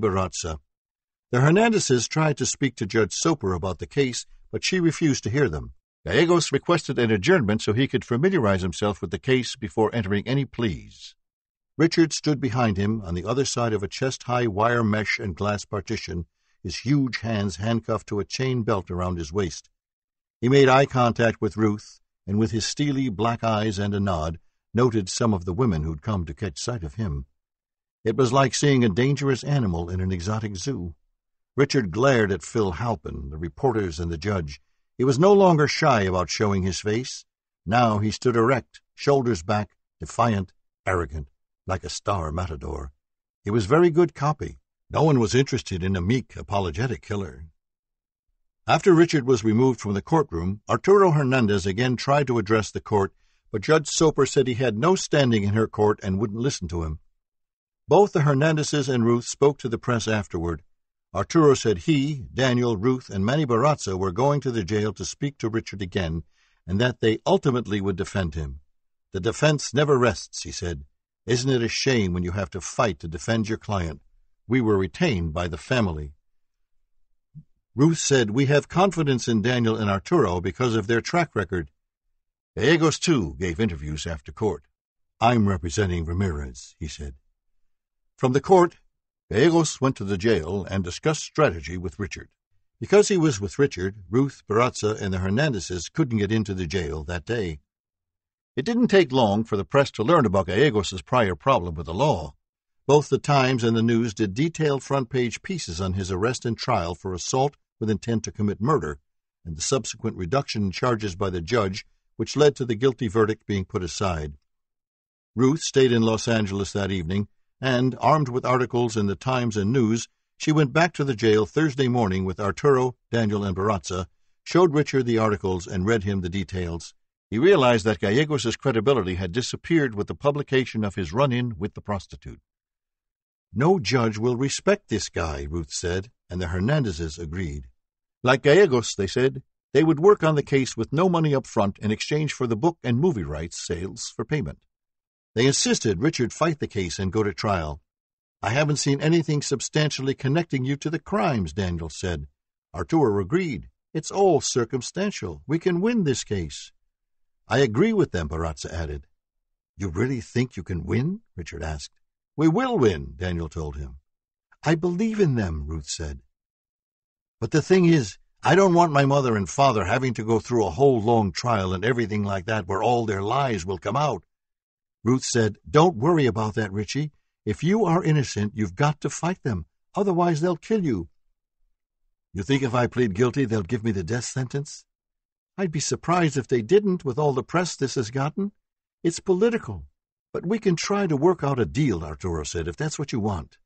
Barraza. The Hernandezes tried to speak to Judge Soper about the case, but she refused to hear them. Gallegos requested an adjournment so he could familiarize himself with the case before entering any pleas. Richard stood behind him on the other side of a chest high wire mesh and glass partition, his huge hands handcuffed to a chain belt around his waist. He made eye contact with Ruth, and with his steely black eyes and a nod, noted some of the women who'd come to catch sight of him. It was like seeing a dangerous animal in an exotic zoo. Richard glared at Phil Halpin, the reporters, and the judge. He was no longer shy about showing his face. Now he stood erect, shoulders back, defiant, arrogant, like a star matador. He was very good copy. No one was interested in a meek, apologetic killer. After Richard was removed from the courtroom, Arturo Hernandez again tried to address the court, but Judge Soper said he had no standing in her court and wouldn't listen to him. Both the Hernandezes and Ruth spoke to the press afterward. Arturo said he, Daniel, Ruth, and Manny Barraza were going to the jail to speak to Richard again, and that they ultimately would defend him. The defense never rests, he said. Isn't it a shame when you have to fight to defend your client? We were retained by the family. Ruth said, We have confidence in Daniel and Arturo because of their track record. Gallegos, too, gave interviews after court. I'm representing Ramirez, he said. From the court, Gallegos went to the jail and discussed strategy with Richard. Because he was with Richard, Ruth, Barraza, and the Hernandezes couldn't get into the jail that day. It didn't take long for the press to learn about Gallegos' prior problem with the law. Both the Times and the News did detailed front page pieces on his arrest and trial for assault with intent to commit murder, and the subsequent reduction in charges by the judge, which led to the guilty verdict being put aside. Ruth stayed in Los Angeles that evening and, armed with articles in the Times and News, she went back to the jail Thursday morning with Arturo, Daniel, and Barraza, showed Richard the articles, and read him the details. He realized that Gallegos' credibility had disappeared with the publication of his run in with the prostitute. No judge will respect this guy, Ruth said, and the Hernandezes agreed. Like Gallegos, they said, they would work on the case with no money up front in exchange for the book and movie rights sales for payment. They insisted Richard fight the case and go to trial. I haven't seen anything substantially connecting you to the crimes, Daniel said. Arturo agreed. It's all circumstantial. We can win this case. I agree with them, Barraza added. You really think you can win? Richard asked. We will win, Daniel told him. I believe in them, Ruth said. But the thing is, I don't want my mother and father having to go through a whole long trial and everything like that where all their lies will come out. Ruth said, Don't worry about that, Richie. If you are innocent, you've got to fight them. Otherwise, they'll kill you. You think if I plead guilty, they'll give me the death sentence? I'd be surprised if they didn't, with all the press this has gotten. It's political. But we can try to work out a deal, Arturo said, if that's what you want.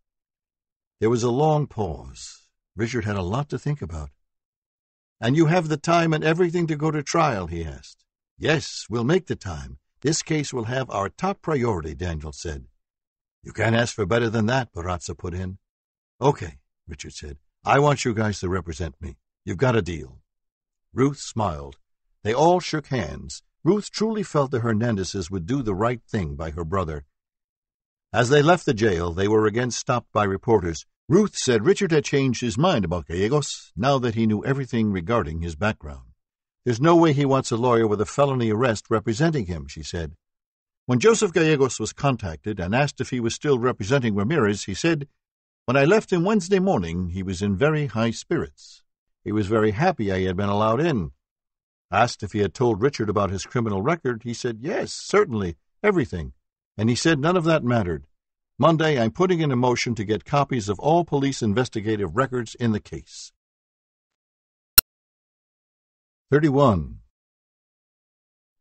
There was a long pause. Richard had a lot to think about. And you have the time and everything to go to trial, he asked. Yes, we'll make the time. This case will have our top priority, Daniel said. You can't ask for better than that, Barraza put in. Okay, Richard said. I want you guys to represent me. You've got a deal. Ruth smiled. They all shook hands. Ruth truly felt the Hernandezes would do the right thing by her brother. As they left the jail, they were again stopped by reporters. Ruth said Richard had changed his mind about Gallegos now that he knew everything regarding his background. There's no way he wants a lawyer with a felony arrest representing him, she said. When Joseph Gallegos was contacted and asked if he was still representing Ramirez, he said, When I left him Wednesday morning, he was in very high spirits. He was very happy I had been allowed in. Asked if he had told Richard about his criminal record, he said, Yes, certainly, everything and he said none of that mattered. Monday, I'm putting in a motion to get copies of all police investigative records in the case. 31.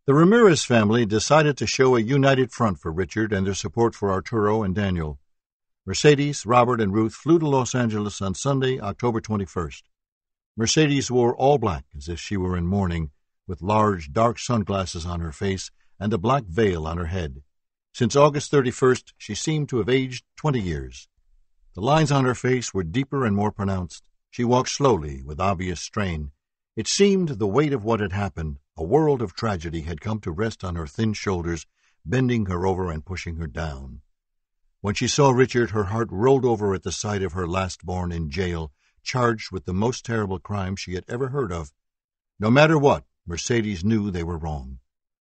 The Ramirez family decided to show a united front for Richard and their support for Arturo and Daniel. Mercedes, Robert, and Ruth flew to Los Angeles on Sunday, October 21st. Mercedes wore all black as if she were in mourning, with large, dark sunglasses on her face and a black veil on her head. Since August 31st, she seemed to have aged twenty years. The lines on her face were deeper and more pronounced. She walked slowly, with obvious strain. It seemed the weight of what had happened, a world of tragedy, had come to rest on her thin shoulders, bending her over and pushing her down. When she saw Richard, her heart rolled over at the sight of her last born in jail, charged with the most terrible crime she had ever heard of. No matter what, Mercedes knew they were wrong.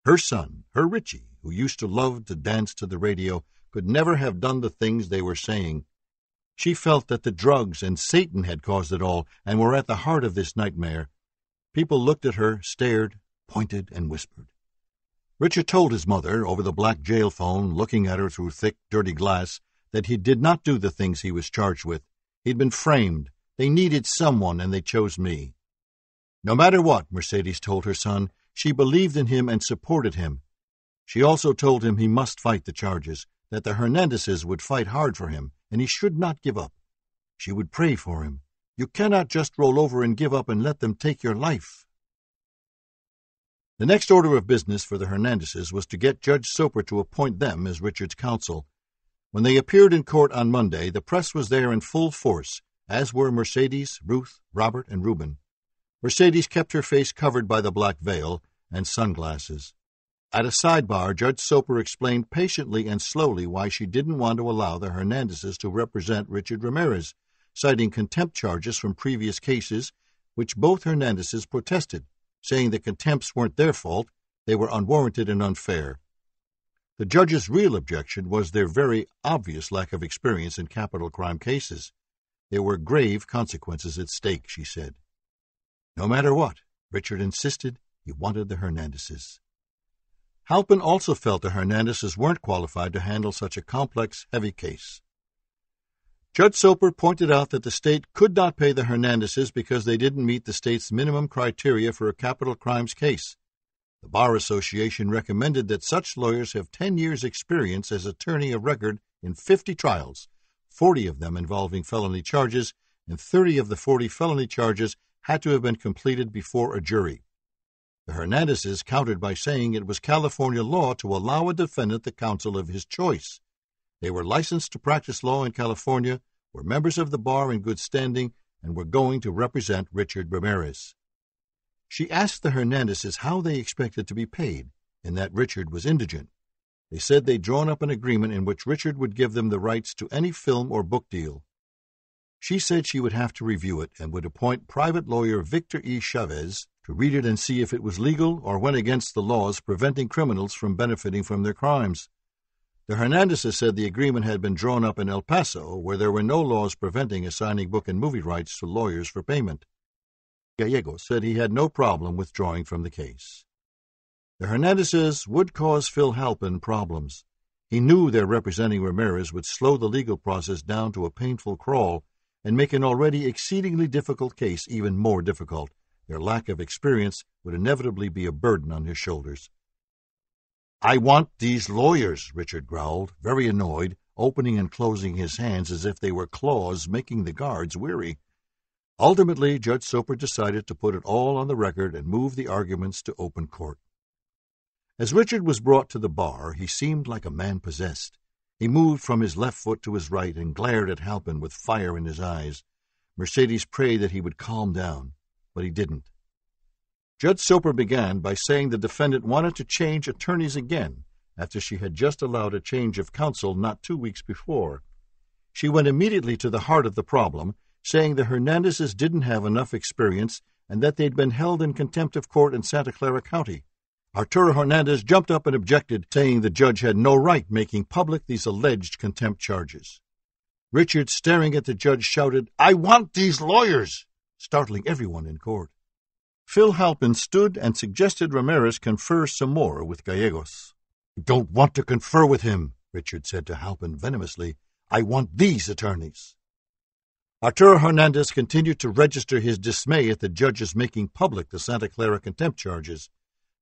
Her son, her Richie, who used to love to dance to the radio, could never have done the things they were saying. She felt that the drugs and Satan had caused it all and were at the heart of this nightmare. People looked at her, stared, pointed, and whispered. Richard told his mother, over the black jail phone, looking at her through thick, dirty glass, that he did not do the things he was charged with. He'd been framed. They needed someone, and they chose me. No matter what, Mercedes told her son, she believed in him and supported him. She also told him he must fight the charges, that the Hernandezes would fight hard for him, and he should not give up. She would pray for him. You cannot just roll over and give up and let them take your life. The next order of business for the Hernandezes was to get Judge Soper to appoint them as Richard's counsel. When they appeared in court on Monday, the press was there in full force, as were Mercedes, Ruth, Robert, and Reuben. Mercedes kept her face covered by the black veil and sunglasses. At a sidebar, Judge Soper explained patiently and slowly why she didn't want to allow the Hernandezes to represent Richard Ramirez, citing contempt charges from previous cases, which both Hernandezes protested saying the contempts weren't their fault, they were unwarranted and unfair. The judge's real objection was their very obvious lack of experience in capital crime cases. There were grave consequences at stake, she said. No matter what, Richard insisted he wanted the Hernandezes. Halpin also felt the Hernandezes weren't qualified to handle such a complex, heavy case. Judge Soper pointed out that the state could not pay the Hernandezes because they didn't meet the state's minimum criteria for a capital crimes case. The Bar Association recommended that such lawyers have 10 years' experience as attorney of record in 50 trials, 40 of them involving felony charges, and 30 of the 40 felony charges had to have been completed before a jury. The Hernandezes countered by saying it was California law to allow a defendant the counsel of his choice. They were licensed to practice law in California, were members of the bar in good standing, and were going to represent Richard Ramirez. She asked the Hernandezes how they expected to be paid, and that Richard was indigent. They said they'd drawn up an agreement in which Richard would give them the rights to any film or book deal. She said she would have to review it and would appoint private lawyer Victor E. Chavez to read it and see if it was legal or went against the laws preventing criminals from benefiting from their crimes. The Hernandezes said the agreement had been drawn up in El Paso, where there were no laws preventing assigning book and movie rights to lawyers for payment. Gallegos said he had no problem withdrawing from the case. The Hernandezes would cause Phil Halpin problems. He knew their representing Ramirez would slow the legal process down to a painful crawl and make an already exceedingly difficult case even more difficult. Their lack of experience would inevitably be a burden on his shoulders. I want these lawyers, Richard growled, very annoyed, opening and closing his hands as if they were claws, making the guards weary. Ultimately, Judge Soper decided to put it all on the record and move the arguments to open court. As Richard was brought to the bar, he seemed like a man possessed. He moved from his left foot to his right and glared at Halpin with fire in his eyes. Mercedes prayed that he would calm down, but he didn't. Judge Soper began by saying the defendant wanted to change attorneys again after she had just allowed a change of counsel not two weeks before. She went immediately to the heart of the problem, saying the Hernandezes didn't have enough experience and that they'd been held in contempt of court in Santa Clara County. Arturo Hernandez jumped up and objected, saying the judge had no right making public these alleged contempt charges. Richard, staring at the judge, shouted, I want these lawyers, startling everyone in court. Phil Halpin stood and suggested Ramirez confer some more with Gallegos. I don't want to confer with him, Richard said to Halpin venomously. I want these attorneys. Arturo Hernandez continued to register his dismay at the judge's making public the Santa Clara contempt charges.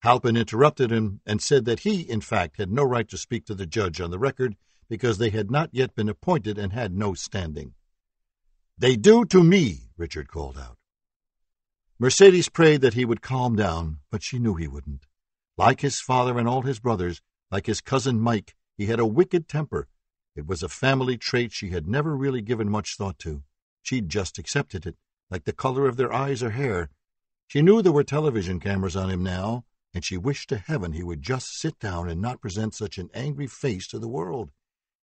Halpin interrupted him and said that he, in fact, had no right to speak to the judge on the record because they had not yet been appointed and had no standing. They do to me, Richard called out. Mercedes prayed that he would calm down, but she knew he wouldn't. Like his father and all his brothers, like his cousin Mike, he had a wicked temper. It was a family trait she had never really given much thought to. She'd just accepted it, like the color of their eyes or hair. She knew there were television cameras on him now, and she wished to heaven he would just sit down and not present such an angry face to the world.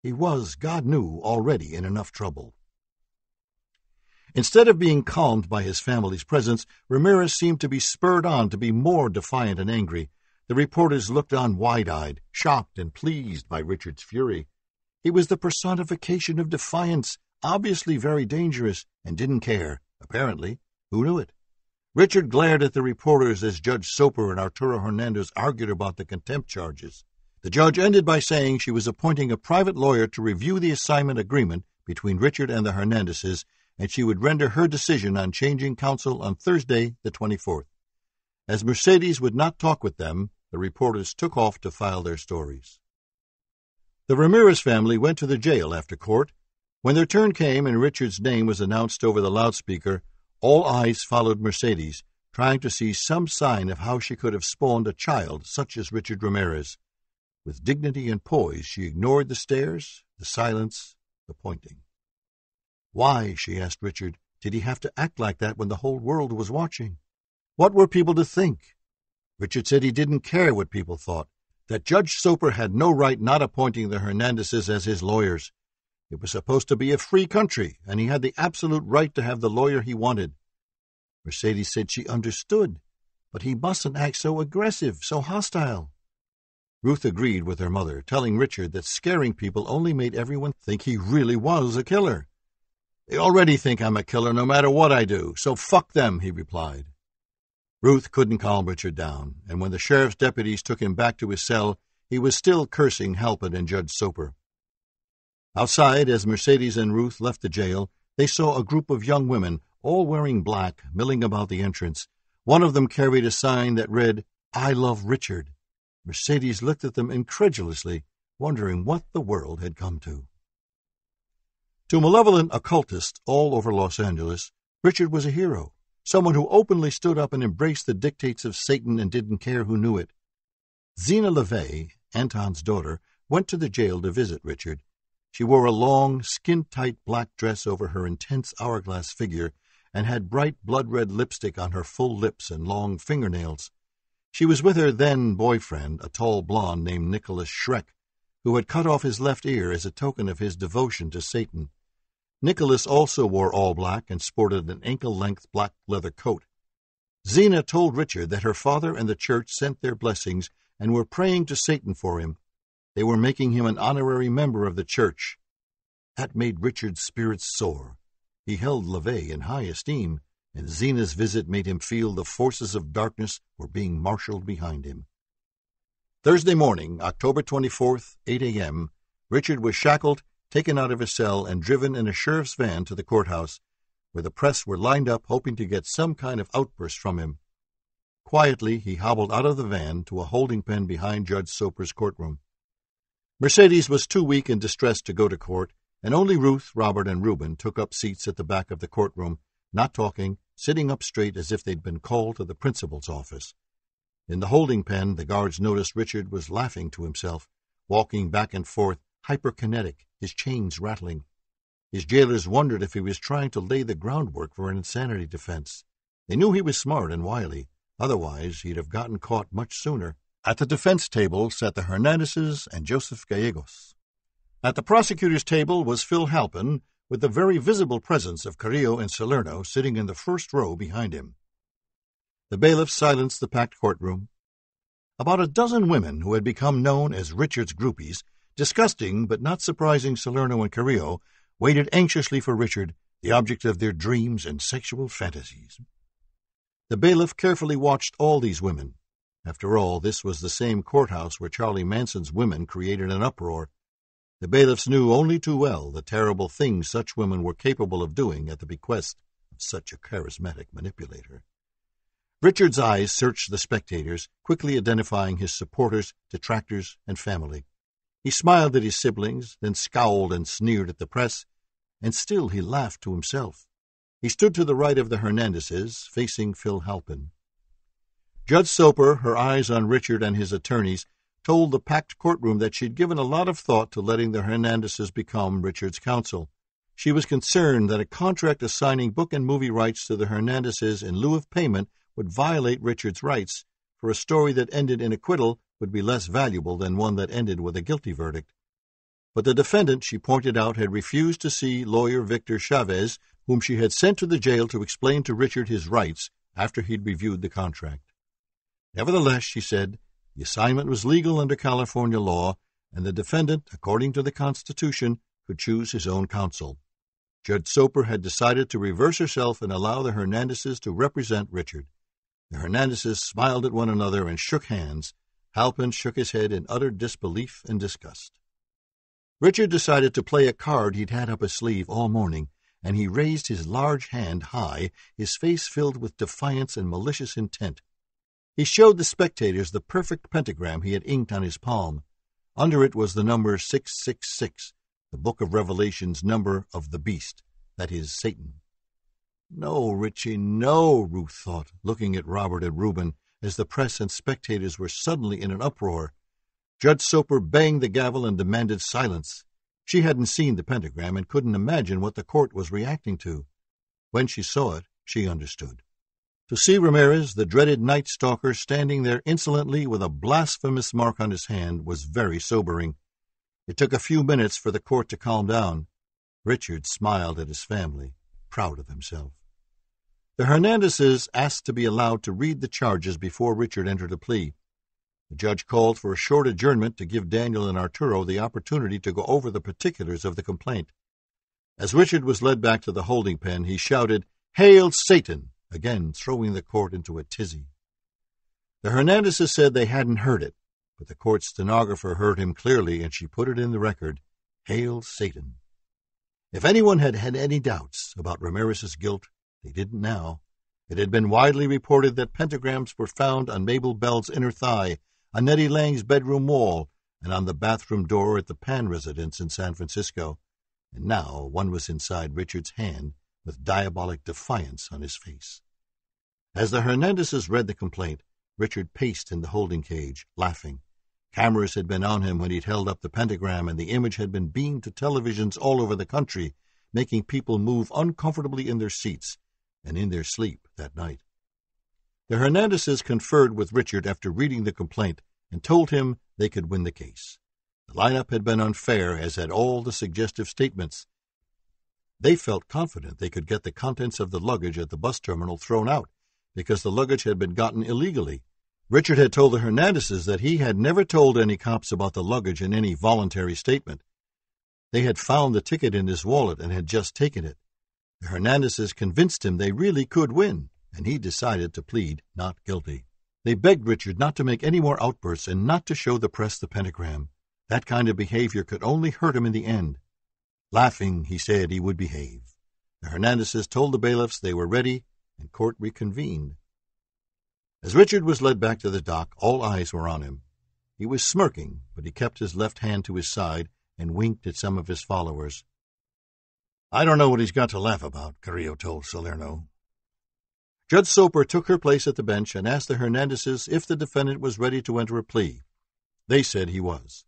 He was, God knew, already in enough trouble. Instead of being calmed by his family's presence, Ramirez seemed to be spurred on to be more defiant and angry. The reporters looked on wide eyed, shocked and pleased by Richard's fury. He was the personification of defiance, obviously very dangerous, and didn't care, apparently. Who knew it? Richard glared at the reporters as Judge Soper and Arturo Hernandez argued about the contempt charges. The judge ended by saying she was appointing a private lawyer to review the assignment agreement between Richard and the Hernandezes and she would render her decision on changing counsel on Thursday, the 24th. As Mercedes would not talk with them, the reporters took off to file their stories. The Ramirez family went to the jail after court. When their turn came and Richard's name was announced over the loudspeaker, all eyes followed Mercedes, trying to see some sign of how she could have spawned a child such as Richard Ramirez. With dignity and poise, she ignored the stares, the silence, the pointing. Why, she asked Richard, did he have to act like that when the whole world was watching? What were people to think? Richard said he didn't care what people thought, that Judge Soper had no right not appointing the Hernandezes as his lawyers. It was supposed to be a free country, and he had the absolute right to have the lawyer he wanted. Mercedes said she understood, but he mustn't act so aggressive, so hostile. Ruth agreed with her mother, telling Richard that scaring people only made everyone think he really was a killer. They already think I'm a killer no matter what I do, so fuck them, he replied. Ruth couldn't calm Richard down, and when the sheriff's deputies took him back to his cell, he was still cursing Halpin and Judge Soper. Outside, as Mercedes and Ruth left the jail, they saw a group of young women, all wearing black, milling about the entrance. One of them carried a sign that read, I love Richard. Mercedes looked at them incredulously, wondering what the world had come to. To malevolent occultists all over Los Angeles, Richard was a hero, someone who openly stood up and embraced the dictates of Satan and didn't care who knew it. Zeena LaVey, Anton's daughter, went to the jail to visit Richard. She wore a long, skin-tight black dress over her intense hourglass figure and had bright blood-red lipstick on her full lips and long fingernails. She was with her then boyfriend, a tall blonde named Nicholas Schreck, who had cut off his left ear as a token of his devotion to Satan. Nicholas also wore all black and sported an ankle-length black leather coat. Zeena told Richard that her father and the church sent their blessings and were praying to Satan for him. They were making him an honorary member of the church. That made Richard's spirits soar. He held LaVey in high esteem, and Zeena's visit made him feel the forces of darkness were being marshaled behind him. Thursday morning, October 24th, 8 a.m., Richard was shackled taken out of his cell and driven in a sheriff's van to the courthouse, where the press were lined up hoping to get some kind of outburst from him. Quietly, he hobbled out of the van to a holding pen behind Judge Soper's courtroom. Mercedes was too weak and distressed to go to court, and only Ruth, Robert, and Reuben took up seats at the back of the courtroom, not talking, sitting up straight as if they'd been called to the principal's office. In the holding pen, the guards noticed Richard was laughing to himself, walking back and forth, hyperkinetic, his chains rattling. His jailers wondered if he was trying to lay the groundwork for an insanity defense. They knew he was smart and wily, otherwise he'd have gotten caught much sooner. At the defense table sat the Hernandezes and Joseph Gallegos. At the prosecutor's table was Phil Halpin, with the very visible presence of Carrillo and Salerno sitting in the first row behind him. The bailiff silenced the packed courtroom. About a dozen women who had become known as Richard's groupies Disgusting but not surprising Salerno and Carrillo waited anxiously for Richard, the object of their dreams and sexual fantasies. The bailiff carefully watched all these women. After all, this was the same courthouse where Charlie Manson's women created an uproar. The bailiffs knew only too well the terrible things such women were capable of doing at the bequest of such a charismatic manipulator. Richard's eyes searched the spectators, quickly identifying his supporters, detractors, and family. He smiled at his siblings, then scowled and sneered at the press, and still he laughed to himself. He stood to the right of the Hernandezes, facing Phil Halpin. Judge Soper, her eyes on Richard and his attorneys, told the packed courtroom that she'd given a lot of thought to letting the Hernandezes become Richard's counsel. She was concerned that a contract assigning book and movie rights to the Hernandezes in lieu of payment would violate Richard's rights, for a story that ended in acquittal would be less valuable than one that ended with a guilty verdict. but the defendant, she pointed out, had refused to see lawyer Victor Chavez, whom she had sent to the jail to explain to Richard his rights after he'd reviewed the contract. Nevertheless, she said, the assignment was legal under California law, and the defendant, according to the Constitution, could choose his own counsel. Judge Soper had decided to reverse herself and allow the Hernandezes to represent Richard. The Hernandezes smiled at one another and shook hands. Halpin shook his head in utter disbelief and disgust. Richard decided to play a card he'd had up his sleeve all morning, and he raised his large hand high, his face filled with defiance and malicious intent. He showed the spectators the perfect pentagram he had inked on his palm. Under it was the number 666, the book of Revelation's number of the beast, that is, Satan. No, Richie, no, Ruth thought, looking at Robert and Reuben as the press and spectators were suddenly in an uproar. Judge Soper banged the gavel and demanded silence. She hadn't seen the pentagram and couldn't imagine what the court was reacting to. When she saw it, she understood. To see Ramirez, the dreaded night stalker, standing there insolently with a blasphemous mark on his hand was very sobering. It took a few minutes for the court to calm down. Richard smiled at his family, proud of himself. The Hernandezes asked to be allowed to read the charges before Richard entered a plea. The judge called for a short adjournment to give Daniel and Arturo the opportunity to go over the particulars of the complaint. As Richard was led back to the holding pen, he shouted, Hail Satan! again throwing the court into a tizzy. The Hernandezes said they hadn't heard it, but the court stenographer heard him clearly, and she put it in the record, Hail Satan! If anyone had had any doubts about Ramirez's guilt, they didn't now. It had been widely reported that pentagrams were found on Mabel Bell's inner thigh, on Nettie Lang's bedroom wall, and on the bathroom door at the Pan residence in San Francisco, and now one was inside Richard's hand with diabolic defiance on his face. As the Hernandezes read the complaint, Richard paced in the holding cage, laughing. Cameras had been on him when he'd held up the pentagram, and the image had been beamed to televisions all over the country, making people move uncomfortably in their seats and in their sleep that night. The Hernandezes conferred with Richard after reading the complaint and told him they could win the case. The lineup had been unfair, as had all the suggestive statements. They felt confident they could get the contents of the luggage at the bus terminal thrown out, because the luggage had been gotten illegally. Richard had told the Hernandezes that he had never told any cops about the luggage in any voluntary statement. They had found the ticket in his wallet and had just taken it. The Hernandezes convinced him they really could win and he decided to plead not guilty. They begged Richard not to make any more outbursts and not to show the press the pentagram. That kind of behavior could only hurt him in the end. Laughing, he said he would behave. The Hernandezes told the bailiffs they were ready, and court reconvened. As Richard was led back to the dock, all eyes were on him. He was smirking, but he kept his left hand to his side and winked at some of his followers. I don't know what he's got to laugh about, Carrillo told Salerno. Judge Soper took her place at the bench and asked the Hernandezes if the defendant was ready to enter a plea. They said he was.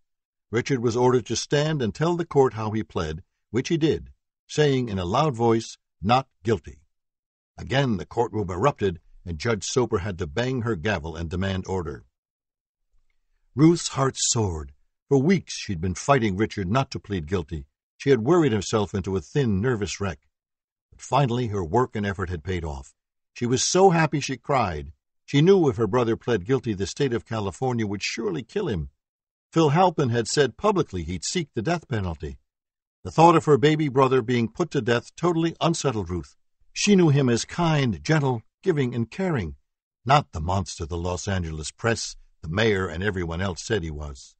Richard was ordered to stand and tell the court how he pled, which he did, saying in a loud voice, Not guilty. Again the courtroom erupted, and Judge Soper had to bang her gavel and demand order. Ruth's heart soared. For weeks she'd been fighting Richard not to plead guilty. She had worried herself into a thin, nervous wreck. But finally her work and effort had paid off. She was so happy she cried. She knew if her brother pled guilty, the state of California would surely kill him. Phil Halpin had said publicly he'd seek the death penalty. The thought of her baby brother being put to death totally unsettled Ruth. She knew him as kind, gentle, giving, and caring, not the monster the Los Angeles press, the mayor, and everyone else said he was.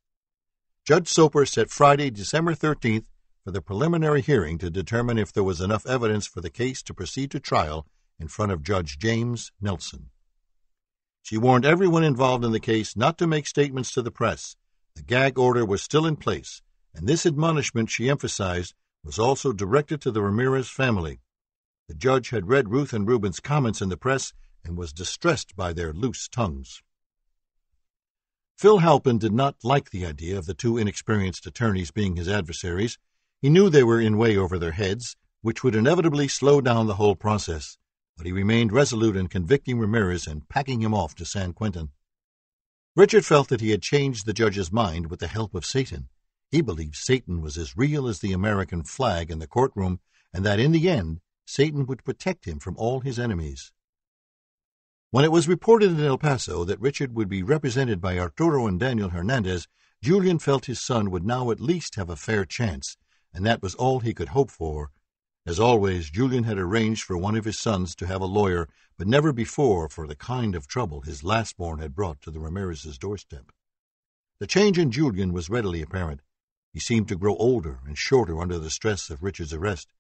Judge Soper set Friday, December 13th, for the preliminary hearing to determine if there was enough evidence for the case to proceed to trial in front of Judge James Nelson. She warned everyone involved in the case not to make statements to the press. The gag order was still in place, and this admonishment, she emphasized, was also directed to the Ramirez family. The judge had read Ruth and Reuben's comments in the press and was distressed by their loose tongues. Phil Halpin did not like the idea of the two inexperienced attorneys being his adversaries. He knew they were in way over their heads, which would inevitably slow down the whole process but he remained resolute in convicting Ramirez and packing him off to San Quentin. Richard felt that he had changed the judge's mind with the help of Satan. He believed Satan was as real as the American flag in the courtroom, and that in the end, Satan would protect him from all his enemies. When it was reported in El Paso that Richard would be represented by Arturo and Daniel Hernandez, Julian felt his son would now at least have a fair chance, and that was all he could hope for. As always, Julian had arranged for one of his sons to have a lawyer, but never before for the kind of trouble his last-born had brought to the Ramirez's doorstep. The change in Julian was readily apparent. He seemed to grow older and shorter under the stress of Richard's arrest.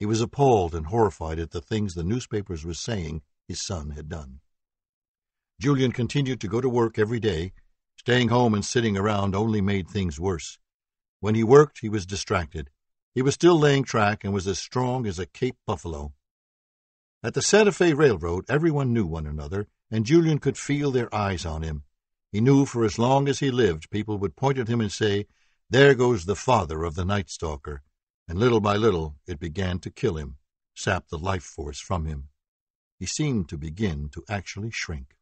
He was appalled and horrified at the things the newspapers were saying his son had done. Julian continued to go to work every day. Staying home and sitting around only made things worse. When he worked, he was distracted. He was still laying track and was as strong as a Cape buffalo. At the Santa Fe Railroad, everyone knew one another, and Julian could feel their eyes on him. He knew for as long as he lived, people would point at him and say, There goes the father of the Night Stalker. And little by little, it began to kill him, sap the life force from him. He seemed to begin to actually shrink.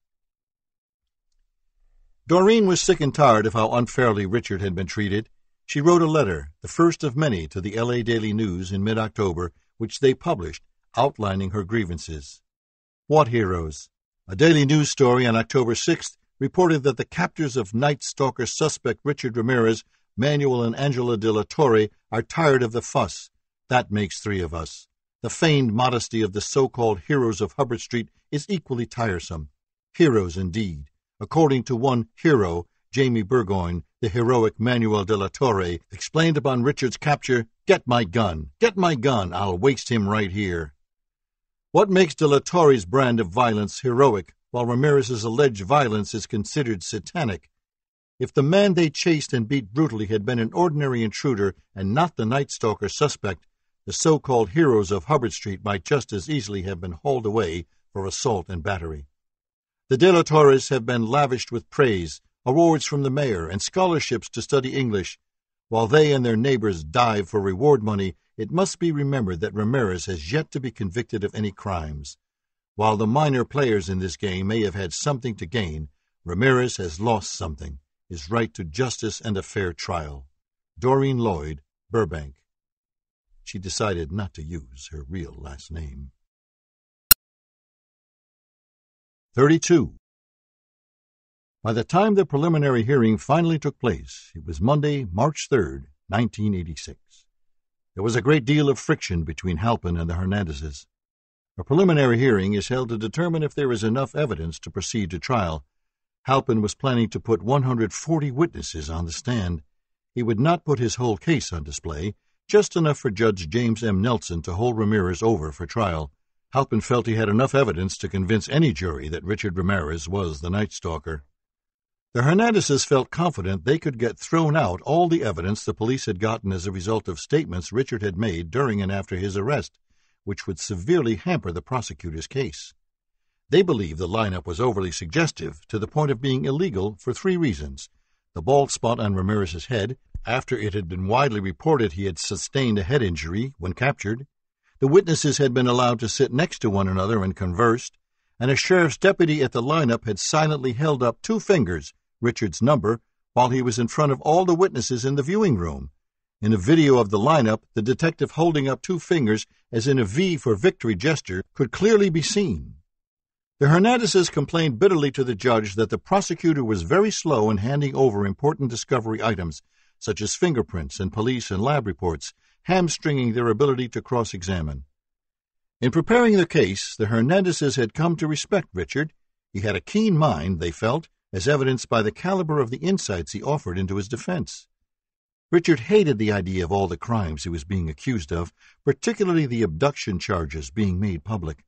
Doreen was sick and tired of how unfairly Richard had been treated. She wrote a letter, the first of many, to the L.A. Daily News in mid October, which they published, outlining her grievances. What heroes? A Daily News story on October 6th reported that the captors of Night Stalker suspect Richard Ramirez, Manuel and Angela de la Torre, are tired of the fuss. That makes three of us. The feigned modesty of the so called heroes of Hubbard Street is equally tiresome. Heroes, indeed according to one hero, Jamie Burgoyne, the heroic Manuel de la Torre, explained upon Richard's capture, Get my gun, get my gun, I'll waste him right here. What makes de la Torre's brand of violence heroic, while Ramirez's alleged violence is considered satanic? If the man they chased and beat brutally had been an ordinary intruder and not the Night Stalker suspect, the so called heroes of Hubbard Street might just as easily have been hauled away for assault and battery. The De La Torres have been lavished with praise, awards from the mayor, and scholarships to study English. While they and their neighbors dive for reward money, it must be remembered that Ramirez has yet to be convicted of any crimes. While the minor players in this game may have had something to gain, Ramirez has lost something his right to justice and a fair trial. Doreen Lloyd, Burbank. She decided not to use her real last name. 32. By the time the preliminary hearing finally took place, it was Monday, March 3, 1986. There was a great deal of friction between Halpin and the Hernandezes. A preliminary hearing is held to determine if there is enough evidence to proceed to trial. Halpin was planning to put 140 witnesses on the stand. He would not put his whole case on display, just enough for Judge James M. Nelson to hold Ramirez over for trial. Halpin felt he had enough evidence to convince any jury that Richard Ramirez was the Night Stalker. The Hernandezes felt confident they could get thrown out all the evidence the police had gotten as a result of statements Richard had made during and after his arrest, which would severely hamper the prosecutor's case. They believed the lineup was overly suggestive to the point of being illegal for three reasons the bald spot on Ramirez's head, after it had been widely reported he had sustained a head injury when captured, the witnesses had been allowed to sit next to one another and conversed, and a sheriff's deputy at the lineup had silently held up two fingers, Richard's number, while he was in front of all the witnesses in the viewing room. In a video of the lineup, the detective holding up two fingers as in a V for victory gesture could clearly be seen. The Hernandezes complained bitterly to the judge that the prosecutor was very slow in handing over important discovery items, such as fingerprints and police and lab reports, hamstringing their ability to cross examine. In preparing the case, the Hernandezes had come to respect Richard. He had a keen mind, they felt, as evidenced by the caliber of the insights he offered into his defense. Richard hated the idea of all the crimes he was being accused of, particularly the abduction charges being made public.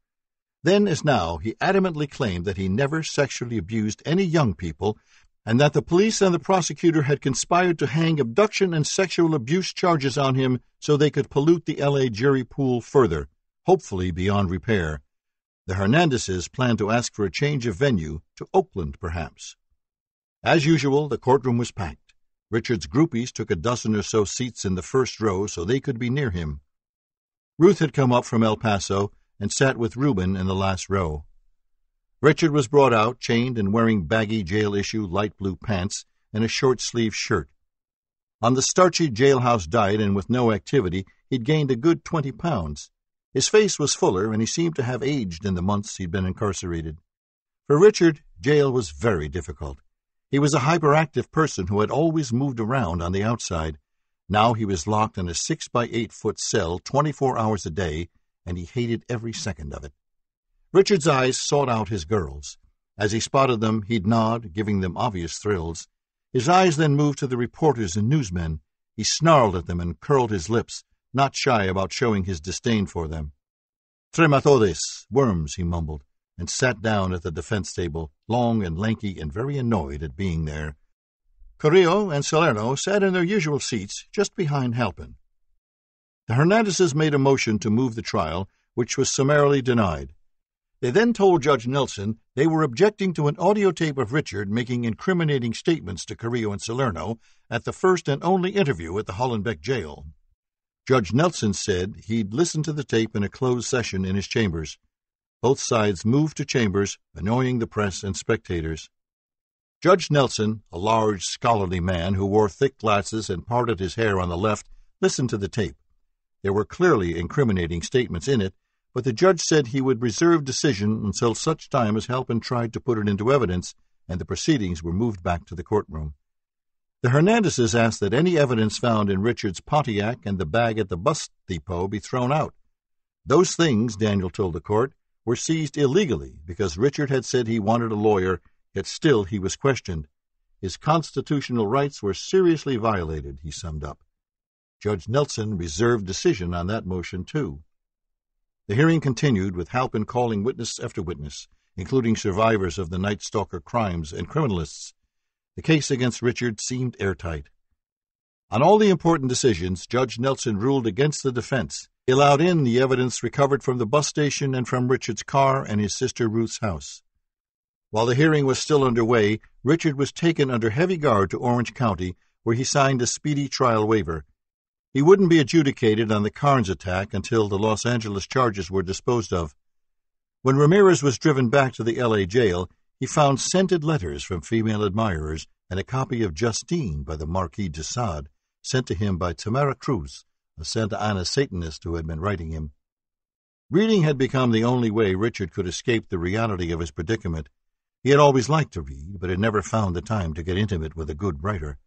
Then, as now, he adamantly claimed that he never sexually abused any young people and that the police and the prosecutor had conspired to hang abduction and sexual abuse charges on him so they could pollute the L.A. jury pool further, hopefully beyond repair. The Hernandezes planned to ask for a change of venue to Oakland, perhaps. As usual, the courtroom was packed. Richard's groupies took a dozen or so seats in the first row so they could be near him. Ruth had come up from El Paso and sat with Reuben in the last row. Richard was brought out, chained and wearing baggy jail issue light blue pants and a short sleeved shirt. On the starchy jailhouse diet and with no activity, he'd gained a good twenty pounds. His face was fuller, and he seemed to have aged in the months he'd been incarcerated. For Richard, jail was very difficult. He was a hyperactive person who had always moved around on the outside. Now he was locked in a six by eight foot cell 24 hours a day, and he hated every second of it. Richard's eyes sought out his girls. As he spotted them, he'd nod, giving them obvious thrills. His eyes then moved to the reporters and newsmen. He snarled at them and curled his lips, not shy about showing his disdain for them. Trematodes, worms, he mumbled, and sat down at the defense table, long and lanky and very annoyed at being there. Carrillo and Salerno sat in their usual seats just behind Halpin. The Hernandezes made a motion to move the trial, which was summarily denied. They then told Judge Nelson they were objecting to an audio tape of Richard making incriminating statements to Carrillo and Salerno at the first and only interview at the Hollenbeck jail. Judge Nelson said he'd listened to the tape in a closed session in his chambers. Both sides moved to chambers, annoying the press and spectators. Judge Nelson, a large, scholarly man who wore thick glasses and parted his hair on the left, listened to the tape. There were clearly incriminating statements in it, but the judge said he would reserve decision until such time as Halpin tried to put it into evidence and the proceedings were moved back to the courtroom. The Hernandezes asked that any evidence found in Richard's Pontiac and the bag at the bus depot be thrown out. Those things, Daniel told the court, were seized illegally because Richard had said he wanted a lawyer, yet still he was questioned. His constitutional rights were seriously violated, he summed up. Judge Nelson reserved decision on that motion, too. The hearing continued with Halpin calling witness after witness, including survivors of the Night Stalker crimes and criminalists the case against Richard seemed airtight. On all the important decisions, Judge Nelson ruled against the defense. He allowed in the evidence recovered from the bus station and from Richard's car and his sister Ruth's house. While the hearing was still underway, Richard was taken under heavy guard to Orange County, where he signed a speedy trial waiver. He wouldn't be adjudicated on the Carns attack until the Los Angeles charges were disposed of. When Ramirez was driven back to the L.A. jail, he found scented letters from female admirers and a copy of Justine by the Marquis de Sade, sent to him by Tamara Cruz, a Santa Ana Satanist who had been writing him. Reading had become the only way Richard could escape the reality of his predicament. He had always liked to read, but had never found the time to get intimate with a good writer.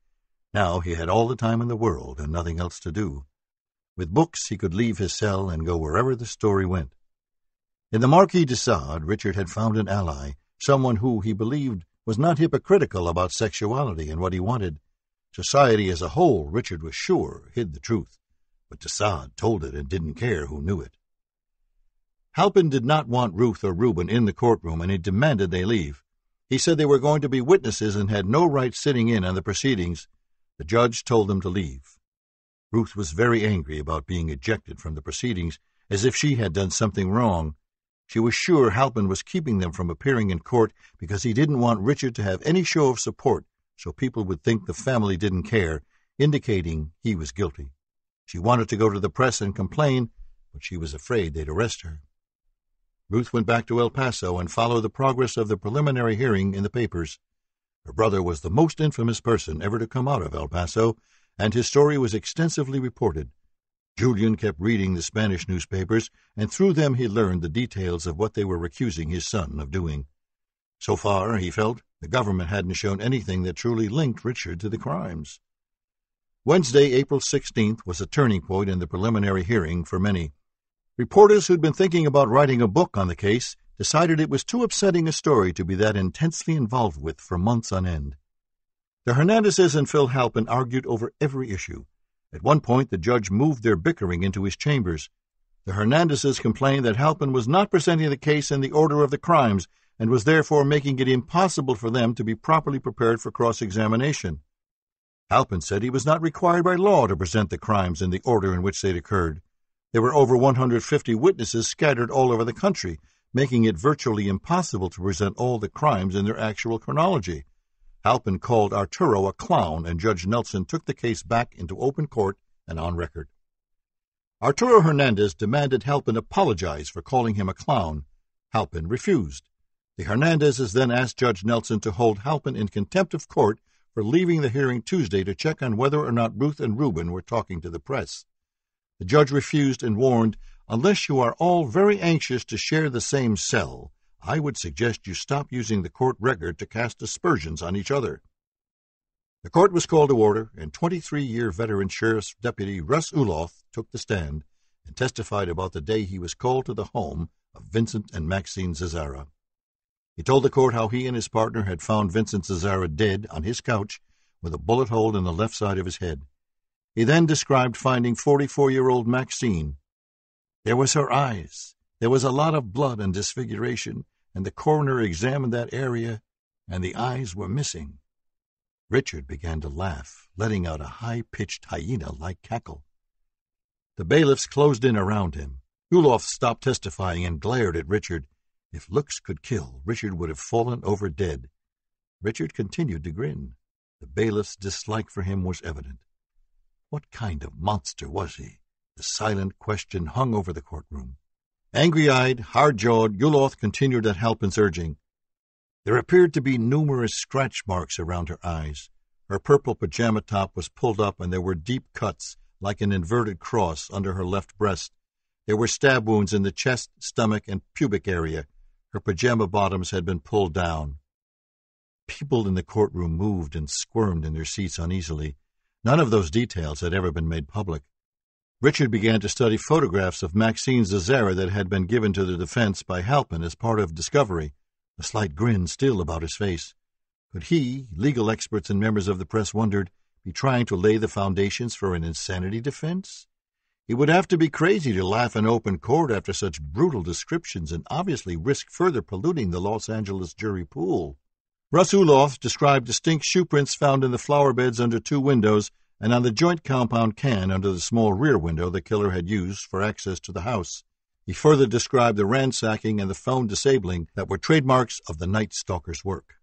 Now he had all the time in the world and nothing else to do. With books he could leave his cell and go wherever the story went. In the Marquis de Sade, Richard had found an ally someone who, he believed, was not hypocritical about sexuality and what he wanted. Society as a whole, Richard was sure, hid the truth, but de Sade told it and didn't care who knew it. Halpin did not want Ruth or Reuben in the courtroom, and he demanded they leave. He said they were going to be witnesses and had no right sitting in on the proceedings. The judge told them to leave. Ruth was very angry about being ejected from the proceedings, as if she had done something wrong, she was sure Halpin was keeping them from appearing in court because he didn't want Richard to have any show of support so people would think the family didn't care, indicating he was guilty. She wanted to go to the press and complain, but she was afraid they'd arrest her. Ruth went back to El Paso and followed the progress of the preliminary hearing in the papers. Her brother was the most infamous person ever to come out of El Paso, and his story was extensively reported. Julian kept reading the Spanish newspapers, and through them he learned the details of what they were accusing his son of doing. So far, he felt, the government hadn't shown anything that truly linked Richard to the crimes. Wednesday, April 16th, was a turning point in the preliminary hearing for many. Reporters who'd been thinking about writing a book on the case decided it was too upsetting a story to be that intensely involved with for months on end. The Hernandezes and Phil Halpin argued over every issue. At one point, the judge moved their bickering into his chambers. The Hernandezes complained that Halpin was not presenting the case in the order of the crimes and was therefore making it impossible for them to be properly prepared for cross examination. Halpin said he was not required by law to present the crimes in the order in which they'd occurred. There were over 150 witnesses scattered all over the country, making it virtually impossible to present all the crimes in their actual chronology. Halpin called Arturo a clown, and Judge Nelson took the case back into open court and on record. Arturo Hernandez demanded Halpin apologize for calling him a clown. Halpin refused. The Hernandezes then asked Judge Nelson to hold Halpin in contempt of court for leaving the hearing Tuesday to check on whether or not Ruth and Reuben were talking to the press. The judge refused and warned, Unless you are all very anxious to share the same cell, I would suggest you stop using the court record to cast aspersions on each other. The court was called to order, and 23 year veteran Sheriff's Deputy Russ Uloff took the stand and testified about the day he was called to the home of Vincent and Maxine Zazzara. He told the court how he and his partner had found Vincent Zazzara dead on his couch with a bullet hole in the left side of his head. He then described finding 44 year old Maxine. There was her eyes. There was a lot of blood and disfiguration, and the coroner examined that area, and the eyes were missing. Richard began to laugh, letting out a high pitched hyena like cackle. The bailiffs closed in around him. Uloff stopped testifying and glared at Richard. If looks could kill, Richard would have fallen over dead. Richard continued to grin. The bailiff's dislike for him was evident. What kind of monster was he? The silent question hung over the courtroom. Angry eyed, hard jawed, Uloff continued at Halpin's urging. There appeared to be numerous scratch marks around her eyes. Her purple pajama top was pulled up, and there were deep cuts, like an inverted cross, under her left breast. There were stab wounds in the chest, stomach, and pubic area. Her pajama bottoms had been pulled down. People in the courtroom moved and squirmed in their seats uneasily. None of those details had ever been made public. Richard began to study photographs of Maxine Zazzara that had been given to the defense by Halpin as part of discovery a slight grin still about his face. Could he, legal experts and members of the press wondered, be trying to lay the foundations for an insanity defense? He would have to be crazy to laugh in open court after such brutal descriptions and obviously risk further polluting the Los Angeles jury pool. Russ Uloff described distinct shoe prints found in the flower beds under two windows and on the joint compound can under the small rear window the killer had used for access to the house. He further described the ransacking and the phone disabling that were trademarks of the Night Stalker's work.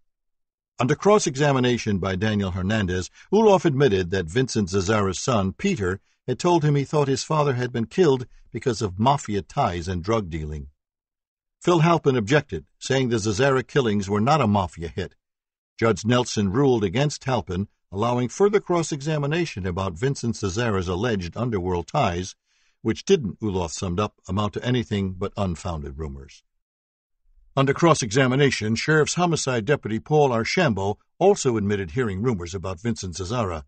Under cross examination by Daniel Hernandez, Uloff admitted that Vincent Zazzara's son, Peter, had told him he thought his father had been killed because of mafia ties and drug dealing. Phil Halpin objected, saying the Zazara killings were not a mafia hit. Judge Nelson ruled against Halpin, allowing further cross examination about Vincent Zazzara's alleged underworld ties which didn't, Uloff summed up, amount to anything but unfounded rumors. Under cross examination, Sheriff's Homicide Deputy Paul Archambault also admitted hearing rumors about Vincent Zazzara.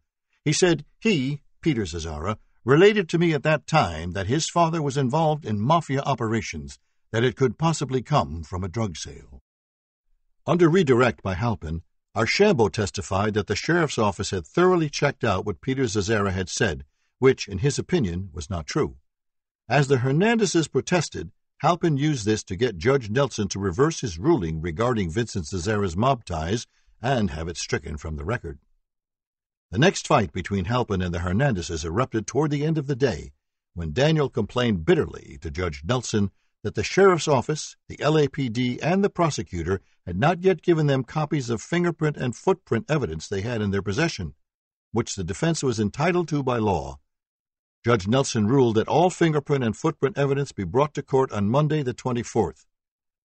He said he, Peter Zazzara, related to me at that time that his father was involved in mafia operations, that it could possibly come from a drug sale. Under redirect by Halpin, Archambault testified that the sheriff's office had thoroughly checked out what Peter Zazzara had said which, in his opinion, was not true. As the Hernandezes protested, Halpin used this to get Judge Nelson to reverse his ruling regarding Vincent Zazzara's mob ties and have it stricken from the record. The next fight between Halpin and the Hernandezes erupted toward the end of the day, when Daniel complained bitterly to Judge Nelson that the sheriff's office, the LAPD, and the prosecutor had not yet given them copies of fingerprint and footprint evidence they had in their possession, which the defense was entitled to by law. Judge Nelson ruled that all fingerprint and footprint evidence be brought to court on Monday, the 24th.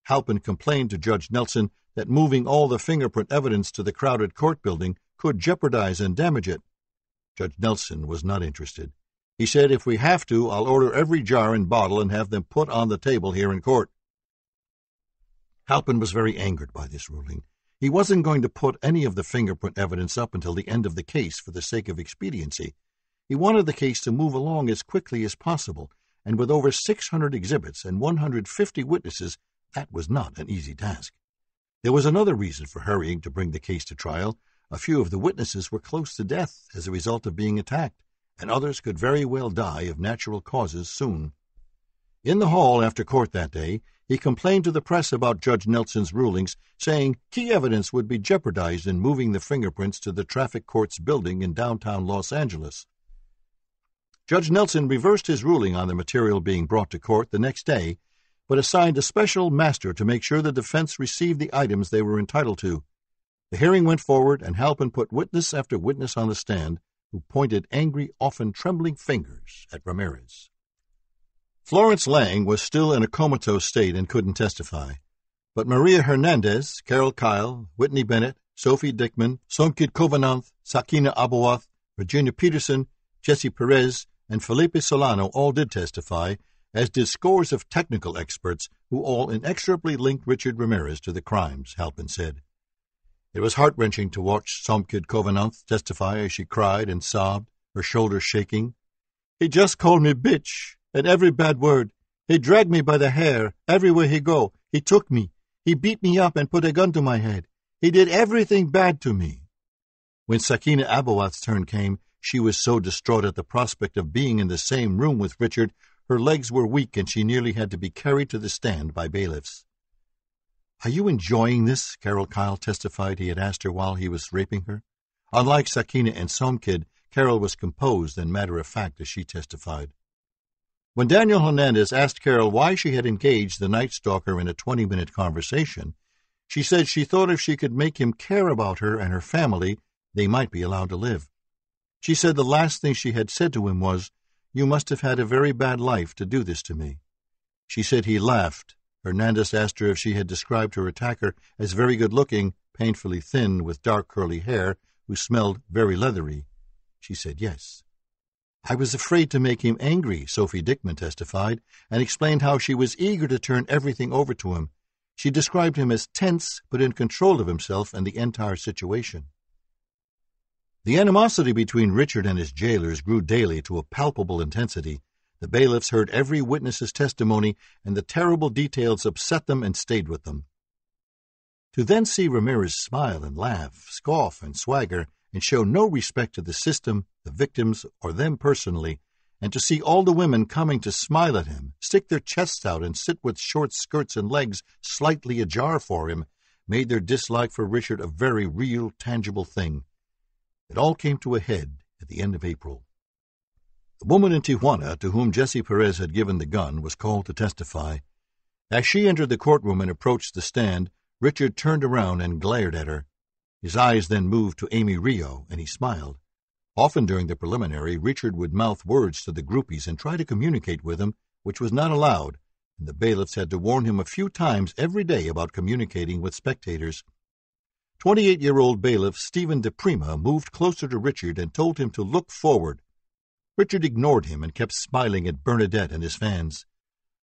Halpin complained to Judge Nelson that moving all the fingerprint evidence to the crowded court building could jeopardize and damage it. Judge Nelson was not interested. He said, If we have to, I'll order every jar and bottle and have them put on the table here in court. Halpin was very angered by this ruling. He wasn't going to put any of the fingerprint evidence up until the end of the case for the sake of expediency. He wanted the case to move along as quickly as possible, and with over 600 exhibits and 150 witnesses, that was not an easy task. There was another reason for hurrying to bring the case to trial. A few of the witnesses were close to death as a result of being attacked, and others could very well die of natural causes soon. In the hall after court that day, he complained to the press about Judge Nelson's rulings, saying key evidence would be jeopardized in moving the fingerprints to the traffic court's building in downtown Los Angeles. Judge Nelson reversed his ruling on the material being brought to court the next day, but assigned a special master to make sure the defense received the items they were entitled to. The hearing went forward, and Halpin put witness after witness on the stand, who pointed angry, often trembling fingers at Ramirez. Florence Lang was still in a comatose state and couldn't testify, but Maria Hernandez, Carol Kyle, Whitney Bennett, Sophie Dickman, Somkid Khovananth, Sakina Abowath, Virginia Peterson, Jesse Perez, and Felipe Solano all did testify, as did scores of technical experts who all inexorably linked Richard Ramirez to the crimes, Halpin said. It was heart wrenching to watch Somkid Khovananth testify as she cried and sobbed, her shoulders shaking. He just called me bitch, and every bad word. He dragged me by the hair everywhere he go. He took me. He beat me up and put a gun to my head. He did everything bad to me. When Sakina Abowath's turn came, she was so distraught at the prospect of being in the same room with Richard, her legs were weak and she nearly had to be carried to the stand by bailiffs. Are you enjoying this? Carol Kyle testified he had asked her while he was raping her. Unlike Sakina and Somkid, Carol was composed and matter of fact as she testified. When Daniel Hernandez asked Carol why she had engaged the night stalker in a 20 minute conversation, she said she thought if she could make him care about her and her family, they might be allowed to live. She said the last thing she had said to him was, You must have had a very bad life to do this to me. She said he laughed. Hernandez asked her if she had described her attacker as very good looking, painfully thin, with dark curly hair, who smelled very leathery. She said yes. I was afraid to make him angry, Sophie Dickman testified, and explained how she was eager to turn everything over to him. She described him as tense but in control of himself and the entire situation. The animosity between Richard and his jailers grew daily to a palpable intensity. The bailiffs heard every witness's testimony, and the terrible details upset them and stayed with them. To then see Ramirez smile and laugh, scoff and swagger, and show no respect to the system, the victims, or them personally, and to see all the women coming to smile at him, stick their chests out, and sit with short skirts and legs slightly ajar for him, made their dislike for Richard a very real, tangible thing. It all came to a head at the end of April. The woman in Tijuana to whom Jesse Perez had given the gun was called to testify. As she entered the courtroom and approached the stand, Richard turned around and glared at her. His eyes then moved to Amy Rio, and he smiled. Often during the preliminary, Richard would mouth words to the groupies and try to communicate with them, which was not allowed, and the bailiffs had to warn him a few times every day about communicating with spectators. Twenty-eight year old bailiff Stephen DePrima moved closer to Richard and told him to look forward. Richard ignored him and kept smiling at Bernadette and his fans.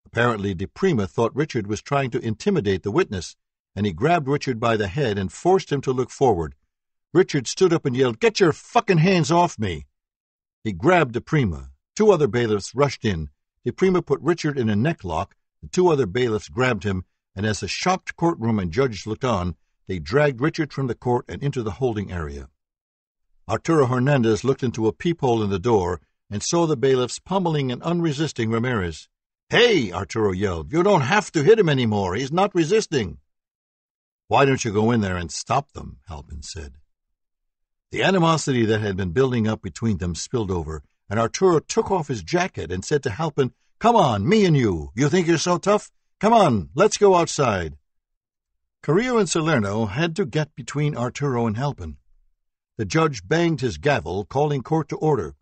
Apparently, De Prima thought Richard was trying to intimidate the witness, and he grabbed Richard by the head and forced him to look forward. Richard stood up and yelled, Get your fucking hands off me! He grabbed De Prima. Two other bailiffs rushed in. De Prima put Richard in a necklock. The two other bailiffs grabbed him, and as the shocked courtroom and judge looked on, they dragged Richard from the court and into the holding area. Arturo Hernandez looked into a peephole in the door and saw the bailiffs pummeling and unresisting Ramirez. Hey, Arturo yelled, you don't have to hit him any more. He's not resisting. Why don't you go in there and stop them? Halpin said. The animosity that had been building up between them spilled over, and Arturo took off his jacket and said to Halpin, Come on, me and you. You think you're so tough? Come on, let's go outside. Carrillo and Salerno had to get between Arturo and Halpin. The judge banged his gavel, calling court to order.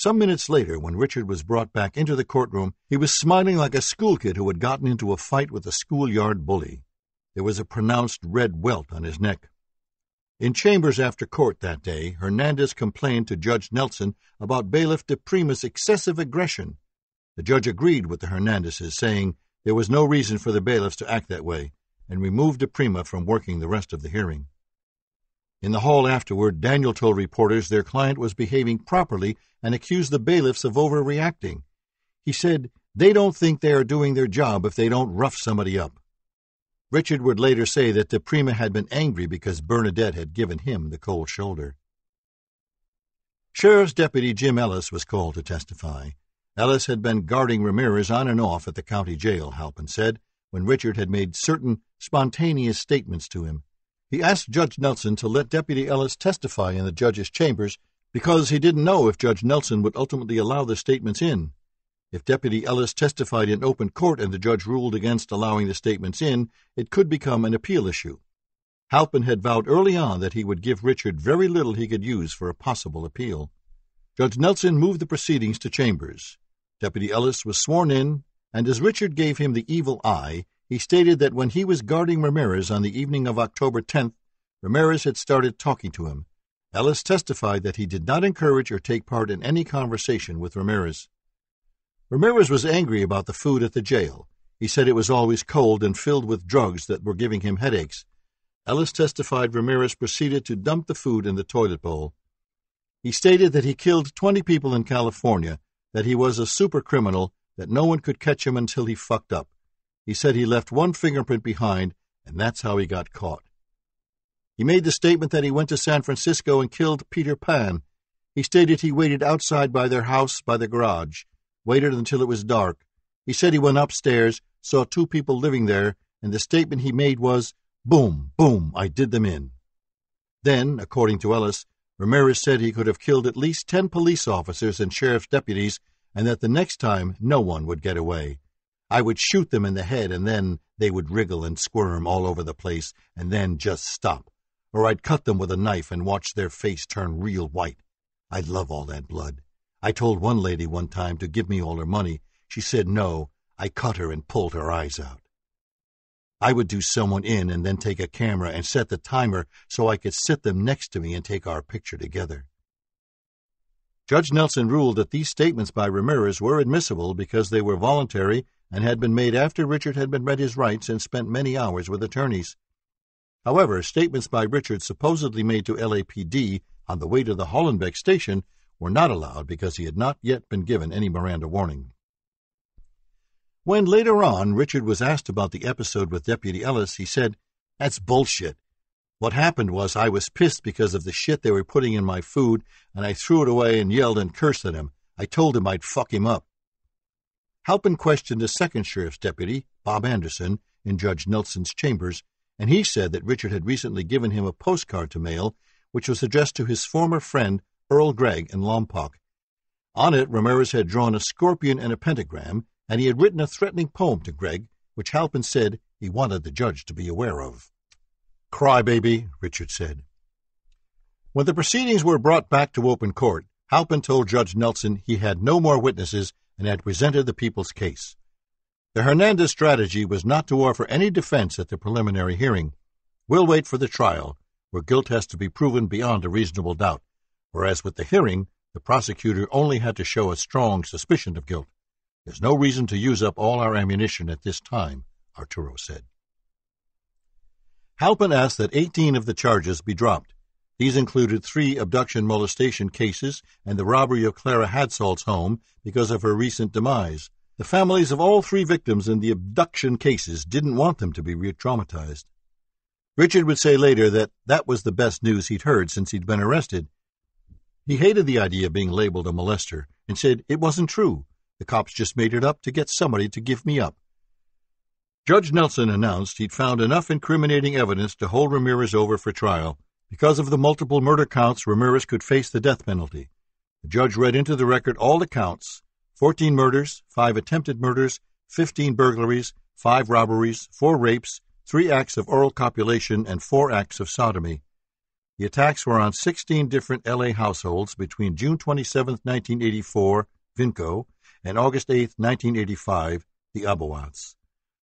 Some minutes later, when Richard was brought back into the courtroom, he was smiling like a school kid who had gotten into a fight with a schoolyard bully. There was a pronounced red welt on his neck. In chambers after court that day, Hernandez complained to Judge Nelson about Bailiff de Prima's excessive aggression. The judge agreed with the Hernandezes, saying there was no reason for the bailiffs to act that way, and removed de Prima from working the rest of the hearing. In the hall afterward, Daniel told reporters their client was behaving properly and accused the bailiffs of overreacting. He said, They don't think they are doing their job if they don't rough somebody up. Richard would later say that De Prima had been angry because Bernadette had given him the cold shoulder. Sheriff's Deputy Jim Ellis was called to testify. Ellis had been guarding Ramirez on and off at the county jail, Halpin said, when Richard had made certain spontaneous statements to him. He asked Judge Nelson to let Deputy Ellis testify in the judge's chambers because he didn't know if Judge Nelson would ultimately allow the statements in. If Deputy Ellis testified in open court and the judge ruled against allowing the statements in, it could become an appeal issue. Halpin had vowed early on that he would give Richard very little he could use for a possible appeal. Judge Nelson moved the proceedings to chambers. Deputy Ellis was sworn in, and as Richard gave him the evil eye, he stated that when he was guarding Ramirez on the evening of October 10th, Ramirez had started talking to him. Ellis testified that he did not encourage or take part in any conversation with Ramirez. Ramirez was angry about the food at the jail. He said it was always cold and filled with drugs that were giving him headaches. Ellis testified Ramirez proceeded to dump the food in the toilet bowl. He stated that he killed 20 people in California, that he was a super criminal, that no one could catch him until he fucked up. He said he left one fingerprint behind, and that's how he got caught. He made the statement that he went to San Francisco and killed Peter Pan. He stated he waited outside by their house by the garage, waited until it was dark. He said he went upstairs, saw two people living there, and the statement he made was, Boom, boom, I did them in. Then, according to Ellis, Ramirez said he could have killed at least ten police officers and sheriff's deputies, and that the next time no one would get away. I would shoot them in the head, and then they would wriggle and squirm all over the place, and then just stop or I'd cut them with a knife and watch their face turn real white. I'd love all that blood. I told one lady one time to give me all her money. She said no. I cut her and pulled her eyes out. I would do someone in and then take a camera and set the timer so I could sit them next to me and take our picture together. Judge Nelson ruled that these statements by Ramirez were admissible because they were voluntary and had been made after Richard had been read his rights and spent many hours with attorneys. However, statements by Richard supposedly made to LAPD on the way to the Hollenbeck station were not allowed because he had not yet been given any Miranda warning. When later on Richard was asked about the episode with Deputy Ellis, he said, That's bullshit. What happened was I was pissed because of the shit they were putting in my food, and I threw it away and yelled and cursed at him. I told him I'd fuck him up. Halpin questioned a second sheriff's deputy, Bob Anderson, in Judge Nelson's chambers, and he said that Richard had recently given him a postcard to mail, which was addressed to his former friend Earl Gregg in Lompoc. On it, Ramirez had drawn a scorpion and a pentagram, and he had written a threatening poem to Gregg, which Halpin said he wanted the judge to be aware of. Cry, baby, Richard said. When the proceedings were brought back to open court, Halpin told Judge Nelson he had no more witnesses and had presented the people's case. The Hernandez strategy was not to offer any defense at the preliminary hearing. We'll wait for the trial, where guilt has to be proven beyond a reasonable doubt, whereas with the hearing, the prosecutor only had to show a strong suspicion of guilt. There's no reason to use up all our ammunition at this time, Arturo said. Halpin asked that 18 of the charges be dropped. These included three abduction molestation cases and the robbery of Clara Hadsalt's home because of her recent demise. The families of all three victims in the abduction cases didn't want them to be re traumatized. Richard would say later that that was the best news he'd heard since he'd been arrested. He hated the idea of being labeled a molester and said it wasn't true. The cops just made it up to get somebody to give me up. Judge Nelson announced he'd found enough incriminating evidence to hold Ramirez over for trial. Because of the multiple murder counts, Ramirez could face the death penalty. The judge read into the record all the counts 14 murders, 5 attempted murders, 15 burglaries, 5 robberies, 4 rapes, 3 acts of oral copulation, and 4 acts of sodomy. The attacks were on 16 different LA households between June 27, 1984, Vincow, and August 8, 1985, the Abowaths.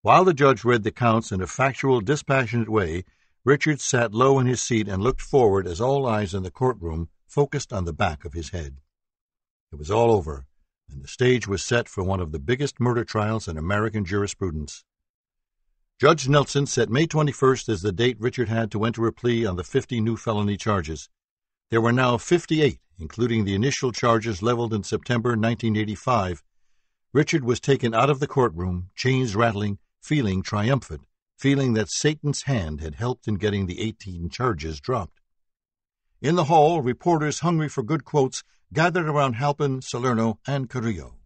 While the judge read the counts in a factual, dispassionate way, Richard sat low in his seat and looked forward as all eyes in the courtroom focused on the back of his head. It was all over and the stage was set for one of the biggest murder trials in American jurisprudence. Judge Nelson set May 21st as the date Richard had to enter a plea on the 50 new felony charges. There were now 58, including the initial charges leveled in September 1985. Richard was taken out of the courtroom, chains rattling, feeling triumphant, feeling that Satan's hand had helped in getting the 18 charges dropped. In the hall, reporters hungry for good quotes gathered around Halpin, Salerno, and Carrillo.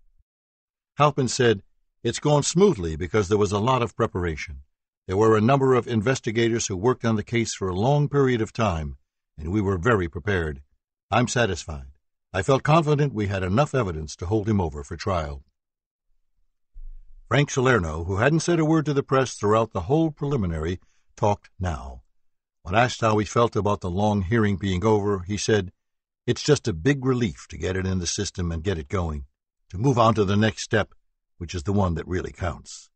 Halpin said, It's gone smoothly because there was a lot of preparation. There were a number of investigators who worked on the case for a long period of time, and we were very prepared. I'm satisfied. I felt confident we had enough evidence to hold him over for trial. Frank Salerno, who hadn't said a word to the press throughout the whole preliminary, talked now. When asked how he felt about the long hearing being over, he said, It's just a big relief to get it in the system and get it going, to move on to the next step, which is the one that really counts.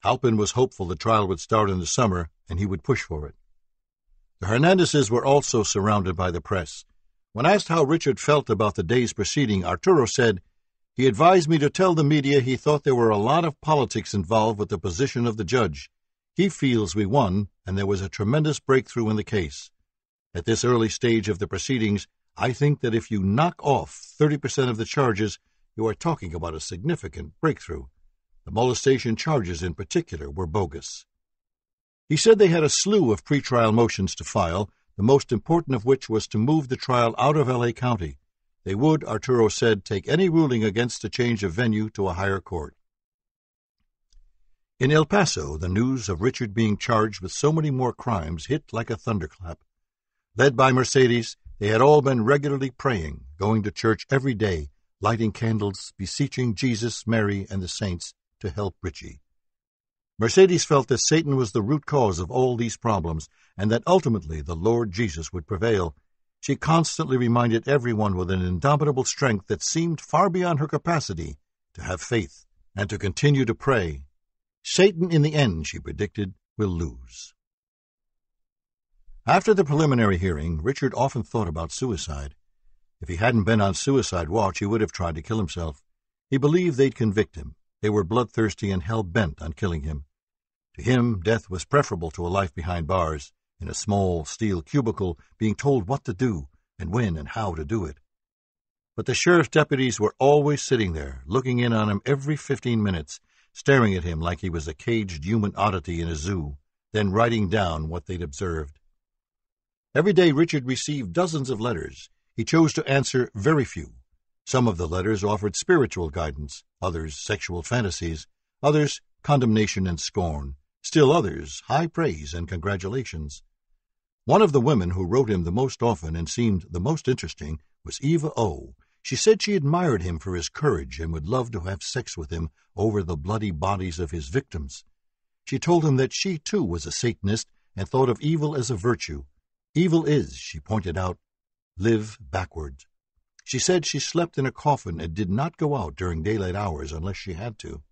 Halpin was hopeful the trial would start in the summer and he would push for it. The Hernandezes were also surrounded by the press. When asked how Richard felt about the day's proceeding, Arturo said, He advised me to tell the media he thought there were a lot of politics involved with the position of the judge. He feels we won, and there was a tremendous breakthrough in the case. At this early stage of the proceedings, I think that if you knock off 30% of the charges, you are talking about a significant breakthrough. The molestation charges, in particular, were bogus. He said they had a slew of pretrial motions to file, the most important of which was to move the trial out of L.A. County. They would, Arturo said, take any ruling against a change of venue to a higher court. In El Paso, the news of Richard being charged with so many more crimes hit like a thunderclap. Led by Mercedes, they had all been regularly praying, going to church every day, lighting candles, beseeching Jesus, Mary, and the saints to help Richie. Mercedes felt that Satan was the root cause of all these problems, and that ultimately the Lord Jesus would prevail. She constantly reminded everyone with an indomitable strength that seemed far beyond her capacity to have faith and to continue to pray. Satan, in the end, she predicted, will lose. After the preliminary hearing, Richard often thought about suicide. If he hadn't been on suicide watch, he would have tried to kill himself. He believed they'd convict him. They were bloodthirsty and hell bent on killing him. To him, death was preferable to a life behind bars, in a small steel cubicle, being told what to do and when and how to do it. But the sheriff's deputies were always sitting there, looking in on him every fifteen minutes, staring at him like he was a caged human oddity in a zoo, then writing down what they'd observed. Every day Richard received dozens of letters. He chose to answer very few. Some of the letters offered spiritual guidance, others sexual fantasies, others condemnation and scorn, still others high praise and congratulations. One of the women who wrote him the most often and seemed the most interesting was Eva O. She said she admired him for his courage and would love to have sex with him over the bloody bodies of his victims. She told him that she too was a Satanist and thought of evil as a virtue, Evil is, she pointed out, live backwards. She said she slept in a coffin and did not go out during daylight hours unless she had to.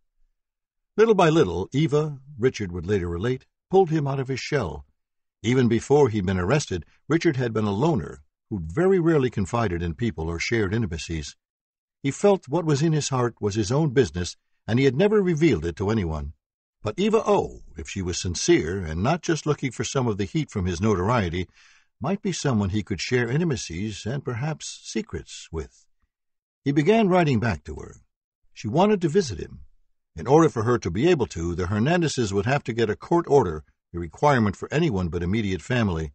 Little by little, Eva, Richard would later relate, pulled him out of his shell. Even before he'd been arrested, Richard had been a loner who very rarely confided in people or shared intimacies. He felt what was in his heart was his own business, and he had never revealed it to anyone. But Eva O, if she was sincere and not just looking for some of the heat from his notoriety, might be someone he could share intimacies and perhaps secrets with. He began writing back to her. She wanted to visit him. In order for her to be able to, the Hernandezes would have to get a court order, a requirement for anyone but immediate family.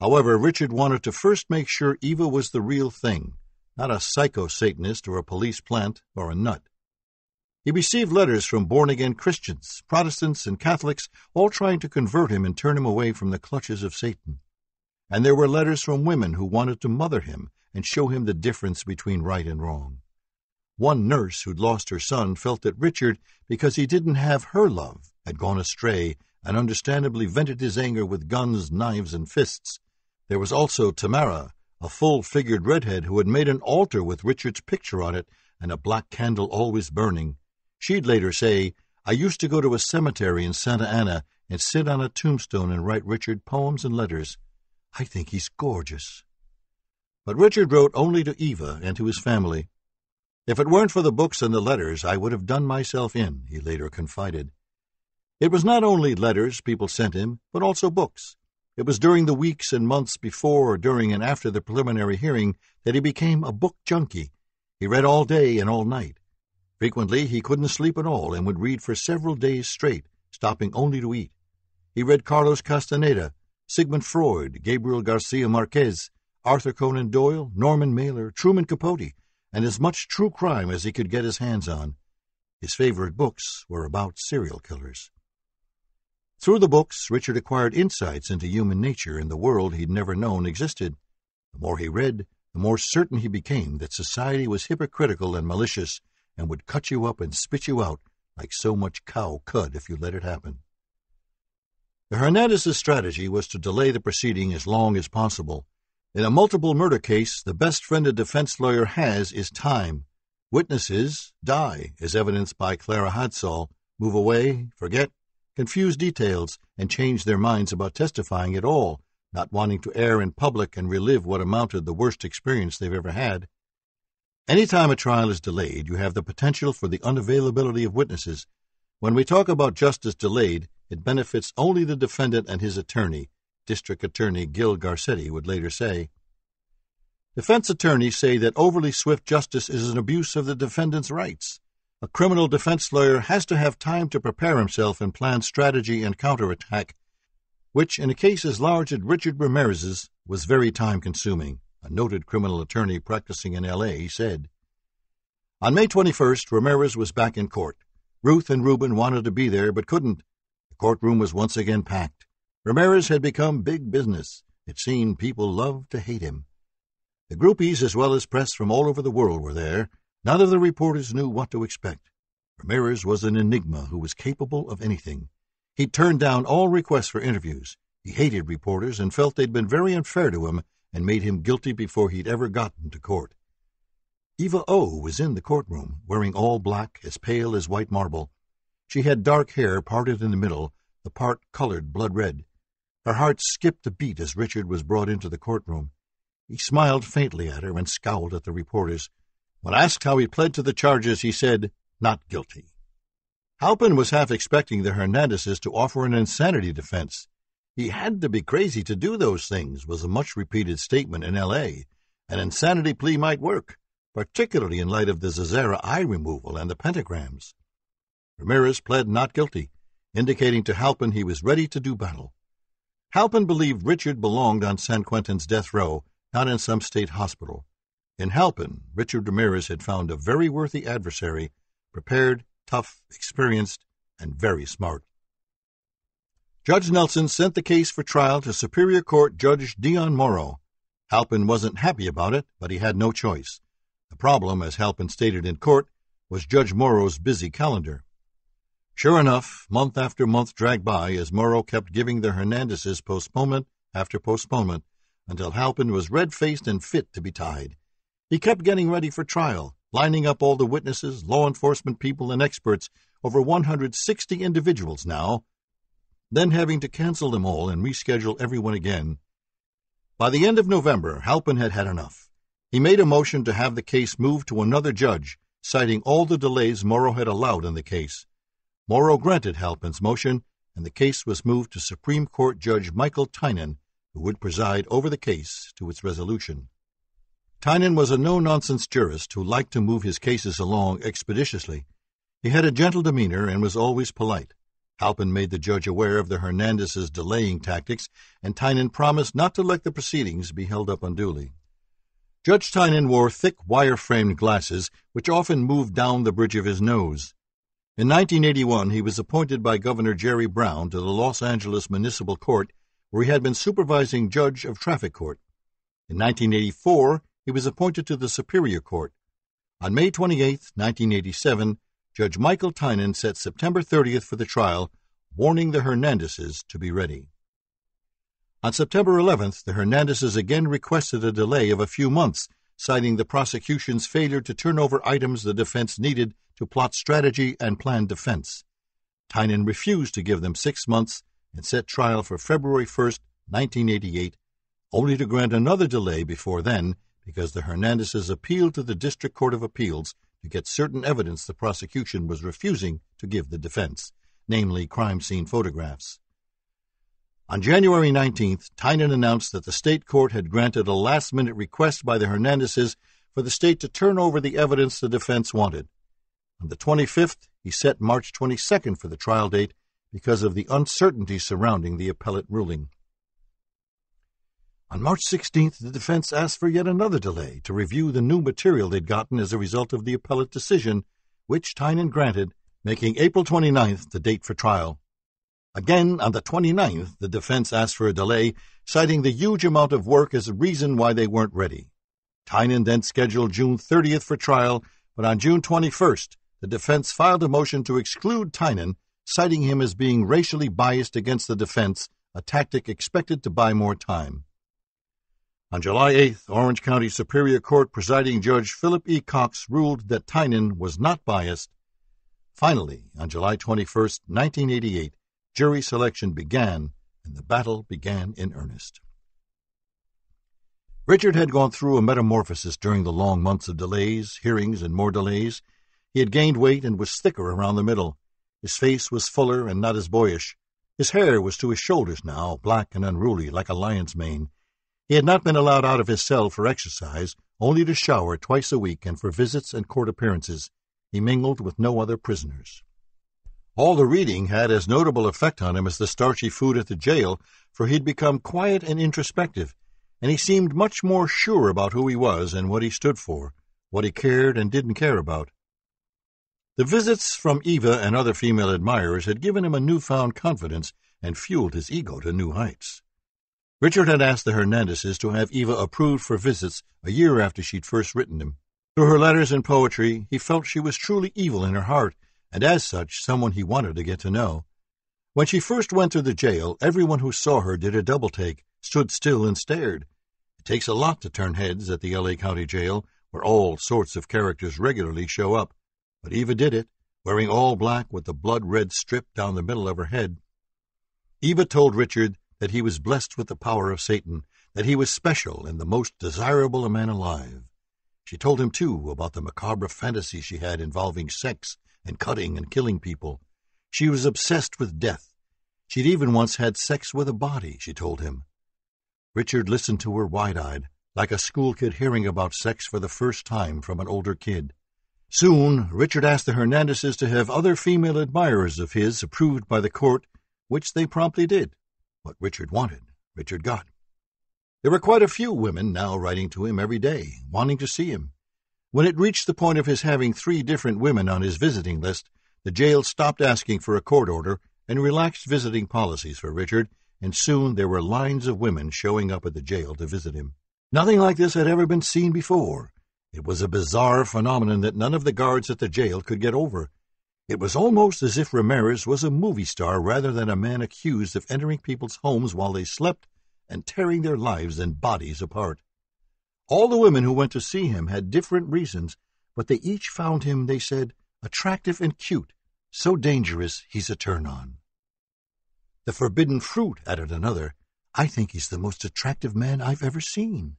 However, Richard wanted to first make sure Eva was the real thing, not a psycho Satanist or a police plant or a nut. He received letters from born again Christians, Protestants, and Catholics, all trying to convert him and turn him away from the clutches of Satan and there were letters from women who wanted to mother him and show him the difference between right and wrong. One nurse who'd lost her son felt that Richard, because he didn't have her love, had gone astray and understandably vented his anger with guns, knives, and fists. There was also Tamara, a full figured redhead who had made an altar with Richard's picture on it and a black candle always burning. She'd later say, I used to go to a cemetery in Santa Ana and sit on a tombstone and write Richard poems and letters. I think he's gorgeous. But Richard wrote only to Eva and to his family. If it weren't for the books and the letters, I would have done myself in, he later confided. It was not only letters people sent him, but also books. It was during the weeks and months before, during, and after the preliminary hearing that he became a book junkie. He read all day and all night. Frequently he couldn't sleep at all and would read for several days straight, stopping only to eat. He read Carlos Castaneda, Sigmund Freud, Gabriel Garcia Marquez, Arthur Conan Doyle, Norman Mailer, Truman Capote, and as much true crime as he could get his hands on. His favorite books were about serial killers. Through the books, Richard acquired insights into human nature and the world he'd never known existed. The more he read, the more certain he became that society was hypocritical and malicious and would cut you up and spit you out like so much cow cud if you let it happen. The Hernandez's strategy was to delay the proceeding as long as possible. In a multiple murder case, the best friend a defense lawyer has is time. Witnesses die, as evidenced by Clara Hadsall, move away, forget, confuse details, and change their minds about testifying at all, not wanting to air in public and relive what amounted the worst experience they've ever had. Any time a trial is delayed, you have the potential for the unavailability of witnesses. When we talk about justice delayed, it benefits only the defendant and his attorney, District Attorney Gil Garcetti would later say. Defense attorneys say that overly swift justice is an abuse of the defendant's rights. A criminal defense lawyer has to have time to prepare himself and plan strategy and counterattack, which, in a case as large as Richard Ramirez's, was very time consuming a noted criminal attorney practicing in L.A., said. On May 21st, Ramirez was back in court. Ruth and Reuben wanted to be there but couldn't. The courtroom was once again packed. Ramirez had become big business. It seemed people loved to hate him. The groupies, as well as press from all over the world, were there. None of the reporters knew what to expect. Ramirez was an enigma who was capable of anything. He turned down all requests for interviews. He hated reporters and felt they'd been very unfair to him and made him guilty before he'd ever gotten to court. Eva O. was in the courtroom, wearing all black, as pale as white marble. She had dark hair parted in the middle, the part colored blood red. Her heart skipped a beat as Richard was brought into the courtroom. He smiled faintly at her and scowled at the reporters. When asked how he pled to the charges, he said, not guilty. Halpin was half expecting the Hernandezes to offer an insanity defense. He had to be crazy to do those things, was a much repeated statement in L.A. An insanity plea might work, particularly in light of the Zazzara eye removal and the pentagrams. Ramirez pled not guilty, indicating to Halpin he was ready to do battle. Halpin believed Richard belonged on San Quentin's death row, not in some state hospital. In Halpin, Richard Ramirez had found a very worthy adversary, prepared, tough, experienced, and very smart. Judge Nelson sent the case for trial to Superior Court Judge Dion Morrow. Halpin wasn't happy about it, but he had no choice. The problem, as Halpin stated in court, was Judge Morrow's busy calendar. Sure enough, month after month dragged by as Morrow kept giving the Hernandezes postponement after postponement until Halpin was red faced and fit to be tied. He kept getting ready for trial, lining up all the witnesses, law enforcement people, and experts, over 160 individuals now, then having to cancel them all and reschedule everyone again. By the end of November, Halpin had had enough. He made a motion to have the case moved to another judge, citing all the delays Morrow had allowed in the case. Morrow granted Halpin's motion, and the case was moved to Supreme Court Judge Michael Tynan, who would preside over the case to its resolution. Tynan was a no nonsense jurist who liked to move his cases along expeditiously. He had a gentle demeanor and was always polite. Halpin made the judge aware of the Hernandezes' delaying tactics, and Tynan promised not to let the proceedings be held up unduly. Judge Tynan wore thick wire-framed glasses, which often moved down the bridge of his nose. In 1981, he was appointed by Governor Jerry Brown to the Los Angeles Municipal Court, where he had been supervising judge of traffic court. In 1984, he was appointed to the Superior Court. On May 28, 1987, Judge Michael Tynan set September 30th for the trial, warning the Hernandezes to be ready. On September 11th, the Hernandezes again requested a delay of a few months, citing the prosecution's failure to turn over items the defense needed to plot strategy and plan defense. Tynan refused to give them six months and set trial for February 1st, 1988, only to grant another delay before then because the Hernandezes appealed to the District Court of Appeals to get certain evidence the prosecution was refusing to give the defense, namely crime scene photographs. On January 19th, Tynan announced that the state court had granted a last minute request by the Hernandezes for the state to turn over the evidence the defense wanted. On the 25th, he set March 22nd for the trial date because of the uncertainty surrounding the appellate ruling. On March 16th, the defense asked for yet another delay to review the new material they'd gotten as a result of the appellate decision, which Tynan granted, making April 29th the date for trial. Again, on the 29th, the defense asked for a delay, citing the huge amount of work as a reason why they weren't ready. Tynan then scheduled June 30th for trial, but on June 21st, the defense filed a motion to exclude Tynan, citing him as being racially biased against the defense, a tactic expected to buy more time. On July 8th, Orange County Superior Court presiding Judge Philip E. Cox ruled that Tynan was not biased. Finally, on July 21, 1988, jury selection began and the battle began in earnest. Richard had gone through a metamorphosis during the long months of delays, hearings, and more delays. He had gained weight and was thicker around the middle. His face was fuller and not as boyish. His hair was to his shoulders now, black and unruly, like a lion's mane. He had not been allowed out of his cell for exercise, only to shower twice a week and for visits and court appearances. He mingled with no other prisoners. All the reading had as notable effect on him as the starchy food at the jail, for he'd become quiet and introspective, and he seemed much more sure about who he was and what he stood for, what he cared and didn't care about. The visits from Eva and other female admirers had given him a newfound confidence and fueled his ego to new heights. Richard had asked the Hernandezes to have Eva approved for visits a year after she'd first written him. Through her letters and poetry, he felt she was truly evil in her heart, and as such, someone he wanted to get to know. When she first went through the jail, everyone who saw her did a double take, stood still and stared. It takes a lot to turn heads at the L.A. County Jail, where all sorts of characters regularly show up. But Eva did it, wearing all black with the blood-red strip down the middle of her head. Eva told Richard that he was blessed with the power of Satan, that he was special and the most desirable a man alive. She told him, too, about the macabre fantasies she had involving sex and cutting and killing people. She was obsessed with death. She'd even once had sex with a body, she told him. Richard listened to her wide-eyed, like a school kid hearing about sex for the first time from an older kid. Soon, Richard asked the Hernandezes to have other female admirers of his approved by the court, which they promptly did. What Richard wanted, Richard got. There were quite a few women now writing to him every day, wanting to see him. When it reached the point of his having three different women on his visiting list, the jail stopped asking for a court order and relaxed visiting policies for Richard, and soon there were lines of women showing up at the jail to visit him. Nothing like this had ever been seen before. It was a bizarre phenomenon that none of the guards at the jail could get over. It was almost as if Ramirez was a movie star rather than a man accused of entering people's homes while they slept and tearing their lives and bodies apart. All the women who went to see him had different reasons, but they each found him, they said, attractive and cute, so dangerous he's a turn on. The forbidden fruit, added another. I think he's the most attractive man I've ever seen.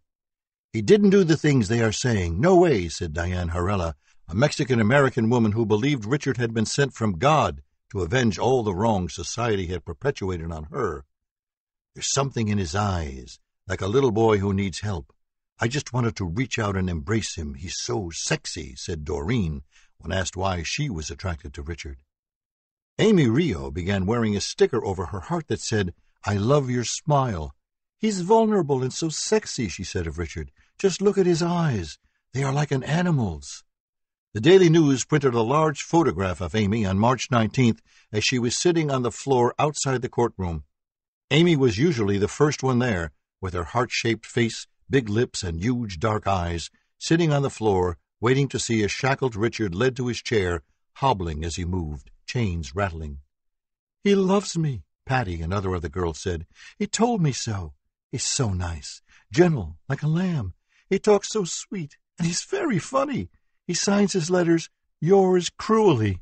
He didn't do the things they are saying. No way, said Diane Harela, a Mexican American woman who believed Richard had been sent from God to avenge all the wrongs society had perpetuated on her. There's something in his eyes, like a little boy who needs help. I just wanted to reach out and embrace him. He's so sexy, said Doreen, when asked why she was attracted to Richard. Amy Rio began wearing a sticker over her heart that said, I love your smile. He's vulnerable and so sexy, she said of Richard. Just look at his eyes. They are like an animal's. The Daily News printed a large photograph of Amy on March 19th as she was sitting on the floor outside the courtroom. Amy was usually the first one there, with her heart-shaped face, big lips, and huge dark eyes, sitting on the floor, waiting to see a shackled Richard led to his chair, hobbling as he moved, chains rattling. He loves me, Patty, and another of the girls said. He told me so. He's so nice, gentle, like a lamb. He talks so sweet, and he's very funny. He signs his letters, yours cruelly.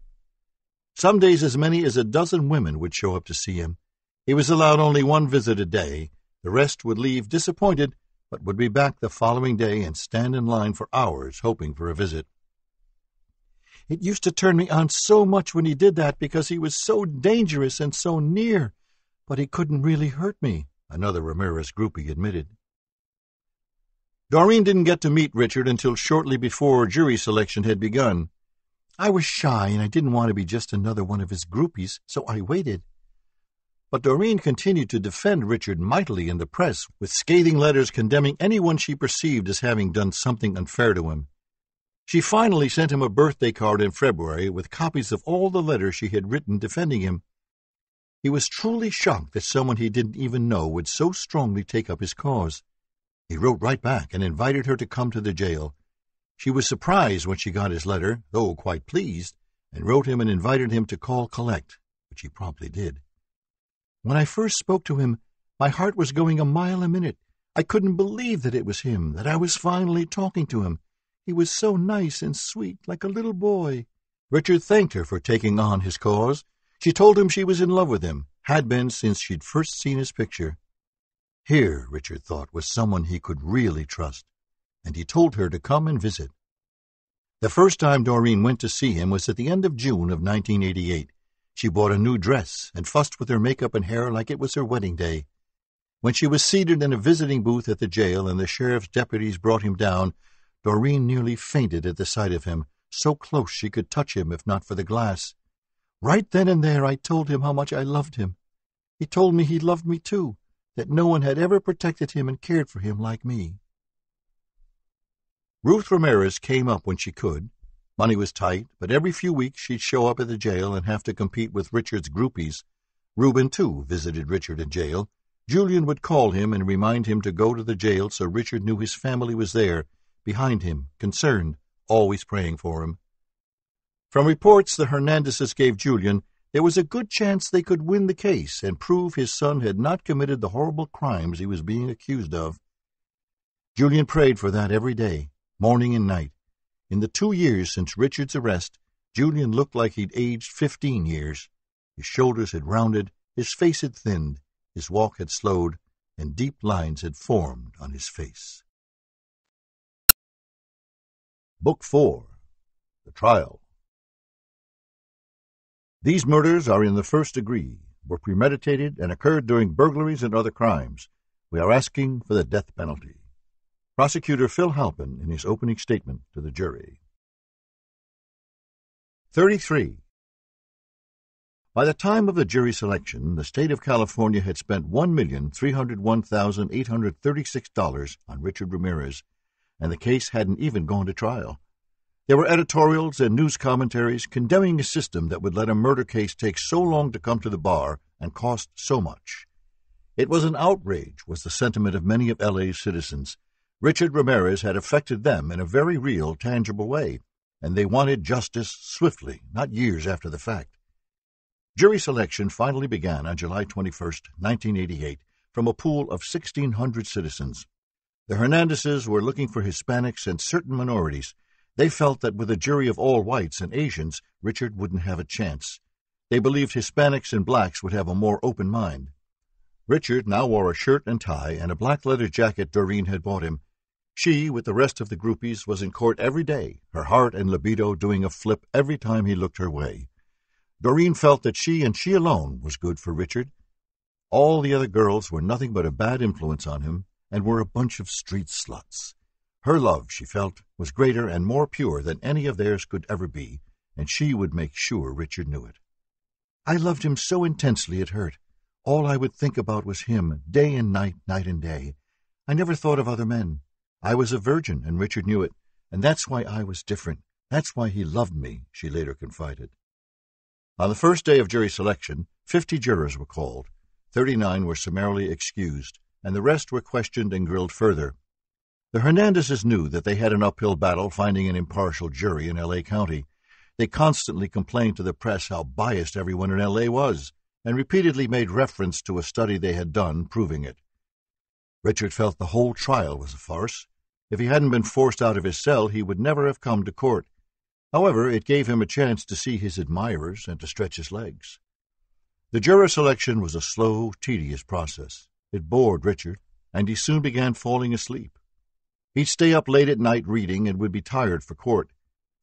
Some days as many as a dozen women would show up to see him. He was allowed only one visit a day. The rest would leave disappointed, but would be back the following day and stand in line for hours hoping for a visit. It used to turn me on so much when he did that because he was so dangerous and so near, but he couldn't really hurt me, another Ramirez groupie admitted. Doreen didn't get to meet Richard until shortly before jury selection had begun. I was shy and I didn't want to be just another one of his groupies, so I waited. But Doreen continued to defend Richard mightily in the press, with scathing letters condemning anyone she perceived as having done something unfair to him. She finally sent him a birthday card in February with copies of all the letters she had written defending him. He was truly shocked that someone he didn't even know would so strongly take up his cause. He wrote right back and invited her to come to the jail. She was surprised when she got his letter, though quite pleased, and wrote him and invited him to call collect, which he promptly did. When I first spoke to him, my heart was going a mile a minute. I couldn't believe that it was him, that I was finally talking to him. He was so nice and sweet, like a little boy. Richard thanked her for taking on his cause, she told him she was in love with him, had been since she'd first seen his picture. Here, Richard thought, was someone he could really trust, and he told her to come and visit. The first time Doreen went to see him was at the end of June of 1988. She bought a new dress and fussed with her makeup and hair like it was her wedding day. When she was seated in a visiting booth at the jail and the sheriff's deputies brought him down, Doreen nearly fainted at the sight of him, so close she could touch him if not for the glass. Right then and there I told him how much I loved him. He told me he loved me too, that no one had ever protected him and cared for him like me. Ruth Ramirez came up when she could. Money was tight, but every few weeks she'd show up at the jail and have to compete with Richard's groupies. Reuben, too, visited Richard in jail. Julian would call him and remind him to go to the jail so Richard knew his family was there, behind him, concerned, always praying for him. From reports the Hernandezes gave Julian, there was a good chance they could win the case and prove his son had not committed the horrible crimes he was being accused of. Julian prayed for that every day, morning and night. In the two years since Richard's arrest, Julian looked like he'd aged fifteen years. His shoulders had rounded, his face had thinned, his walk had slowed, and deep lines had formed on his face. Book 4 The Trial These murders are in the first degree, were premeditated, and occurred during burglaries and other crimes. We are asking for the death penalty. Prosecutor Phil Halpin in his opening statement to the jury. 33. By the time of the jury selection, the state of California had spent $1,301,836 on Richard Ramirez, and the case hadn't even gone to trial. There were editorials and news commentaries condemning a system that would let a murder case take so long to come to the bar and cost so much. It was an outrage, was the sentiment of many of LA's citizens, Richard Ramirez had affected them in a very real, tangible way, and they wanted justice swiftly, not years after the fact. Jury selection finally began on July 21, 1988, from a pool of 1,600 citizens. The Hernandezes were looking for Hispanics and certain minorities. They felt that with a jury of all whites and Asians, Richard wouldn't have a chance. They believed Hispanics and blacks would have a more open mind. Richard now wore a shirt and tie and a black leather jacket Doreen had bought him, she, with the rest of the groupies, was in court every day, her heart and libido doing a flip every time he looked her way. Doreen felt that she and she alone was good for Richard. All the other girls were nothing but a bad influence on him and were a bunch of street sluts. Her love, she felt, was greater and more pure than any of theirs could ever be, and she would make sure Richard knew it. I loved him so intensely it hurt. All I would think about was him, day and night, night and day. I never thought of other men. I was a virgin, and Richard knew it, and that's why I was different. That's why he loved me, she later confided. On the first day of jury selection, fifty jurors were called. Thirty-nine were summarily excused, and the rest were questioned and grilled further. The Hernandezes knew that they had an uphill battle finding an impartial jury in L.A. County. They constantly complained to the press how biased everyone in L.A. was, and repeatedly made reference to a study they had done proving it. Richard felt the whole trial was a farce. If he hadn't been forced out of his cell, he would never have come to court. However, it gave him a chance to see his admirers and to stretch his legs. The juror selection was a slow, tedious process. It bored Richard, and he soon began falling asleep. He'd stay up late at night reading and would be tired for court.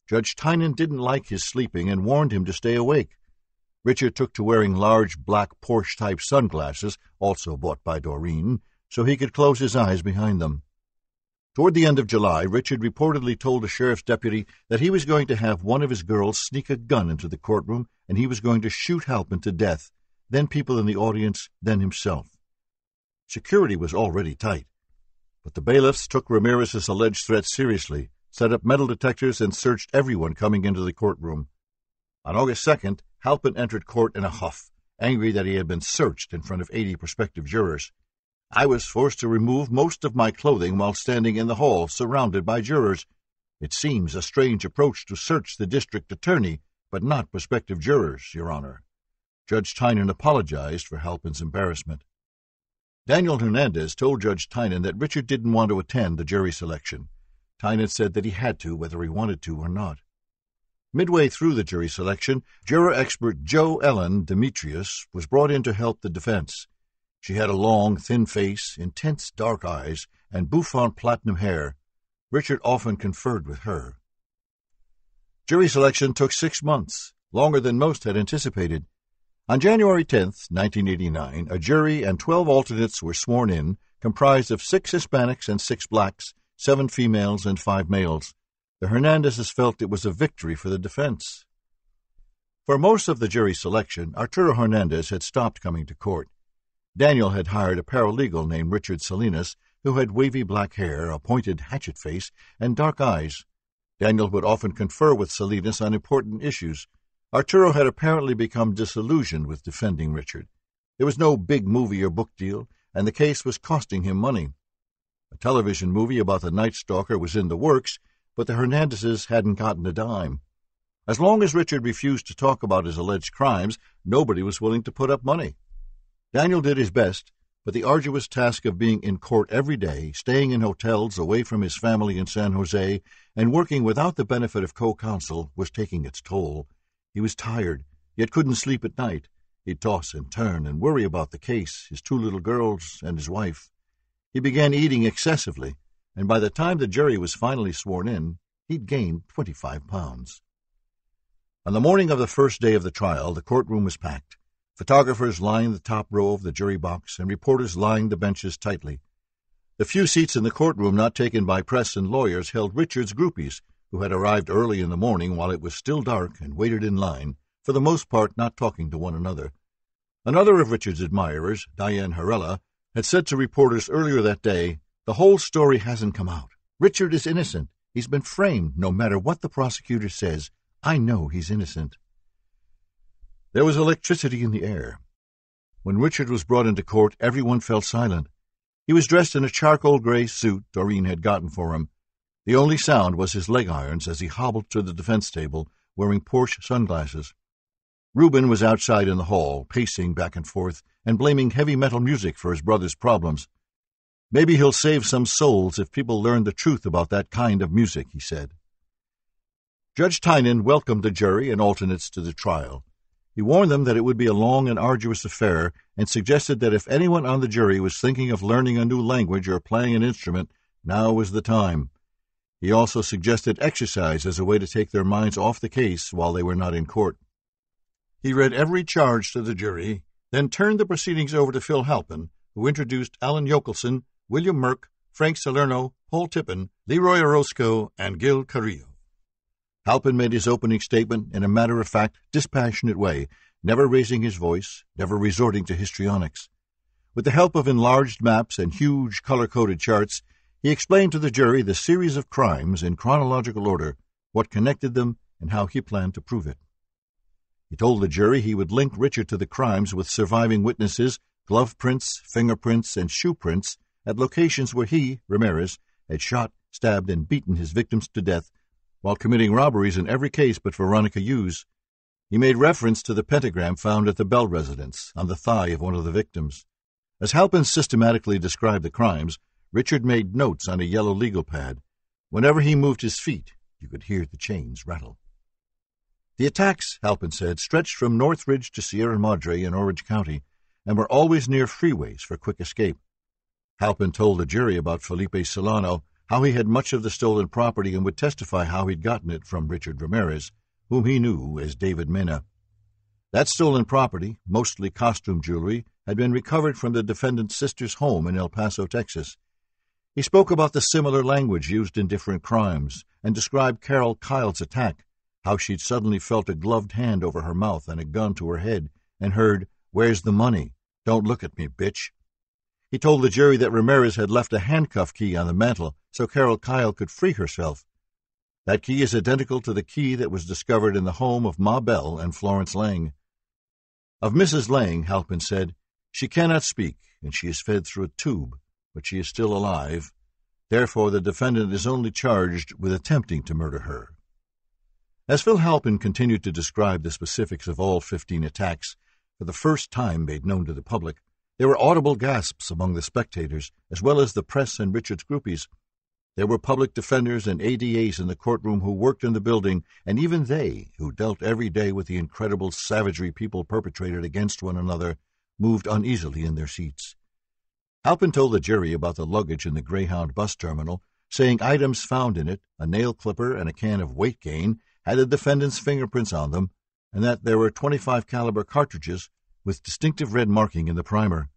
Judge Tynan didn't like his sleeping and warned him to stay awake. Richard took to wearing large black Porsche type sunglasses, also bought by Doreen, so he could close his eyes behind them. Toward the end of July, Richard reportedly told a sheriff's deputy that he was going to have one of his girls sneak a gun into the courtroom and he was going to shoot Halpin to death, then people in the audience, then himself. Security was already tight, but the bailiffs took Ramirez's alleged threat seriously, set up metal detectors, and searched everyone coming into the courtroom. On August 2nd, Halpin entered court in a huff, angry that he had been searched in front of 80 prospective jurors. I was forced to remove most of my clothing while standing in the hall, surrounded by jurors. It seems a strange approach to search the district attorney, but not prospective jurors, Your Honor. Judge Tynan apologized for Halpin's embarrassment. Daniel Hernandez told Judge Tynan that Richard didn't want to attend the jury selection. Tynan said that he had to, whether he wanted to or not. Midway through the jury selection, juror expert Jo-Ellan Dimitrius was brought in to help the defense. She had a long, thin face, intense dark eyes, and bouffant platinum hair. Richard often conferred with her. Jury selection took six months, longer than most had anticipated. On January 10, 1989, a jury and 12 alternates were sworn in, comprised of six Hispanics and six blacks, seven females and five males. The Hernandezes felt it was a victory for the defense. For most of the jury selection, Arturo Hernandez had stopped coming to court. Daniel had hired a paralegal named Richard Salinas, who had wavy black hair, a pointed hatchet face, and dark eyes. Daniel would often confer with Salinas on important issues. Arturo had apparently become disillusioned with defending Richard. There was no big movie or book deal, and the case was costing him money. A television movie about the Night Stalker was in the works, but the Hernandezes hadn't gotten a dime. As long as Richard refused to talk about his alleged crimes, nobody was willing to put up money. Daniel did his best, but the arduous task of being in court every day, staying in hotels away from his family in San Jose, and working without the benefit of co counsel was taking its toll. He was tired, yet couldn't sleep at night. He'd toss and turn and worry about the case, his two little girls, and his wife. He began eating excessively, and by the time the jury was finally sworn in, he'd gained twenty five pounds. On the morning of the first day of the trial, the courtroom was packed. Photographers lined the top row of the jury box, and reporters lined the benches tightly. The few seats in the courtroom not taken by press and lawyers held Richard's groupies, who had arrived early in the morning while it was still dark and waited in line, for the most part not talking to one another. Another of Richard's admirers, Diane Harella, had said to reporters earlier that day, The whole story hasn't come out. Richard is innocent. He's been framed, no matter what the prosecutor says. I know he's innocent. There was electricity in the air. When Richard was brought into court, everyone fell silent. He was dressed in a charcoal gray suit Doreen had gotten for him. The only sound was his leg irons as he hobbled to the defense table, wearing Porsche sunglasses. Reuben was outside in the hall, pacing back and forth and blaming heavy metal music for his brother's problems. Maybe he'll save some souls if people learn the truth about that kind of music, he said. Judge Tynan welcomed the jury and alternates to the trial. He warned them that it would be a long and arduous affair and suggested that if anyone on the jury was thinking of learning a new language or playing an instrument, now was the time. He also suggested exercise as a way to take their minds off the case while they were not in court. He read every charge to the jury, then turned the proceedings over to Phil Halpin, who introduced Alan Yochelson, William Merck, Frank Salerno, Paul Tippin, Leroy Orozco, and Gil Carrillo. Halpin made his opening statement in a matter of fact, dispassionate way, never raising his voice, never resorting to histrionics. With the help of enlarged maps and huge color coded charts, he explained to the jury the series of crimes in chronological order, what connected them, and how he planned to prove it. He told the jury he would link Richard to the crimes with surviving witnesses, glove prints, fingerprints, and shoe prints at locations where he, Ramirez, had shot, stabbed, and beaten his victims to death while committing robberies in every case but Veronica Hughes. He made reference to the pentagram found at the Bell residence on the thigh of one of the victims. As Halpin systematically described the crimes, Richard made notes on a yellow legal pad. Whenever he moved his feet, you could hear the chains rattle. The attacks, Halpin said, stretched from Northridge to Sierra Madre in Orange County and were always near freeways for quick escape. Halpin told the jury about Felipe Solano, how he had much of the stolen property and would testify how he'd gotten it from Richard Ramirez, whom he knew as David Mena. That stolen property, mostly costume jewelry, had been recovered from the defendant's sister's home in El Paso, Texas. He spoke about the similar language used in different crimes and described Carol Kyle's attack, how she'd suddenly felt a gloved hand over her mouth and a gun to her head, and heard, Where's the money? Don't look at me, bitch. He told the jury that Ramirez had left a handcuff key on the mantel so Carol Kyle could free herself. That key is identical to the key that was discovered in the home of Mabel and Florence Lang. Of Mrs. Lang, Halpin said, She cannot speak, and she is fed through a tube, but she is still alive. Therefore, the defendant is only charged with attempting to murder her. As Phil Halpin continued to describe the specifics of all fifteen attacks, for the first time made known to the public, there were audible gasps among the spectators, as well as the press and Richard's groupies. There were public defenders and ADAs in the courtroom who worked in the building, and even they, who dealt every day with the incredible savagery people perpetrated against one another, moved uneasily in their seats. Halpin told the jury about the luggage in the Greyhound bus terminal, saying items found in it, a nail clipper and a can of weight gain, had the defendant's fingerprints on them, and that there were 25 caliber cartridges with distinctive red marking in the primer.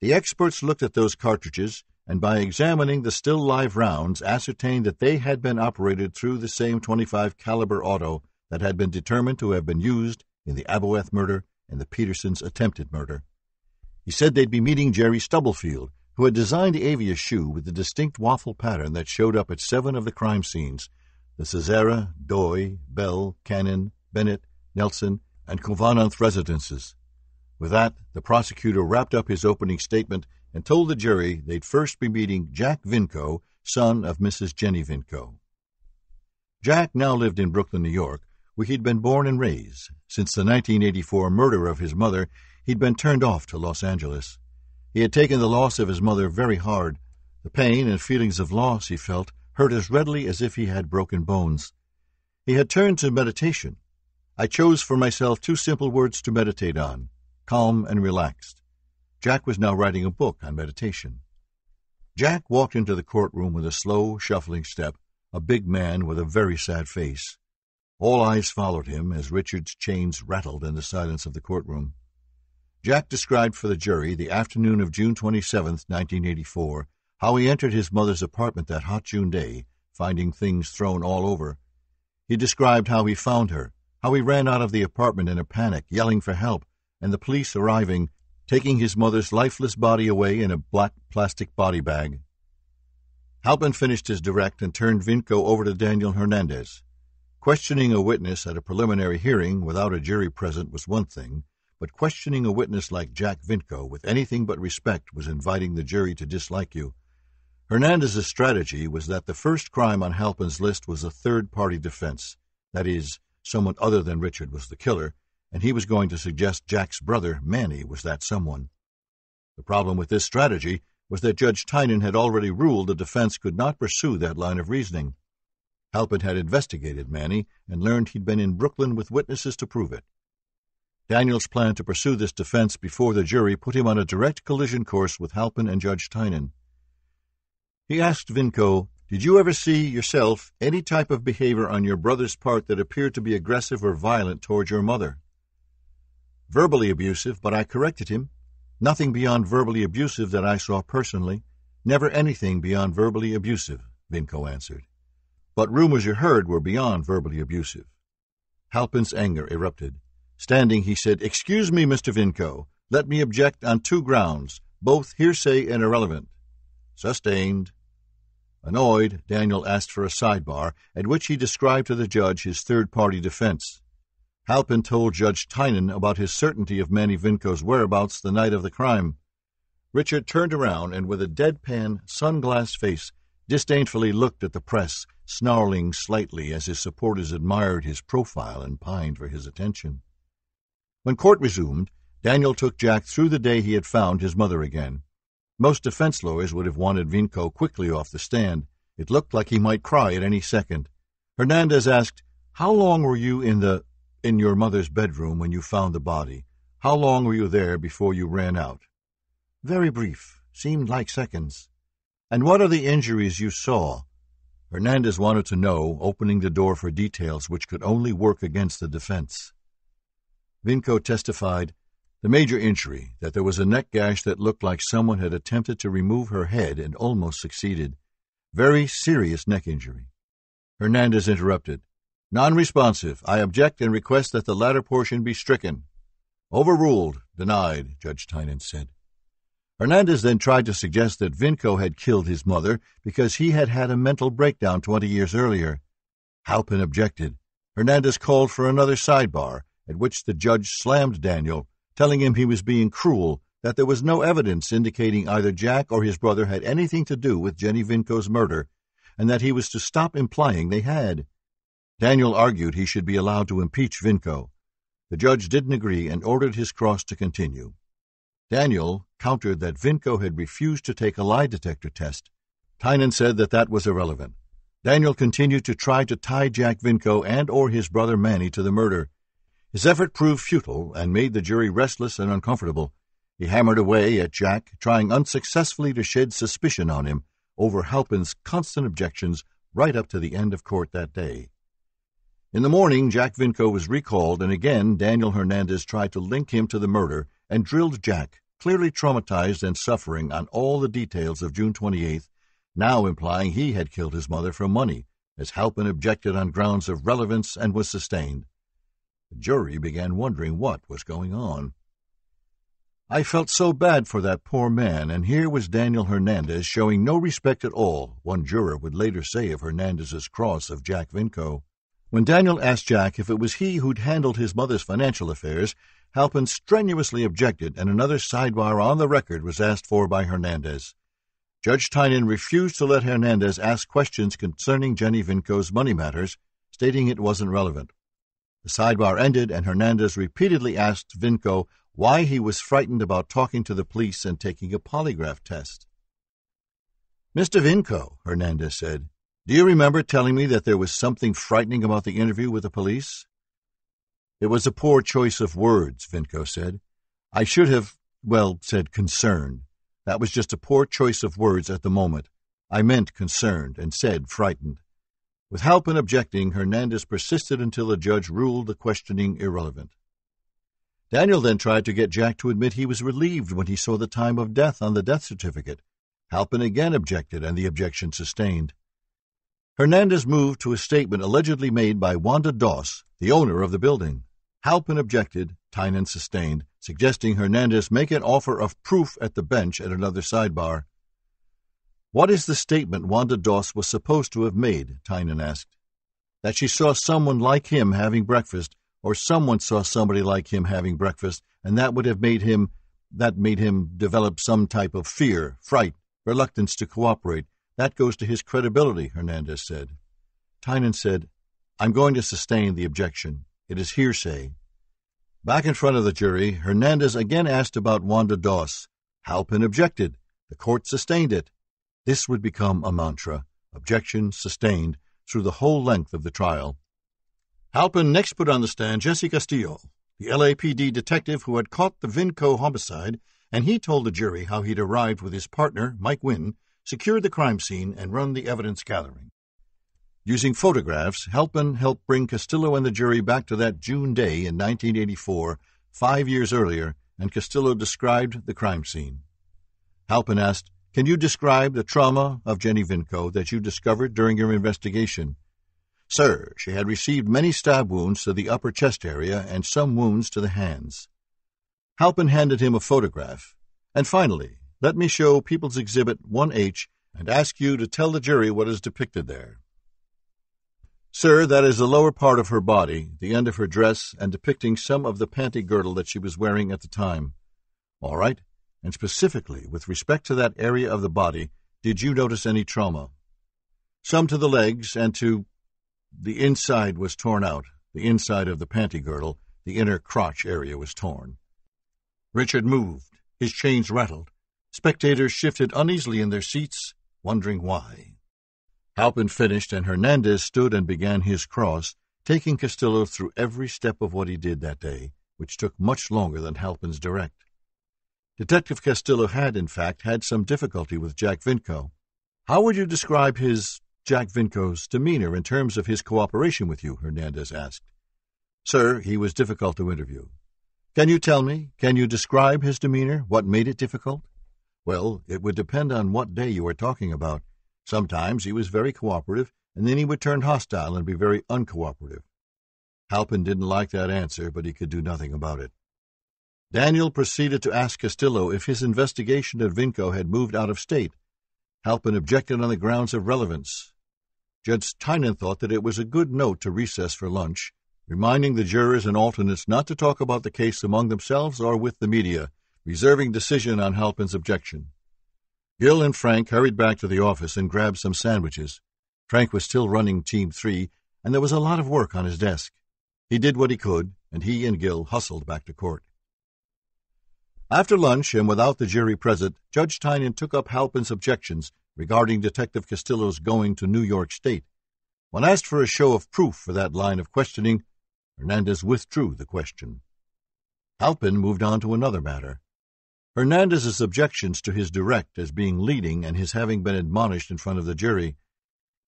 The experts looked at those cartridges and by examining the still live rounds ascertained that they had been operated through the same 25 caliber auto that had been determined to have been used in the Abowath murder and the Petersons' attempted murder. He said they'd be meeting Jerry Stubblefield, who had designed the Avia shoe with the distinct waffle pattern that showed up at seven of the crime scenes the Zazzara, Doi, Bell, Cannon, Bennett, Nelson, and Khovananth residences. With that, the prosecutor wrapped up his opening statement and told the jury they'd first be meeting Jack Vincow, son of Mrs. Jenny Vincow. Jack now lived in Brooklyn, New York, where he'd been born and raised. Since the 1984 murder of his mother, he'd been turned off to Los Angeles. He had taken the loss of his mother very hard. The pain and feelings of loss he felt hurt as readily as if he had broken bones. He had turned to meditation. I chose for myself two simple words to meditate on calm and relaxed. Jack was now writing a book on meditation. Jack walked into the courtroom with a slow, shuffling step, a big man with a very sad face. All eyes followed him as Richard's chains rattled in the silence of the courtroom. Jack described for the jury the afternoon of June 27, 1984, how he entered his mother's apartment that hot June day, finding things thrown all over. He described how he found her, how he ran out of the apartment in a panic, yelling for help, and the police arriving, taking his mother's lifeless body away in a black plastic body bag. Halpin finished his direct and turned Vincow over to Daniel Hernandez. Questioning a witness at a preliminary hearing without a jury present was one thing, but questioning a witness like Jack Vincow with anything but respect was inviting the jury to dislike you. Hernandez's strategy was that the first crime on Halpin's list was a third party defense, that is, someone other than Richard was the killer, and he was going to suggest Jack's brother, Manny, was that someone. The problem with this strategy was that Judge Tynan had already ruled the defense could not pursue that line of reasoning. Halpin had investigated Manny and learned he'd been in Brooklyn with witnesses to prove it. Daniel's plan to pursue this defense before the jury put him on a direct collision course with Halpin and Judge Tynan. He asked Vincow, Did you ever see yourself any type of behavior on your brother's part that appeared to be aggressive or violent toward your mother? Verbally abusive, but I corrected him. Nothing beyond verbally abusive that I saw personally. Never anything beyond verbally abusive, Vincow answered. But rumors you heard were beyond verbally abusive. Halpin's anger erupted. Standing, he said, Excuse me, Mr. Vincow. Let me object on two grounds, both hearsay and irrelevant. Sustained. Annoyed, Daniel asked for a sidebar, at which he described to the judge his third party defense. Halpin told Judge Tynan about his certainty of Manny Vincow's whereabouts the night of the crime. Richard turned around and, with a deadpan, sunglass face, disdainfully looked at the press, snarling slightly as his supporters admired his profile and pined for his attention. When court resumed, Daniel took Jack through the day he had found his mother again. Most defense lawyers would have wanted Vincow quickly off the stand. It looked like he might cry at any second. Hernandez asked, How long were you in the in your mother's bedroom when you found the body. How long were you there before you ran out? Very brief. Seemed like seconds. And what are the injuries you saw? Hernandez wanted to know, opening the door for details which could only work against the defense. Vincow testified the major injury, that there was a neck gash that looked like someone had attempted to remove her head and almost succeeded. Very serious neck injury. Hernandez interrupted. Non-responsive. I object and request that the latter portion be stricken. Overruled. Denied, Judge Tynan said. Hernandez then tried to suggest that Vincow had killed his mother because he had had a mental breakdown twenty years earlier. Halpin objected. Hernandez called for another sidebar, at which the judge slammed Daniel, telling him he was being cruel, that there was no evidence indicating either Jack or his brother had anything to do with Jenny Vincow's murder, and that he was to stop implying they had. Daniel argued he should be allowed to impeach Vincow. The judge didn't agree and ordered his cross to continue. Daniel countered that Vincow had refused to take a lie detector test. Tynan said that that was irrelevant. Daniel continued to try to tie Jack Vincow and or his brother Manny to the murder. His effort proved futile and made the jury restless and uncomfortable. He hammered away at Jack, trying unsuccessfully to shed suspicion on him over Halpin's constant objections right up to the end of court that day. In the morning, Jack Vincow was recalled, and again Daniel Hernandez tried to link him to the murder and drilled Jack, clearly traumatized and suffering, on all the details of June 28th, now implying he had killed his mother for money, as Halpin objected on grounds of relevance and was sustained. The jury began wondering what was going on. I felt so bad for that poor man, and here was Daniel Hernandez showing no respect at all, one juror would later say of Hernandez's cross of Jack Vincow. When Daniel asked Jack if it was he who'd handled his mother's financial affairs, Halpin strenuously objected, and another sidebar on the record was asked for by Hernandez. Judge Tynan refused to let Hernandez ask questions concerning Jenny Vincow's money matters, stating it wasn't relevant. The sidebar ended, and Hernandez repeatedly asked Vincow why he was frightened about talking to the police and taking a polygraph test. Mr. Vincow, Hernandez said, do you remember telling me that there was something frightening about the interview with the police? It was a poor choice of words, Vincow said. I should have, well, said concerned. That was just a poor choice of words at the moment. I meant concerned and said frightened. With Halpin objecting, Hernandez persisted until the judge ruled the questioning irrelevant. Daniel then tried to get Jack to admit he was relieved when he saw the time of death on the death certificate. Halpin again objected, and the objection sustained. Hernandez moved to a statement allegedly made by Wanda Doss, the owner of the building. Halpin objected, Tynan sustained, suggesting Hernandez make an offer of proof at the bench at another sidebar. What is the statement Wanda Doss was supposed to have made? Tynan asked. That she saw someone like him having breakfast, or someone saw somebody like him having breakfast, and that would have made him that made him develop some type of fear, fright, reluctance to cooperate, that goes to his credibility, Hernandez said. Tynan said, I'm going to sustain the objection. It is hearsay. Back in front of the jury, Hernandez again asked about Wanda Doss. Halpin objected. The court sustained it. This would become a mantra, objection sustained, through the whole length of the trial. Halpin next put on the stand Jesse Castillo, the LAPD detective who had caught the Vincow homicide, and he told the jury how he'd arrived with his partner, Mike Wynn, secured the crime scene, and run the evidence gathering. Using photographs, Halpin helped bring Castillo and the jury back to that June day in 1984, five years earlier, and Castillo described the crime scene. Halpin asked, Can you describe the trauma of Jenny Vincow that you discovered during your investigation? Sir, she had received many stab wounds to the upper chest area and some wounds to the hands. Halpin handed him a photograph. And finally, let me show People's Exhibit 1H and ask you to tell the jury what is depicted there. Sir, that is the lower part of her body, the end of her dress, and depicting some of the panty girdle that she was wearing at the time. All right. And specifically, with respect to that area of the body, did you notice any trauma? Some to the legs and to. The inside was torn out, the inside of the panty girdle, the inner crotch area was torn. Richard moved. His chains rattled. Spectators shifted uneasily in their seats, wondering why. Halpin finished, and Hernandez stood and began his cross, taking Castillo through every step of what he did that day, which took much longer than Halpin's direct. Detective Castillo had, in fact, had some difficulty with Jack Vincow. How would you describe his, Jack Vincow's, demeanor in terms of his cooperation with you? Hernandez asked. Sir, he was difficult to interview. Can you tell me, can you describe his demeanor, what made it difficult? Well, it would depend on what day you were talking about. Sometimes he was very cooperative, and then he would turn hostile and be very uncooperative. Halpin didn't like that answer, but he could do nothing about it. Daniel proceeded to ask Castillo if his investigation of Vincow had moved out of state. Halpin objected on the grounds of relevance. Judge Tynan thought that it was a good note to recess for lunch, reminding the jurors and alternates not to talk about the case among themselves or with the media, reserving decision on Halpin's objection. Gil and Frank hurried back to the office and grabbed some sandwiches. Frank was still running Team 3, and there was a lot of work on his desk. He did what he could, and he and Gil hustled back to court. After lunch, and without the jury present, Judge Tynan took up Halpin's objections regarding Detective Castillo's going to New York State. When asked for a show of proof for that line of questioning, Hernandez withdrew the question. Halpin moved on to another matter. Hernandez's objections to his direct as being leading and his having been admonished in front of the jury.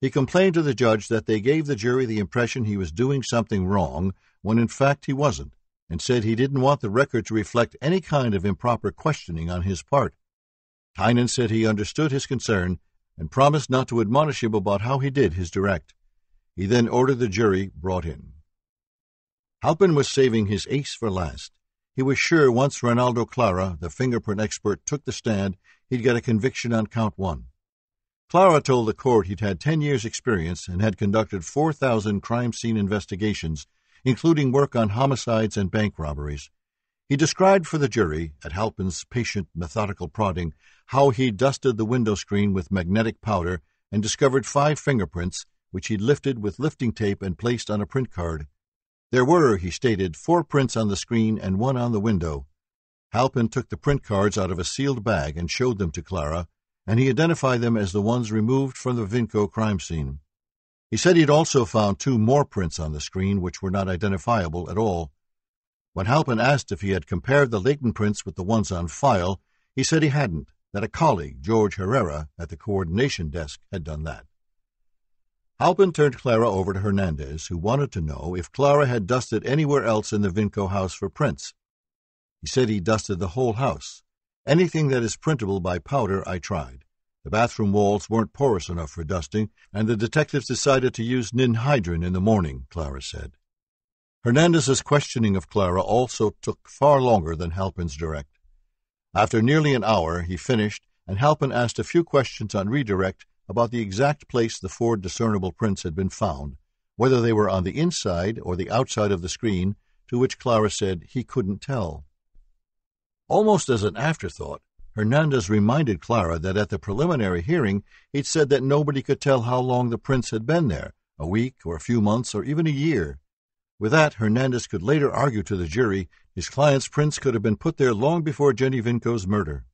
He complained to the judge that they gave the jury the impression he was doing something wrong when in fact he wasn't, and said he didn't want the record to reflect any kind of improper questioning on his part. Tynan said he understood his concern and promised not to admonish him about how he did his direct. He then ordered the jury brought in. Halpin was saving his ace for last. He was sure once Ronaldo Clara, the fingerprint expert, took the stand, he'd get a conviction on count one. Clara told the court he'd had ten years' experience and had conducted 4,000 crime scene investigations, including work on homicides and bank robberies. He described for the jury, at Halpin's patient, methodical prodding, how he dusted the window screen with magnetic powder and discovered five fingerprints, which he'd lifted with lifting tape and placed on a print card. There were, he stated, four prints on the screen and one on the window. Halpin took the print cards out of a sealed bag and showed them to Clara, and he identified them as the ones removed from the Vincow crime scene. He said he'd also found two more prints on the screen which were not identifiable at all. When Halpin asked if he had compared the latent prints with the ones on file, he said he hadn't, that a colleague, George Herrera, at the coordination desk, had done that. Halpin turned Clara over to Hernandez, who wanted to know if Clara had dusted anywhere else in the Vincow house for prints. He said he dusted the whole house. Anything that is printable by powder, I tried. The bathroom walls weren't porous enough for dusting, and the detectives decided to use ninhydrin in the morning, Clara said. Hernandez's questioning of Clara also took far longer than Halpin's direct. After nearly an hour, he finished, and Halpin asked a few questions on redirect about the exact place the four discernible prints had been found, whether they were on the inside or the outside of the screen, to which Clara said he couldn't tell. Almost as an afterthought, Hernandez reminded Clara that at the preliminary hearing he'd said that nobody could tell how long the prints had been there a week or a few months or even a year. With that, Hernandez could later argue to the jury his client's prints could have been put there long before Jenny Vincow's murder.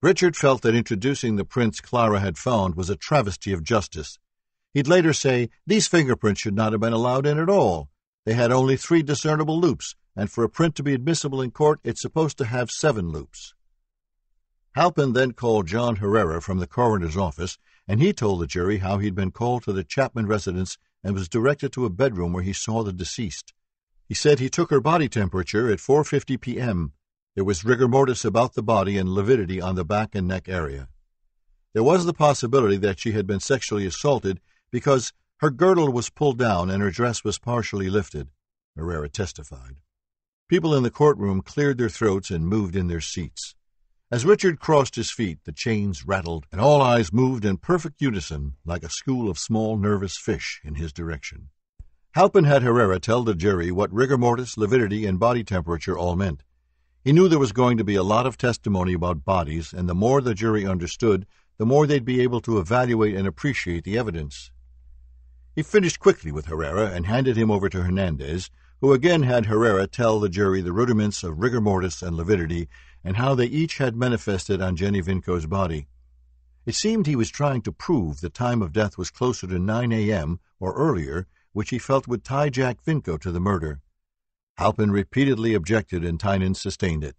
Richard felt that introducing the prints Clara had found was a travesty of justice. He'd later say these fingerprints should not have been allowed in at all. They had only three discernible loops, and for a print to be admissible in court, it's supposed to have seven loops. Halpin then called John Herrera from the coroner's office, and he told the jury how he'd been called to the Chapman residence and was directed to a bedroom where he saw the deceased. He said he took her body temperature at 4:50 p.m. There was rigor mortis about the body and lividity on the back and neck area. There was the possibility that she had been sexually assaulted because her girdle was pulled down and her dress was partially lifted, Herrera testified. People in the courtroom cleared their throats and moved in their seats. As Richard crossed his feet, the chains rattled, and all eyes moved in perfect unison, like a school of small nervous fish, in his direction. Halpin had Herrera tell the jury what rigor mortis, lividity, and body temperature all meant. He knew there was going to be a lot of testimony about bodies, and the more the jury understood, the more they'd be able to evaluate and appreciate the evidence. He finished quickly with Herrera and handed him over to Hernandez, who again had Herrera tell the jury the rudiments of rigor mortis and lividity and how they each had manifested on Jenny Vincow's body. It seemed he was trying to prove the time of death was closer to 9 a.m. or earlier, which he felt would tie Jack Vincow to the murder. Halpin repeatedly objected and Tynan sustained it.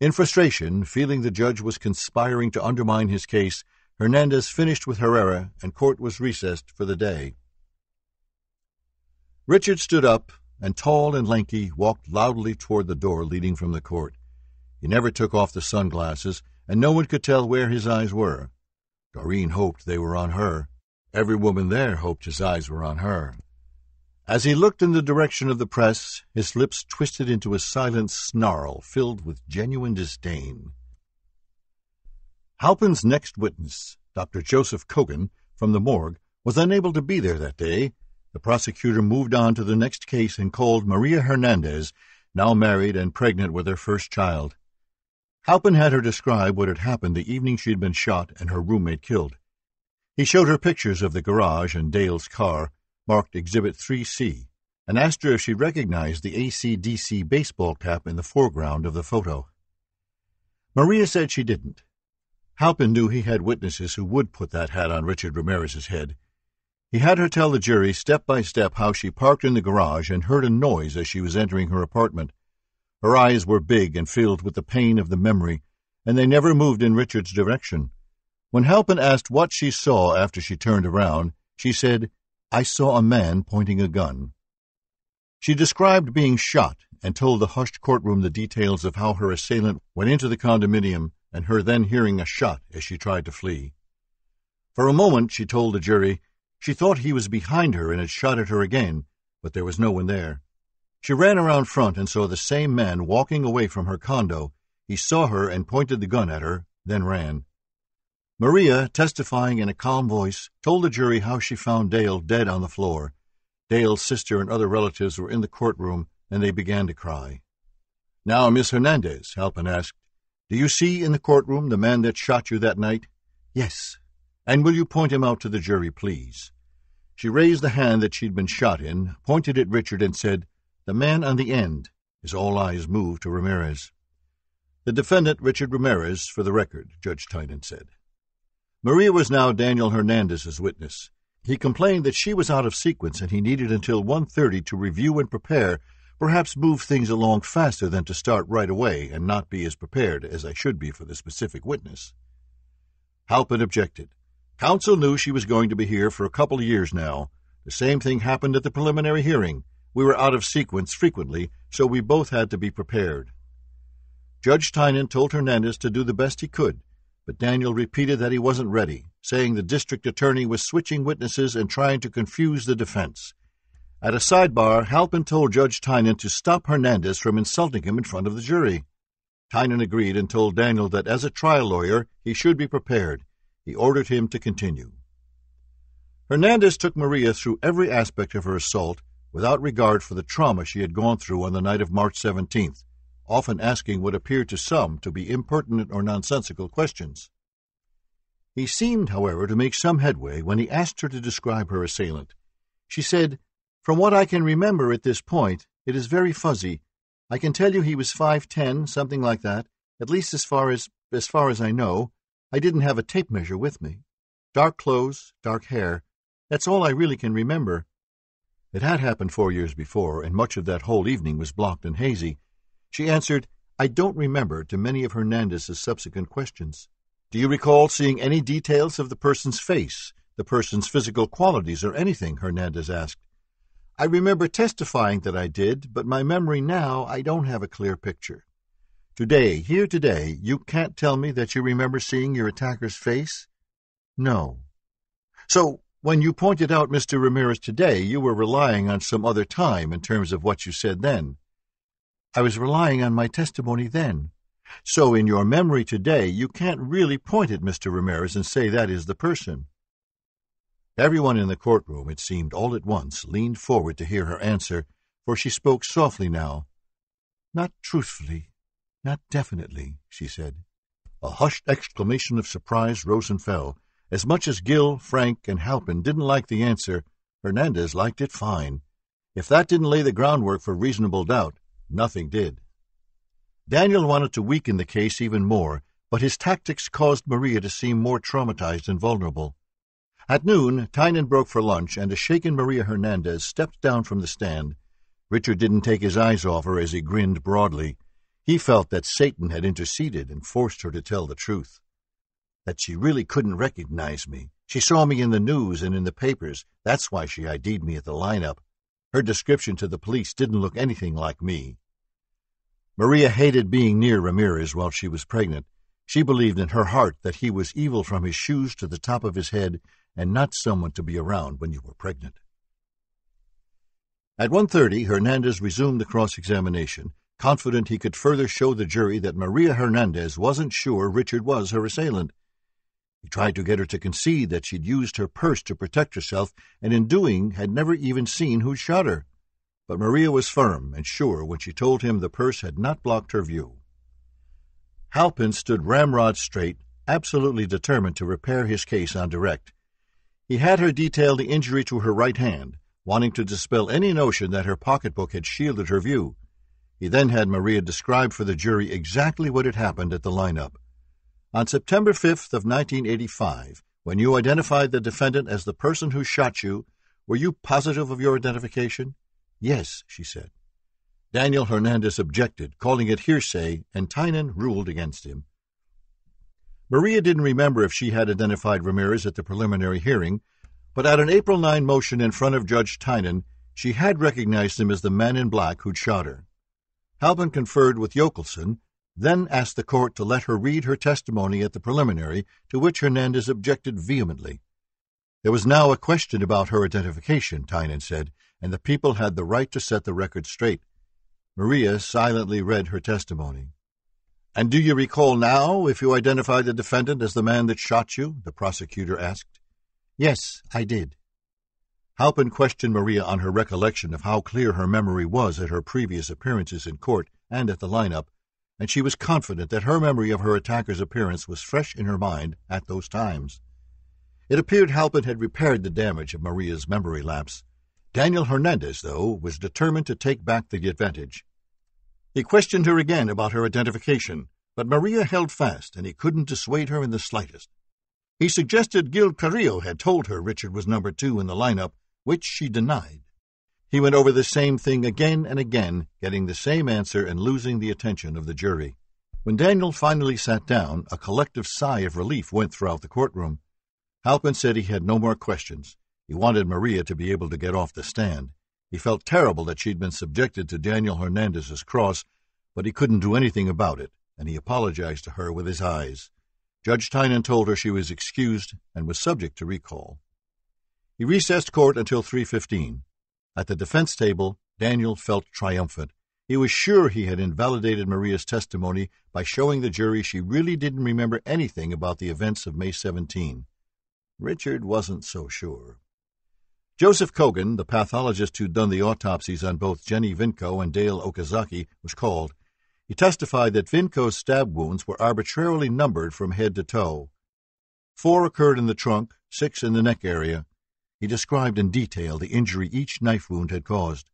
In frustration, feeling the judge was conspiring to undermine his case, Hernandez finished with Herrera and court was recessed for the day. Richard stood up and, tall and lanky, walked loudly toward the door leading from the court. He never took off the sunglasses, and no one could tell where his eyes were. Doreen hoped they were on her. Every woman there hoped his eyes were on her. As he looked in the direction of the press, his lips twisted into a silent snarl filled with genuine disdain. Halpin's next witness, Dr. Joseph Cogan, from the morgue, was unable to be there that day. The prosecutor moved on to the next case and called Maria Hernandez, now married and pregnant with her first child. Halpin had her describe what had happened the evening she had been shot and her roommate killed. He showed her pictures of the garage and Dale's car, marked Exhibit 3C, and asked her if she recognized the ACDC baseball cap in the foreground of the photo. Maria said she didn't. Halpin knew he had witnesses who would put that hat on Richard Ramirez's head. He had her tell the jury step by step how she parked in the garage and heard a noise as she was entering her apartment. Her eyes were big and filled with the pain of the memory, and they never moved in Richard's direction. When Halpin asked what she saw after she turned around, she said, I saw a man pointing a gun. She described being shot and told the hushed courtroom the details of how her assailant went into the condominium and her then hearing a shot as she tried to flee. For a moment, she told the jury, she thought he was behind her and had shot at her again, but there was no one there. She ran around front and saw the same man walking away from her condo. He saw her and pointed the gun at her, then ran. Maria, testifying in a calm voice, told the jury how she found Dale dead on the floor. Dale's sister and other relatives were in the courtroom, and they began to cry. Now, Miss Hernandez, Halpin asked, do you see in the courtroom the man that shot you that night? Yes. And will you point him out to the jury, please? She raised the hand that she'd been shot in, pointed at Richard, and said, The man on the end, as all eyes moved to Ramirez. The defendant, Richard Ramirez, for the record, Judge Tynan said. Maria was now Daniel Hernandez's witness. He complained that she was out of sequence and he needed until 1.30 to review and prepare perhaps move things along faster than to start right away and not be as prepared as I should be for the specific witness. Halpin objected. Counsel knew she was going to be here for a couple of years now. The same thing happened at the preliminary hearing. We were out of sequence frequently, so we both had to be prepared. Judge Tynan told Hernandez to do the best he could, but Daniel repeated that he wasn't ready, saying the district attorney was switching witnesses and trying to confuse the defense. At a sidebar, Halpin told Judge Tynan to stop Hernandez from insulting him in front of the jury. Tynan agreed and told Daniel that as a trial lawyer he should be prepared. He ordered him to continue. Hernandez took Maria through every aspect of her assault without regard for the trauma she had gone through on the night of March 17th, often asking what appeared to some to be impertinent or nonsensical questions. He seemed, however, to make some headway when he asked her to describe her assailant. She said, from what I can remember at this point, it is very fuzzy. I can tell you he was five ten, something like that, at least as far as as far as I know. I didn't have a tape measure with me. Dark clothes, dark hair. That's all I really can remember. It had happened four years before, and much of that whole evening was blocked and hazy. She answered, I don't remember to many of Hernandez's subsequent questions. Do you recall seeing any details of the person's face, the person's physical qualities, or anything? Hernandez asked. I remember testifying that I did, but my memory now, I don't have a clear picture. Today, here today, you can't tell me that you remember seeing your attacker's face? No. So, when you pointed out Mr. Ramirez today, you were relying on some other time in terms of what you said then. I was relying on my testimony then. So, in your memory today, you can't really point at Mr. Ramirez and say that is the person. Everyone in the courtroom, it seemed, all at once leaned forward to hear her answer, for she spoke softly now. Not truthfully, not definitely, she said. A hushed exclamation of surprise rose and fell. As much as Gil, Frank, and Halpin didn't like the answer, Hernandez liked it fine. If that didn't lay the groundwork for reasonable doubt, nothing did. Daniel wanted to weaken the case even more, but his tactics caused Maria to seem more traumatized and vulnerable. At noon, Tynan broke for lunch, and a shaken Maria Hernandez stepped down from the stand. Richard didn't take his eyes off her as he grinned broadly. He felt that Satan had interceded and forced her to tell the truth. That she really couldn't recognize me. She saw me in the news and in the papers. That's why she ID'd me at the lineup. Her description to the police didn't look anything like me. Maria hated being near Ramirez while she was pregnant. She believed in her heart that he was evil from his shoes to the top of his head and not someone to be around when you were pregnant. At 1.30, Hernandez resumed the cross-examination, confident he could further show the jury that Maria Hernandez wasn't sure Richard was her assailant. He tried to get her to concede that she'd used her purse to protect herself, and in doing had never even seen who shot her. But Maria was firm and sure when she told him the purse had not blocked her view. Halpin stood ramrod straight, absolutely determined to repair his case on direct. He had her detail the injury to her right hand, wanting to dispel any notion that her pocketbook had shielded her view. He then had Maria describe for the jury exactly what had happened at the lineup. On September 5th of 1985, when you identified the defendant as the person who shot you, were you positive of your identification? Yes, she said. Daniel Hernandez objected, calling it hearsay, and Tynan ruled against him. Maria didn't remember if she had identified Ramirez at the preliminary hearing, but at an April 9 motion in front of Judge Tynan, she had recognized him as the man in black who'd shot her. Halpin conferred with Yochelson, then asked the court to let her read her testimony at the preliminary, to which Hernandez objected vehemently. There was now a question about her identification, Tynan said, and the people had the right to set the record straight. Maria silently read her testimony. And do you recall now if you identified the defendant as the man that shot you? the prosecutor asked. Yes, I did. Halpin questioned Maria on her recollection of how clear her memory was at her previous appearances in court and at the lineup, and she was confident that her memory of her attacker's appearance was fresh in her mind at those times. It appeared Halpin had repaired the damage of Maria's memory lapse. Daniel Hernandez, though, was determined to take back the advantage. He questioned her again about her identification, but Maria held fast, and he couldn't dissuade her in the slightest. He suggested Gil Carrillo had told her Richard was number two in the lineup, which she denied. He went over the same thing again and again, getting the same answer and losing the attention of the jury. When Daniel finally sat down, a collective sigh of relief went throughout the courtroom. Halpin said he had no more questions. He wanted Maria to be able to get off the stand. He felt terrible that she'd been subjected to Daniel Hernandez's cross, but he couldn't do anything about it, and he apologized to her with his eyes. Judge Tynan told her she was excused and was subject to recall. He recessed court until 3:15. At the defense table, Daniel felt triumphant. He was sure he had invalidated Maria's testimony by showing the jury she really didn't remember anything about the events of May 17. Richard wasn't so sure. Joseph Kogan, the pathologist who'd done the autopsies on both Jenny Vincow and Dale Okazaki, was called. He testified that Vincow's stab wounds were arbitrarily numbered from head to toe. Four occurred in the trunk, six in the neck area. He described in detail the injury each knife wound had caused.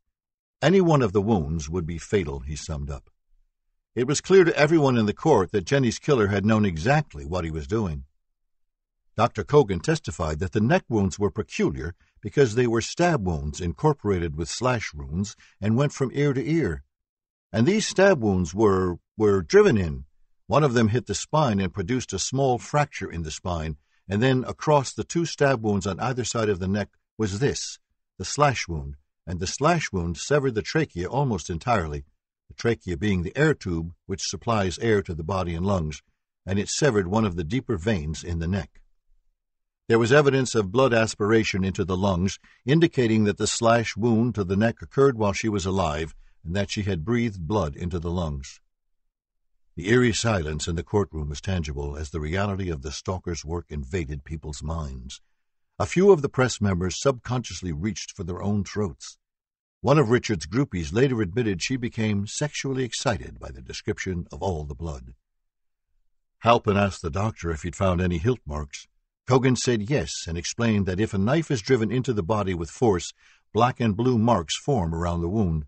Any one of the wounds would be fatal, he summed up. It was clear to everyone in the court that Jenny's killer had known exactly what he was doing. Dr. Kogan testified that the neck wounds were peculiar because they were stab wounds incorporated with slash wounds and went from ear to ear. And these stab wounds were were driven in. One of them hit the spine and produced a small fracture in the spine, and then across the two stab wounds on either side of the neck was this, the slash wound, and the slash wound severed the trachea almost entirely, the trachea being the air tube which supplies air to the body and lungs, and it severed one of the deeper veins in the neck. There was evidence of blood aspiration into the lungs, indicating that the slash wound to the neck occurred while she was alive and that she had breathed blood into the lungs. The eerie silence in the courtroom was tangible as the reality of the stalker's work invaded people's minds. A few of the press members subconsciously reached for their own throats. One of Richard's groupies later admitted she became sexually excited by the description of all the blood. Halpin asked the doctor if he'd found any hilt marks. Cogan said yes and explained that if a knife is driven into the body with force, black and blue marks form around the wound.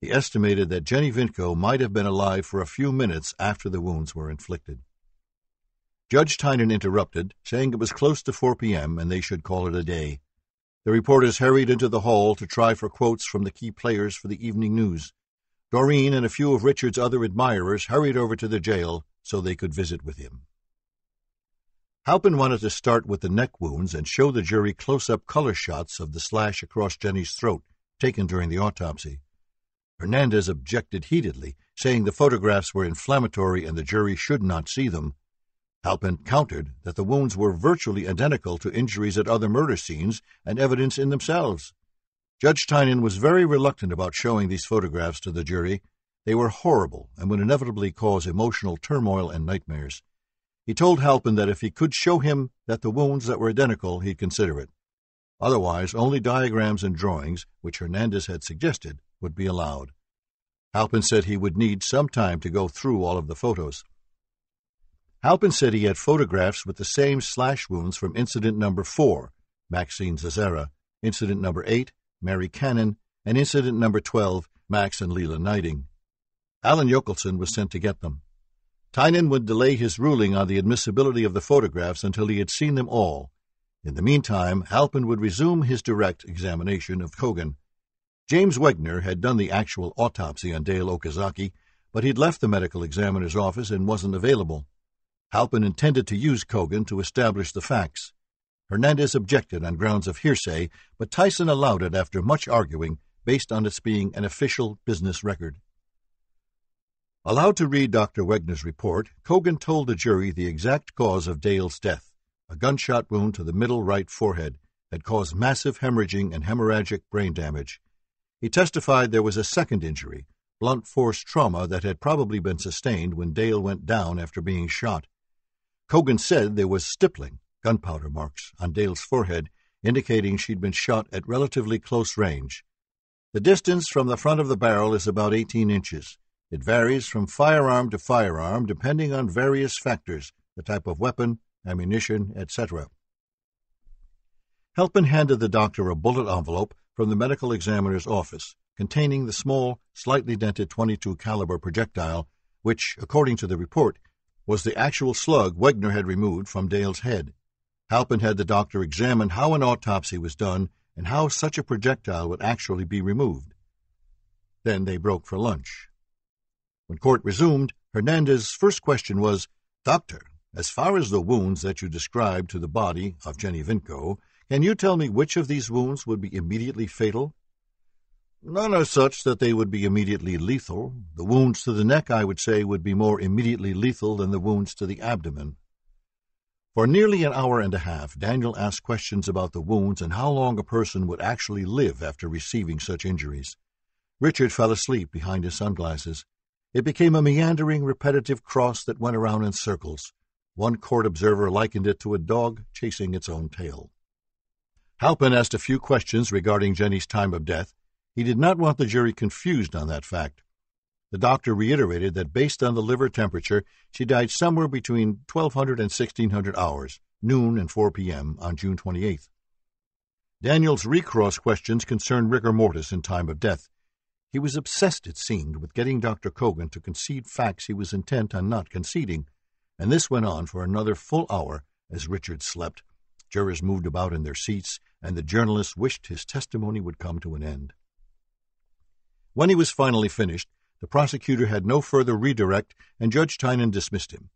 He estimated that Jenny Vincow might have been alive for a few minutes after the wounds were inflicted. Judge Tynan interrupted, saying it was close to 4 p.m. and they should call it a day. The reporters hurried into the hall to try for quotes from the key players for the evening news. Doreen and a few of Richard's other admirers hurried over to the jail so they could visit with him. Halpin wanted to start with the neck wounds and show the jury close up color shots of the slash across Jenny's throat taken during the autopsy. Hernandez objected heatedly, saying the photographs were inflammatory and the jury should not see them. Halpin countered that the wounds were virtually identical to injuries at other murder scenes and evidence in themselves. Judge Tynan was very reluctant about showing these photographs to the jury. They were horrible and would inevitably cause emotional turmoil and nightmares. He told Halpin that if he could show him that the wounds that were identical, he'd consider it. Otherwise, only diagrams and drawings, which Hernandez had suggested, would be allowed. Halpin said he would need some time to go through all of the photos. Halpin said he had photographs with the same slash wounds from incident number four, Maxine Zazzara, incident number eight, Mary Cannon, and incident number 12, Max and Leela Kneiding. Alan Yochelson was sent to get them. Tynan would delay his ruling on the admissibility of the photographs until he had seen them all. In the meantime, Halpin would resume his direct examination of Kogan. James Wegner had done the actual autopsy on Dale Okazaki, but he'd left the medical examiner's office and wasn't available. Halpin intended to use Cogan to establish the facts. Hernandez objected on grounds of hearsay, but Tynan allowed it after much arguing based on its being an official business record. Allowed to read Dr. Wegner's report, Cogan told the jury the exact cause of Dale's death. A gunshot wound to the middle right forehead had caused massive hemorrhaging and hemorrhagic brain damage. He testified there was a second injury, blunt force trauma that had probably been sustained when Dale went down after being shot. Cogan said there was stippling, gunpowder marks, on Dale's forehead, indicating she'd been shot at relatively close range. The distance from the front of the barrel is about 18 inches. It varies from firearm to firearm depending on various factors, the type of weapon, ammunition, etc. Halpin handed the doctor a bullet envelope from the medical examiner's office containing the small, slightly dented 22 caliber projectile which, according to the report, was the actual slug Wegner had removed from Dale's head. Halpin had the doctor examine how an autopsy was done and how such a projectile would actually be removed. Then they broke for lunch. When court resumed, Hernandez's first question was, Doctor, as far as the wounds that you described to the body of Jenny Vincow, can you tell me which of these wounds would be immediately fatal? None are such that they would be immediately lethal. The wounds to the neck, I would say, would be more immediately lethal than the wounds to the abdomen. For nearly an hour and a half, Daniel asked questions about the wounds and how long a person would actually live after receiving such injuries. Richard fell asleep behind his sunglasses. It became a meandering, repetitive cross that went around in circles. One court observer likened it to a dog chasing its own tail. Halpin asked a few questions regarding Jenny's time of death. He did not want the jury confused on that fact. The doctor reiterated that based on the liver temperature, she died somewhere between 1200 and 1600 hours, noon and 4 p.m., on June 28th. Daniel's recross questions concerned rigor mortis and time of death. He was obsessed, it seemed, with getting Dr. Cogan to concede facts he was intent on not conceding, and this went on for another full hour as Richard slept. Jurors moved about in their seats, and the journalist wished his testimony would come to an end. When he was finally finished, the prosecutor had no further redirect, and Judge Tynan dismissed him.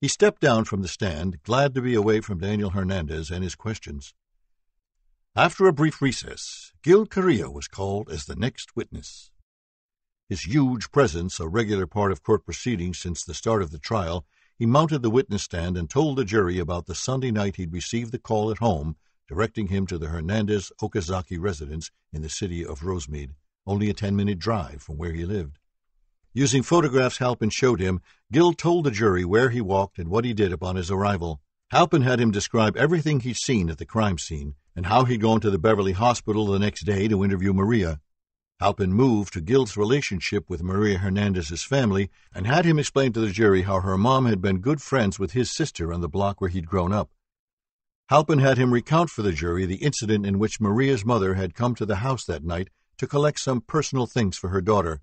He stepped down from the stand, glad to be away from Daniel Hernandez and his questions. After a brief recess, Gil Carrillo was called as the next witness. His huge presence, a regular part of court proceedings since the start of the trial, he mounted the witness stand and told the jury about the Sunday night he'd received the call at home directing him to the Hernandez Okazaki residence in the city of Rosemead, only a ten minute drive from where he lived. Using photographs Halpin showed him, Gil told the jury where he walked and what he did upon his arrival. Halpin had him describe everything he'd seen at the crime scene and how he'd gone to the Beverly Hospital the next day to interview Maria. Halpin moved to Gil's relationship with Maria Hernandez's family and had him explain to the jury how her mom had been good friends with his sister on the block where he'd grown up. Halpin had him recount for the jury the incident in which Maria's mother had come to the house that night to collect some personal things for her daughter.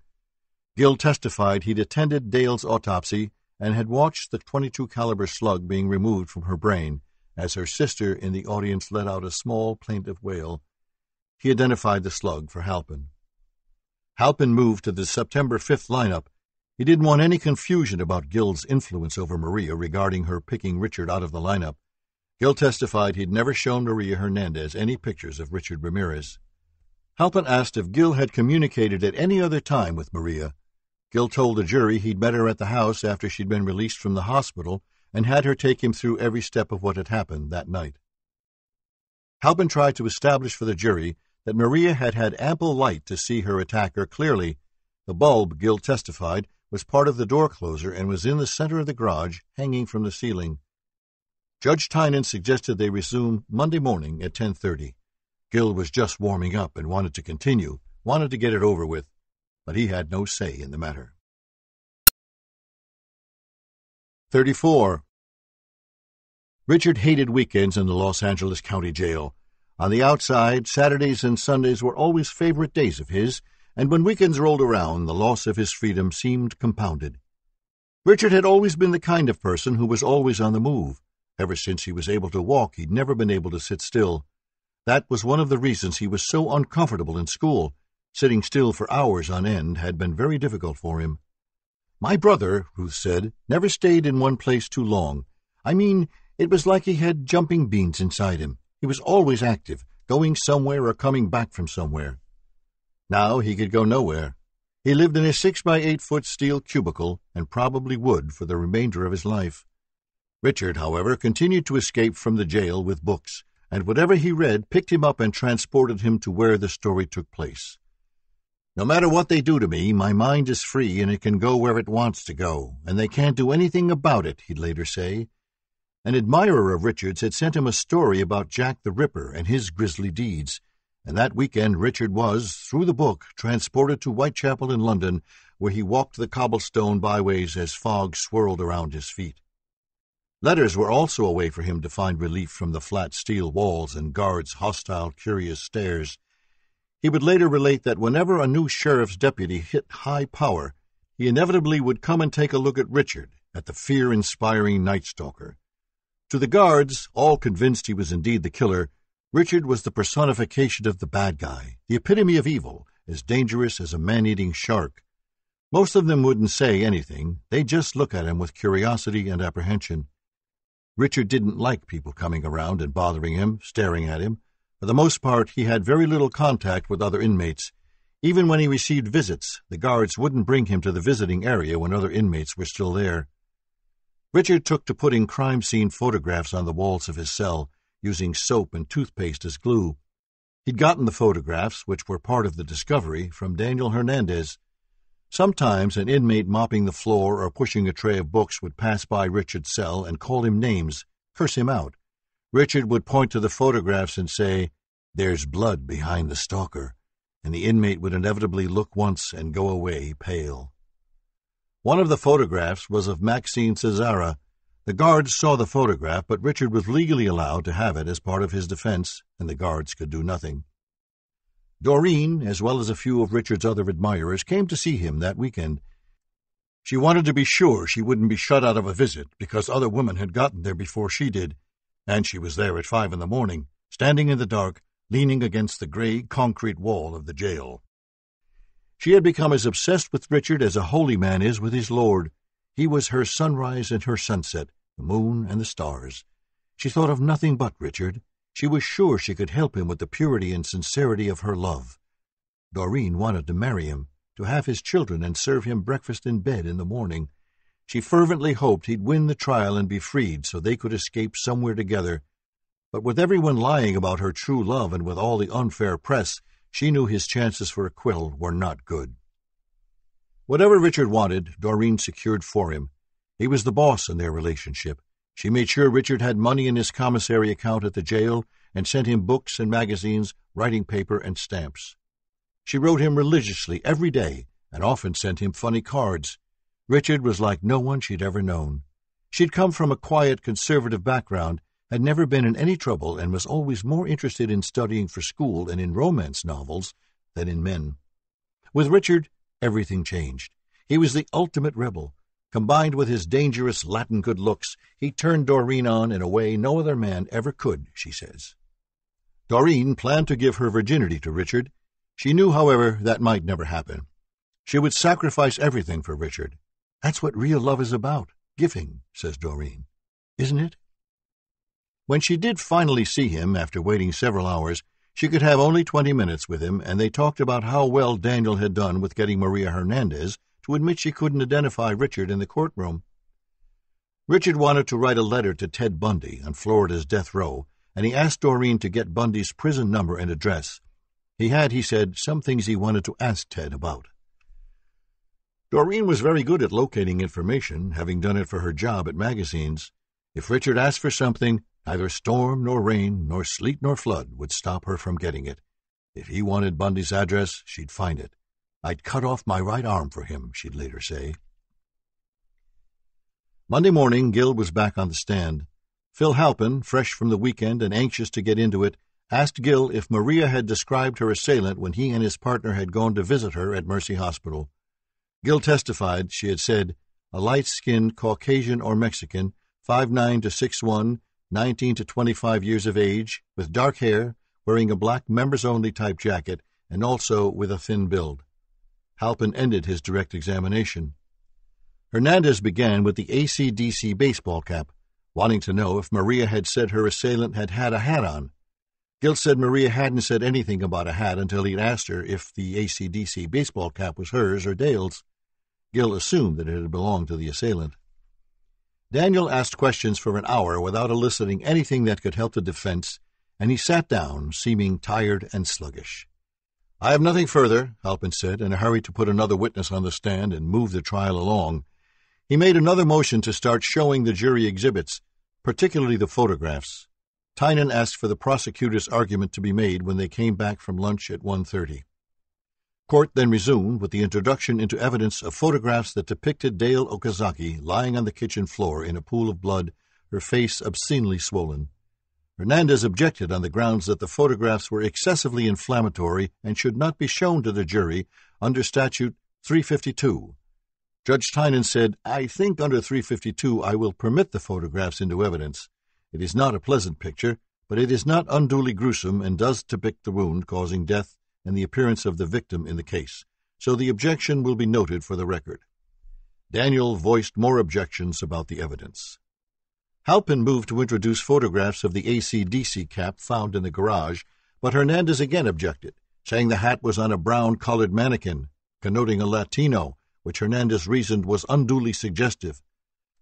Gil testified he'd attended Dale's autopsy and had watched the 22 caliber slug being removed from her brain as her sister in the audience let out a small plaintive wail. He identified the slug for Halpin. Halpin moved to the September 5th lineup. He didn't want any confusion about Gil's influence over Maria regarding her picking Richard out of the lineup. Gil testified he'd never shown Maria Hernandez any pictures of Richard Ramirez. Halpin asked if Gil had communicated at any other time with Maria. Gil told the jury he'd met her at the house after she'd been released from the hospital and had her take him through every step of what had happened that night. Halpin tried to establish for the jury that Maria had had ample light to see her attacker clearly. The bulb, Gil testified, was part of the door closer and was in the center of the garage, hanging from the ceiling. Judge Tynan suggested they resume Monday morning at 10:30. Gil was just warming up and wanted to continue, wanted to get it over with, but he had no say in the matter. 34. Richard hated weekends in the Los Angeles County Jail. On the outside, Saturdays and Sundays were always favorite days of his, and when weekends rolled around, the loss of his freedom seemed compounded. Richard had always been the kind of person who was always on the move. Ever since he was able to walk, he'd never been able to sit still. That was one of the reasons he was so uncomfortable in school. Sitting still for hours on end had been very difficult for him. My brother, Ruth said, never stayed in one place too long. I mean, it was like he had jumping beans inside him. He was always active, going somewhere or coming back from somewhere. Now he could go nowhere. He lived in a six by eight foot steel cubicle, and probably would for the remainder of his life. Richard, however, continued to escape from the jail with books, and whatever he read picked him up and transported him to where the story took place. No matter what they do to me, my mind is free and it can go where it wants to go, and they can't do anything about it, he'd later say. An admirer of Richard's had sent him a story about Jack the Ripper and his grisly deeds, and that weekend Richard was, through the book, transported to Whitechapel in London, where he walked the cobblestone byways as fog swirled around his feet. Letters were also a way for him to find relief from the flat steel walls and guards' hostile, curious stares. He would later relate that whenever a new sheriff's deputy hit high power, he inevitably would come and take a look at Richard, at the fear inspiring night stalker. To the guards, all convinced he was indeed the killer, Richard was the personification of the bad guy, the epitome of evil, as dangerous as a man eating shark. Most of them wouldn't say anything, they'd just look at him with curiosity and apprehension. Richard didn't like people coming around and bothering him, staring at him. For the most part, he had very little contact with other inmates. Even when he received visits, the guards wouldn't bring him to the visiting area when other inmates were still there. Richard took to putting crime scene photographs on the walls of his cell, using soap and toothpaste as glue. He'd gotten the photographs, which were part of the discovery, from Daniel Hernandez. Sometimes an inmate mopping the floor or pushing a tray of books would pass by Richard's cell and call him names, curse him out. Richard would point to the photographs and say, There's blood behind the stalker, and the inmate would inevitably look once and go away pale. One of the photographs was of Maxine Zazzara. The guards saw the photograph, but Richard was legally allowed to have it as part of his defense, and the guards could do nothing. Doreen, as well as a few of Richard's other admirers, came to see him that weekend. She wanted to be sure she wouldn't be shut out of a visit because other women had gotten there before she did, and she was there at five in the morning, standing in the dark, leaning against the gray concrete wall of the jail. She had become as obsessed with Richard as a holy man is with his Lord. He was her sunrise and her sunset, the moon and the stars. She thought of nothing but Richard. She was sure she could help him with the purity and sincerity of her love. Doreen wanted to marry him, to have his children and serve him breakfast in bed in the morning. She fervently hoped he'd win the trial and be freed so they could escape somewhere together. But with everyone lying about her true love and with all the unfair press, she knew his chances for acquittal were not good. Whatever Richard wanted, Doreen secured for him. He was the boss in their relationship. She made sure Richard had money in his commissary account at the jail and sent him books and magazines, writing paper, and stamps. She wrote him religiously every day and often sent him funny cards. Richard was like no one she'd ever known. She'd come from a quiet, conservative background, had never been in any trouble, and was always more interested in studying for school and in romance novels than in men. With Richard, everything changed. He was the ultimate rebel. Combined with his dangerous Latin good looks, he turned Doreen on in a way no other man ever could, she says. Doreen planned to give her virginity to Richard. She knew, however, that might never happen. She would sacrifice everything for Richard, that's what real love is about, giving, says Doreen. Isn't it? When she did finally see him after waiting several hours, she could have only twenty minutes with him, and they talked about how well Daniel had done with getting Maria Hernandez to admit she couldn't identify Richard in the courtroom. Richard wanted to write a letter to Ted Bundy on Florida's death row, and he asked Doreen to get Bundy's prison number and address. He had, he said, some things he wanted to ask Ted about. Doreen was very good at locating information, having done it for her job at magazines. If Richard asked for something, neither storm nor rain, nor sleet nor flood would stop her from getting it. If he wanted Bundy's address, she'd find it. I'd cut off my right arm for him, she'd later say. Monday morning, Gil was back on the stand. Phil Halpin, fresh from the weekend and anxious to get into it, asked Gil if Maria had described her assailant when he and his partner had gone to visit her at Mercy Hospital. Gil testified she had said, a light skinned Caucasian or Mexican, five nine to six one, nineteen to 25 years of age, with dark hair, wearing a black members only type jacket, and also with a thin build. Halpin ended his direct examination. Hernandez began with the ACDC baseball cap, wanting to know if Maria had said her assailant had had a hat on. Gil said Maria hadn't said anything about a hat until he'd asked her if the ACDC baseball cap was hers or Dale's. Gil assumed that it had belonged to the assailant. Daniel asked questions for an hour without eliciting anything that could help the defense, and he sat down, seeming tired and sluggish. I have nothing further, Halpin said, in a hurry to put another witness on the stand and move the trial along. He made another motion to start showing the jury exhibits, particularly the photographs. Tynan asked for the prosecutor's argument to be made when they came back from lunch at 1.30. Court then resumed with the introduction into evidence of photographs that depicted Dale Okazaki lying on the kitchen floor in a pool of blood, her face obscenely swollen. Hernandez objected on the grounds that the photographs were excessively inflammatory and should not be shown to the jury under Statute 352. Judge Tynan said, I think under 352 I will permit the photographs into evidence. It is not a pleasant picture, but it is not unduly gruesome and does depict the wound causing death and the appearance of the victim in the case, so the objection will be noted for the record. Daniel voiced more objections about the evidence. Halpin moved to introduce photographs of the ACDC cap found in the garage, but Hernandez again objected, saying the hat was on a brown colored mannequin, connoting a Latino, which Hernandez reasoned was unduly suggestive.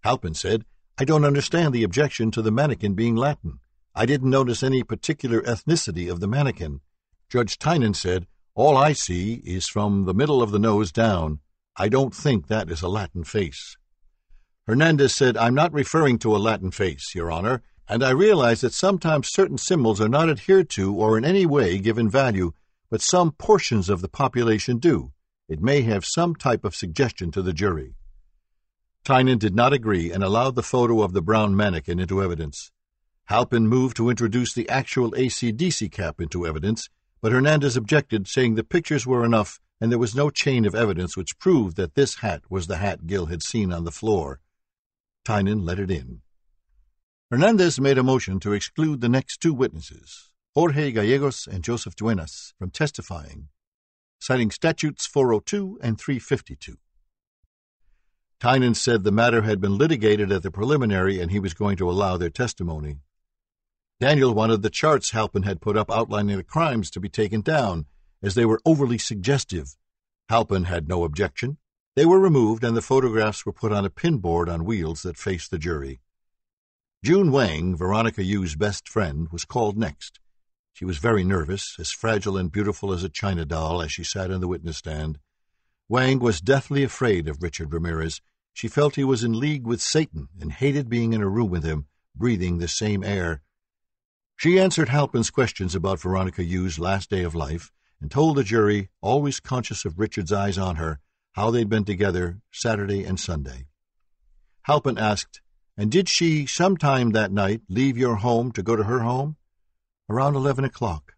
Halpin said, I don't understand the objection to the mannequin being Latin. I didn't notice any particular ethnicity of the mannequin. Judge Tynan said, All I see is from the middle of the nose down. I don't think that is a Latin face. Hernandez said, I'm not referring to a Latin face, Your Honor, and I realize that sometimes certain symbols are not adhered to or in any way given value, but some portions of the population do. It may have some type of suggestion to the jury. Tynan did not agree and allowed the photo of the brown mannequin into evidence. Halpin moved to introduce the actual ACDC cap into evidence, but Hernandez objected, saying the pictures were enough and there was no chain of evidence which proved that this hat was the hat Gil had seen on the floor. Tynan let it in. Hernandez made a motion to exclude the next two witnesses, Jorge Gallegos and Joseph Duenas, from testifying, citing statutes 402 and 352. Tynan said the matter had been litigated at the preliminary and he was going to allow their testimony. Daniel wanted the charts Halpin had put up outlining the crimes to be taken down, as they were overly suggestive. Halpin had no objection, they were removed and the photographs were put on a pinboard on wheels that faced the jury. June Wang, Veronica Yu's best friend, was called next. She was very nervous, as fragile and beautiful as a china doll as she sat in the witness stand. Wang was deathly afraid of Richard Ramirez. She felt he was in league with Satan and hated being in a room with him, breathing the same air. She answered Halpin's questions about Veronica Yu's last day of life and told the jury, always conscious of Richard's eyes on her, how they'd been together Saturday and Sunday. Halpin asked, And did she sometime that night leave your home to go to her home? Around eleven o'clock.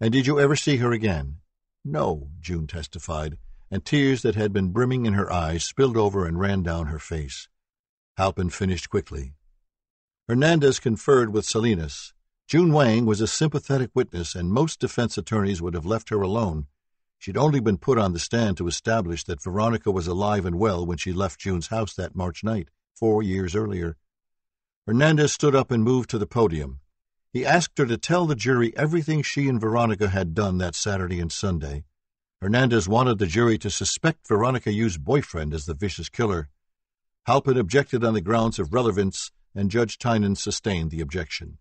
And did you ever see her again? No, June testified, and tears that had been brimming in her eyes spilled over and ran down her face. Halpin finished quickly. Hernandez conferred with Salinas. June Wang was a sympathetic witness, and most defense attorneys would have left her alone. She'd only been put on the stand to establish that Veronica was alive and well when she left June's house that March night, four years earlier. Hernandez stood up and moved to the podium. He asked her to tell the jury everything she and Veronica had done that Saturday and Sunday. Hernandez wanted the jury to suspect Veronica Yu's boyfriend as the vicious killer. Halpin objected on the grounds of relevance, and Judge Tynan sustained the objection.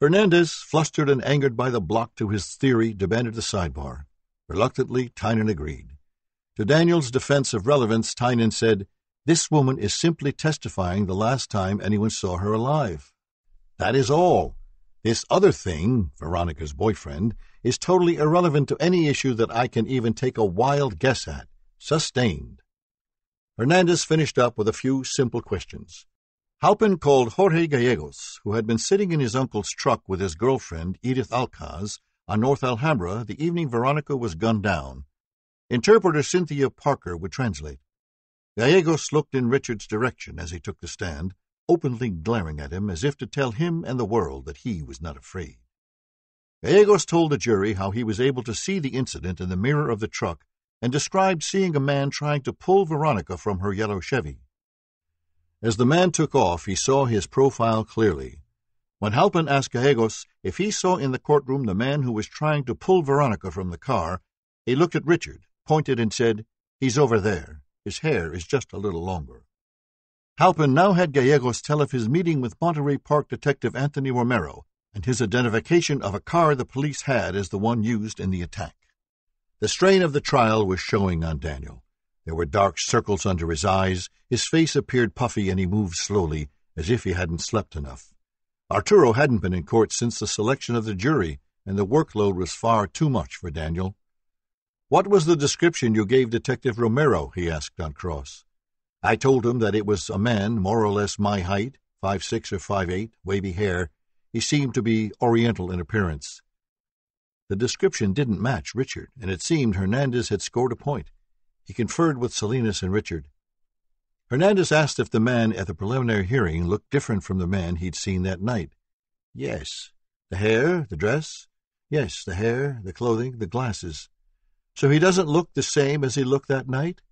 Hernandez, flustered and angered by the block to his theory, demanded a sidebar. Reluctantly, Tynan agreed. To Daniel's defense of relevance, Tynan said, This woman is simply testifying the last time anyone saw her alive. That is all. This other thing, Veronica's boyfriend, is totally irrelevant to any issue that I can even take a wild guess at. Sustained. Hernandez finished up with a few simple questions. Halpin called Jorge Gallegos, who had been sitting in his uncle's truck with his girlfriend, Edith Alcaz, on North Alhambra the evening Veronica was gunned down. Interpreter Cynthia Parker would translate. Gallegos looked in Richard's direction as he took the stand, openly glaring at him as if to tell him and the world that he was not afraid. Gallegos told the jury how he was able to see the incident in the mirror of the truck and described seeing a man trying to pull Veronica from her yellow Chevy. As the man took off, he saw his profile clearly. When Halpin asked Gallegos if he saw in the courtroom the man who was trying to pull Veronica from the car, he looked at Richard, pointed, and said, He's over there. His hair is just a little longer. Halpin now had Gallegos tell of his meeting with Monterey Park Detective Anthony Romero and his identification of a car the police had as the one used in the attack. The strain of the trial was showing on Daniel. There were dark circles under his eyes, his face appeared puffy, and he moved slowly, as if he hadn't slept enough. Arturo hadn't been in court since the selection of the jury, and the workload was far too much for Daniel. What was the description you gave Detective Romero? he asked on cross. I told him that it was a man more or less my height, five six or five eight, wavy hair. He seemed to be Oriental in appearance. The description didn't match Richard, and it seemed Hernandez had scored a point. He conferred with Salinas and Richard. Hernandez asked if the man at the preliminary hearing looked different from the man he'd seen that night. Yes. The hair, the dress? Yes, the hair, the clothing, the glasses. So he doesn't look the same as he looked that night?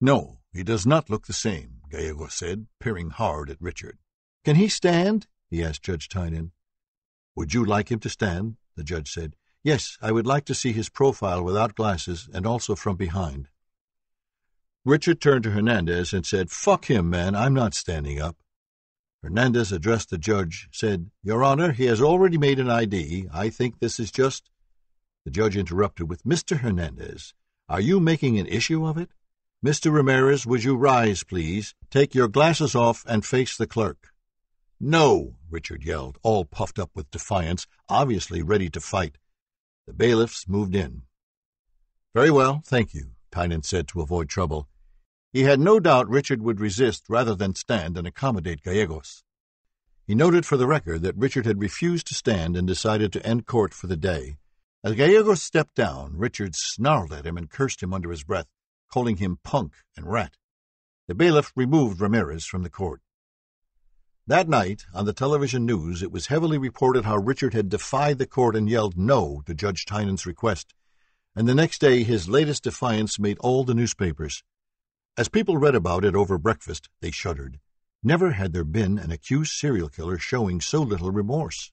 No, he does not look the same, Gallegos said, peering hard at Richard. Can he stand? he asked Judge Tynan. Would you like him to stand? the judge said. Yes, I would like to see his profile without glasses and also from behind. Richard turned to Hernandez and said, Fuck him, man, I'm not standing up. Hernandez addressed the judge, said, Your Honor, he has already made an ID. I think this is just. The judge interrupted with, Mr. Hernandez, are you making an issue of it? Mr. Ramirez, would you rise, please? Take your glasses off and face the clerk. No, Richard yelled, all puffed up with defiance, obviously ready to fight. The bailiffs moved in. Very well, thank you, Tynan said to avoid trouble. He had no doubt Richard would resist rather than stand and accommodate Gallegos. He noted for the record that Richard had refused to stand and decided to end court for the day. As Gallegos stepped down, Richard snarled at him and cursed him under his breath, calling him punk and rat. The bailiff removed Ramirez from the court. That night, on the television news, it was heavily reported how Richard had defied the court and yelled no to Judge Tynan's request, and the next day his latest defiance made all the newspapers. As people read about it over breakfast, they shuddered. Never had there been an accused serial killer showing so little remorse.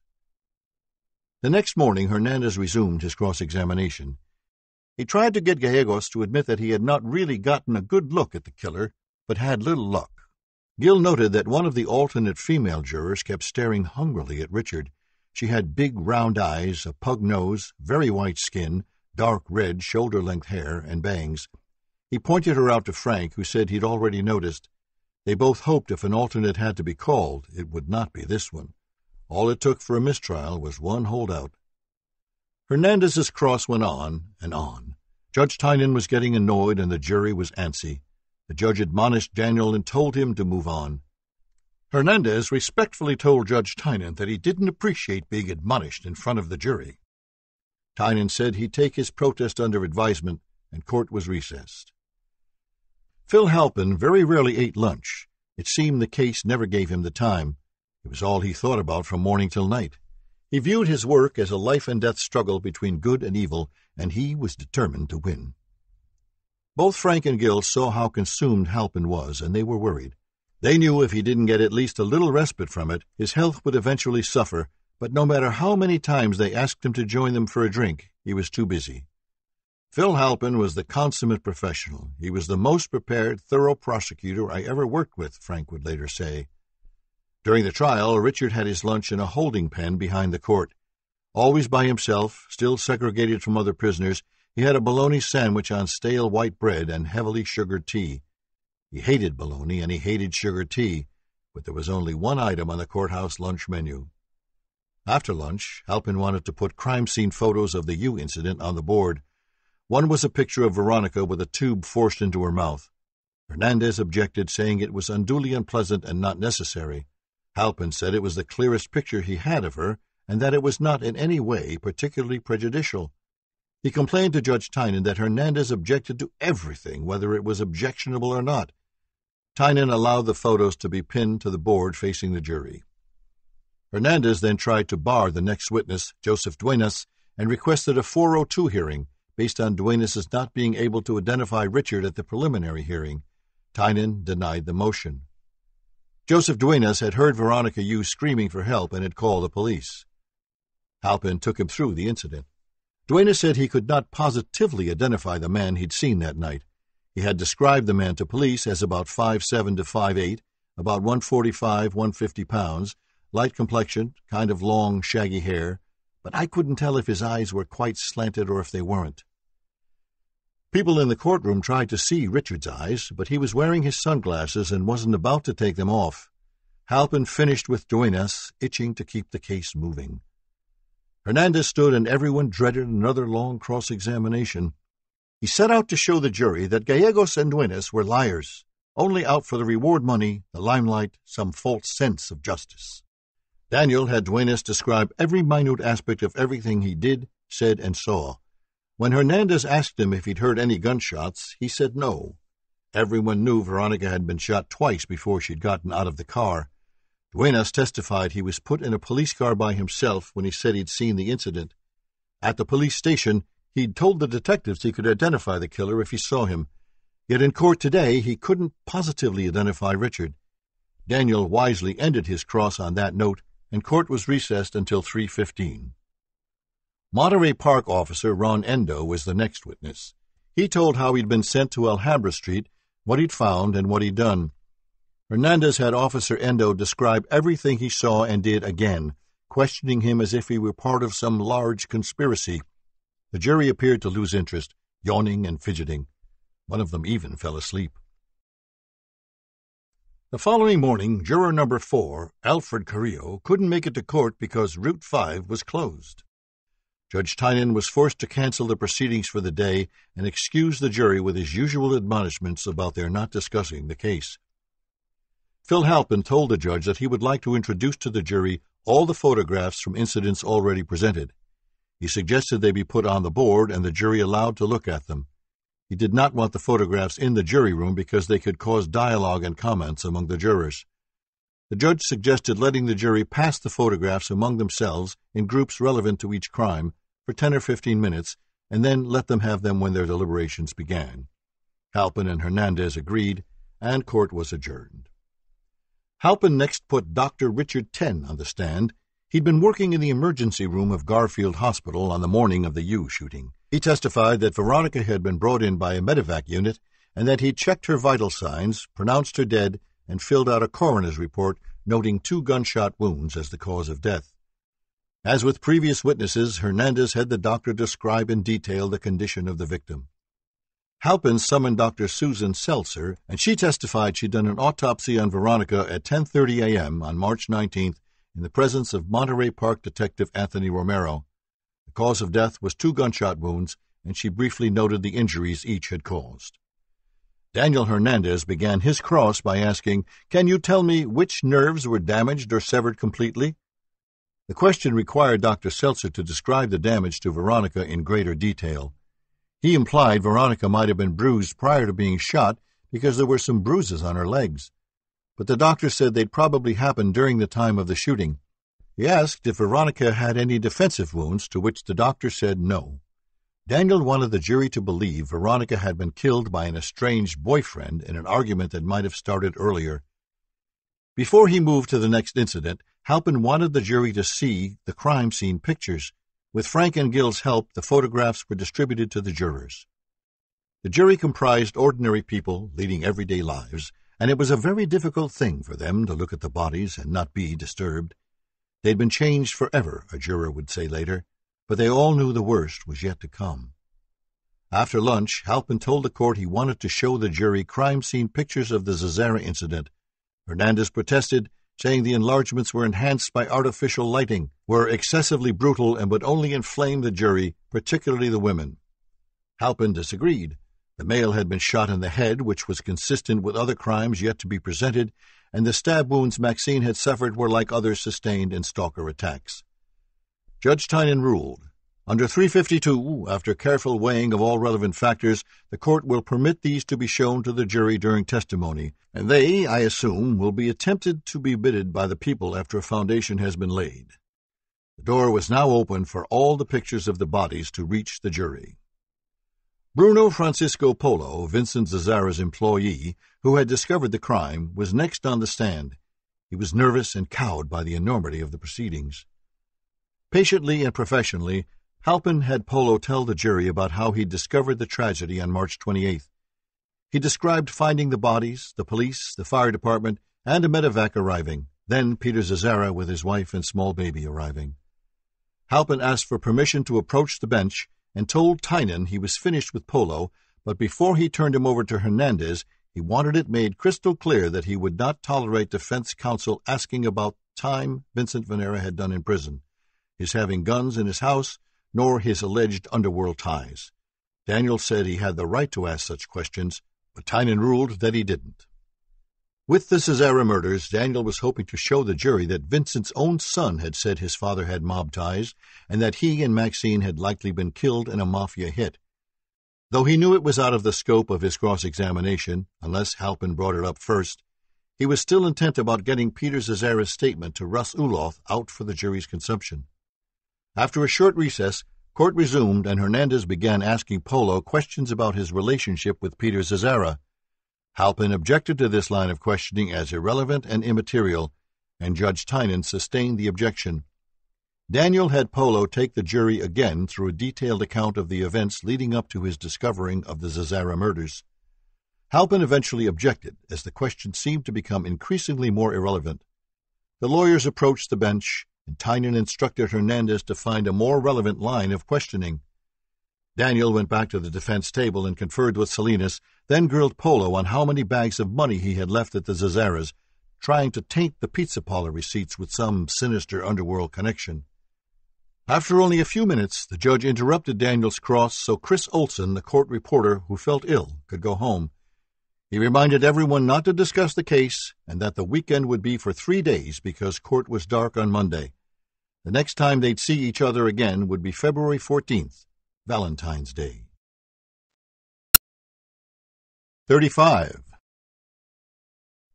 The next morning, Hernandez resumed his cross examination. He tried to get Gallegos to admit that he had not really gotten a good look at the killer, but had little luck. Gil noted that one of the alternate female jurors kept staring hungrily at Richard. She had big round eyes, a pug nose, very white skin, dark red shoulder length hair, and bangs. He pointed her out to Frank, who said he'd already noticed. They both hoped if an alternate had to be called, it would not be this one. All it took for a mistrial was one holdout. Hernandez's cross went on and on. Judge Tynan was getting annoyed and the jury was antsy. The judge admonished Daniel and told him to move on. Hernandez respectfully told Judge Tynan that he didn't appreciate being admonished in front of the jury. Tynan said he'd take his protest under advisement, and court was recessed. Phil Halpin very rarely ate lunch. It seemed the case never gave him the time. It was all he thought about from morning till night. He viewed his work as a life and death struggle between good and evil, and he was determined to win. Both Frank and Gil saw how consumed Halpin was, and they were worried. They knew if he didn't get at least a little respite from it, his health would eventually suffer, but no matter how many times they asked him to join them for a drink, he was too busy. Phil Halpin was the consummate professional. He was the most prepared, thorough prosecutor I ever worked with, Frank would later say. During the trial, Richard had his lunch in a holding pen behind the court. Always by himself, still segregated from other prisoners, he had a bologna sandwich on stale white bread and heavily sugared tea. He hated bologna and he hated sugared tea, but there was only one item on the courthouse lunch menu. After lunch, Halpin wanted to put crime scene photos of the Yu incident on the board. One was a picture of Veronica with a tube forced into her mouth. Hernandez objected, saying it was unduly unpleasant and not necessary. Halpin said it was the clearest picture he had of her, and that it was not in any way particularly prejudicial. He complained to Judge Tynan that Hernandez objected to everything, whether it was objectionable or not. Tynan allowed the photos to be pinned to the board facing the jury. Hernandez then tried to bar the next witness, Joseph Duenas, and requested a 402 hearing based on Duenas' not being able to identify Richard at the preliminary hearing. Tynan denied the motion. Joseph Duenas had heard Veronica Yu screaming for help and had called the police. Halpin took him through the incident. Duenas said he could not positively identify the man he'd seen that night. He had described the man to police as about five seven to five eight, about 145, 150 pounds, light complexion, kind of long, shaggy hair, but I couldn't tell if his eyes were quite slanted or if they weren't. People in the courtroom tried to see Richard's eyes, but he was wearing his sunglasses and wasn't about to take them off. Halpin finished with Duenas, itching to keep the case moving. Hernandez stood and everyone dreaded another long cross examination. He set out to show the jury that Gallegos and Duenas were liars, only out for the reward money, the limelight, some false sense of justice. Daniel had Duenas describe every minute aspect of everything he did, said, and saw. When Hernandez asked him if he'd heard any gunshots, he said no. Everyone knew Veronica had been shot twice before she'd gotten out of the car. Duenas testified he was put in a police car by himself when he said he'd seen the incident. At the police station, he'd told the detectives he could identify the killer if he saw him. Yet in court today, he couldn't positively identify Richard. Daniel wisely ended his cross on that note, and court was recessed until 315. Monterey Park officer Ron Endo was the next witness. He told how he'd been sent to Alhambra Street, what he'd found, and what he'd done. Hernandez had Officer Endo describe everything he saw and did again, questioning him as if he were part of some large conspiracy. The jury appeared to lose interest, yawning and fidgeting. One of them even fell asleep. The following morning, juror number four, Alfred Carrillo, couldn't make it to court because Route 5 was closed. Judge Tynan was forced to cancel the proceedings for the day and excuse the jury with his usual admonishments about their not discussing the case. Phil Halpin told the judge that he would like to introduce to the jury all the photographs from incidents already presented. He suggested they be put on the board and the jury allowed to look at them. He did not want the photographs in the jury room because they could cause dialogue and comments among the jurors. The judge suggested letting the jury pass the photographs among themselves in groups relevant to each crime for 10 or 15 minutes and then let them have them when their deliberations began. Halpin and Hernandez agreed, and court was adjourned. Halpin next put Dr. Richard Ten on the stand. He'd been working in the emergency room of Garfield Hospital on the morning of the Yu shooting. He testified that Veronica had been brought in by a medevac unit and that he checked her vital signs, pronounced her dead, and filled out a coroner's report noting two gunshot wounds as the cause of death. As with previous witnesses, Hernandez had the doctor describe in detail the condition of the victim. Halpin summoned Dr. Susan Seltzer, and she testified she'd done an autopsy on Veronica at 10:30 a.m. on March 19th in the presence of Monterey Park Detective Anthony Romero. The cause of death was two gunshot wounds, and she briefly noted the injuries each had caused. Daniel Hernandez began his cross by asking, Can you tell me which nerves were damaged or severed completely? The question required Dr. Seltzer to describe the damage to Veronica in greater detail. He implied Veronica might have been bruised prior to being shot because there were some bruises on her legs. But the doctor said they'd probably happened during the time of the shooting. He asked if Veronica had any defensive wounds, to which the doctor said no. Daniel wanted the jury to believe Veronica had been killed by an estranged boyfriend in an argument that might have started earlier. Before he moved to the next incident, Halpin wanted the jury to see the crime scene pictures. With Frank and Gil's help, the photographs were distributed to the jurors. The jury comprised ordinary people leading everyday lives, and it was a very difficult thing for them to look at the bodies and not be disturbed. They'd been changed forever, a juror would say later, but they all knew the worst was yet to come. After lunch, Halpin told the court he wanted to show the jury crime scene pictures of the Zazzara incident. Hernandez protested saying the enlargements were enhanced by artificial lighting, were excessively brutal, and would only inflame the jury, particularly the women. Halpin disagreed. The male had been shot in the head, which was consistent with other crimes yet to be presented, and the stab wounds Maxine had suffered were like others sustained in stalker attacks. Judge Tynan ruled under 352, after careful weighing of all relevant factors, the court will permit these to be shown to the jury during testimony, and they, I assume, will be attempted to be bidded by the people after a foundation has been laid. The door was now open for all the pictures of the bodies to reach the jury. Bruno Francisco Polo, Vincent Zazzara's employee, who had discovered the crime, was next on the stand. He was nervous and cowed by the enormity of the proceedings. Patiently and professionally, Halpin had Polo tell the jury about how he discovered the tragedy on March 28th. He described finding the bodies, the police, the fire department, and a medevac arriving, then Peter Zazzara with his wife and small baby arriving. Halpin asked for permission to approach the bench and told Tynan he was finished with Polo, but before he turned him over to Hernandez, he wanted it made crystal clear that he would not tolerate defense counsel asking about time Vincent Venera had done in prison, his having guns in his house, nor his alleged underworld ties. Daniel said he had the right to ask such questions, but Tynan ruled that he didn't. With the Zazzara murders, Daniel was hoping to show the jury that Vincent's own son had said his father had mob ties, and that he and Maxine had likely been killed in a mafia hit. Though he knew it was out of the scope of his cross examination, unless Halpin brought it up first, he was still intent about getting Peter Zazzara's statement to Russ Uloth out for the jury's consumption. After a short recess, court resumed and Hernandez began asking Polo questions about his relationship with Peter Zazzara. Halpin objected to this line of questioning as irrelevant and immaterial, and Judge Tynan sustained the objection. Daniel had Polo take the jury again through a detailed account of the events leading up to his discovering of the Zazzara murders. Halpin eventually objected, as the question seemed to become increasingly more irrelevant. The lawyers approached the bench, and Tynan instructed Hernandez to find a more relevant line of questioning. Daniel went back to the defense table and conferred with Salinas, then grilled Polo on how many bags of money he had left at the Zazzaras, trying to taint the pizza parlor receipts with some sinister underworld connection. After only a few minutes, the judge interrupted Daniel's cross so Chris Olson, the court reporter who felt ill, could go home. He reminded everyone not to discuss the case and that the weekend would be for three days because court was dark on Monday. The next time they'd see each other again would be February 14th, Valentine's Day. 35.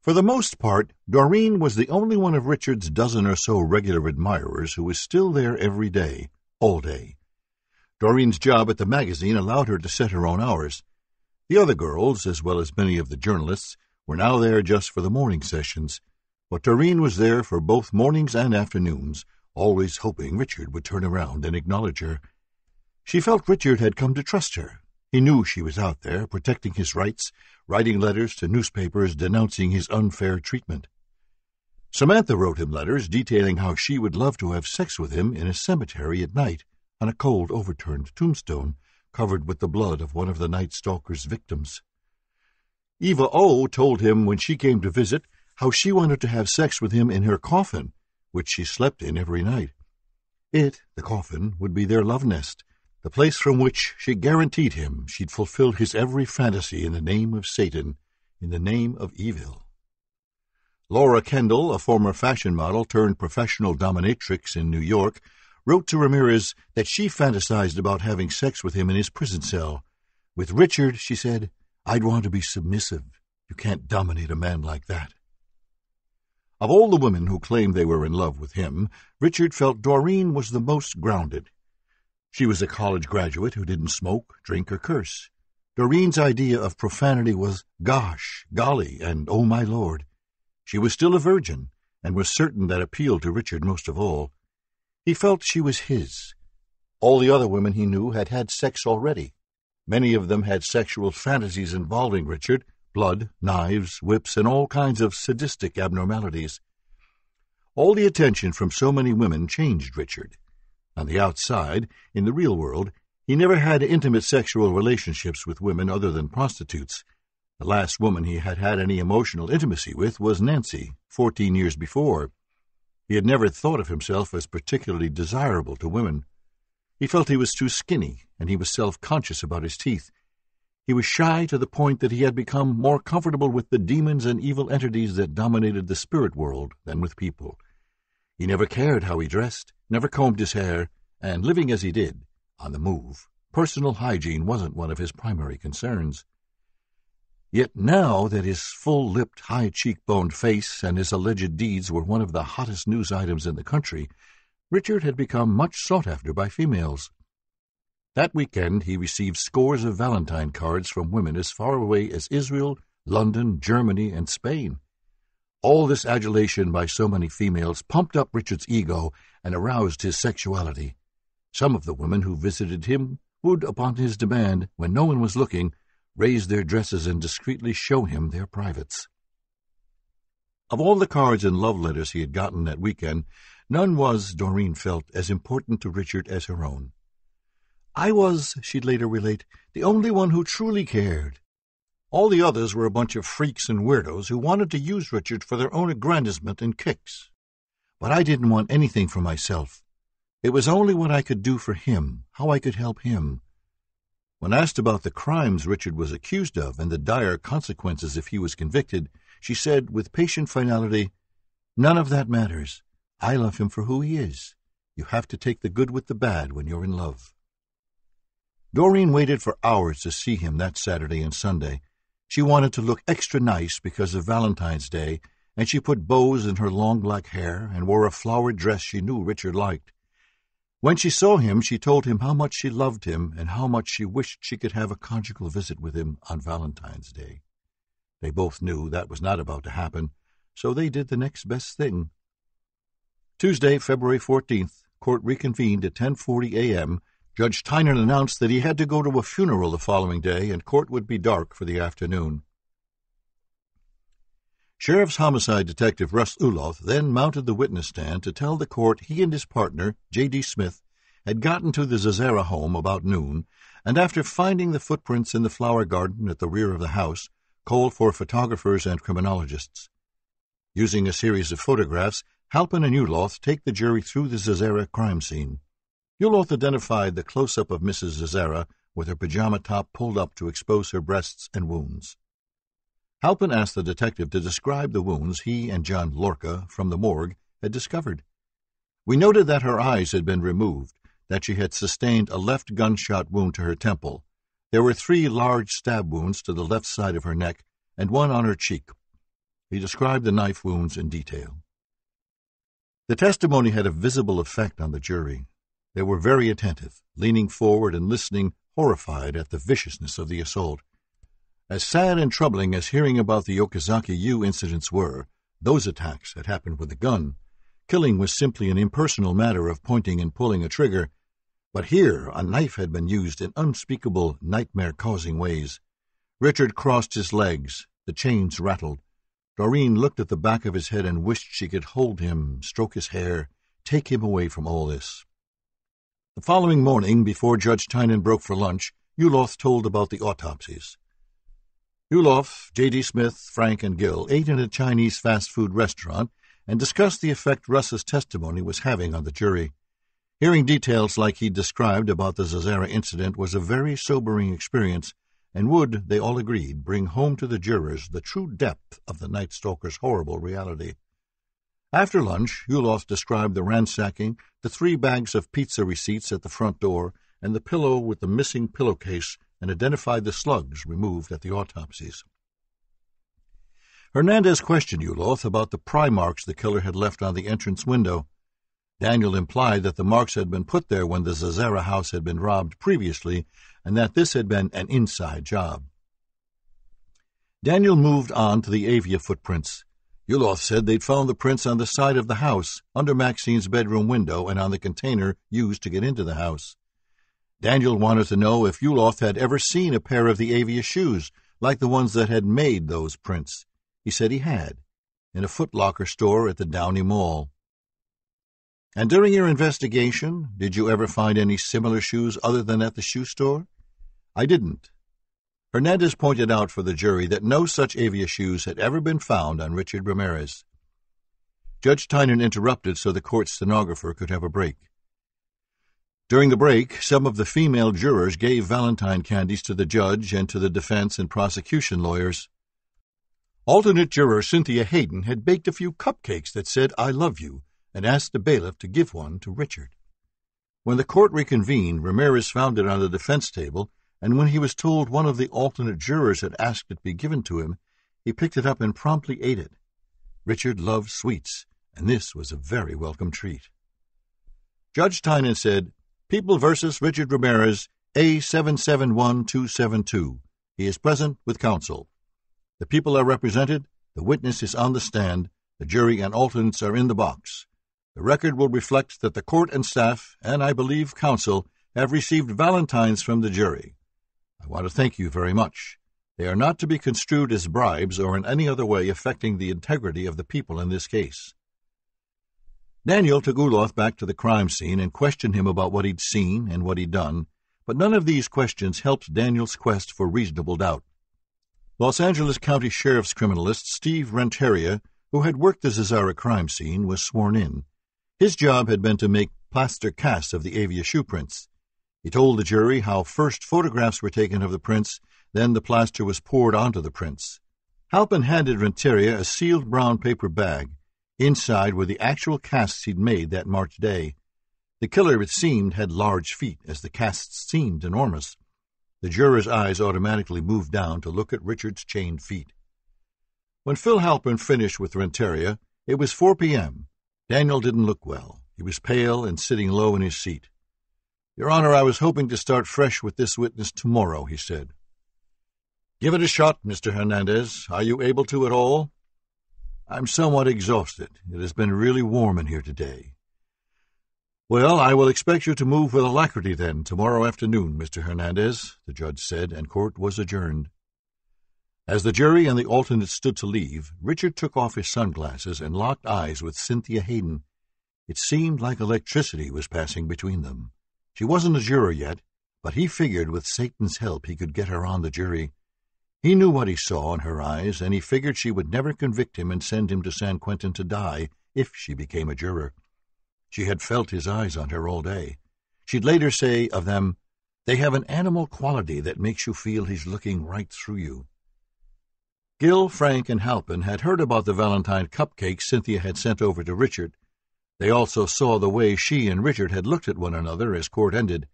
For the most part, Doreen was the only one of Richard's dozen or so regular admirers who was still there every day, all day. Doreen's job at the magazine allowed her to set her own hours. The other girls, as well as many of the journalists, were now there just for the morning sessions, but Doreen was there for both mornings and afternoons, always hoping Richard would turn around and acknowledge her. She felt Richard had come to trust her. He knew she was out there, protecting his rights, writing letters to newspapers denouncing his unfair treatment. Samantha wrote him letters detailing how she would love to have sex with him in a cemetery at night on a cold, overturned tombstone covered with the blood of one of the Night Stalker's victims. Eva O. told him when she came to visit how she wanted to have sex with him in her coffin, which she slept in every night. It, the coffin, would be their love nest, the place from which she guaranteed him she'd fulfill his every fantasy in the name of Satan, in the name of evil. Laura Kendall, a former fashion model turned professional dominatrix in New York, wrote to Ramirez that she fantasized about having sex with him in his prison cell. With Richard, she said, I'd want to be submissive. You can't dominate a man like that. Of all the women who claimed they were in love with him, Richard felt Doreen was the most grounded. She was a college graduate who didn't smoke, drink, or curse. Doreen's idea of profanity was gosh, golly, and oh my lord. She was still a virgin, and was certain that appealed to Richard most of all. He felt she was his. All the other women he knew had had sex already. Many of them had sexual fantasies involving Richard blood, knives, whips, and all kinds of sadistic abnormalities. All the attention from so many women changed Richard. On the outside, in the real world, he never had intimate sexual relationships with women other than prostitutes. The last woman he had had any emotional intimacy with was Nancy, fourteen years before. He had never thought of himself as particularly desirable to women. He felt he was too skinny, and he was self-conscious about his teeth. He was shy to the point that he had become more comfortable with the demons and evil entities that dominated the spirit world than with people. He never cared how he dressed, never combed his hair, and living as he did, on the move, personal hygiene wasn't one of his primary concerns. Yet now that his full-lipped, high-cheek-boned face and his alleged deeds were one of the hottest news items in the country, Richard had become much sought after by females. That weekend he received scores of Valentine cards from women as far away as Israel, London, Germany, and Spain. All this adulation by so many females pumped up Richard's ego and aroused his sexuality. Some of the women who visited him would, upon his demand, when no one was looking, raise their dresses and discreetly show him their privates. Of all the cards and love letters he had gotten that weekend, none was, Doreen felt, as important to Richard as her own. I was, she'd later relate, the only one who truly cared. All the others were a bunch of freaks and weirdos who wanted to use Richard for their own aggrandizement and kicks. But I didn't want anything for myself. It was only what I could do for him, how I could help him. When asked about the crimes Richard was accused of and the dire consequences if he was convicted, she said with patient finality, None of that matters. I love him for who he is. You have to take the good with the bad when you're in love. Doreen waited for hours to see him that Saturday and Sunday. She wanted to look extra nice because of Valentine's Day, and she put bows in her long black hair and wore a flowered dress she knew Richard liked. When she saw him, she told him how much she loved him and how much she wished she could have a conjugal visit with him on Valentine's Day. They both knew that was not about to happen, so they did the next best thing. Tuesday, February 14th, court reconvened at 10:40 a.m. Judge Tynan announced that he had to go to a funeral the following day and court would be dark for the afternoon. Sheriff's Homicide Detective Russ Uloth then mounted the witness stand to tell the court he and his partner, J.D. Smith, had gotten to the Zazzara home about noon, and after finding the footprints in the flower garden at the rear of the house, called for photographers and criminologists. Using a series of photographs, Halpin and Uloth take the jury through the Zazzara crime scene. Uloth identified the close-up of Mrs. Zazzara with her pajama top pulled up to expose her breasts and wounds. Halpin asked the detective to describe the wounds he and John Lorca from the morgue had discovered. We noted that her eyes had been removed, that she had sustained a left gunshot wound to her temple, there were three large stab wounds to the left side of her neck and one on her cheek. He described the knife wounds in detail. The testimony had a visible effect on the jury. They were very attentive, leaning forward and listening, horrified at the viciousness of the assault. As sad and troubling as hearing about the Okazaki Yu incidents were, those attacks had happened with a gun. Killing was simply an impersonal matter of pointing and pulling a trigger, but here a knife had been used in unspeakable, nightmare causing ways. Richard crossed his legs. The chains rattled. Doreen looked at the back of his head and wished she could hold him, stroke his hair, take him away from all this. The following morning, before Judge Tynan broke for lunch, Uloth told about the autopsies. Uloth, J.D. Smith, Frank, and Gil ate in a Chinese fast food restaurant and discussed the effect Russ's testimony was having on the jury. Hearing details like he described about the Zazzara incident was a very sobering experience, and would, they all agreed, bring home to the jurors the true depth of the Night Stalker's horrible reality. After lunch, Uloth described the ransacking, the three bags of pizza receipts at the front door, and the pillow with the missing pillowcase, and identified the slugs removed at the autopsies. Hernandez questioned Uloth about the pry marks the killer had left on the entrance window. Daniel implied that the marks had been put there when the Zazzara house had been robbed previously, and that this had been an inside job. Daniel moved on to the Avia footprints. Uloth said they'd found the prints on the side of the house, under Maxine's bedroom window, and on the container used to get into the house. Daniel wanted to know if Uloth had ever seen a pair of the Avia shoes, like the ones that had made those prints. He said he had, in a Foot-Locker store at the Downey Mall. And during your investigation, did you ever find any similar shoes other than at the shoe store? I didn't. Hernandez pointed out for the jury that no such Avia shoes had ever been found on Richard Ramirez. Judge Tynan interrupted so the court stenographer could have a break. During the break, some of the female jurors gave Valentine candies to the judge and to the defense and prosecution lawyers. Alternate juror Cynthia Hayden had baked a few cupcakes that said, I love you, and asked the bailiff to give one to Richard. When the court reconvened, Ramirez found it on the defense table, and when he was told one of the alternate jurors had asked it be given to him, he picked it up and promptly ate it. Richard loved sweets, and this was a very welcome treat. Judge Tynan said, People versus Richard Ramirez, A771272. He is present with counsel. The people are represented, the witness is on the stand, the jury and alternates are in the box. The record will reflect that the court and staff, and I believe counsel, have received valentines from the jury. I want to thank you very much. They are not to be construed as bribes or in any other way affecting the integrity of the people in this case. Daniel took Uloth back to the crime scene and questioned him about what he'd seen and what he'd done, but none of these questions helped Daniel's quest for reasonable doubt. Los Angeles County Sheriff's criminalist Steve Renteria, who had worked the Zazzara crime scene, was sworn in. His job had been to make plaster casts of the Avia shoe prints. He told the jury how first photographs were taken of the prints, then the plaster was poured onto the prints. Halpin handed Renteria a sealed brown paper bag. Inside were the actual casts he'd made that March day. The killer, it seemed, had large feet, as the casts seemed enormous. The juror's eyes automatically moved down to look at Richard's chained feet. When Phil Halpin finished with Renteria, it was 4 p.m. Daniel didn't look well. He was pale and sitting low in his seat. Your Honor, I was hoping to start fresh with this witness tomorrow, he said. Give it a shot, Mr. Hernandez. Are you able to at all? I'm somewhat exhausted. It has been really warm in here today. Well, I will expect you to move with alacrity then tomorrow afternoon, Mr. Hernandez, the judge said, and court was adjourned. As the jury and the alternates stood to leave, Richard took off his sunglasses and locked eyes with Cynthia Hayden. It seemed like electricity was passing between them. She wasn't a juror yet, but he figured with Satan's help he could get her on the jury. He knew what he saw in her eyes, and he figured she would never convict him and send him to San Quentin to die if she became a juror. She had felt his eyes on her all day. She'd later say of them, They have an animal quality that makes you feel he's looking right through you. Gil, Frank, and Halpin had heard about the Valentine cupcakes Cynthia had sent over to Richard, they also saw the way she and Richard had looked at one another as court ended.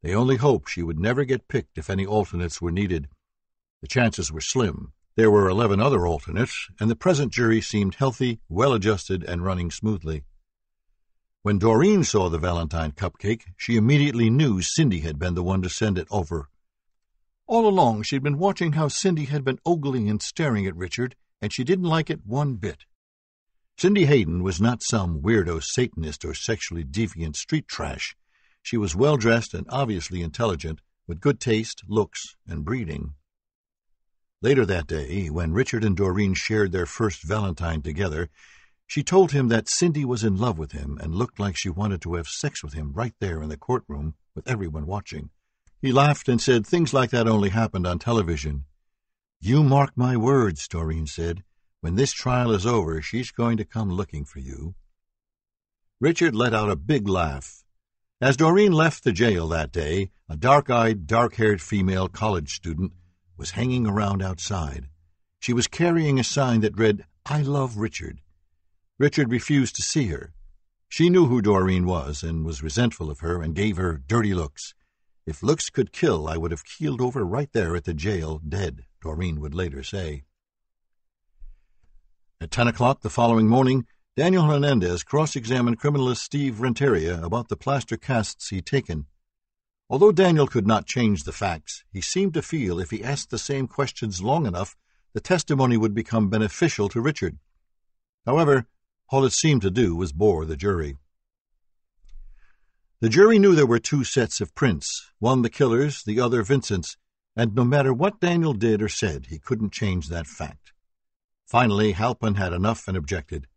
They only hoped she would never get picked if any alternates were needed. The chances were slim. There were eleven other alternates, and the present jury seemed healthy, well adjusted, and running smoothly. When Doreen saw the Valentine cupcake, she immediately knew Cindy had been the one to send it over. All along she'd been watching how Cindy had been ogling and staring at Richard, and she didn't like it one bit. Cindy Hayden was not some weirdo Satanist or sexually deviant street trash. She was well dressed and obviously intelligent, with good taste, looks, and breeding. Later that day, when Richard and Doreen shared their first Valentine together, she told him that Cindy was in love with him and looked like she wanted to have sex with him right there in the courtroom with everyone watching. He laughed and said things like that only happened on television. You mark my words, Doreen said. When this trial is over, she's going to come looking for you. Richard let out a big laugh. As Doreen left the jail that day, a dark-eyed, dark-haired female college student was hanging around outside. She was carrying a sign that read, I love Richard. Richard refused to see her. She knew who Doreen was and was resentful of her and gave her dirty looks. If looks could kill, I would have keeled over right there at the jail, dead, Doreen would later say. At ten o'clock the following morning, Daniel Hernandez cross-examined criminalist Steve Renteria about the plaster casts he'd taken. Although Daniel could not change the facts, he seemed to feel if he asked the same questions long enough, the testimony would become beneficial to Richard. However, all it seemed to do was bore the jury. The jury knew there were two sets of prints, one the killer's, the other Vincent's, and no matter what Daniel did or said, he couldn't change that fact. Finally, Halpin had enough and objected.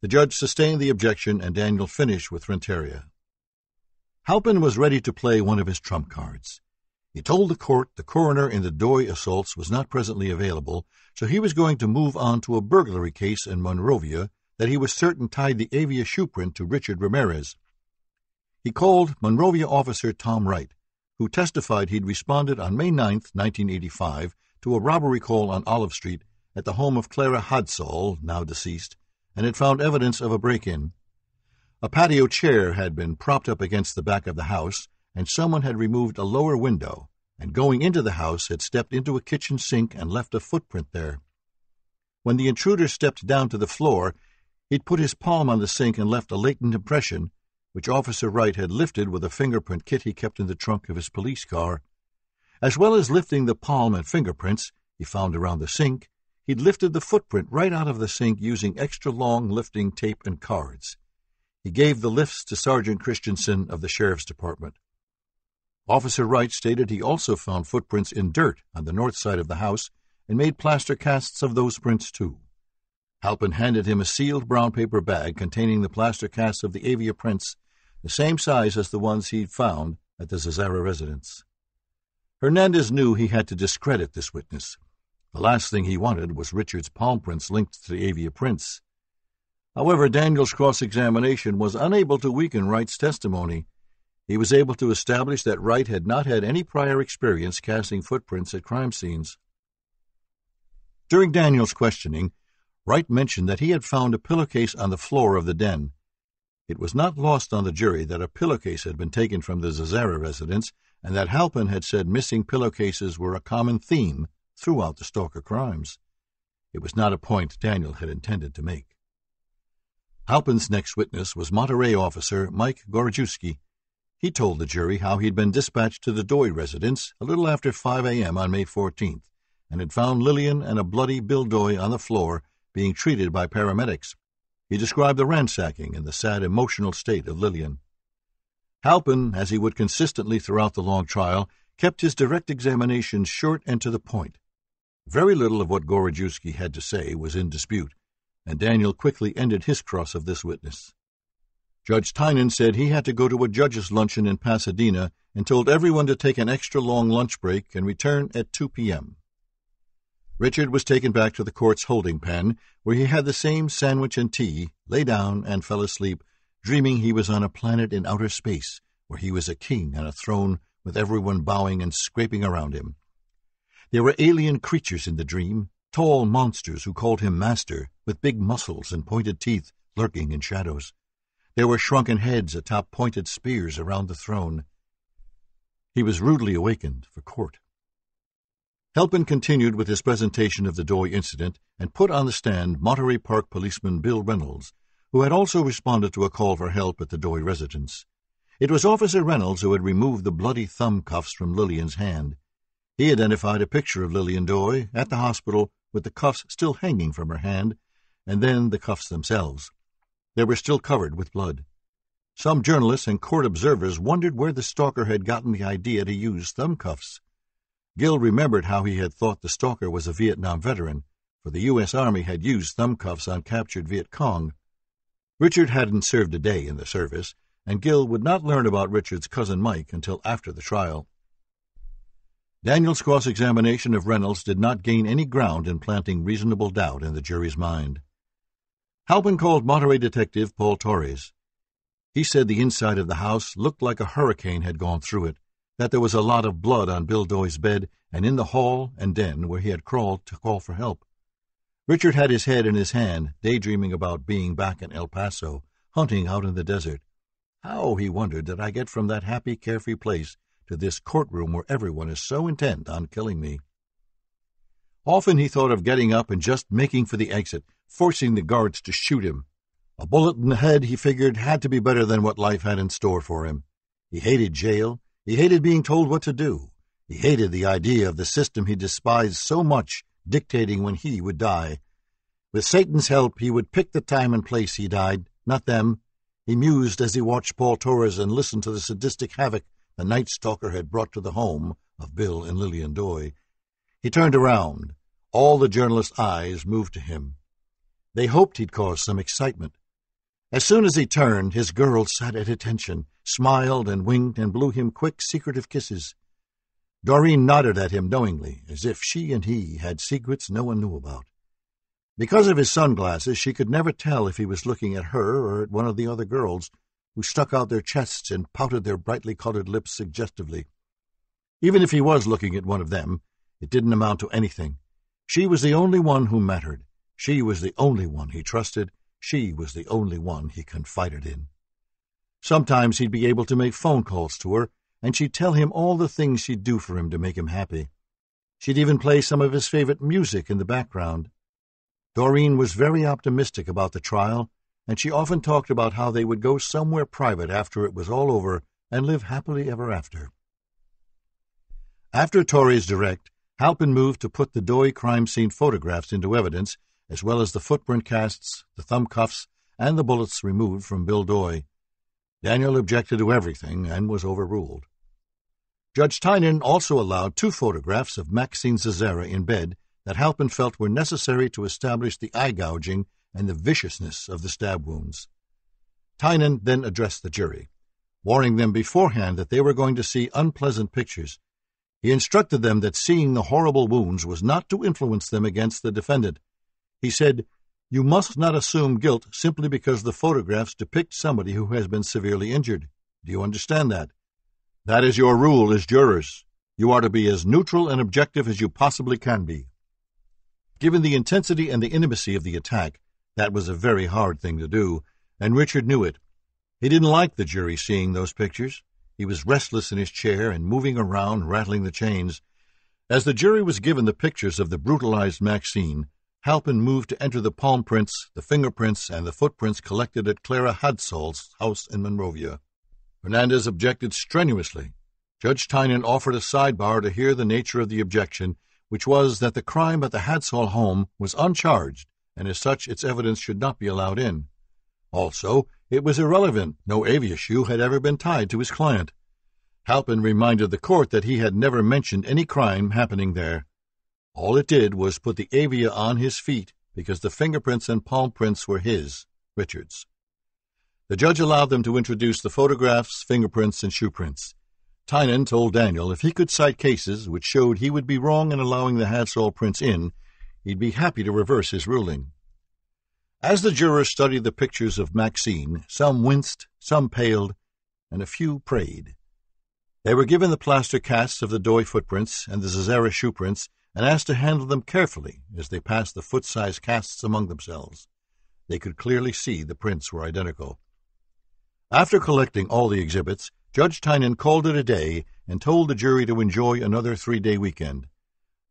The judge sustained the objection, and Daniel finished with Renteria. Halpin was ready to play one of his trump cards. He told the court the coroner in the Doi assaults was not presently available, so he was going to move on to a burglary case in Monrovia that he was certain tied the Avia shoe print to Richard Ramirez. He called Monrovia officer Tom Wright, who testified he'd responded on May 9, 1985, to a robbery call on Olive Street at the home of Clara Hadsall, now deceased, and had found evidence of a break-in. A patio chair had been propped up against the back of the house, and someone had removed a lower window, and going into the house had stepped into a kitchen sink and left a footprint there. When the intruder stepped down to the floor, he'd put his palm on the sink and left a latent impression, which Officer Wright had lifted with a fingerprint kit he kept in the trunk of his police car. As well as lifting the palm and fingerprints he found around the sink, he'd lifted the footprint right out of the sink using extra long lifting tape and cards. He gave the lifts to Sergeant Christensen of the Sheriff's Department. Officer Wright stated he also found footprints in dirt on the north side of the house and made plaster casts of those prints too. Halpin handed him a sealed brown paper bag containing the plaster casts of the Avia prints the same size as the ones he'd found at the Zazzara residence. Hernandez knew he had to discredit this witness. The last thing he wanted was Richard's palm prints linked to the Avia prints. However, Daniel's cross examination was unable to weaken Wright's testimony. He was able to establish that Wright had not had any prior experience casting footprints at crime scenes. During Daniel's questioning, Wright mentioned that he had found a pillowcase on the floor of the den. It was not lost on the jury that a pillowcase had been taken from the Zazzara residence and that Halpin had said missing pillowcases were a common theme throughout the Stalker crimes. It was not a point Daniel had intended to make. Halpin's next witness was Monterey officer Mike Gorojewski. He told the jury how he'd been dispatched to the Doi residence a little after 5 a.m. on May 14th and had found Lillian and a bloody Bill Doi on the floor being treated by paramedics. He described the ransacking and the sad emotional state of Lillian. Halpin, as he would consistently throughout the long trial, kept his direct examinations short and to the point. Very little of what Gorojewski had to say was in dispute, and Daniel quickly ended his cross of this witness. Judge Tynan said he had to go to a judge's luncheon in Pasadena and told everyone to take an extra long lunch break and return at 2 p.m. Richard was taken back to the court's holding pen, where he had the same sandwich and tea, lay down, and fell asleep, dreaming he was on a planet in outer space, where he was a king on a throne with everyone bowing and scraping around him. There were alien creatures in the dream, tall monsters who called him master, with big muscles and pointed teeth lurking in shadows. There were shrunken heads atop pointed spears around the throne. He was rudely awakened for court. Halpin continued with his presentation of the Doi incident and put on the stand Monterey Park policeman Bill Reynolds, who had also responded to a call for help at the Doi residence. It was Officer Reynolds who had removed the bloody thumb cuffs from Lillian's hand. He identified a picture of Lillian Doi at the hospital with the cuffs still hanging from her hand, and then the cuffs themselves. They were still covered with blood. Some journalists and court observers wondered where the stalker had gotten the idea to use thumb cuffs. Gil remembered how he had thought the stalker was a Vietnam veteran, for the U.S. Army had used thumb cuffs on captured Viet Cong. Richard hadn't served a day in the service, and Gil would not learn about Richard's cousin Mike until after the trial. Daniel's cross examination of Reynolds did not gain any ground in planting reasonable doubt in the jury's mind. Halpin called Monterey detective Paul Torres. He said the inside of the house looked like a hurricane had gone through it, that there was a lot of blood on Bill Doi's bed and in the hall and den where he had crawled to call for help. Richard had his head in his hand, daydreaming about being back in El Paso, hunting out in the desert. How, he wondered, did I get from that happy, carefree place to this courtroom where everyone is so intent on killing me? Often he thought of getting up and just making for the exit, forcing the guards to shoot him. A bullet in the head, he figured, had to be better than what life had in store for him. He hated jail, he hated being told what to do. He hated the idea of the system he despised so much dictating when he would die. With Satan's help, he would pick the time and place he died, not them. He mused as he watched Paul Torres and listened to the sadistic havoc the Night Stalker had brought to the home of Bill and Lillian Doi. He turned around. All the journalists' eyes moved to him. They hoped he'd cause some excitement. As soon as he turned, his girl sat at attention, smiled and winked and blew him quick, secretive kisses. Doreen nodded at him knowingly, as if she and he had secrets no one knew about. Because of his sunglasses, she could never tell if he was looking at her or at one of the other girls, who stuck out their chests and pouted their brightly colored lips suggestively. Even if he was looking at one of them, it didn't amount to anything. She was the only one who mattered. She was the only one he trusted. She was the only one he confided in. Sometimes he'd be able to make phone calls to her, and she'd tell him all the things she'd do for him to make him happy. She'd even play some of his favorite music in the background. Doreen was very optimistic about the trial, and she often talked about how they would go somewhere private after it was all over and live happily ever after. After Torres's direct, Halpin moved to put the Doi crime scene photographs into evidence, as well as the footprint casts, the thumb cuffs, and the bullets removed from Bill Doi. Daniel objected to everything and was overruled. Judge Tynan also allowed two photographs of Maxine Zazzara in bed that Halpin felt were necessary to establish the eye gouging and the viciousness of the stab wounds. Tynan then addressed the jury, warning them beforehand that they were going to see unpleasant pictures. He instructed them that seeing the horrible wounds was not to influence them against the defendant. He said, You must not assume guilt simply because the photographs depict somebody who has been severely injured. Do you understand that? That is your rule as jurors. You are to be as neutral and objective as you possibly can be. Given the intensity and the intimacy of the attack, that was a very hard thing to do, and Richard knew it. He didn't like the jury seeing those pictures. He was restless in his chair and moving around, rattling the chains. As the jury was given the pictures of the brutalized Maxine, Halpin moved to enter the palm prints, the fingerprints, and the footprints collected at Clara Hadsall's house in Monrovia. Hernandez objected strenuously. Judge Tynan offered a sidebar to hear the nature of the objection, which was that the crime at the Hadsall home was uncharged, and as such its evidence should not be allowed in. Also, it was irrelevant. No avia shoe had ever been tied to his client. Halpin reminded the court that he had never mentioned any crime happening there. All it did was put the avia on his feet because the fingerprints and palm prints were his, Richard's. The judge allowed them to introduce the photographs, fingerprints, and shoe prints. Tynan told Daniel if he could cite cases which showed he would be wrong in allowing the Hadsall prints in, he'd be happy to reverse his ruling. As the jurors studied the pictures of Maxine, some winced, some paled, and a few prayed. They were given the plaster casts of the Doi footprints and the Zazzara shoe prints and asked to handle them carefully as they passed the foot-sized casts among themselves. They could clearly see the prints were identical. After collecting all the exhibits, Judge Tynan called it a day and told the jury to enjoy another three-day weekend.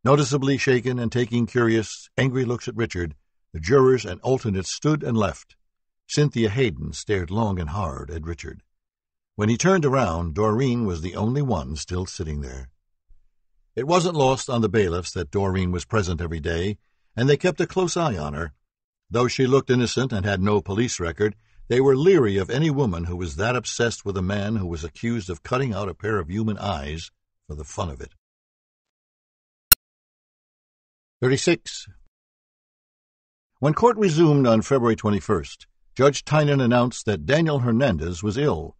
Noticeably shaken and taking curious, angry looks at Richard, the jurors and alternates stood and left. Cynthia Hayden stared long and hard at Richard. When he turned around, Doreen was the only one still sitting there. It wasn't lost on the bailiffs that Doreen was present every day, and they kept a close eye on her. Though she looked innocent and had no police record, they were leery of any woman who was that obsessed with a man who was accused of cutting out a pair of human eyes for the fun of it. 36. When court resumed on February 21st, Judge Tynan announced that Daniel Hernandez was ill.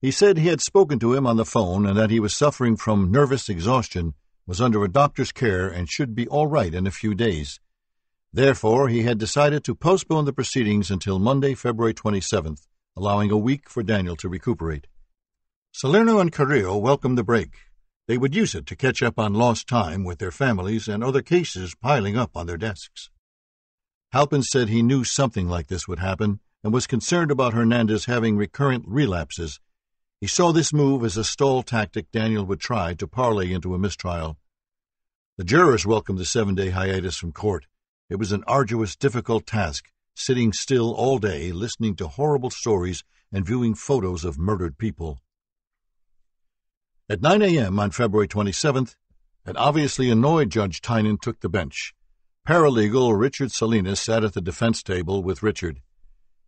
He said he had spoken to him on the phone and that he was suffering from nervous exhaustion, was under a doctor's care, and should be all right in a few days. Therefore, he had decided to postpone the proceedings until Monday, February 27th, allowing a week for Daniel to recuperate. Salerno and Carrillo welcomed the break. They would use it to catch up on lost time with their families and other cases piling up on their desks. Halpin said he knew something like this would happen and was concerned about Hernandez having recurrent relapses. He saw this move as a stall tactic Daniel would try to parlay into a mistrial. The jurors welcomed the seven day hiatus from court. It was an arduous, difficult task, sitting still all day, listening to horrible stories and viewing photos of murdered people. At 9 a.m. on February 27th, an obviously annoyed Judge Tynan took the bench. Paralegal Richard Salinas sat at the defense table with Richard.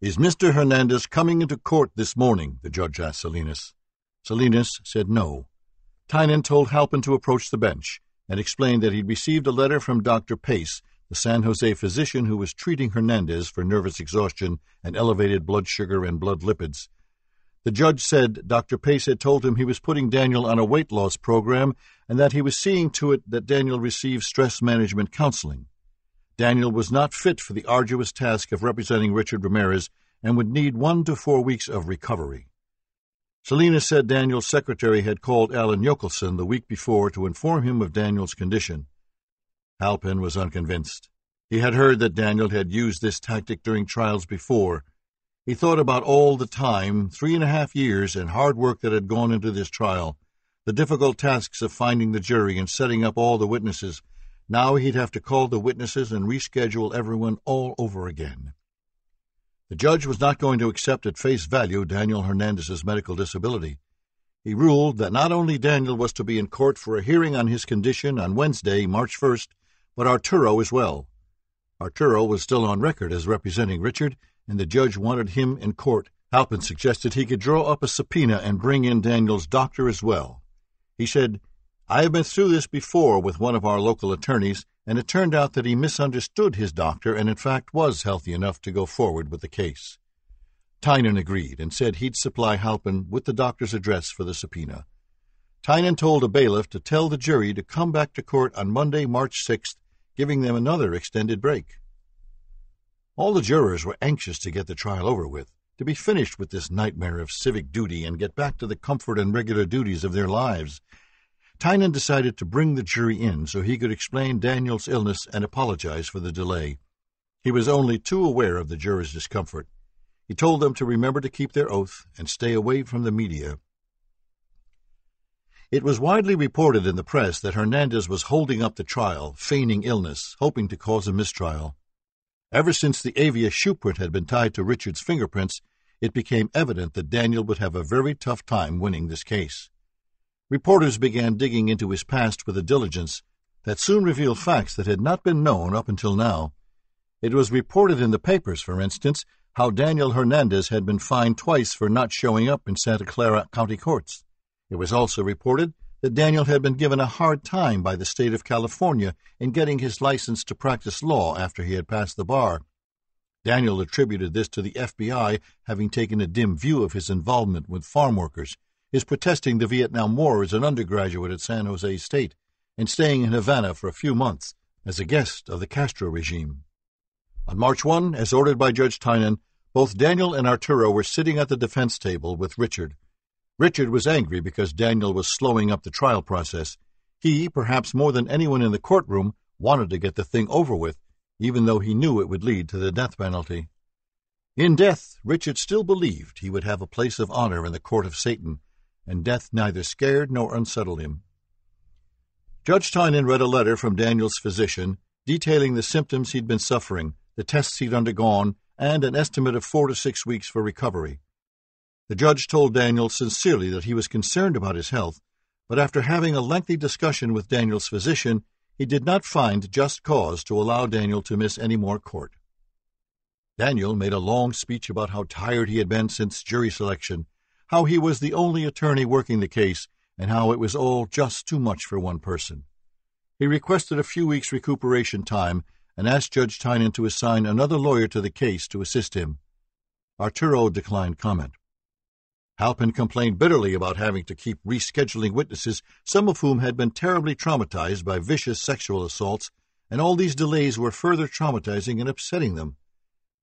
Is Mr. Hernandez coming into court this morning? the judge asked Salinas. Salinas said no. Tynan told Halpin to approach the bench and explained that he'd received a letter from Dr. Pace, the San Jose physician who was treating Hernandez for nervous exhaustion and elevated blood sugar and blood lipids. The judge said Dr. Pace had told him he was putting Daniel on a weight loss program and that he was seeing to it that Daniel received stress management counseling. Daniel was not fit for the arduous task of representing Richard Ramirez and would need one to four weeks of recovery. Salinas said Daniel's secretary had called Alan Yochelson the week before to inform him of Daniel's condition. Halpin was unconvinced. He had heard that Daniel had used this tactic during trials before. He thought about all the time, three and a half years, and hard work that had gone into this trial, the difficult tasks of finding the jury and setting up all the witnesses, now he'd have to call the witnesses and reschedule everyone all over again. The judge was not going to accept at face value Daniel Hernandez's medical disability. He ruled that not only Daniel was to be in court for a hearing on his condition on Wednesday, March 1st, but Arturo as well. Arturo was still on record as representing Richard, and the judge wanted him in court. Halpin suggested he could draw up a subpoena and bring in Daniel's doctor as well. He said, I have been through this before with one of our local attorneys, and it turned out that he misunderstood his doctor and in fact was healthy enough to go forward with the case. Tynan agreed and said he'd supply Halpin with the doctor's address for the subpoena. Tynan told a bailiff to tell the jury to come back to court on Monday, March 6th, giving them another extended break. All the jurors were anxious to get the trial over with, to be finished with this nightmare of civic duty and get back to the comfort and regular duties of their lives. Tynan decided to bring the jury in so he could explain Daniel's illness and apologize for the delay. He was only too aware of the jurors' discomfort. He told them to remember to keep their oath and stay away from the media. It was widely reported in the press that Hernandez was holding up the trial, feigning illness, hoping to cause a mistrial. Ever since the Avia shoe print had been tied to Richard's fingerprints, it became evident that Daniel would have a very tough time winning this case. Reporters began digging into his past with a diligence that soon revealed facts that had not been known up until now. It was reported in the papers, for instance, how Daniel Hernandez had been fined twice for not showing up in Santa Clara County courts. It was also reported that Daniel had been given a hard time by the state of California in getting his license to practice law after he had passed the bar. Daniel attributed this to the FBI having taken a dim view of his involvement with farm workers, his protesting the Vietnam War as an undergraduate at San Jose State, and staying in Havana for a few months as a guest of the Castro regime. On March 1, as ordered by Judge Tynan, both Daniel and Arturo were sitting at the defense table with Richard. Richard was angry because Daniel was slowing up the trial process. He, perhaps more than anyone in the courtroom, wanted to get the thing over with, even though he knew it would lead to the death penalty. In death, Richard still believed he would have a place of honor in the court of Satan, and death neither scared nor unsettled him. Judge Tynan read a letter from Daniel's physician detailing the symptoms he'd been suffering, the tests he'd undergone, and an estimate of four to six weeks for recovery. The judge told Daniel sincerely that he was concerned about his health, but after having a lengthy discussion with Daniel's physician, he did not find just cause to allow Daniel to miss any more court. Daniel made a long speech about how tired he had been since jury selection, how he was the only attorney working the case, and how it was all just too much for one person. He requested a few weeks' recuperation time and asked Judge Tynan to assign another lawyer to the case to assist him. Arturo declined comment. Halpin complained bitterly about having to keep rescheduling witnesses, some of whom had been terribly traumatized by vicious sexual assaults, and all these delays were further traumatizing and upsetting them.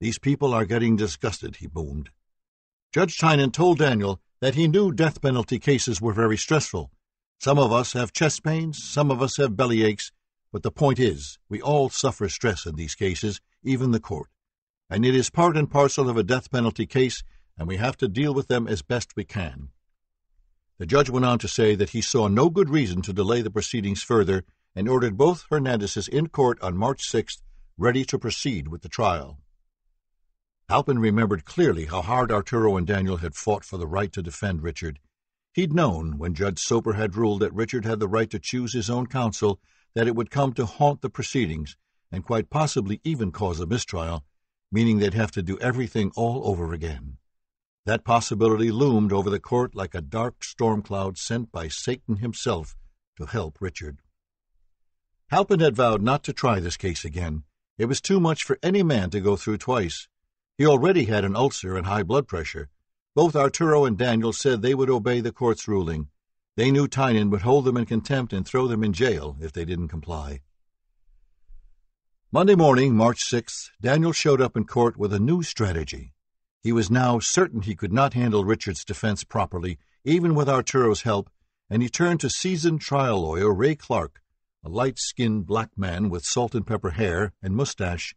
These people are getting disgusted, he boomed. Judge Tynan told Daniel that he knew death penalty cases were very stressful. Some of us have chest pains, some of us have belly aches, but the point is, we all suffer stress in these cases, even the court. And it is part and parcel of a death penalty case and we have to deal with them as best we can. The judge went on to say that he saw no good reason to delay the proceedings further and ordered both Hernandezes in court on March 6th, ready to proceed with the trial. Halpin remembered clearly how hard Arturo and Daniel had fought for the right to defend Richard. He'd known, when Judge Soper had ruled that Richard had the right to choose his own counsel, that it would come to haunt the proceedings, and quite possibly even cause a mistrial, meaning they'd have to do everything all over again. That possibility loomed over the court like a dark storm cloud sent by Satan himself to help Richard. Halpin had vowed not to try this case again. It was too much for any man to go through twice. He already had an ulcer and high blood pressure. Both Arturo and Daniel said they would obey the court's ruling. They knew Tynan would hold them in contempt and throw them in jail if they didn't comply. Monday morning, March 6th, Daniel showed up in court with a new strategy. He was now certain he could not handle Richard's defense properly, even with Arturo's help, and he turned to seasoned trial lawyer Ray Clark, a light skinned black man with salt and pepper hair and mustache.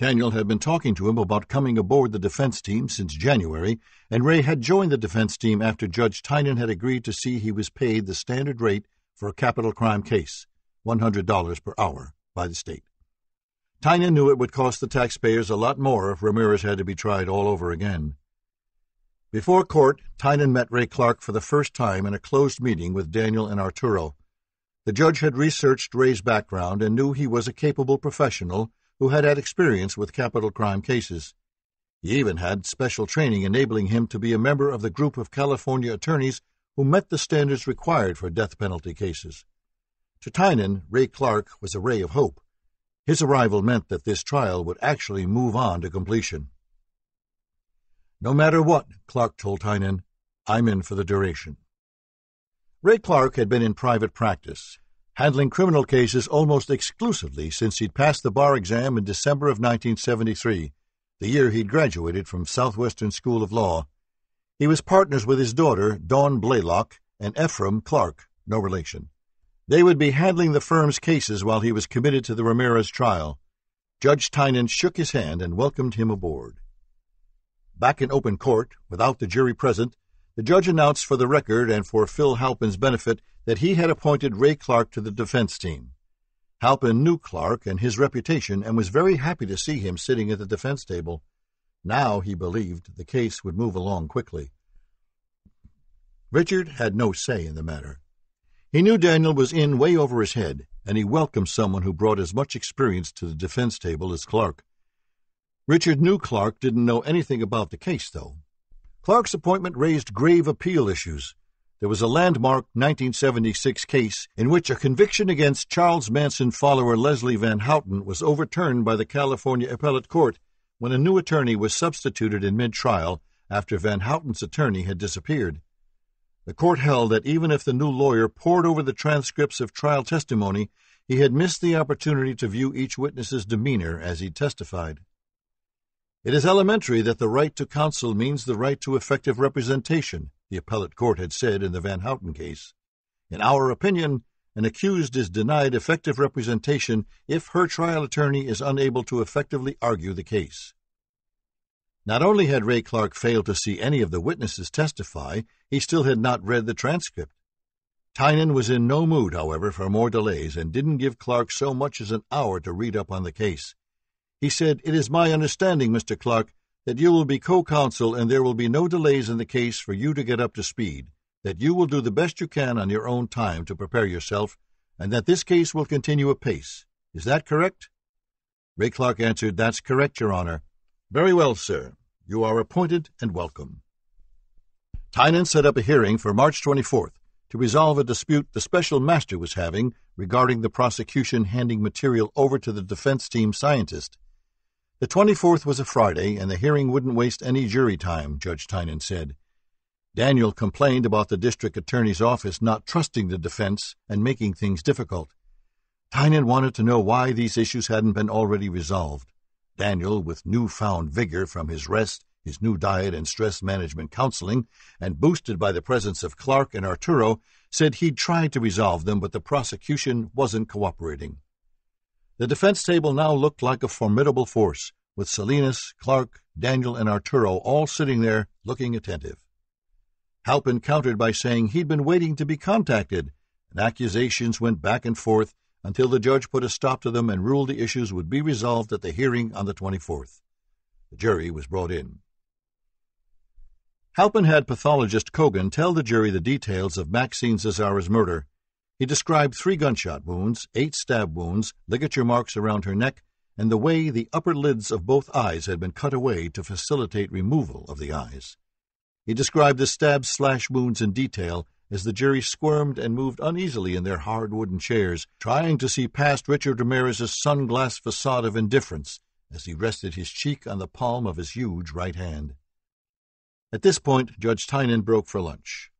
Daniel had been talking to him about coming aboard the defense team since January, and Ray had joined the defense team after Judge Tynan had agreed to see he was paid the standard rate for a capital crime case, $100 per hour, by the state. Tynan knew it would cost the taxpayers a lot more if Ramirez had to be tried all over again. Before court, Tynan met Ray Clark for the first time in a closed meeting with Daniel and Arturo. The judge had researched Ray's background and knew he was a capable professional who had had experience with capital crime cases. He even had special training enabling him to be a member of the group of California attorneys who met the standards required for death penalty cases. To Tynan, Ray Clark was a ray of hope. His arrival meant that this trial would actually move on to completion. No matter what, Clark told Tynan, I'm in for the duration. Ray Clark had been in private practice, handling criminal cases almost exclusively since he'd passed the bar exam in December of 1973, the year he'd graduated from Southwestern School of Law. He was partners with his daughter, Dawn Blaylock, and Ephraim Clark, no relation. They would be handling the firm's cases while he was committed to the Ramirez trial. Judge Tynan shook his hand and welcomed him aboard. Back in open court, without the jury present, the judge announced for the record and for Phil Halpin's benefit that he had appointed Ray Clark to the defense team. Halpin knew Clark and his reputation and was very happy to see him sitting at the defense table. Now, he believed, the case would move along quickly. Richard had no say in the matter. He knew Daniel was in way over his head, and he welcomed someone who brought as much experience to the defense table as Clark. Richard knew Clark didn't know anything about the case, though. Clark's appointment raised grave appeal issues. There was a landmark 1976 case in which a conviction against Charles Manson follower Leslie Van Houten was overturned by the California Appellate Court when a new attorney was substituted in mid trial after Van Houten's attorney had disappeared. The court held that even if the new lawyer pored over the transcripts of trial testimony, he had missed the opportunity to view each witness's demeanor as he testified. It is elementary that the right to counsel means the right to effective representation, the appellate court had said in the Van Houten case. In our opinion, an accused is denied effective representation if her trial attorney is unable to effectively argue the case. Not only had Ray Clark failed to see any of the witnesses testify, he still had not read the transcript. Tynan was in no mood, however, for more delays and didn't give Clark so much as an hour to read up on the case. He said, It is my understanding, Mr. Clark, that you will be co counsel and there will be no delays in the case for you to get up to speed, that you will do the best you can on your own time to prepare yourself, and that this case will continue apace. Is that correct? Ray Clark answered, That's correct, Your Honor. Very well, sir. You are appointed and welcome. Tynan set up a hearing for March 24th to resolve a dispute the special master was having regarding the prosecution handing material over to the defense team scientist. The 24th was a Friday, and the hearing wouldn't waste any jury time, Judge Tynan said. Daniel complained about the district attorney's office not trusting the defense and making things difficult. Tynan wanted to know why these issues hadn't been already resolved. Daniel, with newfound vigor from his rest, his new diet and stress management counseling, and boosted by the presence of Clark and Arturo, said he'd tried to resolve them, but the prosecution wasn't cooperating. The defense table now looked like a formidable force, with Salinas, Clark, Daniel, and Arturo all sitting there looking attentive. Halpin countered by saying he'd been waiting to be contacted, and accusations went back and forth until the judge put a stop to them and ruled the issues would be resolved at the hearing on the 24th. The jury was brought in. Halpin had pathologist Kogan tell the jury the details of Maxine Zazzara's murder. He described three gunshot wounds, eight stab wounds, ligature marks around her neck, and the way the upper lids of both eyes had been cut away to facilitate removal of the eyes. He described the stab slash wounds in detail as the jury squirmed and moved uneasily in their hard wooden chairs, trying to see past Richard Ramirez's sunglass facade of indifference as he rested his cheek on the palm of his huge right hand. At this point, Judge Tynan broke for lunch.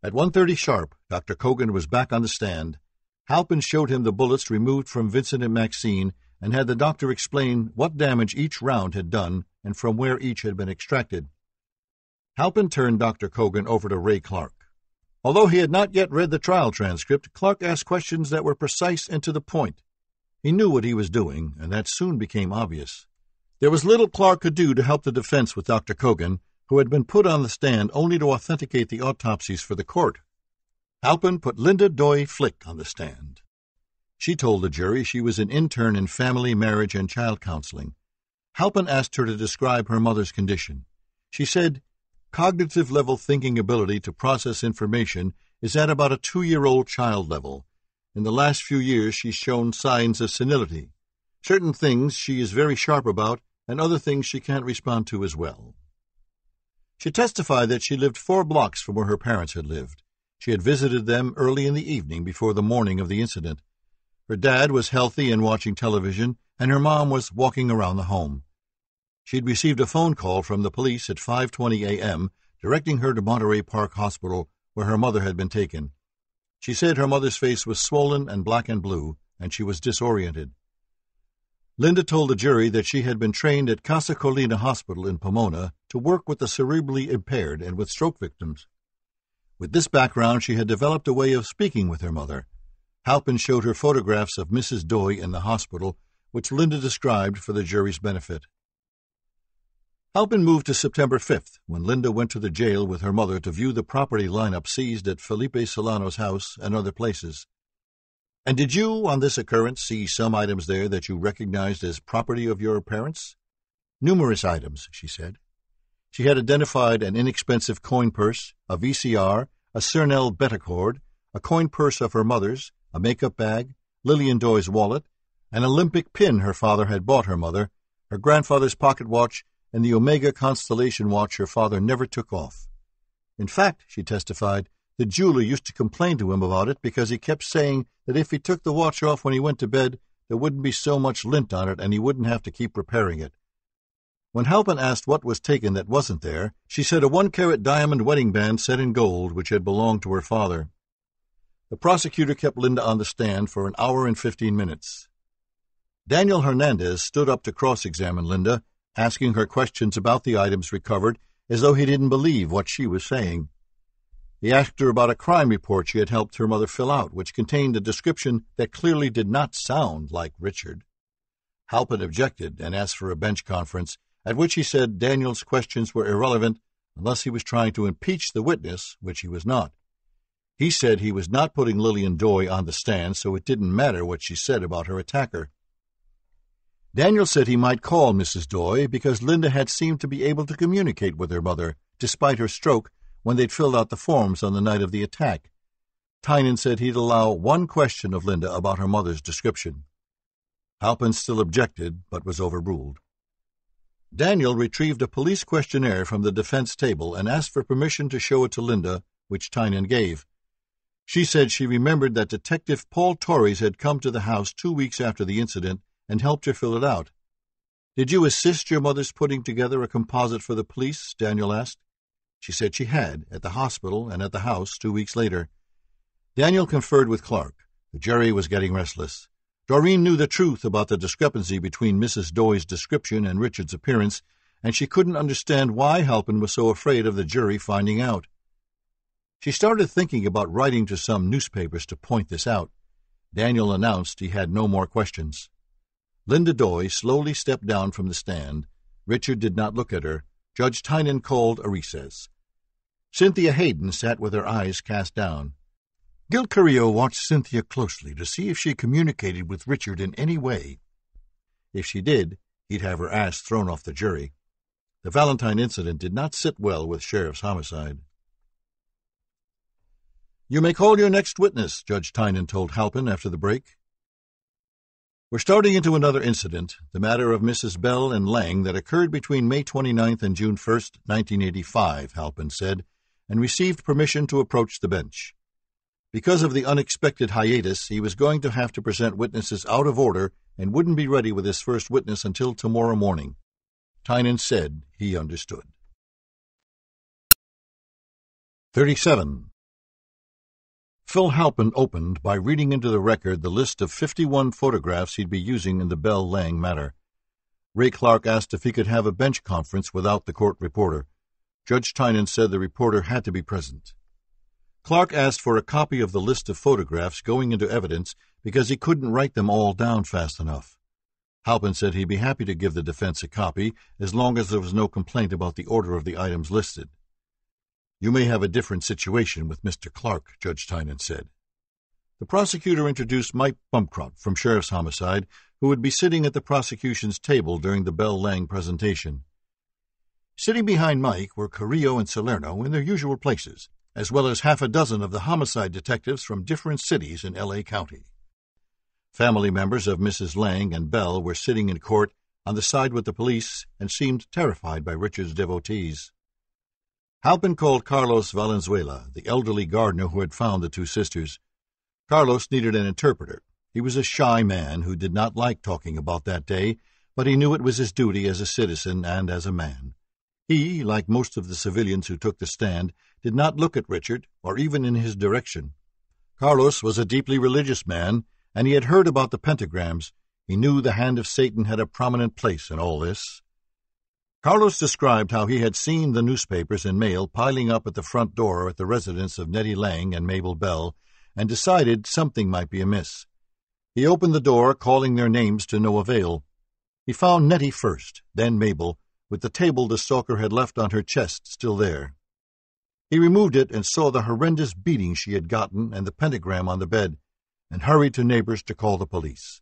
At 1.30 sharp, Dr. Kogan was back on the stand. Halpin showed him the bullets removed from Vincent and Maxine and had the doctor explain what damage each round had done and from where each had been extracted. Halpin turned Dr. Kogan over to Ray Clark. Although he had not yet read the trial transcript, Clark asked questions that were precise and to the point. He knew what he was doing, and that soon became obvious. There was little Clark could do to help the defense with Dr. Kogan, who had been put on the stand only to authenticate the autopsies for the court. Halpin put Linda Doi Flick on the stand. She told the jury she was an intern in family, marriage, and child counseling. Halpin asked her to describe her mother's condition. She said, Cognitive level thinking ability to process information is at about a two year old child level. In the last few years, she's shown signs of senility. Certain things she is very sharp about, and other things she can't respond to as well. She testified that she lived four blocks from where her parents had lived. She had visited them early in the evening before the morning of the incident. Her dad was healthy and watching television, and her mom was walking around the home. She'd received a phone call from the police at 5:20 a.m. directing her to Monterey Park Hospital where her mother had been taken. She said her mother's face was swollen and black and blue, and she was disoriented. Linda told the jury that she had been trained at Casa Colina Hospital in Pomona to work with the cerebrally impaired and with stroke victims. With this background, she had developed a way of speaking with her mother. Halpin showed her photographs of Mrs. Doi in the hospital, which Linda described for the jury's benefit. Halpin moved to September 5th, when Linda went to the jail with her mother to view the property lineup seized at Felipe Solano's house and other places. And did you, on this occurrence, see some items there that you recognized as property of your parents? Numerous items, she said. She had identified an inexpensive coin purse, a VCR, a Cernel Bettencord, a coin purse of her mother's, a makeup bag, Lillian Doi's wallet, an Olympic pin her father had bought her mother, her grandfather's pocket watch, and the Omega Constellation watch her father never took off. In fact, she testified, the jeweler used to complain to him about it because he kept saying that if he took the watch off when he went to bed, there wouldn't be so much lint on it and he wouldn't have to keep repairing it. When Halpin asked what was taken that wasn't there, she said a one carat diamond wedding band set in gold which had belonged to her father. The prosecutor kept Linda on the stand for an hour and fifteen minutes. Daniel Hernandez stood up to cross examine Linda asking her questions about the items recovered as though he didn't believe what she was saying. He asked her about a crime report she had helped her mother fill out, which contained a description that clearly did not sound like Richard. Halpin objected and asked for a bench conference, at which he said Daniel's questions were irrelevant unless he was trying to impeach the witness, which he was not. He said he was not putting Lillian Doi on the stand, so it didn't matter what she said about her attacker. Daniel said he might call Mrs. Doi because Linda had seemed to be able to communicate with her mother, despite her stroke, when they'd filled out the forms on the night of the attack. Tynan said he'd allow one question of Linda about her mother's description. Halpin still objected, but was overruled. Daniel retrieved a police questionnaire from the defense table and asked for permission to show it to Linda, which Tynan gave. She said she remembered that Detective Paul Torres had come to the house two weeks after the incident and helped her fill it out. Did you assist your mother's putting together a composite for the police? Daniel asked. She said she had, at the hospital and at the house two weeks later. Daniel conferred with Clark. The jury was getting restless. Doreen knew the truth about the discrepancy between Mrs. Doi's description and Richard's appearance, and she couldn't understand why Halpin was so afraid of the jury finding out. She started thinking about writing to some newspapers to point this out. Daniel announced he had no more questions. Linda Doy slowly stepped down from the stand. Richard did not look at her. Judge Tynan called a recess. Cynthia Hayden sat with her eyes cast down. Gil Carrillo watched Cynthia closely to see if she communicated with Richard in any way. If she did, he'd have her ass thrown off the jury. The Valentine incident did not sit well with Sheriff's homicide. You may call your next witness, Judge Tynan told Halpin after the break. We're starting into another incident, the matter of Mrs. Bell and Lang that occurred between May 29th and June 1st, 1985, Halpin said, and received permission to approach the bench. Because of the unexpected hiatus, he was going to have to present witnesses out of order and wouldn't be ready with his first witness until tomorrow morning. Tynan said he understood. 37. Phil Halpin opened by reading into the record the list of 51 photographs he'd be using in the Bell Lang matter. Ray Clark asked if he could have a bench conference without the court reporter. Judge Tynan said the reporter had to be present. Clark asked for a copy of the list of photographs going into evidence because he couldn't write them all down fast enough. Halpin said he'd be happy to give the defense a copy as long as there was no complaint about the order of the items listed. You may have a different situation with Mr. Clark, Judge Tynan said. The prosecutor introduced Mike Bumcrot from Sheriff's Homicide, who would be sitting at the prosecution's table during the Bell Lang presentation. Sitting behind Mike were Carrillo and Salerno in their usual places, as well as half a dozen of the homicide detectives from different cities in L.A. County. Family members of Mrs. Lang and Bell were sitting in court on the side with the police and seemed terrified by Richard's devotees. Halpin called Carlos Valenzuela, the elderly gardener who had found the two sisters. Carlos needed an interpreter. He was a shy man who did not like talking about that day, but he knew it was his duty as a citizen and as a man. He, like most of the civilians who took the stand, did not look at Richard or even in his direction. Carlos was a deeply religious man, and he had heard about the pentagrams. He knew the hand of Satan had a prominent place in all this. Carlos described how he had seen the newspapers and mail piling up at the front door at the residence of Nettie Lang and Mabel Bell, and decided something might be amiss. He opened the door, calling their names to no avail. He found Nettie first, then Mabel, with the table the stalker had left on her chest still there. He removed it and saw the horrendous beating she had gotten and the pentagram on the bed, and hurried to neighbors to call the police.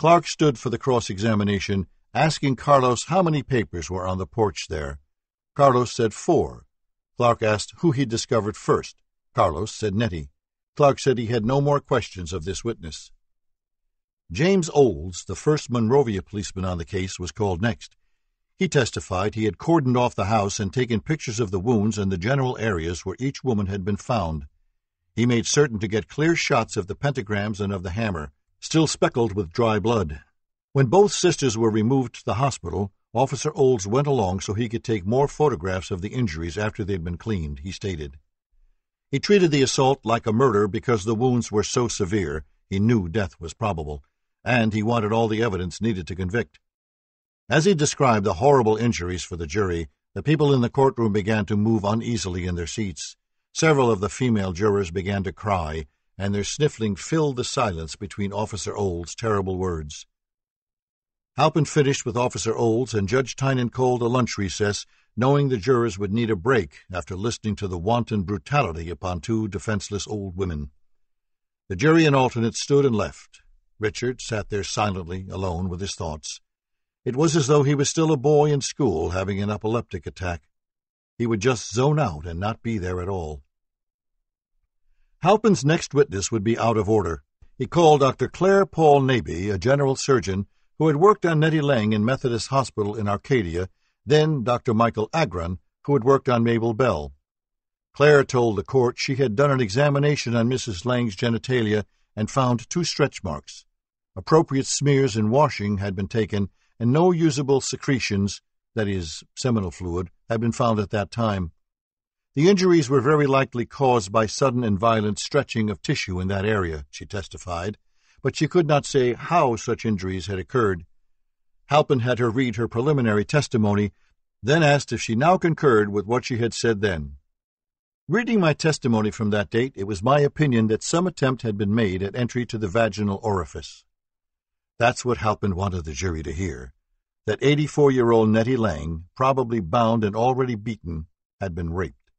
Clark stood for the cross examination asking Carlos how many papers were on the porch there. Carlos said four. Clark asked who he discovered first. Carlos said Nettie. Clark said he had no more questions of this witness. James Olds, the first Monrovia policeman on the case, was called next. He testified he had cordoned off the house and taken pictures of the wounds and the general areas where each woman had been found. He made certain to get clear shots of the pentagrams and of the hammer, still speckled with dry blood. When both sisters were removed to the hospital, Officer Olds went along so he could take more photographs of the injuries after they'd been cleaned, he stated. He treated the assault like a murder because the wounds were so severe he knew death was probable, and he wanted all the evidence needed to convict. As he described the horrible injuries for the jury, the people in the courtroom began to move uneasily in their seats. Several of the female jurors began to cry, and their sniffling filled the silence between Officer Olds' terrible words. Halpin finished with Officer Olds, and Judge Tynan called a lunch recess, knowing the jurors would need a break after listening to the wanton brutality upon two defenseless old women. The jury and alternates stood and left. Richard sat there silently, alone with his thoughts. It was as though he was still a boy in school having an epileptic attack. He would just zone out and not be there at all. Halpin's next witness would be out of order. He called Dr. Claire Paul Naby, a general surgeon who had worked on Nettie Lang in Methodist Hospital in Arcadia, then Dr. Michael Agron, who had worked on Mabel Bell. Claire told the court she had done an examination on Mrs. Lang's genitalia and found two stretch marks. Appropriate smears and washing had been taken, and no usable secretions, that is, seminal fluid, had been found at that time. The injuries were very likely caused by sudden and violent stretching of tissue in that area, she testified, but she could not say how such injuries had occurred. Halpin had her read her preliminary testimony, then asked if she now concurred with what she had said then. Reading my testimony from that date, it was my opinion that some attempt had been made at entry to the vaginal orifice. That's what Halpin wanted the jury to hear. That 84 year old Nettie Lang, probably bound and already beaten, had been raped.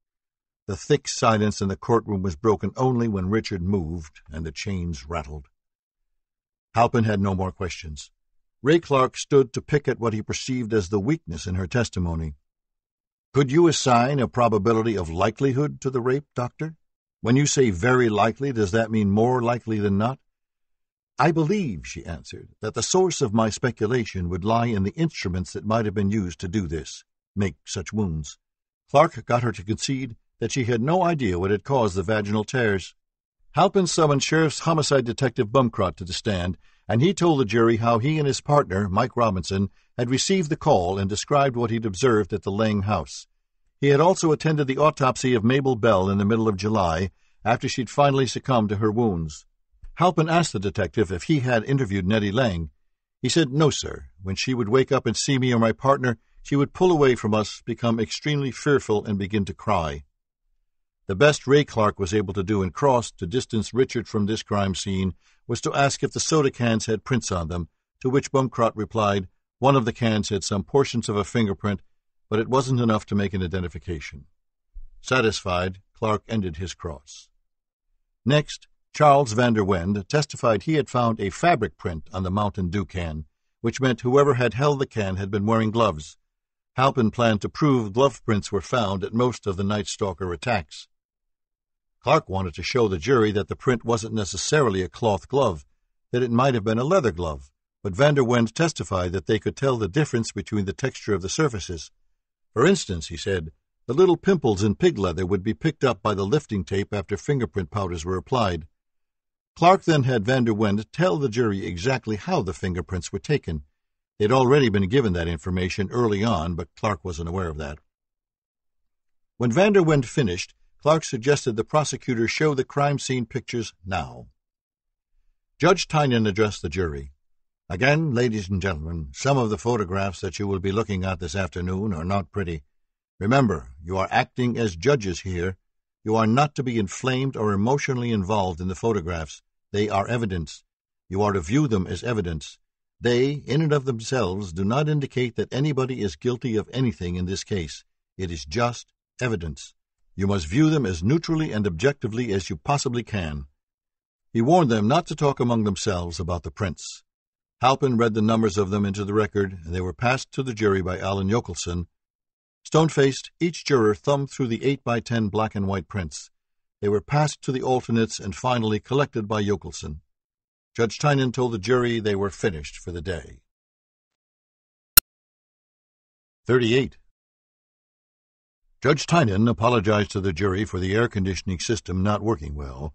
The thick silence in the courtroom was broken only when Richard moved and the chains rattled. Halpin had no more questions. Ray Clark stood to pick at what he perceived as the weakness in her testimony. Could you assign a probability of likelihood to the rape, Doctor? When you say very likely, does that mean more likely than not? I believe, she answered, that the source of my speculation would lie in the instruments that might have been used to do this, make such wounds. Clark got her to concede that she had no idea what had caused the vaginal tears. Halpin summoned Sheriff's Homicide Detective Bumcrot to the stand, and he told the jury how he and his partner, Mike Robinson, had received the call and described what he'd observed at the Lang house. He had also attended the autopsy of Mabel Bell in the middle of July, after she'd finally succumbed to her wounds. Halpin asked the detective if he had interviewed Nettie Lang. He said, No, sir. When she would wake up and see me or my partner, she would pull away from us, become extremely fearful, and begin to cry. The best Ray Clark was able to do in cross to distance Richard from this crime scene was to ask if the soda cans had prints on them, to which Bumcrot replied one of the cans had some portions of a fingerprint, but it wasn't enough to make an identification. Satisfied, Clark ended his cross. Next, Charles van der Wende testified he had found a fabric print on the Mountain Dew can, which meant whoever had held the can had been wearing gloves. Halpin planned to prove glove prints were found at most of the Night Stalker attacks. Clark wanted to show the jury that the print wasn't necessarily a cloth glove, that it might have been a leather glove, but van der Wende testified that they could tell the difference between the texture of the surfaces. For instance, he said, the little pimples in pig leather would be picked up by the lifting tape after fingerprint powders were applied. Clark then had van der Wende tell the jury exactly how the fingerprints were taken. They had already been given that information early on, but Clark wasn't aware of that. When van der Wende finished, Clark suggested the prosecutor show the crime scene pictures now. Judge Tynan addressed the jury. Again, ladies and gentlemen, some of the photographs that you will be looking at this afternoon are not pretty. Remember, you are acting as judges here. You are not to be inflamed or emotionally involved in the photographs. They are evidence. You are to view them as evidence. They, in and of themselves, do not indicate that anybody is guilty of anything in this case. It is just evidence. You must view them as neutrally and objectively as you possibly can. He warned them not to talk among themselves about the prints. Halpin read the numbers of them into the record, and they were passed to the jury by Alan Yochelson. Stone faced, each juror thumbed through the 8 by 10 black and white prints. They were passed to the alternates and finally collected by Yochelson. Judge Tynan told the jury they were finished for the day. 38. Judge Tynan apologized to the jury for the air conditioning system not working well.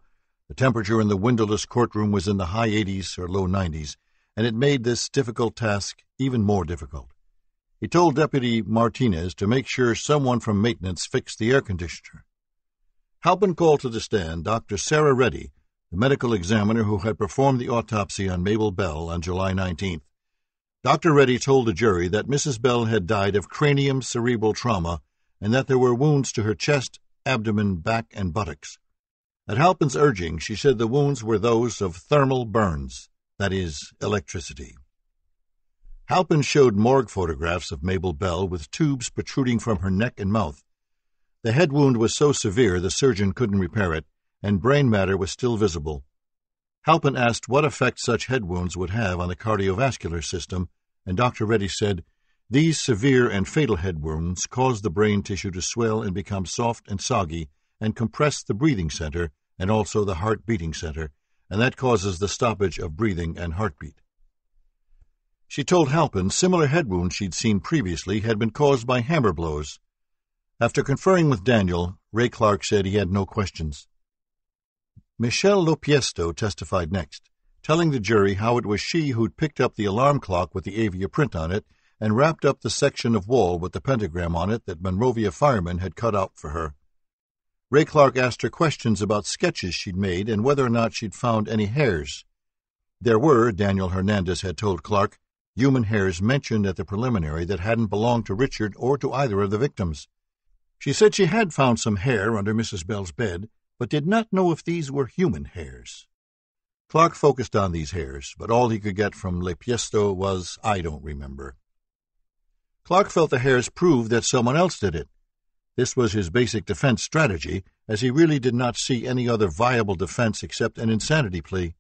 The temperature in the windowless courtroom was in the high 80s or low 90s, and it made this difficult task even more difficult. He told Deputy Martinez to make sure someone from maintenance fixed the air conditioner. Halpin called to the stand Dr. Sarah Reddy, the medical examiner who had performed the autopsy on Mabel Bell on July 19th. Dr. Reddy told the jury that Mrs. Bell had died of cranium cerebral trauma and that there were wounds to her chest, abdomen, back, and buttocks. At Halpin's urging, she said the wounds were those of thermal burns, that is, electricity. Halpin showed morgue photographs of Mabel Bell with tubes protruding from her neck and mouth. The head wound was so severe the surgeon couldn't repair it, and brain matter was still visible. Halpin asked what effect such head wounds would have on the cardiovascular system, and Dr. Reddy said, These severe and fatal head wounds cause the brain tissue to swell and become soft and soggy and compress the breathing center and also the heart beating center, and that causes the stoppage of breathing and heartbeat. She told Halpin similar head wounds she'd seen previously had been caused by hammer blows. After conferring with Daniel, Ray Clark said he had no questions. Michelle Lopiesto testified next, telling the jury how it was she who'd picked up the alarm clock with the Avia print on it and wrapped up the section of wall with the pentagram on it that Monrovia firemen had cut out for her. Ray Clark asked her questions about sketches she'd made and whether or not she'd found any hairs. There were, Daniel Hernandez had told Clark, human hairs mentioned at the preliminary that hadn't belonged to Richard or to either of the victims. She said she had found some hair under Mrs. Bell's bed, but did not know if these were human hairs. Clark focused on these hairs, but all he could get from Lopiesto was, I don't remember. Clark felt the hairs proved that someone else did it. This was his basic defense strategy, as he really did not see any other viable defense except an insanity plea,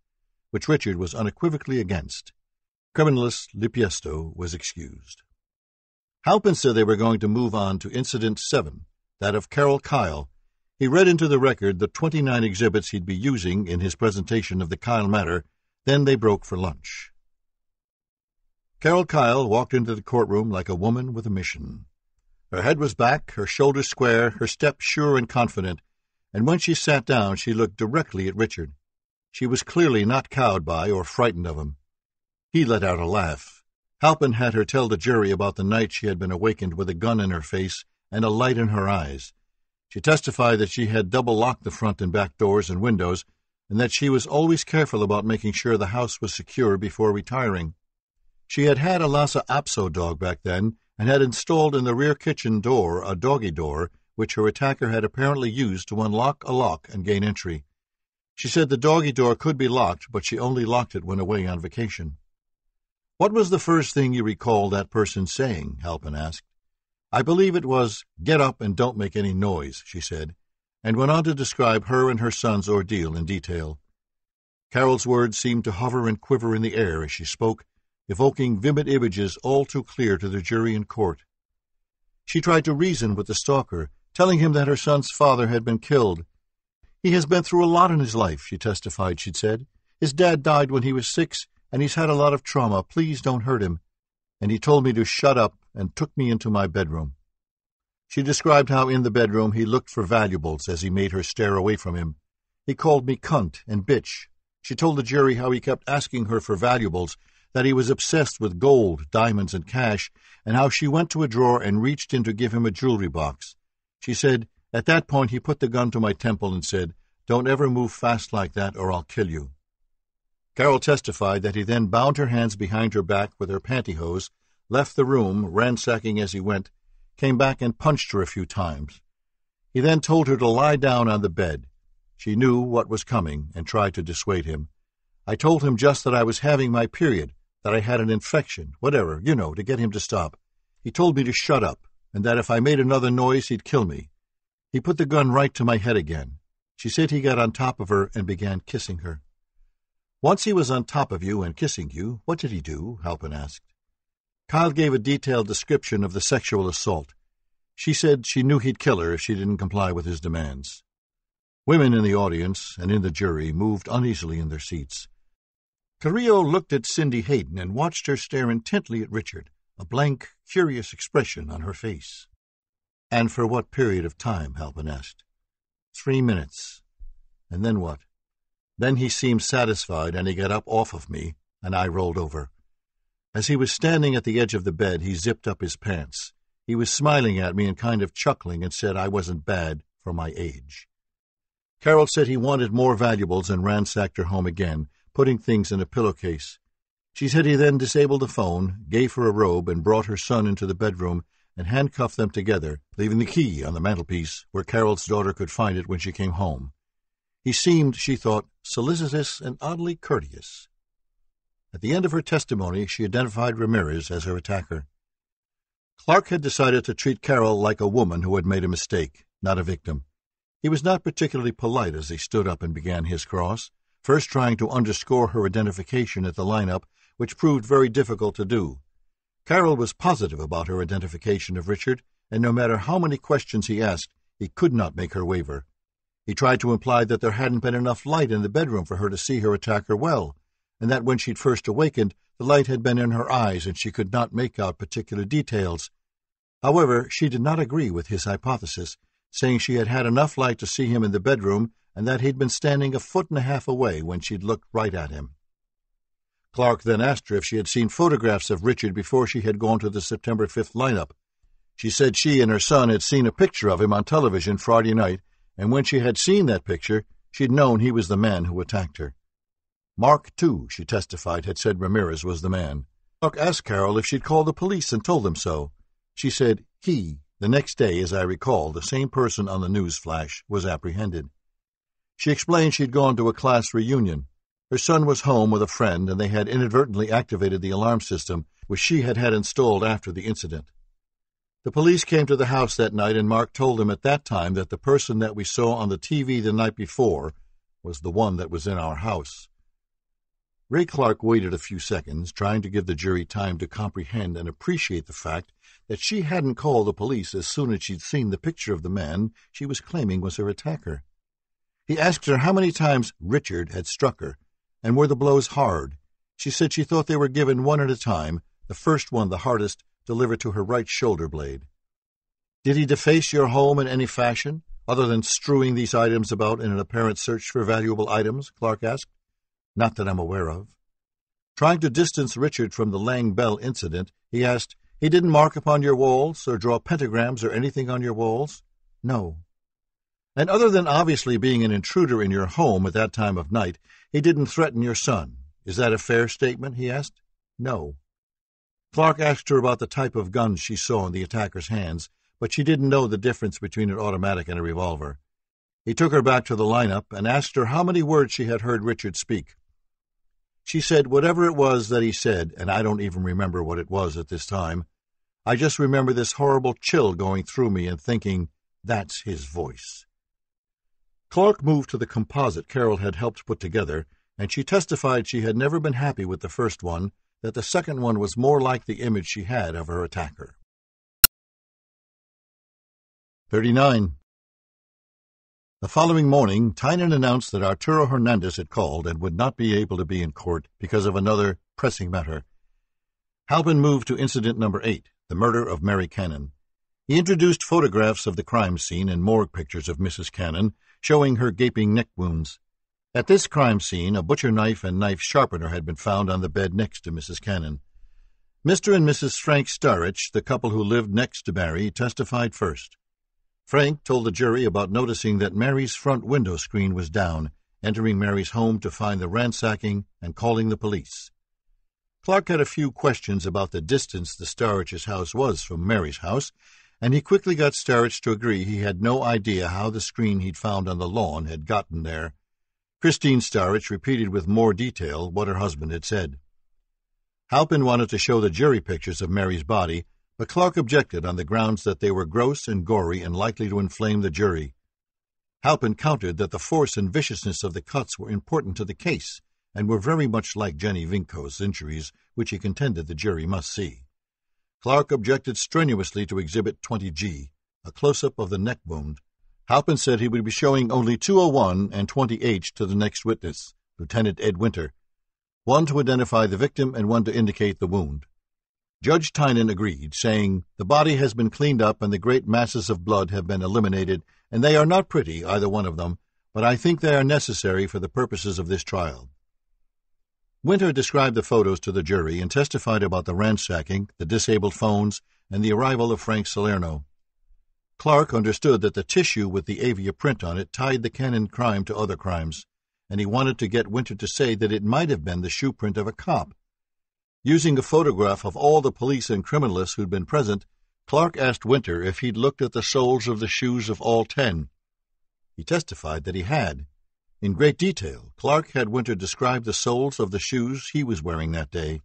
which Richard was unequivocally against. Criminalist Lopiesto was excused. Halpin said they were going to move on to Incident 7, that of Carol Kyle, he read into the record the 29 exhibits he'd be using in his presentation of the Kyle matter, then they broke for lunch. Carol Kyle walked into the courtroom like a woman with a mission. Her head was back, her shoulders square, her step sure and confident, and when she sat down she looked directly at Richard. She was clearly not cowed by or frightened of him. He let out a laugh. Halpin had her tell the jury about the night she had been awakened with a gun in her face and a light in her eyes. She testified that she had double locked the front and back doors and windows, and that she was always careful about making sure the house was secure before retiring. She had had a Lhasa Apso dog back then, and had installed in the rear kitchen door a doggy door, which her attacker had apparently used to unlock a lock and gain entry. She said the doggy door could be locked, but she only locked it when away on vacation. What was the first thing you recall that person saying? Halpin asked. I believe it was, Get up and don't make any noise, she said, and went on to describe her and her son's ordeal in detail. Carol's words seemed to hover and quiver in the air as she spoke, evoking vivid images all too clear to the jury in court. She tried to reason with the stalker, telling him that her son's father had been killed. He has been through a lot in his life, she testified, she'd said. His dad died when he was six, and he's had a lot of trauma. Please don't hurt him. And he told me to shut up and took me into my bedroom. She described how in the bedroom he looked for valuables as he made her stare away from him. He called me cunt and bitch. She told the jury how he kept asking her for valuables, that he was obsessed with gold, diamonds, and cash, and how she went to a drawer and reached in to give him a jewelry box. She said, At that point he put the gun to my temple and said, Don't ever move fast like that or I'll kill you. Carol testified that he then bound her hands behind her back with her pantyhose, left the room, ransacking as he went, came back and punched her a few times. He then told her to lie down on the bed. She knew what was coming and tried to dissuade him. I told him just that I was having my period, that I had an infection, whatever, you know, to get him to stop. He told me to shut up, and that if I made another noise, he'd kill me. He put the gun right to my head again. She said he got on top of her and began kissing her. Once he was on top of you and kissing you, what did he do? Halpin asked. Kyle gave a detailed description of the sexual assault. She said she knew he'd kill her if she didn't comply with his demands. Women in the audience and in the jury moved uneasily in their seats. Carrillo looked at Cindy Hayden and watched her stare intently at Richard, a blank, curious expression on her face. And for what period of time? Halpin asked. Three minutes. And then what? Then he seemed satisfied and he got up off of me, and I rolled over. As he was standing at the edge of the bed, he zipped up his pants. He was smiling at me and kind of chuckling and said I wasn't bad for my age. Carol said he wanted more valuables and ransacked her home again, putting things in a pillowcase. She said he then disabled the phone, gave her a robe, and brought her son into the bedroom and handcuffed them together, leaving the key on the mantelpiece where Carol's daughter could find it when she came home. He seemed, she thought, solicitous and oddly courteous. At the end of her testimony, she identified Ramirez as her attacker. Clark had decided to treat Carol like a woman who had made a mistake, not a victim. He was not particularly polite as he stood up and began his cross, first trying to underscore her identification at the lineup, which proved very difficult to do. Carol was positive about her identification of Richard, and no matter how many questions he asked, he could not make her waver. He tried to imply that there hadn't been enough light in the bedroom for her to see her attacker well, and that when she'd first awakened, the light had been in her eyes and she could not make out particular details. However, she did not agree with his hypothesis, saying she had had enough light to see him in the bedroom and that he'd been standing a foot and a half away when she'd looked right at him. Clark then asked her if she had seen photographs of Richard before she had gone to the September 5th lineup. She said she and her son had seen a picture of him on television Friday night, and when she had seen that picture, she'd known he was the man who attacked her. Mark, too, she testified, had said Ramirez was the man. Mark asked Carol if she'd called the police and told them so. She said he, the next day, as I recall, the same person on the news flash, was apprehended. She explained she'd gone to a class reunion. Her son was home with a friend, and they had inadvertently activated the alarm system, which she had had installed after the incident. The police came to the house that night, and Mark told them at that time that the person that we saw on the TV the night before was the one that was in our house. Ray Clark waited a few seconds, trying to give the jury time to comprehend and appreciate the fact that she hadn't called the police as soon as she'd seen the picture of the man she was claiming was her attacker. He asked her how many times Richard had struck her, and were the blows hard. She said she thought they were given one at a time, the first one, the hardest, delivered to her right shoulder blade. Did he deface your home in any fashion, other than strewing these items about in an apparent search for valuable items? Clark asked. Not that I'm aware of. Trying to distance Richard from the Lang Bell incident, he asked, He didn't mark upon your walls, or draw pentagrams or anything on your walls? No. And other than obviously being an intruder in your home at that time of night, he didn't threaten your son. Is that a fair statement? he asked. No. Clark asked her about the type of guns she saw in the attacker's hands, but she didn't know the difference between an automatic and a revolver. He took her back to the lineup and asked her how many words she had heard Richard speak. She said whatever it was that he said, and I don't even remember what it was at this time. I just remember this horrible chill going through me and thinking, that's his voice. Clark moved to the composite Carol had helped put together and she testified she had never been happy with the first one, that the second one was more like the image she had of her attacker. 39. The following morning, Tynan announced that Arturo Hernandez had called and would not be able to be in court because of another pressing matter. Halpin moved to incident number eight, the murder of Mary Cannon. He introduced photographs of the crime scene and morgue pictures of Mrs. Cannon, showing her gaping neck wounds. At this crime scene, a butcher knife and knife sharpener had been found on the bed next to Mrs. Cannon. Mr. and Mrs. Frank Starrich, the couple who lived next to Mary, testified first. Frank told the jury about noticing that Mary's front window screen was down, entering Mary's home to find the ransacking and calling the police. Clark had a few questions about the distance the Starrich's house was from Mary's house, and he quickly got Starrich to agree he had no idea how the screen he'd found on the lawn had gotten there. Christine Starrich repeated with more detail what her husband had said. Halpin wanted to show the jury pictures of Mary's body, but Clark objected on the grounds that they were gross and gory and likely to inflame the jury. Halpin countered that the force and viciousness of the cuts were important to the case and were very much like Jennie Vincow's injuries, which he contended the jury must see. Clark objected strenuously to Exhibit 20G, a close-up of the neck wound. Halpin said he would be showing only 201 and 20H to the next witness, Lieutenant Ed Winter, one to identify the victim and one to indicate the wound. Judge Tynan agreed, saying, The body has been cleaned up and the great masses of blood have been eliminated, and they are not pretty, either one of them, but I think they are necessary for the purposes of this trial. Winter described the photos to the jury and testified about the ransacking, the disabled phones, and the arrival of Frank Salerno. Clark understood that the tissue with the Avia print on it tied the Cannon crime to other crimes, and he wanted to get Winter to say that it might have been the shoe print of a cop Using a photograph of all the police and criminalists who'd been present, Clark asked Winter if he'd looked at the soles of the shoes of all ten. He testified that he had. In great detail, Clark had Winter describe the soles of the shoes he was wearing that day.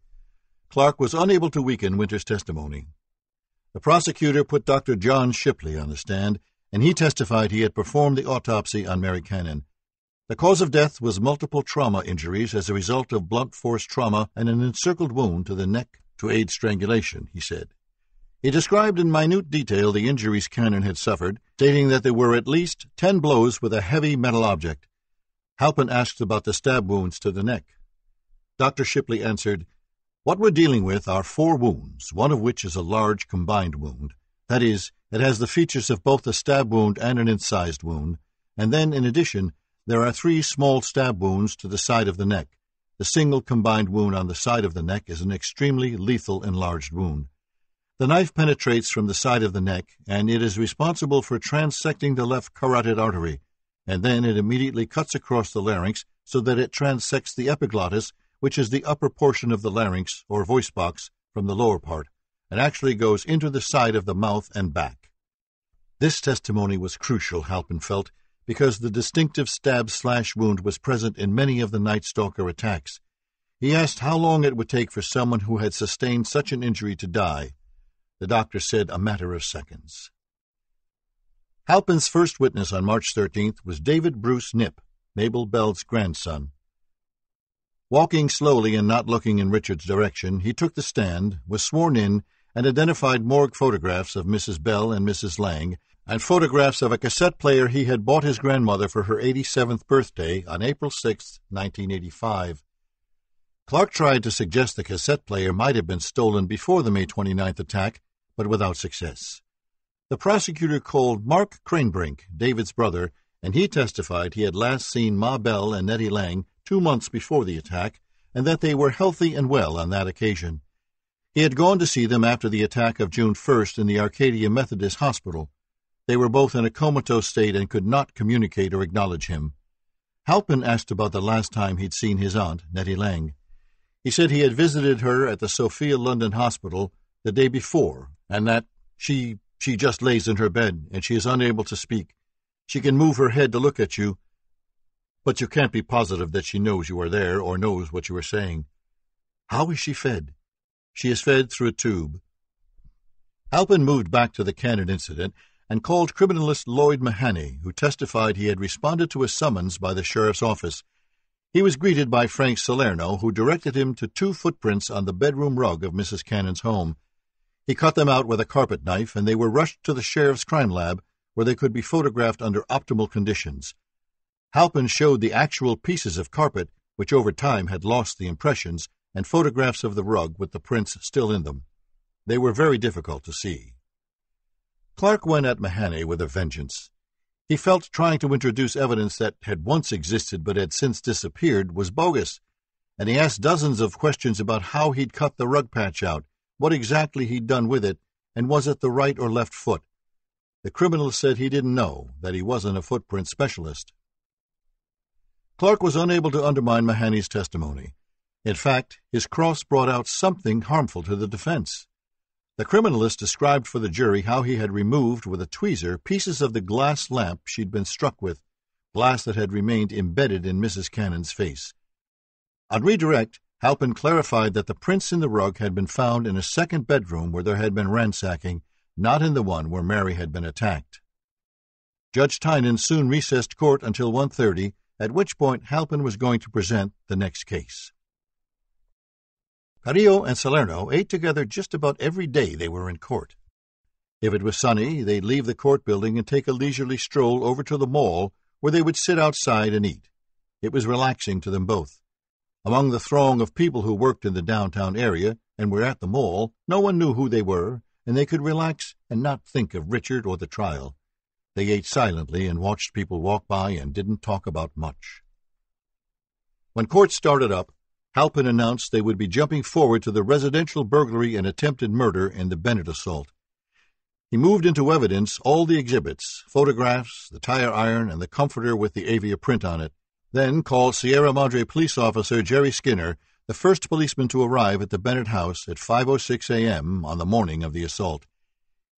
Clark was unable to weaken Winter's testimony. The prosecutor put Dr. John Shipley on the stand, and he testified he had performed the autopsy on Mary Cannon, the cause of death was multiple trauma injuries as a result of blunt force trauma and an encircled wound to the neck to aid strangulation, he said. He described in minute detail the injuries Cannon had suffered, stating that there were at least ten blows with a heavy metal object. Halpin asked about the stab wounds to the neck. Dr. Shipley answered, What we're dealing with are four wounds, one of which is a large combined wound. That is, it has the features of both a stab wound and an incised wound, and then, in addition, there are three small stab wounds to the side of the neck. The single combined wound on the side of the neck is an extremely lethal enlarged wound. The knife penetrates from the side of the neck, and it is responsible for transecting the left carotid artery, and then it immediately cuts across the larynx so that it transects the epiglottis, which is the upper portion of the larynx, or voice box, from the lower part, and actually goes into the side of the mouth and back. This testimony was crucial, Halpin felt, because the distinctive stab slash wound was present in many of the Night Stalker attacks. He asked how long it would take for someone who had sustained such an injury to die. The doctor said a matter of seconds. Halpin's first witness on March 13th was David Bruce Knipp, Mabel Bell's grandson. Walking slowly and not looking in Richard's direction, he took the stand, was sworn in, and identified morgue photographs of Mrs. Bell and Mrs. Lang and photographs of a cassette player he had bought his grandmother for her 87th birthday on April 6, 1985. Clark tried to suggest the cassette player might have been stolen before the May 29th attack, but without success. The prosecutor called Mark Cranebrink, David's brother, and he testified he had last seen Ma Bell and Nettie Lang two months before the attack, and that they were healthy and well on that occasion. He had gone to see them after the attack of June 1st in the Arcadia Methodist Hospital. They were both in a comatose state and could not communicate or acknowledge him. Halpin asked about the last time he'd seen his aunt, Nettie Lang. He said he had visited her at the Sophia London Hospital the day before, and that she she just lays in her bed and she is unable to speak. She can move her head to look at you, but you can't be positive that she knows you are there or knows what you are saying. How is she fed? She is fed through a tube. Halpin moved back to the Cannon incident and called criminalist Lloyd Mahany, who testified he had responded to a summons by the sheriff's office. He was greeted by Frank Salerno, who directed him to two footprints on the bedroom rug of Mrs. Cannon's home. He cut them out with a carpet knife, and they were rushed to the sheriff's crime lab, where they could be photographed under optimal conditions. Halpin showed the actual pieces of carpet, which over time had lost the impressions, and photographs of the rug with the prints still in them. They were very difficult to see. Clark went at Mahanney with a vengeance. He felt trying to introduce evidence that had once existed but had since disappeared was bogus, and he asked dozens of questions about how he'd cut the rug patch out, what exactly he'd done with it, and was it the right or left foot. The criminal said he didn't know, that he wasn't a footprint specialist. Clark was unable to undermine Mahanney's testimony. In fact, his cross brought out something harmful to the defense. The criminalist described for the jury how he had removed with a tweezer pieces of the glass lamp she'd been struck with, glass that had remained embedded in Mrs. Cannon's face. On redirect, Halpin clarified that the prints in the rug had been found in a second bedroom where there had been ransacking, not in the one where Mary had been attacked. Judge Tynan soon recessed court until 1.30, at which point Halpin was going to present the next case. Carrillo and Salerno ate together just about every day they were in court. If it was sunny, they'd leave the court building and take a leisurely stroll over to the mall, where they would sit outside and eat. It was relaxing to them both. Among the throng of people who worked in the downtown area and were at the mall, no one knew who they were, and they could relax and not think of Richard or the trial. They ate silently and watched people walk by and didn't talk about much. When court started up, Halpin announced they would be jumping forward to the residential burglary and attempted murder and the Bennett assault. He moved into evidence all the exhibits, photographs, the tire iron, and the comforter with the Avia print on it, then called Sierra Madre police officer Jerry Skinner, the first policeman to arrive at the Bennett house at 5.06 a.m. on the morning of the assault.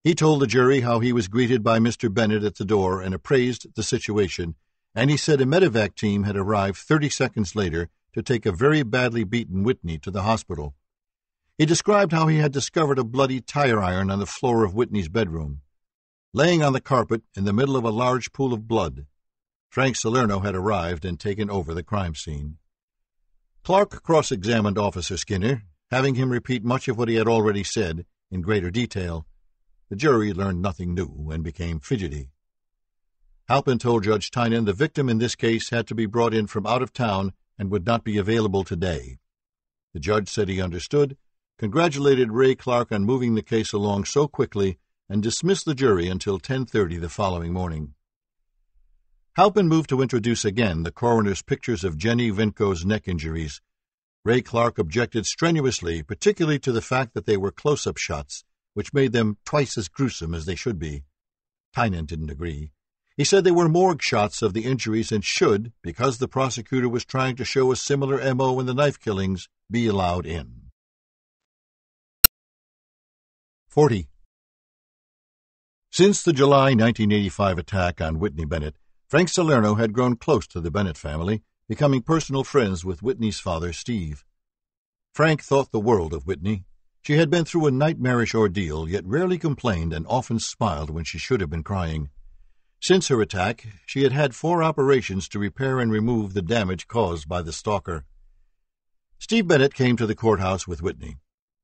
He told the jury how he was greeted by Mr. Bennett at the door and appraised the situation, and he said a medevac team had arrived 30 seconds later to take a very badly beaten Whitney to the hospital. He described how he had discovered a bloody tire iron on the floor of Whitney's bedroom. Laying on the carpet in the middle of a large pool of blood, Frank Salerno had arrived and taken over the crime scene. Clark cross examined Officer Skinner, having him repeat much of what he had already said, in greater detail. The jury learned nothing new and became fidgety. Halpin told Judge Tynan the victim in this case had to be brought in from out of town and would not be available today. The judge said he understood, congratulated Ray Clark on moving the case along so quickly, and dismissed the jury until 10:30 the following morning. Halpin moved to introduce again the coroner's pictures of Jennie Vincow's neck injuries. Ray Clark objected strenuously, particularly to the fact that they were close-up shots, which made them twice as gruesome as they should be. Tynan didn't agree. He said they were morgue shots of the injuries and should, because the prosecutor was trying to show a similar MO in the knife killings, be allowed in. 40. Since the July 1985 attack on Whitney Bennett, Frank Salerno had grown close to the Bennett family, becoming personal friends with Whitney's father, Steve. Frank thought the world of Whitney. She had been through a nightmarish ordeal, yet rarely complained and often smiled when she should have been crying. Since her attack, she had had four operations to repair and remove the damage caused by the stalker. Steve Bennett came to the courthouse with Whitney.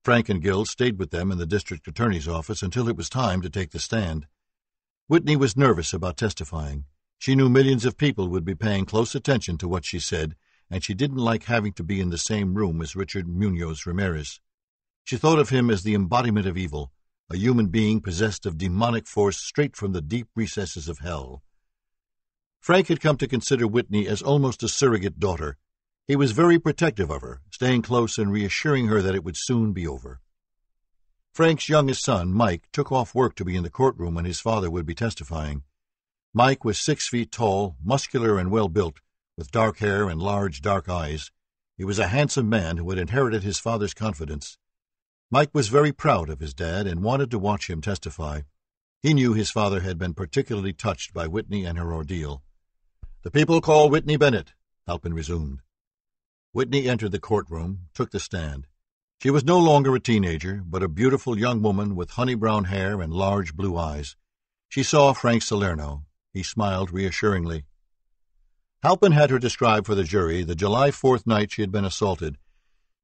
Frank and Gil stayed with them in the district attorney's office until it was time to take the stand. Whitney was nervous about testifying. She knew millions of people would be paying close attention to what she said, and she didn't like having to be in the same room as Richard Munoz Ramirez. She thought of him as the embodiment of evil, a human being possessed of demonic force straight from the deep recesses of hell. Frank had come to consider Whitney as almost a surrogate daughter. He was very protective of her, staying close and reassuring her that it would soon be over. Frank's youngest son, Mike, took off work to be in the courtroom when his father would be testifying. Mike was six feet tall, muscular, and well built, with dark hair and large dark eyes. He was a handsome man who had inherited his father's confidence. Mike was very proud of his dad and wanted to watch him testify. He knew his father had been particularly touched by Whitney and her ordeal. The people call Whitney Bennett, Halpin resumed. Whitney entered the courtroom, took the stand. She was no longer a teenager, but a beautiful young woman with honey brown hair and large blue eyes. She saw Frank Salerno. He smiled reassuringly. Halpin had her describe for the jury the July 4th night she had been assaulted.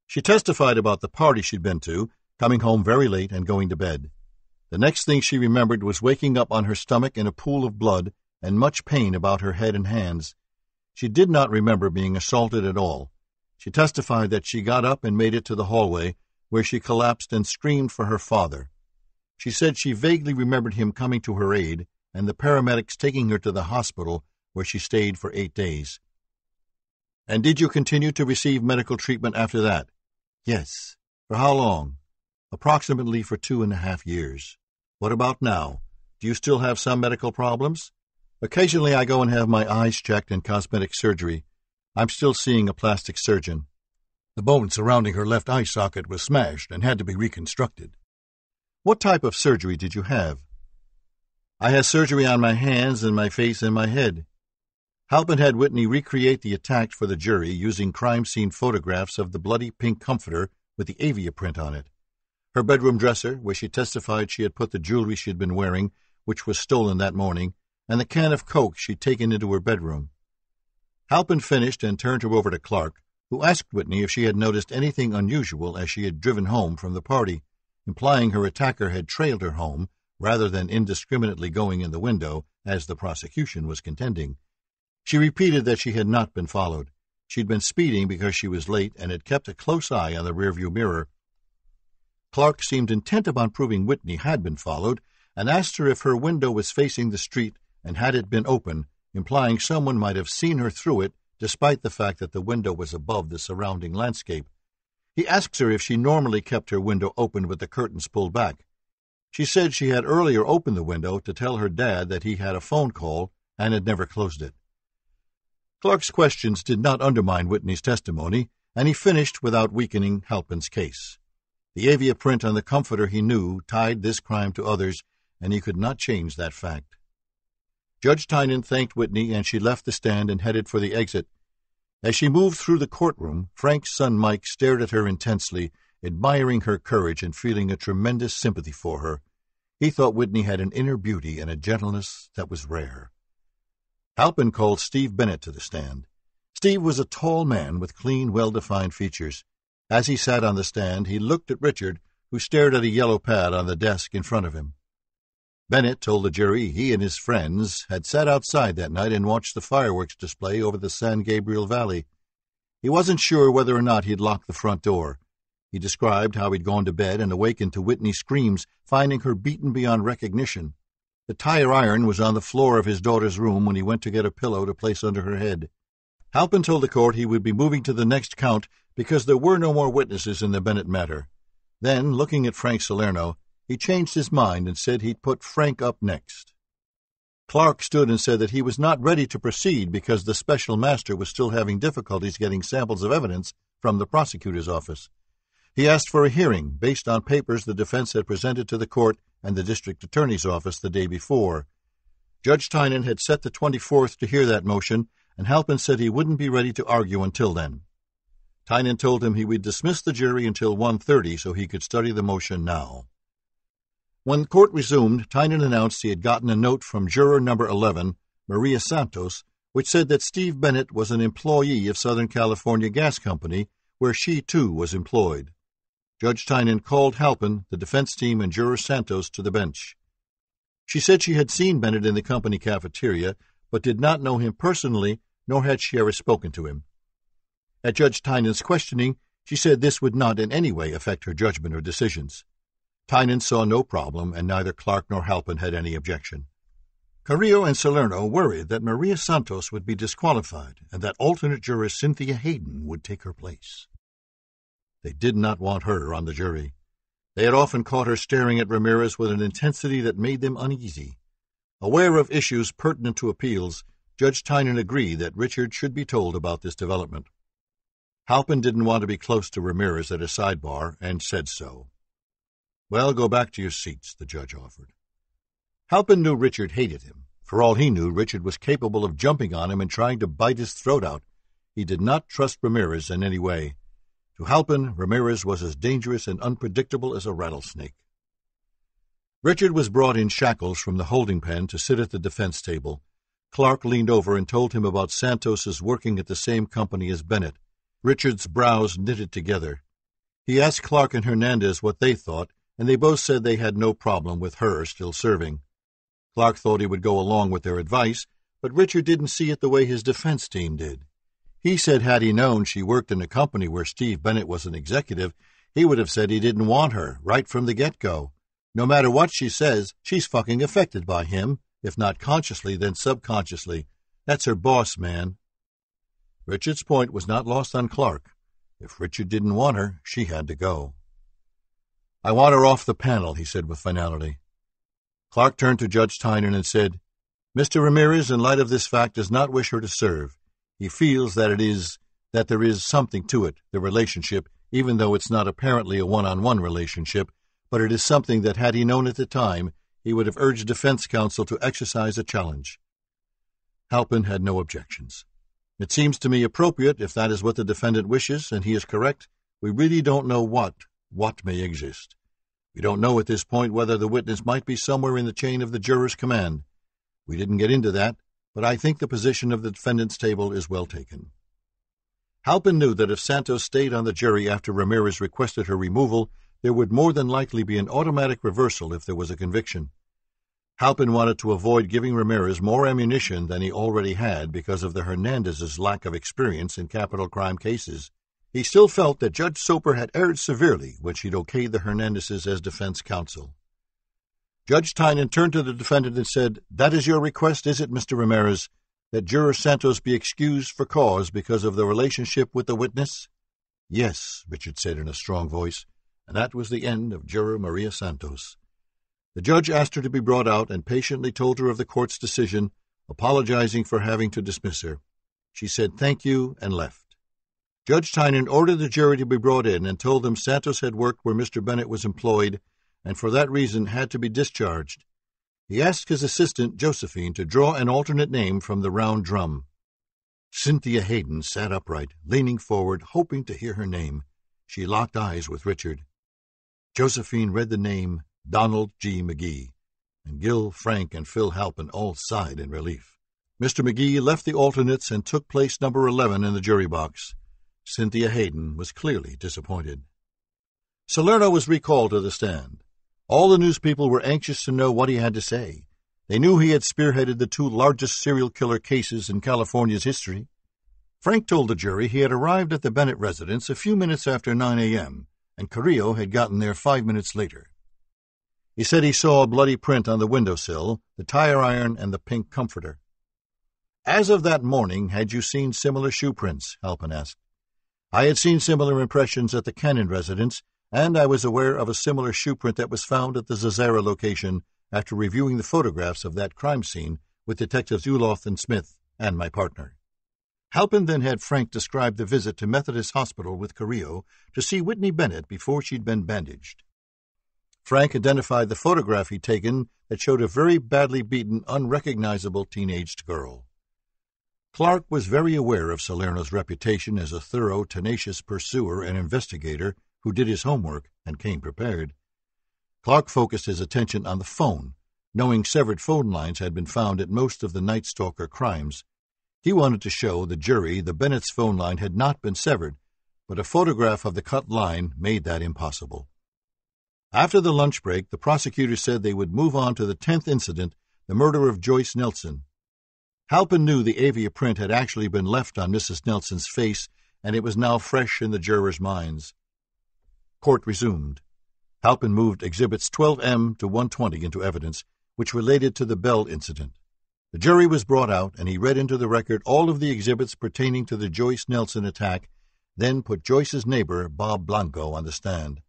She testified about the party she'd been to, coming home very late and going to bed. The next thing she remembered was waking up on her stomach in a pool of blood and much pain about her head and hands. She did not remember being assaulted at all. She testified that she got up and made it to the hallway, where she collapsed and screamed for her father. She said she vaguely remembered him coming to her aid and the paramedics taking her to the hospital, where she stayed for eight days. And did you continue to receive medical treatment after that? Yes. For how long? Approximately for two and a half years. What about now? Do you still have some medical problems? Occasionally I go and have my eyes checked and cosmetic surgery. I'm still seeing a plastic surgeon. The bone surrounding her left eye socket was smashed and had to be reconstructed. What type of surgery did you have? I had surgery on my hands and my face and my head. Halpin had Whitney recreate the attack for the jury using crime scene photographs of the bloody pink comforter with the avia print on it. Her bedroom dresser, where she testified she had put the jewelry she had been wearing, which was stolen that morning, and the can of Coke she'd taken into her bedroom. Halpin finished and turned her over to Clark, who asked Whitney if she had noticed anything unusual as she had driven home from the party, implying her attacker had trailed her home rather than indiscriminately going in the window, as the prosecution was contending. She repeated that she had not been followed. She'd been speeding because she was late and had kept a close eye on the rearview mirror. Clark seemed intent upon proving Whitney had been followed and asked her if her window was facing the street and had it been open, implying someone might have seen her through it despite the fact that the window was above the surrounding landscape. He asked her if she normally kept her window open with the curtains pulled back. She said she had earlier opened the window to tell her dad that he had a phone call and had never closed it. Clark's questions did not undermine Whitney's testimony, and he finished without weakening Halpin's case. The avia print on the comforter he knew tied this crime to others, and he could not change that fact. Judge Tynan thanked Whitney, and she left the stand and headed for the exit. As she moved through the courtroom, Frank's son Mike stared at her intensely, admiring her courage and feeling a tremendous sympathy for her. He thought Whitney had an inner beauty and a gentleness that was rare. Halpin called Steve Bennett to the stand. Steve was a tall man with clean, well-defined features. As he sat on the stand, he looked at Richard, who stared at a yellow pad on the desk in front of him. Bennett told the jury he and his friends had sat outside that night and watched the fireworks display over the San Gabriel Valley. He wasn't sure whether or not he'd locked the front door. He described how he'd gone to bed and awakened to Whitney's screams, finding her beaten beyond recognition. The tire iron was on the floor of his daughter's room when he went to get a pillow to place under her head. Halpin told the court he would be moving to the next count because there were no more witnesses in the Bennett matter. Then, looking at Frank Salerno, he changed his mind and said he'd put Frank up next. Clark stood and said that he was not ready to proceed because the special master was still having difficulties getting samples of evidence from the prosecutor's office. He asked for a hearing based on papers the defense had presented to the court and the district attorney's office the day before. Judge Tynan had set the 24th to hear that motion, and Halpin said he wouldn't be ready to argue until then. Tynan told him he would dismiss the jury until 1.30 so he could study the motion now. When court resumed, Tynan announced he had gotten a note from juror number 11, Maria Santos, which said that Steve Bennett was an employee of Southern California Gas Company, where she too was employed. Judge Tynan called Halpin, the defense team, and juror Santos to the bench. She said she had seen Bennett in the company cafeteria, but did not know him personally, nor had she ever spoken to him. At Judge Tynan's questioning, she said this would not in any way affect her judgment or decisions. Tynan saw no problem, and neither Clark nor Halpin had any objection. Carrillo and Salerno worried that Maria Santos would be disqualified and that alternate juror Cynthia Hayden would take her place. They did not want her on the jury. They had often caught her staring at Ramirez with an intensity that made them uneasy. Aware of issues pertinent to appeals, Judge Tynan agreed that Richard should be told about this development. Halpin didn't want to be close to Ramirez at a sidebar and said so. Well, go back to your seats, the judge offered. Halpin knew Richard hated him. For all he knew, Richard was capable of jumping on him and trying to bite his throat out. He did not trust Ramirez in any way. To Halpin, Ramirez was as dangerous and unpredictable as a rattlesnake. Richard was brought in shackles from the holding pen to sit at the defense table. Clark leaned over and told him about Santos's working at the same company as Bennett. Richard's brows knitted together. He asked Clark and Hernandez what they thought, and they both said they had no problem with her still serving. Clark thought he would go along with their advice, but Richard didn't see it the way his defense team did. He said had he known she worked in a company where Steve Bennett was an executive, he would have said he didn't want her right from the get go. No matter what she says, she's fucking affected by him, if not consciously, then subconsciously. That's her boss, man. Richard's point was not lost on Clark. If Richard didn't want her, she had to go. I want her off the panel, he said with finality. Clark turned to Judge Tynan and said, Mr. Ramirez, in light of this fact, does not wish her to serve. He feels that it is that there is something to it, the relationship, even though it's not apparently a one on one relationship, but it is something that, had he known at the time, he would have urged defense counsel to exercise a challenge. Halpin had no objections. It seems to me appropriate if that is what the defendant wishes, and he is correct. We really don't know what, what may exist. We don't know at this point whether the witness might be somewhere in the chain of the juror's command. We didn't get into that, but I think the position of the defendant's table is well taken. Halpin knew that if Santos stayed on the jury after Ramirez requested her removal, there would more than likely be an automatic reversal if there was a conviction. Halpin wanted to avoid giving Ramirez more ammunition than he already had because of the Hernandez's lack of experience in capital crime cases. He still felt that Judge Soper had erred severely when she'd okayed the Hernandezes as defense counsel. Judge Tynan turned to the defendant and said, That is your request, is it, Mr. Ramirez, that Juror Santos be excused for cause because of the relationship with the witness? Yes, Richard said in a strong voice and that was the end of Juror Maria Santos. The judge asked her to be brought out and patiently told her of the court's decision, apologizing for having to dismiss her. She said thank you and left. Judge Tynan ordered the jury to be brought in and told them Santos had worked where Mr. Bennett was employed and for that reason had to be discharged. He asked his assistant, Josephine, to draw an alternate name from the round drum. Cynthia Hayden sat upright, leaning forward, hoping to hear her name. She locked eyes with Richard. Josephine read the name Donald G. McGee, and Gil, Frank, and Phil Halpin all sighed in relief. Mr. McGee left the alternates and took place number 11 in the jury box. Cynthia Hayden was clearly disappointed. Salerno was recalled to the stand. All the news people were anxious to know what he had to say. They knew he had spearheaded the two largest serial killer cases in California's history. Frank told the jury he had arrived at the Bennett residence a few minutes after 9 a.m and Carrillo had gotten there five minutes later. He said he saw a bloody print on the windowsill, the tire iron, and the pink comforter. As of that morning, had you seen similar shoe prints? Halpin asked. I had seen similar impressions at the Cannon residence, and I was aware of a similar shoe print that was found at the Zazzara location after reviewing the photographs of that crime scene with Detectives Uloth and Smith and my partner. Halpin then had Frank describe the visit to Methodist Hospital with Carrillo to see Whitney Bennett before she'd been bandaged. Frank identified the photograph he'd taken that showed a very badly beaten, unrecognizable teenaged girl. Clark was very aware of Salerno's reputation as a thorough, tenacious pursuer and investigator who did his homework and came prepared. Clark focused his attention on the phone, knowing severed phone lines had been found at most of the Night Stalker crimes he wanted to show the jury the Bennett's phone line had not been severed, but a photograph of the cut line made that impossible. After the lunch break, the prosecutor said they would move on to the tenth incident, the murder of Joyce Nelson. Halpin knew the avia print had actually been left on Mrs. Nelson's face, and it was now fresh in the jurors' minds. Court resumed. Halpin moved Exhibits 12M to 120 into evidence, which related to the Bell incident. The jury was brought out, and he read into the record all of the exhibits pertaining to the Joyce Nelson attack, then put Joyce's neighbor, Bob Blanco, on the stand.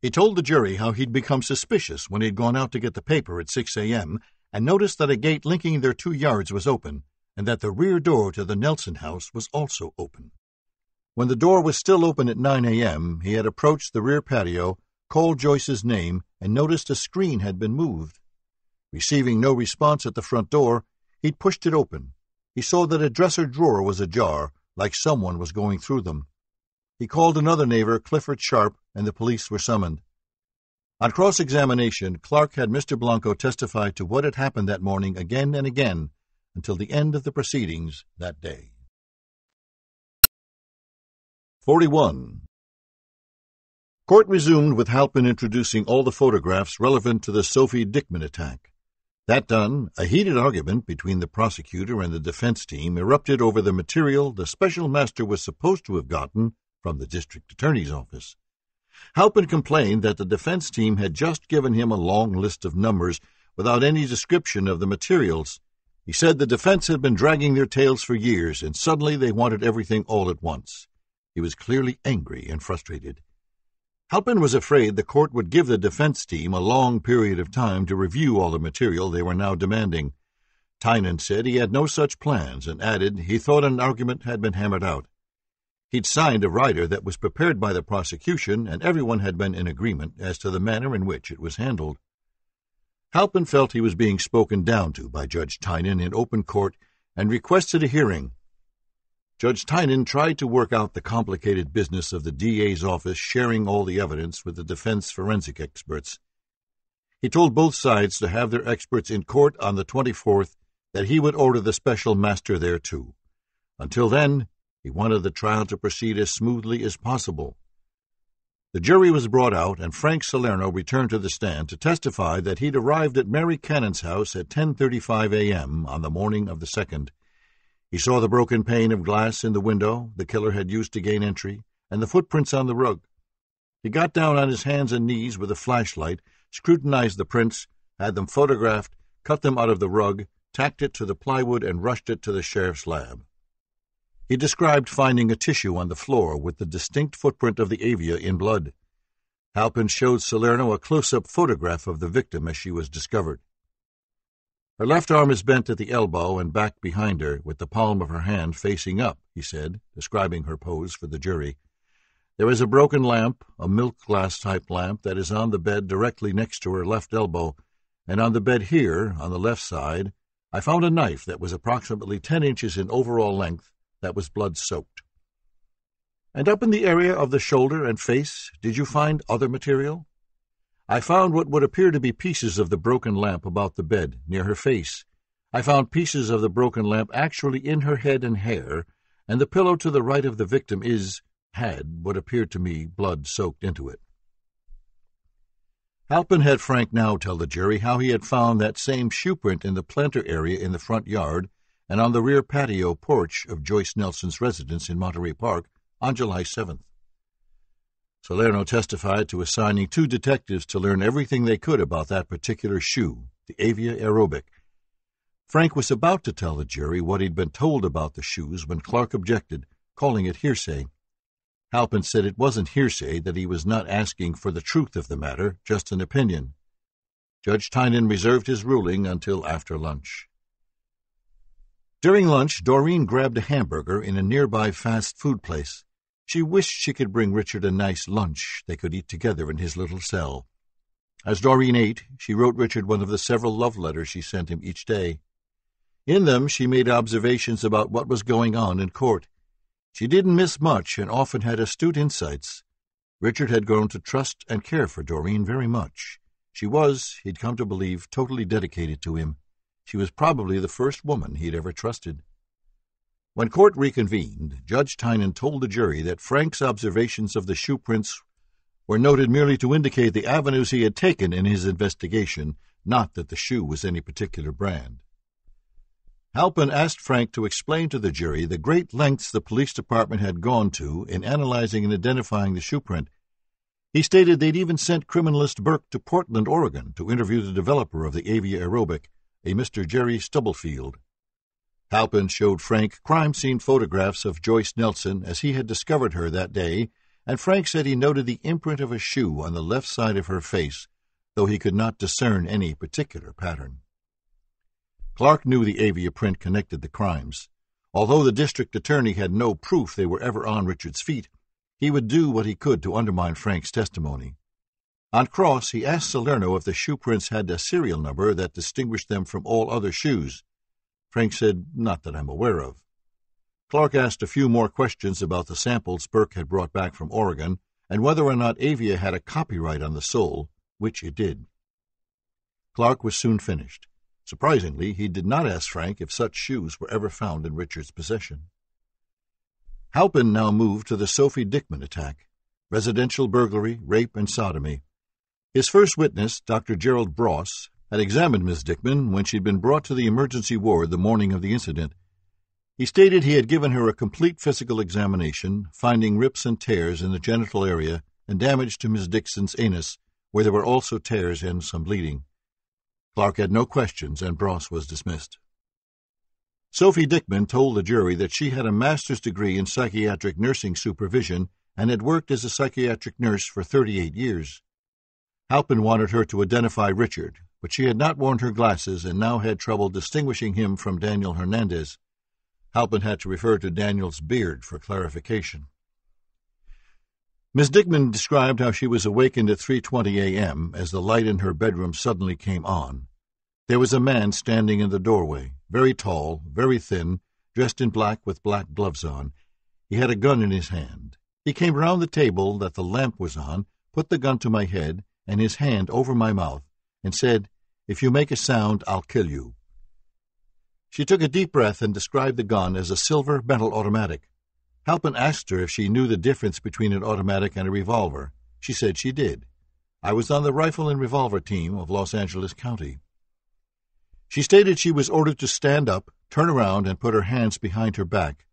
He told the jury how he'd become suspicious when he'd gone out to get the paper at 6 a.m. and noticed that a gate linking their two yards was open, and that the rear door to the Nelson house was also open. When the door was still open at 9 a.m., he had approached the rear patio, called Joyce's name, and noticed a screen had been moved. Receiving no response at the front door, he pushed it open. He saw that a dresser drawer was ajar, like someone was going through them. He called another neighbor, Clifford Sharp, and the police were summoned. On cross examination, Clark had Mr. Blanco testify to what had happened that morning again and again until the end of the proceedings that day. 41. Court resumed with Halpin introducing all the photographs relevant to the Sophie Dickman attack. That done, a heated argument between the prosecutor and the defense team erupted over the material the special master was supposed to have gotten from the district attorney's office. Halpin complained that the defense team had just given him a long list of numbers without any description of the materials. He said the defense had been dragging their tails for years, and suddenly they wanted everything all at once. He was clearly angry and frustrated. Halpin was afraid the court would give the defense team a long period of time to review all the material they were now demanding. Tynan said he had no such plans and added he thought an argument had been hammered out. He'd signed a rider that was prepared by the prosecution, and everyone had been in agreement as to the manner in which it was handled. Halpin felt he was being spoken down to by Judge Tynan in open court and requested a hearing. Judge Tynan tried to work out the complicated business of the DA's office sharing all the evidence with the defense forensic experts. He told both sides to have their experts in court on the 24th that he would order the special master there too. Until then, he wanted the trial to proceed as smoothly as possible. The jury was brought out, and Frank Salerno returned to the stand to testify that he'd arrived at Mary Cannon's house at 10:35 a.m. on the morning of the second. He saw the broken pane of glass in the window the killer had used to gain entry, and the footprints on the rug. He got down on his hands and knees with a flashlight, scrutinized the prints, had them photographed, cut them out of the rug, tacked it to the plywood, and rushed it to the sheriff's lab. He described finding a tissue on the floor with the distinct footprint of the avia in blood. Halpin showed Salerno a close-up photograph of the victim as she was discovered. Her left arm is bent at the elbow and back behind her, with the palm of her hand facing up, he said, describing her pose for the jury. There is a broken lamp, a milk glass type lamp, that is on the bed directly next to her left elbow, and on the bed here, on the left side, I found a knife that was approximately ten inches in overall length that was blood soaked. And up in the area of the shoulder and face, did you find other material? I found what would appear to be pieces of the broken lamp about the bed, near her face. I found pieces of the broken lamp actually in her head and hair, and the pillow to the right of the victim is, had, what appeared to me, blood soaked into it. Halpin had Frank now tell the jury how he had found that same shoe print in the planter area in the front yard and on the rear patio porch of Joyce Nelson's residence in Monterey Park on July 7th. Salerno testified to assigning two detectives to learn everything they could about that particular shoe, the Avia Aerobic. Frank was about to tell the jury what he'd been told about the shoes when Clark objected, calling it hearsay. Halpin said it wasn't hearsay, that he was not asking for the truth of the matter, just an opinion. Judge Tynan reserved his ruling until after lunch. During lunch, Doreen grabbed a hamburger in a nearby fast food place. She wished she could bring Richard a nice lunch they could eat together in his little cell. As Doreen ate, she wrote Richard one of the several love letters she sent him each day. In them, she made observations about what was going on in court. She didn't miss much and often had astute insights. Richard had grown to trust and care for Doreen very much. She was, he'd come to believe, totally dedicated to him. She was probably the first woman he'd ever trusted. When court reconvened, Judge Tynan told the jury that Frank's observations of the shoe prints were noted merely to indicate the avenues he had taken in his investigation, not that the shoe was any particular brand. Halpin asked Frank to explain to the jury the great lengths the police department had gone to in analyzing and identifying the shoe print. He stated they'd even sent criminalist Burke to Portland, Oregon, to interview the developer of the Avia Aerobic, a Mr. Jerry Stubblefield. Halpin showed Frank crime scene photographs of Joyce Nelson as he had discovered her that day, and Frank said he noted the imprint of a shoe on the left side of her face, though he could not discern any particular pattern. Clark knew the Avia print connected the crimes. Although the district attorney had no proof they were ever on Richard's feet, he would do what he could to undermine Frank's testimony. On cross, he asked Salerno if the shoe prints had a serial number that distinguished them from all other shoes. Frank said, Not that I'm aware of. Clark asked a few more questions about the samples Burke had brought back from Oregon and whether or not Avia had a copyright on the sole, which it did. Clark was soon finished. Surprisingly, he did not ask Frank if such shoes were ever found in Richard's possession. Halpin now moved to the Sophie Dickman attack residential burglary, rape, and sodomy. His first witness, Dr. Gerald Bross, had examined Miss Dickman when she had been brought to the emergency ward the morning of the incident. He stated he had given her a complete physical examination, finding rips and tears in the genital area and damage to Miss Dixon's anus, where there were also tears and some bleeding. Clark had no questions, and Bross was dismissed. Sophie Dickman told the jury that she had a master's degree in psychiatric nursing supervision and had worked as a psychiatric nurse for 38 years. Halpin wanted her to identify Richard, but she had not worn her glasses and now had trouble distinguishing him from Daniel Hernandez. Halpin had to refer to Daniel's beard for clarification. Miss Dickman described how she was awakened at 3:20 a.m. as the light in her bedroom suddenly came on. There was a man standing in the doorway, very tall, very thin, dressed in black with black gloves on. He had a gun in his hand. He came round the table that the lamp was on, put the gun to my head and his hand over my mouth, and said, If you make a sound, I'll kill you. She took a deep breath and described the gun as a silver metal automatic. Halpin asked her if she knew the difference between an automatic and a revolver. She said she did. I was on the rifle and revolver team of Los Angeles County. She stated she was ordered to stand up, turn around, and put her hands behind her back.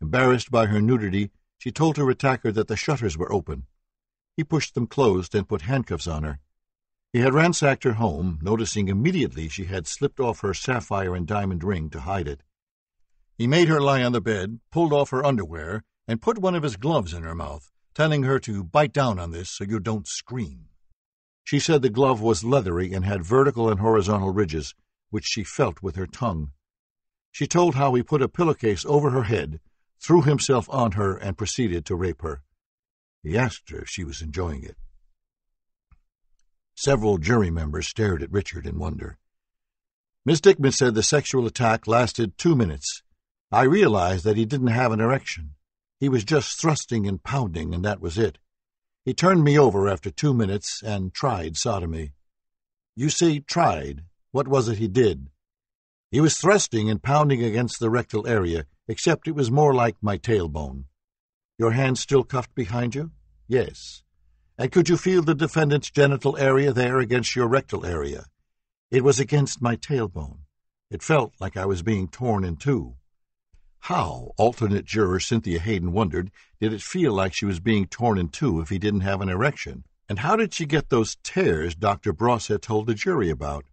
Embarrassed by her nudity, she told her attacker that the shutters were open. He pushed them closed and put handcuffs on her. He had ransacked her home, noticing immediately she had slipped off her sapphire and diamond ring to hide it. He made her lie on the bed, pulled off her underwear, and put one of his gloves in her mouth, telling her to bite down on this so you don't scream. She said the glove was leathery and had vertical and horizontal ridges, which she felt with her tongue. She told how he put a pillowcase over her head, threw himself on her, and proceeded to rape her. He asked her if she was enjoying it. Several jury members stared at Richard in wonder. Miss Dickman said the sexual attack lasted two minutes I realized that he didn't have an erection. He was just thrusting and pounding, and that was it. He turned me over after two minutes and tried sodomy. You say tried. What was it he did? He was thrusting and pounding against the rectal area, except it was more like my tailbone. Your hand still cuffed behind you? Yes. And could you feel the defendant's genital area there against your rectal area? It was against my tailbone. It felt like I was being torn in two. How, alternate juror Cynthia Hayden wondered, did it feel like she was being torn in two if he didn't have an erection? And how did she get those tears Dr. Bross had told the jury about?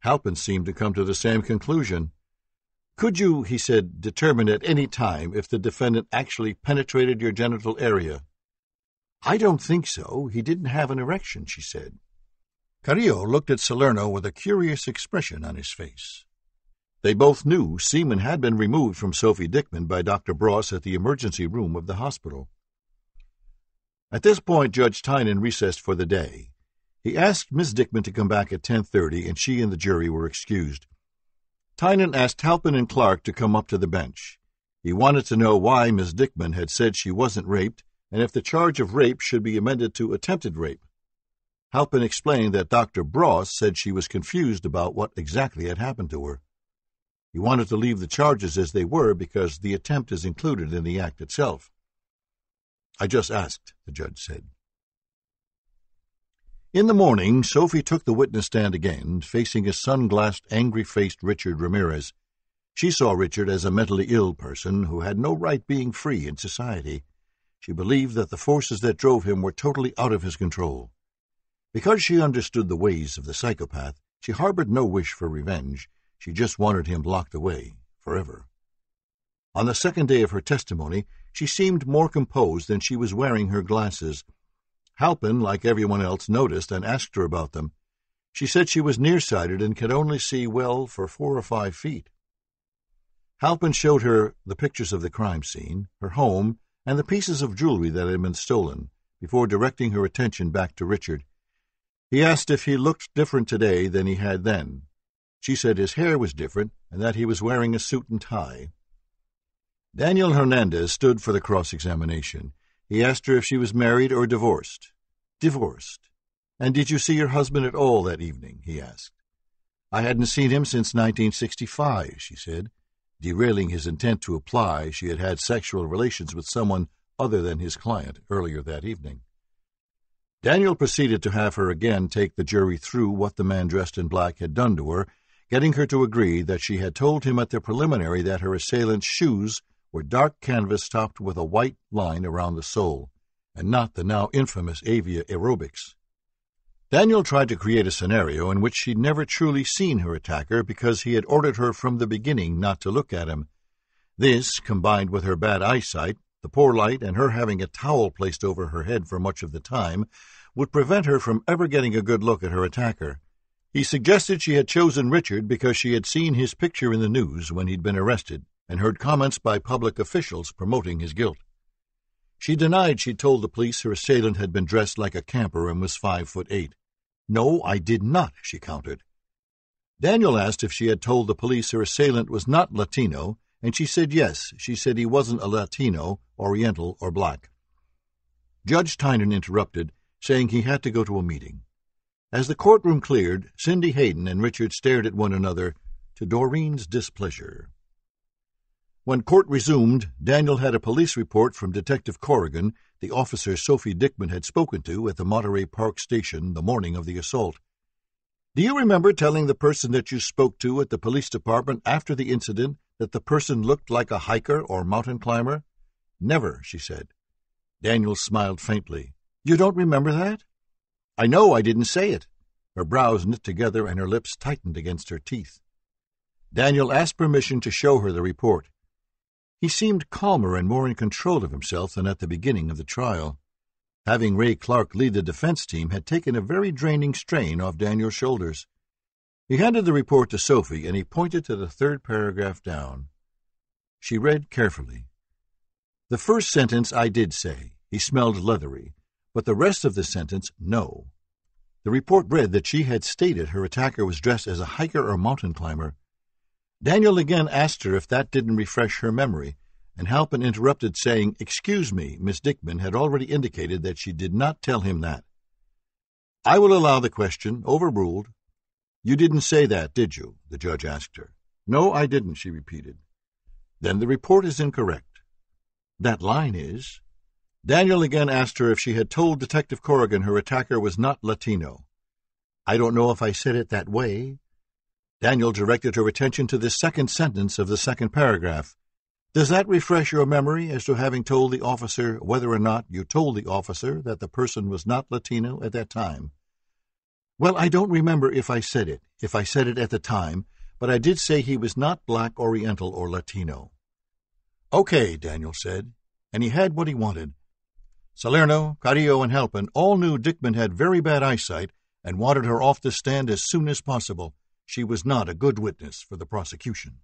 Halpin seemed to come to the same conclusion. Could you, he said, determine at any time if the defendant actually penetrated your genital area? I don't think so. He didn't have an erection, she said. Carrillo looked at Salerno with a curious expression on his face. They both knew semen had been removed from Sophie Dickman by Dr. Bross at the emergency room of the hospital. At this point, Judge Tynan recessed for the day. He asked Miss Dickman to come back at 10.30, and she and the jury were excused. Tynan asked Halpin and Clark to come up to the bench. He wanted to know why Miss Dickman had said she wasn't raped, and if the charge of rape should be amended to attempted rape. Halpin explained that Dr. Bross said she was confused about what exactly had happened to her. He wanted to leave the charges as they were because the attempt is included in the act itself. I just asked, the judge said. In the morning, Sophie took the witness stand again, facing a sunglassed, angry faced Richard Ramirez. She saw Richard as a mentally ill person who had no right being free in society. She believed that the forces that drove him were totally out of his control. Because she understood the ways of the psychopath, she harbored no wish for revenge. She just wanted him locked away forever. On the second day of her testimony, she seemed more composed than she was wearing her glasses. Halpin, like everyone else, noticed and asked her about them. She said she was nearsighted and could only see well for four or five feet. Halpin showed her the pictures of the crime scene, her home, and the pieces of jewelry that had been stolen, before directing her attention back to Richard. He asked if he looked different today than he had then, she said his hair was different and that he was wearing a suit and tie. Daniel Hernandez stood for the cross examination. He asked her if she was married or divorced. Divorced. And did you see your husband at all that evening? he asked. I hadn't seen him since 1965, she said, derailing his intent to apply she had had sexual relations with someone other than his client earlier that evening. Daniel proceeded to have her again take the jury through what the man dressed in black had done to her, getting her to agree that she had told him at the preliminary that her assailant's shoes were dark canvas topped with a white line around the sole, and not the now infamous Avia aerobics. Daniel tried to create a scenario in which she'd never truly seen her attacker because he had ordered her from the beginning not to look at him. This, combined with her bad eyesight, the poor light, and her having a towel placed over her head for much of the time, would prevent her from ever getting a good look at her attacker. He suggested she had chosen Richard because she had seen his picture in the news when he'd been arrested and heard comments by public officials promoting his guilt. She denied she'd told the police her assailant had been dressed like a camper and was five foot eight. No, I did not, she countered. Daniel asked if she had told the police her assailant was not Latino, and she said yes. She said he wasn't a Latino, Oriental, or black. Judge Tynan interrupted, saying he had to go to a meeting. As the courtroom cleared, Cindy Hayden and Richard stared at one another, to Doreen's displeasure. When court resumed, Daniel had a police report from Detective Corrigan, the officer Sophie Dickman had spoken to at the Monterey Park station the morning of the assault. Do you remember telling the person that you spoke to at the police department after the incident that the person looked like a hiker or mountain climber? Never, she said. Daniel smiled faintly. You don't remember that? I know I didn't say it. Her brows knit together and her lips tightened against her teeth. Daniel asked permission to show her the report. He seemed calmer and more in control of himself than at the beginning of the trial. Having Ray Clark lead the defense team had taken a very draining strain off Daniel's shoulders. He handed the report to Sophie, and he pointed to the third paragraph down. She read carefully. The first sentence I did say. He smelled leathery. But the rest of the sentence, no. The report read that she had stated her attacker was dressed as a hiker or mountain climber, Daniel again asked her if that didn't refresh her memory, and Halpin interrupted, saying, Excuse me, Miss Dickman had already indicated that she did not tell him that. I will allow the question, overruled. You didn't say that, did you? the judge asked her. No, I didn't, she repeated. Then the report is incorrect. That line is. Daniel again asked her if she had told Detective Corrigan her attacker was not Latino. I don't know if I said it that way, Daniel directed her attention to the second sentence of the second paragraph. Does that refresh your memory as to having told the officer whether or not you told the officer that the person was not Latino at that time? Well, I don't remember if I said it, if I said it at the time, but I did say he was not black, Oriental, or Latino. Okay, Daniel said, and he had what he wanted. Salerno, Carrillo, and Halpin all knew Dickman had very bad eyesight and wanted her off the stand as soon as possible she was not a good witness for the prosecution.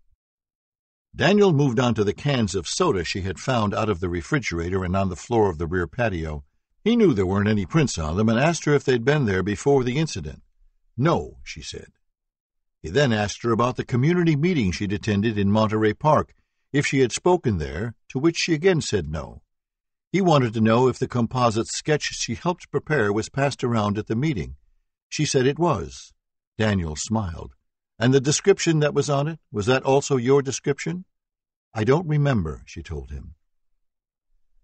Daniel moved on to the cans of soda she had found out of the refrigerator and on the floor of the rear patio. He knew there weren't any prints on them and asked her if they'd been there before the incident. No, she said. He then asked her about the community meeting she'd attended in Monterey Park, if she had spoken there, to which she again said no. He wanted to know if the composite sketch she helped prepare was passed around at the meeting. She said it was. Daniel smiled. And the description that was on it, was that also your description? I don't remember, she told him.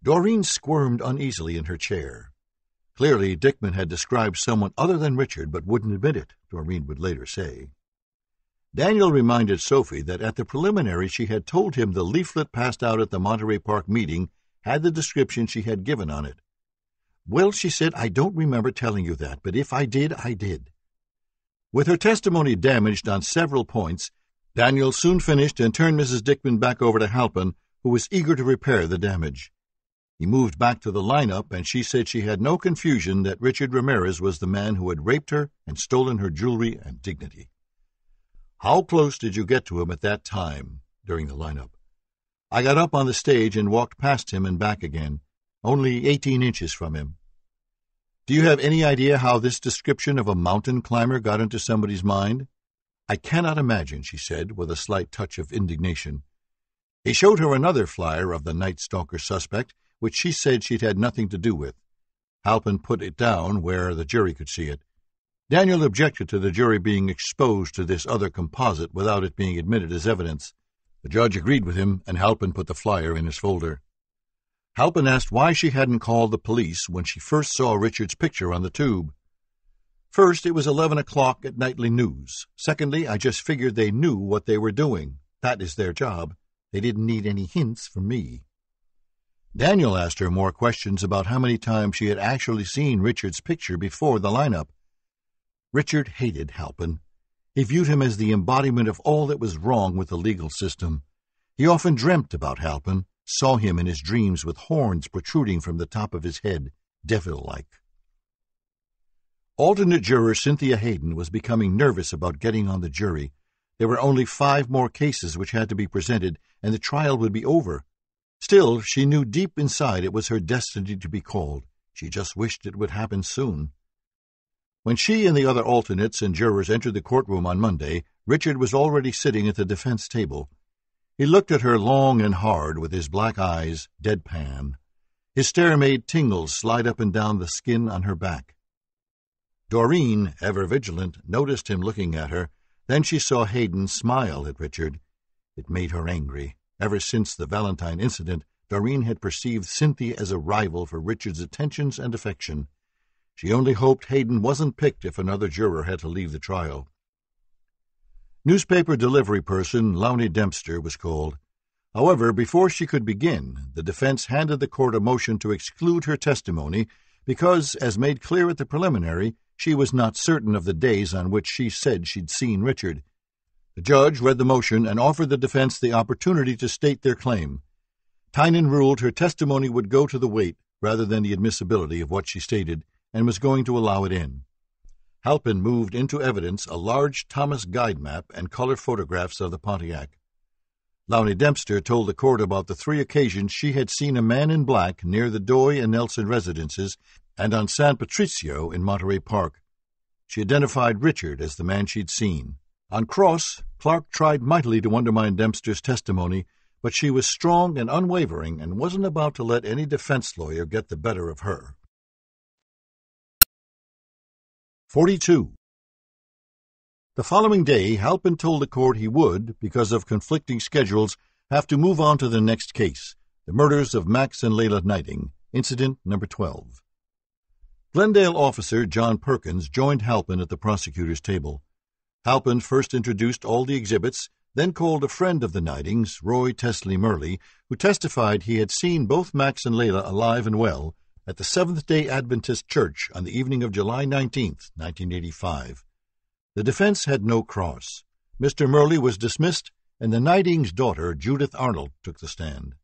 Doreen squirmed uneasily in her chair. Clearly, Dickman had described someone other than Richard, but wouldn't admit it, Doreen would later say. Daniel reminded Sophie that at the preliminary she had told him the leaflet passed out at the Monterey Park meeting had the description she had given on it. Well, she said, I don't remember telling you that, but if I did, I did. With her testimony damaged on several points, Daniel soon finished and turned Mrs. Dickman back over to Halpin, who was eager to repair the damage. He moved back to the lineup, and she said she had no confusion that Richard Ramirez was the man who had raped her and stolen her jewelry and dignity. How close did you get to him at that time during the lineup? I got up on the stage and walked past him and back again, only eighteen inches from him. Do you have any idea how this description of a mountain climber got into somebody's mind? I cannot imagine, she said, with a slight touch of indignation. He showed her another flyer of the Night Stalker suspect, which she said she'd had nothing to do with. Halpin put it down where the jury could see it. Daniel objected to the jury being exposed to this other composite without it being admitted as evidence. The judge agreed with him, and Halpin put the flyer in his folder. Halpin asked why she hadn't called the police when she first saw Richard's picture on the tube. First, it was eleven o'clock at Nightly News. Secondly, I just figured they knew what they were doing. That is their job. They didn't need any hints from me. Daniel asked her more questions about how many times she had actually seen Richard's picture before the lineup. Richard hated Halpin. He viewed him as the embodiment of all that was wrong with the legal system. He often dreamt about Halpin, saw him in his dreams with horns protruding from the top of his head, devil-like. Alternate juror Cynthia Hayden was becoming nervous about getting on the jury. There were only five more cases which had to be presented, and the trial would be over. Still, she knew deep inside it was her destiny to be called. She just wished it would happen soon. When she and the other alternates and jurors entered the courtroom on Monday, Richard was already sitting at the defense table. He looked at her long and hard with his black eyes deadpan. His stare made tingles slide up and down the skin on her back. Doreen, ever vigilant, noticed him looking at her. Then she saw Hayden smile at Richard. It made her angry. Ever since the Valentine incident, Doreen had perceived Cynthia as a rival for Richard's attentions and affection. She only hoped Hayden wasn't picked if another juror had to leave the trial. Newspaper delivery person Lowney Dempster was called. However, before she could begin, the defense handed the court a motion to exclude her testimony because, as made clear at the preliminary, she was not certain of the days on which she said she'd seen Richard. The judge read the motion and offered the defense the opportunity to state their claim. Tynan ruled her testimony would go to the weight rather than the admissibility of what she stated, and was going to allow it in. Halpin moved into evidence a large Thomas guide map and color photographs of the Pontiac. Lowney Dempster told the court about the three occasions she had seen a man in black near the Doi and Nelson residences and on San Patricio in Monterey Park. She identified Richard as the man she'd seen. On cross, Clark tried mightily to undermine Dempster's testimony, but she was strong and unwavering and wasn't about to let any defense lawyer get the better of her. 42. The following day, Halpin told the court he would, because of conflicting schedules, have to move on to the next case the murders of Max and Layla Kneiding, incident number 12. Glendale officer John Perkins joined Halpin at the prosecutor's table. Halpin first introduced all the exhibits, then called a friend of the Kneidings, Roy Tesley Murley, who testified he had seen both Max and Layla alive and well at the Seventh day Adventist Church on the evening of July 19, 1985. The defense had no cross. Mr. Murley was dismissed, and the Kneiding's daughter, Judith Arnold, took the stand.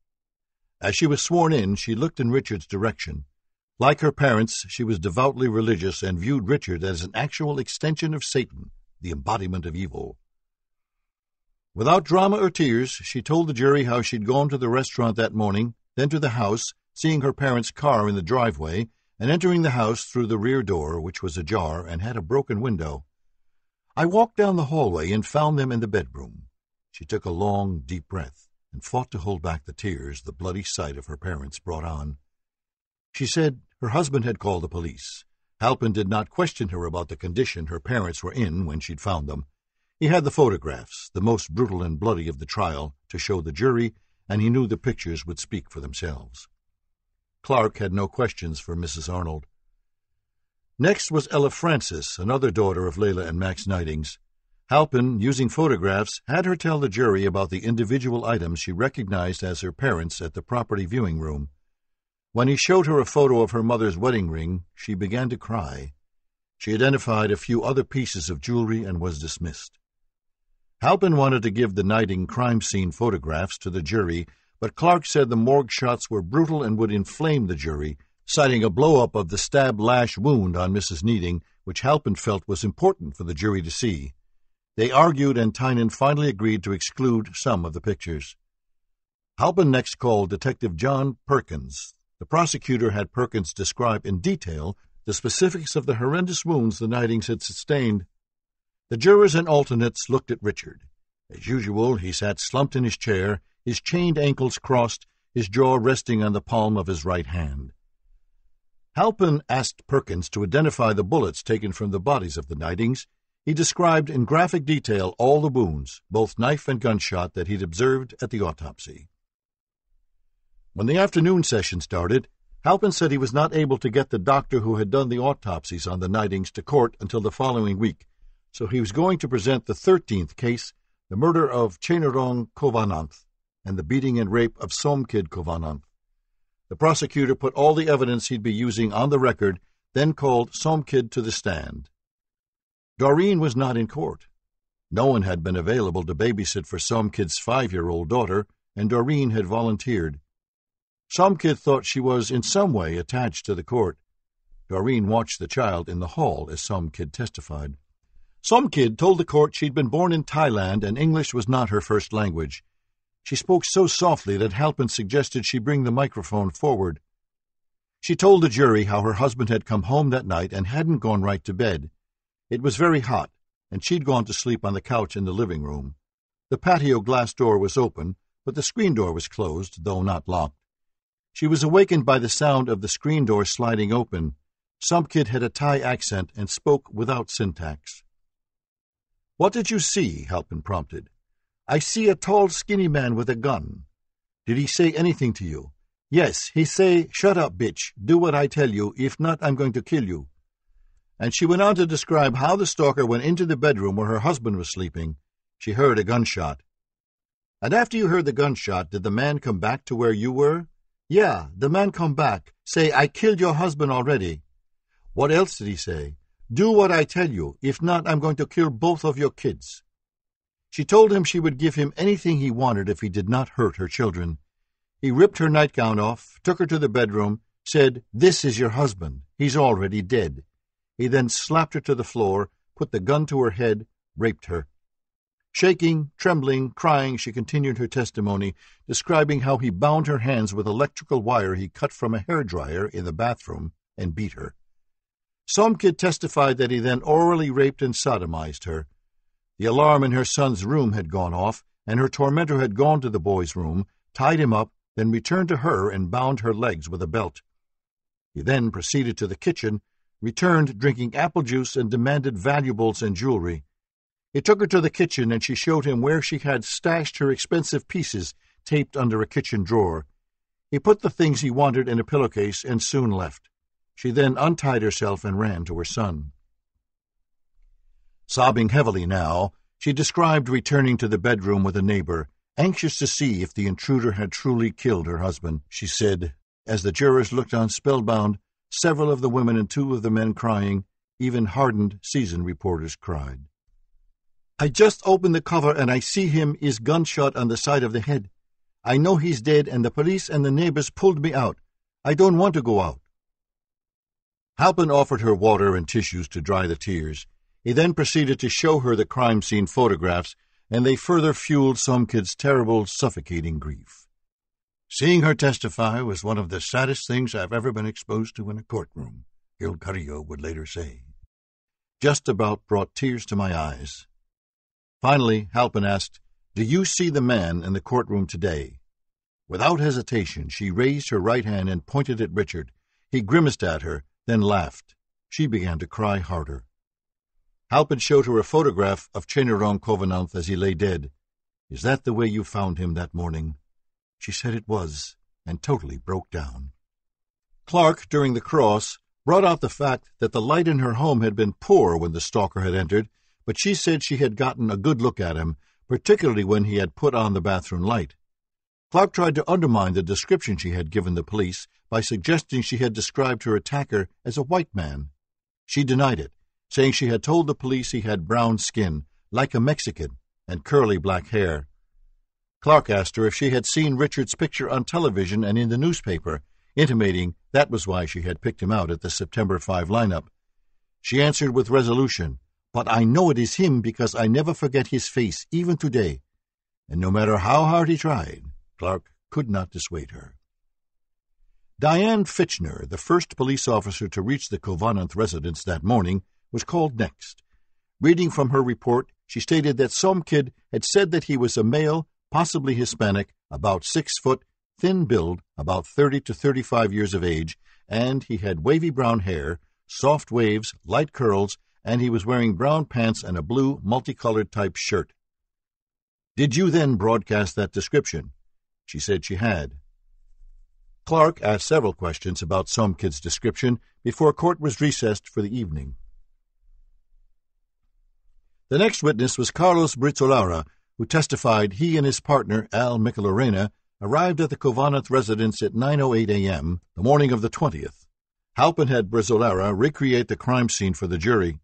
As she was sworn in, she looked in Richard's direction. Like her parents, she was devoutly religious and viewed Richard as an actual extension of Satan, the embodiment of evil. Without drama or tears, she told the jury how she'd gone to the restaurant that morning, then to the house, seeing her parents' car in the driveway, and entering the house through the rear door, which was ajar and had a broken window. I walked down the hallway and found them in the bedroom. She took a long, deep breath and fought to hold back the tears the bloody sight of her parents brought on. She said her husband had called the police. Halpin did not question her about the condition her parents were in when she'd found them. He had the photographs, the most brutal and bloody of the trial, to show the jury, and he knew the pictures would speak for themselves. Clark had no questions for Mrs. Arnold. Next was Ella Francis, another daughter of Layla and Max Kneidings. Halpin, using photographs, had her tell the jury about the individual items she recognized as her parents at the property viewing room. When he showed her a photo of her mother's wedding ring, she began to cry. She identified a few other pieces of jewelry and was dismissed. Halpin wanted to give the Kneiding crime scene photographs to the jury, but Clark said the morgue shots were brutal and would inflame the jury, citing a blow-up of the stab lash wound on Mrs. Kneiding, which Halpin felt was important for the jury to see. They argued, and Tynan finally agreed to exclude some of the pictures. Halpin next called Detective John Perkins, the prosecutor had Perkins describe in detail the specifics of the horrendous wounds the Kneidings had sustained. The jurors and alternates looked at Richard. As usual, he sat slumped in his chair, his chained ankles crossed, his jaw resting on the palm of his right hand. Halpin asked Perkins to identify the bullets taken from the bodies of the Kneidings. He described in graphic detail all the wounds, both knife and gunshot, that he'd observed at the autopsy. When the afternoon session started, Halpin said he was not able to get the doctor who had done the autopsies on the Kneidings to court until the following week, so he was going to present the thirteenth case, the murder of Chainarong Khovananth and the beating and rape of Somkid Khovananth. The prosecutor put all the evidence he'd be using on the record, then called Somkid to the stand. Doreen was not in court. No one had been available to babysit for Somkid's five-year-old daughter, and Doreen had volunteered. Somkid thought she was in some way attached to the court. Doreen watched the child in the hall as Somkid testified. Somkid told the court she'd been born in Thailand and English was not her first language. She spoke so softly that Halpin suggested she bring the microphone forward. She told the jury how her husband had come home that night and hadn't gone right to bed. It was very hot, and she'd gone to sleep on the couch in the living room. The patio glass door was open, but the screen door was closed, though not locked. She was awakened by the sound of the screen door sliding open. Somkid had a Thai accent and spoke without syntax. What did you see? Halpin prompted. I see a tall, skinny man with a gun. Did he say anything to you? Yes, he say, Shut up, bitch. Do what I tell you. If not, I'm going to kill you. And she went on to describe how the stalker went into the bedroom where her husband was sleeping. She heard a gunshot. And after you heard the gunshot, did the man come back to where you were? Yeah, the man come back. Say, I killed your husband already. What else did he say? Do what I tell you. If not, I'm going to kill both of your kids. She told him she would give him anything he wanted if he did not hurt her children. He ripped her nightgown off, took her to the bedroom, said, This is your husband. He's already dead. He then slapped her to the floor, put the gun to her head, raped her. Shaking, trembling, crying, she continued her testimony, describing how he bound her hands with electrical wire he cut from a hair dryer in the bathroom and beat her. Somkid testified that he then orally raped and sodomized her, the alarm in her son's room had gone off, and her tormentor had gone to the boy's room, tied him up, then returned to her and bound her legs with a belt. He then proceeded to the kitchen, returned drinking apple juice, and demanded valuables and jewelry. He took her to the kitchen and she showed him where she had stashed her expensive pieces taped under a kitchen drawer. He put the things he wanted in a pillowcase and soon left. She then untied herself and ran to her son. Sobbing heavily now, she described returning to the bedroom with a neighbor, anxious to see if the intruder had truly killed her husband. She said, as the jurors looked on spellbound, several of the women and two of the men crying, even hardened, seasoned reporters cried. I just opened the cover and I see him is gunshot on the side of the head. I know he's dead and the police and the neighbors pulled me out. I don't want to go out. Halpin offered her water and tissues to dry the tears. He then proceeded to show her the crime scene photographs, and they further fueled Somkid's terrible, suffocating grief. Seeing her testify was one of the saddest things I've ever been exposed to in a courtroom, Gil Carrillo would later say. Just about brought tears to my eyes. Finally, Halpin asked, Do you see the man in the courtroom today? Without hesitation, she raised her right hand and pointed at Richard. He grimaced at her, then laughed. She began to cry harder. Halpin showed her a photograph of Chainarong Khovananth as he lay dead. Is that the way you found him that morning? She said it was, and totally broke down. Clark, during the cross, brought out the fact that the light in her home had been poor when the stalker had entered, but she said she had gotten a good look at him, particularly when he had put on the bathroom light. Clark tried to undermine the description she had given the police by suggesting she had described her attacker as a white man. She denied it, saying she had told the police he had brown skin, like a Mexican, and curly black hair. Clark asked her if she had seen Richard's picture on television and in the newspaper, intimating that was why she had picked him out at the September 5 lineup. She answered with resolution, But I know it is him because I never forget his face, even today. And no matter how hard he tried, Clark could not dissuade her. Diane Fitchner, the first police officer to reach the Khovananth residence that morning, was called next. Reading from her report, she stated that Somkid had said that he was a male, possibly Hispanic, about six foot, thin build, about 30 to 35 years of age, and he had wavy brown hair, soft waves, light curls, and he was wearing brown pants and a blue, multicolored type shirt. Did you then broadcast that description? She said she had. Clark asked several questions about Somkid's description before court was recessed for the evening. The next witness was Carlos Brizolara, who testified he and his partner, Al Michelorena, arrived at the Khovananth residence at 9.08 a.m., the morning of the 20th. Halpin had Brizolara recreate the crime scene for the jury.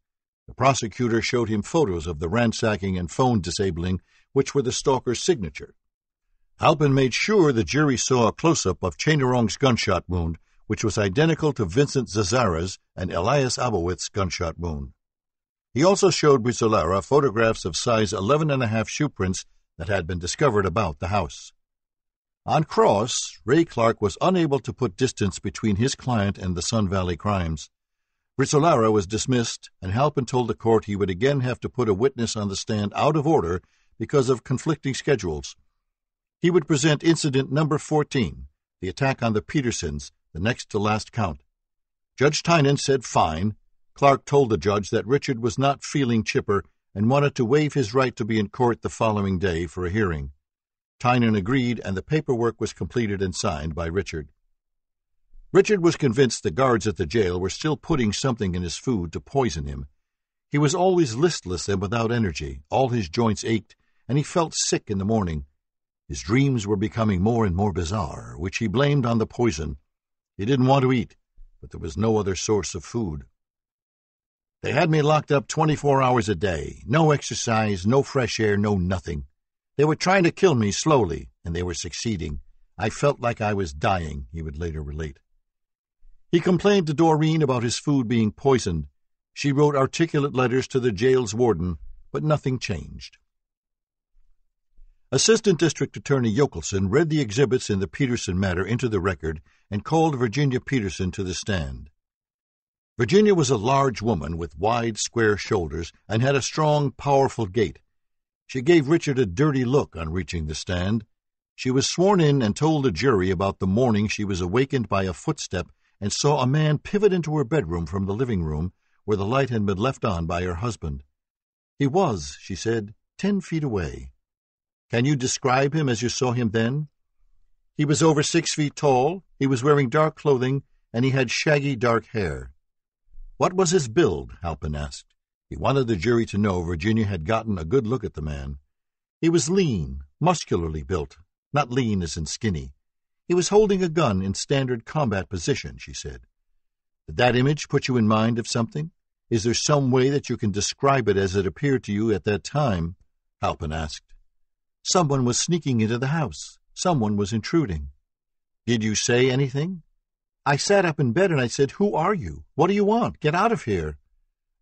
The prosecutor showed him photos of the ransacking and phone disabling, which were the stalker's signature. Halpin made sure the jury saw a close-up of Chainarong's gunshot wound, which was identical to Vincent Zazzara's and Elias Abowath's gunshot wound. He also showed Brizolara photographs of size 11 and a half shoe prints that had been discovered about the house. On cross, Ray Clark was unable to put distance between his client and the Sun Valley crimes. Brizolara was dismissed, and Halpin told the court he would again have to put a witness on the stand out of order because of conflicting schedules. He would present incident number 14, the attack on the Petersons, the next to last count. Judge Tynan said fine. Clark told the judge that Richard was not feeling chipper and wanted to waive his right to be in court the following day for a hearing. Tynan agreed, and the paperwork was completed and signed by Richard. Richard was convinced the guards at the jail were still putting something in his food to poison him. He was always listless and without energy, all his joints ached, and he felt sick in the morning. His dreams were becoming more and more bizarre, which he blamed on the poison. He didn't want to eat, but there was no other source of food. They had me locked up 24 hours a day. No exercise, no fresh air, no nothing. They were trying to kill me slowly, and they were succeeding. I felt like I was dying, he would later relate. He complained to Doreen about his food being poisoned. She wrote articulate letters to the jail's warden, but nothing changed. Assistant District Attorney Yochelson read the exhibits in the Peterson matter into the record and called Virginia Peterson to the stand. Virginia was a large woman with wide, square shoulders and had a strong, powerful gait. She gave Richard a dirty look on reaching the stand. She was sworn in and told the jury about the morning she was awakened by a footstep and saw a man pivot into her bedroom from the living room where the light had been left on by her husband. He was, she said, ten feet away. Can you describe him as you saw him then? He was over six feet tall, he was wearing dark clothing, and he had shaggy dark hair. What was his build? Halpin asked. He wanted the jury to know Virginia had gotten a good look at the man. He was lean, muscularly built, not lean as in skinny. He was holding a gun in standard combat position, she said. Did that image put you in mind of something? Is there some way that you can describe it as it appeared to you at that time? Halpin asked. Someone was sneaking into the house. Someone was intruding. Did you say anything? I sat up in bed and I said, Who are you? What do you want? Get out of here.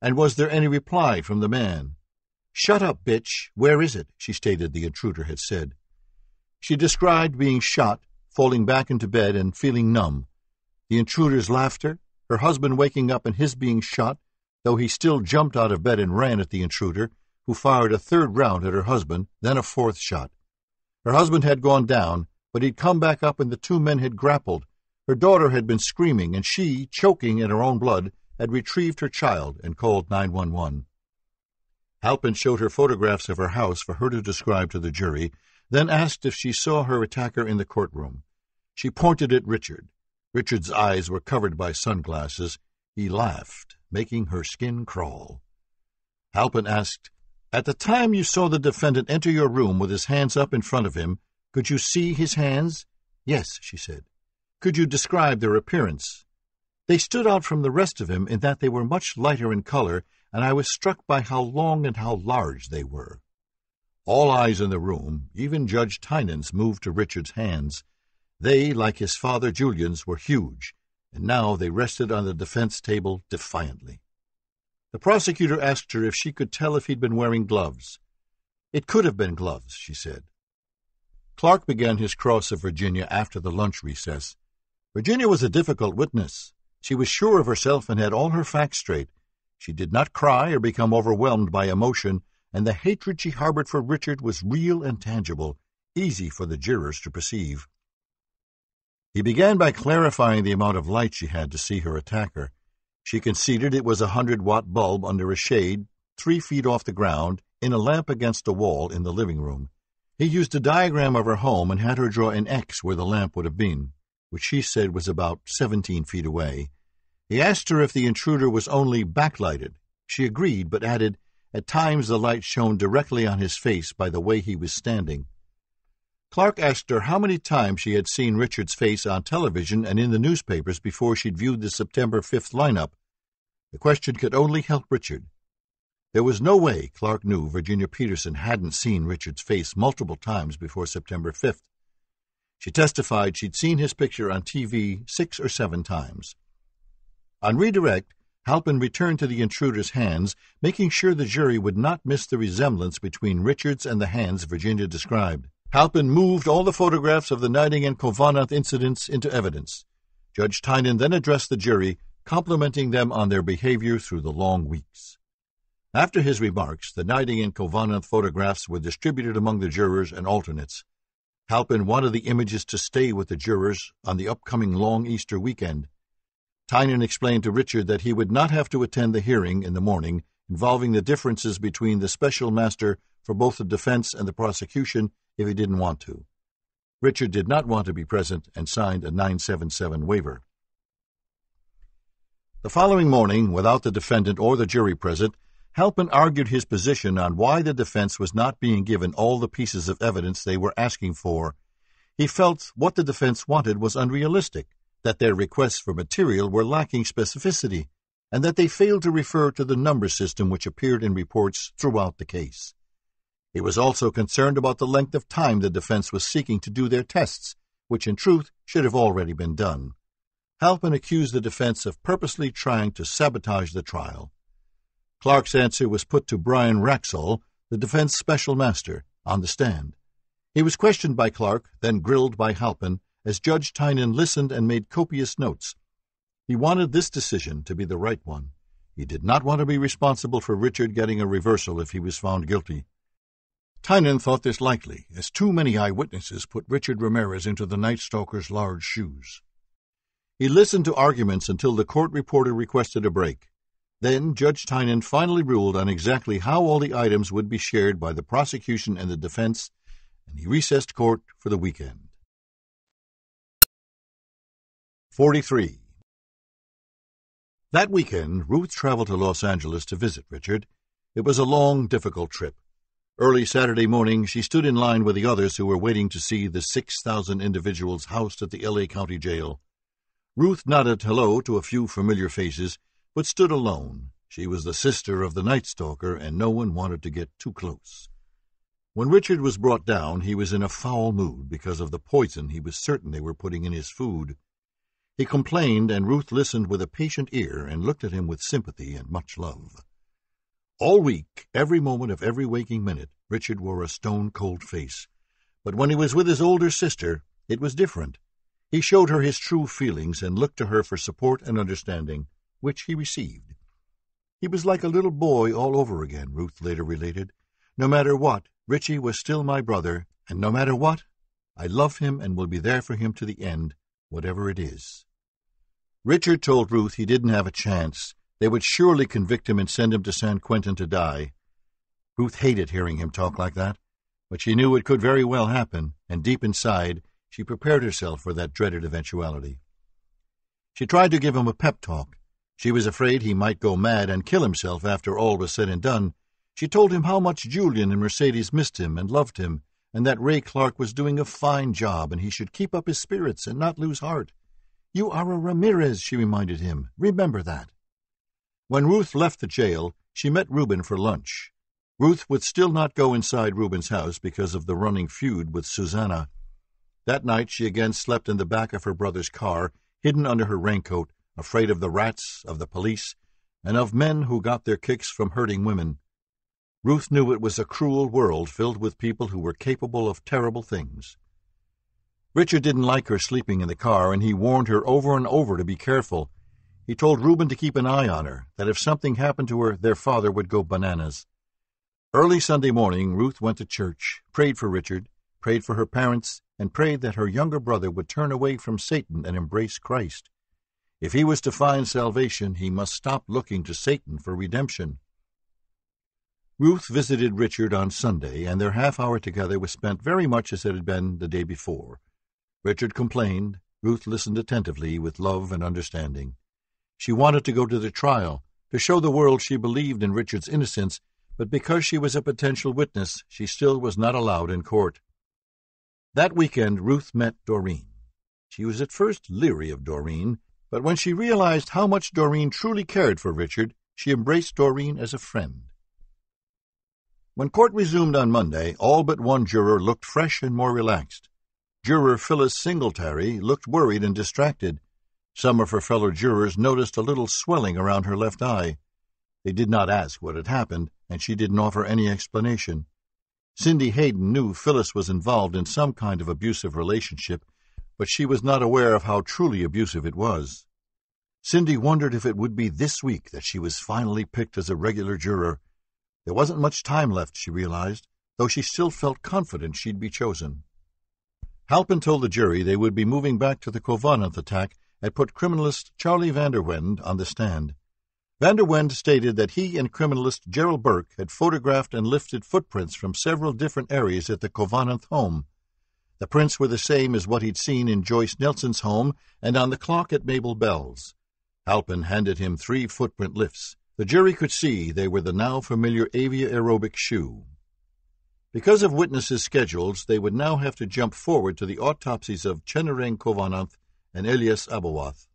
And was there any reply from the man? Shut up, bitch. Where is it? she stated the intruder had said. She described being shot, falling back into bed, and feeling numb. The intruder's laughter, her husband waking up and his being shot, though he still jumped out of bed and ran at the intruder, who fired a third round at her husband, then a fourth shot. Her husband had gone down, but he'd come back up and the two men had grappled. Her daughter had been screaming, and she, choking in her own blood, had retrieved her child and called 911. Halpin showed her photographs of her house for her to describe to the jury, then asked if she saw her attacker in the courtroom. She pointed at Richard. Richard's eyes were covered by sunglasses. He laughed, making her skin crawl. Halpin asked, at the time you saw the defendant enter your room with his hands up in front of him, could you see his hands? Yes, she said. Could you describe their appearance? They stood out from the rest of him in that they were much lighter in color, and I was struck by how long and how large they were. All eyes in the room, even Judge Tynan's, moved to Richard's hands. They, like his father Julian's, were huge, and now they rested on the defense table defiantly. The prosecutor asked her if she could tell if he'd been wearing gloves. It could have been gloves, she said. Clark began his cross of Virginia after the lunch recess. Virginia was a difficult witness. She was sure of herself and had all her facts straight. She did not cry or become overwhelmed by emotion, and the hatred she harbored for Richard was real and tangible, easy for the jurors to perceive. He began by clarifying the amount of light she had to see her attacker. She conceded it was a hundred watt bulb under a shade, three feet off the ground, in a lamp against a wall in the living room. He used a diagram of her home and had her draw an X where the lamp would have been, which she said was about seventeen feet away. He asked her if the intruder was only backlighted. She agreed, but added, At times the light shone directly on his face by the way he was standing. Clark asked her how many times she had seen Richard's face on television and in the newspapers before she'd viewed the September 5th lineup. The question could only help Richard. There was no way, Clark knew, Virginia Peterson hadn't seen Richard's face multiple times before September 5th. She testified she'd seen his picture on TV six or seven times. On redirect, Halpin returned to the intruder's hands, making sure the jury would not miss the resemblance between Richard's and the hands Virginia described. Halpin moved all the photographs of the Kneiding and Khovananth incidents into evidence. Judge Tynan then addressed the jury, complimenting them on their behavior through the long weeks. After his remarks, the Kneiding and Khovananth photographs were distributed among the jurors and alternates. Halpin wanted the images to stay with the jurors on the upcoming long Easter weekend. Tynan explained to Richard that he would not have to attend the hearing in the morning involving the differences between the special master for both the defense and the prosecution if he didn't want to. Richard did not want to be present and signed a 977 waiver. The following morning, without the defendant or the jury present, Halpin argued his position on why the defense was not being given all the pieces of evidence they were asking for. He felt what the defense wanted was unrealistic that their requests for material were lacking specificity, and that they failed to refer to the number system which appeared in reports throughout the case. He was also concerned about the length of time the defense was seeking to do their tests, which in truth should have already been done. Halpin accused the defense of purposely trying to sabotage the trial. Clark's answer was put to Brian Wraxall, the defense special master, on the stand. He was questioned by Clark, then grilled by Halpin, as Judge Tynan listened and made copious notes. He wanted this decision to be the right one. He did not want to be responsible for Richard getting a reversal if he was found guilty. Tynan thought this likely, as too many eyewitnesses put Richard Ramirez into the night stalker's large shoes. He listened to arguments until the court reporter requested a break. Then Judge Tynan finally ruled on exactly how all the items would be shared by the prosecution and the defense, and he recessed court for the weekend. 43. That weekend, Ruth traveled to Los Angeles to visit Richard. It was a long, difficult trip. Early Saturday morning, she stood in line with the others who were waiting to see the 6,000 individuals housed at the L.A. County Jail. Ruth nodded hello to a few familiar faces, but stood alone. She was the sister of the Night Stalker, and no one wanted to get too close. When Richard was brought down, he was in a foul mood because of the poison he was certain they were putting in his food. He complained, and Ruth listened with a patient ear and looked at him with sympathy and much love. All week, every moment of every waking minute, Richard wore a stone cold face. But when he was with his older sister, it was different. He showed her his true feelings and looked to her for support and understanding, which he received. He was like a little boy all over again, Ruth later related. No matter what, Richie was still my brother, and no matter what, I love him and will be there for him to the end, whatever it is. Richard told Ruth he didn't have a chance. They would surely convict him and send him to San Quentin to die. Ruth hated hearing him talk like that, but she knew it could very well happen, and deep inside, she prepared herself for that dreaded eventuality. She tried to give him a pep talk. She was afraid he might go mad and kill himself after all was said and done. She told him how much Julian and Mercedes missed him and loved him, and that Ray Clark was doing a fine job and he should keep up his spirits and not lose heart. You are a Ramirez, she reminded him. Remember that. When Ruth left the jail, she met Reuben for lunch. Ruth would still not go inside Reuben's house because of the running feud with Susanna. That night she again slept in the back of her brother's car, hidden under her raincoat, afraid of the rats, of the police, and of men who got their kicks from hurting women. Ruth knew it was a cruel world filled with people who were capable of terrible things. Richard didn't like her sleeping in the car, and he warned her over and over to be careful. He told Reuben to keep an eye on her, that if something happened to her, their father would go bananas. Early Sunday morning, Ruth went to church, prayed for Richard, prayed for her parents, and prayed that her younger brother would turn away from Satan and embrace Christ. If he was to find salvation, he must stop looking to Satan for redemption. Ruth visited Richard on Sunday, and their half hour together was spent very much as it had been the day before. Richard complained. Ruth listened attentively with love and understanding. She wanted to go to the trial, to show the world she believed in Richard's innocence, but because she was a potential witness, she still was not allowed in court. That weekend, Ruth met Doreen. She was at first leery of Doreen, but when she realized how much Doreen truly cared for Richard, she embraced Doreen as a friend. When court resumed on Monday, all but one juror looked fresh and more relaxed. Juror Phyllis Singletary looked worried and distracted. Some of her fellow jurors noticed a little swelling around her left eye. They did not ask what had happened, and she didn't offer any explanation. Cindy Hayden knew Phyllis was involved in some kind of abusive relationship, but she was not aware of how truly abusive it was. Cindy wondered if it would be this week that she was finally picked as a regular juror. There wasn't much time left, she realized, though she still felt confident she'd be chosen. Halpin told the jury they would be moving back to the Khovananth attack and put criminalist Charlie Vanderwend on the stand. Vanderwend stated that he and criminalist Gerald Burke had photographed and lifted footprints from several different areas at the Khovananth home. The prints were the same as what he'd seen in Joyce Nelson's home and on the clock at Mabel Bell's. Halpin handed him three footprint lifts. The jury could see they were the now familiar Avia aerobic shoe. Because of witnesses' schedules, they would now have to jump forward to the autopsies of Chainarong Khovananth and Elias Abowath.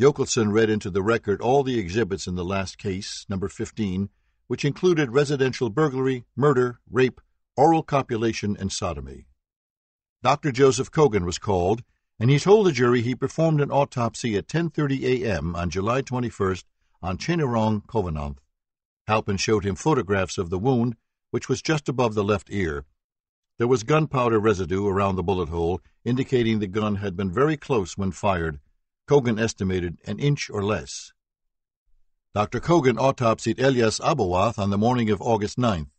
Yochelson read into the record all the exhibits in the last case, number 15, which included residential burglary, murder, rape, oral copulation, and sodomy. Dr. Joseph Cogan was called, and he told the jury he performed an autopsy at 10:30 a.m. on July 21st on Chainarong Khovananth. Halpin showed him photographs of the wound, which was just above the left ear. There was gunpowder residue around the bullet hole, indicating the gun had been very close when fired. Cogan estimated an inch or less. Dr. Cogan autopsied Elias Abowath on the morning of August 9th.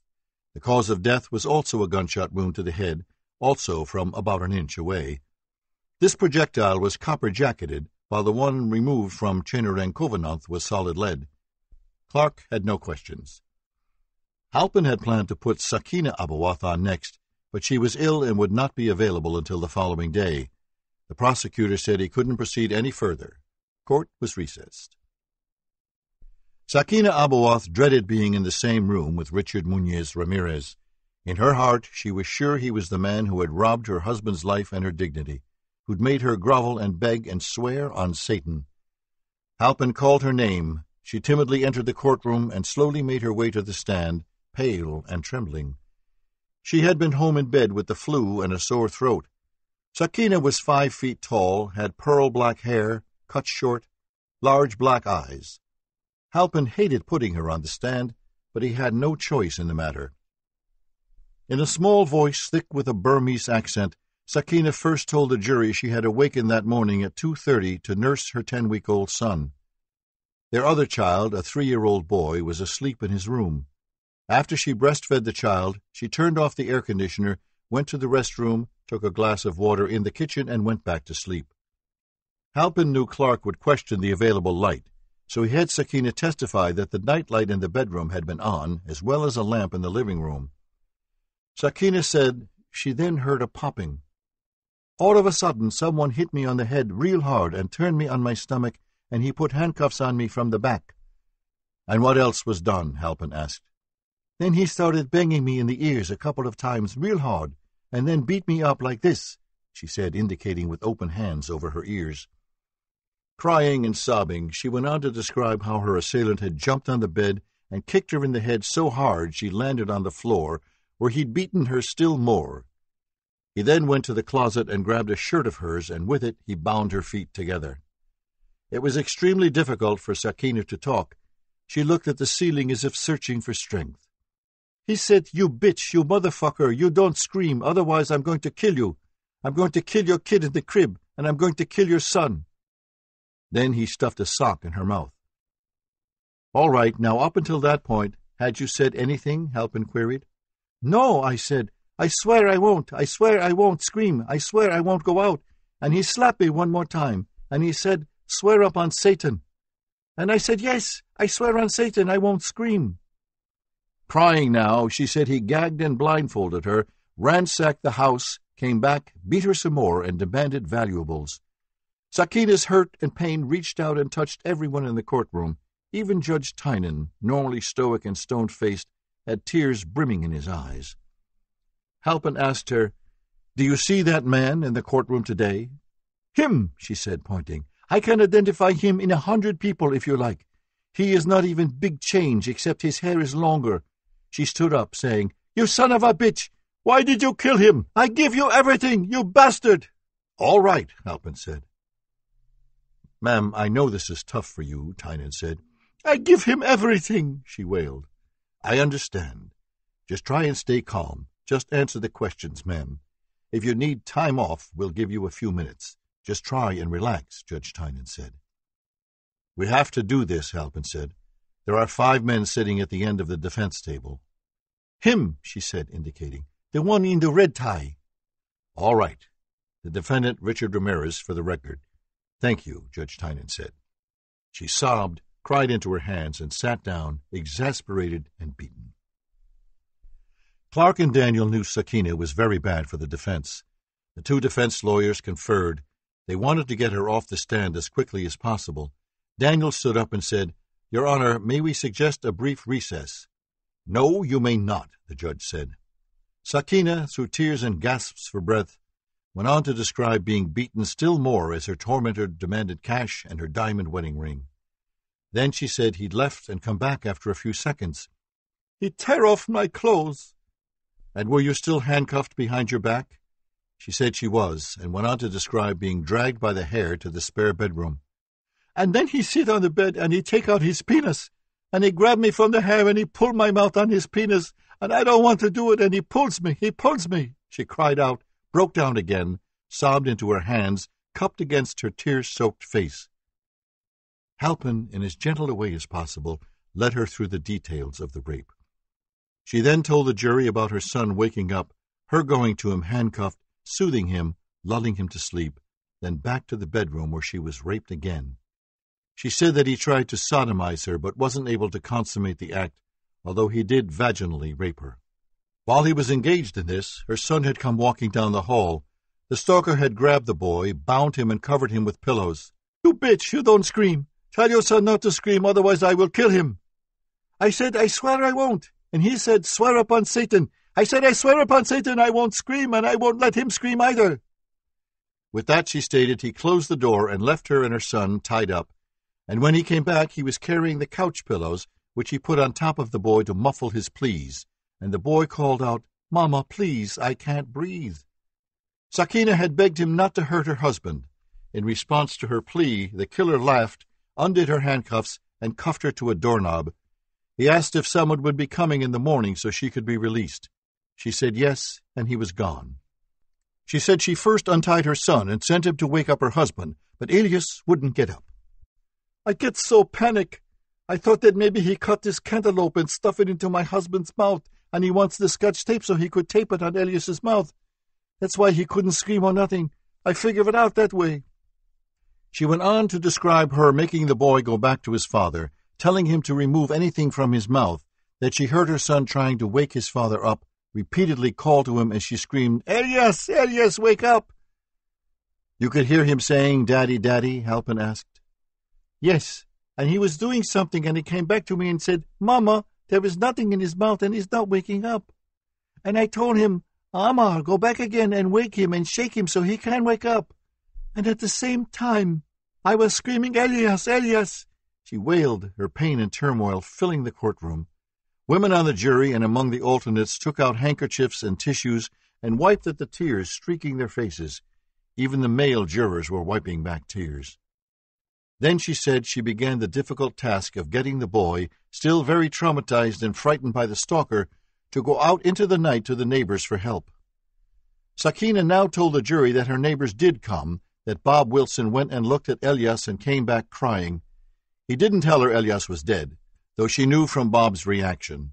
The cause of death was also a gunshot wound to the head, also from about an inch away. This projectile was copper jacketed, while the one removed from Chainarong Khovananth was solid lead. Clark had no questions. Halpin had planned to put Sakina Abowath on next, but she was ill and would not be available until the following day. The prosecutor said he couldn't proceed any further. Court was recessed. Sakina Abowath dreaded being in the same room with Richard Muñoz Ramirez. In her heart, she was sure he was the man who had robbed her husband's life and her dignity, who'd made her grovel and beg and swear on Satan. Halpin called her name. She timidly entered the courtroom and slowly made her way to the stand, pale and trembling. She had been home in bed with the flu and a sore throat. Sakina was five feet tall, had pearl black hair, cut short, large black eyes. Halpin hated putting her on the stand, but he had no choice in the matter. In a small voice thick with a Burmese accent, Sakina first told the jury she had awakened that morning at 2.30 to nurse her ten-week-old son. Their other child, a three-year-old boy, was asleep in his room. After she breastfed the child, she turned off the air conditioner, went to the restroom, took a glass of water in the kitchen, and went back to sleep. Halpin knew Clark would question the available light, so he had Sakina testify that the night light in the bedroom had been on, as well as a lamp in the living room. Sakina said she then heard a popping. All of a sudden, someone hit me on the head real hard and turned me on my stomach, and he put handcuffs on me from the back. And what else was done? Halpin asked. Then he started banging me in the ears a couple of times real hard, and then beat me up like this, she said, indicating with open hands over her ears. Crying and sobbing, she went on to describe how her assailant had jumped on the bed and kicked her in the head so hard she landed on the floor, where he'd beaten her still more. He then went to the closet and grabbed a shirt of hers, and with it he bound her feet together. It was extremely difficult for Sakina to talk. She looked at the ceiling as if searching for strength. He said, You bitch, you motherfucker, you don't scream, otherwise I'm going to kill you. I'm going to kill your kid in the crib, and I'm going to kill your son. Then he stuffed a sock in her mouth. All right, now up until that point, had you said anything? Halpin queried. No, I said. I swear I won't. I swear I won't scream. I swear I won't go out. And he slapped me one more time, and he said, Swear up on Satan. And I said, Yes, I swear on Satan I won't scream. Crying now, she said he gagged and blindfolded her, ransacked the house, came back, beat her some more, and demanded valuables. Sakina's hurt and pain reached out and touched everyone in the courtroom. Even Judge Tynan, normally stoic and stone-faced, had tears brimming in his eyes. Halpin asked her, Do you see that man in the courtroom today? Him, she said, pointing. I can identify him in a hundred people if you like. He is not even big change, except his hair is longer. She stood up, saying, You son of a bitch! Why did you kill him? I give you everything, you bastard! All right, Halpin said. Ma'am, I know this is tough for you, Tynan said. I give him everything, she wailed. I understand. Just try and stay calm. Just answer the questions, ma'am. If you need time off, we'll give you a few minutes. Just try and relax, Judge Tynan said. We have to do this, Halpin said. There are five men sitting at the end of the defense table. Him, she said, indicating. The one in the red tie. All right. The defendant, Richard Ramirez, for the record. Thank you, Judge Tynan said. She sobbed, cried into her hands, and sat down, exasperated and beaten. Clark and Daniel knew Sakina was very bad for the defense. The two defense lawyers conferred. They wanted to get her off the stand as quickly as possible. Daniel stood up and said, Your Honor, may we suggest a brief recess? No, you may not, the judge said. Sakina, through tears and gasps for breath, went on to describe being beaten still more as her tormentor demanded cash and her diamond wedding ring. Then she said he'd left and come back after a few seconds. He'd tear off my clothes. And were you still handcuffed behind your back? She said she was, and went on to describe being dragged by the hair to the spare bedroom. And then he sit on the bed and he take out his penis, and he grab me from the hair and he pull my mouth on his penis, and I don't want to do it, and he pulls me, he pulls me, she cried out, broke down again, sobbed into her hands, cupped against her tear-soaked face. Halpin, in as gentle a way as possible, led her through the details of the rape. She then told the jury about her son waking up, her going to him handcuffed, soothing him, lulling him to sleep, then back to the bedroom where she was raped again. She said that he tried to sodomize her but wasn't able to consummate the act, although he did vaginally rape her. While he was engaged in this, her son had come walking down the hall. The stalker had grabbed the boy, bound him, and covered him with pillows. You bitch, you don't scream. Tell your son not to scream, otherwise I will kill him. I said, I swear I won't. And he said, swear upon Satan. I said, I swear upon Satan I won't scream, and I won't let him scream either. With that, she stated, he closed the door and left her and her son tied up. And when he came back, he was carrying the couch pillows, which he put on top of the boy to muffle his pleas and the boy called out, Mama, please, I can't breathe. Sakina had begged him not to hurt her husband. In response to her plea, the killer laughed, undid her handcuffs, and cuffed her to a doorknob. He asked if someone would be coming in the morning so she could be released. She said yes, and he was gone. She said she first untied her son and sent him to wake up her husband, but Elias wouldn't get up. I get so panic. I thought that maybe he cut this cantaloupe and stuffed it into my husband's mouth, and he wants the scotch tape so he could tape it on Elias's mouth. That's why he couldn't scream or nothing. I figured it out that way. She went on to describe her making the boy go back to his father, telling him to remove anything from his mouth, that she heard her son trying to wake his father up, repeatedly call to him as she screamed, Elias, Elias, wake up! You could hear him saying, Daddy, Daddy, Halpin asked. Yes, and he was doing something, and he came back to me and said, Mama, there is nothing in his mouth, and he's not waking up. And I told him, Amar, go back again and wake him and shake him so he can wake up. And at the same time, I was screaming, Elias, Elias! She wailed, her pain and turmoil filling the courtroom. Women on the jury and among the alternates took out handkerchiefs and tissues and wiped at the tears streaking their faces. Even the male jurors were wiping back tears. Then she said she began the difficult task of getting the boy, still very traumatized and frightened by the stalker, to go out into the night to the neighbors for help. Sakina now told the jury that her neighbors did come, that Bob Wilson went and looked at Elias and came back crying. He didn't tell her Elias was dead, though she knew from Bob's reaction.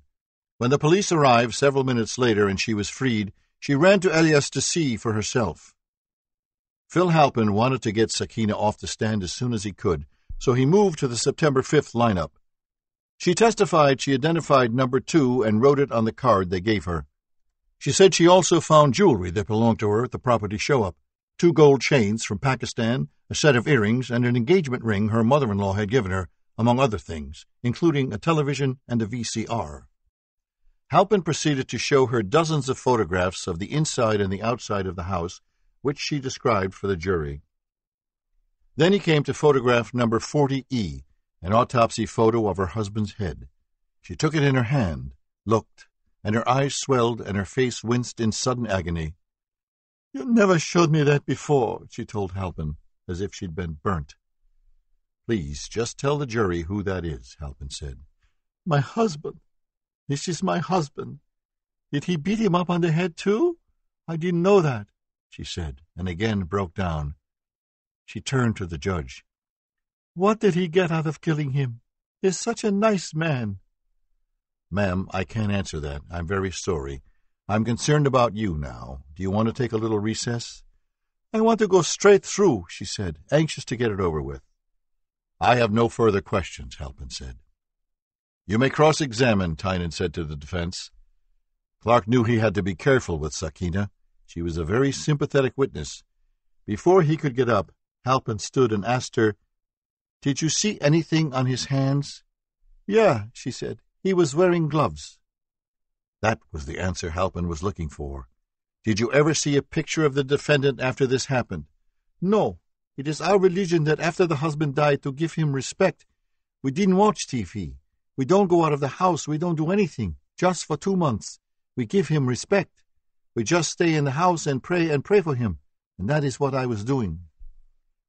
When the police arrived several minutes later and she was freed, She ran to Elias to see for herself. Phil Halpin wanted to get Sakina off the stand as soon as he could, so he moved to the September 5th lineup. She testified she identified number two and wrote it on the card they gave her. She said she also found jewelry that belonged to her at the property show up two gold chains from Pakistan, a set of earrings, and an engagement ring her mother in law had given her, among other things, including a television and a VCR. Halpin proceeded to show her dozens of photographs of the inside and the outside of the house, which she described for the jury. Then he came to photograph number 40E, an autopsy photo of her husband's head. She took it in her hand, looked, and her eyes swelled and her face winced in sudden agony. You never showed me that before, she told Halpin, as if she'd been burnt. Please, just tell the jury who that is, Halpin said. My husband. This is my husband. Did he beat him up on the head, too? I didn't know that, she said, and again broke down. She turned to the judge. What did he get out of killing him? He's such a nice man. Ma'am, I can't answer that. I'm very sorry. I'm concerned about you now. Do you want to take a little recess? I want to go straight through, she said, anxious to get it over with. I have no further questions, Halpin said. You may cross-examine, Tynan said to the defense. Clark knew he had to be careful with Sakina. She was a very sympathetic witness. Before he could get up, Halpin stood and asked her, Did you see anything on his hands? Yeah, she said. He was wearing gloves. That was the answer Halpin was looking for. Did you ever see a picture of the defendant after this happened? No. It is our religion that after the husband died to give him respect. We didn't watch TV. We don't go out of the house. We don't do anything. Just for two months. We give him respect. We just stay in the house and pray and pray for him. And that is what I was doing.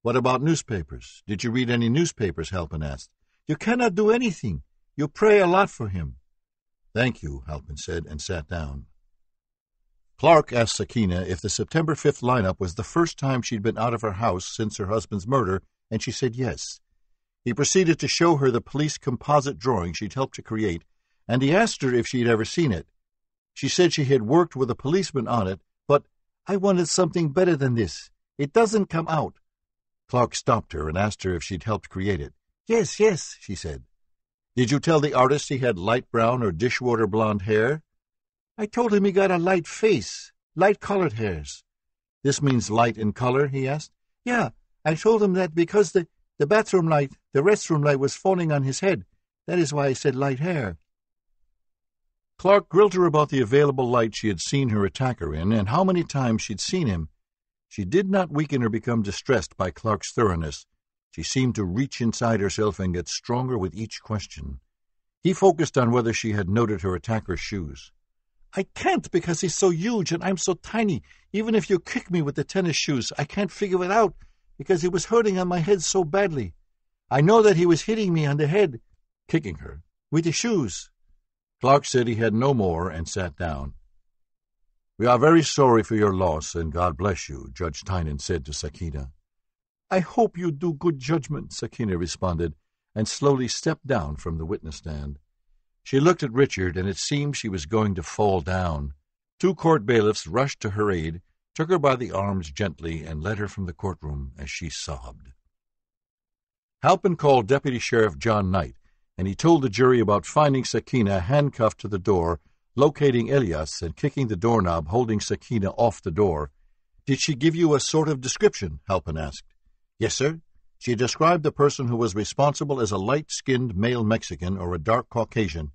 What about newspapers? Did you read any newspapers? Halpin asked. You cannot do anything. You pray a lot for him. Thank you, Halpin said, and sat down. Clark asked Sakina if the September 5th lineup was the first time she'd been out of her house since her husband's murder, and she said yes. He proceeded to show her the police composite drawing she'd helped to create, and he asked her if she'd ever seen it. She said she had worked with a policeman on it, but I wanted something better than this. It doesn't come out. Clark stopped her and asked her if she'd helped create it. Yes, yes, she said. Did you tell the artist he had light brown or dishwater blonde hair? I told him he got a light face, light colored hairs. This means light in color, he asked. Yeah, I told him that because the, the bathroom light, the restroom light was falling on his head. That is why I said light hair. Clark grilled her about the available light she had seen her attacker in and how many times she'd seen him. She did not weaken or become distressed by Clark's thoroughness. She seemed to reach inside herself and get stronger with each question. He focused on whether she had noted her attacker's shoes. I can't because he's so huge and I'm so tiny. Even if you kick me with the tennis shoes, I can't figure it out because it was hurting on my head so badly. I know that he was hitting me on the head, kicking her, with the shoes. Clark said he had no more and sat down. We are very sorry for your loss, and God bless you, Judge Tynan said to Sakina. I hope you do good judgment, Sakina responded, and slowly stepped down from the witness stand. She looked at Richard, and it seemed she was going to fall down. Two court bailiffs rushed to her aid, took her by the arms gently, and led her from the courtroom as she sobbed. Halpin called Deputy Sheriff John Knight, and he told the jury about finding Sakina handcuffed to the door, locating Elias, and kicking the doorknob, holding Sakina off the door. Did she give you a sort of description? Halpin asked. Yes, sir. She described the person who was responsible as a light-skinned male Mexican or a dark Caucasian.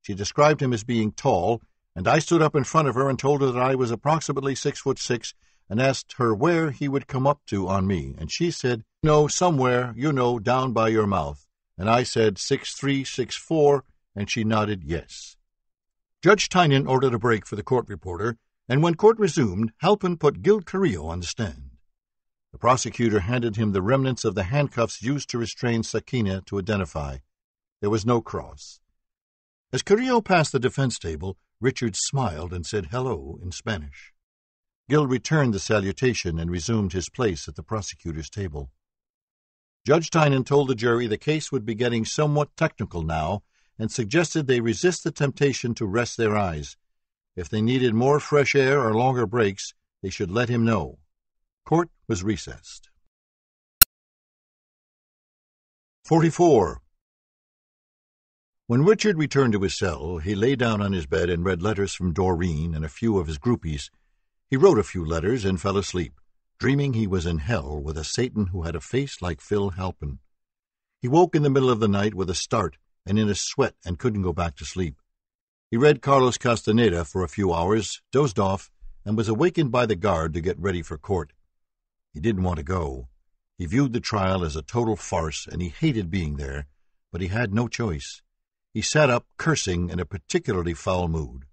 She described him as being tall, and I stood up in front of her and told her that I was approximately six foot six and asked her where he would come up to on me, and she said, No, somewhere, you know, down by your mouth. And I said, Six three, six four, and she nodded yes. Judge Tynan ordered a break for the court reporter, and when court resumed, Halpin put Gil Carrillo on the stand. The prosecutor handed him the remnants of the handcuffs used to restrain Sakina to identify. There was no cross. As Carrillo passed the defense table, Richard smiled and said hello in Spanish. Gil returned the salutation and resumed his place at the prosecutor's table. Judge Tynan told the jury the case would be getting somewhat technical now and suggested they resist the temptation to rest their eyes. If they needed more fresh air or longer breaks, they should let him know. Court was recessed. 44. When Richard returned to his cell, he lay down on his bed and read letters from Doreen and a few of his groupies. He wrote a few letters and fell asleep, dreaming he was in hell with a Satan who had a face like Phil Halpin. He woke in the middle of the night with a start and in a sweat and couldn't go back to sleep. He read Carlos Castaneda for a few hours, dozed off, and was awakened by the guard to get ready for court. He didn't want to go. He viewed the trial as a total farce, and he hated being there, but he had no choice. He sat up, cursing, in a particularly foul mood.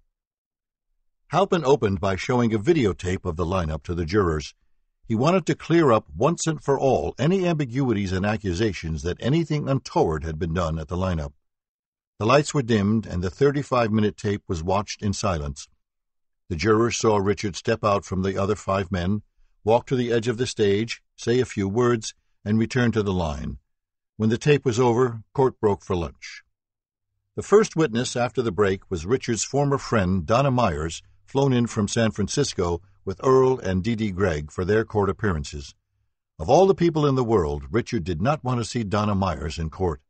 Halpin opened by showing a videotape of the lineup to the jurors. He wanted to clear up once and for all any ambiguities and accusations that anything untoward had been done at the lineup. The lights were dimmed, and the 35 minute tape was watched in silence. The jurors saw Richard step out from the other five men, walk to the edge of the stage, say a few words, and return to the line. When the tape was over, court broke for lunch. The first witness after the break was Richard's former friend, Donna Myers, flown in from San Francisco with Earl and Dee Dee Gregg for their court appearances. Of all the people in the world, Richard did not want to see Donna Myers in court.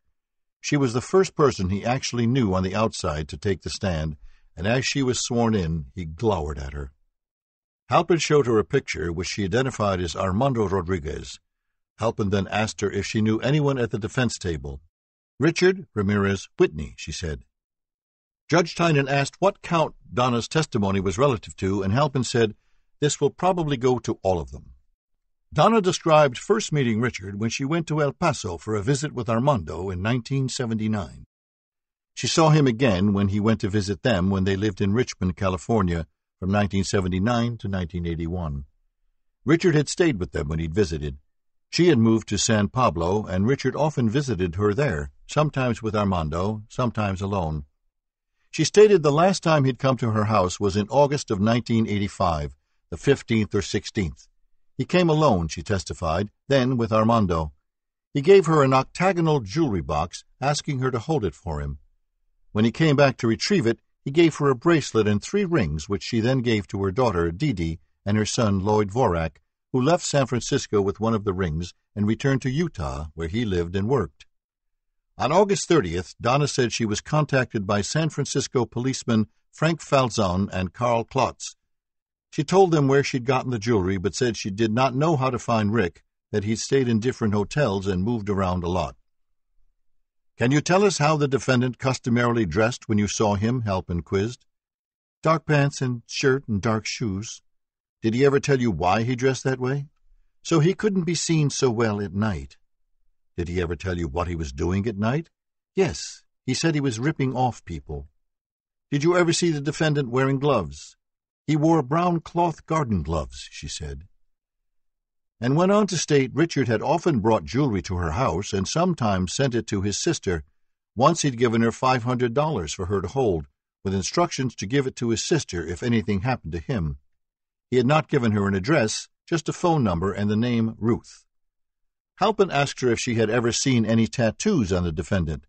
She was the first person he actually knew on the outside to take the stand, and as she was sworn in, he glowered at her. Halpin showed her a picture which she identified as Armando Rodriguez. Halpin then asked her if she knew anyone at the defense table. Richard Ramirez Whitney, she said. Judge Tynan asked what count Donna's testimony was relative to, and Halpin said, This will probably go to all of them. Donna described first meeting Richard when she went to El Paso for a visit with Armando in 1979. She saw him again when he went to visit them when they lived in Richmond, California, from 1979 to 1981. Richard had stayed with them when he'd visited. She had moved to San Pablo, and Richard often visited her there, sometimes with Armando, sometimes alone. She stated the last time he'd come to her house was in August of 1985, the 15th or 16th. He came alone, she testified, then with Armando. He gave her an octagonal jewelry box, asking her to hold it for him. When he came back to retrieve it, he gave her a bracelet and three rings, which she then gave to her daughter, Dee, and her son, Lloyd Vorak, who left San Francisco with one of the rings and returned to Utah, where he lived and worked. On August 30th, Donna said she was contacted by San Francisco policemen Frank Falzon and Carl Klotz. She told them where she'd gotten the jewelry, but said she did not know how to find Rick, that he'd stayed in different hotels and moved around a lot. Can you tell us how the defendant customarily dressed when you saw him? Halpin quizzed. Dark pants and shirt and dark shoes. Did he ever tell you why he dressed that way? So he couldn't be seen so well at night. Did he ever tell you what he was doing at night? Yes, he said he was ripping off people. Did you ever see the defendant wearing gloves? He wore brown cloth garden gloves, she said and went on to state Richard had often brought jewelry to her house and sometimes sent it to his sister. Once he'd given her $500 for her to hold, with instructions to give it to his sister if anything happened to him. He had not given her an address, just a phone number and the name Ruth. Halpin asked her if she had ever seen any tattoos on the defendant.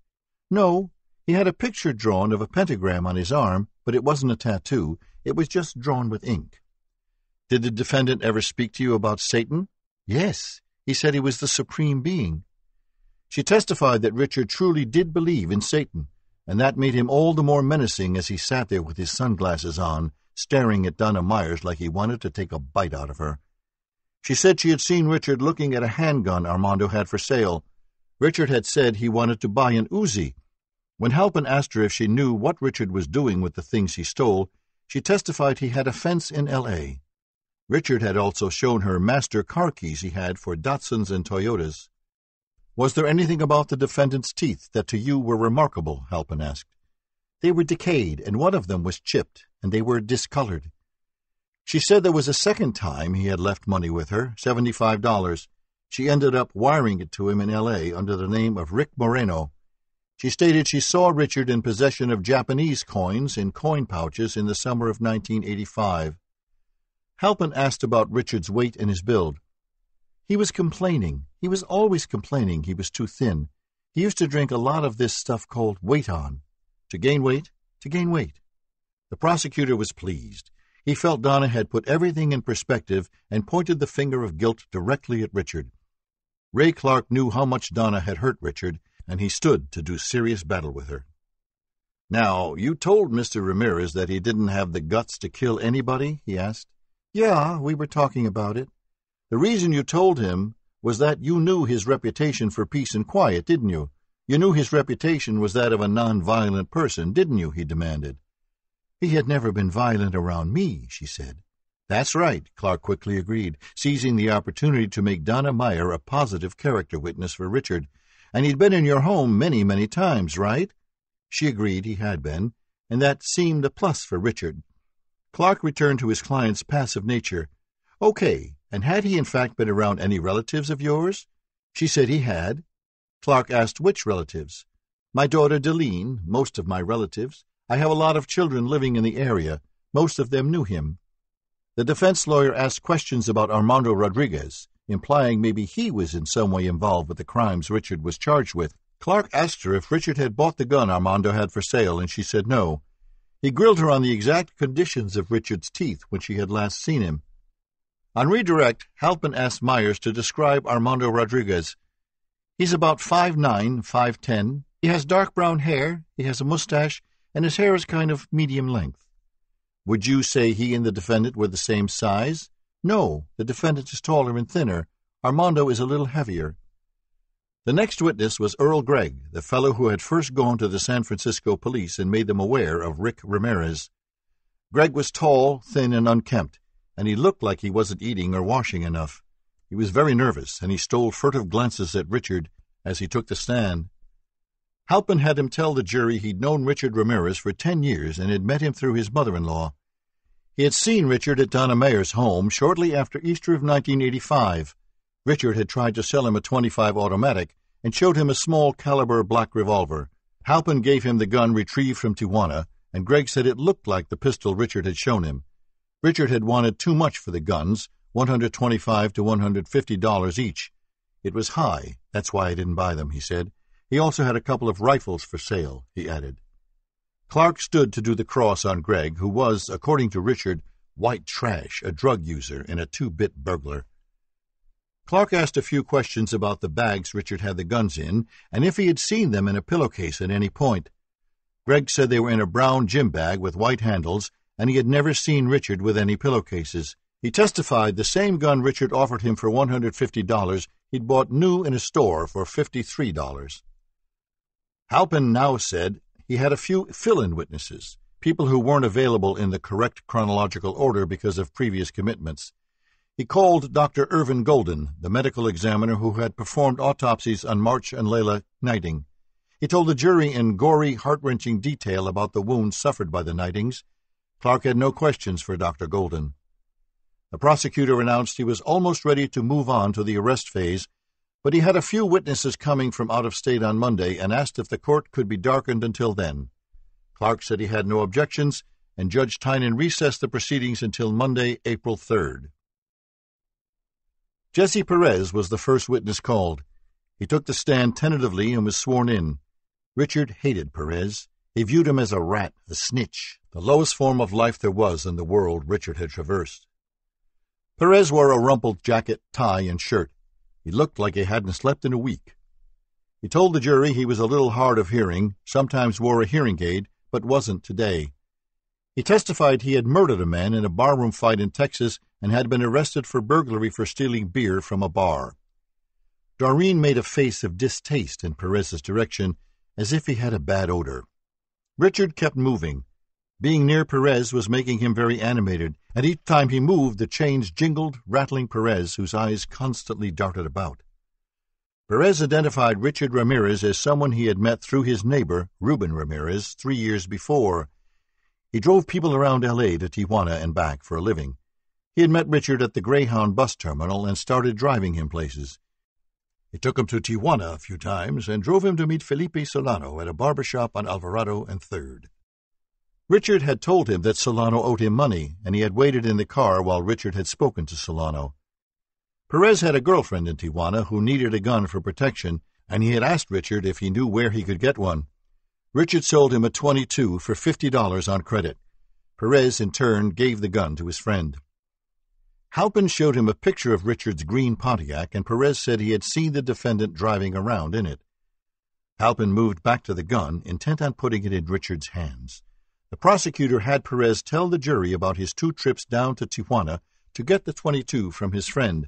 No, he had a picture drawn of a pentagram on his arm, but it wasn't a tattoo, it was just drawn with ink. Did the defendant ever speak to you about Satan? Yes, he said he was the supreme being. She testified that Richard truly did believe in Satan, and that made him all the more menacing as he sat there with his sunglasses on, staring at Donna Myers like he wanted to take a bite out of her. She said she had seen Richard looking at a handgun Armando had for sale. Richard had said he wanted to buy an Uzi. When Halpin asked her if she knew what Richard was doing with the things he stole, she testified he had a fence in L.A. Richard had also shown her master car keys he had for Datsuns and Toyotas. Was there anything about the defendant's teeth that to you were remarkable? Halpin asked. They were decayed, and one of them was chipped, and they were discolored. She said there was a second time he had left money with her, seventy-five dollars. She ended up wiring it to him in L.A. under the name of Rick Moreno. She stated she saw Richard in possession of Japanese coins in coin pouches in the summer of 1985. Halpin asked about Richard's weight and his build. He was complaining. He was always complaining he was too thin. He used to drink a lot of this stuff called weight on. To gain weight? To gain weight. The prosecutor was pleased. He felt Donna had put everything in perspective and pointed the finger of guilt directly at Richard. Ray Clark knew how much Donna had hurt Richard, and he stood to do serious battle with her. Now, you told Mr. Ramirez that he didn't have the guts to kill anybody? he asked. Yeah, we were talking about it. The reason you told him was that you knew his reputation for peace and quiet, didn't you? You knew his reputation was that of a non-violent person, didn't you? he demanded. He had never been violent around me, she said. That's right, Clark quickly agreed, seizing the opportunity to make Donna Meyer a positive character witness for Richard. And he'd been in your home many, many times, right? She agreed he had been, and that seemed a plus for Richard. Clark returned to his client's passive nature. Okay, and had he in fact been around any relatives of yours? She said he had. Clark asked which relatives. My daughter Deline, most of my relatives. I have a lot of children living in the area. Most of them knew him. The defense lawyer asked questions about Armando Rodriguez, implying maybe he was in some way involved with the crimes Richard was charged with. Clark asked her if Richard had bought the gun Armando had for sale, and she said no. He grilled her on the exact conditions of Richard's teeth when she had last seen him. On redirect, Halpin asked Myers to describe Armando Rodriguez. He's about five nine, five ten. He has dark brown hair, he has a mustache, and his hair is kind of medium length. Would you say he and the defendant were the same size? No, the defendant is taller and thinner. Armando is a little heavier. The next witness was Earl Gregg, the fellow who had first gone to the San Francisco police and made them aware of Rick Ramirez. Gregg was tall, thin, and unkempt, and he looked like he wasn't eating or washing enough. He was very nervous, and he stole furtive glances at Richard as he took the stand. Halpin had him tell the jury he'd known Richard Ramirez for ten years and had met him through his mother-in-law. He had seen Richard at Donna Mayer's home shortly after Easter of 1985. Richard had tried to sell him a 25 automatic and showed him a small caliber black revolver. Halpin gave him the gun retrieved from Tijuana, and Gregg said it looked like the pistol Richard had shown him. Richard had wanted too much for the guns, 125 to 150 dollars each. It was high, that's why I didn't buy them, he said. He also had a couple of rifles for sale, he added. Clark stood to do the cross on Gregg, who was, according to Richard, white trash, a drug user, and a two-bit burglar. Clark asked a few questions about the bags Richard had the guns in, and if he had seen them in a pillowcase at any point. Gregg said they were in a brown gym bag with white handles, and he had never seen Richard with any pillowcases. He testified the same gun Richard offered him for $150 he'd bought new in a store for $53. Halpin now said he had a few fill-in witnesses, people who weren't available in the correct chronological order because of previous commitments. He called Dr. Irvin Golden, the medical examiner who had performed autopsies on March and Layla Kneiding. He told the jury in gory, heart-wrenching detail about the wounds suffered by the Kneidings. Clark had no questions for Dr. Golden. The prosecutor announced he was almost ready to move on to the arrest phase but he had a few witnesses coming from out of state on Monday and asked if the court could be darkened until then. Clark said he had no objections, and Judge Tynan recessed the proceedings until Monday, April 3rd. Jesse Perez was the first witness called. He took the stand tentatively and was sworn in. Richard hated Perez. He viewed him as a rat, a snitch, the lowest form of life there was in the world Richard had traversed. Perez wore a rumpled jacket, tie, and shirt. He looked like he hadn't slept in a week. He told the jury he was a little hard of hearing, sometimes wore a hearing aid, but wasn't today. He testified he had murdered a man in a barroom fight in Texas and had been arrested for burglary for stealing beer from a bar. Doreen made a face of distaste in Perez's direction, as if he had a bad odor. Richard kept moving. Being near Perez was making him very animated, and each time he moved the chains jingled, rattling Perez, whose eyes constantly darted about. Perez identified Richard Ramirez as someone he had met through his neighbor, Ruben Ramirez, three years before. He drove people around L.A. to Tijuana and back for a living. He had met Richard at the Greyhound bus terminal and started driving him places. He took him to Tijuana a few times and drove him to meet Felipe Solano at a barber shop on Alvarado and Third. Richard had told him that Solano owed him money, and he had waited in the car while Richard had spoken to Solano. Perez had a girlfriend in Tijuana who needed a gun for protection, and he had asked Richard if he knew where he could get one. Richard sold him a 22 for $50 on credit. Perez, in turn, gave the gun to his friend. Halpin showed him a picture of Richard's green Pontiac, and Perez said he had seen the defendant driving around in it. Halpin moved back to the gun, intent on putting it in Richard's hands. The prosecutor had Perez tell the jury about his two trips down to Tijuana to get the 22 from his friend.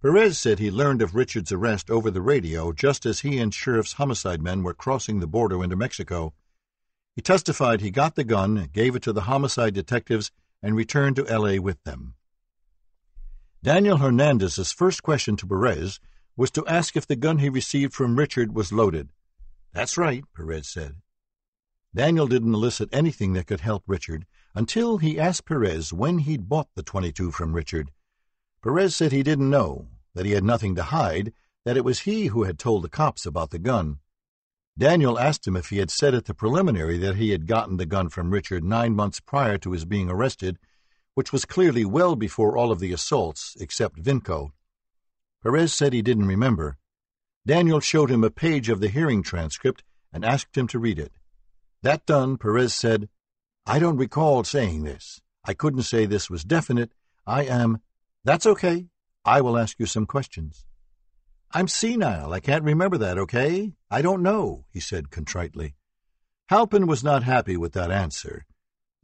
Perez said he learned of Richard's arrest over the radio just as he and sheriff's homicide men were crossing the border into Mexico. He testified he got the gun, gave it to the homicide detectives, and returned to L.A. with them. Daniel Hernandez's first question to Perez was to ask if the gun he received from Richard was loaded. That's right, Perez said. Daniel didn't elicit anything that could help Richard until he asked Perez when he'd bought the 22 from Richard. Perez said he didn't know, that he had nothing to hide, that it was he who had told the cops about the gun. Daniel asked him if he had said at the preliminary that he had gotten the gun from Richard nine months prior to his being arrested, which was clearly well before all of the assaults except Vincow. Perez said he didn't remember. Daniel showed him a page of the hearing transcript and asked him to read it. That done, Perez said, I don't recall saying this. I couldn't say this was definite. I am that's okay. I will ask you some questions. I'm senile. I can't remember that, okay? I don't know, he said contritely. Halpin was not happy with that answer.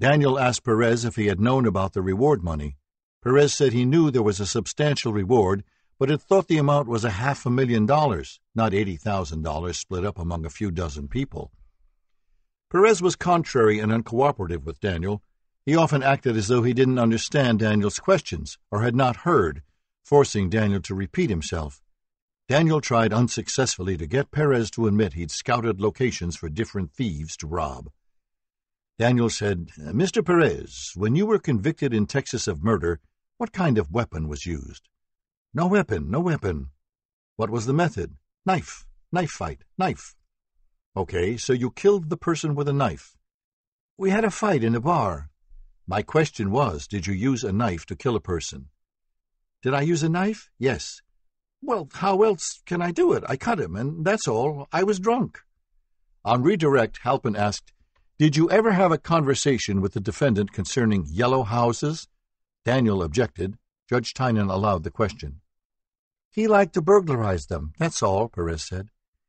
Daniel asked Perez if he had known about the reward money. Perez said he knew there was a substantial reward, but had thought the amount was a half a million dollars, not eighty thousand dollars split up among a few dozen people. Perez was contrary and uncooperative with Daniel, he often acted as though he didn't understand Daniel's questions or had not heard, forcing Daniel to repeat himself. Daniel tried unsuccessfully to get Perez to admit he'd scouted locations for different thieves to rob. Daniel said, Mr. Perez, when you were convicted in Texas of murder, what kind of weapon was used? No weapon, no weapon. What was the method? Knife, knife fight, knife. Okay, so you killed the person with a knife. We had a fight in a bar. My question was, did you use a knife to kill a person? Did I use a knife? Yes. Well, how else can I do it? I cut him, and that's all. I was drunk. On redirect, Halpin asked, Did you ever have a conversation with the defendant concerning yellow houses? Daniel objected. Judge Tynan allowed the question. He liked to burglarize them, that's all, Perez said.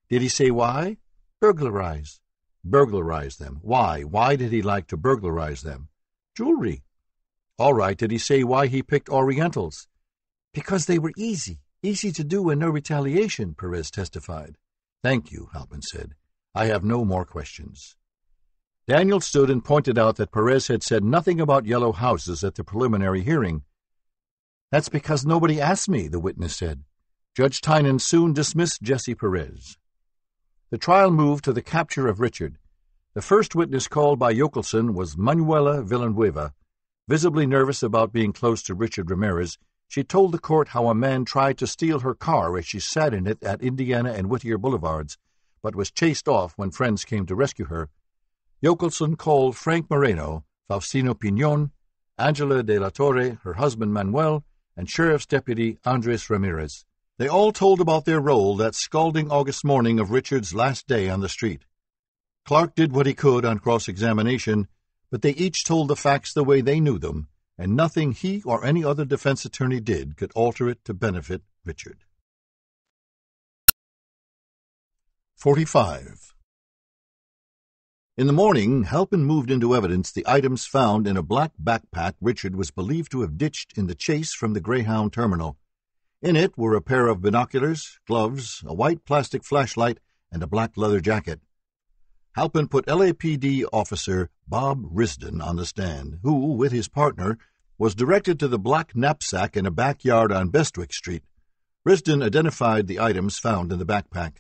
Did he say why? Burglarize. Burglarize them. Why? Why did he like to burglarize them? Jewelry. All right, did he say why he picked Orientals? Because they were easy, easy to do and no retaliation, Perez testified. Thank you, Halpin said. I have no more questions. Daniel stood and pointed out that Perez had said nothing about yellow houses at the preliminary hearing. That's because nobody asked me, the witness said. Judge Tynan soon dismissed Jesse Perez. The trial moved to the capture of Richard, the first witness called by Yochelson was Manuela Villanueva. Visibly nervous about being close to Richard Ramirez, she told the court how a man tried to steal her car as she sat in it at Indiana and Whittier Boulevards, but was chased off when friends came to rescue her. Yochelson called Frank Moreno, Faustino Pinon, Angela de la Torre, her husband Manuel, and Sheriff's Deputy Andres Ramirez. They all told about their role that scalding August morning of Richard's last day on the street. Clark did what he could on cross examination, but they each told the facts the way they knew them, and nothing he or any other defense attorney did could alter it to benefit Richard. 45. In the morning, Halpin moved into evidence the items found in a black backpack Richard was believed to have ditched in the chase from the Greyhound terminal. In it were a pair of binoculars, gloves, a white plastic flashlight, and a black leather jacket. Halpin put LAPD officer Bob Risden on the stand, who, with his partner, was directed to the black knapsack in a backyard on Bestwick Street. Risden identified the items found in the backpack.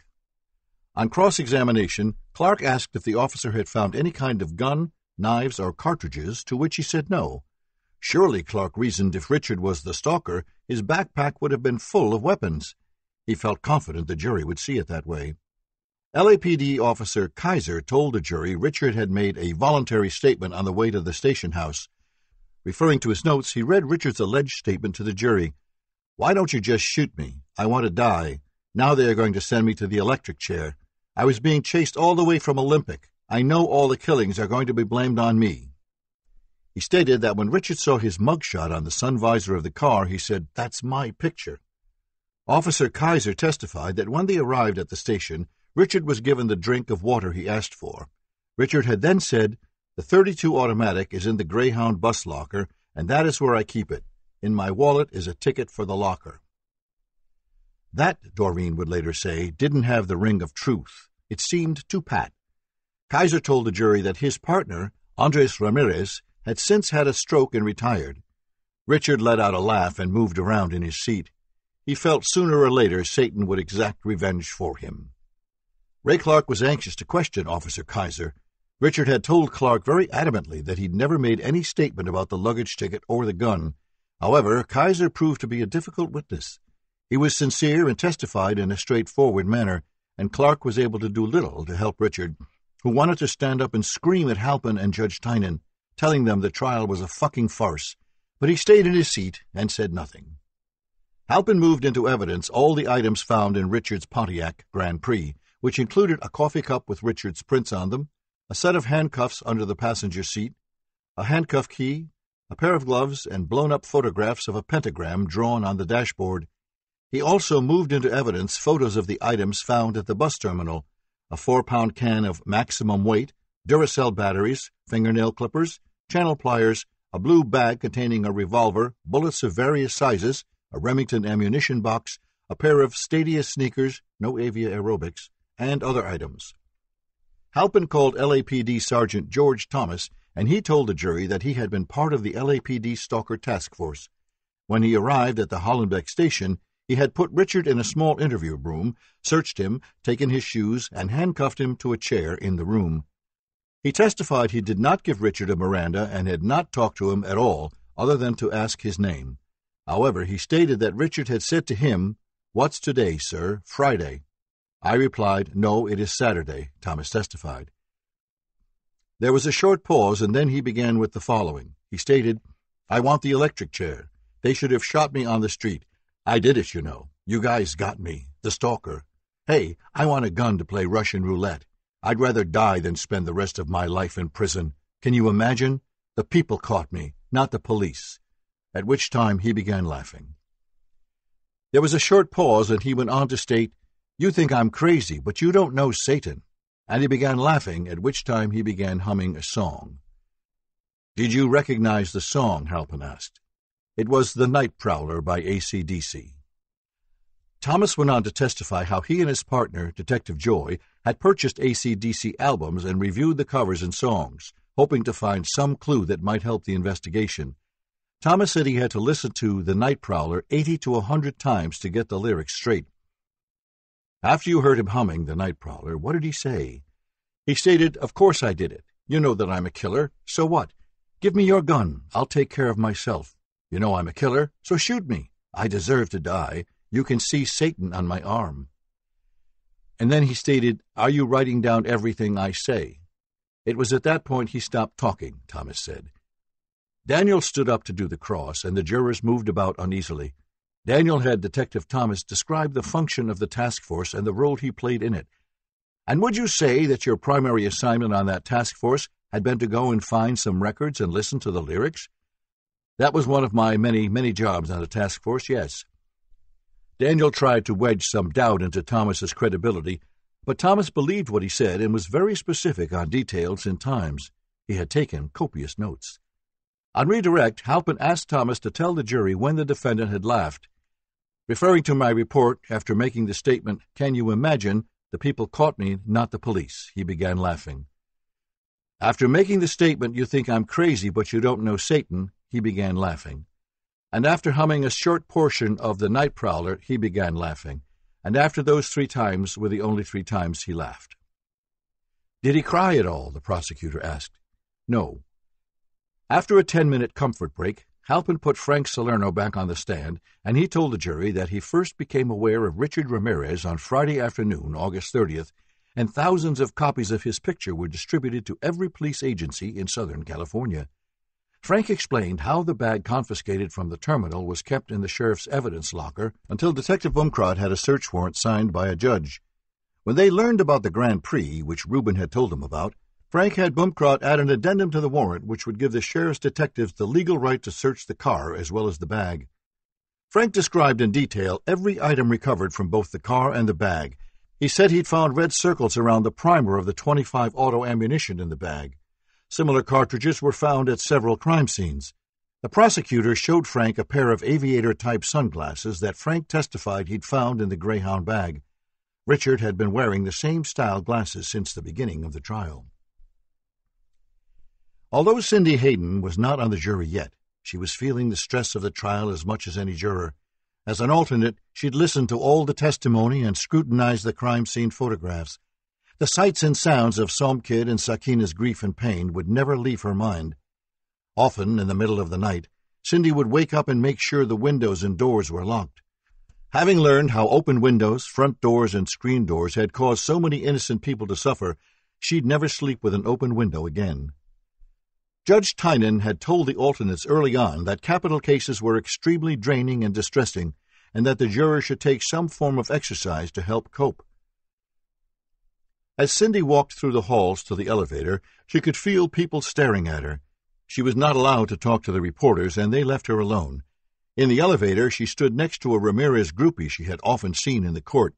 On cross examination, Clark asked if the officer had found any kind of gun, knives, or cartridges, to which he said no. Surely, Clark reasoned, if Richard was the stalker, his backpack would have been full of weapons. He felt confident the jury would see it that way. LAPD officer Kaiser told the jury Richard had made a voluntary statement on the way to the station house. Referring to his notes, he read Richard's alleged statement to the jury. Why don't you just shoot me? I want to die. Now they are going to send me to the electric chair. I was being chased all the way from Olympic. I know all the killings are going to be blamed on me. He stated that when Richard saw his mugshot on the sun visor of the car, he said, That's my picture. Officer Kaiser testified that when they arrived at the station, Richard was given the drink of water he asked for. Richard had then said, The 32 automatic is in the Greyhound bus locker, and that is where I keep it. In my wallet is a ticket for the locker. That, Doreen would later say, didn't have the ring of truth. It seemed too pat. Kaiser told the jury that his partner, Andres Ramirez, had since had a stroke and retired. Richard let out a laugh and moved around in his seat. He felt sooner or later Satan would exact revenge for him. Ray Clark was anxious to question Officer Kaiser. Richard had told Clark very adamantly that he'd never made any statement about the luggage ticket or the gun. However, Kaiser proved to be a difficult witness. He was sincere and testified in a straightforward manner, and Clark was able to do little to help Richard, who wanted to stand up and scream at Halpin and Judge Tynan, telling them the trial was a fucking farce, but he stayed in his seat and said nothing. Halpin moved into evidence all the items found in Richard's Pontiac Grand Prix, which included a coffee cup with Richard's prints on them, a set of handcuffs under the passenger seat, a handcuff key, a pair of gloves, and blown up photographs of a pentagram drawn on the dashboard he also moved into evidence photos of the items found at the bus terminal a four pound can of maximum weight, Duracell batteries, fingernail clippers, channel pliers, a blue bag containing a revolver, bullets of various sizes, a Remington ammunition box, a pair of Stadia sneakers, no Avia aerobics, and other items. Halpin called LAPD Sergeant George Thomas, and he told the jury that he had been part of the LAPD Stalker Task Force. When he arrived at the Hollenbeck station, he had put Richard in a small interview room, searched him, taken his shoes, and handcuffed him to a chair in the room. He testified he did not give Richard a Miranda and had not talked to him at all, other than to ask his name. However, he stated that Richard had said to him, What's today, sir? Friday. I replied, No, it is Saturday, Thomas testified. There was a short pause, and then he began with the following. He stated, I want the electric chair. They should have shot me on the street. I did it, you know. You guys got me, the stalker. Hey, I want a gun to play Russian roulette. I'd rather die than spend the rest of my life in prison. Can you imagine? The people caught me, not the police. At which time he began laughing. There was a short pause, and he went on to state, You think I'm crazy, but you don't know Satan. And he began laughing, at which time he began humming a song. Did you recognize the song? Halpin asked. It was The Night Prowler by ACDC. Thomas went on to testify how he and his partner, Detective Joy, had purchased ACDC albums and reviewed the covers and songs, hoping to find some clue that might help the investigation. Thomas said he had to listen to The Night Prowler 80 to a 100 times to get the lyrics straight. After you heard him humming The Night Prowler, what did he say? He stated, Of course I did it. You know that I'm a killer. So what? Give me your gun. I'll take care of myself. You know I'm a killer, so shoot me. I deserve to die. You can see Satan on my arm. And then he stated, Are you writing down everything I say? It was at that point he stopped talking, Thomas said. Daniel stood up to do the cross, and the jurors moved about uneasily. Daniel had Detective Thomas describe the function of the task force and the role he played in it. And would you say that your primary assignment on that task force had been to go and find some records and listen to the lyrics? That was one of my many, many jobs on the task force, yes. Daniel tried to wedge some doubt into Thomas's credibility, but Thomas believed what he said and was very specific on details and times. He had taken copious notes. On redirect, Halpin asked Thomas to tell the jury when the defendant had laughed. Referring to my report, after making the statement, Can you imagine? The people caught me, not the police, he began laughing. After making the statement, You think I'm crazy, but you don't know Satan, he began laughing. And after humming a short portion of the Night Prowler, he began laughing. And after those three times were the only three times he laughed. Did he cry at all? the prosecutor asked. No. After a ten minute comfort break, Halpin put Frank Salerno back on the stand, and he told the jury that he first became aware of Richard Ramirez on Friday afternoon, August 30th, and thousands of copies of his picture were distributed to every police agency in Southern California. Frank explained how the bag confiscated from the terminal was kept in the sheriff's evidence locker until Detective Bumkrot had a search warrant signed by a judge. When they learned about the Grand Prix, which Reuben had told them about, Frank had Bumkrot add an addendum to the warrant which would give the sheriff's detectives the legal right to search the car as well as the bag. Frank described in detail every item recovered from both the car and the bag. He said he'd found red circles around the primer of the 25 auto ammunition in the bag. Similar cartridges were found at several crime scenes. The prosecutor showed Frank a pair of aviator type sunglasses that Frank testified he'd found in the Greyhound bag. Richard had been wearing the same style glasses since the beginning of the trial. Although Cindy Hayden was not on the jury yet, she was feeling the stress of the trial as much as any juror. As an alternate, she'd listened to all the testimony and scrutinized the crime scene photographs. The sights and sounds of Somkid and Sakina's grief and pain would never leave her mind. Often, in the middle of the night, Cindy would wake up and make sure the windows and doors were locked. Having learned how open windows, front doors, and screen doors had caused so many innocent people to suffer, she'd never sleep with an open window again. Judge Tynan had told the alternates early on that capital cases were extremely draining and distressing, and that the jurors should take some form of exercise to help cope. As Cindy walked through the halls to the elevator, she could feel people staring at her. She was not allowed to talk to the reporters, and they left her alone. In the elevator, she stood next to a Ramirez groupie she had often seen in the court.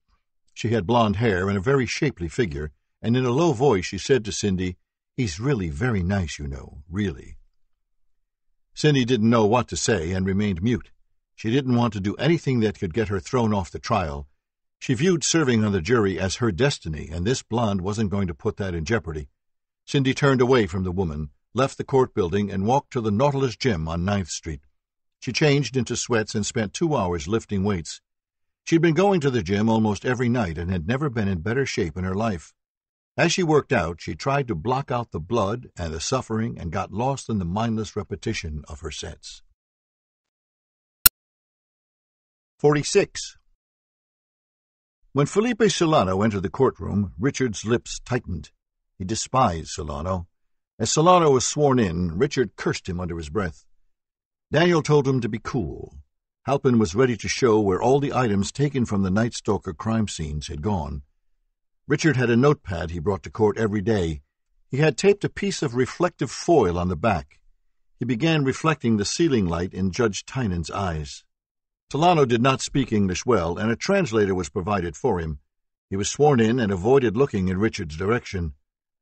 She had blonde hair and a very shapely figure, and in a low voice she said to Cindy, He's really very nice, you know, really. Cindy didn't know what to say and remained mute. She didn't want to do anything that could get her thrown off the trial. She viewed serving on the jury as her destiny, and this blonde wasn't going to put that in jeopardy. Cindy turned away from the woman, left the court building, and walked to the Nautilus Gym on Ninth Street. She changed into sweats and spent two hours lifting weights. She'd been going to the gym almost every night and had never been in better shape in her life. As she worked out, she tried to block out the blood and the suffering and got lost in the mindless repetition of her sets. 46. When Felipe Solano entered the courtroom, Richard's lips tightened. He despised Solano. As Solano was sworn in, Richard cursed him under his breath. Daniel told him to be cool. Halpin was ready to show where all the items taken from the Night Stalker crime scenes had gone. Richard had a notepad he brought to court every day. He had taped a piece of reflective foil on the back. He began reflecting the ceiling light in Judge Tynan's eyes. Solano did not speak English well, and a translator was provided for him. He was sworn in and avoided looking in Richard's direction.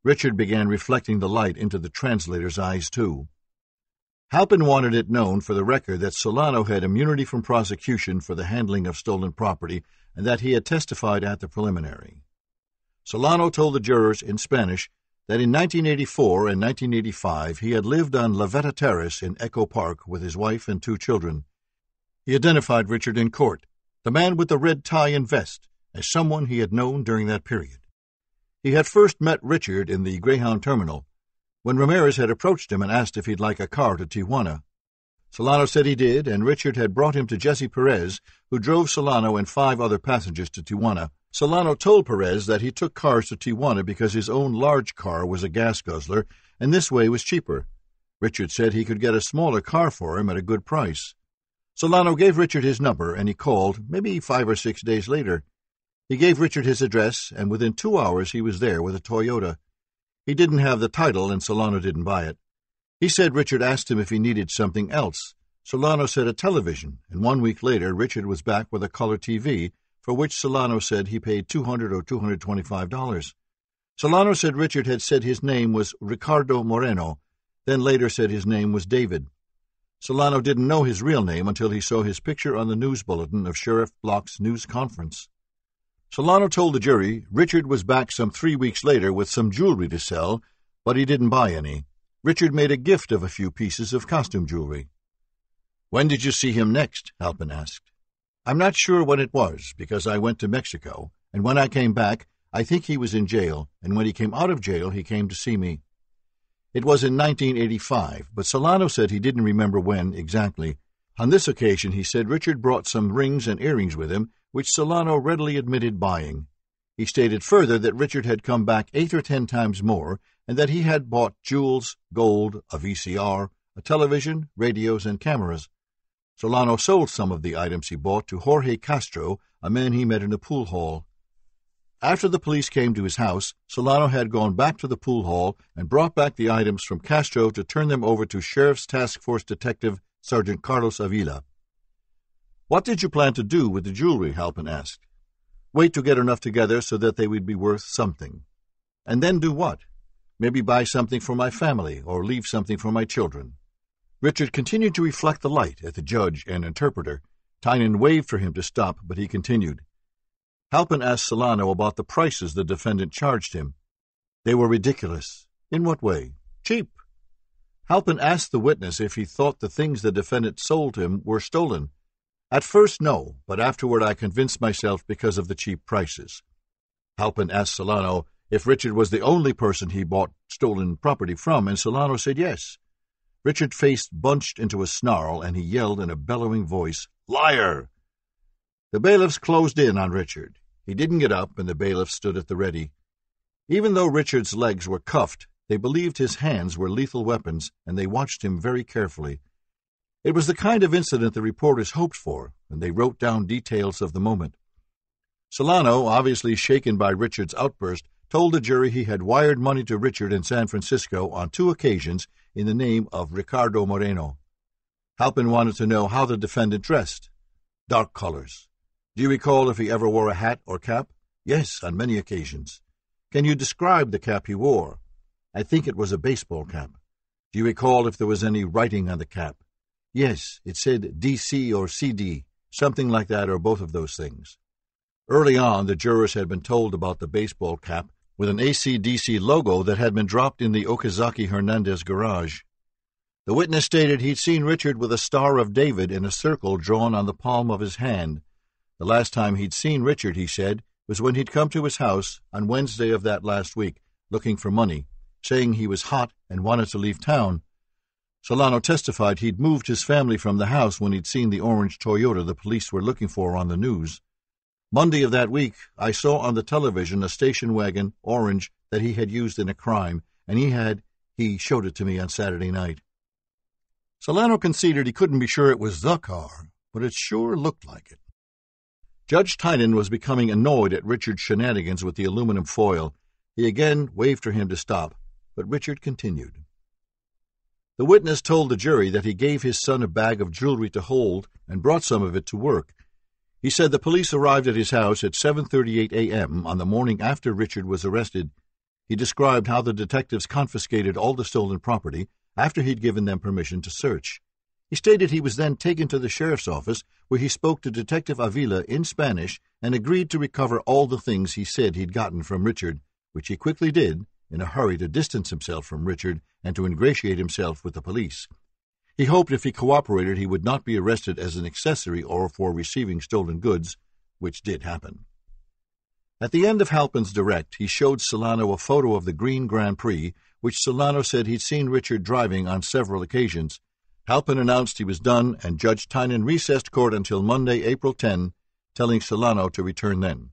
Richard began reflecting the light into the translator's eyes, too. Halpin wanted it known for the record that Solano had immunity from prosecution for the handling of stolen property and that he had testified at the preliminary. Solano told the jurors in Spanish that in 1984 and 1985 he had lived on La Veta Terrace in Echo Park with his wife and two children. He identified Richard in court, the man with the red tie and vest, as someone he had known during that period. He had first met Richard in the Greyhound terminal when Ramirez had approached him and asked if he'd like a car to Tijuana. Solano said he did, and Richard had brought him to Jesse Perez, who drove Solano and five other passengers to Tijuana, Solano told Perez that he took cars to Tijuana because his own large car was a gas guzzler, and this way was cheaper. Richard said he could get a smaller car for him at a good price. Solano gave Richard his number, and he called, maybe five or six days later. He gave Richard his address, and within two hours he was there with a Toyota. He didn't have the title, and Solano didn't buy it. He said Richard asked him if he needed something else. Solano said a television, and one week later Richard was back with a color TV for which Solano said he paid 200 or $225. Solano said Richard had said his name was Ricardo Moreno, then later said his name was David. Solano didn't know his real name until he saw his picture on the news bulletin of Sheriff Block's news conference. Solano told the jury Richard was back some three weeks later with some jewelry to sell, but he didn't buy any. Richard made a gift of a few pieces of costume jewelry. When did you see him next? Halpin asked. I'm not sure when it was, because I went to Mexico, and when I came back, I think he was in jail, and when he came out of jail, he came to see me. It was in 1985, but Solano said he didn't remember when exactly. On this occasion, he said Richard brought some rings and earrings with him, which Solano readily admitted buying. He stated further that Richard had come back eight or ten times more, and that he had bought jewels, gold, a VCR, a television, radios, and cameras. Solano sold some of the items he bought to Jorge Castro, a man he met in a pool hall. After the police came to his house, Solano had gone back to the pool hall and brought back the items from Castro to turn them over to Sheriff's Task Force Detective Sergeant Carlos Avila. What did you plan to do with the jewelry? Halpin asked. Wait to get enough together so that they would be worth something. And then do what? Maybe buy something for my family or leave something for my children. Richard continued to reflect the light at the judge and interpreter. Tynan waved for him to stop, but he continued. Halpin asked Solano about the prices the defendant charged him. They were ridiculous. In what way? Cheap. Halpin asked the witness if he thought the things the defendant sold him were stolen. At first, no, but afterward I convinced myself because of the cheap prices. Halpin asked Solano if Richard was the only person he bought stolen property from, and Solano said yes. Richard's face bunched into a snarl, and he yelled in a bellowing voice, Liar! The bailiffs closed in on Richard. He didn't get up, and the bailiffs stood at the ready. Even though Richard's legs were cuffed, they believed his hands were lethal weapons, and they watched him very carefully. It was the kind of incident the reporters hoped for, and they wrote down details of the moment. Solano, obviously shaken by Richard's outburst, told the jury he had wired money to Richard in San Francisco on two occasions in the name of Ricardo Moreno. Halpin wanted to know how the defendant dressed. Dark colors. Do you recall if he ever wore a hat or cap? Yes, on many occasions. Can you describe the cap he wore? I think it was a baseball cap. Do you recall if there was any writing on the cap? Yes, it said DC or CD, something like that, or both of those things. Early on, the jurors had been told about the baseball cap with an ACDC logo that had been dropped in the Okazaki Hernandez garage. The witness stated he'd seen Richard with a Star of David in a circle drawn on the palm of his hand. The last time he'd seen Richard, he said, was when he'd come to his house on Wednesday of that last week, looking for money, saying he was hot and wanted to leave town. Solano testified he'd moved his family from the house when he'd seen the orange Toyota the police were looking for on the news. Monday of that week, I saw on the television a station wagon, orange, that he had used in a crime, and he had, he showed it to me on Saturday night. Solano conceded he couldn't be sure it was the car, but it sure looked like it. Judge Tynan was becoming annoyed at Richard's shenanigans with the aluminum foil. He again waved for him to stop, but Richard continued. The witness told the jury that he gave his son a bag of jewelry to hold and brought some of it to work. He said the police arrived at his house at 7:38 a.m. on the morning after Richard was arrested. He described how the detectives confiscated all the stolen property after he'd given them permission to search. He stated he was then taken to the sheriff's office where he spoke to Detective Avila in Spanish and agreed to recover all the things he said he'd gotten from Richard, which he quickly did in a hurry to distance himself from Richard and to ingratiate himself with the police. He hoped if he cooperated he would not be arrested as an accessory or for receiving stolen goods, which did happen. At the end of Halpin's direct, he showed Solano a photo of the green Grand Prix, which Solano said he'd seen Richard driving on several occasions. Halpin announced he was done, and Judge Tynan recessed court until Monday, April 10, telling Solano to return then.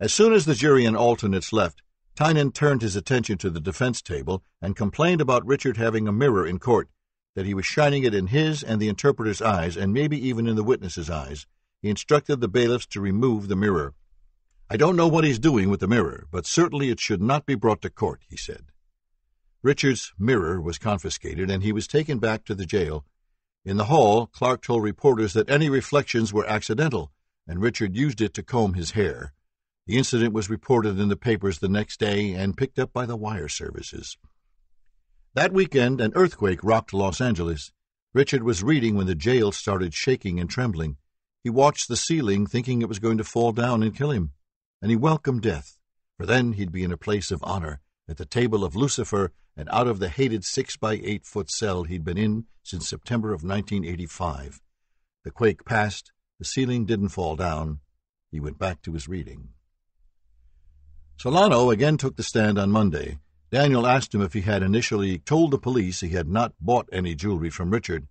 As soon as the jury and alternates left, Tynan turned his attention to the defense table and complained about Richard having a mirror in court, that he was shining it in his and the interpreter's eyes, and maybe even in the witness's eyes. He instructed the bailiffs to remove the mirror. I don't know what he's doing with the mirror, but certainly it should not be brought to court, he said. Richard's mirror was confiscated, and he was taken back to the jail. In the hall, Clark told reporters that any reflections were accidental, and Richard used it to comb his hair. The incident was reported in the papers the next day and picked up by the wire services. That weekend, an earthquake rocked Los Angeles. Richard was reading when the jail started shaking and trembling. He watched the ceiling, thinking it was going to fall down and kill him. And he welcomed death, for then he'd be in a place of honor, at the table of Lucifer, and out of the hated six by eight foot cell he'd been in since September of 1985. The quake passed, the ceiling didn't fall down. He went back to his reading. Solano again took the stand on Monday. Daniel asked him if he had initially told the police he had not bought any jewelry from Richard.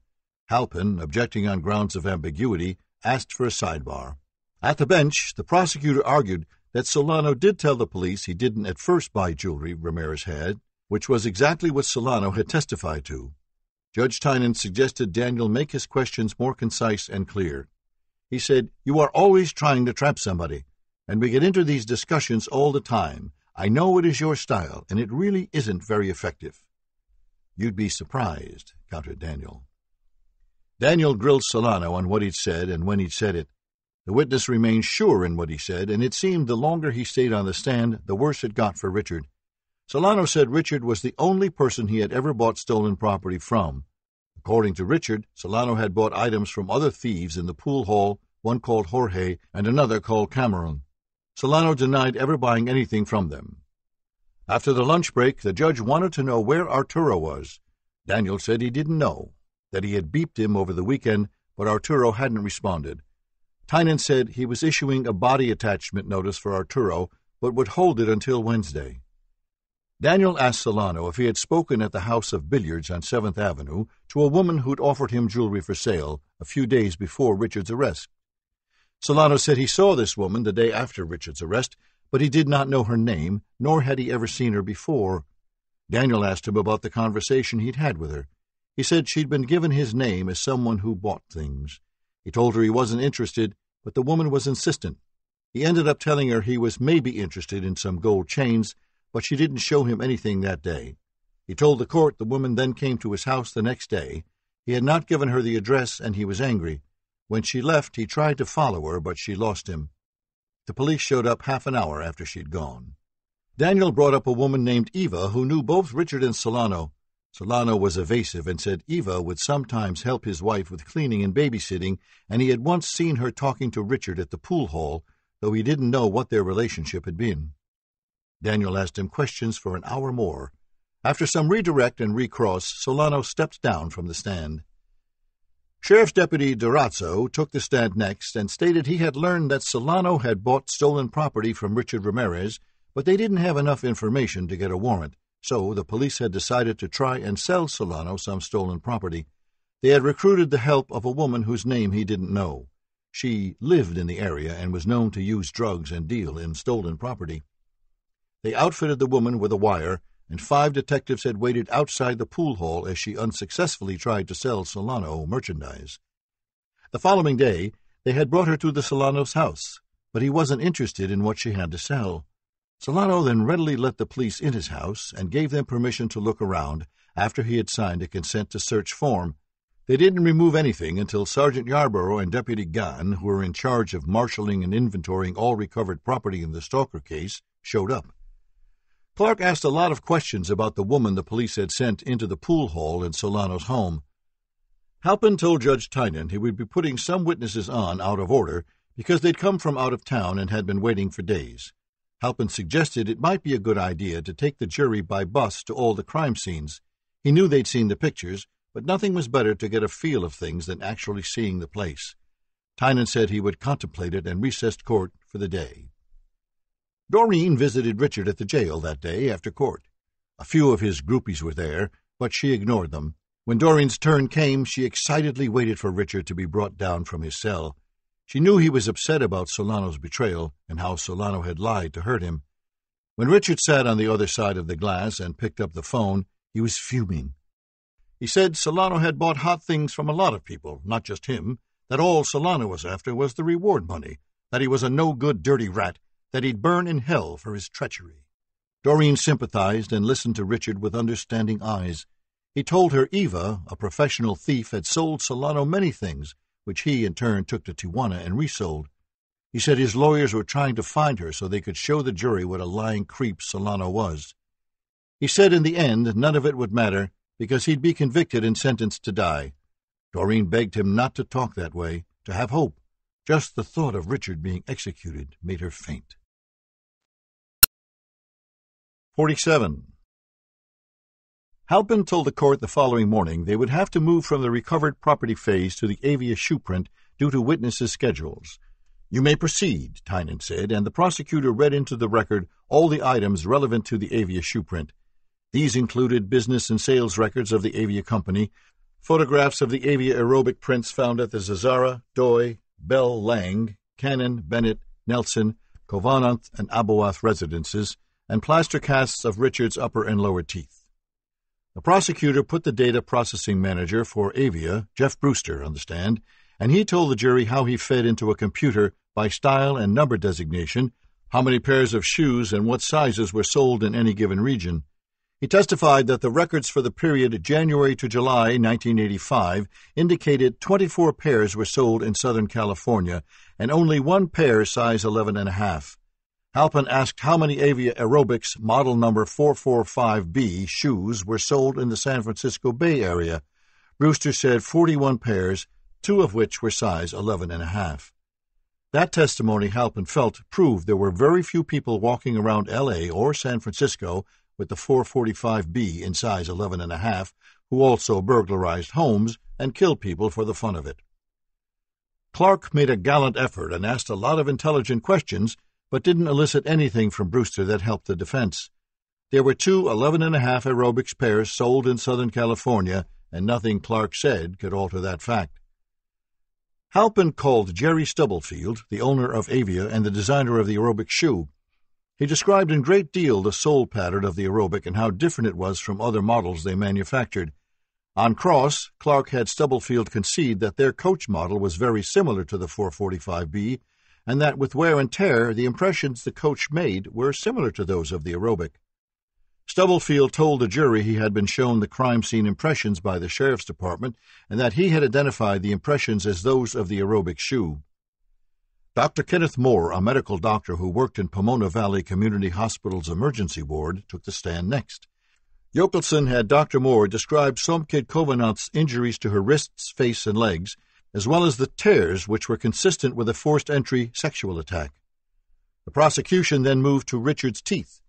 Halpin, objecting on grounds of ambiguity, asked for a sidebar. At the bench, the prosecutor argued that Solano did tell the police he didn't at first buy jewelry Ramirez had, which was exactly what Solano had testified to. Judge Tynan suggested Daniel make his questions more concise and clear. He said, You are always trying to trap somebody and we get into these discussions all the time. I know it is your style, and it really isn't very effective. You'd be surprised, countered Daniel. Daniel grilled Solano on what he'd said and when he'd said it. The witness remained sure in what he said, and it seemed the longer he stayed on the stand, the worse it got for Richard. Solano said Richard was the only person he had ever bought stolen property from. According to Richard, Solano had bought items from other thieves in the pool hall, one called Jorge and another called Cameron. Solano denied ever buying anything from them. After the lunch break, the judge wanted to know where Arturo was. Daniel said he didn't know, that he had beeped him over the weekend, but Arturo hadn't responded. Tynan said he was issuing a body attachment notice for Arturo, but would hold it until Wednesday. Daniel asked Solano if he had spoken at the House of Billiards on Seventh Avenue to a woman who'd offered him jewelry for sale a few days before Richard's arrest. Solano said he saw this woman the day after Richard's arrest, but he did not know her name, nor had he ever seen her before. Daniel asked him about the conversation he'd had with her. He said she'd been given his name as someone who bought things. He told her he wasn't interested, but the woman was insistent. He ended up telling her he was maybe interested in some gold chains but she didn't show him anything that day. He told the court the woman then came to his house the next day. He had not given her the address, and he was angry. When she left, he tried to follow her, but she lost him. The police showed up half an hour after she'd gone. Daniel brought up a woman named Eva who knew both Richard and Solano. Solano was evasive and said Eva would sometimes help his wife with cleaning and babysitting, and he had once seen her talking to Richard at the pool hall, though he didn't know what their relationship had been. Daniel asked him questions for an hour more. After some redirect and recross, Solano stepped down from the stand. Sheriff's Deputy Durazzo took the stand next and stated he had learned that Solano had bought stolen property from Richard Ramirez, but they didn't have enough information to get a warrant, so the police had decided to try and sell Solano some stolen property. They had recruited the help of a woman whose name he didn't know. She lived in the area and was known to use drugs and deal in stolen property. They outfitted the woman with a wire, and five detectives had waited outside the pool hall as she unsuccessfully tried to sell Solano merchandise. The following day, they had brought her to the Solano's house, but he wasn't interested in what she had to sell. Solano then readily let the police in his house and gave them permission to look around after he had signed a consent to search form. They didn't remove anything until Sergeant Yarborough and Deputy Gann, who were in charge of marshaling and inventorying all recovered property in the Stalker case, showed up. Clark asked a lot of questions about the woman the police had sent into the pool hall in Solano's home. Halpin told Judge Tynan he would be putting some witnesses on out of order because they'd come from out of town and had been waiting for days. Halpin suggested it might be a good idea to take the jury by bus to all the crime scenes. He knew they'd seen the pictures, but nothing was better to get a feel of things than actually seeing the place. Tynan said he would contemplate it and recessed court for the day. Doreen visited Richard at the jail that day after court. A few of his groupies were there, but she ignored them. When Doreen's turn came, she excitedly waited for Richard to be brought down from his cell. She knew he was upset about Solano's betrayal and how Solano had lied to hurt him. When Richard sat on the other side of the glass and picked up the phone, he was fuming. He said Solano had bought hot things from a lot of people, not just him, that all Solano was after was the reward money, that he was a no good, dirty rat, that he'd burn in hell for his treachery. Doreen sympathized and listened to Richard with understanding eyes. He told her Eva, a professional thief, had sold Solano many things, which he in turn took to Tijuana and resold. He said his lawyers were trying to find her so they could show the jury what a lying creep Solano was. He said in the end none of it would matter because he'd be convicted and sentenced to die. Doreen begged him not to talk that way, to have hope. Just the thought of Richard being executed made her faint. 47. Halpin told the court the following morning they would have to move from the recovered property phase to the Avia shoe print due to witnesses' schedules. You may proceed, Tynan said, and the prosecutor read into the record all the items relevant to the Avia shoe print. These included business and sales records of the Avia company, photographs of the Avia aerobic prints found at the Zazzara, Doi, Bell Lang, Cannon, Bennett, Nelson, Khovananth, and Abowath residences, and plaster casts of Richard's upper and lower teeth. The prosecutor put the data processing manager for Avia, Jeff Brewster, on the stand, and he told the jury how he fed into a computer by style and number designation how many pairs of shoes and what sizes were sold in any given region. He testified that the records for the period January to July 1985 indicated 24 pairs were sold in Southern California and only one pair size 11 and a half. Halpin asked how many Avia Aerobics model number 445B shoes were sold in the San Francisco Bay Area. Brewster said 41 pairs, two of which were size 11 and a half. That testimony Halpin felt proved there were very few people walking around L.A. or San Francisco with the 445B in size 11 and a half, who also burglarized homes and killed people for the fun of it. Clark made a gallant effort and asked a lot of intelligent questions, but didn't elicit anything from Brewster that helped the defense. There were two 11 and a half aerobics pairs sold in Southern California, and nothing Clark said could alter that fact. Halpin called Jerry Stubblefield, the owner of Avia and the designer of the aerobic shoe, he described in great deal the sole pattern of the aerobic and how different it was from other models they manufactured. On cross, Clark had Stubblefield concede that their coach model was very similar to the 445B, and that with wear and tear, the impressions the coach made were similar to those of the aerobic. Stubblefield told the jury he had been shown the crime scene impressions by the sheriff's department and that he had identified the impressions as those of the aerobic shoe. Dr. Kenneth Moore, a medical doctor who worked in Pomona Valley Community Hospital's emergency ward, took the stand next. Yochelson had Dr. Moore describe Somkid Khovananth's injuries to her wrists, face, and legs, as well as the tears which were consistent with a forced entry sexual attack. The prosecution then moved to Richard's teeth.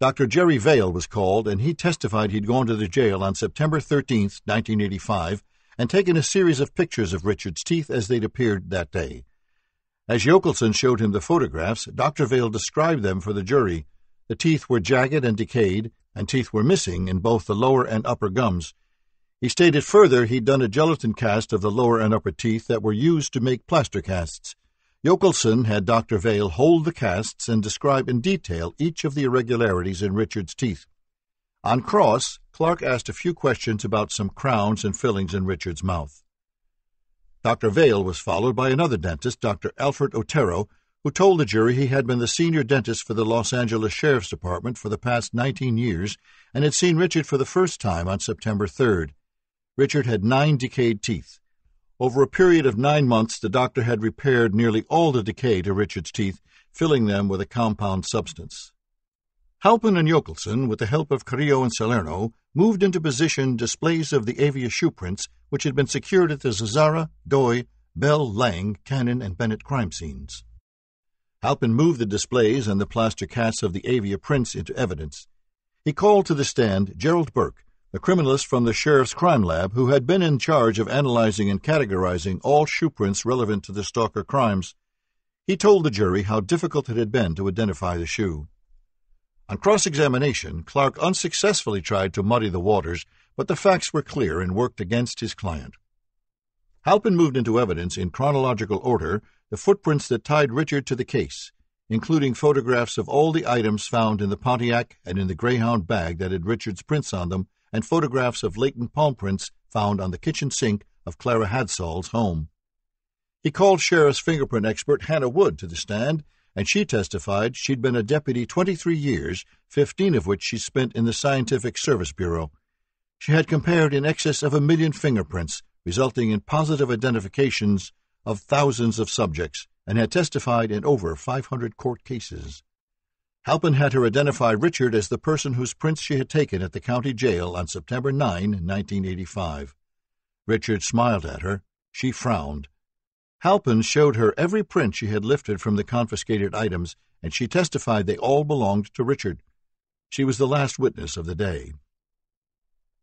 Dr. Jerry Vale was called, and he testified he'd gone to the jail on September 13, 1985, and taken a series of pictures of Richard's teeth as they'd appeared that day. As Yochelson showed him the photographs, Dr. Vale described them for the jury. The teeth were jagged and decayed, and teeth were missing in both the lower and upper gums. He stated further he'd done a gelatin cast of the lower and upper teeth that were used to make plaster casts. Yochelson had Dr. Vale hold the casts and describe in detail each of the irregularities in Richard's teeth. On cross, Clark asked a few questions about some crowns and fillings in Richard's mouth. Dr. Vale was followed by another dentist, Dr. Alfred Otero, who told the jury he had been the senior dentist for the Los Angeles Sheriff's Department for the past 19 years and had seen Richard for the first time on September 3rd. Richard had nine decayed teeth. Over a period of nine months, the doctor had repaired nearly all the decay to Richard's teeth, filling them with a compound substance. Halpin and Yochelson, with the help of Carrillo and Salerno, moved into position displays of the Avia shoe prints which had been secured at the Zazzara, Doi, Bell, Lang, Cannon, and Bennett crime scenes. Halpin moved the displays and the plaster casts of the Avia prints into evidence. He called to the stand Gerald Burke, the criminalist from the sheriff's crime lab who had been in charge of analyzing and categorizing all shoe prints relevant to the Stalker crimes. He told the jury how difficult it had been to identify the shoe. On cross examination, Clark unsuccessfully tried to muddy the waters, but the facts were clear and worked against his client. Halpin moved into evidence in chronological order the footprints that tied Richard to the case, including photographs of all the items found in the Pontiac and in the Greyhound bag that had Richard's prints on them, and photographs of latent palm prints found on the kitchen sink of Clara Hadsall's home. He called sheriff's fingerprint expert Hannah Wood to the stand and she testified she'd been a deputy 23 years, 15 of which she spent in the Scientific Service Bureau. She had compared in excess of a million fingerprints, resulting in positive identifications of thousands of subjects, and had testified in over 500 court cases. Halpin had her identify Richard as the person whose prints she had taken at the county jail on September 9, 1985. Richard smiled at her. She frowned. Halpin showed her every print she had lifted from the confiscated items, and she testified they all belonged to Richard. She was the last witness of the day.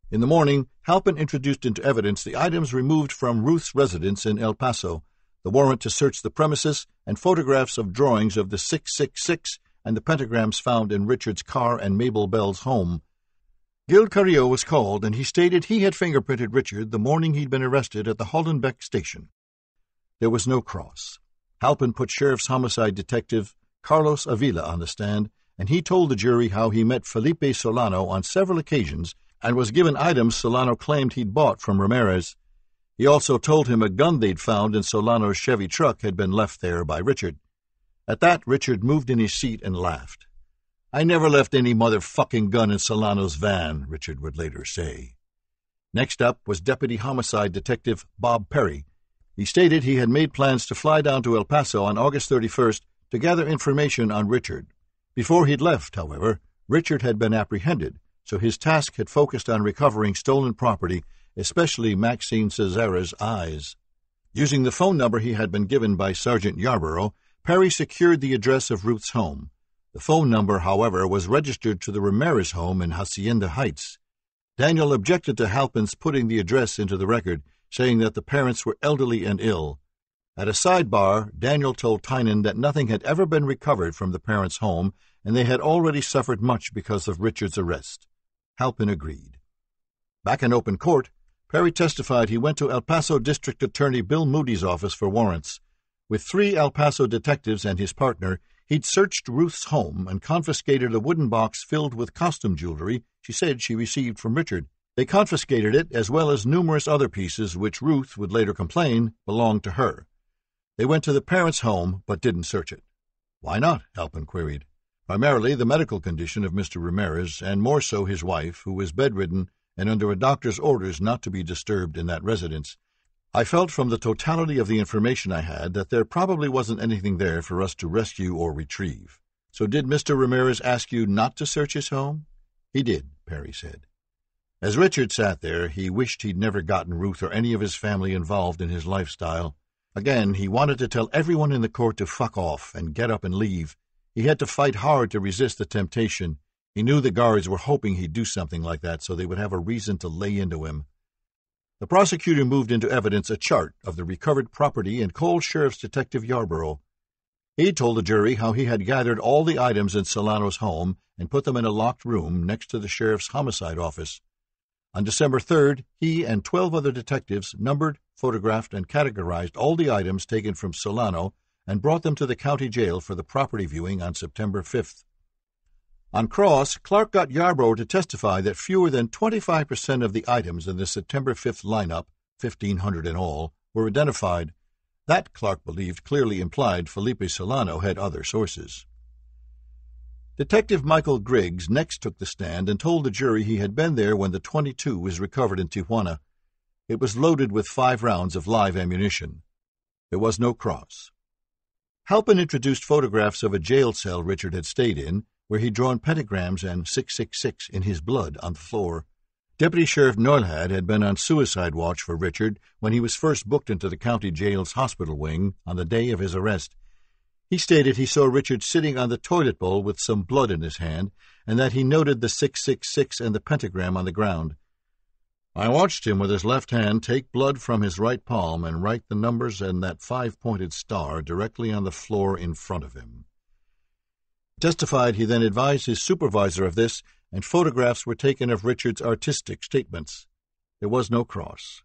In the morning, Halpin introduced into evidence the items removed from Ruth's residence in El Paso, the warrant to search the premises, and photographs of drawings of the 666 and the pentagrams found in Richard's car and Mabel Bell's home. Gil Carrillo was called, and he stated he had fingerprinted Richard the morning he'd been arrested at the Hollenbeck station. There was no cross. Halpin put Sheriff's homicide detective Carlos Avila on the stand, and he told the jury how he met Felipe Solano on several occasions and was given items Solano claimed he'd bought from Ramirez. He also told him a gun they'd found in Solano's Chevy truck had been left there by Richard. At that, Richard moved in his seat and laughed. I never left any motherfucking gun in Solano's van, Richard would later say. Next up was Deputy Homicide Detective Bob Perry. He stated he had made plans to fly down to El Paso on August 31st to gather information on Richard. Before he'd left, however, Richard had been apprehended, so his task had focused on recovering stolen property, especially Maxine Zazzara's eyes. Using the phone number he had been given by Sergeant Yarborough, Perry secured the address of Ruth's home. The phone number, however, was registered to the Ramirez home in Hacienda Heights. Daniel objected to Halpin's putting the address into the record, saying that the parents were elderly and ill. At a sidebar, Daniel told Tynan that nothing had ever been recovered from the parents' home, and they had already suffered much because of Richard's arrest. Halpin agreed. Back in open court, Perry testified he went to El Paso District Attorney Bill Moody's office for warrants. With three El Paso detectives and his partner, he'd searched Ruth's home and confiscated a wooden box filled with costume jewelry she said she received from Richard. They confiscated it, as well as numerous other pieces which Ruth would later complain belonged to her. They went to the parents' home but didn't search it. Why not? Halpin queried. Primarily the medical condition of Mr. Ramirez, and more so his wife, who was bedridden and under a doctor's orders not to be disturbed in that residence. I felt from the totality of the information I had that there probably wasn't anything there for us to rescue or retrieve. So did Mr. Ramirez ask you not to search his home? He did, Perry said. As Richard sat there, he wished he'd never gotten Ruth or any of his family involved in his lifestyle. Again, he wanted to tell everyone in the court to fuck off and get up and leave. He had to fight hard to resist the temptation. He knew the guards were hoping he'd do something like that so they would have a reason to lay into him. The prosecutor moved into evidence a chart of the recovered property and called Sheriff's Detective Yarborough. He told the jury how he had gathered all the items in Solano's home and put them in a locked room next to the sheriff's homicide office. On December 3rd, he and 12 other detectives numbered, photographed, and categorized all the items taken from Solano and brought them to the county jail for the property viewing on September 5th. On cross, Clark got Yarborough to testify that fewer than 25% of the items in the September 5th lineup, 1,500 in all, were identified. That, Clark believed, clearly implied Felipe Solano had other sources. Detective Michael Griggs next took the stand and told the jury he had been there when the 22 was recovered in Tijuana. It was loaded with five rounds of live ammunition. There was no cross. Halpin introduced photographs of a jail cell Richard had stayed in where he'd drawn pentagrams and 666 in his blood on the floor. Deputy Sheriff Noilhad had been on suicide watch for Richard when he was first booked into the county jail's hospital wing on the day of his arrest. He stated he saw Richard sitting on the toilet bowl with some blood in his hand, and that he noted the 666 and the pentagram on the ground. I watched him with his left hand take blood from his right palm and write the numbers and that five pointed star directly on the floor in front of him testified he then advised his supervisor of this, and photographs were taken of Richard's artistic statements. There was no cross.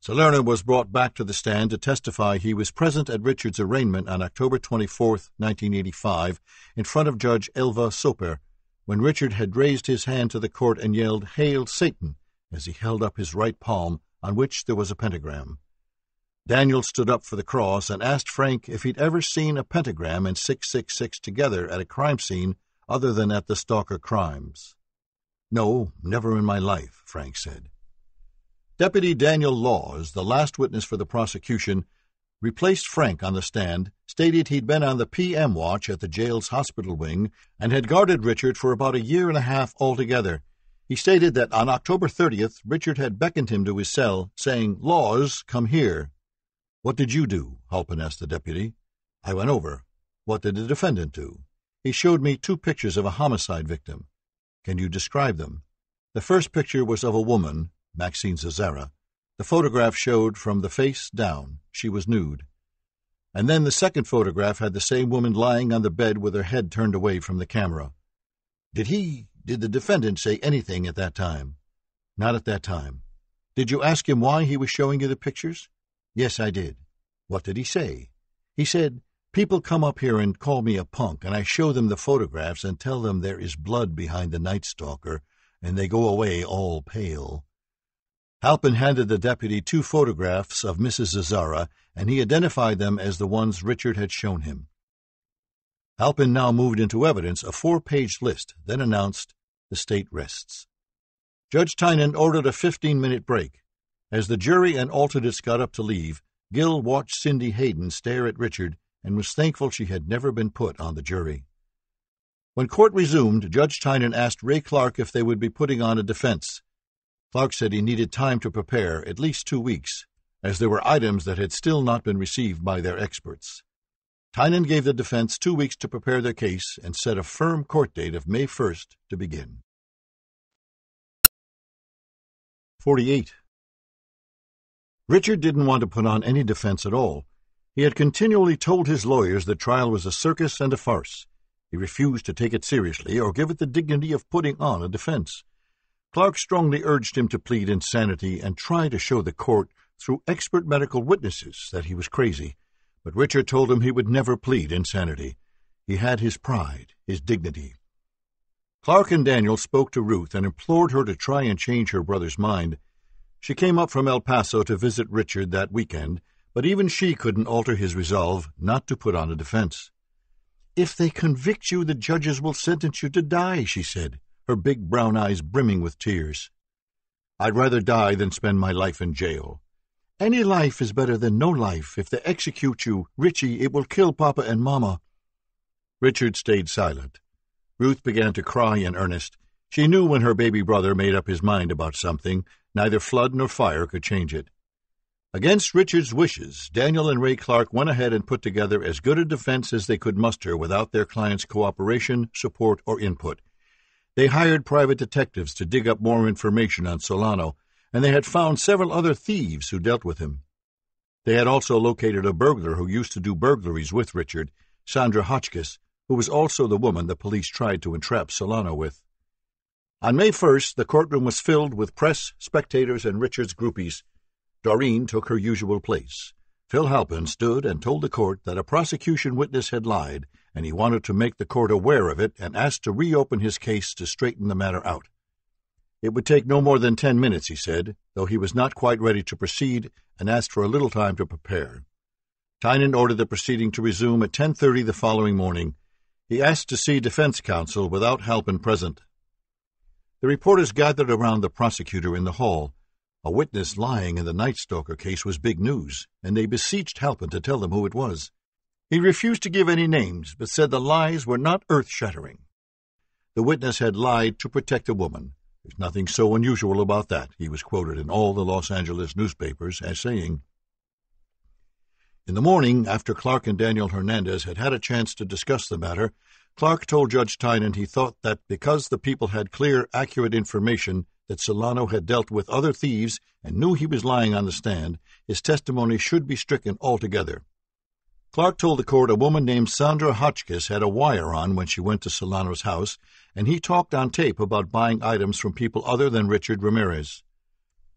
Salerno was brought back to the stand to testify he was present at Richard's arraignment on October 24, 1985, in front of Judge Elva Soper, when Richard had raised his hand to the court and yelled, Hail Satan, as he held up his right palm, on which there was a pentagram. Daniel stood up for the cross and asked Frank if he'd ever seen a pentagram and 666 together at a crime scene other than at the Stalker crimes. No, never in my life, Frank said. Deputy Daniel Laws, the last witness for the prosecution, replaced Frank on the stand, stated he'd been on the PM watch at the jail's hospital wing and had guarded Richard for about a year and a half altogether. He stated that on October 30th, Richard had beckoned him to his cell, saying, Laws, come here. What did you do? Halpin asked the deputy. I went over. What did the defendant do? He showed me two pictures of a homicide victim. Can you describe them? The first picture was of a woman, Maxine Zazzara. The photograph showed from the face down. She was nude. And then the second photograph had the same woman lying on the bed with her head turned away from the camera. Did he, did the defendant say anything at that time? Not at that time. Did you ask him why he was showing you the pictures? Yes, I did. What did he say? He said, People come up here and call me a punk, and I show them the photographs and tell them there is blood behind the Night Stalker, and they go away all pale. Halpin handed the deputy two photographs of Mrs. Zazzara, and he identified them as the ones Richard had shown him. Halpin now moved into evidence a four page list, then announced, The state rests. Judge Tynan ordered a 15 minute break. As the jury and alternates got up to leave, Gil watched Cindy Hayden stare at Richard and was thankful she had never been put on the jury. When court resumed, Judge Tynan asked Ray Clark if they would be putting on a defense. Clark said he needed time to prepare, at least two weeks, as there were items that had still not been received by their experts. Tynan gave the defense two weeks to prepare their case and set a firm court date of May 1st to begin. 48. Richard didn't want to put on any defense at all. He had continually told his lawyers the trial was a circus and a farce. He refused to take it seriously or give it the dignity of putting on a defense. Clark strongly urged him to plead insanity and try to show the court through expert medical witnesses that he was crazy but Richard told him he would never plead insanity. He had his pride, his dignity. Clark and Daniel spoke to Ruth and implored her to try and change her brother's mind. She came up from El Paso to visit Richard that weekend, but even she couldn't alter his resolve not to put on a defense. If they convict you, the judges will sentence you to die, she said, her big brown eyes brimming with tears. I'd rather die than spend my life in jail. Any life is better than no life. If they execute you, Richie, it will kill Papa and Mama. Richard stayed silent. Ruth began to cry in earnest. She knew when her baby brother made up his mind about something, neither flood nor fire could change it. Against Richard's wishes, Daniel and Ray Clark went ahead and put together as good a defense as they could muster without their client's cooperation, support, or input. They hired private detectives to dig up more information on Solano and they had found several other thieves who dealt with him. They had also located a burglar who used to do burglaries with Richard, Sandra Hotchkiss, who was also the woman the police tried to entrap Solano with. On May 1st, the courtroom was filled with press, spectators, and Richard's groupies. Doreen took her usual place. Phil Halpin stood and told the court that a prosecution witness had lied, and he wanted to make the court aware of it and asked to reopen his case to straighten the matter out. It would take no more than ten minutes, he said, though he was not quite ready to proceed and asked for a little time to prepare. Tynan ordered the proceeding to resume at 10.30 the following morning. He asked to see defense counsel without Halpin present. The reporters gathered around the prosecutor in the hall. A witness lying in the Night Stalker case was big news, and they beseeched Halpin to tell them who it was. He refused to give any names, but said the lies were not earth-shattering. The witness had lied to protect a woman, there's nothing so unusual about that, he was quoted in all the Los Angeles newspapers as saying. In the morning, after Clark and Daniel Hernandez had had a chance to discuss the matter, Clark told Judge Tynan he thought that because the people had clear, accurate information that Solano had dealt with other thieves and knew he was lying on the stand, his testimony should be stricken altogether. Clark told the court a woman named Sandra Hotchkiss had a wire on when she went to Solano's house, and he talked on tape about buying items from people other than Richard Ramirez.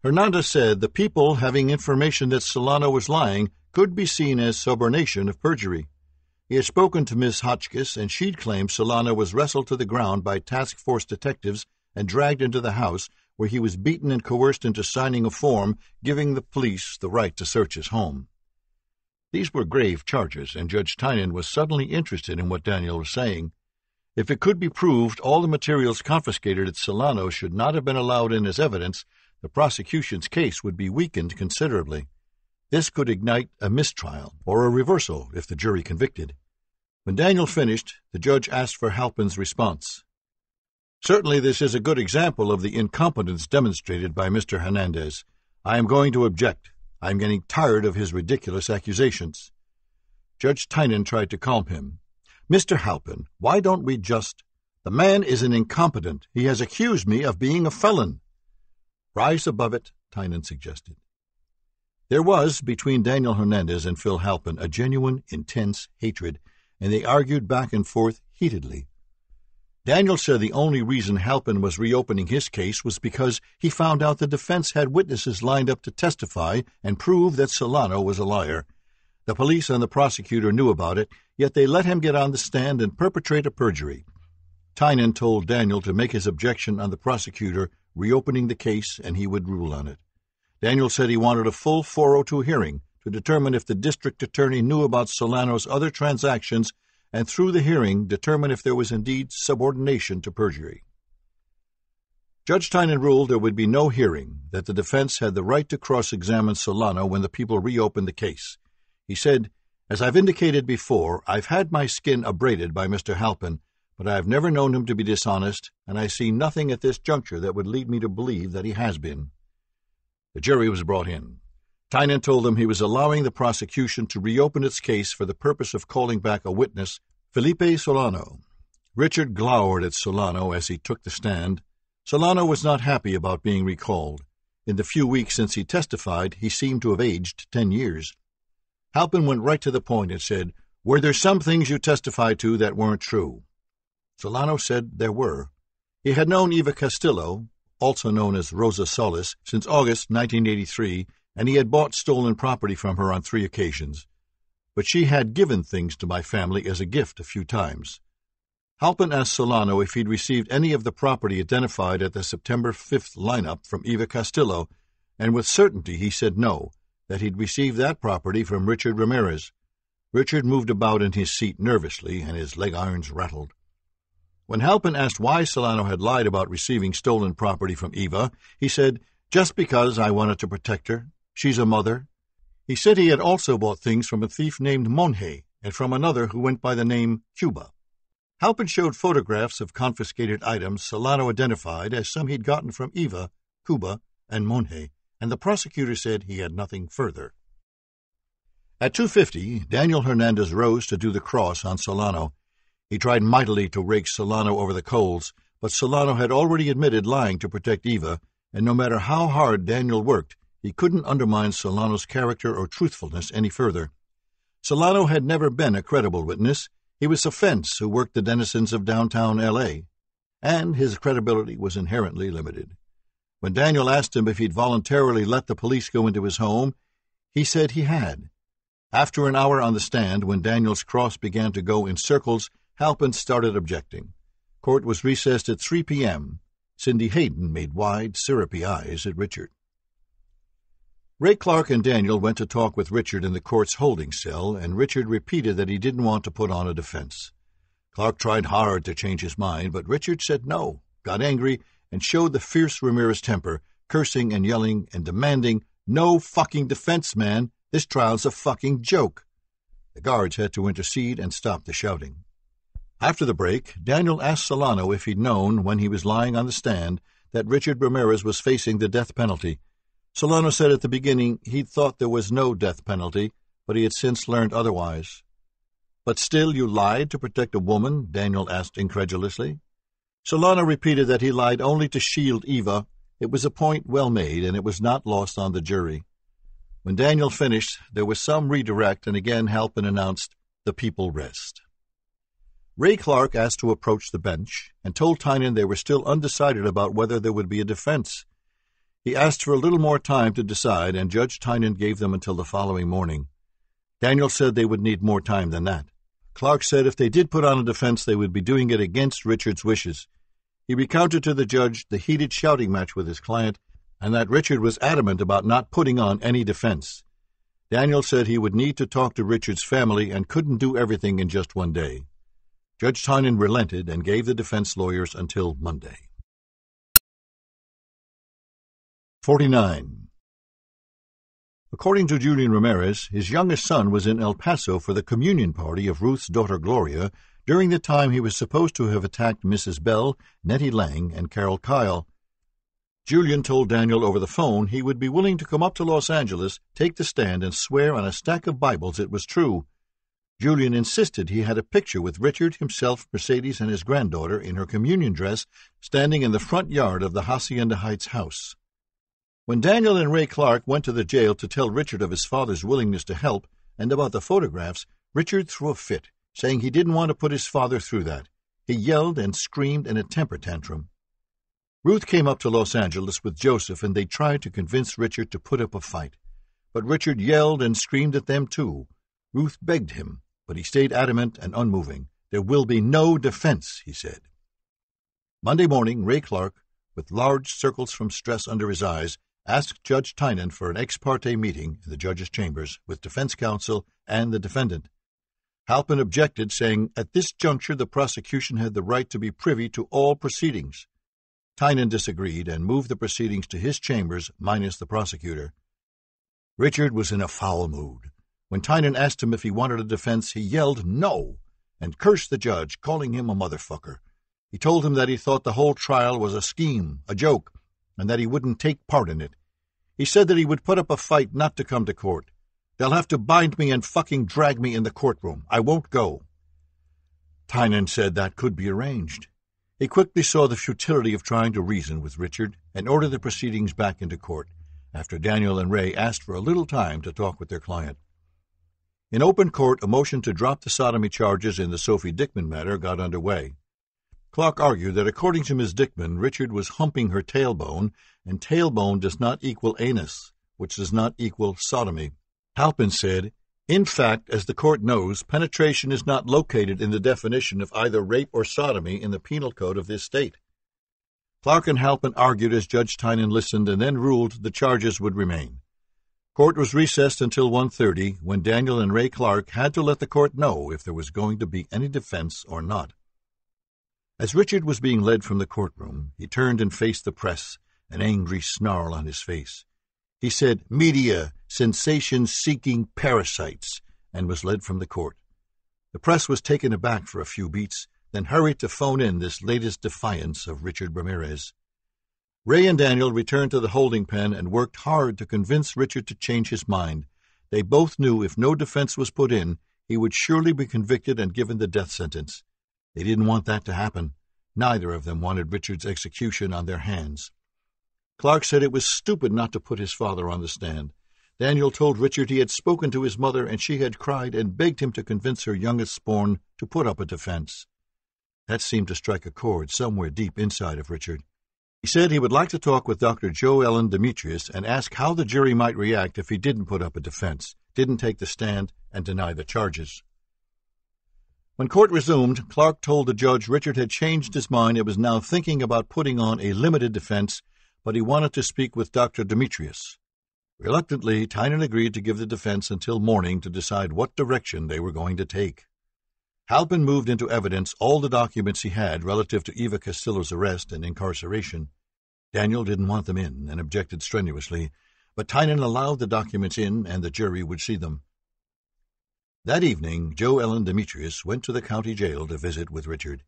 Hernandez said the people having information that Solano was lying could be seen as subornation of perjury. He had spoken to Miss Hotchkiss, and she'd claimed Solano was wrestled to the ground by task force detectives and dragged into the house, where he was beaten and coerced into signing a form giving the police the right to search his home. These were grave charges, and Judge Tynan was suddenly interested in what Daniel was saying. If it could be proved all the materials confiscated at Solano should not have been allowed in as evidence, the prosecution's case would be weakened considerably. This could ignite a mistrial or a reversal if the jury convicted. When Daniel finished, the judge asked for Halpin's response. Certainly, this is a good example of the incompetence demonstrated by Mr. Hernandez. I am going to object. I'm getting tired of his ridiculous accusations. Judge Tynan tried to calm him. Mr. Halpin, why don't we just. The man is an incompetent. He has accused me of being a felon. Rise above it, Tynan suggested. There was, between Daniel Hernandez and Phil Halpin, a genuine, intense hatred, and they argued back and forth heatedly. Daniel said the only reason Halpin was reopening his case was because he found out the defense had witnesses lined up to testify and prove that Solano was a liar. The police and the prosecutor knew about it, yet they let him get on the stand and perpetrate a perjury. Tynan told Daniel to make his objection on the prosecutor reopening the case and he would rule on it. Daniel said he wanted a full 402 hearing to determine if the district attorney knew about Solano's other transactions and through the hearing determine if there was indeed subordination to perjury. Judge Tynan ruled there would be no hearing, that the defense had the right to cross examine Solano when the people reopened the case. He said, As I've indicated before, I've had my skin abraded by Mr. Halpin, but I have never known him to be dishonest, and I see nothing at this juncture that would lead me to believe that he has been. The jury was brought in. Tynan told them he was allowing the prosecution to reopen its case for the purpose of calling back a witness, Felipe Solano. Richard glowered at Solano as he took the stand. Solano was not happy about being recalled. In the few weeks since he testified, he seemed to have aged ten years. Halpin went right to the point and said, Were there some things you testified to that weren't true? Solano said there were. He had known Eva Castillo, also known as Rosa Solis, since August 1983, and he had bought stolen property from her on three occasions. But she had given things to my family as a gift a few times. Halpin asked Solano if he'd received any of the property identified at the September 5th lineup from Eva Castillo, and with certainty he said no, that he'd received that property from Richard Ramirez. Richard moved about in his seat nervously, and his leg irons rattled. When Halpin asked why Solano had lied about receiving stolen property from Eva, he said, Just because I wanted to protect her. She's a mother. He said he had also bought things from a thief named Monje and from another who went by the name Cuba. Halpin showed photographs of confiscated items Solano identified as some he'd gotten from Eva, Cuba, and Monje, and the prosecutor said he had nothing further. At 2.50, Daniel Hernandez rose to do the cross on Solano. He tried mightily to rake Solano over the coals, but Solano had already admitted lying to protect Eva, and no matter how hard Daniel worked, he couldn't undermine Solano's character or truthfulness any further. Solano had never been a credible witness, he was a fence who worked the denizens of downtown L.A., and his credibility was inherently limited. When Daniel asked him if he'd voluntarily let the police go into his home, he said he had. After an hour on the stand, when Daniel's cross began to go in circles, Halpin started objecting. Court was recessed at 3 p.m. Cindy Hayden made wide, syrupy eyes at Richard. Ray Clark and Daniel went to talk with Richard in the court's holding cell, and Richard repeated that he didn't want to put on a defense. Clark tried hard to change his mind, but Richard said no, got angry, and showed the fierce Ramirez temper, cursing and yelling and demanding, No fucking defense, man! This trial's a fucking joke! The guards had to intercede and stop the shouting. After the break, Daniel asked Solano if he'd known, when he was lying on the stand, that Richard Ramirez was facing the death penalty Solano said at the beginning he'd thought there was no death penalty, but he had since learned otherwise. But still you lied to protect a woman? Daniel asked incredulously. Solano repeated that he lied only to shield Eva. It was a point well made, and it was not lost on the jury. When Daniel finished, there was some redirect, and again Halpin announced, The people rest. Ray Clark asked to approach the bench, and told Tynan they were still undecided about whether there would be a defense. He asked for a little more time to decide, and Judge Tynan gave them until the following morning. Daniel said they would need more time than that. Clark said if they did put on a defense, they would be doing it against Richard's wishes. He recounted to the judge the heated shouting match with his client, and that Richard was adamant about not putting on any defense. Daniel said he would need to talk to Richard's family and couldn't do everything in just one day. Judge Tynan relented and gave the defense lawyers until Monday. 49. According to Julian Ramirez, his youngest son was in El Paso for the communion party of Ruth's daughter Gloria during the time he was supposed to have attacked Mrs. Bell, Nettie Lang, and Carol Kyle. Julian told Daniel over the phone he would be willing to come up to Los Angeles, take the stand, and swear on a stack of Bibles it was true. Julian insisted he had a picture with Richard, himself, Mercedes, and his granddaughter in her communion dress standing in the front yard of the Hacienda Heights house. When Daniel and Ray Clark went to the jail to tell Richard of his father's willingness to help and about the photographs, Richard threw a fit, saying he didn't want to put his father through that. He yelled and screamed in a temper tantrum. Ruth came up to Los Angeles with Joseph, and they tried to convince Richard to put up a fight. But Richard yelled and screamed at them, too. Ruth begged him, but he stayed adamant and unmoving. There will be no defense, he said. Monday morning, Ray Clark, with large circles from stress under his eyes, asked Judge Tynan for an ex parte meeting in the judge's chambers with defense counsel and the defendant. Halpin objected, saying at this juncture the prosecution had the right to be privy to all proceedings. Tynan disagreed and moved the proceedings to his chambers, minus the prosecutor. Richard was in a foul mood. When Tynan asked him if he wanted a defense, he yelled no and cursed the judge, calling him a motherfucker. He told him that he thought the whole trial was a scheme, a joke, and that he wouldn't take part in it. He said that he would put up a fight not to come to court. They'll have to bind me and fucking drag me in the courtroom. I won't go. Tynan said that could be arranged. He quickly saw the futility of trying to reason with Richard and ordered the proceedings back into court, after Daniel and Ray asked for a little time to talk with their client. In open court, a motion to drop the sodomy charges in the Sophie Dickman matter got under way. Clark argued that according to Miss Dickman, Richard was humping her tailbone, and tailbone does not equal anus, which does not equal sodomy. Halpin said, In fact, as the court knows, penetration is not located in the definition of either rape or sodomy in the penal code of this state. Clark and Halpin argued as Judge Tynan listened and then ruled the charges would remain. Court was recessed until 1.30, when Daniel and Ray Clark had to let the court know if there was going to be any defense or not. As Richard was being led from the courtroom, he turned and faced the press, an angry snarl on his face. He said, Media, sensation seeking parasites, and was led from the court. The press was taken aback for a few beats, then hurried to phone in this latest defiance of Richard Ramirez. Ray and Daniel returned to the holding pen and worked hard to convince Richard to change his mind. They both knew if no defense was put in, he would surely be convicted and given the death sentence. They didn't want that to happen. Neither of them wanted Richard's execution on their hands. Clark said it was stupid not to put his father on the stand. Daniel told Richard he had spoken to his mother and she had cried and begged him to convince her youngest spawn to put up a defense. That seemed to strike a chord somewhere deep inside of Richard. He said he would like to talk with Dr. Jo-Ellan Dimitrius and ask how the jury might react if he didn't put up a defense, didn't take the stand, and deny the charges. When court resumed, Clark told the judge Richard had changed his mind and was now thinking about putting on a limited defense, but he wanted to speak with Dr. Dimitrius. Reluctantly, Tynan agreed to give the defense until morning to decide what direction they were going to take. Halpin moved into evidence all the documents he had relative to Eva Castillo's arrest and incarceration. Daniel didn't want them in and objected strenuously, but Tynan allowed the documents in and the jury would see them. That evening, Jo-Ellan Dimitrius went to the county jail to visit with Richard.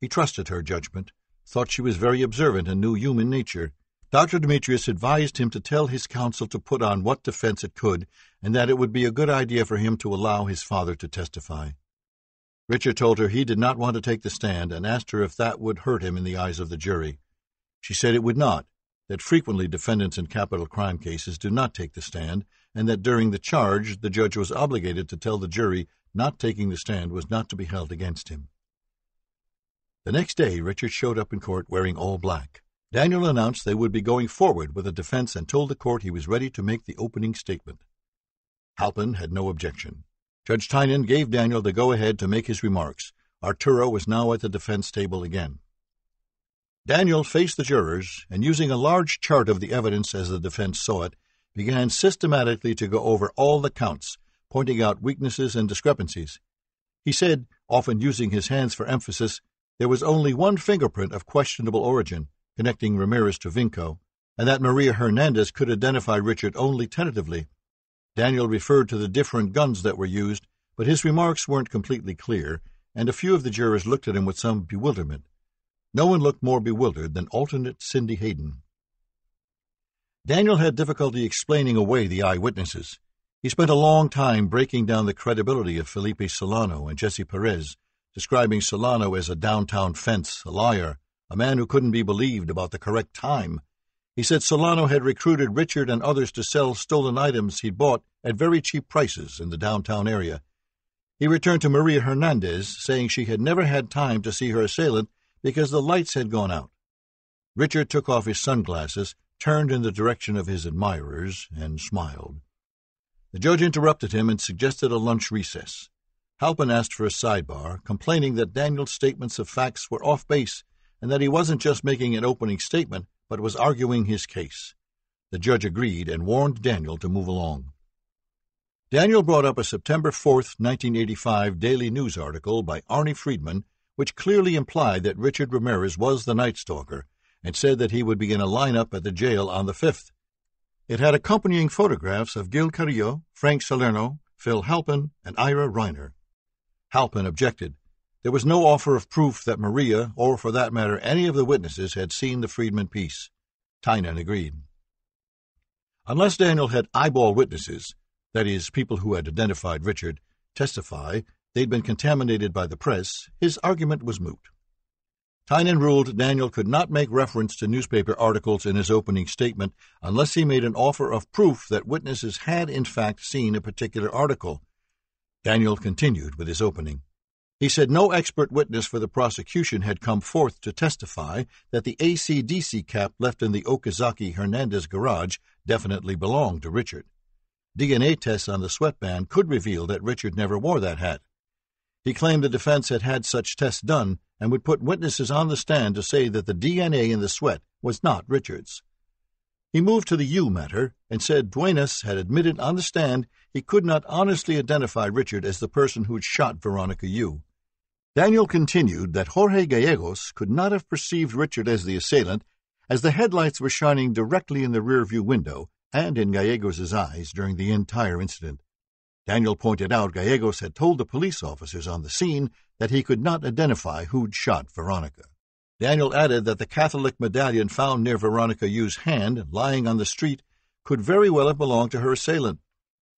He trusted her judgment, thought she was very observant and knew human nature. Dr. Dimitrius advised him to tell his counsel to put on what defense it could, and that it would be a good idea for him to allow his father to testify. Richard told her he did not want to take the stand and asked her if that would hurt him in the eyes of the jury. She said it would not, that frequently defendants in capital crime cases do not take the stand, and that during the charge the judge was obligated to tell the jury not taking the stand was not to be held against him. The next day, Richard showed up in court wearing all black. Daniel announced they would be going forward with a defense and told the court he was ready to make the opening statement. Halpin had no objection. Judge Tynan gave Daniel the go ahead to make his remarks. Arturo was now at the defense table again. Daniel faced the jurors and, using a large chart of the evidence as the defense saw it, began systematically to go over all the counts, pointing out weaknesses and discrepancies. He said, often using his hands for emphasis, there was only one fingerprint of questionable origin, connecting Ramirez to Vincow, and that Maria Hernandez could identify Richard only tentatively. Daniel referred to the different guns that were used, but his remarks weren't completely clear, and a few of the jurors looked at him with some bewilderment. No one looked more bewildered than alternate Cindy Hayden. Daniel had difficulty explaining away the eyewitnesses. He spent a long time breaking down the credibility of Felipe Solano and Jesse Perez, describing Solano as a downtown fence, a liar, a man who couldn't be believed about the correct time. He said Solano had recruited Richard and others to sell stolen items he'd bought at very cheap prices in the downtown area. He returned to Maria Hernandez, saying she had never had time to see her assailant because the lights had gone out. Richard took off his sunglasses turned in the direction of his admirers, and smiled. The judge interrupted him and suggested a lunch recess. Halpin asked for a sidebar, complaining that Daniel's statements of facts were off base and that he wasn't just making an opening statement, but was arguing his case. The judge agreed and warned Daniel to move along. Daniel brought up a September 4, 1985 Daily News article by Arnie Friedman, which clearly implied that Richard Ramirez was the Night Stalker and said that he would begin a lineup at the jail on the 5th. It had accompanying photographs of Gil Carrillo, Frank Salerno, Phil Halpin, and Ira Reiner. Halpin objected. There was no offer of proof that Maria, or for that matter any of the witnesses, had seen the Friedman piece. Tynan agreed. Unless Daniel had eyeball witnesses, that is, people who had identified Richard, testify they'd been contaminated by the press, his argument was moot. Tynan ruled Daniel could not make reference to newspaper articles in his opening statement unless he made an offer of proof that witnesses had in fact seen a particular article. Daniel continued with his opening. He said no expert witness for the prosecution had come forth to testify that the ACDC cap left in the Okazaki Hernandez garage definitely belonged to Richard. DNA tests on the sweatband could reveal that Richard never wore that hat. He claimed the defense had had such tests done and would put witnesses on the stand to say that the DNA in the sweat was not Richard's. He moved to the Yu matter and said Duenas had admitted on the stand he could not honestly identify Richard as the person who'd shot Veronica Yu. Daniel continued that Jorge Gallegos could not have perceived Richard as the assailant, as the headlights were shining directly in the rearview window and in Gallegos's eyes during the entire incident. Daniel pointed out Gallegos had told the police officers on the scene that he could not identify who'd shot Veronica. Daniel added that the Catholic medallion found near Veronica Yu's hand, lying on the street, could very well have belonged to her assailant.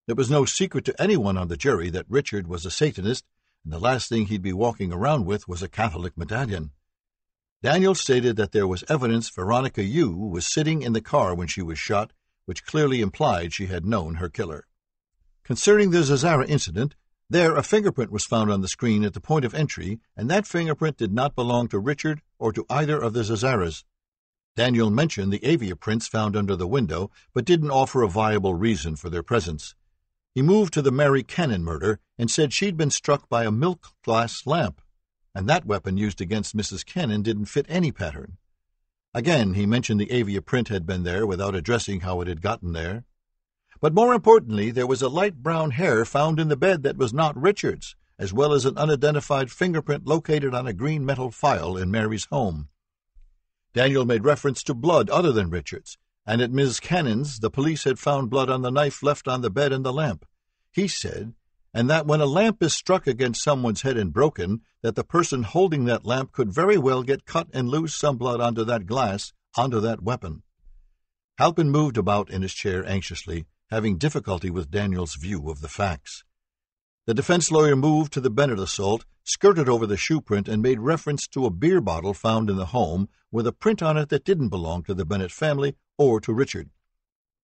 It was no secret to anyone on the jury that Richard was a Satanist, and the last thing he'd be walking around with was a Catholic medallion. Daniel stated that there was evidence Veronica Yu was sitting in the car when she was shot which clearly implied she had known her killer. Concerning the Zazzara incident, there a fingerprint was found on the screen at the point of entry, and that fingerprint did not belong to Richard or to either of the Zazzaras. Daniel mentioned the avia prints found under the window, but didn't offer a viable reason for their presence. He moved to the Mary Cannon murder and said she'd been struck by a milk glass lamp, and that weapon used against Mrs. Cannon didn't fit any pattern. Again, he mentioned the avia print had been there without addressing how it had gotten there. But more importantly, there was a light brown hair found in the bed that was not Richard's, as well as an unidentified fingerprint located on a green metal file in Mary's home. Daniel made reference to blood other than Richard's, and at Ms. Cannon's the police had found blood on the knife left on the bed and the lamp. He said and that when a lamp is struck against someone's head and broken, that the person holding that lamp could very well get cut and lose some blood onto that glass, onto that weapon. Halpin moved about in his chair anxiously, having difficulty with Daniel's view of the facts. The defense lawyer moved to the Bennett assault, skirted over the shoe print, and made reference to a beer bottle found in the home with a print on it that didn't belong to the Bennett family or to Richard.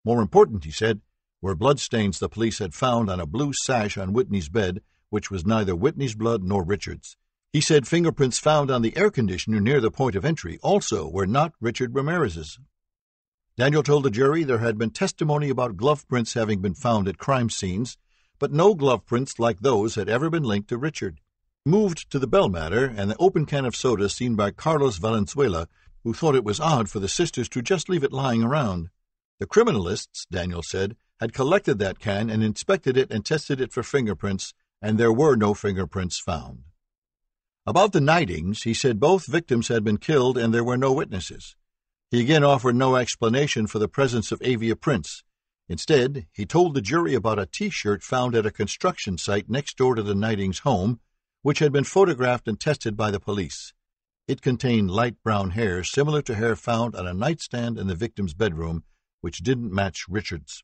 More important, he said, were bloodstains the police had found on a blue sash on Whitney's bed, which was neither Whitney's blood nor Richard's. He said fingerprints found on the air conditioner near the point of entry also were not Richard Ramirez's. Daniel told the jury there had been testimony about glove prints having been found at crime scenes, but no glove prints like those had ever been linked to Richard. Moved to the Bell matter and the open can of soda seen by Carlos Valenzuela, who thought it was odd for the sisters to just leave it lying around. The criminalists, Daniel said, had collected that can and inspected it and tested it for fingerprints, and there were no fingerprints found. About the Kneidings, he said both victims had been killed and there were no witnesses. He again offered no explanation for the presence of avia prints. Instead, he told the jury about a T shirt found at a construction site next door to the Kneidings' home, which had been photographed and tested by the police. It contained light brown hair similar to hair found on a nightstand in the victim's bedroom, which didn't match Richard's.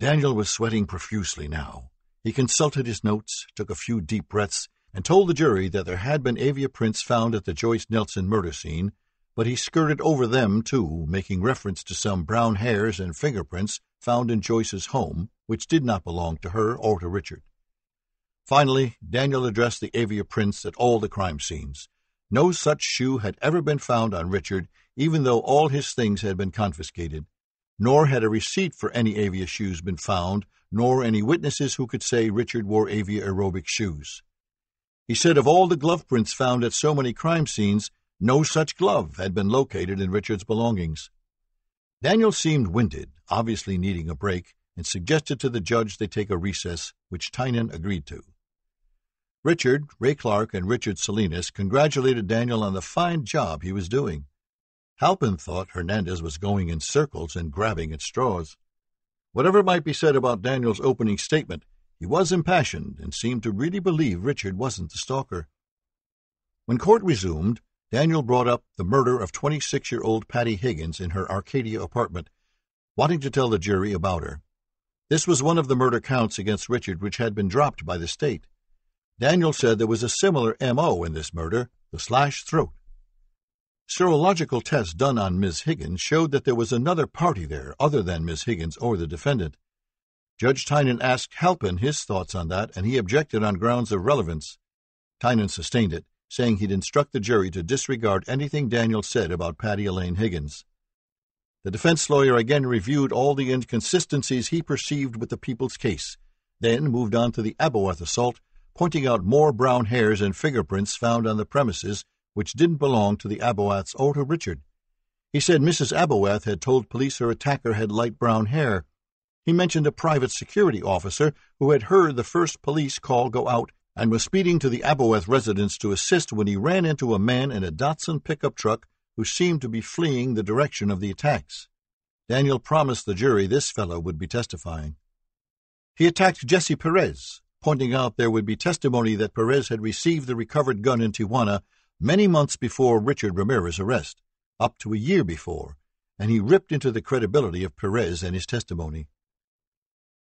Daniel was sweating profusely now. He consulted his notes, took a few deep breaths, and told the jury that there had been avia prints found at the Joyce Nelson murder scene, but he skirted over them, too, making reference to some brown hairs and fingerprints found in Joyce's home, which did not belong to her or to Richard. Finally, Daniel addressed the avia prints at all the crime scenes. No such shoe had ever been found on Richard, even though all his things had been confiscated, nor had a receipt for any avia shoes been found, nor any witnesses who could say Richard wore avia aerobic shoes. He said of all the glove prints found at so many crime scenes, no such glove had been located in Richard's belongings. Daniel seemed winded, obviously needing a break, and suggested to the judge they take a recess, which Tynan agreed to. Richard, Ray Clark, and Richard Salinas congratulated Daniel on the fine job he was doing. Halpin thought Hernandez was going in circles and grabbing at straws. Whatever might be said about Daniel's opening statement, he was impassioned and seemed to really believe Richard wasn't the stalker. When court resumed, Daniel brought up the murder of 26 year old Patty Higgins in her Arcadia apartment, wanting to tell the jury about her. This was one of the murder counts against Richard which had been dropped by the state. Daniel said there was a similar M.O. in this murder the slashed throat. Serological tests done on Miss Higgins showed that there was another party there other than Miss Higgins or the defendant. Judge Tynan asked Halpin his thoughts on that, and he objected on grounds of relevance. Tynan sustained it, saying he'd instruct the jury to disregard anything Daniel said about Patty Elaine Higgins. The defense lawyer again reviewed all the inconsistencies he perceived with the people's case, then moved on to the Abowath assault pointing out more brown hairs and fingerprints found on the premises which didn't belong to the Abowaths or to Richard. He said Mrs. Abowath had told police her attacker had light brown hair. He mentioned a private security officer who had heard the first police call go out and was speeding to the Abowath residence to assist when he ran into a man in a Datsun pickup truck who seemed to be fleeing the direction of the attacks. Daniel promised the jury this fellow would be testifying. He attacked Jesse Perez, pointing out there would be testimony that Perez had received the recovered gun in Tijuana many months before Richard Ramirez's arrest, up to a year before, and he ripped into the credibility of Perez and his testimony.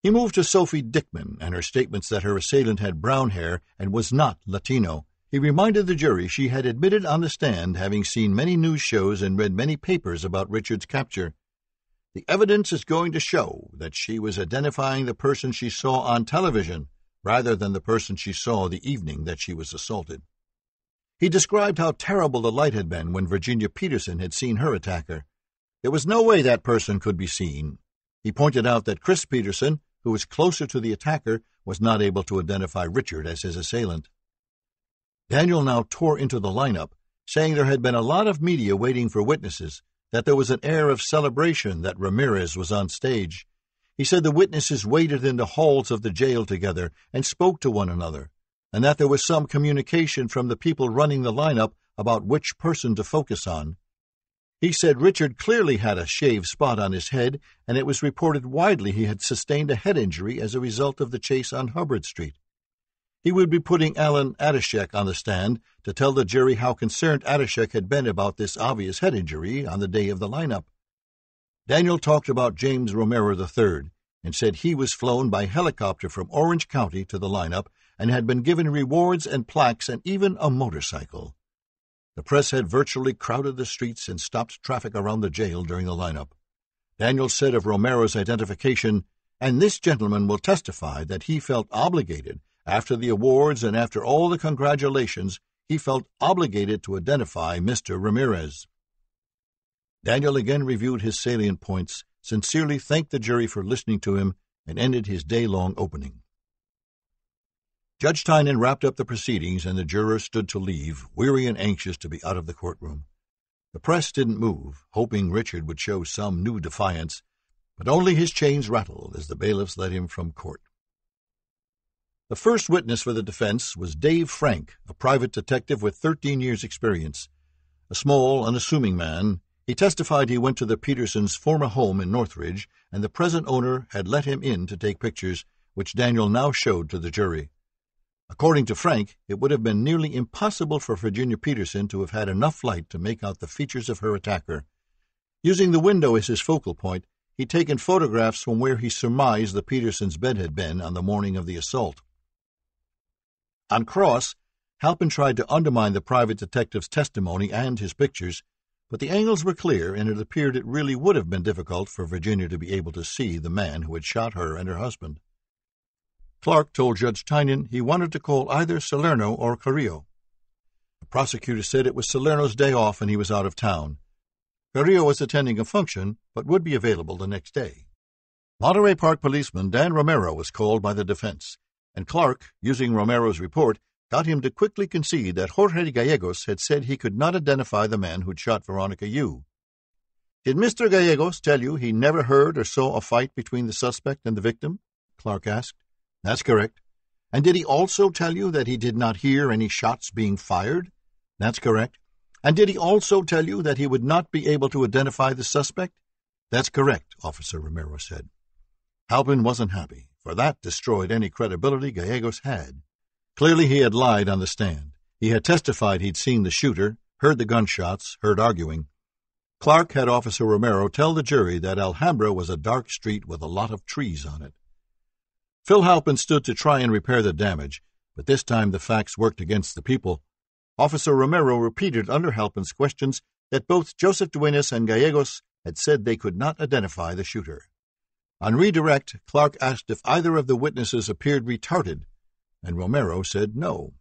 He moved to Sophie Dickman and her statements that her assailant had brown hair and was not Latino. He reminded the jury she had admitted on the stand having seen many news shows and read many papers about Richard's capture. The evidence is going to show that she was identifying the person she saw on television rather than the person she saw the evening that she was assaulted. He described how terrible the light had been when Virginia Peterson had seen her attacker. There was no way that person could be seen. He pointed out that Chris Peterson, who was closer to the attacker, was not able to identify Richard as his assailant. Daniel now tore into the lineup, saying there had been a lot of media waiting for witnesses, that there was an air of celebration that Ramirez was on stage, he said the witnesses waited in the halls of the jail together and spoke to one another, and that there was some communication from the people running the lineup about which person to focus on. He said Richard clearly had a shaved spot on his head, and it was reported widely he had sustained a head injury as a result of the chase on Hubbard Street. He would be putting Alan Adashek on the stand to tell the jury how concerned Adashek had been about this obvious head injury on the day of the lineup. Daniel talked about James Romero III and said he was flown by helicopter from Orange County to the lineup and had been given rewards and plaques and even a motorcycle. The press had virtually crowded the streets and stopped traffic around the jail during the lineup. Daniel said of Romero's identification, and this gentleman will testify that he felt obligated, after the awards and after all the congratulations, he felt obligated to identify Mr. Ramirez. Daniel again reviewed his salient points, sincerely thanked the jury for listening to him, and ended his day long opening. Judge Tynan wrapped up the proceedings, and the jurors stood to leave, weary and anxious to be out of the courtroom. The press didn't move, hoping Richard would show some new defiance, but only his chains rattled as the bailiffs led him from court. The first witness for the defense was Dave Frank, a private detective with 13 years' experience. A small, unassuming man, he testified he went to the Petersons' former home in Northridge, and the present owner had let him in to take pictures, which Daniel now showed to the jury. According to Frank, it would have been nearly impossible for Virginia Peterson to have had enough light to make out the features of her attacker. Using the window as his focal point, he'd taken photographs from where he surmised the Petersons' bed had been on the morning of the assault. On cross, Halpin tried to undermine the private detective's testimony and his pictures, but the angles were clear, and it appeared it really would have been difficult for Virginia to be able to see the man who had shot her and her husband. Clark told Judge Tynan he wanted to call either Salerno or Carrillo. The prosecutor said it was Salerno's day off and he was out of town. Carrillo was attending a function, but would be available the next day. Monterey Park policeman Dan Romero was called by the defense, and Clark, using Romero's report, got him to quickly concede that Jorge Gallegos had said he could not identify the man who'd shot Veronica Yu. Did Mr. Gallegos tell you he never heard or saw a fight between the suspect and the victim? Clark asked. That's correct. And did he also tell you that he did not hear any shots being fired? That's correct. And did he also tell you that he would not be able to identify the suspect? That's correct, Officer Romero said. Halpin wasn't happy, for that destroyed any credibility Gallegos had. Clearly he had lied on the stand. He had testified he'd seen the shooter, heard the gunshots, heard arguing. Clark had Officer Romero tell the jury that Alhambra was a dark street with a lot of trees on it. Phil Halpin stood to try and repair the damage, but this time the facts worked against the people. Officer Romero repeated under Halpin's questions that both Joseph Duenas and Gallegos had said they could not identify the shooter. On redirect, Clark asked if either of the witnesses appeared retarded, and Romero said no.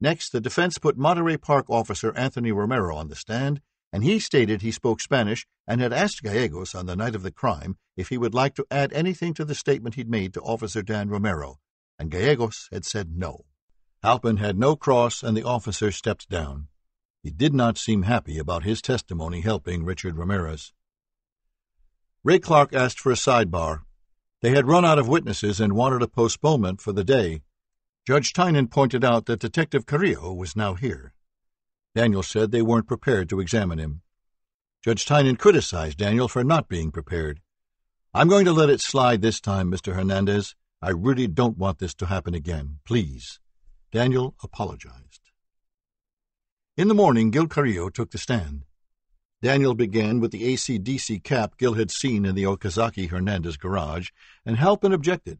Next, the defense put Monterey Park officer Anthony Romero on the stand, and he stated he spoke Spanish and had asked Gallegos on the night of the crime if he would like to add anything to the statement he'd made to Officer Dan Romero, and Gallegos had said no. Halpin had no cross, and the officer stepped down. He did not seem happy about his testimony helping Richard Ramirez. Ray Clark asked for a sidebar. They had run out of witnesses and wanted a postponement for the day. Judge Tynan pointed out that Detective Carrillo was now here. Daniel said they weren't prepared to examine him. Judge Tynan criticized Daniel for not being prepared. I'm going to let it slide this time, Mr. Hernandez. I really don't want this to happen again. Please. Daniel apologized. In the morning, Gil Carrillo took the stand. Daniel began with the AC-DC cap Gil had seen in the Okazaki Hernandez garage, and Halpin objected.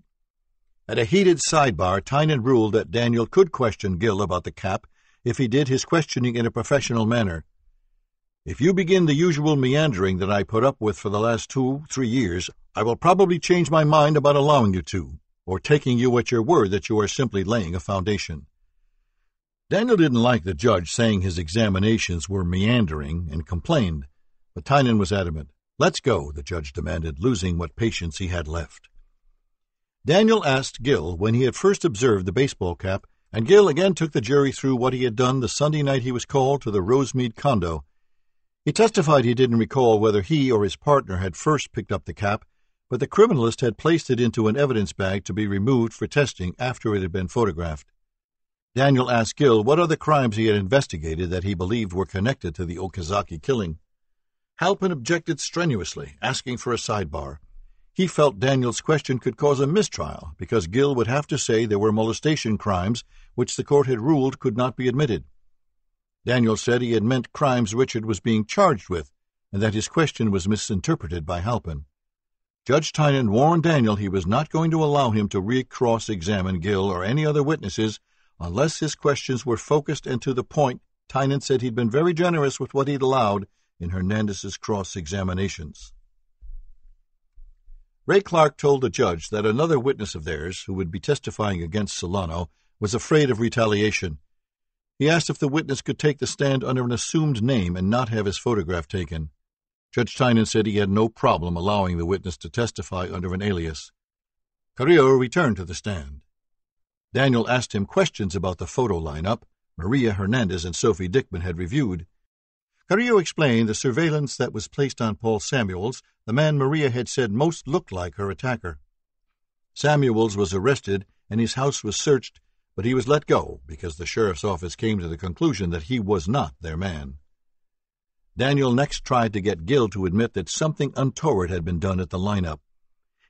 At a heated sidebar, Tynan ruled that Daniel could question Gil about the cap if he did his questioning in a professional manner. If you begin the usual meandering that I put up with for the last two, three years, I will probably change my mind about allowing you to or taking you at your word that you are simply laying a foundation. Daniel didn't like the judge saying his examinations were meandering and complained, but Tynan was adamant. Let's go, the judge demanded, losing what patience he had left. Daniel asked Gil when he had first observed the baseball cap, and Gil again took the jury through what he had done the Sunday night he was called to the Rosemead condo. He testified he didn't recall whether he or his partner had first picked up the cap but the criminalist had placed it into an evidence bag to be removed for testing after it had been photographed. Daniel asked Gil what other crimes he had investigated that he believed were connected to the Okazaki killing. Halpin objected strenuously, asking for a sidebar. He felt Daniel's question could cause a mistrial because Gil would have to say there were molestation crimes which the court had ruled could not be admitted. Daniel said he had meant crimes Richard was being charged with, and that his question was misinterpreted by Halpin. Judge Tynan warned Daniel he was not going to allow him to re-cross examine Gil or any other witnesses unless his questions were focused and to the point. Tynan said he'd been very generous with what he'd allowed in Hernandez's cross examinations. Ray Clark told the judge that another witness of theirs, who would be testifying against Solano, was afraid of retaliation. He asked if the witness could take the stand under an assumed name and not have his photograph taken. Judge Tynan said he had no problem allowing the witness to testify under an alias. Carrillo returned to the stand. Daniel asked him questions about the photo lineup Maria Hernandez and Sophie Dickman had reviewed. Carrillo explained the surveillance that was placed on Paul Samuels, the man Maria had said most looked like her attacker. Samuels was arrested and his house was searched, but he was let go because the sheriff's office came to the conclusion that he was not their man. Daniel next tried to get Gil to admit that something untoward had been done at the lineup.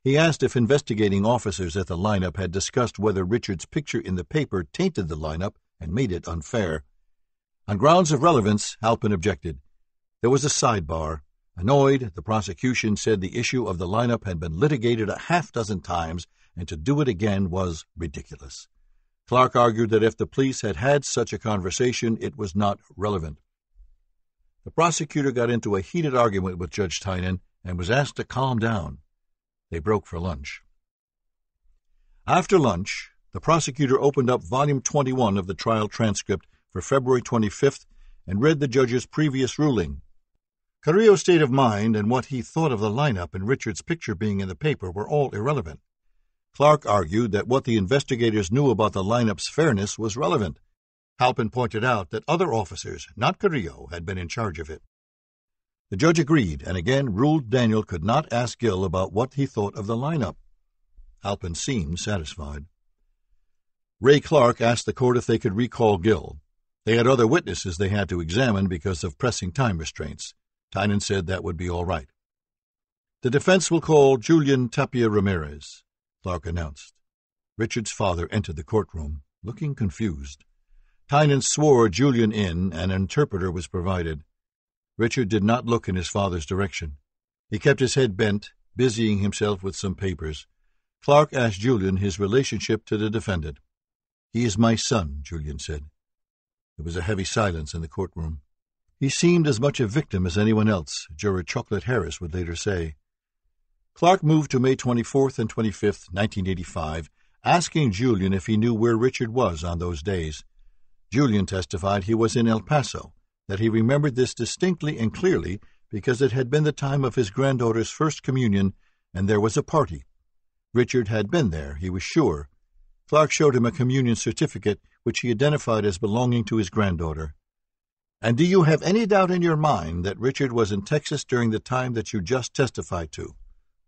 He asked if investigating officers at the lineup had discussed whether Richard's picture in the paper tainted the lineup and made it unfair. On grounds of relevance, Halpin objected. There was a sidebar. Annoyed, the prosecution said the issue of the lineup had been litigated a half dozen times, and to do it again was ridiculous. Clark argued that if the police had had such a conversation, it was not relevant. The prosecutor got into a heated argument with Judge Tynan and was asked to calm down. They broke for lunch. After lunch, the prosecutor opened up volume 21 of the trial transcript for February 25th and read the judge's previous ruling. Carrillo's state of mind and what he thought of the lineup and Richard's picture being in the paper were all irrelevant. Clark argued that what the investigators knew about the lineup's fairness was relevant, Halpin pointed out that other officers, not Carrillo, had been in charge of it. The judge agreed and again ruled Daniel could not ask Gil about what he thought of the lineup. Halpin seemed satisfied. Ray Clark asked the court if they could recall Gil. They had other witnesses they had to examine because of pressing time restraints. Tynan said that would be all right. The defense will call Julian Tapia Ramirez, Clark announced. Richard's father entered the courtroom, looking confused. Tynan swore Julian in, and an interpreter was provided. Richard did not look in his father's direction. He kept his head bent, busying himself with some papers. Clark asked Julian his relationship to the defendant. He is my son, Julian said. There was a heavy silence in the courtroom. He seemed as much a victim as anyone else, juror Chocolate Harris would later say. Clark moved to May 24th and 25th, 1985, asking Julian if he knew where Richard was on those days. Julian testified he was in El Paso, that he remembered this distinctly and clearly because it had been the time of his granddaughter's first communion and there was a party. Richard had been there, he was sure. Clark showed him a communion certificate which he identified as belonging to his granddaughter. And do you have any doubt in your mind that Richard was in Texas during the time that you just testified to?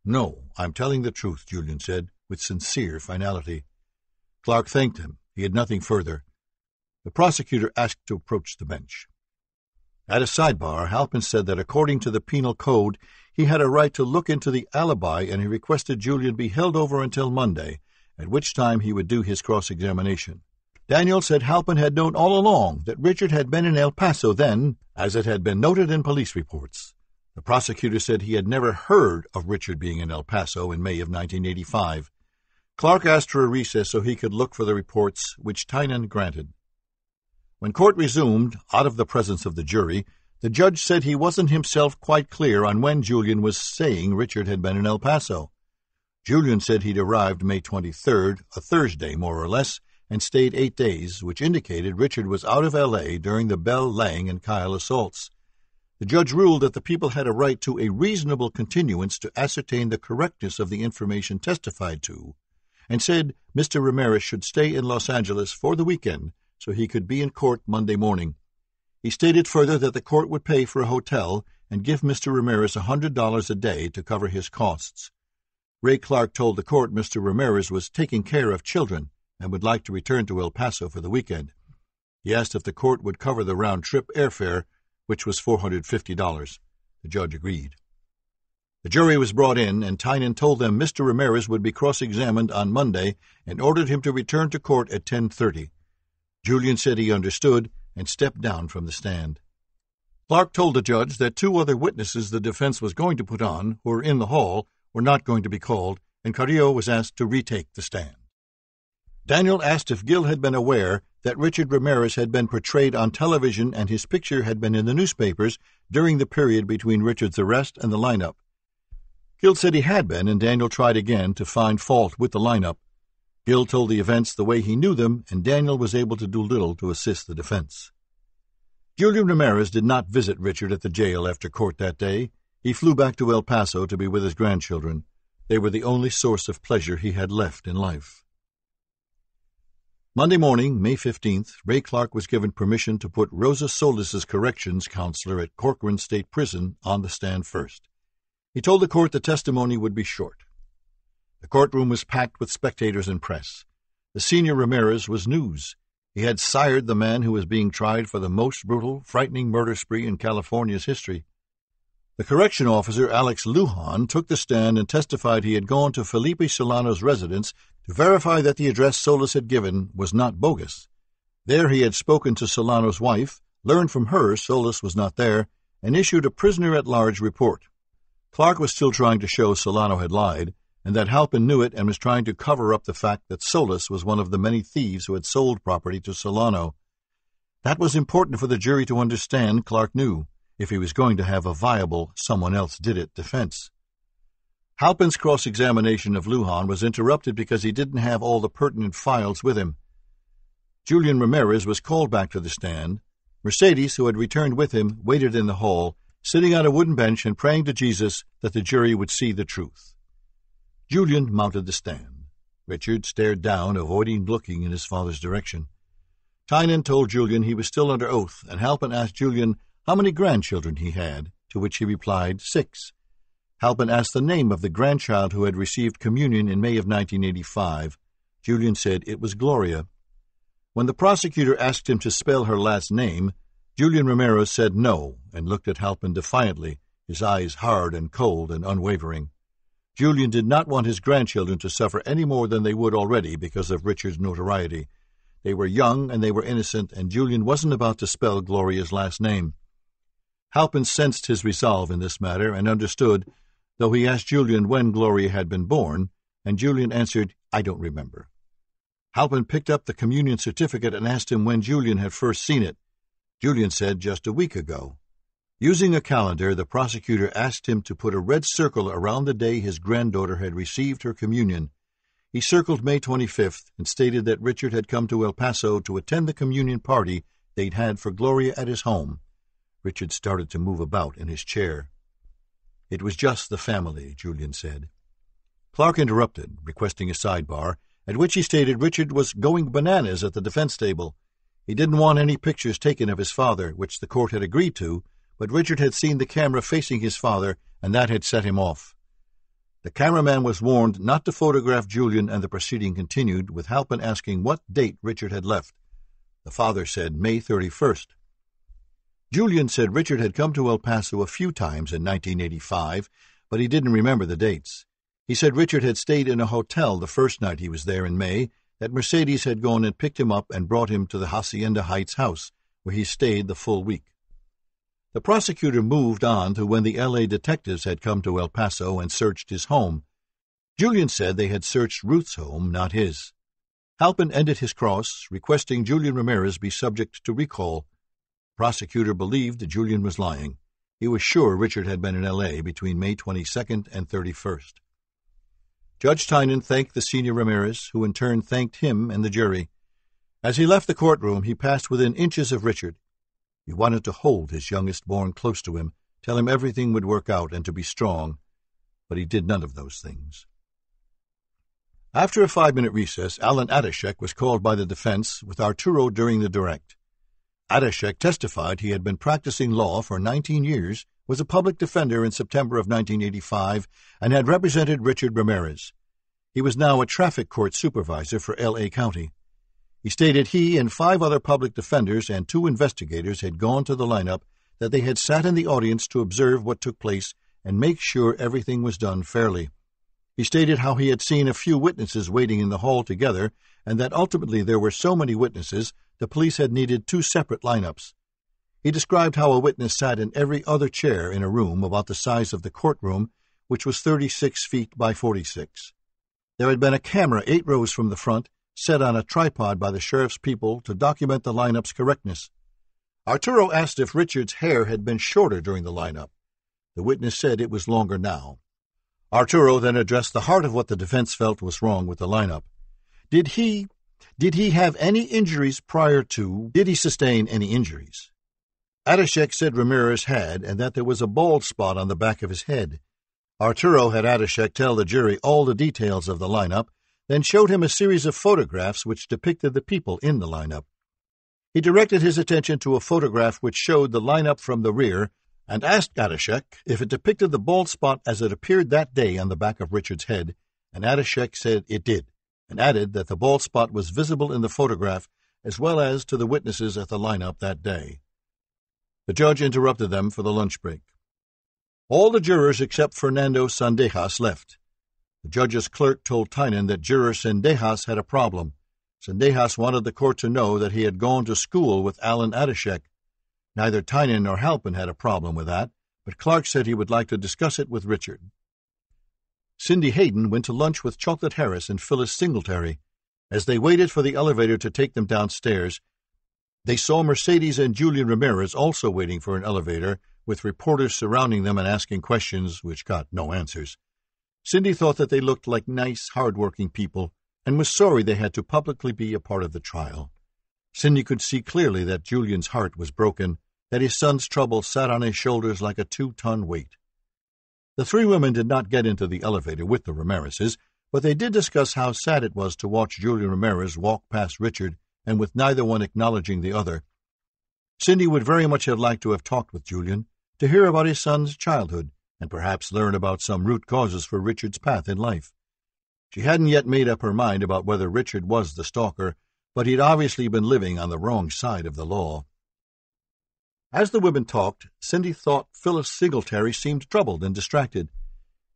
No, I'm telling the truth, Julian said, with sincere finality. Clark thanked him. He had nothing further. The prosecutor asked to approach the bench. At a sidebar, Halpin said that according to the penal code, he had a right to look into the alibi and he requested Julian be held over until Monday, at which time he would do his cross examination. Daniel said Halpin had known all along that Richard had been in El Paso then, as it had been noted in police reports. The prosecutor said he had never heard of Richard being in El Paso in May of 1985. Clark asked for a recess so he could look for the reports, which Tynan granted. When court resumed, out of the presence of the jury, the judge said he wasn't himself quite clear on when Julian was saying Richard had been in El Paso. Julian said he'd arrived May 23rd, a Thursday more or less, and stayed eight days, which indicated Richard was out of L.A. during the Bell Lang and Kyle assaults. The judge ruled that the people had a right to a reasonable continuance to ascertain the correctness of the information testified to, and said Mr. Ramirez should stay in Los Angeles for the weekend so he could be in court Monday morning. He stated further that the court would pay for a hotel and give Mr. Ramirez a hundred dollars a day to cover his costs. Ray Clark told the court Mr. Ramirez was taking care of children and would like to return to El Paso for the weekend. He asked if the court would cover the round trip airfare, which was $450. The judge agreed. The jury was brought in, and Tynan told them Mr. Ramirez would be cross-examined on Monday and ordered him to return to court at 10.30. Julian said he understood and stepped down from the stand. Clark told the judge that two other witnesses the defense was going to put on, who were in the hall, were not going to be called, and Carrillo was asked to retake the stand. Daniel asked if Gil had been aware that Richard Ramirez had been portrayed on television and his picture had been in the newspapers during the period between Richard's arrest and the lineup. Gil said he had been, and Daniel tried again to find fault with the lineup, Gil told the events the way he knew them, and Daniel was able to do little to assist the defense. Julian Ramirez did not visit Richard at the jail after court that day. He flew back to El Paso to be with his grandchildren. They were the only source of pleasure he had left in life. Monday morning, May 15th, Ray Clark was given permission to put Rosa Solis's corrections counselor at Corcoran State Prison on the stand first. He told the court the testimony would be short. The courtroom was packed with spectators and press. The senior Ramirez was news. He had sired the man who was being tried for the most brutal, frightening murder spree in California's history. The correction officer, Alex Lujan, took the stand and testified he had gone to Felipe Solano's residence to verify that the address Solis had given was not bogus. There he had spoken to Solano's wife, learned from her Solis was not there, and issued a prisoner at large report. Clark was still trying to show Solano had lied, and that Halpin knew it and was trying to cover up the fact that Solis was one of the many thieves who had sold property to Solano. That was important for the jury to understand, Clark knew, if he was going to have a viable someone else did it defense. Halpin's cross examination of Lujan was interrupted because he didn't have all the pertinent files with him. Julian Ramirez was called back to the stand. Mercedes, who had returned with him, waited in the hall, sitting on a wooden bench and praying to Jesus that the jury would see the truth. Julian mounted the stand. Richard stared down, avoiding looking in his father's direction. Tynan told Julian he was still under oath, and Halpin asked Julian how many grandchildren he had, to which he replied, Six. Halpin asked the name of the grandchild who had received communion in May of 1985. Julian said it was Gloria. When the prosecutor asked him to spell her last name, Julian Ramirez said no and looked at Halpin defiantly, his eyes hard and cold and unwavering. Julian did not want his grandchildren to suffer any more than they would already because of Richard's notoriety. They were young and they were innocent, and Julian wasn't about to spell Gloria's last name. Halpin sensed his resolve in this matter and understood, though he asked Julian when Gloria had been born, and Julian answered, I don't remember. Halpin picked up the communion certificate and asked him when Julian had first seen it. Julian said just a week ago. Using a calendar, the prosecutor asked him to put a red circle around the day his granddaughter had received her communion. He circled May 25th and stated that Richard had come to El Paso to attend the communion party they'd had for Gloria at his home. Richard started to move about in his chair. It was just the family, Julian said. Clark interrupted, requesting a sidebar, at which he stated Richard was going bananas at the defense table. He didn't want any pictures taken of his father, which the court had agreed to, but Richard had seen the camera facing his father, and that had set him off. The cameraman was warned not to photograph Julian, and the proceeding continued, with Halpin asking what date Richard had left. The father said May 31st. Julian said Richard had come to El Paso a few times in 1985, but he didn't remember the dates. He said Richard had stayed in a hotel the first night he was there in May, that Mercedes had gone and picked him up and brought him to the Hacienda Heights house, where he stayed the full week. The prosecutor moved on to when the L.A. detectives had come to El Paso and searched his home. Julian said they had searched Ruth's home, not his. Halpin ended his cross, requesting Julian Ramirez be subject to recall. Prosecutor believed that Julian was lying. He was sure Richard had been in L.A. between May 22nd and 31st. Judge Tynan thanked the senior Ramirez, who in turn thanked him and the jury. As he left the courtroom, he passed within inches of Richard. He wanted to hold his youngest born close to him, tell him everything would work out and to be strong, but he did none of those things. After a five minute recess, Alan Adashek was called by the defense with Arturo during the direct. Adashek testified he had been practicing law for 19 years, was a public defender in September of 1985, and had represented Richard Ramirez. He was now a traffic court supervisor for L.A. County. He stated he and five other public defenders and two investigators had gone to the lineup, that they had sat in the audience to observe what took place and make sure everything was done fairly. He stated how he had seen a few witnesses waiting in the hall together, and that ultimately there were so many witnesses the police had needed two separate lineups. He described how a witness sat in every other chair in a room about the size of the courtroom, which was 36 feet by 46. There had been a camera eight rows from the front set on a tripod by the sheriff's people to document the lineup's correctness. Arturo asked if Richard's hair had been shorter during the lineup. The witness said it was longer now. Arturo then addressed the heart of what the defense felt was wrong with the lineup. Did he did he have any injuries prior to did he sustain any injuries? Adashek said Ramirez had, and that there was a bald spot on the back of his head. Arturo had Adashek tell the jury all the details of the lineup then showed him a series of photographs which depicted the people in the lineup. He directed his attention to a photograph which showed the lineup from the rear and asked Adashek if it depicted the bald spot as it appeared that day on the back of Richard's head, and Adashek said it did, and added that the bald spot was visible in the photograph as well as to the witnesses at the lineup that day. The judge interrupted them for the lunch break. All the jurors except Fernando Sendejas left. The judge's clerk told Tynan that juror Sendejas had a problem. Sendejas wanted the court to know that he had gone to school with Alan Adashek. Neither Tynan nor Halpin had a problem with that, but Clark said he would like to discuss it with Richard. Cindy Hayden went to lunch with Chocolate Harris and Phyllis Singletary. As they waited for the elevator to take them downstairs, they saw Mercedes and Julian Ramirez also waiting for an elevator, with reporters surrounding them and asking questions which got no answers. Cindy thought that they looked like nice, hard-working people and was sorry they had to publicly be a part of the trial. Cindy could see clearly that Julian's heart was broken, that his son's trouble sat on his shoulders like a two-ton weight. The three women did not get into the elevator with the Ramirezes, but they did discuss how sad it was to watch Julian Ramirez walk past Richard and with neither one acknowledging the other. Cindy would very much have liked to have talked with Julian, to hear about his son's childhood and perhaps learn about some root causes for Richard's path in life. She hadn't yet made up her mind about whether Richard was the stalker, but he'd obviously been living on the wrong side of the law. As the women talked, Cindy thought Phyllis Singletary seemed troubled and distracted.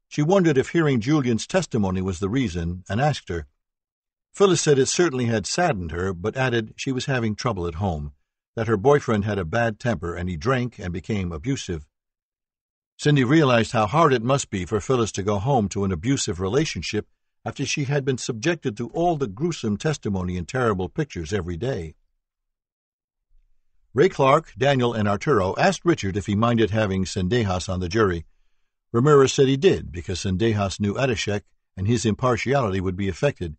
She wondered if hearing Julian's testimony was the reason, and asked her. Phyllis said it certainly had saddened her, but added she was having trouble at home, that her boyfriend had a bad temper and he drank and became abusive. Cindy realized how hard it must be for Phyllis to go home to an abusive relationship after she had been subjected to all the gruesome testimony and terrible pictures every day. Ray Clark, Daniel, and Arturo asked Richard if he minded having Sendejas on the jury. Ramirez said he did, because Sendejas knew Adashek and his impartiality would be affected.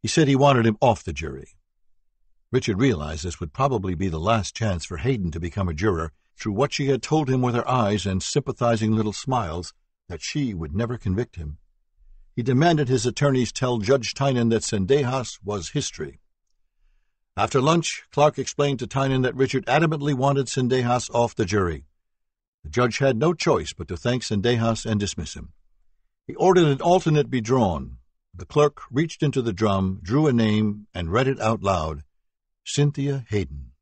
He said he wanted him off the jury. Richard realized this would probably be the last chance for Hayden to become a juror, through what she had told him with her eyes and sympathizing little smiles, that she would never convict him. He demanded his attorneys tell Judge Tynan that Sendejas was history. After lunch, Clark explained to Tynan that Richard adamantly wanted Sendejas off the jury. The judge had no choice but to thank Sendejas and dismiss him. He ordered an alternate be drawn. The clerk reached into the drum, drew a name, and read it out loud Cynthia Hayden.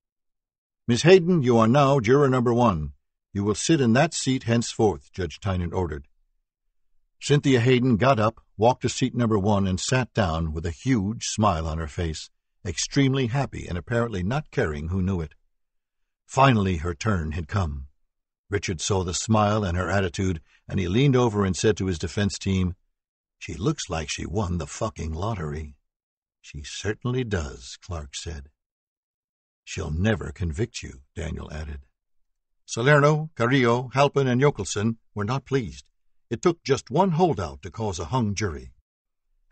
Miss Hayden, you are now juror number one. You will sit in that seat henceforth, Judge Tynan ordered. Cynthia Hayden got up, walked to seat number one, and sat down with a huge smile on her face, extremely happy and apparently not caring who knew it. Finally, her turn had come. Richard saw the smile and her attitude, and he leaned over and said to his defense team, She looks like she won the fucking lottery. She certainly does, Clark said. She'll never convict you, Daniel added. Salerno, Carrillo, Halpin, and Yochelson were not pleased. It took just one holdout to cause a hung jury.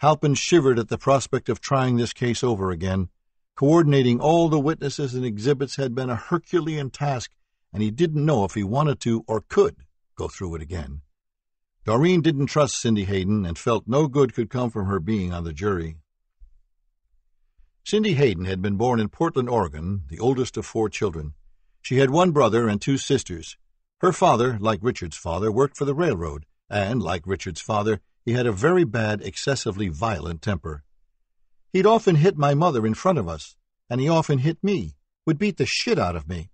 Halpin shivered at the prospect of trying this case over again. Coordinating all the witnesses and exhibits had been a Herculean task, and he didn't know if he wanted to or could go through it again. Doreen didn't trust Cindy Hayden and felt no good could come from her being on the jury. Cindy Hayden had been born in Portland, Oregon, the oldest of four children. She had one brother and two sisters. Her father, like Richard's father, worked for the railroad, and, like Richard's father, he had a very bad, excessively violent temper. He'd often hit my mother in front of us, and he often hit me, would beat the shit out of me.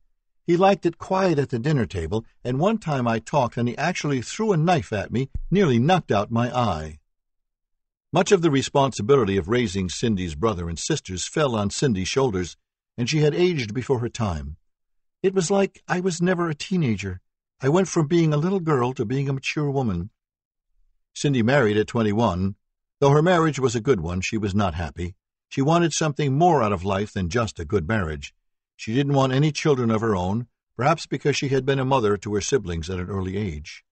He liked it quiet at the dinner table, and one time I talked and he actually threw a knife at me, nearly knocked out my eye. Much of the responsibility of raising Cindy's brother and sisters fell on Cindy's shoulders, and she had aged before her time. It was like I was never a teenager, I went from being a little girl to being a mature woman. Cindy married at 21. Though her marriage was a good one, she was not happy. She wanted something more out of life than just a good marriage. She didn't want any children of her own, perhaps because she had been a mother to her siblings at an early age.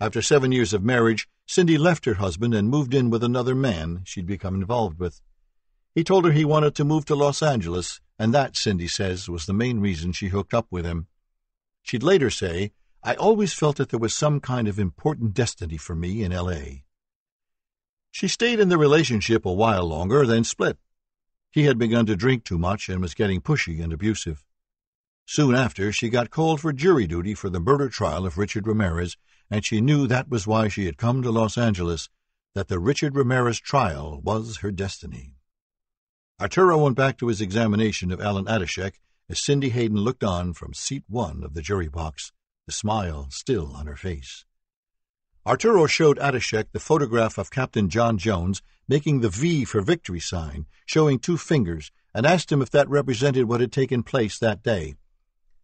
After seven years of marriage, Cindy left her husband and moved in with another man she'd become involved with. He told her he wanted to move to Los Angeles, and that, Cindy says, was the main reason she hooked up with him. She'd later say I always felt that there was some kind of important destiny for me in L.A. She stayed in the relationship a while longer, then split. He had begun to drink too much and was getting pushy and abusive. Soon after, she got called for jury duty for the murder trial of Richard Ramirez, and she knew that was why she had come to Los Angeles, that the Richard Ramirez trial was her destiny. Arturo went back to his examination of Alan Adashek as Cindy Hayden looked on from seat one of the jury box the smile still on her face. Arturo showed Adashek the photograph of Captain John Jones making the V for victory sign, showing two fingers, and asked him if that represented what had taken place that day.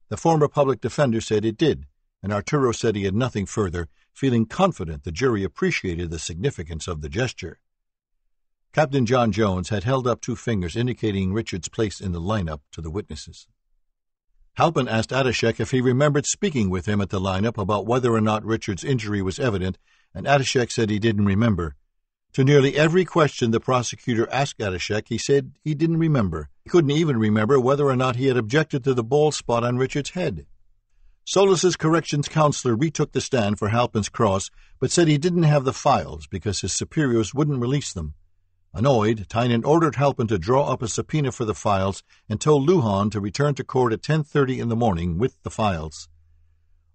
The former public defender said it did, and Arturo said he had nothing further, feeling confident the jury appreciated the significance of the gesture. Captain John Jones had held up two fingers indicating Richard's place in the lineup to the witnesses. Halpin asked Adashek if he remembered speaking with him at the lineup about whether or not Richard's injury was evident, and Adashek said he didn't remember. To nearly every question the prosecutor asked Adashek, he said he didn't remember. He couldn't even remember whether or not he had objected to the bald spot on Richard's head. Solis's corrections counselor retook the stand for Halpin's cross, but said he didn't have the files because his superiors wouldn't release them. Annoyed, Tynan ordered Halpin to draw up a subpoena for the files and told Lujan to return to court at 10.30 in the morning with the files.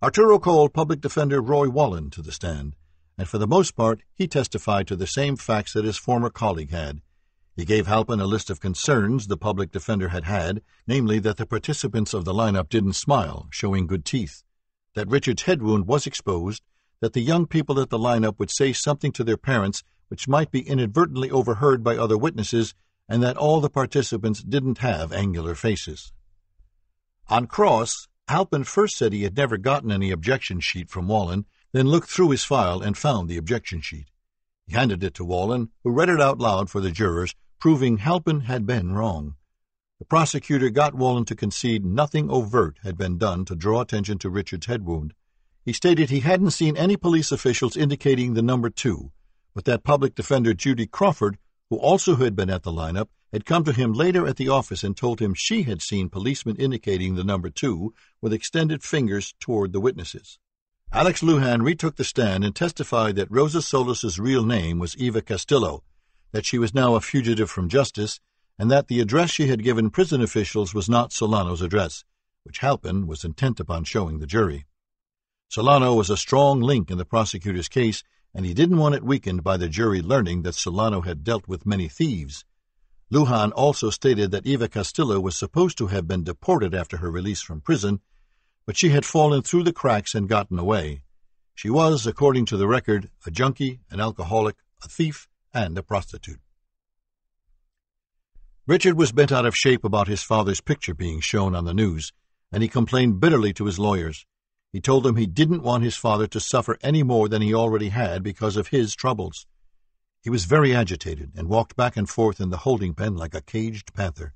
Arturo called Public Defender Roy Wallen to the stand, and for the most part he testified to the same facts that his former colleague had. He gave Halpin a list of concerns the public defender had had, namely that the participants of the lineup didn't smile, showing good teeth, that Richard's head wound was exposed, that the young people at the lineup would say something to their parents which might be inadvertently overheard by other witnesses, and that all the participants didn't have angular faces. On cross, Halpin first said he had never gotten any objection sheet from Wallen, then looked through his file and found the objection sheet. He handed it to Wallen, who read it out loud for the jurors, proving Halpin had been wrong. The prosecutor got Wallen to concede nothing overt had been done to draw attention to Richard's head wound. He stated he hadn't seen any police officials indicating the number two, but that public defender Judy Crawford, who also had been at the lineup, had come to him later at the office and told him she had seen policemen indicating the number two with extended fingers toward the witnesses. Alex Lujan retook the stand and testified that Rosa Solis's real name was Eva Castillo, that she was now a fugitive from justice, and that the address she had given prison officials was not Solano's address, which Halpin was intent upon showing the jury. Solano was a strong link in the prosecutor's case, and he didn't want it weakened by the jury learning that Solano had dealt with many thieves. Lujan also stated that Eva Castillo was supposed to have been deported after her release from prison, but she had fallen through the cracks and gotten away. She was, according to the record, a junkie, an alcoholic, a thief, and a prostitute. Richard was bent out of shape about his father's picture being shown on the news, and he complained bitterly to his lawyers. He told them he didn't want his father to suffer any more than he already had because of his troubles. He was very agitated and walked back and forth in the holding pen like a caged panther.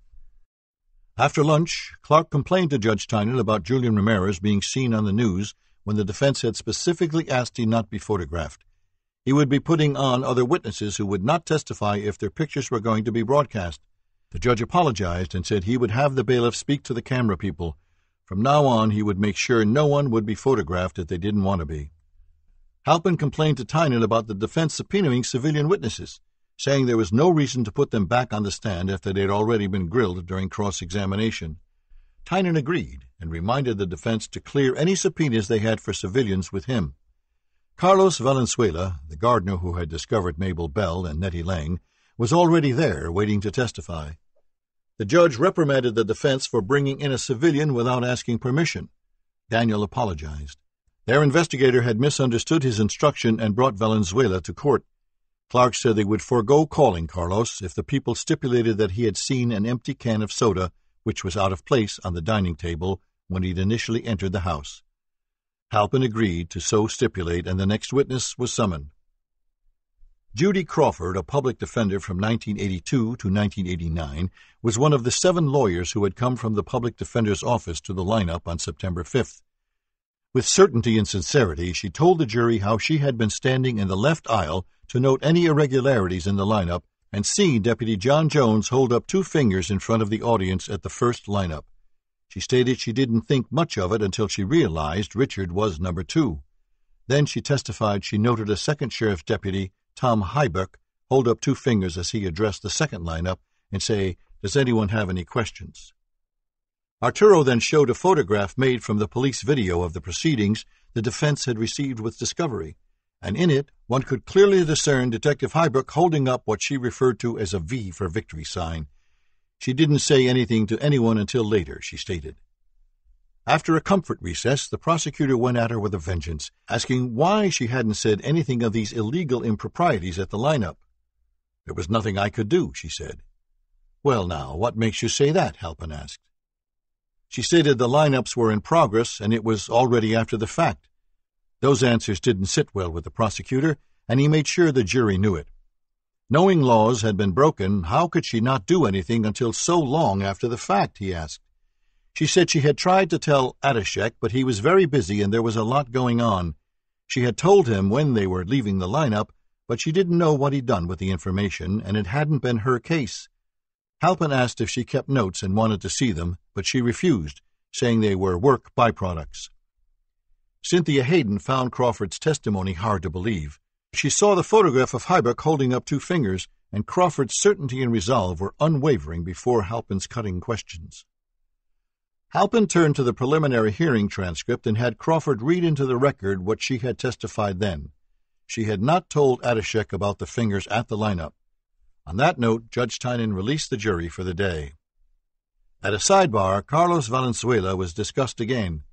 After lunch, Clark complained to Judge Tynan about Julian Ramirez being seen on the news when the defense had specifically asked he not be photographed. He would be putting on other witnesses who would not testify if their pictures were going to be broadcast. The judge apologized and said he would have the bailiff speak to the camera people. From now on, he would make sure no one would be photographed if they didn't want to be. Halpin complained to Tynan about the defense subpoenaing civilian witnesses, saying there was no reason to put them back on the stand after they'd already been grilled during cross examination. Tynan agreed and reminded the defense to clear any subpoenas they had for civilians with him. Carlos Valenzuela, the gardener who had discovered Mabel Bell and Nettie Lang, was already there waiting to testify. The judge reprimanded the defense for bringing in a civilian without asking permission. Daniel apologized. Their investigator had misunderstood his instruction and brought Valenzuela to court. Clark said they would forego calling Carlos if the people stipulated that he had seen an empty can of soda, which was out of place on the dining table when he'd initially entered the house. Halpin agreed to so stipulate, and the next witness was summoned. Judy Crawford, a public defender from 1982 to 1989, was one of the seven lawyers who had come from the public defender's office to the lineup on September 5th. With certainty and sincerity, she told the jury how she had been standing in the left aisle to note any irregularities in the lineup and see Deputy John Jones hold up two fingers in front of the audience at the first lineup. She stated she didn't think much of it until she realized Richard was number two. Then she testified she noted a second sheriff's deputy, Tom Hybuck, hold up two fingers as he addressed the second lineup and say, Does anyone have any questions? Arturo then showed a photograph made from the police video of the proceedings the defense had received with discovery, and in it one could clearly discern Detective Hybuck holding up what she referred to as a V for victory sign. She didn't say anything to anyone until later, she stated. After a comfort recess, the prosecutor went at her with a vengeance, asking why she hadn't said anything of these illegal improprieties at the lineup. There was nothing I could do, she said. Well, now, what makes you say that? Halpin asked. She stated the lineups were in progress and it was already after the fact. Those answers didn't sit well with the prosecutor, and he made sure the jury knew it. Knowing laws had been broken, how could she not do anything until so long after the fact? he asked. She said she had tried to tell Adashek, but he was very busy and there was a lot going on. She had told him when they were leaving the lineup, but she didn't know what he'd done with the information, and it hadn't been her case. Halpin asked if she kept notes and wanted to see them, but she refused, saying they were work byproducts. Cynthia Hayden found Crawford's testimony hard to believe. She saw the photograph of Hybuck holding up two fingers, and Crawford's certainty and resolve were unwavering before Halpin's cutting questions. Halpin turned to the preliminary hearing transcript and had Crawford read into the record what she had testified then. She had not told Adashek about the fingers at the lineup. On that note, Judge Tynan released the jury for the day. At a sidebar, Carlos Valenzuela was discussed again.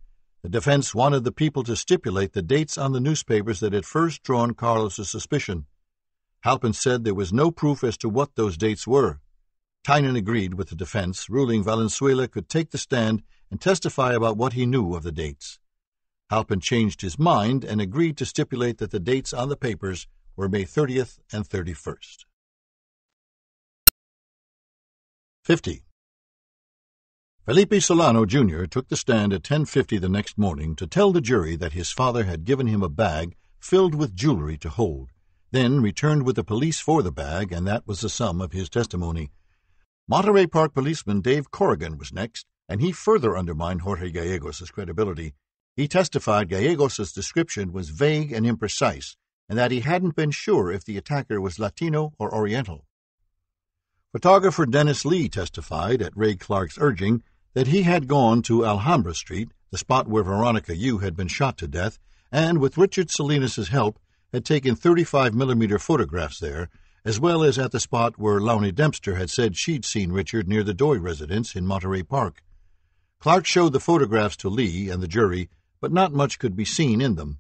The defense wanted the people to stipulate the dates on the newspapers that had first drawn Carlos's suspicion. Halpin said there was no proof as to what those dates were. Tynan agreed with the defense, ruling Valenzuela could take the stand and testify about what he knew of the dates. Halpin changed his mind and agreed to stipulate that the dates on the papers were May 30th and 31st. 50. Felipe Solano, Jr. took the stand at 10.50 the next morning to tell the jury that his father had given him a bag filled with jewelry to hold, then returned with the police for the bag, and that was the sum of his testimony. Monterey Park policeman Dave Corrigan was next, and he further undermined Jorge Gallegos' credibility. He testified Gallegos' description was vague and imprecise, and that he hadn't been sure if the attacker was Latino or Oriental. Photographer Dennis Lee testified, at Ray Clark's urging, that he had gone to Alhambra Street, the spot where Veronica Yu had been shot to death, and, with Richard Salinas' help, had taken 35 millimeter photographs there, as well as at the spot where Lowney Dempster had said she'd seen Richard near the Doi residence in Monterey Park. Clark showed the photographs to Lee and the jury, but not much could be seen in them.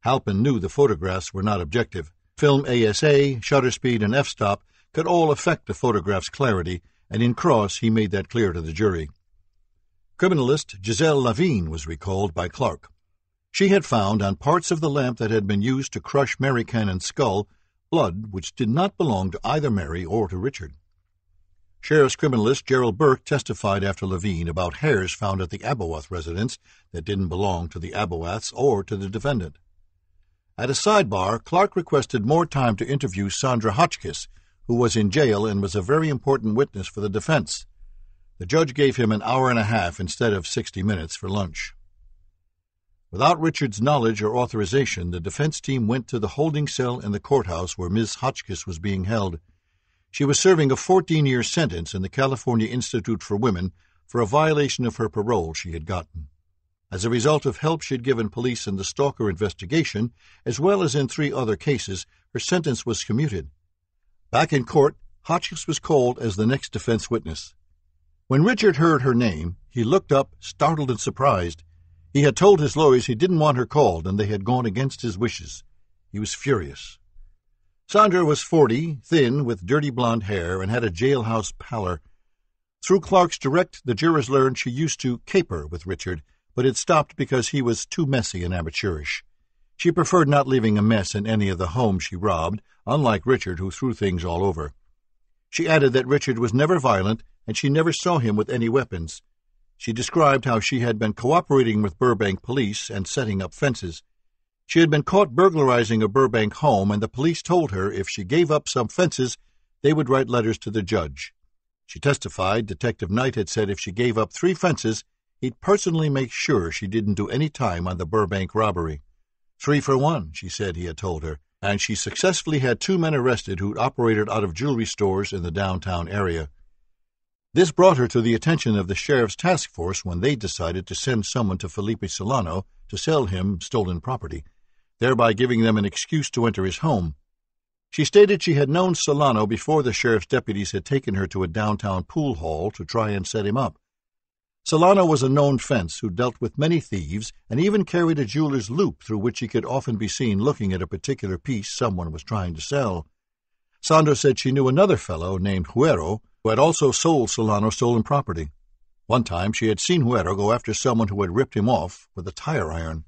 Halpin knew the photographs were not objective. Film ASA, shutter speed, and f-stop could all affect the photograph's clarity, and in cross he made that clear to the jury. Criminalist Giselle Lavigne was recalled by Clark. She had found on parts of the lamp that had been used to crush Mary Cannon's skull blood which did not belong to either Mary or to Richard. Sheriff's criminalist Gerald Burke testified after Levine about hairs found at the Abowath residence that didn't belong to the Abowaths or to the defendant. At a sidebar, Clark requested more time to interview Sandra Hotchkiss, who was in jail and was a very important witness for the defense. The judge gave him an hour and a half instead of 60 minutes for lunch. Without Richard's knowledge or authorization, the defense team went to the holding cell in the courthouse where Miss Hotchkiss was being held. She was serving a 14 year sentence in the California Institute for Women for a violation of her parole she had gotten. As a result of help she had given police in the Stalker investigation, as well as in three other cases, her sentence was commuted. Back in court, Hotchkiss was called as the next defense witness. When Richard heard her name, he looked up, startled and surprised. He had told his lawyers he didn't want her called, and they had gone against his wishes. He was furious. Sandra was forty, thin, with dirty blonde hair, and had a jailhouse pallor. Through Clark's direct, the jurors learned she used to caper with Richard, but it stopped because he was too messy and amateurish. She preferred not leaving a mess in any of the homes she robbed, unlike Richard, who threw things all over. She added that Richard was never violent, and she never saw him with any weapons. She described how she had been cooperating with Burbank police and setting up fences. She had been caught burglarizing a Burbank home, and the police told her if she gave up some fences, they would write letters to the judge. She testified Detective Knight had said if she gave up three fences, he'd personally make sure she didn't do any time on the Burbank robbery. Three for one, she said he had told her, and she successfully had two men arrested who'd operated out of jewelry stores in the downtown area. This brought her to the attention of the sheriff's task force when they decided to send someone to Felipe Solano to sell him stolen property, thereby giving them an excuse to enter his home. She stated she had known Solano before the sheriff's deputies had taken her to a downtown pool hall to try and set him up. Solano was a known fence who dealt with many thieves and even carried a jeweler's loupe through which he could often be seen looking at a particular piece someone was trying to sell. Sandra said she knew another fellow named Huero who had also sold Solano stolen property. One time she had seen Huero go after someone who had ripped him off with a tire iron.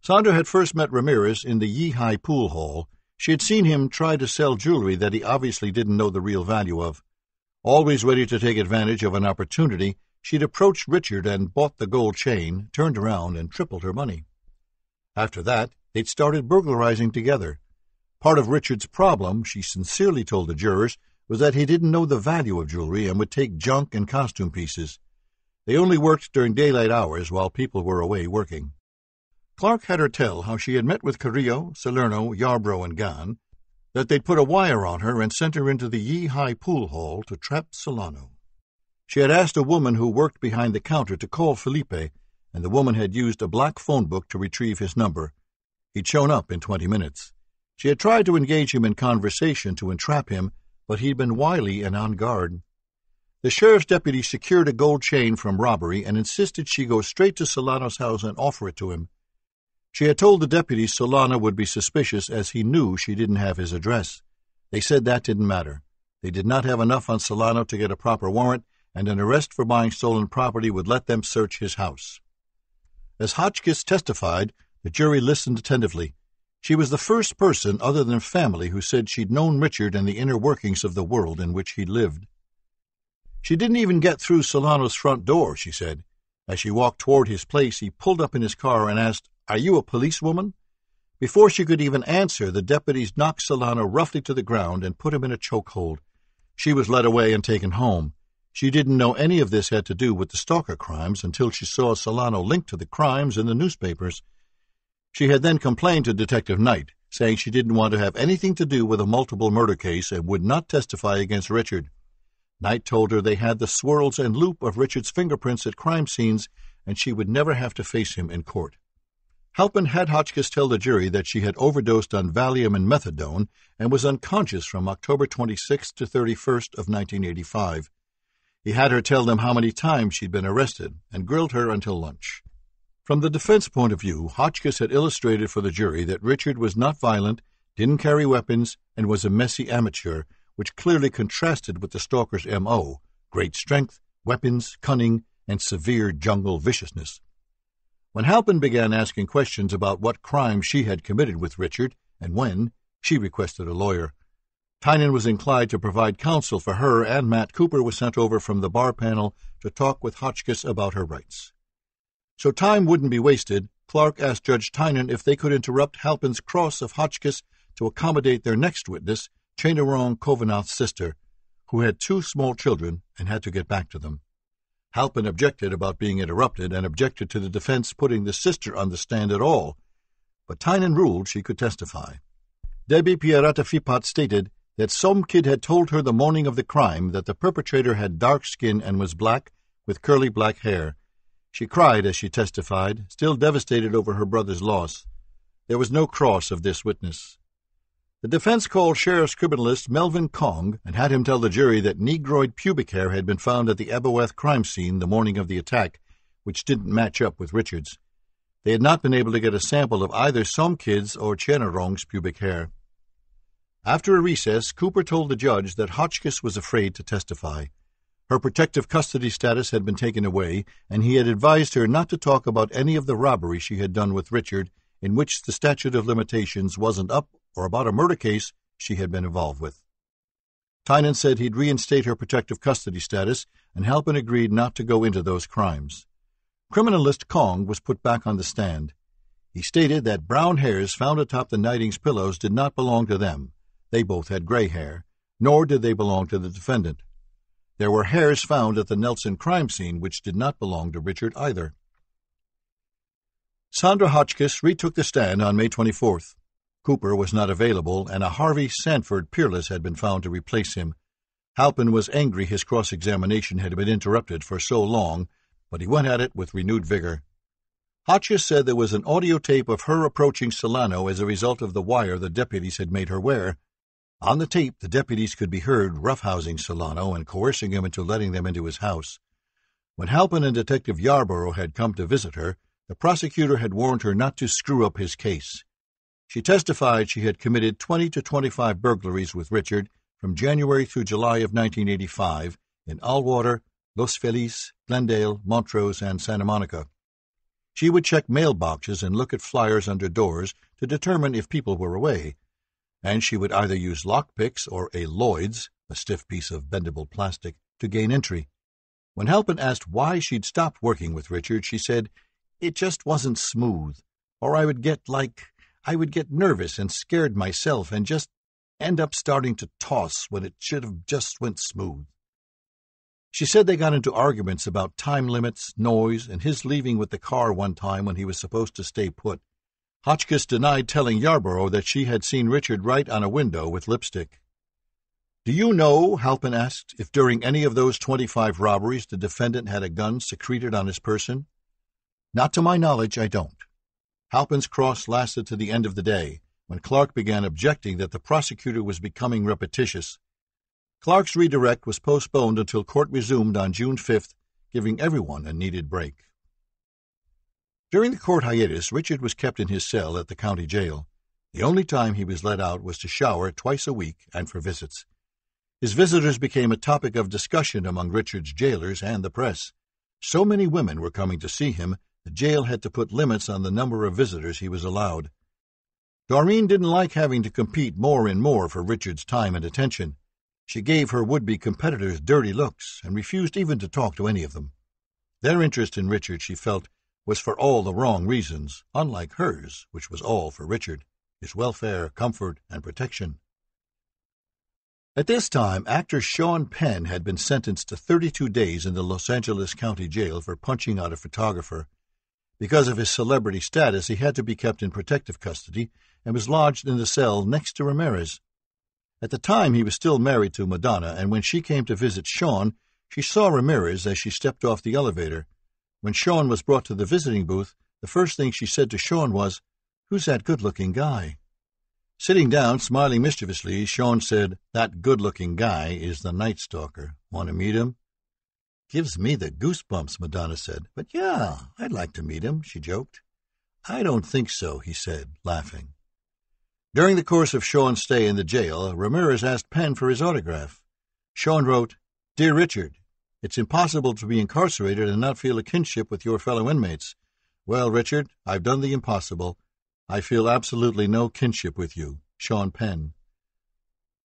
Sandra had first met Ramirez in the High Pool Hall. She had seen him try to sell jewelry that he obviously didn't know the real value of. Always ready to take advantage of an opportunity, she'd approached Richard and bought the gold chain, turned around, and tripled her money. After that, they'd started burglarizing together. Part of Richard's problem, she sincerely told the jurors, was that he didn't know the value of jewelry and would take junk and costume pieces. They only worked during daylight hours while people were away working. Clark had her tell how she had met with Carrillo, Salerno, Yarbrough, and Gahn, that they'd put a wire on her and sent her into the Yee High Pool Hall to trap Solano. She had asked a woman who worked behind the counter to call Felipe, and the woman had used a black phone book to retrieve his number. He'd shown up in twenty minutes. She had tried to engage him in conversation to entrap him, but he'd been wily and on guard. The sheriff's deputy secured a gold chain from robbery and insisted she go straight to Solano's house and offer it to him. She had told the deputy Solano would be suspicious as he knew she didn't have his address. They said that didn't matter. They did not have enough on Solano to get a proper warrant, and an arrest for buying stolen property would let them search his house. As Hotchkiss testified, the jury listened attentively. She was the first person other than family who said she'd known Richard and the inner workings of the world in which he lived. She didn't even get through Solano's front door, she said. As she walked toward his place, he pulled up in his car and asked, Are you a policewoman? Before she could even answer, the deputies knocked Solano roughly to the ground and put him in a chokehold. She was led away and taken home. She didn't know any of this had to do with the Stalker crimes until she saw Solano linked to the crimes in the newspapers. She had then complained to Detective Knight, saying she didn't want to have anything to do with a multiple murder case and would not testify against Richard. Knight told her they had the swirls and loop of Richard's fingerprints at crime scenes, and she would never have to face him in court. Halpin had Hotchkiss tell the jury that she had overdosed on Valium and methadone and was unconscious from October 26th to 31st of 1985. He had her tell them how many times she'd been arrested and grilled her until lunch. From the defense point of view, Hotchkiss had illustrated for the jury that Richard was not violent, didn't carry weapons, and was a messy amateur which clearly contrasted with the stalker's M.O. great strength, weapons, cunning, and severe jungle viciousness. When Halpin began asking questions about what crime she had committed with Richard and when, she requested a lawyer. Tynan was inclined to provide counsel for her, and Matt Cooper was sent over from the bar panel to talk with Hotchkiss about her rights. So time wouldn't be wasted, Clark asked Judge Tynan if they could interrupt Halpin's cross of Hotchkiss to accommodate their next witness, Chainarong Khovananth's sister, who had two small children and had to get back to them. Halpin objected about being interrupted and objected to the defense putting the sister on the stand at all, but Tynan ruled she could testify. Debbie Pierata Fipat stated that Somkid had told her the morning of the crime that the perpetrator had dark skin and was black with curly black hair. She cried as she testified, still devastated over her brother's loss. There was no cross of this witness. The defense called sheriff's criminalist Melvin Kong and had him tell the jury that negroid pubic hair had been found at the Abowath crime scene the morning of the attack, which didn't match up with Richard's. They had not been able to get a sample of either Somkid's or Chainarong's pubic hair. After a recess, Cooper told the judge that Hotchkiss was afraid to testify. Her protective custody status had been taken away, and he had advised her not to talk about any of the robbery she had done with Richard, in which the statute of limitations wasn't up or about a murder case she had been involved with. Tynan said he'd reinstate her protective custody status, and Halpin agreed not to go into those crimes. Criminalist Kong was put back on the stand. He stated that brown hairs found atop the Kneiding's pillows did not belong to them. They both had gray hair, nor did they belong to the defendant. There were hairs found at the Nelson crime scene which did not belong to Richard either. Sandra Hotchkiss retook the stand on May 24th. Cooper was not available, and a Harvey Sanford peerless had been found to replace him. Halpin was angry his cross examination had been interrupted for so long, but he went at it with renewed vigor. Hotchkiss said there was an audio tape of her approaching Solano as a result of the wire the deputies had made her wear. On the tape, the deputies could be heard roughhousing Solano and coercing him into letting them into his house. When Halpin and Detective Yarborough had come to visit her, the prosecutor had warned her not to screw up his case. She testified she had committed 20 to 25 burglaries with Richard from January through July of 1985 in Atwater, Los Feliz, Glendale, Montrose, and Santa Monica. She would check mailboxes and look at flyers under doors to determine if people were away, and she would either use lockpicks or a Lloyd's, a stiff piece of bendable plastic, to gain entry. When Halpin asked why she'd stopped working with Richard, she said, It just wasn't smooth, or I would get like I would get nervous and scared myself and just end up starting to toss when it should have just went smooth. She said they got into arguments about time limits, noise, and his leaving with the car one time when he was supposed to stay put. Hotchkiss denied telling Yarborough that she had seen Richard write on a window with lipstick. Do you know, Halpin asked, if during any of those 25 robberies the defendant had a gun secreted on his person? Not to my knowledge, I don't. Halpin's cross lasted to the end of the day, when Clark began objecting that the prosecutor was becoming repetitious. Clark's redirect was postponed until court resumed on June 5th, giving everyone a needed break. During the court hiatus, Richard was kept in his cell at the county jail. The only time he was let out was to shower twice a week and for visits. His visitors became a topic of discussion among Richard's jailers and the press. So many women were coming to see him, the jail had to put limits on the number of visitors he was allowed. Doreen didn't like having to compete more and more for Richard's time and attention. She gave her would be competitors dirty looks and refused even to talk to any of them. Their interest in Richard, she felt, was for all the wrong reasons, unlike hers, which was all for Richard, his welfare, comfort, and protection. At this time, actor Sean Penn had been sentenced to 32 days in the Los Angeles County Jail for punching out a photographer. Because of his celebrity status, he had to be kept in protective custody and was lodged in the cell next to Ramirez. At the time, he was still married to Madonna, and when she came to visit Sean, she saw Ramirez as she stepped off the elevator. When Sean was brought to the visiting booth, the first thing she said to Sean was, Who's that good looking guy? Sitting down, smiling mischievously, Sean said, That good-looking guy is the Night Stalker. Want to meet him? Gives me the goosebumps, Madonna said. But yeah, I'd like to meet him, she joked. I don't think so, he said, laughing. During the course of Sean's stay in the jail, Ramirez asked Penn for his autograph. Sean wrote, Dear Richard, it's impossible to be incarcerated and not feel a kinship with your fellow inmates. Well, Richard, I've done the impossible, I feel absolutely no kinship with you, Sean Penn.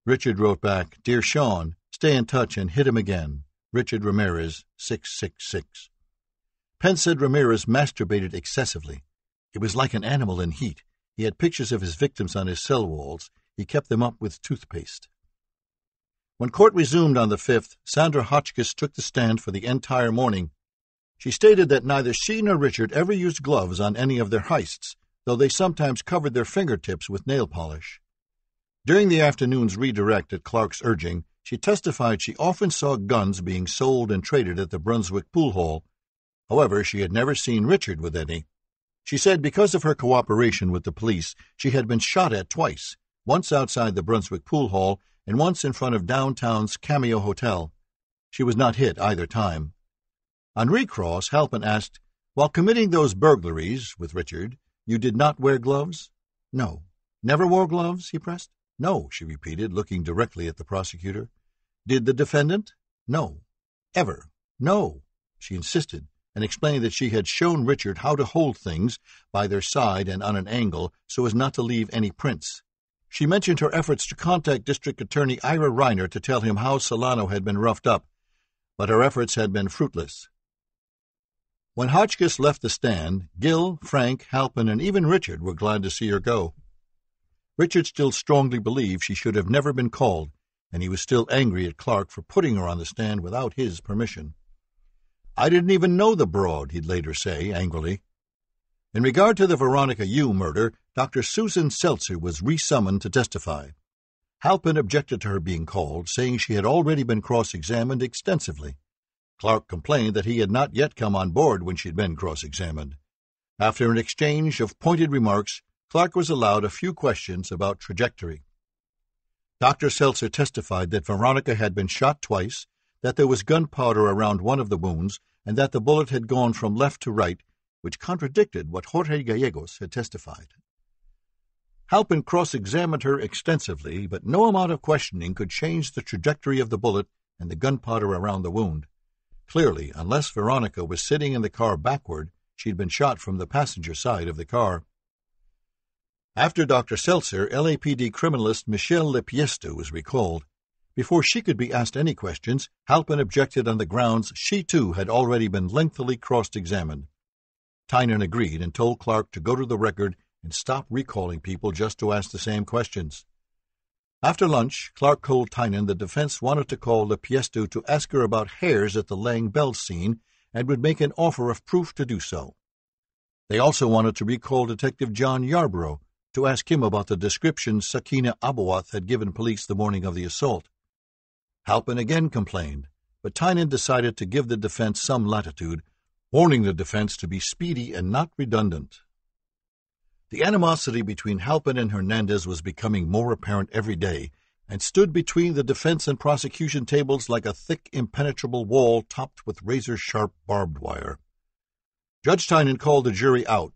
Richard wrote back, Dear Sean, stay in touch and hit him again. Richard Ramirez, 666. Penn said Ramirez masturbated excessively. It was like an animal in heat. He had pictures of his victims on his cell walls. He kept them up with toothpaste. When court resumed on the 5th, Sandra Hotchkiss took the stand for the entire morning. She stated that neither she nor Richard ever used gloves on any of their heists, though they sometimes covered their fingertips with nail polish. During the afternoon's redirect at Clark's urging, she testified she often saw guns being sold and traded at the Brunswick pool hall. However, she had never seen Richard with any. She said because of her cooperation with the police, she had been shot at twice, once outside the Brunswick pool hall and once in front of downtown's Cameo Hotel. She was not hit either time. On recross, Halpin asked, While committing those burglaries with Richard, you did not wear gloves? No. Never wore gloves? he pressed. No, she repeated, looking directly at the prosecutor. Did the defendant? No. Ever? No. She insisted, and explained that she had shown Richard how to hold things by their side and on an angle so as not to leave any prints. She mentioned her efforts to contact District Attorney Ira Reiner to tell him how Solano had been roughed up, but her efforts had been fruitless. When Hotchkiss left the stand, Gil, Frank, Halpin, and even Richard were glad to see her go. Richard still strongly believed she should have never been called, and he was still angry at Clark for putting her on the stand without his permission. I didn't even know the broad, he'd later say, angrily. In regard to the Veronica Yu murder, Dr. Susan Seltzer was resummoned to testify. Halpin objected to her being called, saying she had already been cross examined extensively. Clark complained that he had not yet come on board when she had been cross examined. After an exchange of pointed remarks, Clark was allowed a few questions about trajectory. Dr. Seltzer testified that Veronica had been shot twice, that there was gunpowder around one of the wounds, and that the bullet had gone from left to right, which contradicted what Jorge Gallegos had testified. Halpin cross examined her extensively, but no amount of questioning could change the trajectory of the bullet and the gunpowder around the wound. Clearly, unless Veronica was sitting in the car backward, she'd been shot from the passenger side of the car. After Dr. Seltzer, LAPD criminalist Michelle Lepiesto was recalled. Before she could be asked any questions, Halpin objected on the grounds she too had already been lengthily cross-examined. Tynan agreed and told Clark to go to the record and stop recalling people just to ask the same questions. After lunch, Clark told Tynan the defense wanted to call Lepiesto to ask her about hairs at the Lang Bell scene and would make an offer of proof to do so. They also wanted to recall Detective John Yarborough to ask him about the description Sakina Abowath had given police the morning of the assault. Halpin again complained, but Tynan decided to give the defense some latitude, warning the defense to be speedy and not redundant. The animosity between Halpin and Hernandez was becoming more apparent every day, and stood between the defense and prosecution tables like a thick, impenetrable wall topped with razor sharp barbed wire. Judge Tynan called the jury out,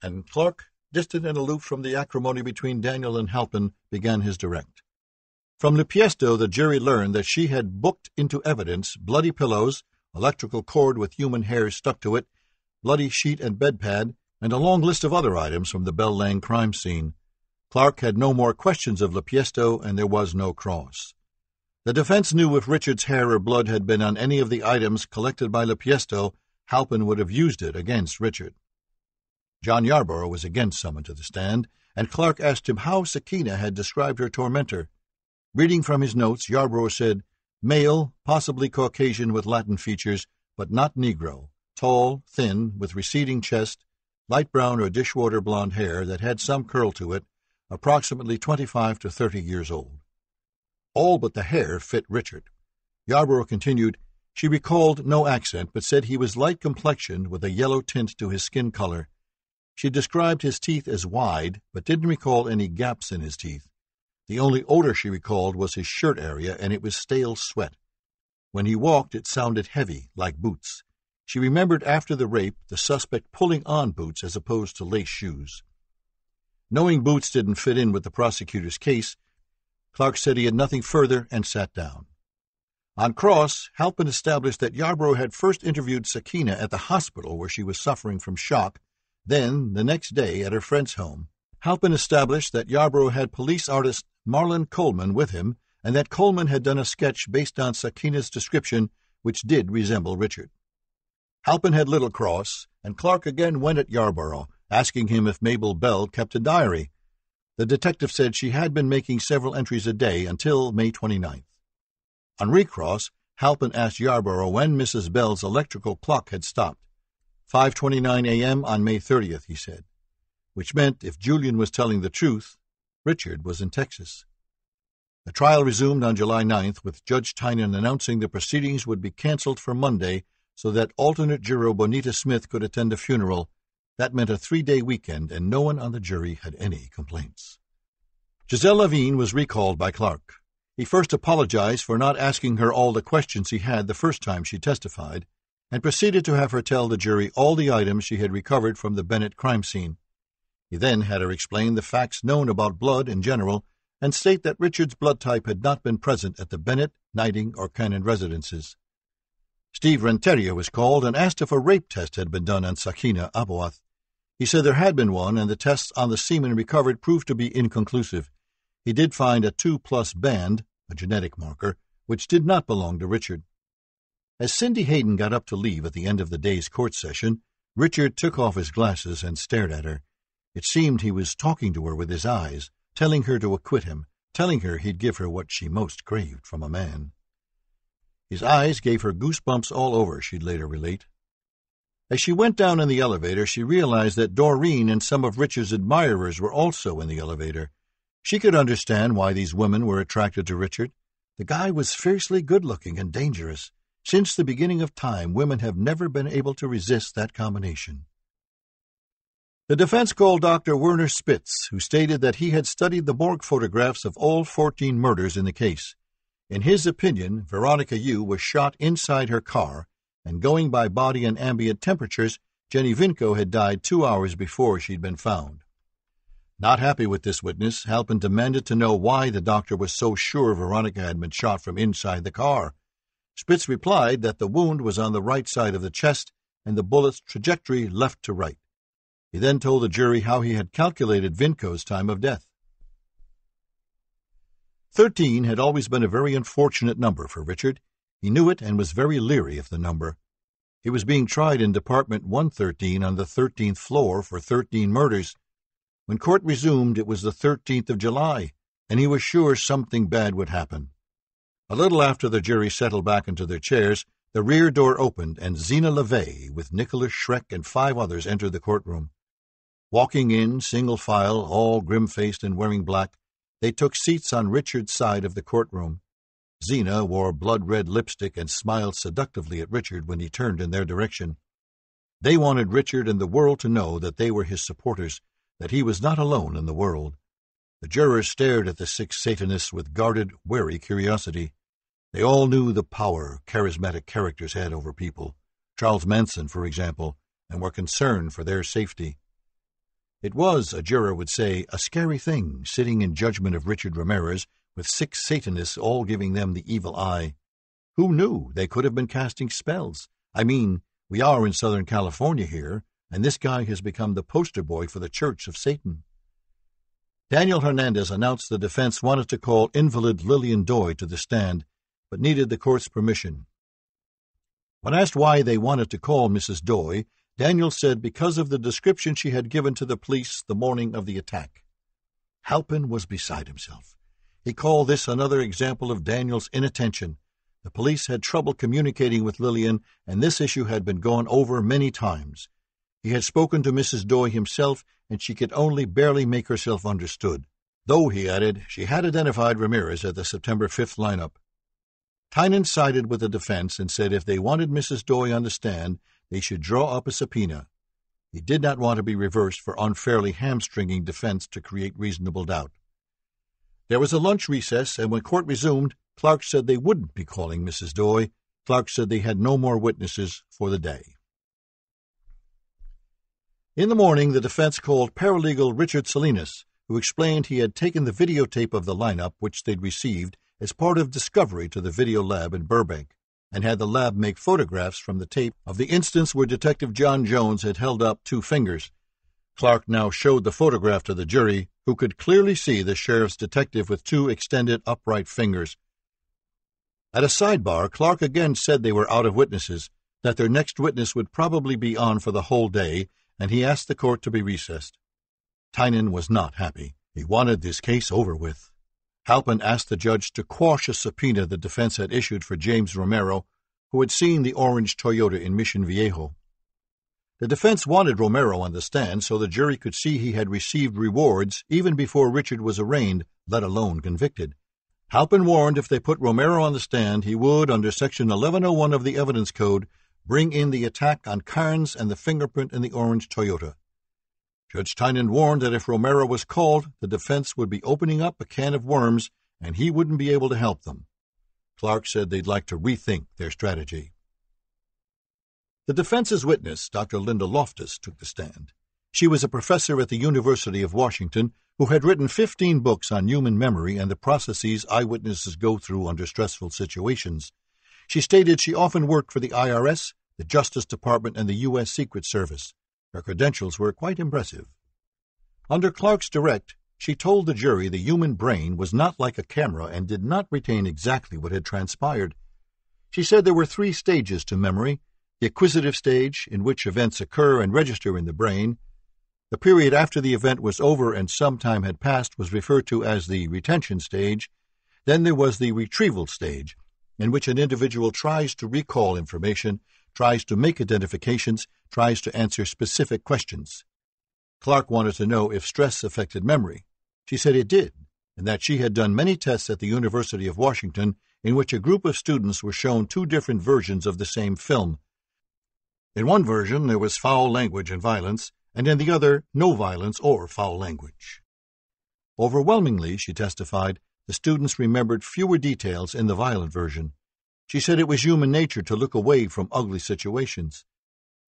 and Clark, distant and aloof from the acrimony between Daniel and Halpin, began his direct. From Lupiesto, the jury learned that she had booked into evidence bloody pillows, electrical cord with human hairs stuck to it, bloody sheet and bedpad, and a long list of other items from the Bell Lang crime scene. Clark had no more questions of Lupiesto, and there was no cross. The defense knew if Richard's hair or blood had been on any of the items collected by Lupiesto, Halpin would have used it against Richard. John Yarborough was again summoned to the stand, and Clark asked him how Sakina had described her tormentor. Reading from his notes, Yarborough said, Male, possibly Caucasian with Latin features, but not Negro, tall, thin, with receding chest, light brown or dishwater blonde hair that had some curl to it, approximately 25 to 30 years old. All but the hair fit Richard. Yarborough continued, She recalled no accent, but said he was light complexioned with a yellow tint to his skin color. She described his teeth as wide, but didn't recall any gaps in his teeth. The only odor she recalled was his shirt area, and it was stale sweat. When he walked, it sounded heavy, like boots. She remembered after the rape the suspect pulling on boots as opposed to lace shoes. Knowing Boots didn't fit in with the prosecutor's case, Clark said he had nothing further and sat down. On cross, Halpin established that Yarborough had first interviewed Sakina at the hospital where she was suffering from shock, then, the next day, at her friend's home. Halpin established that Yarborough had police artist Marlon Coleman with him, and that Coleman had done a sketch based on Sakina's description, which did resemble Richard. Halpin had little cross, and Clark again went at Yarborough, asking him if Mabel Bell kept a diary. The detective said she had been making several entries a day until May 29th. On recross, Halpin asked Yarborough when Mrs. Bell's electrical clock had stopped. 5:29 a.m. on May 30th, he said, which meant if Julian was telling the truth, Richard was in Texas. The trial resumed on July 9th, with Judge Tynan announcing the proceedings would be canceled for Monday so that alternate juror Bonita Smith could attend the funeral that meant a three day weekend, and no one on the jury had any complaints. Giselle Levine was recalled by Clark. He first apologized for not asking her all the questions he had the first time she testified, and proceeded to have her tell the jury all the items she had recovered from the Bennett crime scene. He then had her explain the facts known about blood in general and state that Richard's blood type had not been present at the Bennett, Kneiding, or Cannon residences. Steve Renteria was called and asked if a rape test had been done on Sakina Abowath. He said there had been one, and the tests on the semen recovered proved to be inconclusive. He did find a 2 plus band, a genetic marker, which did not belong to Richard. As Cindy Hayden got up to leave at the end of the day's court session, Richard took off his glasses and stared at her. It seemed he was talking to her with his eyes, telling her to acquit him, telling her he'd give her what she most craved from a man. His eyes gave her goosebumps all over, she'd later relate. As she went down in the elevator, she realized that Doreen and some of Richard's admirers were also in the elevator. She could understand why these women were attracted to Richard. The guy was fiercely good looking and dangerous. Since the beginning of time, women have never been able to resist that combination. The defense called Dr. Werner Spitz, who stated that he had studied the morgue photographs of all 14 murders in the case. In his opinion, Veronica Yu was shot inside her car and going by body and ambient temperatures, Jennie Vincow had died two hours before she'd been found. Not happy with this witness, Halpin demanded to know why the doctor was so sure Veronica had been shot from inside the car. Spitz replied that the wound was on the right side of the chest and the bullet's trajectory left to right. He then told the jury how he had calculated Vincow's time of death. Thirteen had always been a very unfortunate number for Richard. He knew it and was very leery of the number. He was being tried in Department 113 on the 13th floor for 13 murders. When court resumed, it was the 13th of July, and he was sure something bad would happen. A little after the jury settled back into their chairs, the rear door opened, and Zeena LaVey, with Nicholas Schreck and five others, entered the courtroom. Walking in, single file, all grim faced and wearing black, they took seats on Richard's side of the courtroom. Zeena wore blood red lipstick and smiled seductively at Richard when he turned in their direction. They wanted Richard and the world to know that they were his supporters, that he was not alone in the world. The jurors stared at the six Satanists with guarded, wary curiosity. They all knew the power charismatic characters had over people, Charles Manson, for example, and were concerned for their safety. It was, a juror would say, a scary thing sitting in judgment of Richard Ramirez with six Satanists all giving them the evil eye. Who knew they could have been casting spells? I mean, we are in Southern California here, and this guy has become the poster boy for the Church of Satan. Daniel Hernandez announced the defense wanted to call invalid Lillian Doi to the stand, but needed the court's permission. When asked why they wanted to call Mrs. Doi, Daniel said because of the description she had given to the police the morning of the attack. Halpin was beside himself. He called this another example of Daniel's inattention. The police had trouble communicating with Lillian, and this issue had been gone over many times. He had spoken to Mrs. Doi himself, and she could only barely make herself understood, though, he added, she had identified Ramirez at the September 5th lineup. Tynan sided with the defense and said if they wanted Mrs. Doi on the stand, they should draw up a subpoena. He did not want to be reversed for unfairly hamstringing defense to create reasonable doubt. There was a lunch recess, and when court resumed, Clark said they wouldn't be calling Mrs. Doi. Clark said they had no more witnesses for the day. In the morning, the defense called paralegal Richard Salinas, who explained he had taken the videotape of the lineup which they'd received as part of discovery to the video lab in Burbank and had the lab make photographs from the tape of the instance where Detective John Jones had held up two fingers. Clark now showed the photograph to the jury, who could clearly see the sheriff's detective with two extended upright fingers. At a sidebar, Clark again said they were out of witnesses, that their next witness would probably be on for the whole day, and he asked the court to be recessed. Tynan was not happy. He wanted this case over with. Halpin asked the judge to quash a subpoena the defense had issued for James Romero, who had seen the orange Toyota in Mission Viejo. The defense wanted Romero on the stand so the jury could see he had received rewards even before Richard was arraigned, let alone convicted. Halpin warned if they put Romero on the stand, he would, under Section 1101 of the Evidence Code, bring in the attack on Carns and the fingerprint in the orange Toyota. Judge Tynan warned that if Romero was called, the defense would be opening up a can of worms and he wouldn't be able to help them. Clark said they'd like to rethink their strategy. The defense's witness, Dr. Linda Loftus, took the stand. She was a professor at the University of Washington who had written 15 books on human memory and the processes eyewitnesses go through under stressful situations. She stated she often worked for the IRS, the Justice Department, and the U.S. Secret Service. Her credentials were quite impressive. Under Clark's direct, she told the jury the human brain was not like a camera and did not retain exactly what had transpired. She said there were three stages to memory the acquisitive stage, in which events occur and register in the brain. The period after the event was over and some time had passed was referred to as the retention stage. Then there was the retrieval stage, in which an individual tries to recall information tries to make identifications, tries to answer specific questions. Clark wanted to know if stress affected memory. She said it did, and that she had done many tests at the University of Washington in which a group of students were shown two different versions of the same film. In one version, there was foul language and violence, and in the other, no violence or foul language. Overwhelmingly, she testified, the students remembered fewer details in the violent version. She said it was human nature to look away from ugly situations.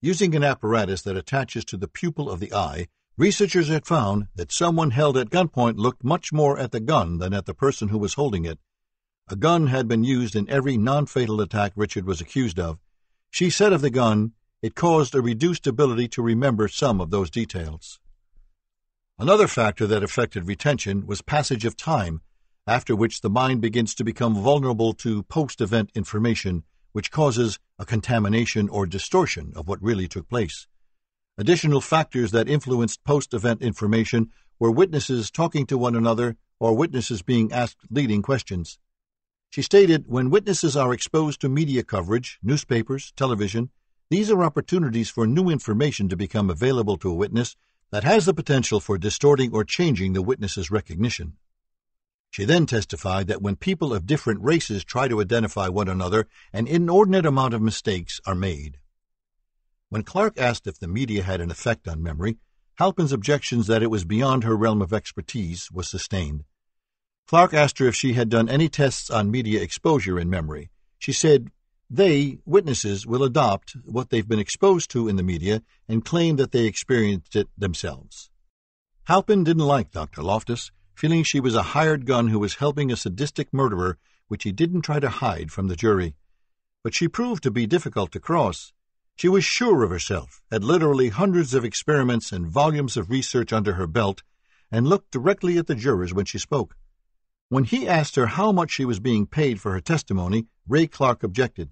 Using an apparatus that attaches to the pupil of the eye, researchers had found that someone held at gunpoint looked much more at the gun than at the person who was holding it. A gun had been used in every non fatal attack Richard was accused of. She said of the gun, it caused a reduced ability to remember some of those details. Another factor that affected retention was passage of time after which the mind begins to become vulnerable to post event information, which causes a contamination or distortion of what really took place. Additional factors that influenced post event information were witnesses talking to one another or witnesses being asked leading questions. She stated when witnesses are exposed to media coverage, newspapers, television, these are opportunities for new information to become available to a witness that has the potential for distorting or changing the witness's recognition. She then testified that when people of different races try to identify one another, an inordinate amount of mistakes are made. When Clark asked if the media had an effect on memory, Halpin's objections that it was beyond her realm of expertise was sustained. Clark asked her if she had done any tests on media exposure in memory. She said, They, witnesses, will adopt what they've been exposed to in the media and claim that they experienced it themselves. Halpin didn't like Dr. Loftus, feeling she was a hired gun who was helping a sadistic murderer, which he didn't try to hide from the jury. But she proved to be difficult to cross. She was sure of herself, had literally hundreds of experiments and volumes of research under her belt, and looked directly at the jurors when she spoke. When he asked her how much she was being paid for her testimony, Ray Clark objected.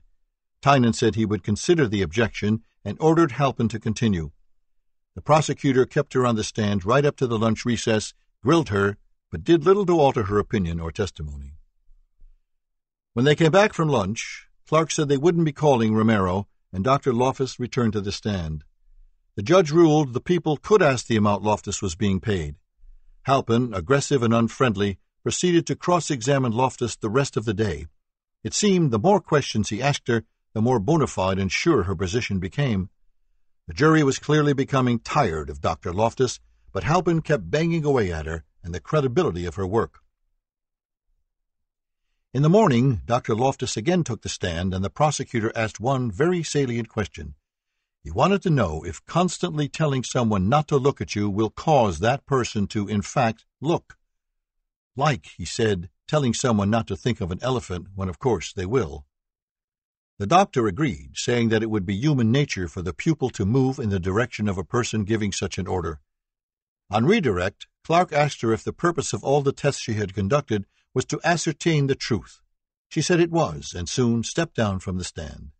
Tynan said he would consider the objection and ordered Halpin to continue. The prosecutor kept her on the stand right up to the lunch recess, grilled her, but did little to alter her opinion or testimony. When they came back from lunch, Clark said they wouldn't be calling Romero and Dr. Loftus returned to the stand. The judge ruled the people could ask the amount Loftus was being paid. Halpin, aggressive and unfriendly, proceeded to cross examine Loftus the rest of the day. It seemed the more questions he asked her, the more bona fide and sure her position became. The jury was clearly becoming tired of Dr. Loftus, but Halpin kept banging away at her and the credibility of her work. In the morning, Dr. Loftus again took the stand, and the prosecutor asked one very salient question. He wanted to know if constantly telling someone not to look at you will cause that person to, in fact, look. Like, he said, telling someone not to think of an elephant when, of course, they will. The doctor agreed, saying that it would be human nature for the pupil to move in the direction of a person giving such an order. On redirect, Clark asked her if the purpose of all the tests she had conducted was to ascertain the truth. She said it was, and soon stepped down from the stand.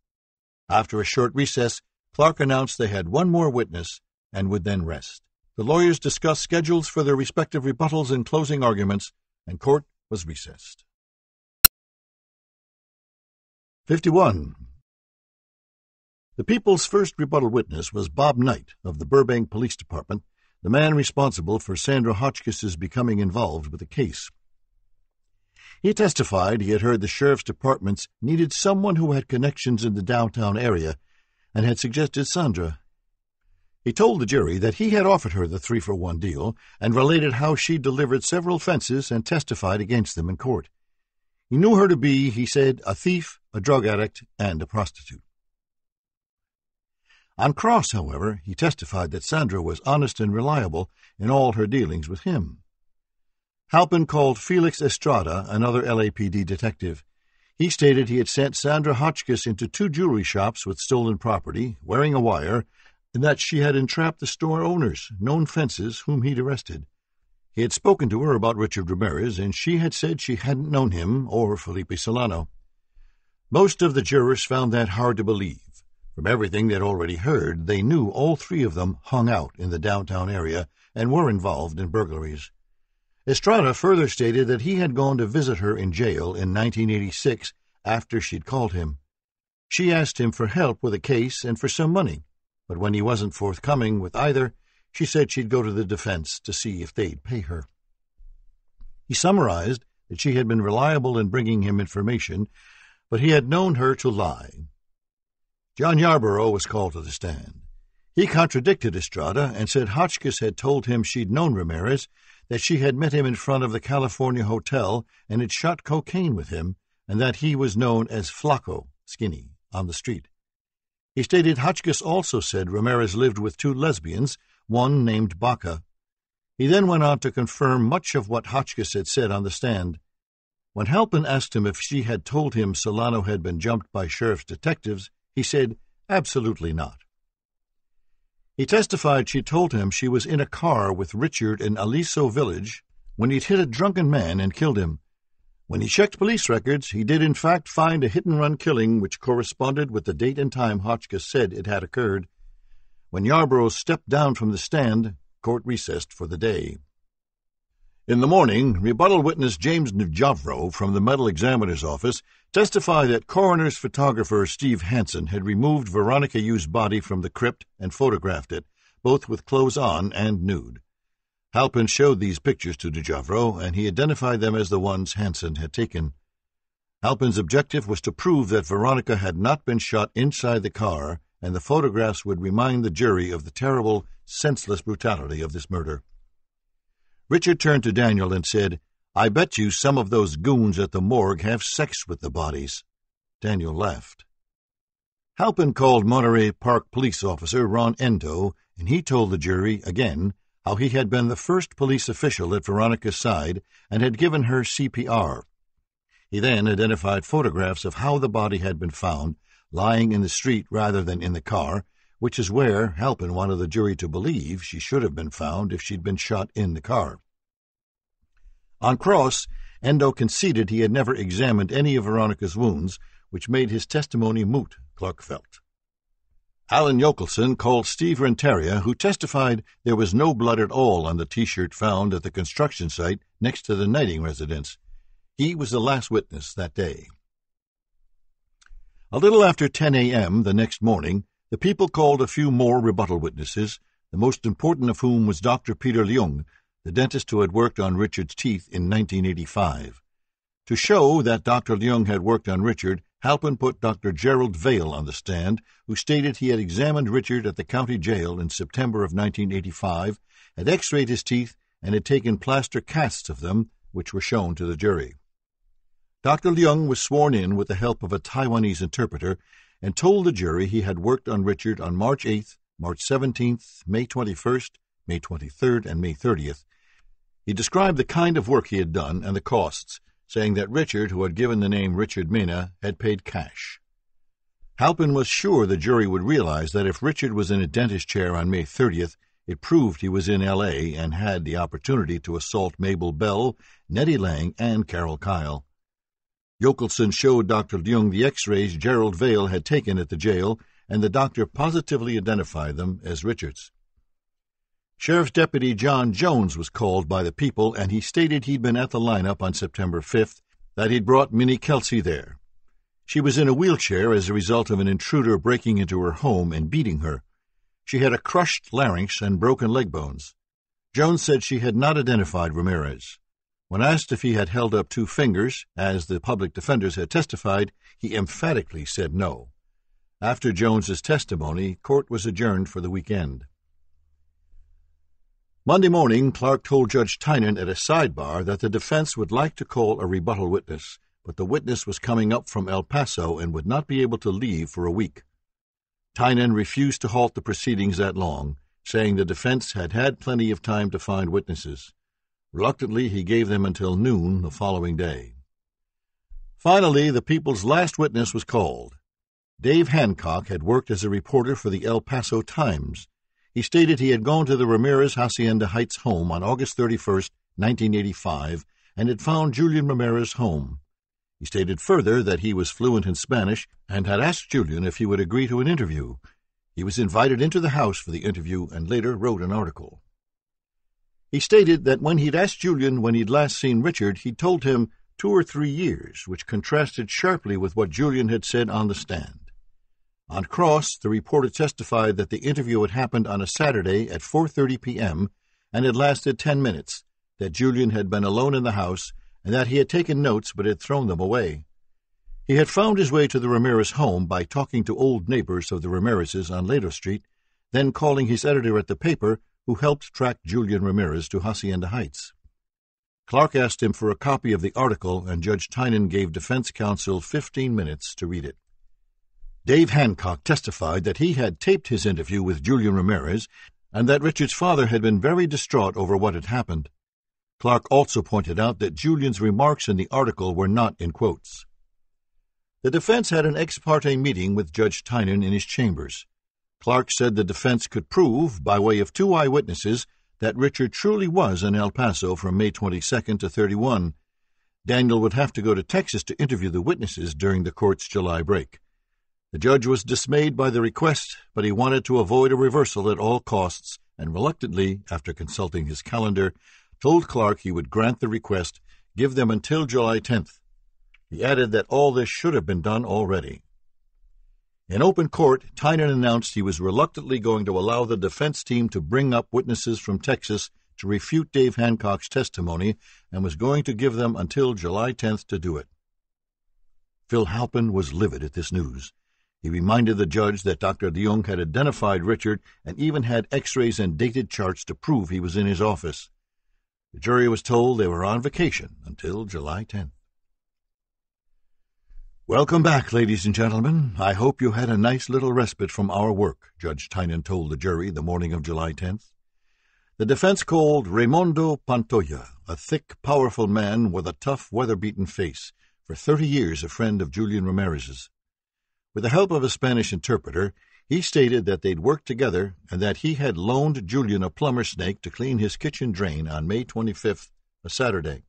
After a short recess, Clark announced they had one more witness and would then rest. The lawyers discussed schedules for their respective rebuttals and closing arguments, and court was recessed. 51. The people's first rebuttal witness was Bob Knight of the Burbank Police Department, the man responsible for Sandra Hotchkiss's becoming involved with the case. He testified he had heard the sheriff's departments needed someone who had connections in the downtown area and had suggested Sandra. He told the jury that he had offered her the three for one deal and related how she delivered several fences and testified against them in court. He knew her to be, he said, a thief, a drug addict, and a prostitute. On cross, however, he testified that Sandra was honest and reliable in all her dealings with him. Halpin called Felix Estrada, another LAPD detective. He stated he had sent Sandra Hotchkiss into two jewelry shops with stolen property, wearing a wire, and that she had entrapped the store owners, known fences, whom he'd arrested. He had spoken to her about Richard Ramirez, and she had said she hadn't known him or Felipe Solano. Most of the jurors found that hard to believe. From everything they'd already heard, they knew all three of them hung out in the downtown area and were involved in burglaries. Estrada further stated that he had gone to visit her in jail in 1986 after she'd called him. She asked him for help with a case and for some money, but when he wasn't forthcoming with either, she said she'd go to the defense to see if they'd pay her. He summarized that she had been reliable in bringing him information, but he had known her to lie. John Yarborough was called to the stand. He contradicted Estrada and said Hotchkiss had told him she'd known Ramirez that she had met him in front of the California Hotel and had shot cocaine with him, and that he was known as Flaco, skinny, on the street. He stated Hotchkiss also said Ramirez lived with two lesbians, one named Baca. He then went on to confirm much of what Hotchkiss had said on the stand. When Halpin asked him if she had told him Solano had been jumped by sheriff's detectives, he said, absolutely not. He testified she told him she was in a car with Richard in Aliso village when he'd hit a drunken man and killed him. When he checked police records, he did in fact find a hit and run killing which corresponded with the date and time Hotchkiss said it had occurred. When Yarborough stepped down from the stand, court recessed for the day. In the morning, rebuttal witness James Njavro from the Medical Examiner's Office testified that coroner's photographer Steve Hansen had removed Veronica Yu's body from the crypt and photographed it, both with clothes on and nude. Halpin showed these pictures to Njavro, and he identified them as the ones Hansen had taken. Halpin's objective was to prove that Veronica had not been shot inside the car, and the photographs would remind the jury of the terrible, senseless brutality of this murder. Richard turned to Daniel and said, I bet you some of those goons at the morgue have sex with the bodies. Daniel laughed. Halpin called Monterey Park police officer Ron Endo, and he told the jury, again, how he had been the first police official at Veronica's side and had given her CPR. He then identified photographs of how the body had been found, lying in the street rather than in the car, which is where Halpin wanted the jury to believe she should have been found if she'd been shot in the car. On cross, Endo conceded he had never examined any of Veronica's wounds, which made his testimony moot, Clark felt. Alan Yochelson called Steve Renteria, who testified there was no blood at all on the T-shirt found at the construction site next to the Kneiding residence. He was the last witness that day. A little after 10 a.m. the next morning, the people called a few more rebuttal witnesses, the most important of whom was Dr. Peter Leung, the dentist who had worked on Richard's teeth in 1985. To show that Dr. Leung had worked on Richard, Halpin put Dr. Gerald Vale on the stand, who stated he had examined Richard at the county jail in September of 1985, had x-rayed his teeth, and had taken plaster casts of them, which were shown to the jury. Dr. Leung was sworn in with the help of a Taiwanese interpreter and told the jury he had worked on Richard on March 8th, March 17th, May 21st, May 23rd, and May 30th. He described the kind of work he had done and the costs, saying that Richard, who had given the name Richard Mina, had paid cash. Halpin was sure the jury would realize that if Richard was in a dentist chair on May 30th, it proved he was in L.A. and had the opportunity to assault Mabel Bell, Nettie Lang, and Carol Kyle. Yochelson showed Dr. Leung the x-rays Gerald Vale had taken at the jail, and the doctor positively identified them as Richard's. Sheriff's Deputy John Jones was called by the people, and he stated he'd been at the lineup on September 5th, that he'd brought Minnie Kelsey there. She was in a wheelchair as a result of an intruder breaking into her home and beating her. She had a crushed larynx and broken leg bones. Jones said she had not identified Ramirez. When asked if he had held up two fingers, as the public defenders had testified, he emphatically said no. After Jones's testimony, court was adjourned for the weekend. Monday morning, Clark told Judge Tynan at a sidebar that the defense would like to call a rebuttal witness, but the witness was coming up from El Paso and would not be able to leave for a week. Tynan refused to halt the proceedings that long, saying the defense had had plenty of time to find witnesses. Reluctantly, he gave them until noon the following day. Finally, the people's last witness was called. Dave Hancock had worked as a reporter for the El Paso Times. He stated he had gone to the Ramirez Hacienda Heights home on August 31, 1985, and had found Julian Ramirez home. He stated further that he was fluent in Spanish and had asked Julian if he would agree to an interview. He was invited into the house for the interview and later wrote an article. He stated that when he'd asked Julian when he'd last seen Richard, he'd told him two or three years, which contrasted sharply with what Julian had said on the stand. On cross, the reporter testified that the interview had happened on a Saturday at 4:30 p.m. and had lasted 10 minutes, that Julian had been alone in the house, and that he had taken notes but had thrown them away. He had found his way to the Ramirez home by talking to old neighbors of the Ramirezes on Lato Street, then calling his editor at the paper who helped track Julian Ramirez to Hacienda Heights. Clark asked him for a copy of the article, and Judge Tynan gave defense counsel 15 minutes to read it. Dave Hancock testified that he had taped his interview with Julian Ramirez and that Richard's father had been very distraught over what had happened. Clark also pointed out that Julian's remarks in the article were not in quotes. The defense had an ex parte meeting with Judge Tynan in his chambers. Clark said the defense could prove, by way of two eyewitnesses, that Richard truly was in El Paso from May 22nd to 31. Daniel would have to go to Texas to interview the witnesses during the court's July break. The judge was dismayed by the request, but he wanted to avoid a reversal at all costs, and reluctantly, after consulting his calendar, told Clark he would grant the request, give them until July 10th. He added that all this should have been done already. In open court, Tynan announced he was reluctantly going to allow the defense team to bring up witnesses from Texas to refute Dave Hancock's testimony and was going to give them until July 10th to do it. Phil Halpin was livid at this news. He reminded the judge that Dr. Leung had identified Richard and even had x rays and dated charts to prove he was in his office. The jury was told they were on vacation until July 10th. Welcome back, ladies and gentlemen. I hope you had a nice little respite from our work, Judge Tynan told the jury the morning of July 10th. The defense called Raimundo Pantoja, a thick, powerful man with a tough, weather-beaten face, for thirty years a friend of Julian Ramirez's. With the help of a Spanish interpreter, he stated that they'd worked together and that he had loaned Julian a plumber snake to clean his kitchen drain on May 25th, a Saturday.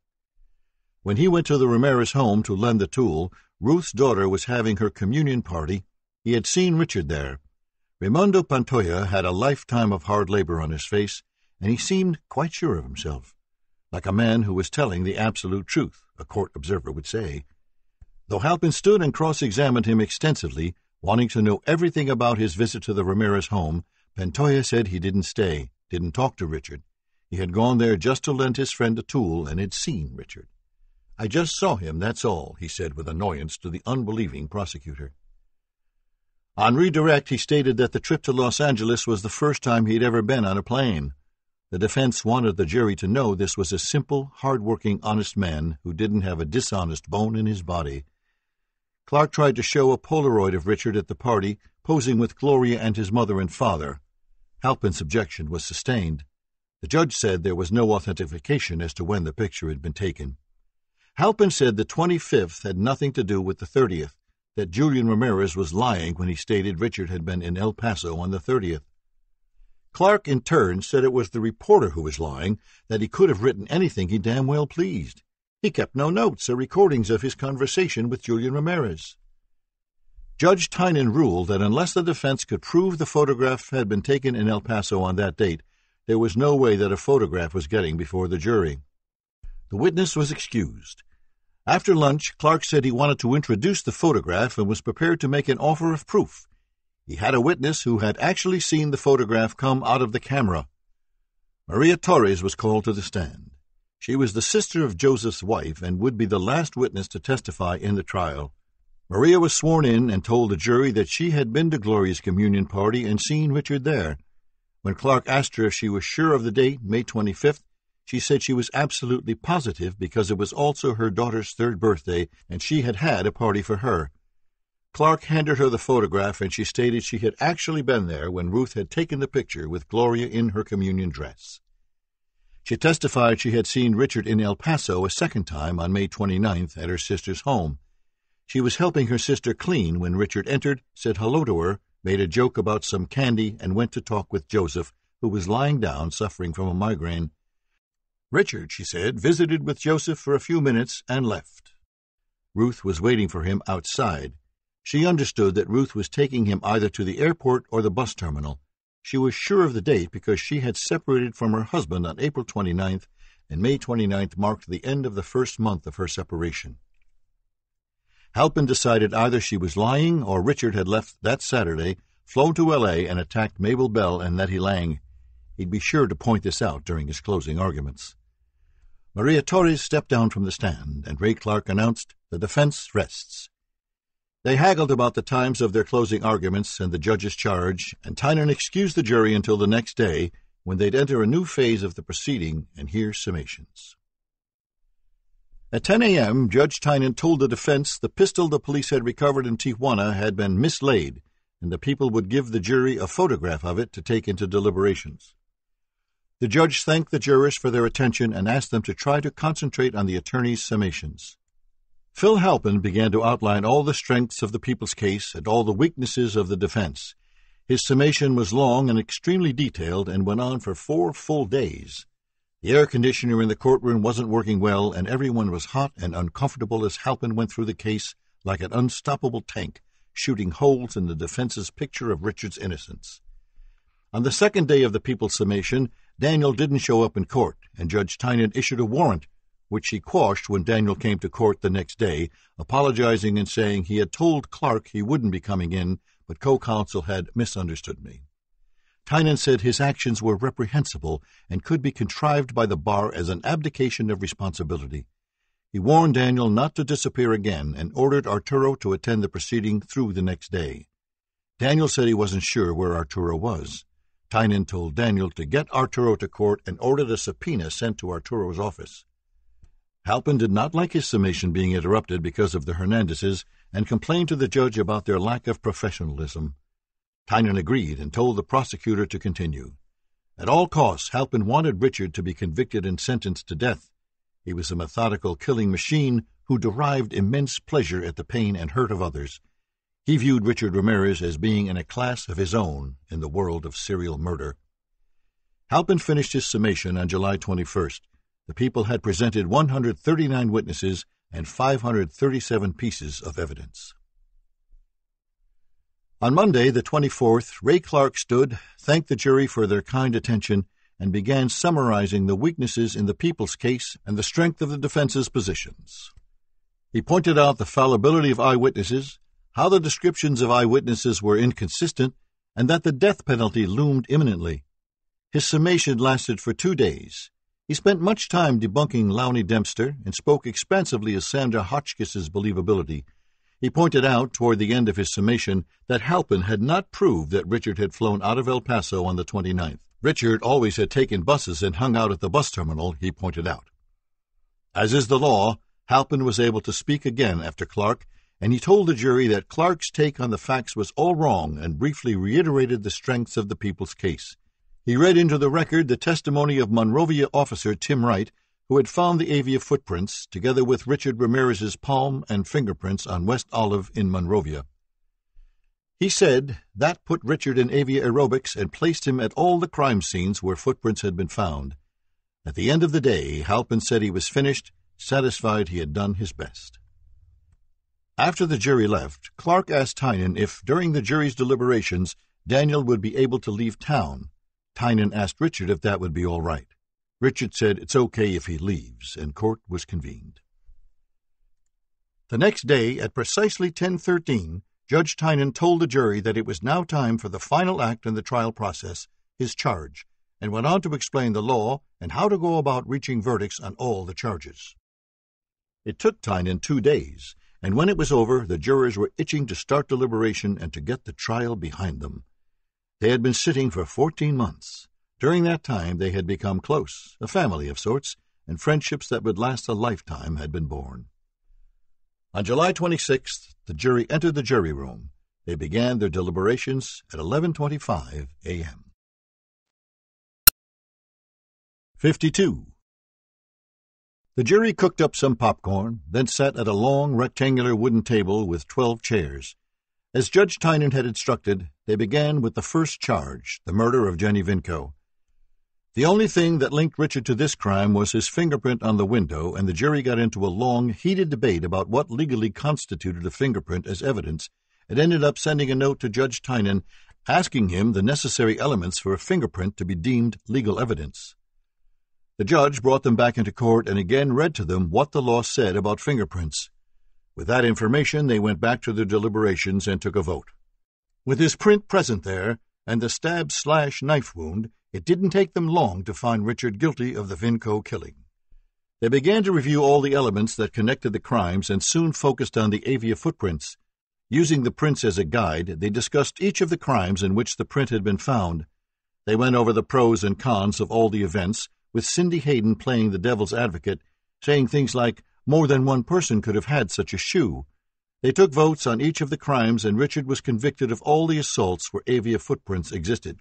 When he went to the Ramirez home to lend the tool, Ruth's daughter was having her communion party. He had seen Richard there. Raimundo Pantoja had a lifetime of hard labor on his face, and he seemed quite sure of himself, like a man who was telling the absolute truth, a court observer would say. Though Halpin stood and cross-examined him extensively, wanting to know everything about his visit to the Ramirez home, Pantoja said he didn't stay, didn't talk to Richard. He had gone there just to lend his friend a tool and had seen Richard. I just saw him, that's all, he said with annoyance to the unbelieving prosecutor. On redirect, he stated that the trip to Los Angeles was the first time he'd ever been on a plane. The defense wanted the jury to know this was a simple, hard-working, honest man who didn't have a dishonest bone in his body. Clark tried to show a Polaroid of Richard at the party, posing with Gloria and his mother and father. Halpin's objection was sustained. The judge said there was no authentication as to when the picture had been taken. Halpin said the 25th had nothing to do with the 30th, that Julian Ramirez was lying when he stated Richard had been in El Paso on the 30th. Clark, in turn, said it was the reporter who was lying, that he could have written anything he damn well pleased. He kept no notes or recordings of his conversation with Julian Ramirez. Judge Tynan ruled that unless the defense could prove the photograph had been taken in El Paso on that date, there was no way that a photograph was getting before the jury. The witness was excused. After lunch, Clark said he wanted to introduce the photograph and was prepared to make an offer of proof. He had a witness who had actually seen the photograph come out of the camera. Maria Torres was called to the stand. She was the sister of Joseph's wife and would be the last witness to testify in the trial. Maria was sworn in and told the jury that she had been to Gloria's communion party and seen Richard there. When Clark asked her if she was sure of the date, May 25th, she said she was absolutely positive because it was also her daughter's third birthday and she had had a party for her. Clark handed her the photograph and she stated she had actually been there when Ruth had taken the picture with Gloria in her communion dress. She testified she had seen Richard in El Paso a second time on May 29th at her sister's home. She was helping her sister clean when Richard entered, said hello to her, made a joke about some candy, and went to talk with Joseph, who was lying down suffering from a migraine. Richard, she said, visited with Joseph for a few minutes and left. Ruth was waiting for him outside. She understood that Ruth was taking him either to the airport or the bus terminal. She was sure of the date because she had separated from her husband on April 29th, and May 29th marked the end of the first month of her separation. Halpin decided either she was lying or Richard had left that Saturday, flown to L.A., and attacked Mabel Bell and Nettie Lang. He'd be sure to point this out during his closing arguments. Maria Torres stepped down from the stand, and Ray Clark announced, The defense rests. They haggled about the times of their closing arguments and the judge's charge, and Tynan excused the jury until the next day, when they'd enter a new phase of the proceeding and hear summations. At 10 a.m., Judge Tynan told the defense the pistol the police had recovered in Tijuana had been mislaid, and the people would give the jury a photograph of it to take into deliberations. The judge thanked the jurors for their attention and asked them to try to concentrate on the attorney's summations. Phil Halpin began to outline all the strengths of the people's case and all the weaknesses of the defense. His summation was long and extremely detailed and went on for four full days. The air conditioner in the courtroom wasn't working well, and everyone was hot and uncomfortable as Halpin went through the case like an unstoppable tank, shooting holes in the defense's picture of Richard's innocence. On the second day of the people's summation, Daniel didn't show up in court, and Judge Tynan issued a warrant, which he quashed when Daniel came to court the next day, apologizing and saying he had told Clark he wouldn't be coming in, but co counsel had misunderstood me. Tynan said his actions were reprehensible and could be contrived by the bar as an abdication of responsibility. He warned Daniel not to disappear again and ordered Arturo to attend the proceeding through the next day. Daniel said he wasn't sure where Arturo was. Tynan told Daniel to get Arturo to court and ordered a subpoena sent to Arturo's office. Halpin did not like his summation being interrupted because of the Hernandezes and complained to the judge about their lack of professionalism. Tynan agreed and told the prosecutor to continue. At all costs, Halpin wanted Richard to be convicted and sentenced to death. He was a methodical killing machine who derived immense pleasure at the pain and hurt of others. He viewed Richard Ramirez as being in a class of his own in the world of serial murder. Halpin finished his summation on July 21st. The people had presented 139 witnesses and 537 pieces of evidence. On Monday, the 24th, Ray Clark stood, thanked the jury for their kind attention, and began summarizing the weaknesses in the people's case and the strength of the defense's positions. He pointed out the fallibility of eyewitnesses, how the descriptions of eyewitnesses were inconsistent, and that the death penalty loomed imminently. His summation lasted for two days. He spent much time debunking Lowney Dempster and spoke expansively of Sandra Hotchkiss's believability, he pointed out toward the end of his summation that Halpin had not proved that Richard had flown out of El Paso on the 29th. Richard always had taken buses and hung out at the bus terminal, he pointed out. As is the law, Halpin was able to speak again after Clark, and he told the jury that Clark's take on the facts was all wrong and briefly reiterated the strengths of the people's case. He read into the record the testimony of Monrovia officer Tim Wright who had found the Avia footprints, together with Richard Ramirez's palm and fingerprints on West Olive in Monrovia. He said that put Richard in Avia aerobics and placed him at all the crime scenes where footprints had been found. At the end of the day, Halpin said he was finished, satisfied he had done his best. After the jury left, Clark asked Tynan if, during the jury's deliberations, Daniel would be able to leave town. Tynan asked Richard if that would be all right. Richard said it's okay if he leaves, and court was convened. The next day, at precisely 10:13, Judge Tynan told the jury that it was now time for the final act in the trial process, his charge, and went on to explain the law and how to go about reaching verdicts on all the charges. It took Tynan two days, and when it was over, the jurors were itching to start deliberation and to get the trial behind them. They had been sitting for fourteen months. During that time, they had become close, a family of sorts, and friendships that would last a lifetime had been born. On July 26th, the jury entered the jury room. They began their deliberations at 11:25 a.m. 52. The jury cooked up some popcorn, then sat at a long rectangular wooden table with 12 chairs. As Judge Tynan had instructed, they began with the first charge, the murder of Jennie Vincow. The only thing that linked Richard to this crime was his fingerprint on the window, and the jury got into a long, heated debate about what legally constituted a fingerprint as evidence, and ended up sending a note to Judge Tynan asking him the necessary elements for a fingerprint to be deemed legal evidence. The judge brought them back into court and again read to them what the law said about fingerprints. With that information, they went back to their deliberations and took a vote. With his print present there, and the stab slash knife wound, it didn't take them long to find Richard guilty of the Vincow killing. They began to review all the elements that connected the crimes and soon focused on the Avia footprints. Using the prints as a guide, they discussed each of the crimes in which the print had been found. They went over the pros and cons of all the events, with Cindy Hayden playing the devil's advocate, saying things like, more than one person could have had such a shoe. They took votes on each of the crimes, and Richard was convicted of all the assaults where Avia footprints existed.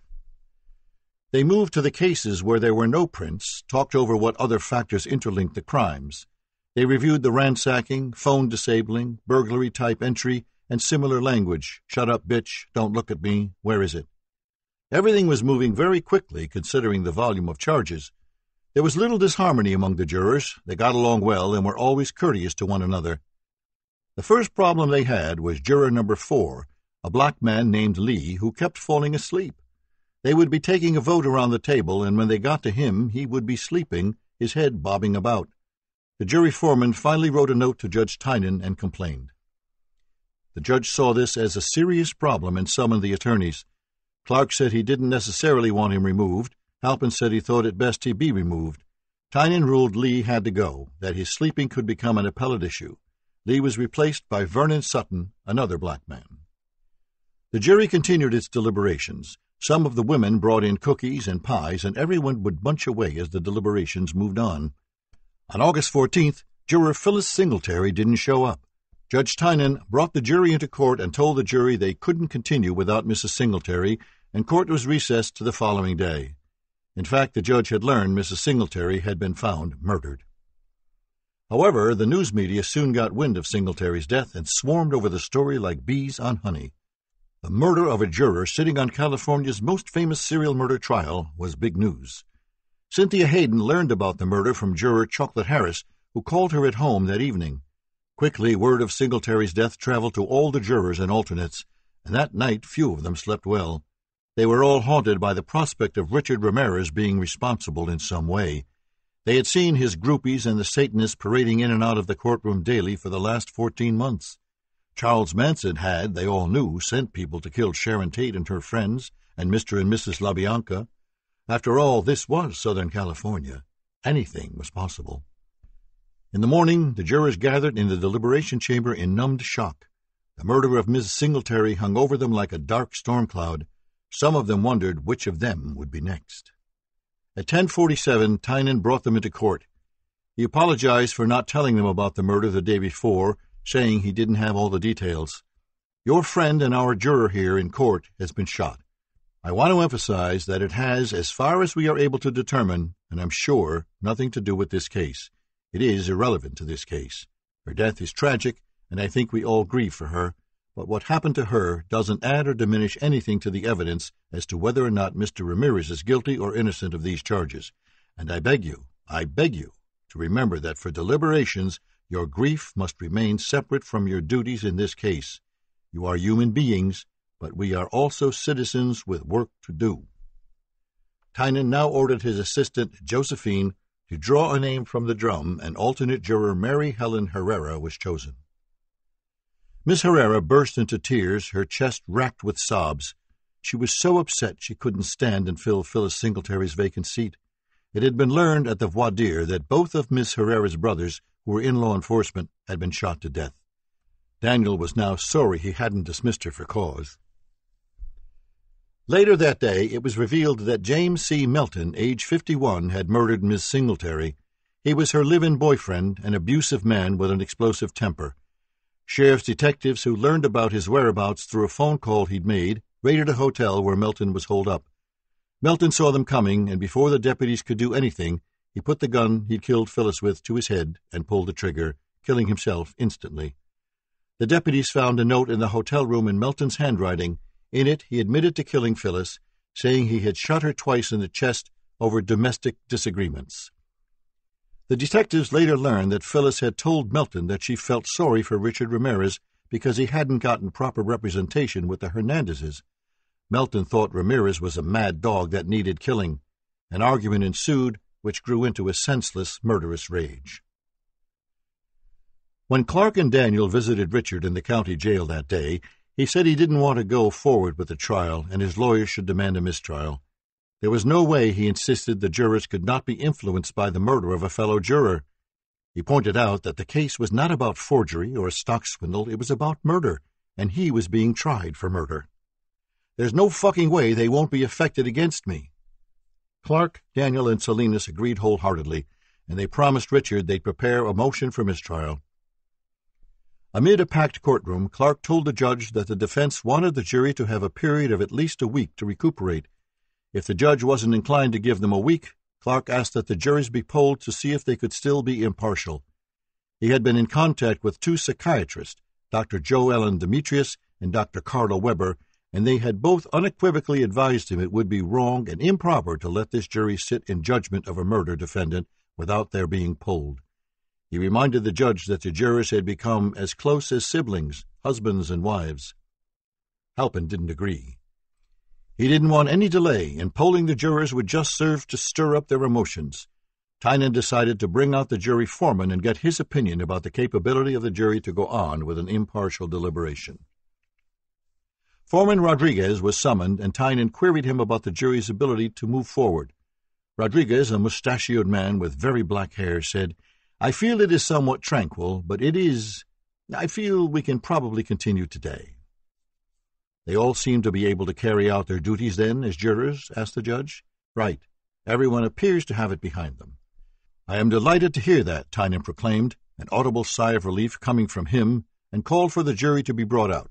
They moved to the cases where there were no prints, talked over what other factors interlinked the crimes. They reviewed the ransacking, phone disabling, burglary type entry, and similar language shut up, bitch, don't look at me, where is it? Everything was moving very quickly considering the volume of charges. There was little disharmony among the jurors. They got along well and were always courteous to one another. The first problem they had was juror number four, a black man named Lee who kept falling asleep. They would be taking a vote around the table, and when they got to him, he would be sleeping, his head bobbing about. The jury foreman finally wrote a note to Judge Tynan and complained. The judge saw this as a serious problem and summoned the attorneys. Clark said he didn't necessarily want him removed. Halpin said he thought it best he be removed. Tynan ruled Lee had to go, that his sleeping could become an appellate issue. Lee was replaced by Vernon Sutton, another black man. The jury continued its deliberations. Some of the women brought in cookies and pies, and everyone would bunch away as the deliberations moved on. On August 14th, juror Phyllis Singletary didn't show up. Judge Tynan brought the jury into court and told the jury they couldn't continue without Mrs. Singletary, and court was recessed to the following day. In fact, the judge had learned Mrs. Singletary had been found murdered. However, the news media soon got wind of Singletary's death and swarmed over the story like bees on honey. The murder of a juror sitting on California's most famous serial murder trial was big news. Cynthia Hayden learned about the murder from juror Chocolate Harris, who called her at home that evening. Quickly, word of Singletary's death traveled to all the jurors and alternates, and that night few of them slept well. They were all haunted by the prospect of Richard Ramirez being responsible in some way. They had seen his groupies and the Satanists parading in and out of the courtroom daily for the last fourteen months. Charles Manson had, they all knew, sent people to kill Sharon Tate and her friends and Mr. and Mrs. LaBianca. After all, this was Southern California. Anything was possible. In the morning, the jurors gathered in the deliberation chamber in numbed shock. The murder of Miss Singletary hung over them like a dark storm cloud. Some of them wondered which of them would be next. At 1047, Tynan brought them into court. He apologized for not telling them about the murder the day before saying he didn't have all the details. Your friend and our juror here in court has been shot. I want to emphasize that it has, as far as we are able to determine, and I'm sure, nothing to do with this case. It is irrelevant to this case. Her death is tragic, and I think we all grieve for her, but what happened to her doesn't add or diminish anything to the evidence as to whether or not Mr. Ramirez is guilty or innocent of these charges. And I beg you, I beg you, to remember that for deliberations your grief must remain separate from your duties in this case. You are human beings, but we are also citizens with work to do. Tynan now ordered his assistant, Josephine, to draw a name from the drum, and alternate juror Mary Helen Herrera was chosen. Miss Herrera burst into tears, her chest racked with sobs. She was so upset she couldn't stand and fill Phyllis Singletary's vacant seat. It had been learned at the voir dire that both of Miss Herrera's brothers who were in law enforcement had been shot to death. Daniel was now sorry he hadn't dismissed her for cause. Later that day, it was revealed that James C. Melton, age 51, had murdered Miss Singletary. He was her live in boyfriend, an abusive man with an explosive temper. Sheriff's detectives who learned about his whereabouts through a phone call he'd made raided a hotel where Melton was holed up. Melton saw them coming, and before the deputies could do anything, he put the gun he'd killed Phyllis with to his head and pulled the trigger, killing himself instantly. The deputies found a note in the hotel room in Melton's handwriting. In it, he admitted to killing Phyllis, saying he had shot her twice in the chest over domestic disagreements. The detectives later learned that Phyllis had told Melton that she felt sorry for Richard Ramirez because he hadn't gotten proper representation with the Hernandezes. Melton thought Ramirez was a mad dog that needed killing. An argument ensued, which grew into a senseless, murderous rage. When Clark and Daniel visited Richard in the county jail that day, he said he didn't want to go forward with the trial and his lawyer should demand a mistrial. There was no way, he insisted, the jurors could not be influenced by the murder of a fellow juror. He pointed out that the case was not about forgery or a stock swindle, it was about murder, and he was being tried for murder. There's no fucking way they won't be affected against me. Clark, Daniel, and Salinas agreed wholeheartedly, and they promised Richard they'd prepare a motion for mistrial. Amid a packed courtroom, Clark told the judge that the defense wanted the jury to have a period of at least a week to recuperate. If the judge wasn't inclined to give them a week, Clark asked that the juries be polled to see if they could still be impartial. He had been in contact with two psychiatrists, Dr. Jo-Ellan Dimitrius and Dr. Carla Weber, and they had both unequivocally advised him it would be wrong and improper to let this jury sit in judgment of a murder defendant without their being polled. He reminded the judge that the jurors had become as close as siblings, husbands and wives. Halpin didn't agree. He didn't want any delay, and polling the jurors would just serve to stir up their emotions. Tynan decided to bring out the jury foreman and get his opinion about the capability of the jury to go on with an impartial deliberation. Foreman Rodriguez was summoned, and Tynan queried him about the jury's ability to move forward. Rodriguez, a mustachioed man with very black hair, said, I feel it is somewhat tranquil, but it is. I feel we can probably continue today. They all seem to be able to carry out their duties, then, as jurors? asked the judge. Right. Everyone appears to have it behind them. I am delighted to hear that, Tynan proclaimed, an audible sigh of relief coming from him, and called for the jury to be brought out.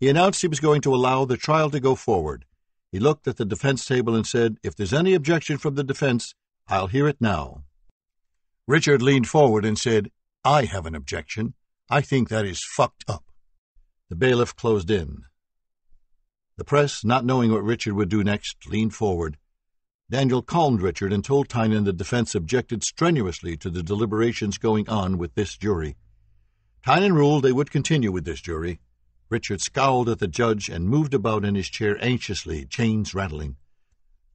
He announced he was going to allow the trial to go forward. He looked at the defense table and said, If there's any objection from the defense, I'll hear it now. Richard leaned forward and said, I have an objection. I think that is fucked up. The bailiff closed in. The press, not knowing what Richard would do next, leaned forward. Daniel calmed Richard and told Tynan the defense objected strenuously to the deliberations going on with this jury. Tynan ruled they would continue with this jury. Richard scowled at the judge and moved about in his chair anxiously, chains rattling.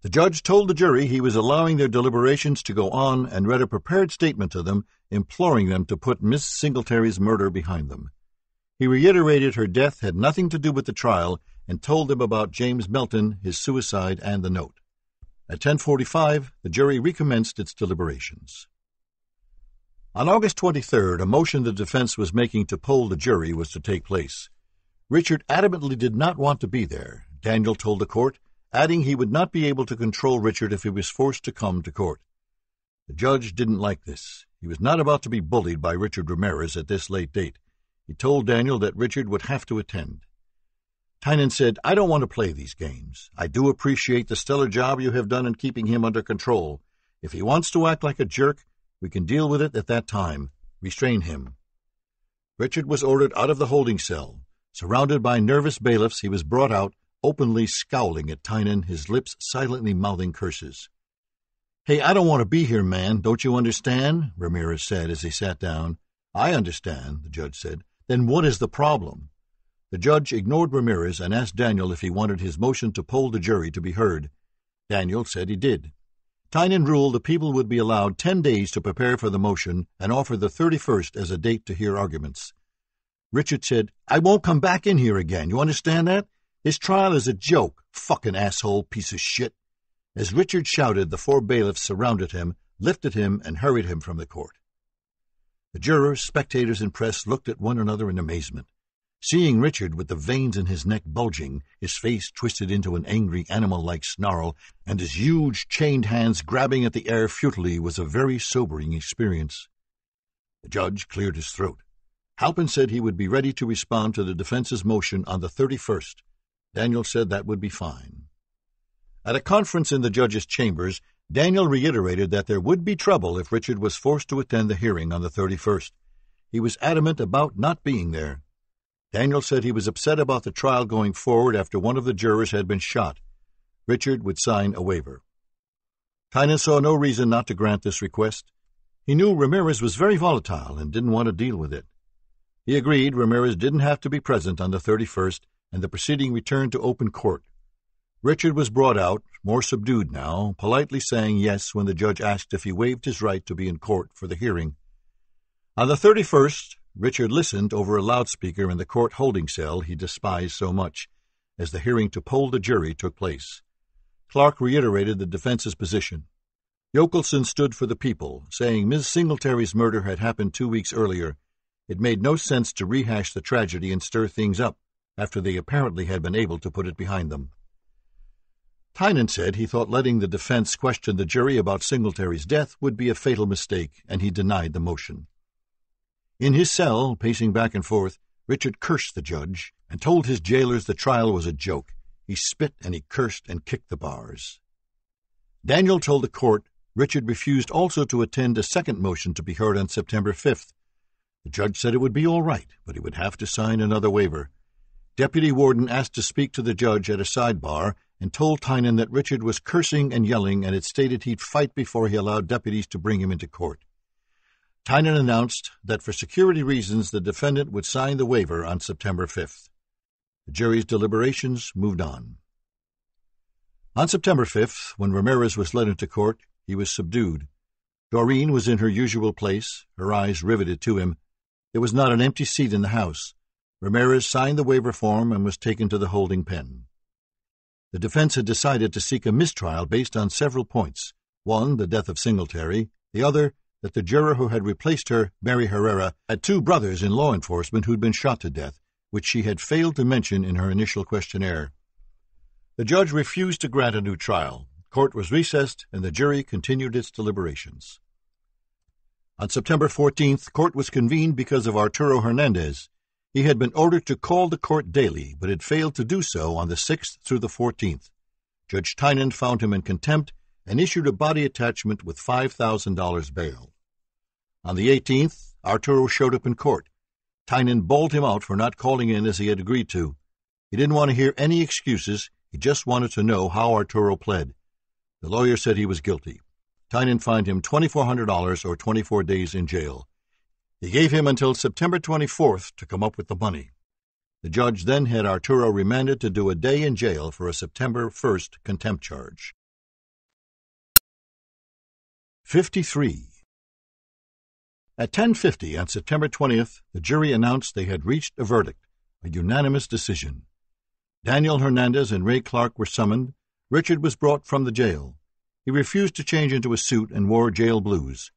The judge told the jury he was allowing their deliberations to go on and read a prepared statement to them, imploring them to put Miss Singletary's murder behind them. He reiterated her death had nothing to do with the trial and told them about James Melton, his suicide, and the note. At 10:45, the jury recommenced its deliberations. On August 23rd, a motion the defense was making to poll the jury was to take place. Richard adamantly did not want to be there, Daniel told the court, adding he would not be able to control Richard if he was forced to come to court. The judge didn't like this. He was not about to be bullied by Richard Ramirez at this late date. He told Daniel that Richard would have to attend. Tynan said, I don't want to play these games. I do appreciate the stellar job you have done in keeping him under control. If he wants to act like a jerk, we can deal with it at that time. Restrain him. Richard was ordered out of the holding cell. Surrounded by nervous bailiffs, he was brought out, openly scowling at Tynan, his lips silently mouthing curses. Hey, I don't want to be here, man. Don't you understand? Ramirez said as he sat down. I understand, the judge said. Then what is the problem? The judge ignored Ramirez and asked Daniel if he wanted his motion to poll the jury to be heard. Daniel said he did. Tynan ruled the people would be allowed ten days to prepare for the motion and offer the 31st as a date to hear arguments. Richard said, I won't come back in here again. You understand that? This trial is a joke, fucking asshole piece of shit. As Richard shouted, the four bailiffs surrounded him, lifted him, and hurried him from the court. The jurors, spectators, and press looked at one another in amazement. Seeing Richard with the veins in his neck bulging, his face twisted into an angry animal like snarl, and his huge chained hands grabbing at the air futilely was a very sobering experience. The judge cleared his throat. Halpin said he would be ready to respond to the defense's motion on the 31st. Daniel said that would be fine. At a conference in the judge's chambers, Daniel reiterated that there would be trouble if Richard was forced to attend the hearing on the 31st. He was adamant about not being there. Daniel said he was upset about the trial going forward after one of the jurors had been shot. Richard would sign a waiver. Tynan saw no reason not to grant this request. He knew Ramirez was very volatile and didn't want to deal with it. He agreed Ramirez didn't have to be present on the 31st, and the proceeding returned to open court. Richard was brought out, more subdued now, politely saying yes when the judge asked if he waived his right to be in court for the hearing. On the 31st, Richard listened over a loudspeaker in the court holding cell he despised so much, as the hearing to poll the jury took place. Clark reiterated the defense's position. Yochelson stood for the people, saying Miss Singletary's murder had happened two weeks earlier it made no sense to rehash the tragedy and stir things up after they apparently had been able to put it behind them. Tynan said he thought letting the defense question the jury about Singletary's death would be a fatal mistake, and he denied the motion. In his cell, pacing back and forth, Richard cursed the judge and told his jailers the trial was a joke. He spit and he cursed and kicked the bars. Daniel told the court Richard refused also to attend a second motion to be heard on September 5th, the judge said it would be all right, but he would have to sign another waiver. Deputy Warden asked to speak to the judge at a sidebar and told Tynan that Richard was cursing and yelling and had stated he'd fight before he allowed deputies to bring him into court. Tynan announced that for security reasons the defendant would sign the waiver on September 5th. The jury's deliberations moved on. On September 5th, when Ramirez was led into court, he was subdued. Doreen was in her usual place, her eyes riveted to him, there was not an empty seat in the house. Ramirez signed the waiver form and was taken to the holding pen. The defense had decided to seek a mistrial based on several points one, the death of Singletary, the other, that the juror who had replaced her, Mary Herrera, had two brothers in law enforcement who'd been shot to death, which she had failed to mention in her initial questionnaire. The judge refused to grant a new trial. Court was recessed, and the jury continued its deliberations. On September 14th, court was convened because of Arturo Hernandez. He had been ordered to call the court daily, but had failed to do so on the 6th through the 14th. Judge Tynan found him in contempt and issued a body attachment with $5,000 bail. On the 18th, Arturo showed up in court. Tynan bawled him out for not calling in as he had agreed to. He didn't want to hear any excuses, he just wanted to know how Arturo pled. The lawyer said he was guilty. Tynan fined him $2,400 or 24 days in jail. He gave him until September 24th to come up with the money. The judge then had Arturo remanded to do a day in jail for a September 1st contempt charge. 53. At 10:50 on September 20th, the jury announced they had reached a verdict, a unanimous decision. Daniel Hernandez and Ray Clark were summoned. Richard was brought from the jail. He refused to change into a suit and wore jail blues.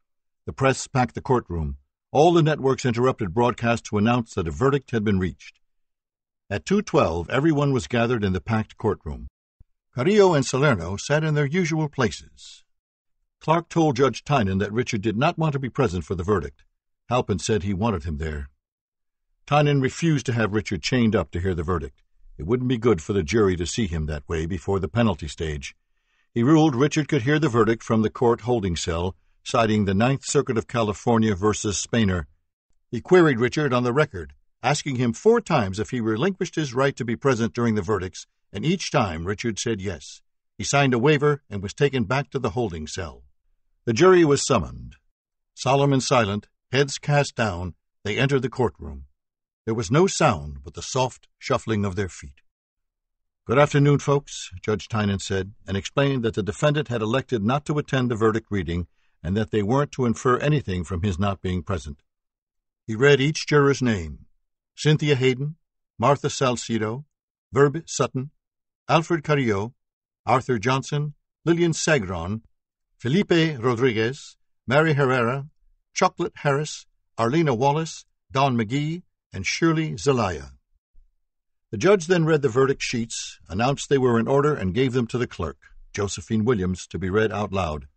The press packed the courtroom. All the networks interrupted broadcast to announce that a verdict had been reached. At 2:12, everyone was gathered in the packed courtroom. Carrillo and Salerno sat in their usual places. Clark told Judge Tynan that Richard did not want to be present for the verdict. Halpin said he wanted him there. Tynan refused to have Richard chained up to hear the verdict. It wouldn't be good for the jury to see him that way before the penalty stage. He ruled Richard could hear the verdict from the court holding cell citing the Ninth Circuit of California versus Spener. He queried Richard on the record, asking him four times if he relinquished his right to be present during the verdicts, and each time Richard said yes. He signed a waiver and was taken back to the holding cell. The jury was summoned. Solemn and silent, heads cast down, they entered the courtroom. There was no sound but the soft shuffling of their feet. Good afternoon, folks, Judge Tynan said, and explained that the defendant had elected not to attend the verdict reading and that they weren't to infer anything from his not being present. He read each juror's name Cynthia Hayden, Martha Salcido, Verb Sutton, Alfred Carrillo, Arthur Johnson, Lillian Sagron, Felipe Rodriguez, Mary Herrera, Chocolate Harris, Arlena Wallace, Don McGee, and Shirley Zelaya. The judge then read the verdict sheets, announced they were in order, and gave them to the clerk, Josephine Williams, to be read out loud.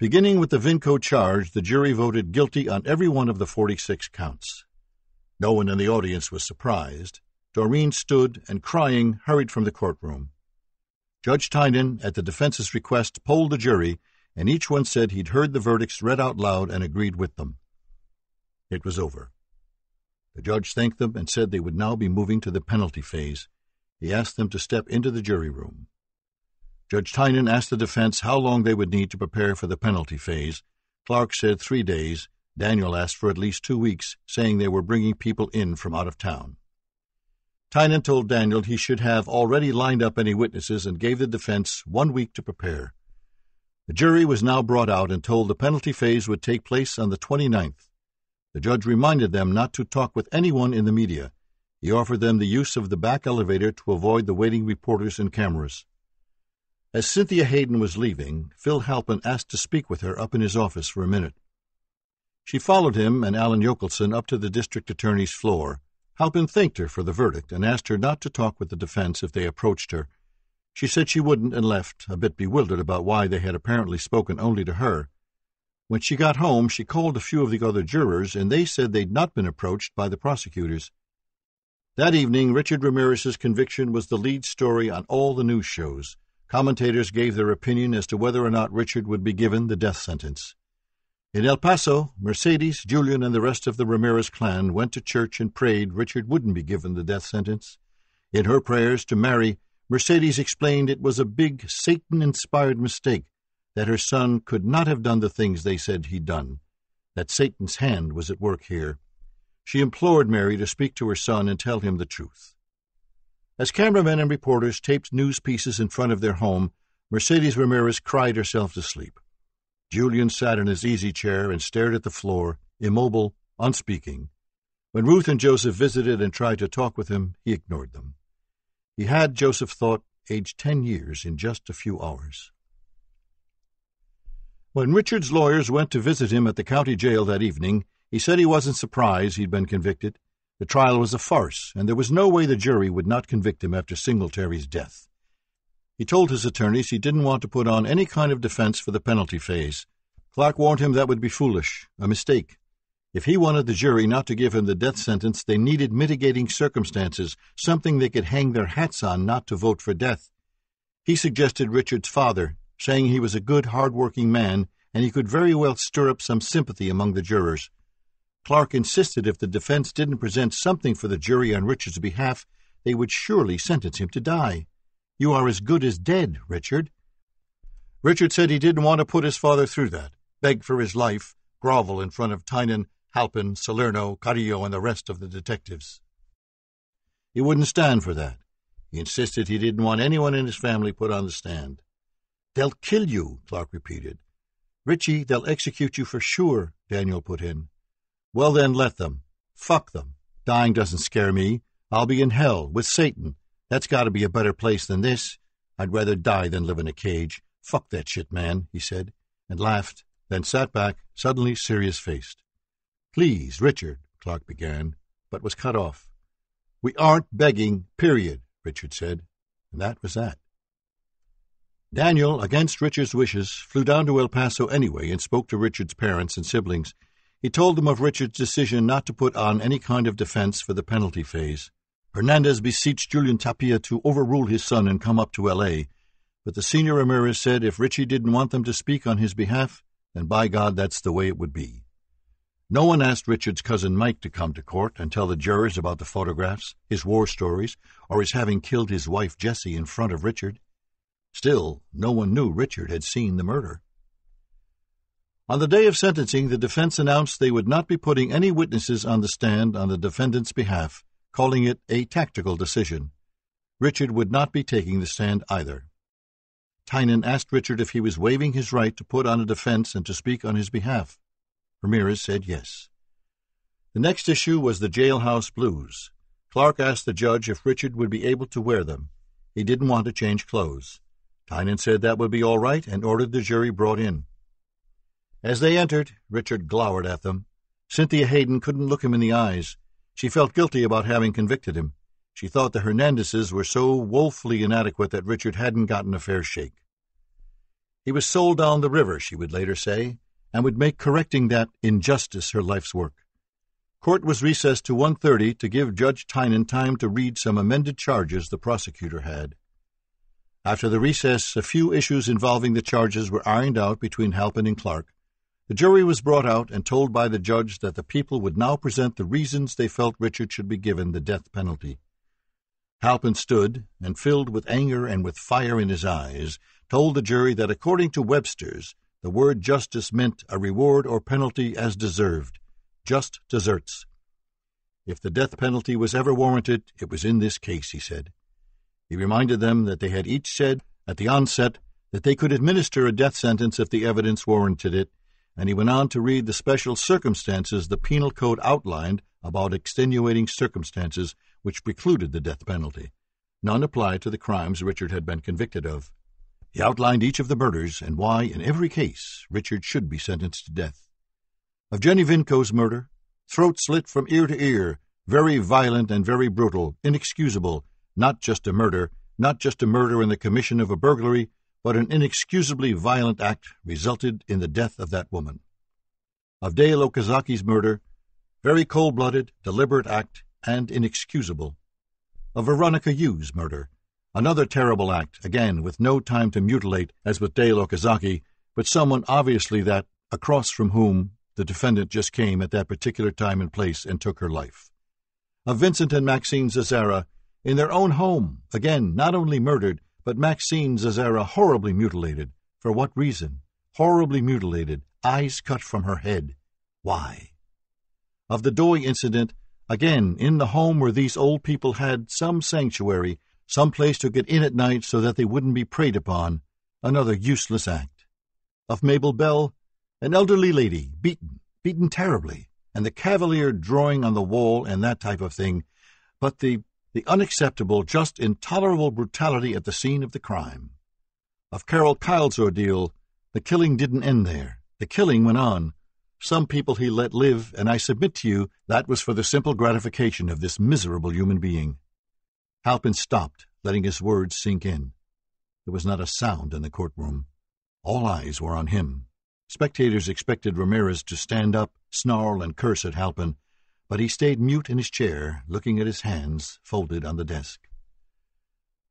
Beginning with the Vincow charge, the jury voted guilty on every one of the 46 counts. No one in the audience was surprised. Doreen stood and, crying, hurried from the courtroom. Judge Tynan, at the defense's request, polled the jury, and each one said he'd heard the verdicts read out loud and agreed with them. It was over. The judge thanked them and said they would now be moving to the penalty phase. He asked them to step into the jury room. Judge Tynan asked the defense how long they would need to prepare for the penalty phase. Clark said three days. Daniel asked for at least two weeks, saying they were bringing people in from out of town. Tynan told Daniel he should have already lined up any witnesses and gave the defense one week to prepare. The jury was now brought out and told the penalty phase would take place on the 29th. The judge reminded them not to talk with anyone in the media. He offered them the use of the back elevator to avoid the waiting reporters and cameras. As Cynthia Hayden was leaving, Phil Halpin asked to speak with her up in his office for a minute. She followed him and Alan Yochelson up to the district attorney's floor. Halpin thanked her for the verdict and asked her not to talk with the defense if they approached her. She said she wouldn't and left, a bit bewildered about why they had apparently spoken only to her. When she got home, she called a few of the other jurors, and they said they'd not been approached by the prosecutors. That evening, Richard Ramirez's conviction was the lead story on all the news shows. Commentators gave their opinion as to whether or not Richard would be given the death sentence. In El Paso, Mercedes, Julian, and the rest of the Ramirez clan went to church and prayed Richard wouldn't be given the death sentence. In her prayers to Mary, Mercedes explained it was a big Satan inspired mistake, that her son could not have done the things they said he'd done, that Satan's hand was at work here. She implored Mary to speak to her son and tell him the truth. As cameramen and reporters taped news pieces in front of their home, Mercedes Ramirez cried herself to sleep. Julian sat in his easy chair and stared at the floor, immobile, unspeaking. When Ruth and Joseph visited and tried to talk with him, he ignored them. He had, Joseph thought, aged ten years in just a few hours. When Richard's lawyers went to visit him at the county jail that evening, he said he wasn't surprised he'd been convicted. The trial was a farce, and there was no way the jury would not convict him after Singletary's death. He told his attorneys he didn't want to put on any kind of defense for the penalty phase. Clark warned him that would be foolish, a mistake. If he wanted the jury not to give him the death sentence, they needed mitigating circumstances, something they could hang their hats on not to vote for death. He suggested Richard's father, saying he was a good, hard-working man and he could very well stir up some sympathy among the jurors. Clark insisted if the defense didn't present something for the jury on Richard's behalf, they would surely sentence him to die. You are as good as dead, Richard. Richard said he didn't want to put his father through that, beg for his life, grovel in front of Tynan, Halpin, Salerno, Carrillo, and the rest of the detectives. He wouldn't stand for that. He insisted he didn't want anyone in his family put on the stand. They'll kill you, Clark repeated. Richie, they'll execute you for sure, Daniel put in. Well, then, let them. Fuck them. Dying doesn't scare me. I'll be in hell with Satan. That's got to be a better place than this. I'd rather die than live in a cage. Fuck that shit, man, he said, and laughed, then sat back, suddenly serious faced. Please, Richard, Clark began, but was cut off. We aren't begging, period, Richard said, and that was that. Daniel, against Richard's wishes, flew down to El Paso anyway and spoke to Richard's parents and siblings. He told them of Richard's decision not to put on any kind of defense for the penalty phase. Hernandez beseeched Julian Tapia to overrule his son and come up to L.A., but the senior Ramirez said if Richie didn't want them to speak on his behalf, then by God that's the way it would be. No one asked Richard's cousin Mike to come to court and tell the jurors about the photographs, his war stories, or his having killed his wife Jessie in front of Richard. Still, no one knew Richard had seen the murder. On the day of sentencing, the defense announced they would not be putting any witnesses on the stand on the defendant's behalf, calling it a tactical decision. Richard would not be taking the stand either. Tynan asked Richard if he was waiving his right to put on a defense and to speak on his behalf. Ramirez said yes. The next issue was the jailhouse blues. Clark asked the judge if Richard would be able to wear them. He didn't want to change clothes. Tynan said that would be all right and ordered the jury brought in. As they entered, Richard glowered at them. Cynthia Hayden couldn't look him in the eyes. She felt guilty about having convicted him. She thought the Hernandezes were so woefully inadequate that Richard hadn't gotten a fair shake. He was sold down the river, she would later say, and would make correcting that injustice her life's work. Court was recessed to 1.30 to give Judge Tynan time to read some amended charges the prosecutor had. After the recess, a few issues involving the charges were ironed out between Halpin and Clark. The jury was brought out and told by the judge that the people would now present the reasons they felt Richard should be given the death penalty. Halpin stood, and filled with anger and with fire in his eyes, told the jury that according to Webster's, the word justice meant a reward or penalty as deserved, just deserts. If the death penalty was ever warranted, it was in this case, he said. He reminded them that they had each said at the onset that they could administer a death sentence if the evidence warranted it, and he went on to read the special circumstances the penal code outlined about extenuating circumstances which precluded the death penalty. None applied to the crimes Richard had been convicted of. He outlined each of the murders and why, in every case, Richard should be sentenced to death. Of Jennie Vincow's murder, throat slit from ear to ear, very violent and very brutal, inexcusable, not just a murder, not just a murder in the commission of a burglary, but an inexcusably violent act resulted in the death of that woman. Of Dale Okazaki's murder, very cold blooded, deliberate act, and inexcusable. Of Veronica Yu's murder, another terrible act, again with no time to mutilate as with Dale Okazaki, but someone obviously that, across from whom, the defendant just came at that particular time and place and took her life. Of Vincent and Maxine Zazzara, in their own home, again, not only murdered, but Maxine Zazzara horribly mutilated. For what reason? Horribly mutilated, eyes cut from her head. Why? Of the Doi incident, again, in the home where these old people had some sanctuary, some place to get in at night so that they wouldn't be preyed upon, another useless act. Of Mabel Bell, an elderly lady, beaten, beaten terribly, and the cavalier drawing on the wall and that type of thing, but the, the unacceptable, just intolerable brutality at the scene of the crime. Of Carol Kyle's ordeal, the killing didn't end there. The killing went on. Some people he let live, and I submit to you that was for the simple gratification of this miserable human being. Halpin stopped, letting his words sink in. There was not a sound in the courtroom. All eyes were on him. Spectators expected Ramirez to stand up, snarl, and curse at Halpin, but he stayed mute in his chair, looking at his hands folded on the desk.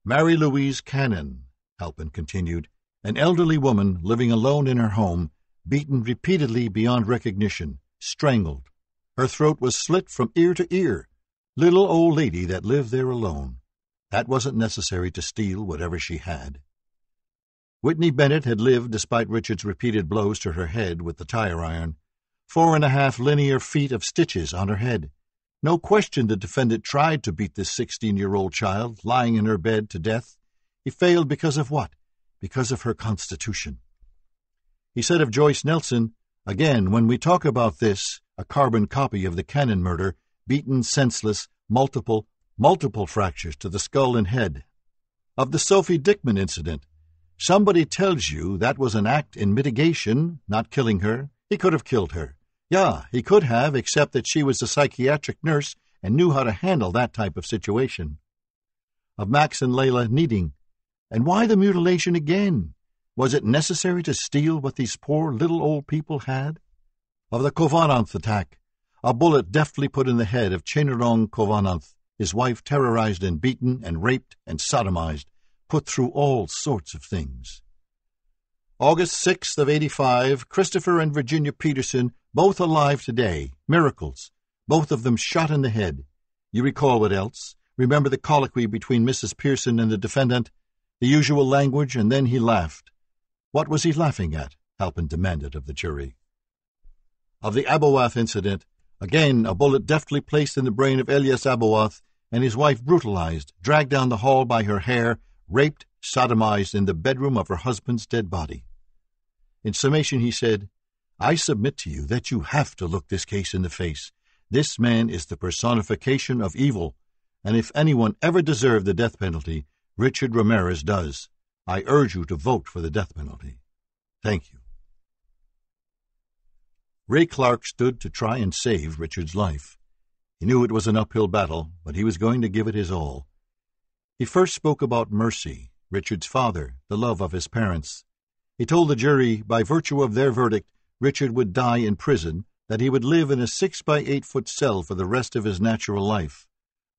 Mary Louise Cannon, Halpin continued, an elderly woman living alone in her home, beaten repeatedly beyond recognition, strangled. Her throat was slit from ear to ear. Little old lady that lived there alone. That wasn't necessary to steal whatever she had. Whitney Bennett had lived despite Richard's repeated blows to her head with the tire iron. Four and a half linear feet of stitches on her head. No question the defendant tried to beat this sixteen-year-old child lying in her bed to death. He failed because of what? Because of her constitution. He said of Joyce Nelson, again, when we talk about this, a carbon copy of the Cannon murder, beaten senseless, multiple, multiple fractures to the skull and head. Of the Sophie Dickman incident, Somebody tells you that was an act in mitigation, not killing her. He could have killed her. Yeah, he could have, except that she was a psychiatric nurse and knew how to handle that type of situation. Of Max and Layla Kneiding. And why the mutilation again? Was it necessary to steal what these poor little old people had? Of the Khovananth attack. A bullet deftly put in the head of Chainarong Khovananth, his wife terrorized and beaten and raped and sodomized, put through all sorts of things. August 6th of 85, Christopher and Virginia Peterson, both alive today, miracles, both of them shot in the head. You recall what else? Remember the colloquy between Mrs. Pearson and the defendant? The usual language, and then he laughed. What was he laughing at? Halpin demanded of the jury. Of the Abowath incident, again a bullet deftly placed in the brain of Elias Abowath and his wife brutalized, dragged down the hall by her hair, raped, sodomized in the bedroom of her husband's dead body. In summation, he said, I submit to you that you have to look this case in the face. This man is the personification of evil, and if anyone ever deserved the death penalty, Richard Ramirez does. I urge you to vote for the death penalty. Thank you. Ray Clark stood to try and save Richard's life. He knew it was an uphill battle, but he was going to give it his all. He first spoke about Mercy, Richard's father, the love of his parents. He told the jury, by virtue of their verdict, Richard would die in prison, that he would live in a six by eight foot cell for the rest of his natural life.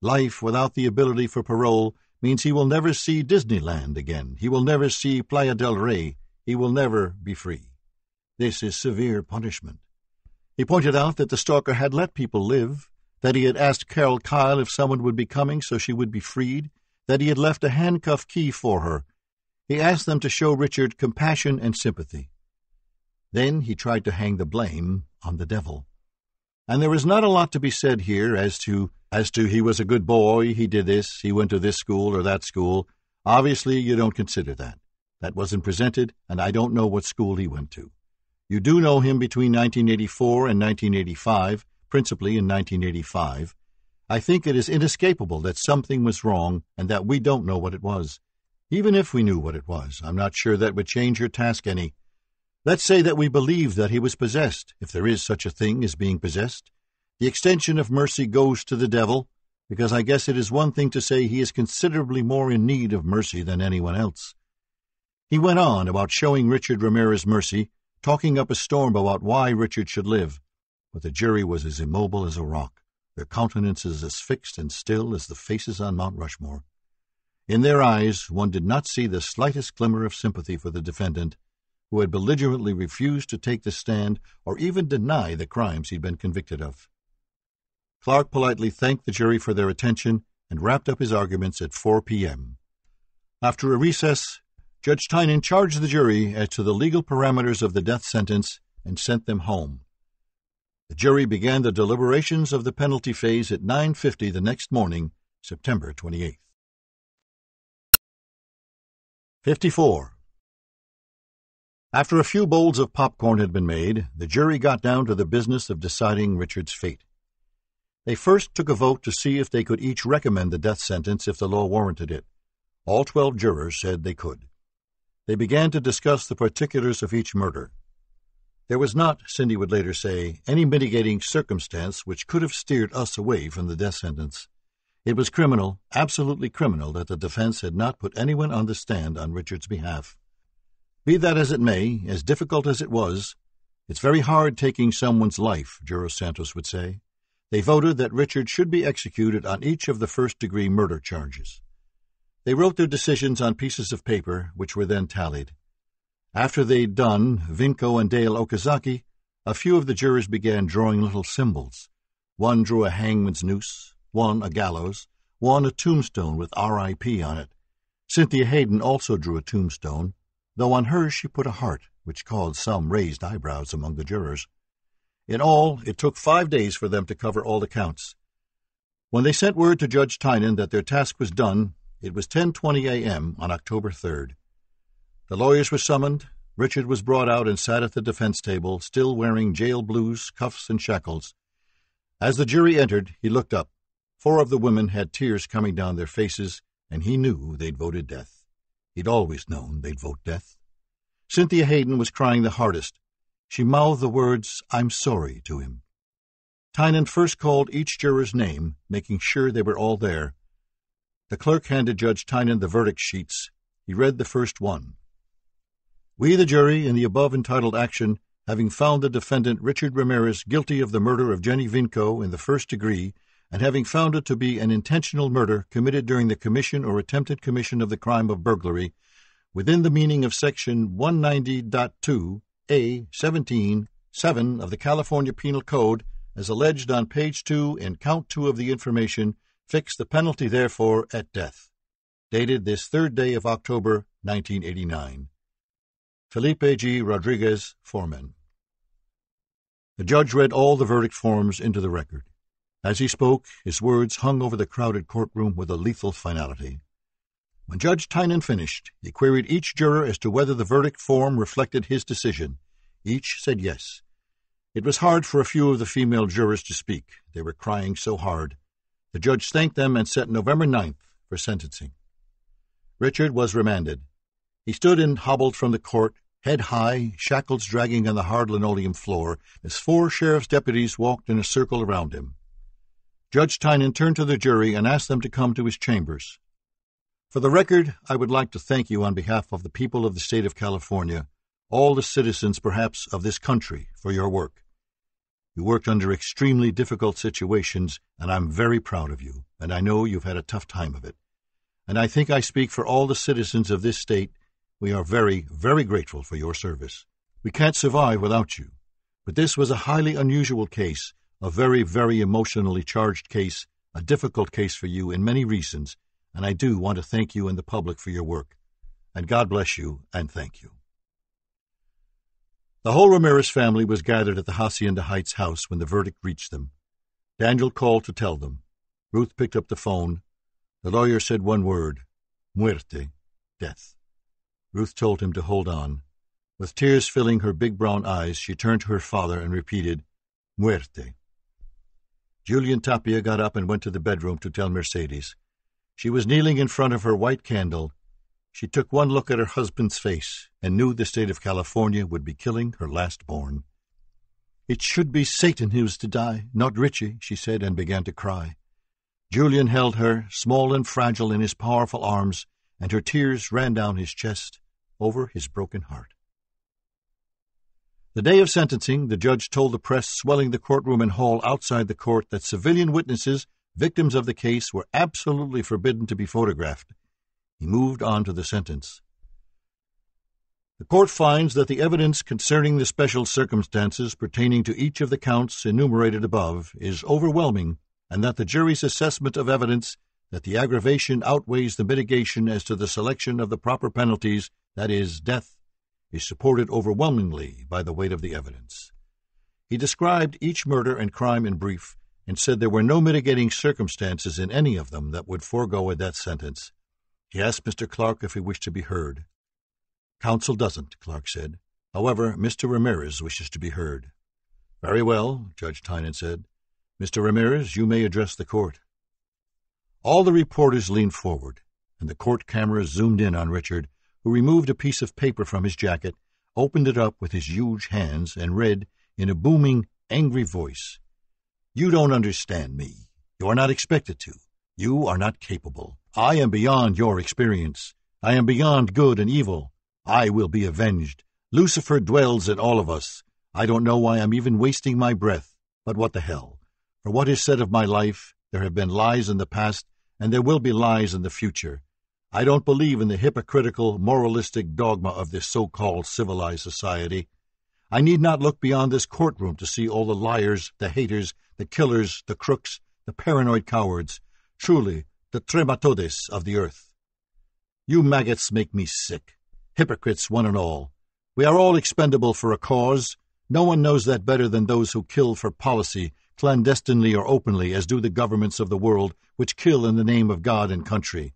Life without the ability for parole means he will never see Disneyland again. He will never see Playa del Rey. He will never be free. This is severe punishment. He pointed out that the stalker had let people live, that he had asked Carol Kyle if someone would be coming so she would be freed, that he had left a handcuff key for her. He asked them to show Richard compassion and sympathy. Then he tried to hang the blame on the devil. And there is not a lot to be said here as to as to he was a good boy, he did this, he went to this school or that school. Obviously, you don't consider that. That wasn't presented, and I don't know what school he went to. You do know him between 1984 and 1985, principally in 1985, I think it is inescapable that something was wrong and that we don't know what it was. Even if we knew what it was, I'm not sure that would change your task any. Let's say that we believe that he was possessed, if there is such a thing as being possessed. The extension of mercy goes to the devil, because I guess it is one thing to say he is considerably more in need of mercy than anyone else. He went on about showing Richard Ramirez mercy, talking up a storm about why Richard should live, but the jury was as immobile as a rock their countenances as fixed and still as the faces on Mount Rushmore. In their eyes, one did not see the slightest glimmer of sympathy for the defendant, who had belligerently refused to take the stand or even deny the crimes he'd been convicted of. Clark politely thanked the jury for their attention and wrapped up his arguments at 4 p.m. After a recess, Judge Tynan charged the jury as to the legal parameters of the death sentence and sent them home. The jury began the deliberations of the penalty phase at 9:50 the next morning, September 28th. 54. After a few bowls of popcorn had been made, the jury got down to the business of deciding Richard's fate. They first took a vote to see if they could each recommend the death sentence if the law warranted it. All twelve jurors said they could. They began to discuss the particulars of each murder. There was not, Cindy would later say, any mitigating circumstance which could have steered us away from the death sentence. It was criminal, absolutely criminal, that the defense had not put anyone on the stand on Richard's behalf. Be that as it may, as difficult as it was, it's very hard taking someone's life, Juror Santos would say. They voted that Richard should be executed on each of the first degree murder charges. They wrote their decisions on pieces of paper, which were then tallied. After they'd done, Vincow and Dale Okazaki, a few of the jurors began drawing little symbols. One drew a hangman's noose, one a gallows, one a tombstone with R.I.P. on it. Cynthia Hayden also drew a tombstone, though on hers she put a heart, which caused some raised eyebrows among the jurors. In all, it took five days for them to cover all the counts. When they sent word to Judge Tynan that their task was done, it was 10:20 a.m. on October 3rd. The lawyers were summoned. Richard was brought out and sat at the defense table, still wearing jail blues, cuffs, and shackles. As the jury entered, he looked up. Four of the women had tears coming down their faces, and he knew they'd voted death. He'd always known they'd vote death. Cynthia Hayden was crying the hardest. She mouthed the words, I'm sorry, to him. Tynan first called each juror's name, making sure they were all there. The clerk handed Judge Tynan the verdict sheets. He read the first one. We, the jury, in the above entitled action, having found the defendant Richard Ramirez guilty of the murder of Jennie Vincow in the first degree, and having found it to be an intentional murder committed during the commission or attempted commission of the crime of burglary, within the meaning of Section 190.2 A 17 7 of the California Penal Code, as alleged on page 2 in count 2 of the information, fix the penalty therefore at death. Dated this third day of October, 1989. Felipe G. Rodriguez, foreman. The judge read all the verdict forms into the record. As he spoke, his words hung over the crowded courtroom with a lethal finality. When Judge Tynan finished, he queried each juror as to whether the verdict form reflected his decision. Each said yes. It was hard for a few of the female jurors to speak. They were crying so hard. The judge thanked them and set November 9th for sentencing. Richard was remanded. He stood and hobbled from the court, head high, shackles dragging on the hard linoleum floor, as four sheriff's deputies walked in a circle around him. Judge Tynan turned to the jury and asked them to come to his chambers. For the record, I would like to thank you on behalf of the people of the state of California, all the citizens, perhaps, of this country, for your work. You worked under extremely difficult situations, and I'm very proud of you, and I know you've had a tough time of it. And I think I speak for all the citizens of this state. We are very, very grateful for your service. We can't survive without you. But this was a highly unusual case, a very, very emotionally charged case, a difficult case for you in many reasons, and I do want to thank you and the public for your work. And God bless you, and thank you. The whole Ramirez family was gathered at the Hacienda Heights house when the verdict reached them. Daniel called to tell them. Ruth picked up the phone. The lawyer said one word muerte, death. Ruth told him to hold on. With tears filling her big brown eyes, she turned to her father and repeated, Muerte. Julian Tapia got up and went to the bedroom to tell Mercedes. She was kneeling in front of her white candle. She took one look at her husband's face and knew the state of California would be killing her last born. It should be Satan who was to die, not Richie, she said, and began to cry. Julian held her, small and fragile, in his powerful arms, and her tears ran down his chest, over his broken heart. The day of sentencing, the judge told the press swelling the courtroom and hall outside the court that civilian witnesses, victims of the case, were absolutely forbidden to be photographed. He moved on to the sentence. The court finds that the evidence concerning the special circumstances pertaining to each of the counts enumerated above is overwhelming, and that the jury's assessment of evidence that the aggravation outweighs the mitigation as to the selection of the proper penalties, that is, death, is supported overwhelmingly by the weight of the evidence. He described each murder and crime in brief and said there were no mitigating circumstances in any of them that would forego a death sentence. He asked Mr. Clark if he wished to be heard. Counsel doesn't, Clark said. However, Mr. Ramirez wishes to be heard. Very well, Judge Tynan said. Mr. Ramirez, you may address the court. All the reporters leaned forward, and the court camera zoomed in on Richard, who removed a piece of paper from his jacket, opened it up with his huge hands, and read, in a booming, angry voice, You don't understand me. You are not expected to. You are not capable. I am beyond your experience. I am beyond good and evil. I will be avenged. Lucifer dwells in all of us. I don't know why I'm even wasting my breath, but what the hell? For what is said of my life, there have been lies in the past, and there will be lies in the future. I don't believe in the hypocritical, moralistic dogma of this so called civilized society. I need not look beyond this courtroom to see all the liars, the haters, the killers, the crooks, the paranoid cowards, truly the trematodes of the earth. You maggots make me sick, hypocrites one and all. We are all expendable for a cause. No one knows that better than those who kill for policy, clandestinely or openly, as do the governments of the world which kill in the name of God and country.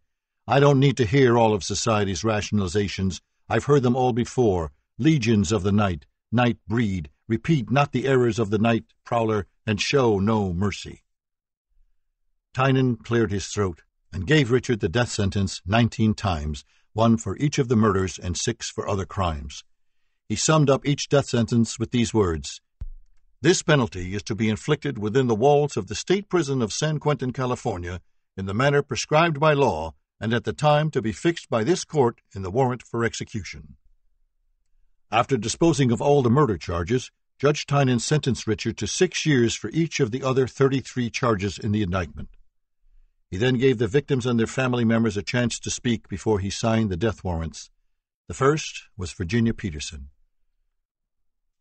I don't need to hear all of society's rationalizations. I've heard them all before. Legions of the night, night breed, repeat not the errors of the night prowler, and show no mercy. Tynan cleared his throat and gave Richard the death sentence nineteen times, one for each of the murders and six for other crimes. He summed up each death sentence with these words This penalty is to be inflicted within the walls of the state prison of San Quentin, California, in the manner prescribed by law, and at the time to be fixed by this court in the warrant for execution. After disposing of all the murder charges, Judge Tynan sentenced Richard to six years for each of the other 33 charges in the indictment. He then gave the victims and their family members a chance to speak before he signed the death warrants. The first was Virginia Peterson.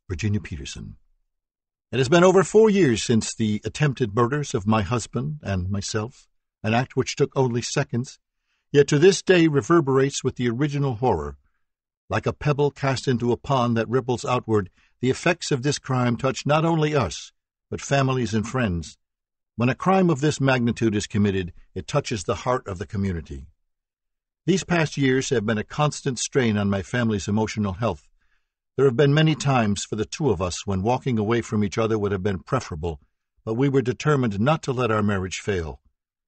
Virginia Peterson. It has been over four years since the attempted murders of my husband and myself, an act which took only seconds, yet to this day reverberates with the original horror. Like a pebble cast into a pond that ripples outward, the effects of this crime touch not only us, but families and friends. When a crime of this magnitude is committed, it touches the heart of the community. These past years have been a constant strain on my family's emotional health. There have been many times for the two of us when walking away from each other would have been preferable, but we were determined not to let our marriage fail.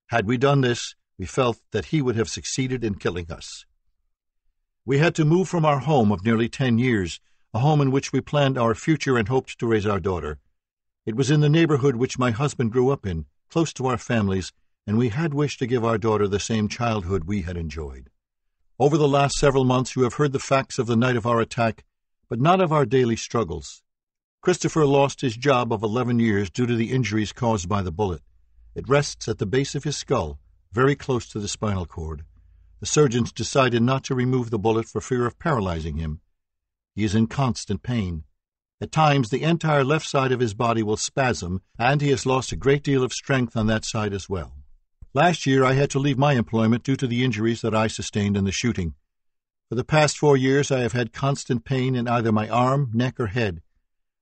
Had we done this, we felt that he would have succeeded in killing us. We had to move from our home of nearly ten years, a home in which we planned our future and hoped to raise our daughter. It was in the neighborhood which my husband grew up in, close to our families, and we had wished to give our daughter the same childhood we had enjoyed. Over the last several months, you have heard the facts of the night of our attack, but not of our daily struggles. Christopher lost his job of 11 years due to the injuries caused by the bullet. It rests at the base of his skull, very close to the spinal cord. The surgeons decided not to remove the bullet for fear of paralyzing him. He is in constant pain. At times, the entire left side of his body will spasm, and he has lost a great deal of strength on that side as well. Last year, I had to leave my employment due to the injuries that I sustained in the shooting. For the past four years, I have had constant pain in either my arm, neck, or head.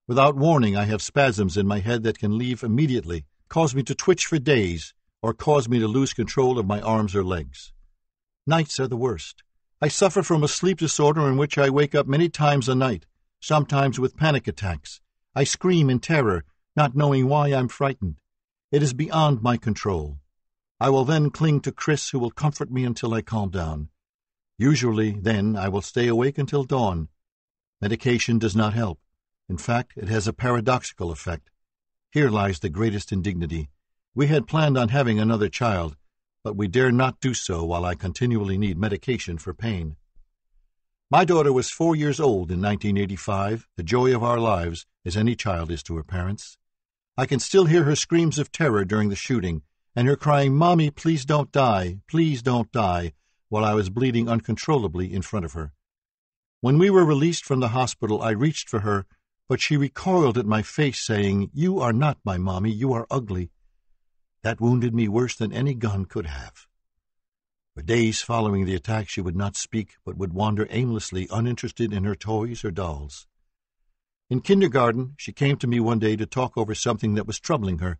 Without warning, I have spasms in my head that can leave immediately, cause me to twitch for days, or cause me to lose control of my arms or legs. Nights are the worst. I suffer from a sleep disorder in which I wake up many times a night sometimes with panic attacks. I scream in terror, not knowing why I'm frightened. It is beyond my control. I will then cling to Chris, who will comfort me until I calm down. Usually, then, I will stay awake until dawn. Medication does not help. In fact, it has a paradoxical effect. Here lies the greatest indignity. We had planned on having another child, but we dare not do so while I continually need medication for pain. My daughter was four years old in 1985, the joy of our lives, as any child is to her parents. I can still hear her screams of terror during the shooting, and her crying, Mommy, please don't die, please don't die, while I was bleeding uncontrollably in front of her. When we were released from the hospital, I reached for her, but she recoiled at my face, saying, You are not my mommy, you are ugly. That wounded me worse than any gun could have. For days following the attack, she would not speak, but would wander aimlessly, uninterested in her toys or dolls. In kindergarten, she came to me one day to talk over something that was troubling her.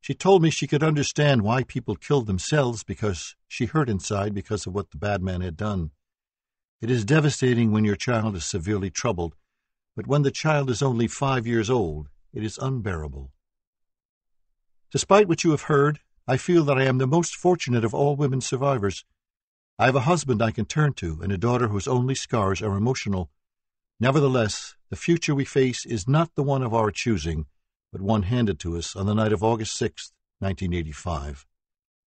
She told me she could understand why people killed themselves because she hurt inside because of what the bad man had done. It is devastating when your child is severely troubled, but when the child is only five years old, it is unbearable. Despite what you have heard, I feel that I am the most fortunate of all women survivors. I have a husband I can turn to and a daughter whose only scars are emotional. Nevertheless, the future we face is not the one of our choosing, but one handed to us on the night of August 6, 1985.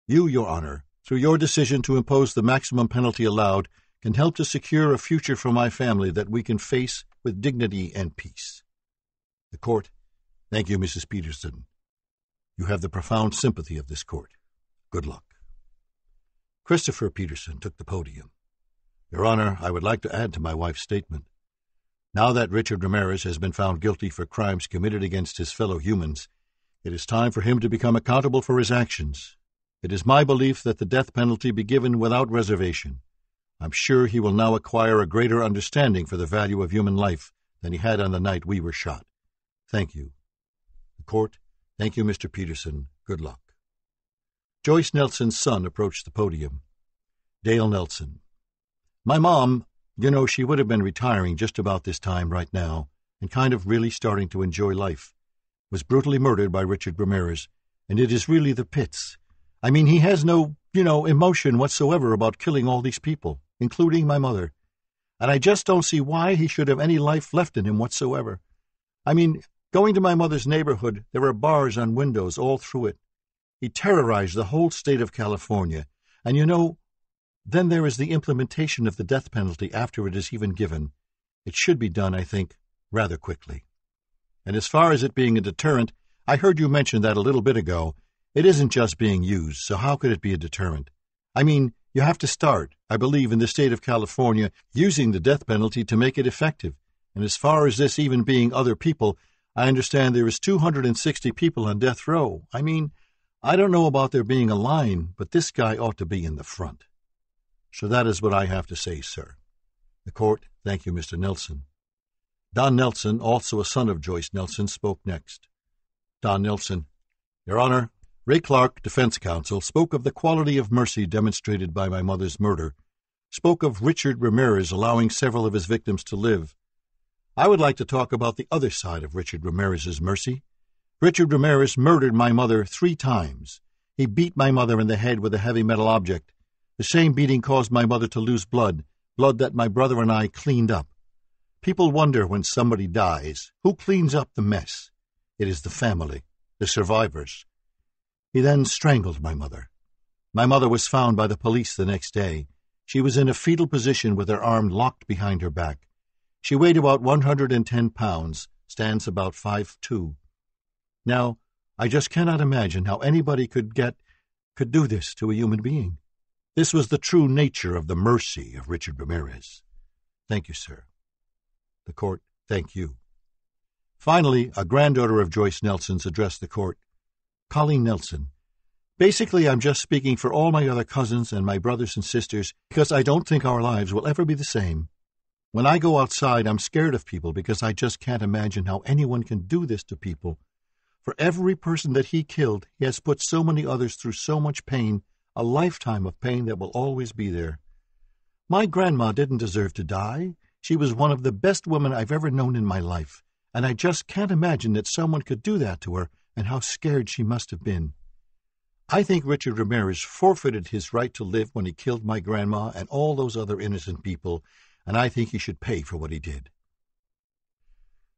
You, Your Honor, through your decision to impose the maximum penalty allowed, can help to secure a future for my family that we can face with dignity and peace. The Court, thank you, Mrs. Peterson. You have the profound sympathy of this Court. Good luck. Christopher Peterson took the podium. Your Honor, I would like to add to my wife's statement. Now that Richard Ramirez has been found guilty for crimes committed against his fellow humans, it is time for him to become accountable for his actions. It is my belief that the death penalty be given without reservation. I'm sure he will now acquire a greater understanding for the value of human life than he had on the night we were shot. Thank you. The court, thank you, Mr. Peterson. Good luck. Joyce Nelson's son approached the podium. Dale Nelson. My mom, you know, she would have been retiring just about this time right now and kind of really starting to enjoy life, was brutally murdered by Richard Ramirez, and it is really the pits. I mean, he has no, you know, emotion whatsoever about killing all these people, including my mother. And I just don't see why he should have any life left in him whatsoever. I mean, going to my mother's neighborhood, there are bars on windows all through it. He terrorized the whole state of California. And you know, then there is the implementation of the death penalty after it is even given. It should be done, I think, rather quickly. And as far as it being a deterrent, I heard you mention that a little bit ago. It isn't just being used, so how could it be a deterrent? I mean, you have to start, I believe, in the state of California, using the death penalty to make it effective. And as far as this even being other people, I understand there is 260 people on death row. I mean, I don't know about there being a line, but this guy ought to be in the front. So that is what I have to say, sir. The court, thank you, Mr. Nelson. Don Nelson, also a son of Joyce Nelson, spoke next. Don Nelson, Your Honor, Ray Clark, defense counsel, spoke of the quality of mercy demonstrated by my mother's murder, spoke of Richard Ramirez allowing several of his victims to live. I would like to talk about the other side of Richard Ramirez's mercy. Richard Ramirez murdered my mother three times. He beat my mother in the head with a heavy metal object. The same beating caused my mother to lose blood, blood that my brother and I cleaned up. People wonder when somebody dies, who cleans up the mess? It is the family, the survivors. He then strangled my mother. My mother was found by the police the next day. She was in a fetal position with her arm locked behind her back. She weighed about 110 pounds, stands about five two. Now, I just cannot imagine how anybody could get, could do this to a human being. This was the true nature of the mercy of Richard Ramirez. Thank you, sir. The court, thank you. Finally, a granddaughter of Joyce Nelson's addressed the court. Colleen Nelson. Basically, I'm just speaking for all my other cousins and my brothers and sisters because I don't think our lives will ever be the same. When I go outside, I'm scared of people because I just can't imagine how anyone can do this to people for every person that he killed, he has put so many others through so much pain, a lifetime of pain that will always be there. My grandma didn't deserve to die. She was one of the best women I've ever known in my life, and I just can't imagine that someone could do that to her and how scared she must have been. I think Richard Ramirez forfeited his right to live when he killed my grandma and all those other innocent people, and I think he should pay for what he did.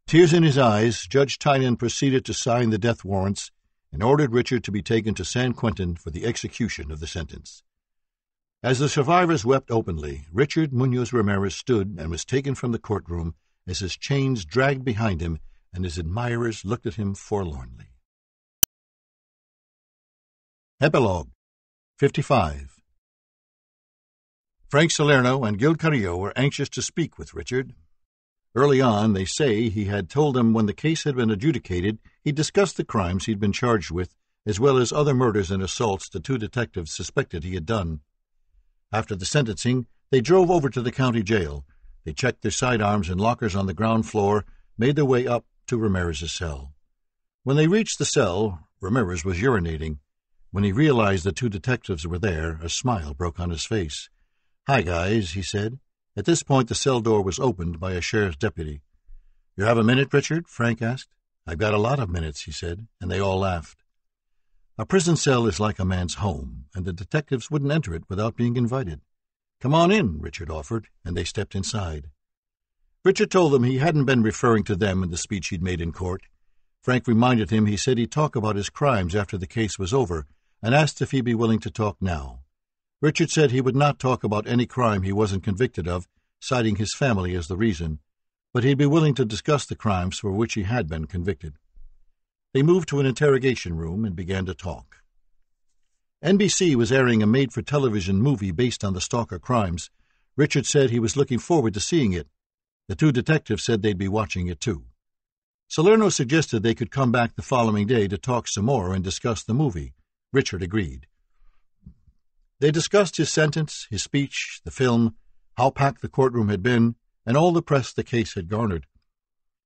Tears in his eyes, Judge Tynan proceeded to sign the death warrants and ordered Richard to be taken to San Quentin for the execution of the sentence. As the survivors wept openly, Richard Muñoz Ramirez stood and was taken from the courtroom as his chains dragged behind him and his admirers looked at him forlornly. Epilogue 55 Frank Salerno and Gil Carrillo were anxious to speak with Richard, Early on, they say he had told them when the case had been adjudicated, he discussed the crimes he'd been charged with, as well as other murders and assaults the two detectives suspected he had done. After the sentencing, they drove over to the county jail. They checked their sidearms and lockers on the ground floor, made their way up to Ramirez's cell. When they reached the cell, Ramirez was urinating. When he realized the two detectives were there, a smile broke on his face. Hi, guys, he said. At this point, the cell door was opened by a sheriff's deputy. You have a minute, Richard? Frank asked. I've got a lot of minutes, he said, and they all laughed. A prison cell is like a man's home, and the detectives wouldn't enter it without being invited. Come on in, Richard offered, and they stepped inside. Richard told them he hadn't been referring to them in the speech he'd made in court. Frank reminded him he said he'd talk about his crimes after the case was over, and asked if he'd be willing to talk now. Richard said he would not talk about any crime he wasn't convicted of, citing his family as the reason, but he'd be willing to discuss the crimes for which he had been convicted. They moved to an interrogation room and began to talk. NBC was airing a made for television movie based on the Stalker crimes. Richard said he was looking forward to seeing it. The two detectives said they'd be watching it too. Salerno suggested they could come back the following day to talk some more and discuss the movie. Richard agreed. They discussed his sentence, his speech, the film, how packed the courtroom had been, and all the press the case had garnered.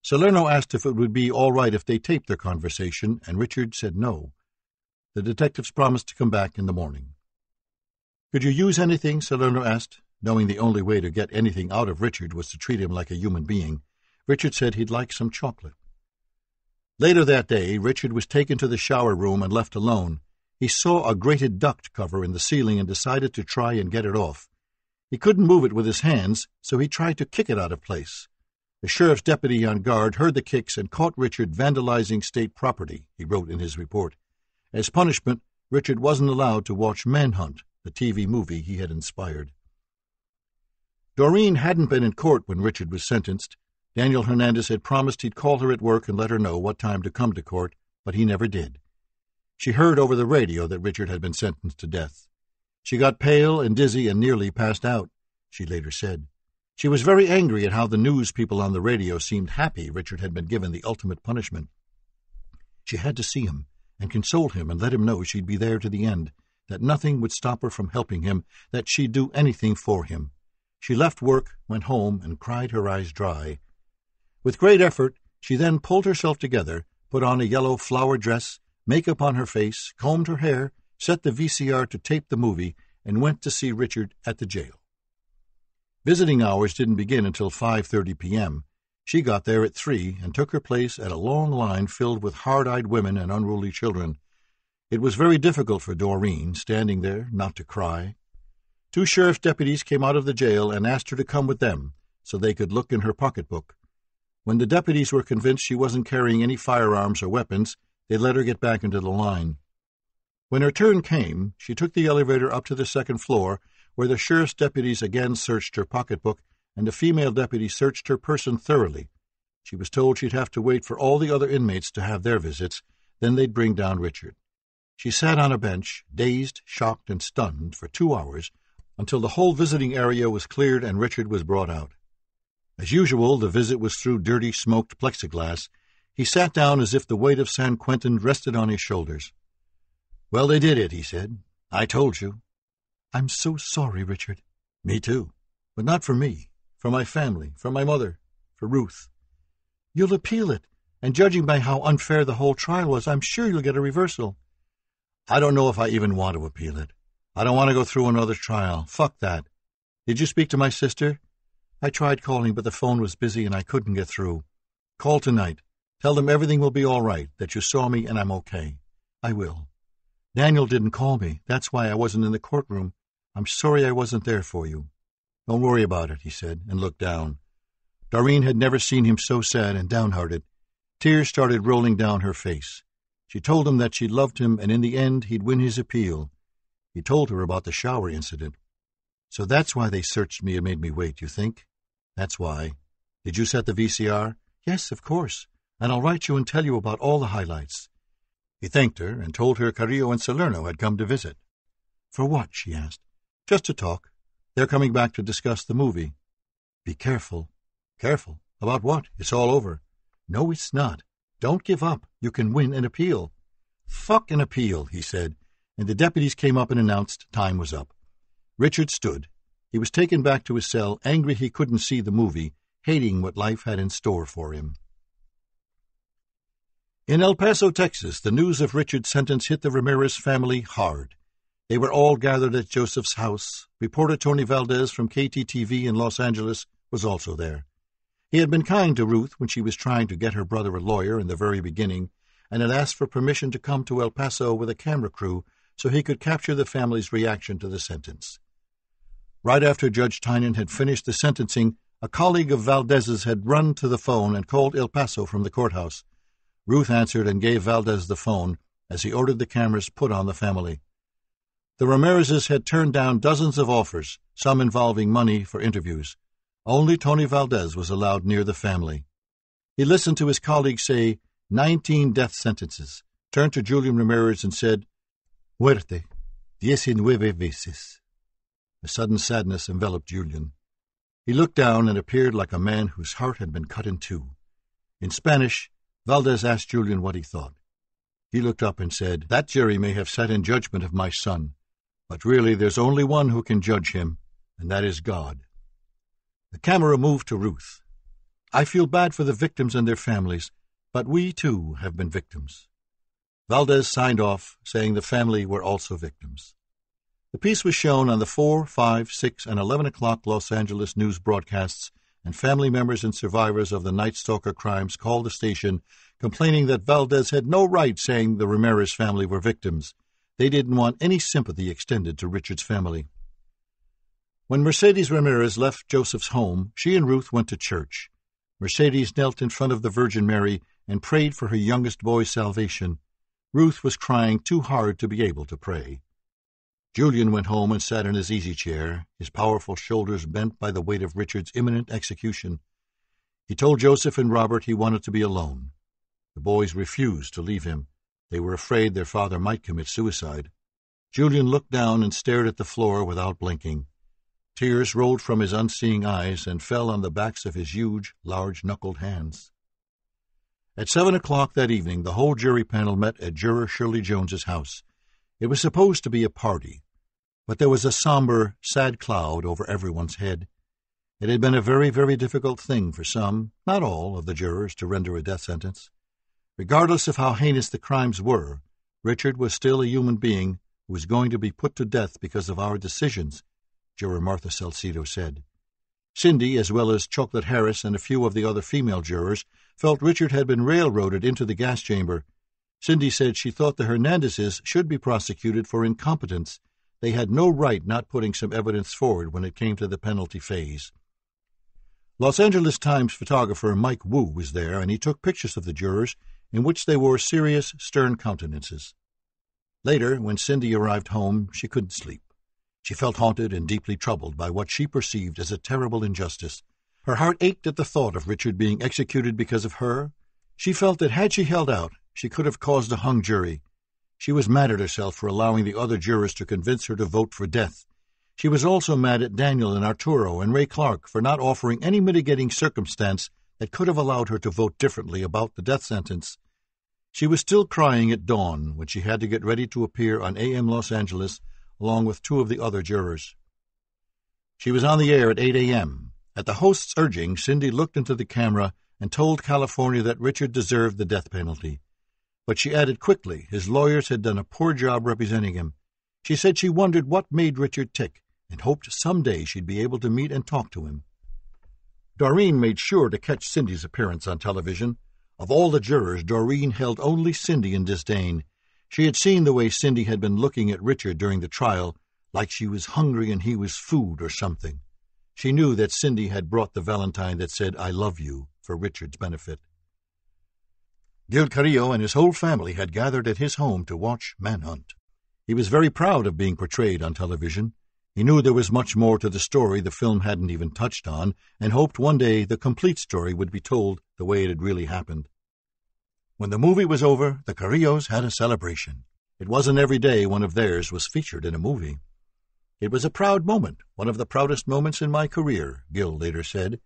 Salerno asked if it would be all right if they taped their conversation, and Richard said no. The detectives promised to come back in the morning. Could you use anything? Salerno asked, knowing the only way to get anything out of Richard was to treat him like a human being. Richard said he'd like some chocolate. Later that day, Richard was taken to the shower room and left alone. He saw a grated duct cover in the ceiling and decided to try and get it off. He couldn't move it with his hands, so he tried to kick it out of place. The sheriff's deputy on guard heard the kicks and caught Richard vandalizing state property, he wrote in his report. As punishment, Richard wasn't allowed to watch Manhunt, the TV movie he had inspired. Doreen hadn't been in court when Richard was sentenced. Daniel Hernandez had promised he'd call her at work and let her know what time to come to court, but he never did. She heard over the radio that Richard had been sentenced to death. She got pale and dizzy and nearly passed out, she later said. She was very angry at how the news people on the radio seemed happy Richard had been given the ultimate punishment. She had to see him and console him and let him know she'd be there to the end, that nothing would stop her from helping him, that she'd do anything for him. She left work, went home, and cried her eyes dry. With great effort, she then pulled herself together, put on a yellow flower dress, makeup on her face, combed her hair, set the VCR to tape the movie, and went to see Richard at the jail. Visiting hours didn't begin until 5:30 p.m. She got there at 3 and took her place at a long line filled with hard-eyed women and unruly children. It was very difficult for Doreen, standing there, not to cry. Two sheriff's deputies came out of the jail and asked her to come with them so they could look in her pocketbook. When the deputies were convinced she wasn't carrying any firearms or weapons, they let her get back into the line. When her turn came, she took the elevator up to the second floor, where the sheriff's deputies again searched her pocketbook, and a female deputy searched her person thoroughly. She was told she'd have to wait for all the other inmates to have their visits, then they'd bring down Richard. She sat on a bench, dazed, shocked, and stunned, for two hours, until the whole visiting area was cleared and Richard was brought out. As usual, the visit was through dirty, smoked plexiglass. He sat down as if the weight of San Quentin rested on his shoulders. Well, they did it, he said. I told you. I'm so sorry, Richard. Me too. But not for me. For my family. For my mother. For Ruth. You'll appeal it, and judging by how unfair the whole trial was, I'm sure you'll get a reversal. I don't know if I even want to appeal it. I don't want to go through another trial. Fuck that. Did you speak to my sister? I tried calling, but the phone was busy and I couldn't get through. Call tonight. Tell them everything will be all right, that you saw me and I'm okay. I will. Daniel didn't call me. That's why I wasn't in the courtroom. I'm sorry I wasn't there for you. Don't worry about it, he said, and looked down. Doreen had never seen him so sad and downhearted. Tears started rolling down her face. She told him that she loved him, and in the end he'd win his appeal. He told her about the shower incident. So that's why they searched me and made me wait, you think? That's why. Did you set the VCR? Yes, of course. And I'll write you and tell you about all the highlights. He thanked her and told her Carrillo and Salerno had come to visit. For what? she asked. Just to talk. They're coming back to discuss the movie. Be careful. Careful? About what? It's all over. No, it's not. Don't give up. You can win an appeal. Fuck an appeal, he said, and the deputies came up and announced time was up. Richard stood. He was taken back to his cell, angry he couldn't see the movie, hating what life had in store for him. In El Paso, Texas, the news of Richard's sentence hit the Ramirez family hard. They were all gathered at Joseph's house. Reporter Tony Valdez from KTTV in Los Angeles was also there. He had been kind to Ruth when she was trying to get her brother a lawyer in the very beginning, and had asked for permission to come to El Paso with a camera crew so he could capture the family's reaction to the sentence. Right after Judge Tynan had finished the sentencing, a colleague of Valdez's had run to the phone and called El Paso from the courthouse. Ruth answered and gave Valdez the phone as he ordered the cameras put on the family. The Ramirezes had turned down dozens of offers, some involving money for interviews. Only Tony Valdez was allowed near the family. He listened to his colleagues say nineteen death sentences, turned to Julian Ramirez and said, Muerte, diecinueve veces. A sudden sadness enveloped Julian. He looked down and appeared like a man whose heart had been cut in two. In Spanish, Valdez asked Julian what he thought. He looked up and said, That jury may have sat in judgment of my son, but really there's only one who can judge him, and that is God. The camera moved to Ruth. I feel bad for the victims and their families, but we, too, have been victims. Valdez signed off, saying the family were also victims. The piece was shown on the 4, 5, 6, and 11 o'clock Los Angeles news broadcasts, and family members and survivors of the Night Stalker crimes called the station, complaining that Valdez had no right saying the Ramirez family were victims. They didn't want any sympathy extended to Richard's family. When Mercedes Ramirez left Joseph's home, she and Ruth went to church. Mercedes knelt in front of the Virgin Mary and prayed for her youngest boy's salvation. Ruth was crying too hard to be able to pray. Julian went home and sat in his easy chair, his powerful shoulders bent by the weight of Richard's imminent execution. He told Joseph and Robert he wanted to be alone. The boys refused to leave him. They were afraid their father might commit suicide. Julian looked down and stared at the floor without blinking. Tears rolled from his unseeing eyes and fell on the backs of his huge, large knuckled hands. At seven o'clock that evening, the whole jury panel met at Juror Shirley Jones's house. It was supposed to be a party, but there was a somber, sad cloud over everyone's head. It had been a very, very difficult thing for some, not all, of the jurors to render a death sentence. Regardless of how heinous the crimes were, Richard was still a human being who was going to be put to death because of our decisions Juror Martha Salcido said. Cindy, as well as Chocolate Harris and a few of the other female jurors, felt Richard had been railroaded into the gas chamber. Cindy said she thought the Hernandezes should be prosecuted for incompetence. They had no right not putting some evidence forward when it came to the penalty phase. Los Angeles Times photographer Mike Wu was there, and he took pictures of the jurors in which they wore serious, stern countenances. Later, when Cindy arrived home, she couldn't sleep. She felt haunted and deeply troubled by what she perceived as a terrible injustice. Her heart ached at the thought of Richard being executed because of her. She felt that had she held out, she could have caused a hung jury. She was mad at herself for allowing the other jurors to convince her to vote for death. She was also mad at Daniel and Arturo and Ray Clark for not offering any mitigating circumstance that could have allowed her to vote differently about the death sentence. She was still crying at dawn when she had to get ready to appear on AM Los Angeles along with two of the other jurors. She was on the air at 8 a.m. At the host's urging, Cindy looked into the camera and told California that Richard deserved the death penalty. But she added quickly his lawyers had done a poor job representing him. She said she wondered what made Richard tick and hoped some day she'd be able to meet and talk to him. Doreen made sure to catch Cindy's appearance on television. Of all the jurors, Doreen held only Cindy in disdain. She had seen the way Cindy had been looking at Richard during the trial, like she was hungry and he was food or something. She knew that Cindy had brought the valentine that said, I love you, for Richard's benefit. Gil Carrillo and his whole family had gathered at his home to watch Manhunt. He was very proud of being portrayed on television. He knew there was much more to the story the film hadn't even touched on, and hoped one day the complete story would be told the way it had really happened. When the movie was over, the Carrillos had a celebration. It wasn't every day one of theirs was featured in a movie. It was a proud moment, one of the proudest moments in my career, Gil later said.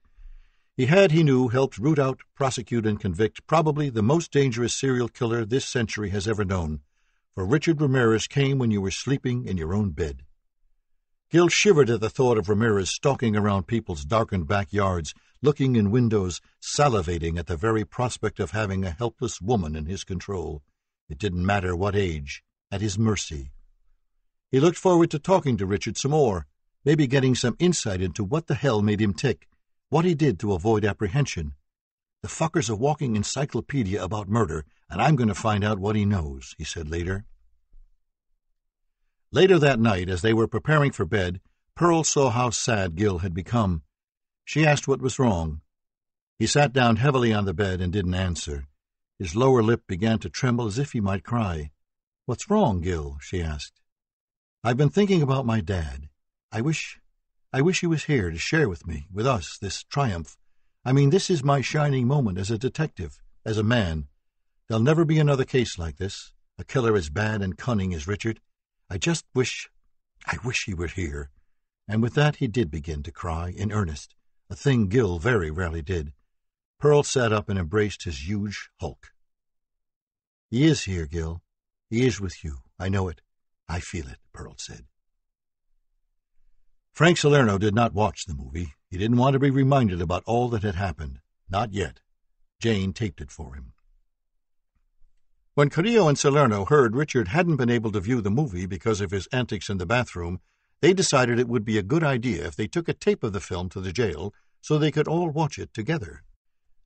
He had, he knew, helped root out, prosecute, and convict probably the most dangerous serial killer this century has ever known, for Richard Ramirez came when you were sleeping in your own bed. Gil shivered at the thought of Ramirez stalking around people's darkened backyards, looking in windows, salivating at the very prospect of having a helpless woman in his control. It didn't matter what age, at his mercy. He looked forward to talking to Richard some more, maybe getting some insight into what the hell made him tick, what he did to avoid apprehension. The fucker's a walking encyclopedia about murder, and I'm going to find out what he knows, he said later. Later that night, as they were preparing for bed, Pearl saw how sad Gil had become. She asked what was wrong. He sat down heavily on the bed and didn't answer. His lower lip began to tremble as if he might cry. What's wrong, Gil? she asked. I've been thinking about my dad. I wish I wish he was here to share with me, with us, this triumph. I mean, this is my shining moment as a detective, as a man. There'll never be another case like this, a killer as bad and cunning as Richard. I just wish, I wish he were here. And with that he did begin to cry, in earnest, a thing Gil very rarely did. Pearl sat up and embraced his huge hulk. He is here, Gil. He is with you. I know it. I feel it, Pearl said. Frank Salerno did not watch the movie. He didn't want to be reminded about all that had happened. Not yet. Jane taped it for him. When Carrillo and Salerno heard Richard hadn't been able to view the movie because of his antics in the bathroom, they decided it would be a good idea if they took a tape of the film to the jail so they could all watch it together.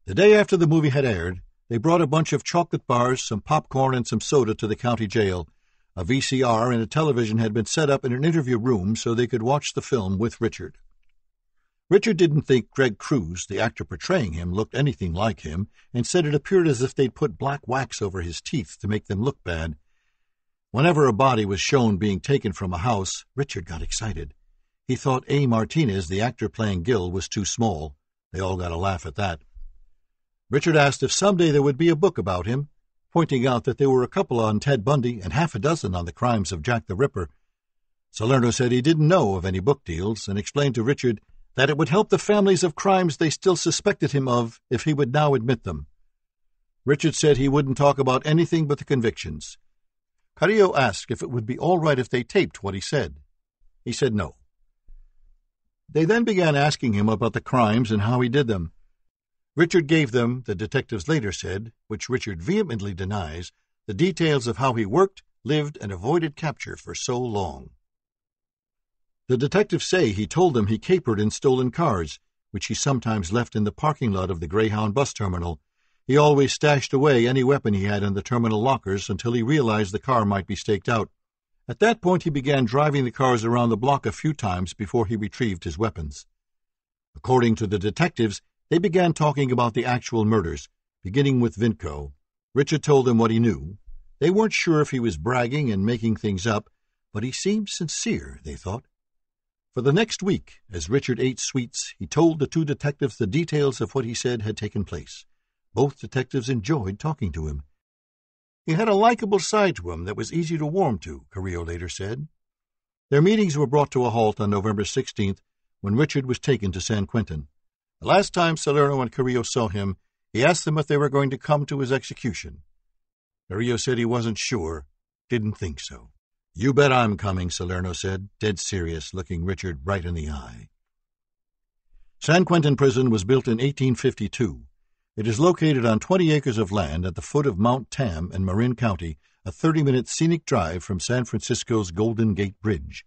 The day after the movie had aired, they brought a bunch of chocolate bars, some popcorn, and some soda to the county jail a VCR and a television had been set up in an interview room so they could watch the film with Richard. Richard didn't think Greg Cruz, the actor portraying him, looked anything like him, and said it appeared as if they'd put black wax over his teeth to make them look bad. Whenever a body was shown being taken from a house, Richard got excited. He thought A. Martinez, the actor playing Gil, was too small. They all got a laugh at that. Richard asked if someday there would be a book about him, pointing out that there were a couple on Ted Bundy and half a dozen on the crimes of Jack the Ripper. Salerno said he didn't know of any book deals and explained to Richard that it would help the families of crimes they still suspected him of if he would now admit them. Richard said he wouldn't talk about anything but the convictions. Carrillo asked if it would be all right if they taped what he said. He said no. They then began asking him about the crimes and how he did them. Richard gave them, the detectives later said, which Richard vehemently denies, the details of how he worked, lived, and avoided capture for so long. The detectives say he told them he capered in stolen cars, which he sometimes left in the parking lot of the Greyhound bus terminal. He always stashed away any weapon he had in the terminal lockers until he realized the car might be staked out. At that point, he began driving the cars around the block a few times before he retrieved his weapons. According to the detectives, they began talking about the actual murders, beginning with Vincow. Richard told them what he knew. They weren't sure if he was bragging and making things up, but he seemed sincere, they thought. For the next week, as Richard ate sweets, he told the two detectives the details of what he said had taken place. Both detectives enjoyed talking to him. He had a likable side to him that was easy to warm to, Carrillo later said. Their meetings were brought to a halt on November 16th when Richard was taken to San Quentin. The last time Salerno and Carrillo saw him, he asked them if they were going to come to his execution. Carrillo said he wasn't sure, didn't think so. You bet I'm coming, Salerno said, dead serious, looking Richard right in the eye. San Quentin Prison was built in 1852. It is located on 20 acres of land at the foot of Mount Tam in Marin County, a 30 minute scenic drive from San Francisco's Golden Gate Bridge.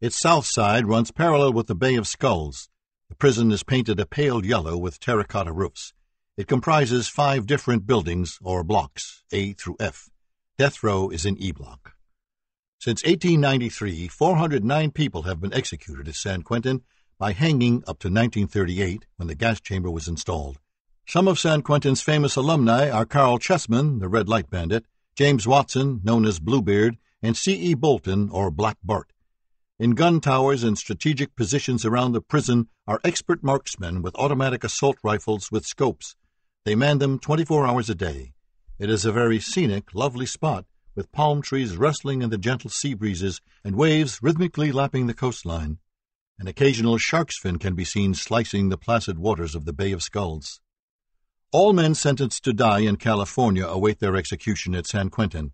Its south side runs parallel with the Bay of Skulls, the prison is painted a pale yellow with terracotta roofs. It comprises five different buildings or blocks, A through F. Death row is in E block. Since 1893, 409 people have been executed at San Quentin by hanging up to 1938 when the gas chamber was installed. Some of San Quentin's famous alumni are Caryl Chessman, the Red Light Bandit, James Watson, known as Bluebeard, and C.E. Bolton, or Black Bart. In gun towers and strategic positions around the prison are expert marksmen with automatic assault rifles with scopes. They man them 24 hours a day. It is a very scenic, lovely spot, with palm trees rustling in the gentle sea breezes and waves rhythmically lapping the coastline. An occasional shark's fin can be seen slicing the placid waters of the Bay of Skulls. All men sentenced to die in California await their execution at San Quentin.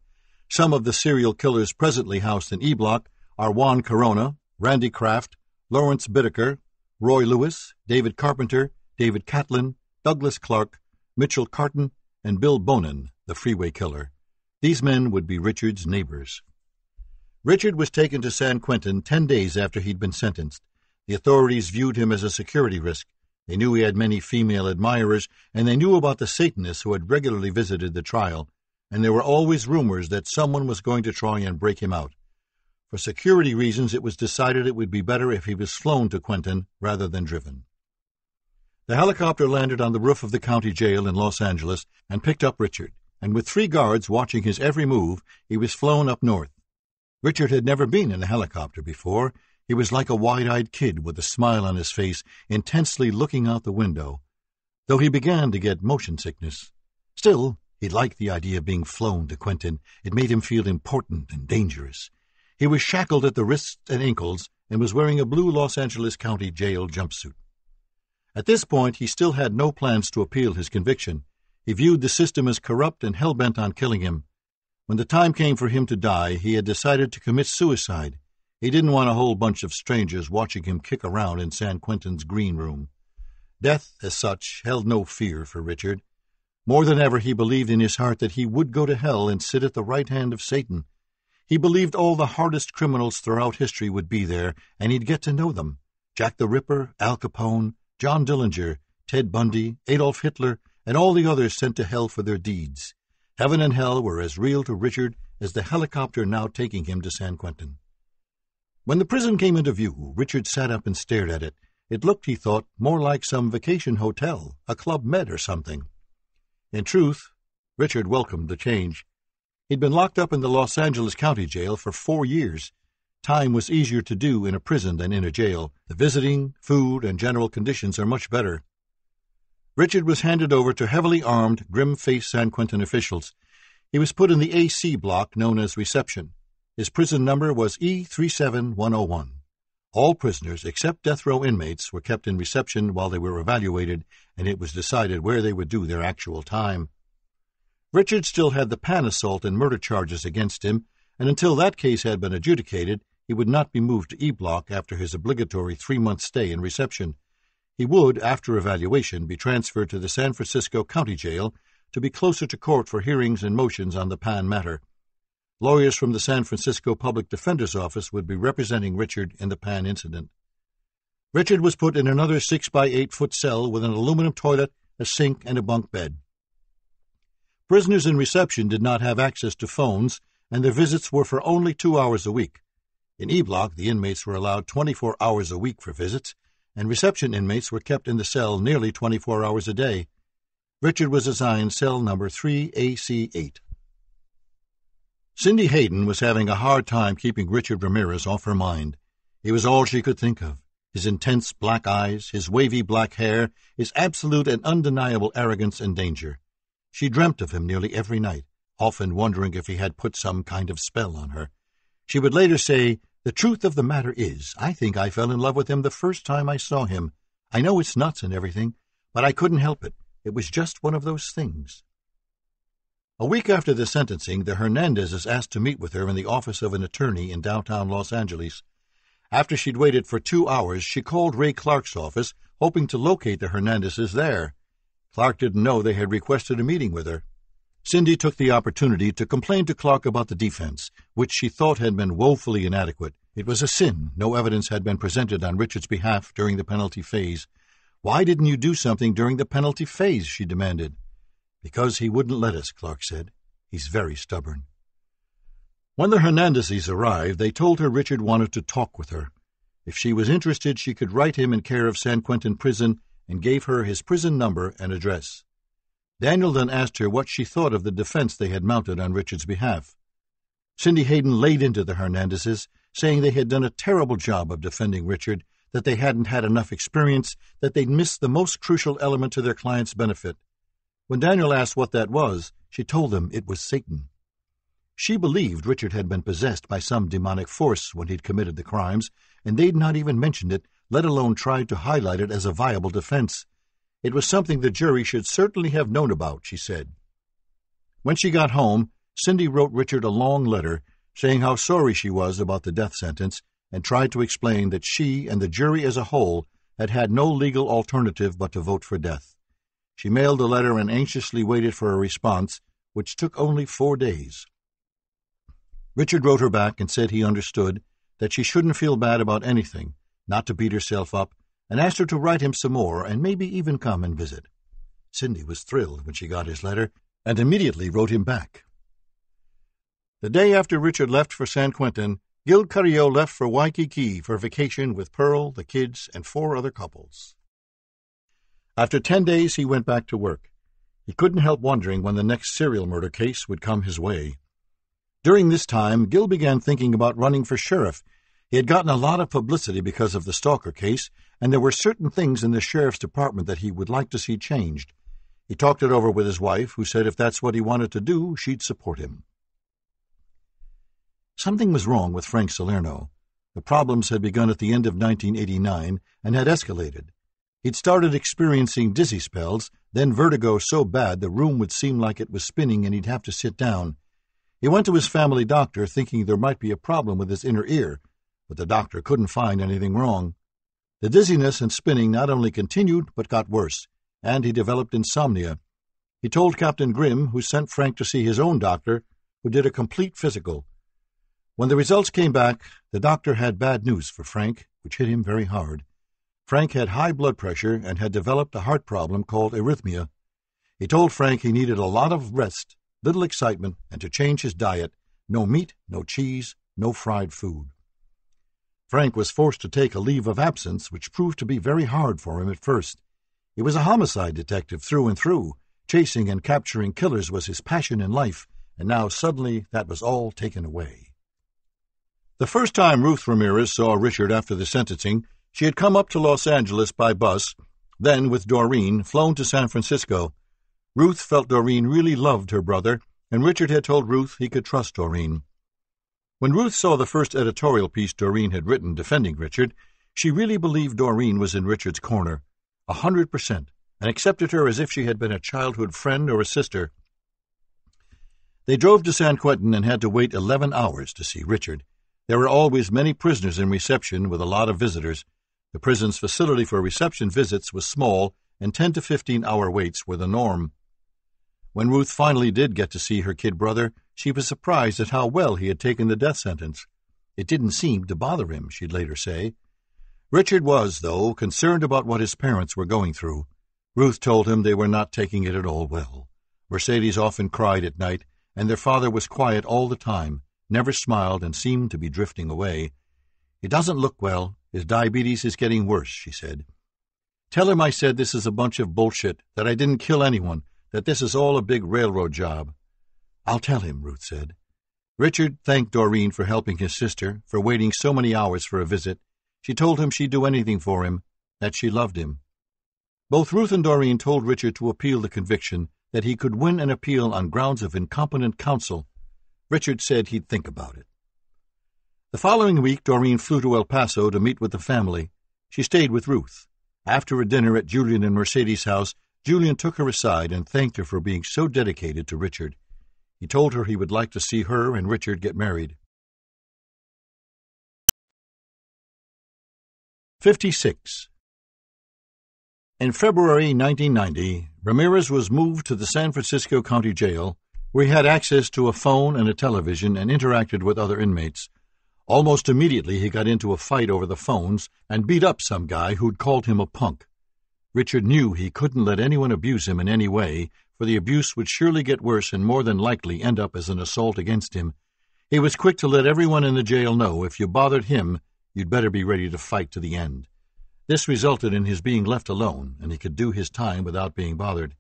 Some of the serial killers presently housed in E Block are Juan Corona, Randy Kraft, Lawrence Bittaker, Roy Lewis, David Carpenter, David Catlin, Douglas Clark, Mitchell Carton, and Bill Bonin, the freeway killer. These men would be Richard's neighbors. Richard was taken to San Quentin ten days after he'd been sentenced. The authorities viewed him as a security risk. They knew he had many female admirers, and they knew about the Satanists who had regularly visited the trial, and there were always rumors that someone was going to try and break him out. For security reasons, it was decided it would be better if he was flown to Quentin rather than driven. The helicopter landed on the roof of the county jail in Los Angeles and picked up Richard, and with three guards watching his every move, he was flown up north. Richard had never been in a helicopter before. He was like a wide eyed kid with a smile on his face, intensely looking out the window, though he began to get motion sickness. Still, he liked the idea of being flown to Quentin. It made him feel important and dangerous. He was shackled at the wrists and ankles and was wearing a blue Los Angeles County jail jumpsuit. At this point, he still had no plans to appeal his conviction. He viewed the system as corrupt and hell bent on killing him. When the time came for him to die, he had decided to commit suicide. He didn't want a whole bunch of strangers watching him kick around in San Quentin's green room. Death, as such, held no fear for Richard. More than ever, he believed in his heart that he would go to hell and sit at the right hand of Satan. He believed all the hardest criminals throughout history would be there, and he'd get to know them Jack the Ripper, Al Capone, John Dillinger, Ted Bundy, Adolf Hitler, and all the others sent to hell for their deeds. Heaven and hell were as real to Richard as the helicopter now taking him to San Quentin. When the prison came into view, Richard sat up and stared at it. It looked, he thought, more like some vacation hotel, a Club Med or something. In truth, Richard welcomed the change. He'd been locked up in the Los Angeles County Jail for four years, Time was easier to do in a prison than in a jail. The visiting, food, and general conditions are much better. Richard was handed over to heavily armed, grim faced San Quentin officials. He was put in the AC block known as reception. His prison number was E37101. All prisoners, except death row inmates, were kept in reception while they were evaluated, and it was decided where they would do their actual time. Richard still had the Pan assault and murder charges against him, and until that case had been adjudicated, he would not be moved to E Block after his obligatory three month stay in reception. He would, after evaluation, be transferred to the San Francisco County Jail to be closer to court for hearings and motions on the Pan matter. Lawyers from the San Francisco Public Defender's Office would be representing Richard in the Pan incident. Richard was put in another six by eight foot cell with an aluminum toilet, a sink, and a bunk bed. Prisoners in reception did not have access to phones, and their visits were for only two hours a week. In E Block, the inmates were allowed 24 hours a week for visits, and reception inmates were kept in the cell nearly 24 hours a day. Richard was assigned cell number 3AC8. Cindy Hayden was having a hard time keeping Richard Ramirez off her mind. He was all she could think of. His intense black eyes, his wavy black hair, his absolute and undeniable arrogance and danger. She dreamt of him nearly every night, often wondering if he had put some kind of spell on her. She would later say, the truth of the matter is, I think I fell in love with him the first time I saw him. I know it's nuts and everything, but I couldn't help it. It was just one of those things. A week after the sentencing, the Hernandezes asked to meet with her in the office of an attorney in downtown Los Angeles. After she'd waited for two hours, she called Ray Clark's office, hoping to locate the Hernandezes there. Clark didn't know they had requested a meeting with her. Cindy took the opportunity to complain to Clark about the defense, which she thought had been woefully inadequate. It was a sin no evidence had been presented on Richard's behalf during the penalty phase. Why didn't you do something during the penalty phase? she demanded. Because he wouldn't let us, Clark said. He's very stubborn. When the Hernandezes arrived, they told her Richard wanted to talk with her. If she was interested, she could write him in care of San Quentin Prison and gave her his prison number and address. Daniel then asked her what she thought of the defense they had mounted on Richard's behalf. Cindy Hayden laid into the Hernandezes, saying they had done a terrible job of defending Richard, that they hadn't had enough experience, that they'd missed the most crucial element to their client's benefit. When Daniel asked what that was, she told them it was Satan. She believed Richard had been possessed by some demonic force when he'd committed the crimes, and they'd not even mentioned it, let alone tried to highlight it as a viable defense. It was something the jury should certainly have known about, she said. When she got home, Cindy wrote Richard a long letter saying how sorry she was about the death sentence and tried to explain that she and the jury as a whole had had no legal alternative but to vote for death. She mailed the letter and anxiously waited for a response, which took only four days. Richard wrote her back and said he understood, that she shouldn't feel bad about anything, not to beat herself up, and asked her to write him some more and maybe even come and visit. Cindy was thrilled when she got his letter and immediately wrote him back. The day after Richard left for San Quentin, Gil Carrillo left for Waikiki for vacation with Pearl, the kids, and four other couples. After ten days, he went back to work. He couldn't help wondering when the next serial murder case would come his way. During this time, Gil began thinking about running for sheriff. He had gotten a lot of publicity because of the Stalker case, and there were certain things in the sheriff's department that he would like to see changed. He talked it over with his wife, who said if that's what he wanted to do, she'd support him. Something was wrong with Frank Salerno. The problems had begun at the end of 1989 and had escalated. He'd started experiencing dizzy spells, then vertigo so bad the room would seem like it was spinning and he'd have to sit down. He went to his family doctor thinking there might be a problem with his inner ear, but the doctor couldn't find anything wrong. The dizziness and spinning not only continued but got worse, and he developed insomnia. He told Captain Grimm, who sent Frank to see his own doctor, who did a complete physical. When the results came back, the doctor had bad news for Frank, which hit him very hard. Frank had high blood pressure and had developed a heart problem called arrhythmia. He told Frank he needed a lot of rest, little excitement, and to change his diet no meat, no cheese, no fried food. Frank was forced to take a leave of absence, which proved to be very hard for him at first. He was a homicide detective through and through. Chasing and capturing killers was his passion in life, and now suddenly that was all taken away. The first time Ruth Ramirez saw Richard after the sentencing, she had come up to Los Angeles by bus, then, with Doreen, flown to San Francisco. Ruth felt Doreen really loved her brother, and Richard had told Ruth he could trust Doreen. When Ruth saw the first editorial piece Doreen had written defending Richard, she really believed Doreen was in Richard's corner, a hundred percent, and accepted her as if she had been a childhood friend or a sister. They drove to San Quentin and had to wait eleven hours to see Richard. There were always many prisoners in reception with a lot of visitors, the prison's facility for reception visits was small, and 10 to 15 hour waits were the norm. When Ruth finally did get to see her kid brother, she was surprised at how well he had taken the death sentence. It didn't seem to bother him, she'd later say. Richard was, though, concerned about what his parents were going through. Ruth told him they were not taking it at all well. Mercedes often cried at night, and their father was quiet all the time, never smiled, and seemed to be drifting away. He doesn't look well, his diabetes is getting worse, she said. Tell him I said this is a bunch of bullshit, that I didn't kill anyone, that this is all a big railroad job. I'll tell him, Ruth said. Richard thanked Doreen for helping his sister, for waiting so many hours for a visit. She told him she'd do anything for him, that she loved him. Both Ruth and Doreen told Richard to appeal the conviction, that he could win an appeal on grounds of incompetent counsel. Richard said he'd think about it. The following week, Doreen flew to El Paso to meet with the family. She stayed with Ruth. After a dinner at Julian and Mercedes' house, Julian took her aside and thanked her for being so dedicated to Richard. He told her he would like to see her and Richard get married. 56. In February 1990, Ramirez was moved to the San Francisco County Jail, where he had access to a phone and a television and interacted with other inmates. Almost immediately, he got into a fight over the phones and beat up some guy who'd called him a punk. Richard knew he couldn't let anyone abuse him in any way, for the abuse would surely get worse and more than likely end up as an assault against him. He was quick to let everyone in the jail know if you bothered him, you'd better be ready to fight to the end. This resulted in his being left alone, and he could do his time without being bothered.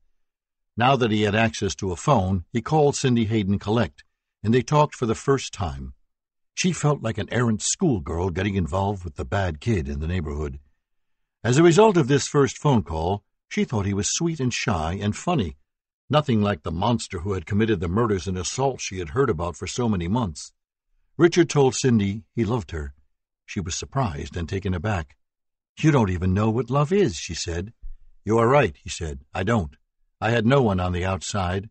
Now that he had access to a phone, he called Cindy Hayden Collect, and they talked for the first time. She felt like an errant schoolgirl getting involved with the bad kid in the neighborhood. As a result of this first phone call, she thought he was sweet and shy and funny, nothing like the monster who had committed the murders and assaults she had heard about for so many months. Richard told Cindy he loved her. She was surprised and taken aback. You don't even know what love is, she said. You are right, he said. I don't. I had no one on the outside.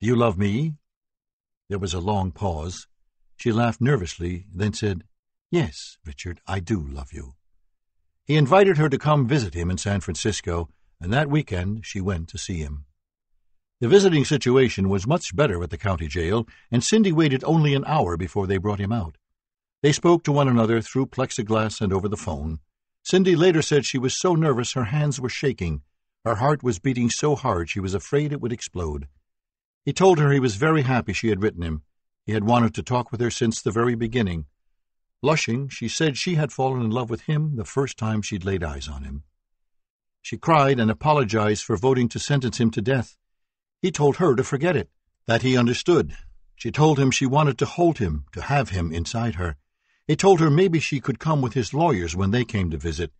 Do you love me? There was a long pause. She laughed nervously, then said, Yes, Richard, I do love you. He invited her to come visit him in San Francisco, and that weekend she went to see him. The visiting situation was much better at the county jail, and Cindy waited only an hour before they brought him out. They spoke to one another through plexiglass and over the phone. Cindy later said she was so nervous her hands were shaking. Her heart was beating so hard she was afraid it would explode. He told her he was very happy she had written him. He had wanted to talk with her since the very beginning. Blushing, she said she had fallen in love with him the first time she'd laid eyes on him. She cried and apologized for voting to sentence him to death. He told her to forget it, that he understood. She told him she wanted to hold him, to have him inside her. He told her maybe she could come with his lawyers when they came to visit.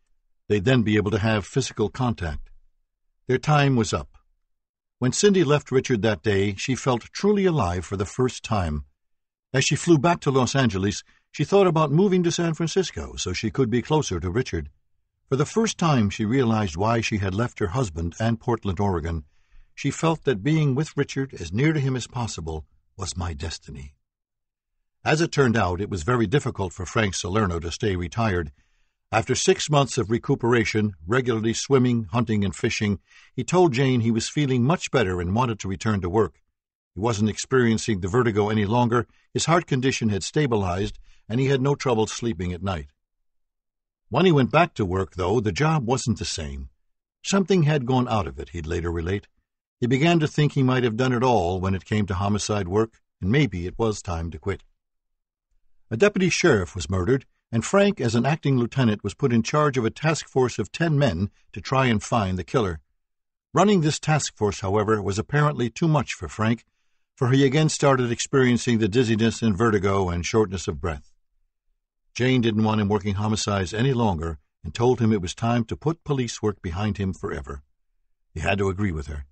They'd then be able to have physical contact. Their time was up. When Cindy left Richard that day, she felt truly alive for the first time. As she flew back to Los Angeles, she thought about moving to San Francisco so she could be closer to Richard. For the first time, she realized why she had left her husband and Portland, Oregon. She felt that being with Richard as near to him as possible was my destiny. As it turned out, it was very difficult for Frank Salerno to stay retired. After six months of recuperation, regularly swimming, hunting, and fishing, he told Jane he was feeling much better and wanted to return to work. He wasn't experiencing the vertigo any longer, his heart condition had stabilized, and he had no trouble sleeping at night. When he went back to work, though, the job wasn't the same. Something had gone out of it, he'd later relate. He began to think he might have done it all when it came to homicide work, and maybe it was time to quit. A deputy sheriff was murdered, and Frank, as an acting lieutenant, was put in charge of a task force of ten men to try and find the killer. Running this task force, however, was apparently too much for Frank, for he again started experiencing the dizziness and vertigo and shortness of breath. Jane didn't want him working homicides any longer and told him it was time to put police work behind him forever. He had to agree with her.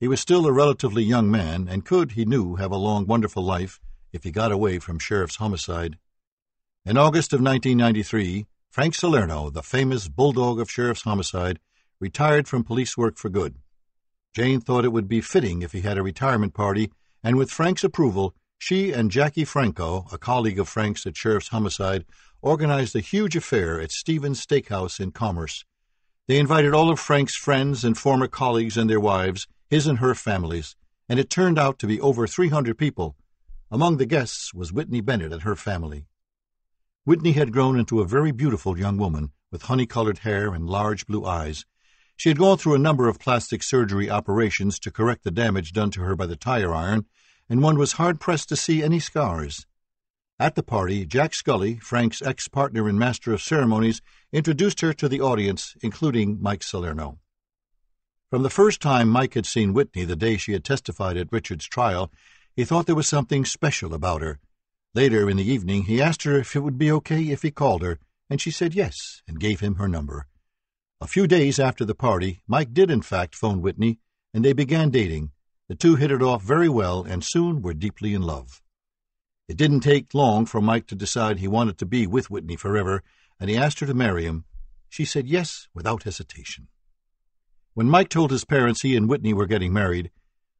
He was still a relatively young man and could, he knew, have a long, wonderful life if he got away from sheriff's homicide. In August of 1993, Frank Salerno, the famous bulldog of sheriff's homicide, retired from police work for good. Jane thought it would be fitting if he had a retirement party, and with Frank's approval, she and Jackie Franco, a colleague of Frank's at Sheriff's Homicide, organized a huge affair at Stevens Steakhouse in Commerce. They invited all of Frank's friends and former colleagues and their wives, his and her families, and it turned out to be over 300 people. Among the guests was Whitney Bennett and her family. Whitney had grown into a very beautiful young woman with honey colored hair and large blue eyes. She had gone through a number of plastic surgery operations to correct the damage done to her by the tire iron and one was hard pressed to see any scars. At the party, Jack Scully, Frank's ex partner and master of ceremonies, introduced her to the audience, including Mike Salerno. From the first time Mike had seen Whitney the day she had testified at Richard's trial, he thought there was something special about her. Later in the evening, he asked her if it would be okay if he called her, and she said yes and gave him her number. A few days after the party, Mike did in fact phone Whitney, and they began dating. The two hit it off very well and soon were deeply in love. It didn't take long for Mike to decide he wanted to be with Whitney forever, and he asked her to marry him. She said yes without hesitation. When Mike told his parents he and Whitney were getting married,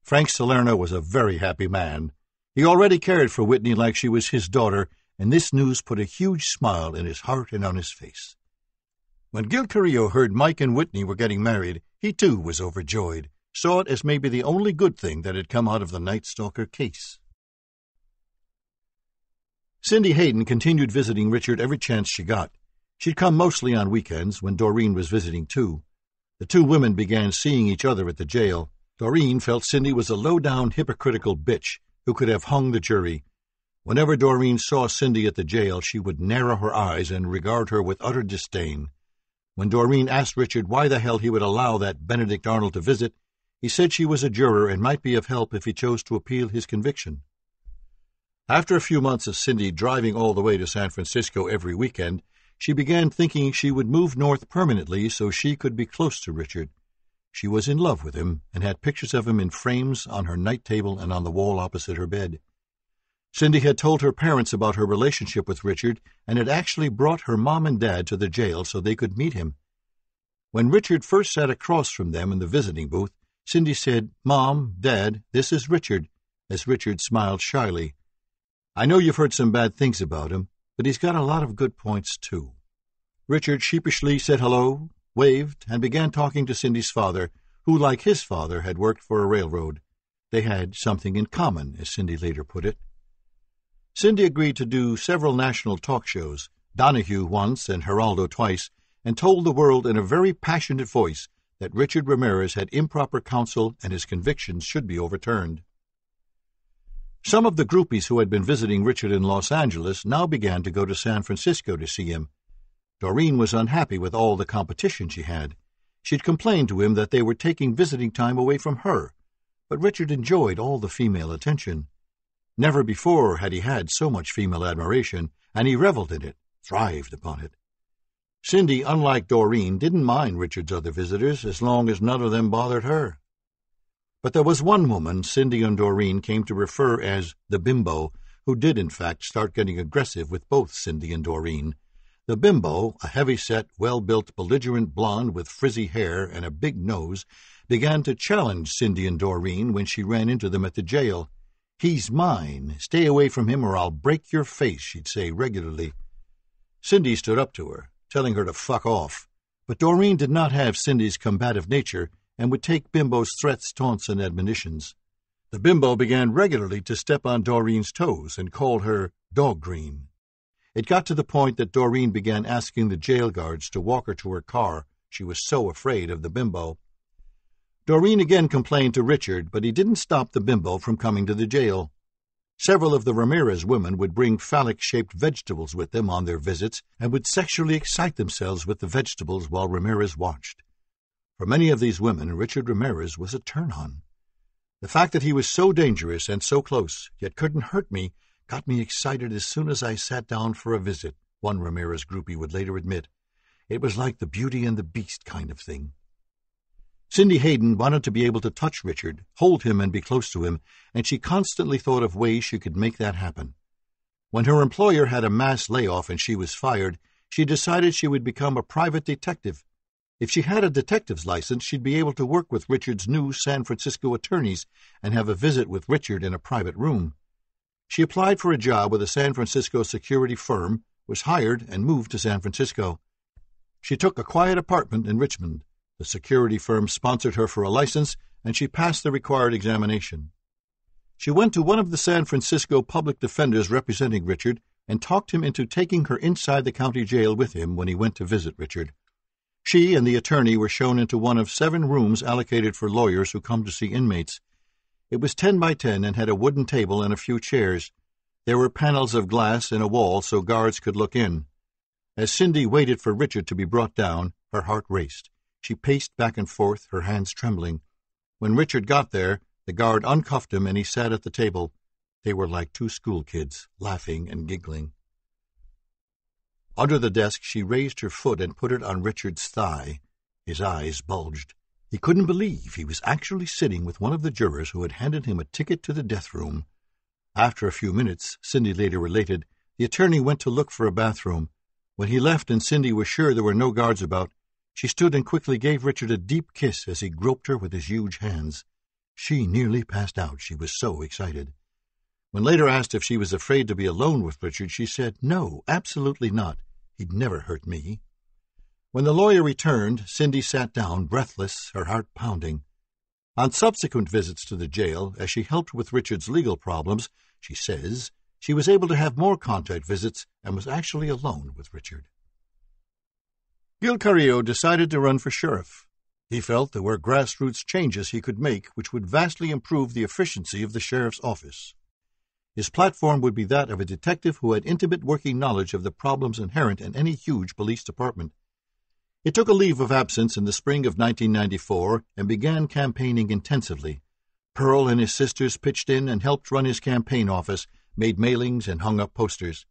Frank Salerno was a very happy man. He already cared for Whitney like she was his daughter, and this news put a huge smile in his heart and on his face. When Gil Carrillo heard Mike and Whitney were getting married, he too was overjoyed saw it as maybe the only good thing that had come out of the Night Stalker case. Cindy Hayden continued visiting Richard every chance she got. She'd come mostly on weekends when Doreen was visiting too. The two women began seeing each other at the jail. Doreen felt Cindy was a low-down, hypocritical bitch who could have hung the jury. Whenever Doreen saw Cindy at the jail, she would narrow her eyes and regard her with utter disdain. When Doreen asked Richard why the hell he would allow that Benedict Arnold to visit, he said she was a juror and might be of help if he chose to appeal his conviction. After a few months of Cindy driving all the way to San Francisco every weekend, she began thinking she would move north permanently so she could be close to Richard. She was in love with him and had pictures of him in frames on her night table and on the wall opposite her bed. Cindy had told her parents about her relationship with Richard and had actually brought her mom and dad to the jail so they could meet him. When Richard first sat across from them in the visiting booth, Cindy said, Mom, Dad, this is Richard, as Richard smiled shyly. I know you've heard some bad things about him, but he's got a lot of good points, too. Richard sheepishly said hello, waved, and began talking to Cindy's father, who, like his father, had worked for a railroad. They had something in common, as Cindy later put it. Cindy agreed to do several national talk shows, Donahue once and Geraldo twice, and told the world in a very passionate voice that Richard Ramirez had improper counsel and his convictions should be overturned. Some of the groupies who had been visiting Richard in Los Angeles now began to go to San Francisco to see him. Doreen was unhappy with all the competition she had. She'd complained to him that they were taking visiting time away from her, but Richard enjoyed all the female attention. Never before had he had so much female admiration, and he reveled in it, thrived upon it. Cindy, unlike Doreen, didn't mind Richard's other visitors as long as none of them bothered her. But there was one woman Cindy and Doreen came to refer as the bimbo, who did in fact start getting aggressive with both Cindy and Doreen. The bimbo, a heavy-set, well-built, belligerent blonde with frizzy hair and a big nose, began to challenge Cindy and Doreen when she ran into them at the jail. He's mine. Stay away from him or I'll break your face, she'd say regularly. Cindy stood up to her telling her to fuck off. But Doreen did not have Cindy's combative nature and would take Bimbo's threats, taunts, and admonitions. The Bimbo began regularly to step on Doreen's toes and called her dog green. It got to the point that Doreen began asking the jail guards to walk her to her car. She was so afraid of the Bimbo. Doreen again complained to Richard, but he didn't stop the Bimbo from coming to the jail. Several of the Ramirez women would bring phallic shaped vegetables with them on their visits and would sexually excite themselves with the vegetables while Ramirez watched. For many of these women, Richard Ramirez was a turn on. The fact that he was so dangerous and so close, yet couldn't hurt me, got me excited as soon as I sat down for a visit, one Ramirez groupie would later admit. It was like the Beauty and the Beast kind of thing. Cindy Hayden wanted to be able to touch Richard, hold him, and be close to him, and she constantly thought of ways she could make that happen. When her employer had a mass layoff and she was fired, she decided she would become a private detective. If she had a detective's license, she'd be able to work with Richard's new San Francisco attorneys and have a visit with Richard in a private room. She applied for a job with a San Francisco security firm, was hired, and moved to San Francisco. She took a quiet apartment in Richmond. The security firm sponsored her for a license, and she passed the required examination. She went to one of the San Francisco public defenders representing Richard and talked him into taking her inside the county jail with him when he went to visit Richard. She and the attorney were shown into one of seven rooms allocated for lawyers who come to see inmates. It was ten by ten and had a wooden table and a few chairs. There were panels of glass in a wall so guards could look in. As Cindy waited for Richard to be brought down, her heart raced. She paced back and forth, her hands trembling. When Richard got there, the guard uncuffed him and he sat at the table. They were like two school kids, laughing and giggling. Under the desk, she raised her foot and put it on Richard's thigh. His eyes bulged. He couldn't believe he was actually sitting with one of the jurors who had handed him a ticket to the death room. After a few minutes, Cindy later related, the attorney went to look for a bathroom. When he left and Cindy was sure there were no guards about, she stood and quickly gave Richard a deep kiss as he groped her with his huge hands. She nearly passed out, she was so excited. When later asked if she was afraid to be alone with Richard, she said, No, absolutely not. He'd never hurt me. When the lawyer returned, Cindy sat down, breathless, her heart pounding. On subsequent visits to the jail, as she helped with Richard's legal problems, she says, she was able to have more contact visits and was actually alone with Richard. Gil Carrillo decided to run for sheriff. He felt there were grassroots changes he could make which would vastly improve the efficiency of the sheriff's office. His platform would be that of a detective who had intimate working knowledge of the problems inherent in any huge police department. He took a leave of absence in the spring of 1994 and began campaigning intensively. Pearl and his sisters pitched in and helped run his campaign office, made mailings, and hung up posters.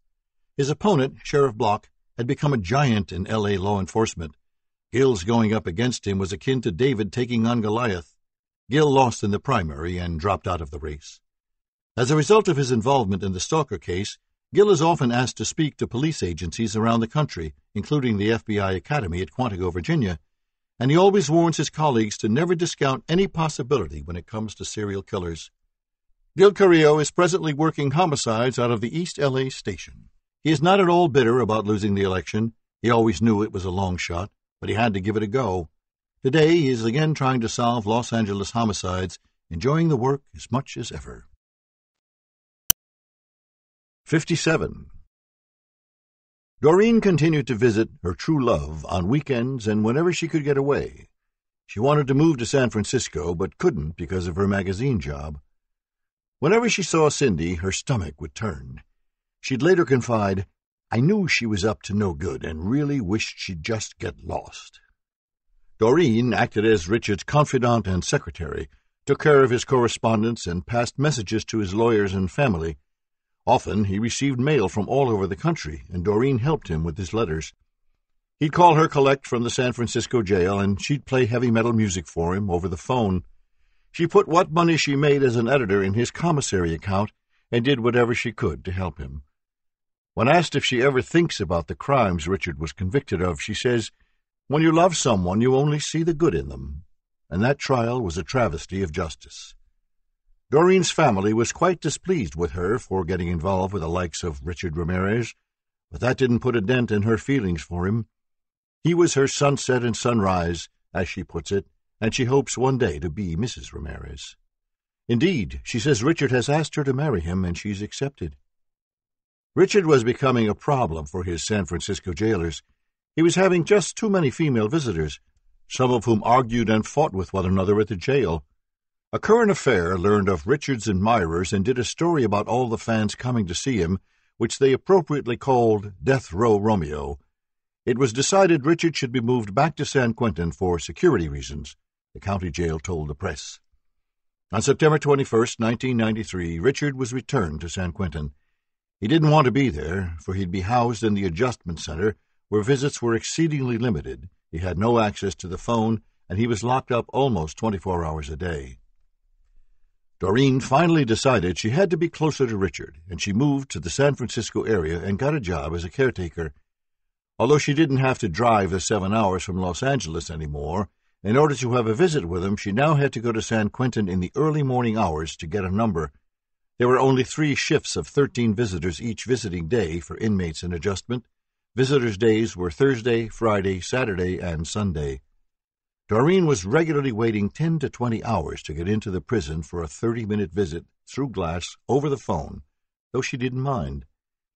His opponent, Sheriff Block, had become a giant in L.A. law enforcement. Gil's going up against him was akin to David taking on Goliath. Gill lost in the primary and dropped out of the race. As a result of his involvement in the Stalker case, Gil is often asked to speak to police agencies around the country, including the FBI Academy at Quantico, Virginia, and he always warns his colleagues to never discount any possibility when it comes to serial killers. Gil Carrillo is presently working homicides out of the East LA station. He is not at all bitter about losing the election. He always knew it was a long shot, but he had to give it a go. Today he is again trying to solve Los Angeles homicides, enjoying the work as much as ever. 57. Doreen continued to visit her true love on weekends and whenever she could get away. She wanted to move to San Francisco, but couldn't because of her magazine job. Whenever she saw Cindy, her stomach would turn. She'd later confide, I knew she was up to no good and really wished she'd just get lost. Doreen acted as Richard's confidant and secretary, took care of his correspondence, and passed messages to his lawyers and family. Often he received mail from all over the country, and Doreen helped him with his letters. He'd call her collect from the San Francisco jail, and she'd play heavy metal music for him over the phone. She put what money she made as an editor in his commissary account and did whatever she could to help him. When asked if she ever thinks about the crimes Richard was convicted of, she says, When you love someone, you only see the good in them. And that trial was a travesty of justice. Doreen's family was quite displeased with her for getting involved with the likes of Richard Ramirez, but that didn't put a dent in her feelings for him. He was her sunset and sunrise, as she puts it, and she hopes one day to be Mrs. Ramirez. Indeed, she says Richard has asked her to marry him, and she's accepted. Richard was becoming a problem for his San Francisco jailers. He was having just too many female visitors, some of whom argued and fought with one another at the jail. A current affair learned of Richard's admirers and did a story about all the fans coming to see him, which they appropriately called Death Row Romeo. It was decided Richard should be moved back to San Quentin for security reasons, the county jail told the press. On September 21, 1993, Richard was returned to San Quentin. He didn't want to be there, for he'd be housed in the adjustment center, where visits were exceedingly limited. He had no access to the phone, and he was locked up almost 24 hours a day. Doreen finally decided she had to be closer to Richard, and she moved to the San Francisco area and got a job as a caretaker. Although she didn't have to drive the seven hours from Los Angeles anymore, in order to have a visit with him, she now had to go to San Quentin in the early morning hours to get a number. There were only three shifts of 13 visitors each visiting day for inmates in adjustment. Visitors' days were Thursday, Friday, Saturday, and Sunday. Doreen was regularly waiting 10 to 20 hours to get into the prison for a 30 minute visit through glass over the phone, though she didn't mind.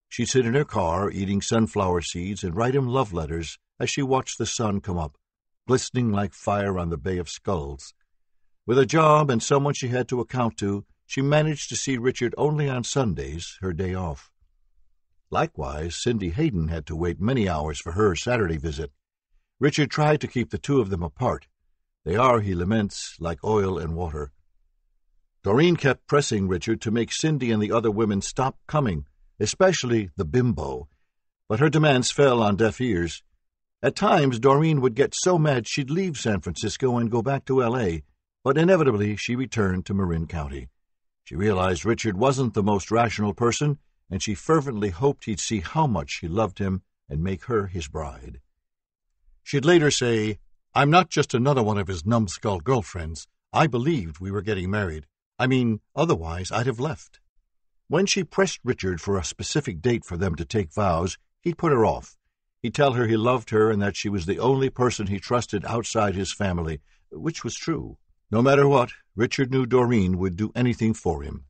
She'd sit in her car eating sunflower seeds and write him love letters as she watched the sun come up, glistening like fire on the Bay of Skulls. With a job and someone she had to account to, she managed to see Richard only on Sundays, her day off. Likewise, Cindy Hayden had to wait many hours for her Saturday visit. Richard tried to keep the two of them apart. They are, he laments, like oil and water. Doreen kept pressing Richard to make Cindy and the other women stop coming, especially the bimbo, but her demands fell on deaf ears. At times, Doreen would get so mad she'd leave San Francisco and go back to L.A., but inevitably she returned to Marin County. She realized Richard wasn't the most rational person, and she fervently hoped he'd see how much she loved him and make her his bride. She'd later say, I'm not just another one of his numbskull girlfriends. I believed we were getting married. I mean, otherwise I'd have left. When she pressed Richard for a specific date for them to take vows, he'd put her off. He'd tell her he loved her and that she was the only person he trusted outside his family, which was true. No matter what, Richard knew Doreen would do anything for him.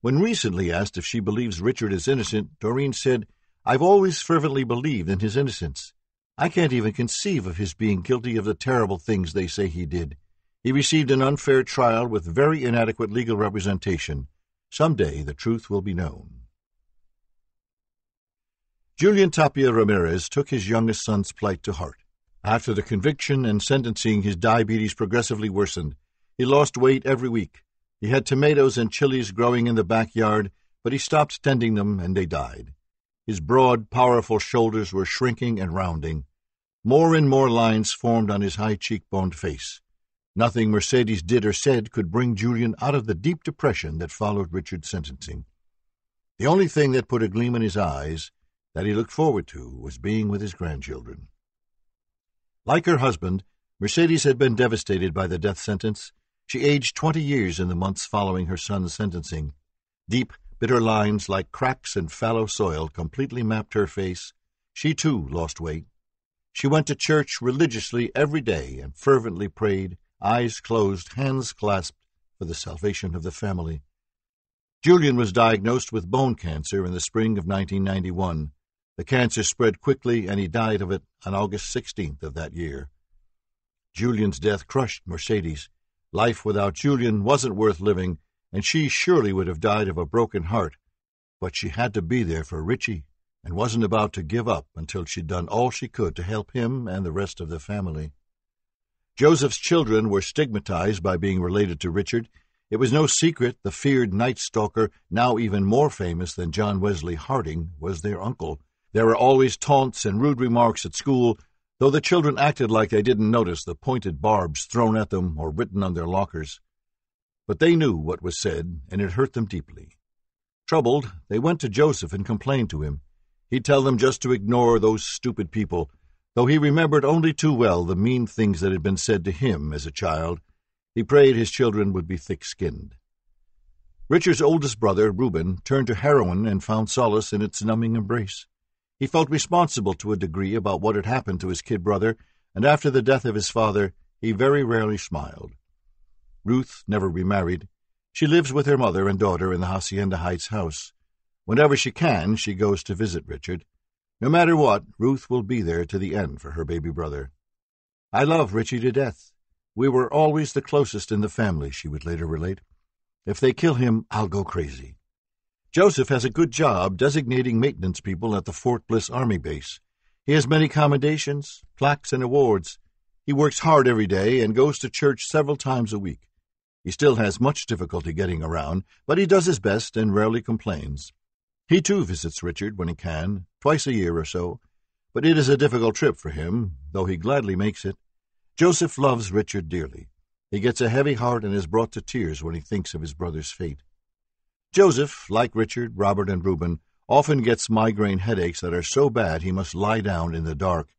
When recently asked if she believes Richard is innocent, Doreen said, I've always fervently believed in his innocence. I can't even conceive of his being guilty of the terrible things they say he did. He received an unfair trial with very inadequate legal representation. Some day the truth will be known. Julian Tapia Ramirez took his youngest son's plight to heart. After the conviction and sentencing, his diabetes progressively worsened. He lost weight every week. He had tomatoes and chilies growing in the backyard, but he stopped tending them and they died. His broad, powerful shoulders were shrinking and rounding. More and more lines formed on his high cheekboned face. Nothing Mercedes did or said could bring Julian out of the deep depression that followed Richard's sentencing. The only thing that put a gleam in his eyes that he looked forward to was being with his grandchildren. Like her husband, Mercedes had been devastated by the death sentence. She aged twenty years in the months following her son's sentencing. Deep, bitter lines like cracks in fallow soil completely mapped her face. She, too, lost weight. She went to church religiously every day and fervently prayed, eyes closed, hands clasped, for the salvation of the family. Julian was diagnosed with bone cancer in the spring of 1991. The cancer spread quickly, and he died of it on August 16th of that year. Julian's death crushed Mercedes. Life without Julian wasn't worth living, and she surely would have died of a broken heart. But she had to be there for Richie, and wasn't about to give up until she'd done all she could to help him and the rest of the family. Joseph's children were stigmatized by being related to Richard. It was no secret the feared night stalker, now even more famous than John Wesley Harding, was their uncle. There were always taunts and rude remarks at school, though the children acted like they didn't notice the pointed barbs thrown at them or written on their lockers. But they knew what was said, and it hurt them deeply. Troubled, they went to Joseph and complained to him. He'd tell them just to ignore those stupid people, though he remembered only too well the mean things that had been said to him as a child. He prayed his children would be thick skinned. Richard's oldest brother, Reuben, turned to heroin and found solace in its numbing embrace. He felt responsible to a degree about what had happened to his kid brother, and after the death of his father, he very rarely smiled. Ruth never remarried. She lives with her mother and daughter in the Hacienda Heights house. Whenever she can, she goes to visit Richard. No matter what, Ruth will be there to the end for her baby brother. I love Richie to death. We were always the closest in the family, she would later relate. If they kill him, I'll go crazy. Joseph has a good job designating maintenance people at the Fort Bliss Army Base. He has many commendations, plaques, and awards. He works hard every day and goes to church several times a week. He still has much difficulty getting around, but he does his best and rarely complains. He too visits Richard when he can, twice a year or so, but it is a difficult trip for him, though he gladly makes it. Joseph loves Richard dearly. He gets a heavy heart and is brought to tears when he thinks of his brother's fate. Joseph, like Richard, Robert, and Reuben, often gets migraine headaches that are so bad he must lie down in the dark.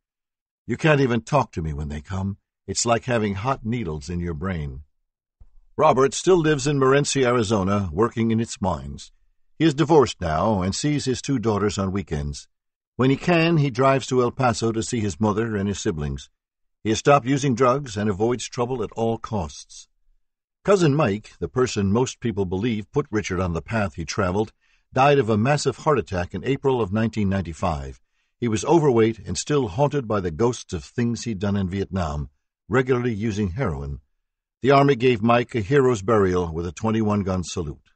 You can't even talk to me when they come. It's like having hot needles in your brain. Robert still lives in Morenci, Arizona, working in its mines. He is divorced now and sees his two daughters on weekends. When he can, he drives to El Paso to see his mother and his siblings. He has stopped using drugs and avoids trouble at all costs. Cousin Mike, the person most people believe put Richard on the path he traveled, died of a massive heart attack in April of 1995. He was overweight and still haunted by the ghosts of things he'd done in Vietnam, regularly using heroin. The Army gave Mike a hero's burial with a 21 gun salute.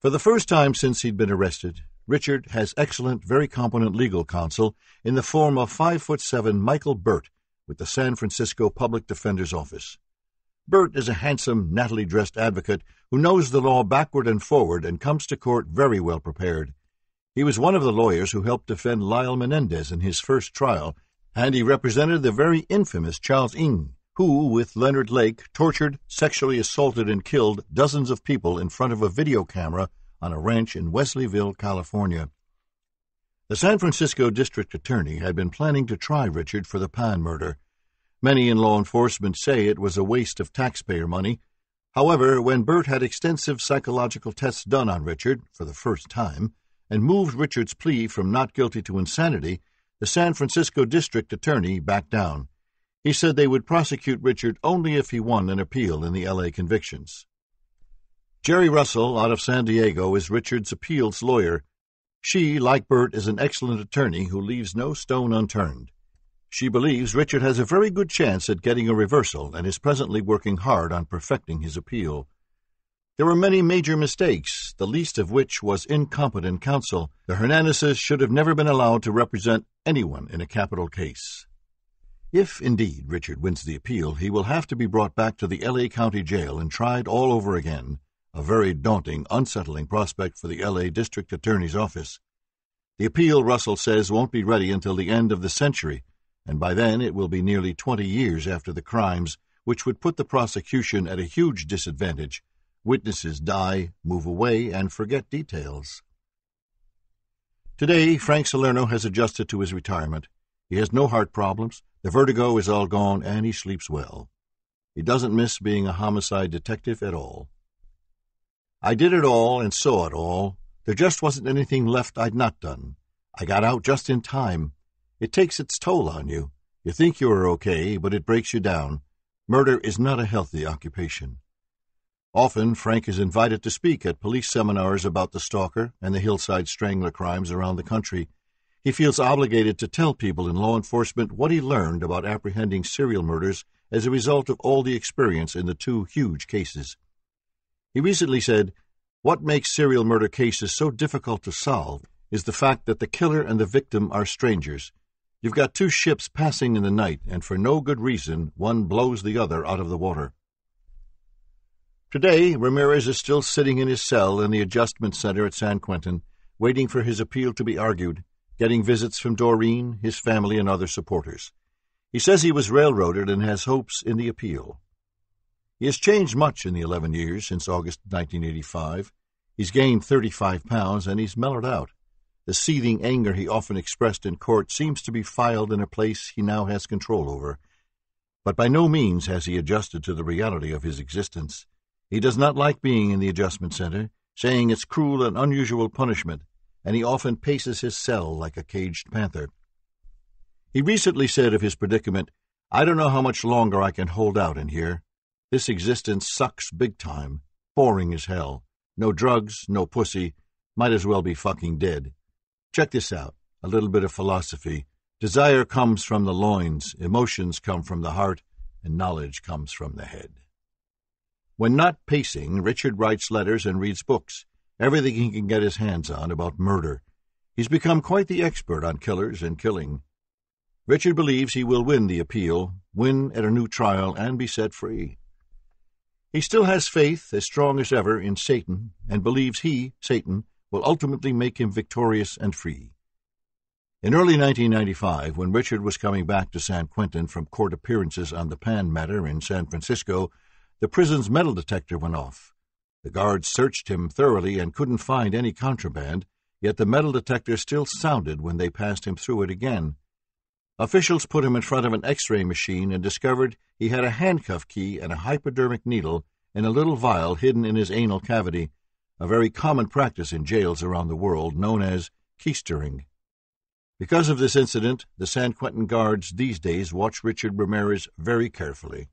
For the first time since he'd been arrested, Richard has excellent, very competent legal counsel in the form of five foot seven Michael Burt with the San Francisco Public Defender's Office. Burt is a handsome, nattily dressed advocate who knows the law backward and forward and comes to court very well prepared. He was one of the lawyers who helped defend Lyle Menendez in his first trial, and he represented the very infamous Charles Ng who, with Leonard Lake, tortured, sexually assaulted, and killed dozens of people in front of a video camera on a ranch in Wilseyville, California. The San Francisco District Attorney had been planning to try Richard for the Pan murder. Many in law enforcement say it was a waste of taxpayer money. However, when Burt had extensive psychological tests done on Richard for the first time and moved Richard's plea from not guilty to insanity, the San Francisco District Attorney backed down. He said they would prosecute Richard only if he won an appeal in the L.A. convictions. Jerry Russell, out of San Diego, is Richard's appeals lawyer. She, like Burt, is an excellent attorney who leaves no stone unturned. She believes Richard has a very good chance at getting a reversal and is presently working hard on perfecting his appeal. There were many major mistakes, the least of which was incompetent counsel. The Hernandezes should have never been allowed to represent anyone in a capital case. If, indeed, Richard wins the appeal, he will have to be brought back to the L.A. County Jail and tried all over again, a very daunting, unsettling prospect for the L.A. District Attorney's Office. The appeal, Russell says, won't be ready until the end of the century, and by then it will be nearly twenty years after the crimes, which would put the prosecution at a huge disadvantage. Witnesses die, move away, and forget details. Today, Frank Salerno has adjusted to his retirement. He has no heart problems, the vertigo is all gone, and he sleeps well. He doesn't miss being a homicide detective at all. I did it all and saw it all. There just wasn't anything left I'd not done. I got out just in time. It takes its toll on you. You think you are okay, but it breaks you down. Murder is not a healthy occupation. Often, Frank is invited to speak at police seminars about the stalker and the hillside strangler crimes around the country. He feels obligated to tell people in law enforcement what he learned about apprehending serial murders as a result of all the experience in the two huge cases. He recently said, What makes serial murder cases so difficult to solve is the fact that the killer and the victim are strangers. You've got two ships passing in the night, and for no good reason, one blows the other out of the water. Today, Ramirez is still sitting in his cell in the adjustment center at San Quentin, waiting for his appeal to be argued, getting visits from Doreen, his family, and other supporters. He says he was railroaded and has hopes in the appeal. He has changed much in the 11 years since August 1985. He's gained 35 pounds and he's mellowed out. The seething anger he often expressed in court seems to be filed in a place he now has control over. But by no means has he adjusted to the reality of his existence. He does not like being in the adjustment center, saying it's cruel and unusual punishment, and he often paces his cell like a caged panther. He recently said of his predicament, I don't know how much longer I can hold out in here. This existence sucks big time, boring as hell. No drugs, no pussy, might as well be fucking dead. Check this out a little bit of philosophy. Desire comes from the loins, emotions come from the heart, and knowledge comes from the head. When not pacing, Richard writes letters and reads books, everything he can get his hands on about murder. He's become quite the expert on killers and killing. Richard believes he will win the appeal, win at a new trial, and be set free. He still has faith, as strong as ever, in Satan, and believes he, Satan, will ultimately make him victorious and free. In early 1995, when Richard was coming back to San Quentin from court appearances on the Pan matter in San Francisco, the prison's metal detector went off. The guards searched him thoroughly and couldn't find any contraband, yet the metal detector still sounded when they passed him through it again. Officials put him in front of an x ray machine and discovered he had a handcuff key and a hypodermic needle in a little vial hidden in his anal cavity, a very common practice in jails around the world known as keistering. Because of this incident, the San Quentin guards these days watch Richard Ramirez very carefully.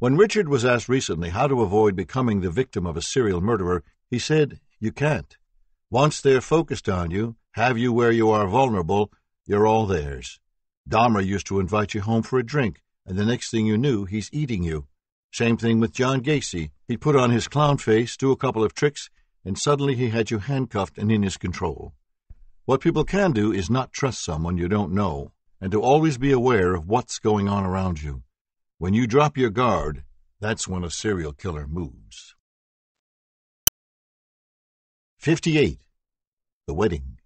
When Richard was asked recently how to avoid becoming the victim of a serial murderer, he said, You can't. Once they're focused on you, have you where you are vulnerable, you're all theirs. Dahmer used to invite you home for a drink, and the next thing you knew, he's eating you. Same thing with John Gacy. He'd put on his clown face, do a couple of tricks, and suddenly he had you handcuffed and in his control. What people can do is not trust someone you don't know, and to always be aware of what's going on around you. When you drop your guard, that's when a serial killer moves. 58. The Wedding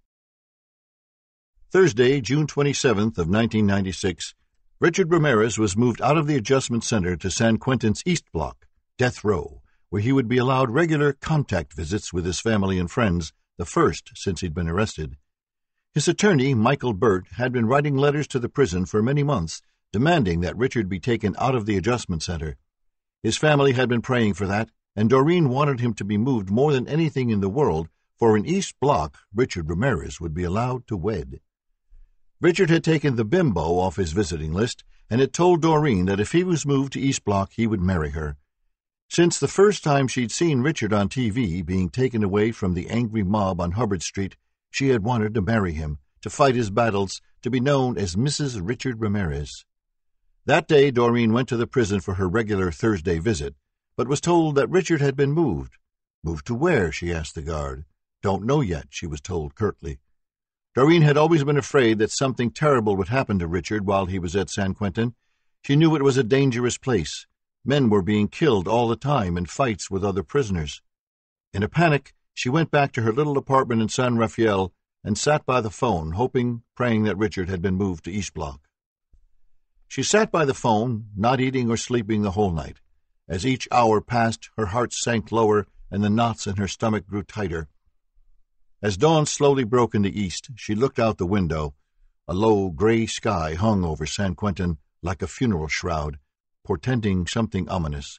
Thursday, June 27th of 1996, Richard Ramirez was moved out of the adjustment center to San Quentin's East Block, Death Row, where he would be allowed regular contact visits with his family and friends, the first since he'd been arrested. His attorney, Michael Burt, had been writing letters to the prison for many months demanding that Richard be taken out of the adjustment center. His family had been praying for that, and Doreen wanted him to be moved more than anything in the world, for in East Block Richard Ramirez would be allowed to wed. Richard had taken the bimbo off his visiting list and had told Doreen that if he was moved to East Block he would marry her. Since the first time she'd seen Richard on TV being taken away from the angry mob on Hubbard Street, she had wanted to marry him, to fight his battles, to be known as Mrs. Richard Ramirez. That day, Doreen went to the prison for her regular Thursday visit, but was told that Richard had been moved. Moved to where? she asked the guard. Don't know yet, she was told curtly. Doreen had always been afraid that something terrible would happen to Richard while he was at San Quentin. She knew it was a dangerous place. Men were being killed all the time in fights with other prisoners. In a panic, she went back to her little apartment in San Rafael and sat by the phone, hoping, praying that Richard had been moved to East Block. She sat by the phone, not eating or sleeping the whole night. As each hour passed, her heart sank lower and the knots in her stomach grew tighter. As dawn slowly broke in the east, she looked out the window. A low, gray sky hung over San Quentin like a funeral shroud, portending something ominous.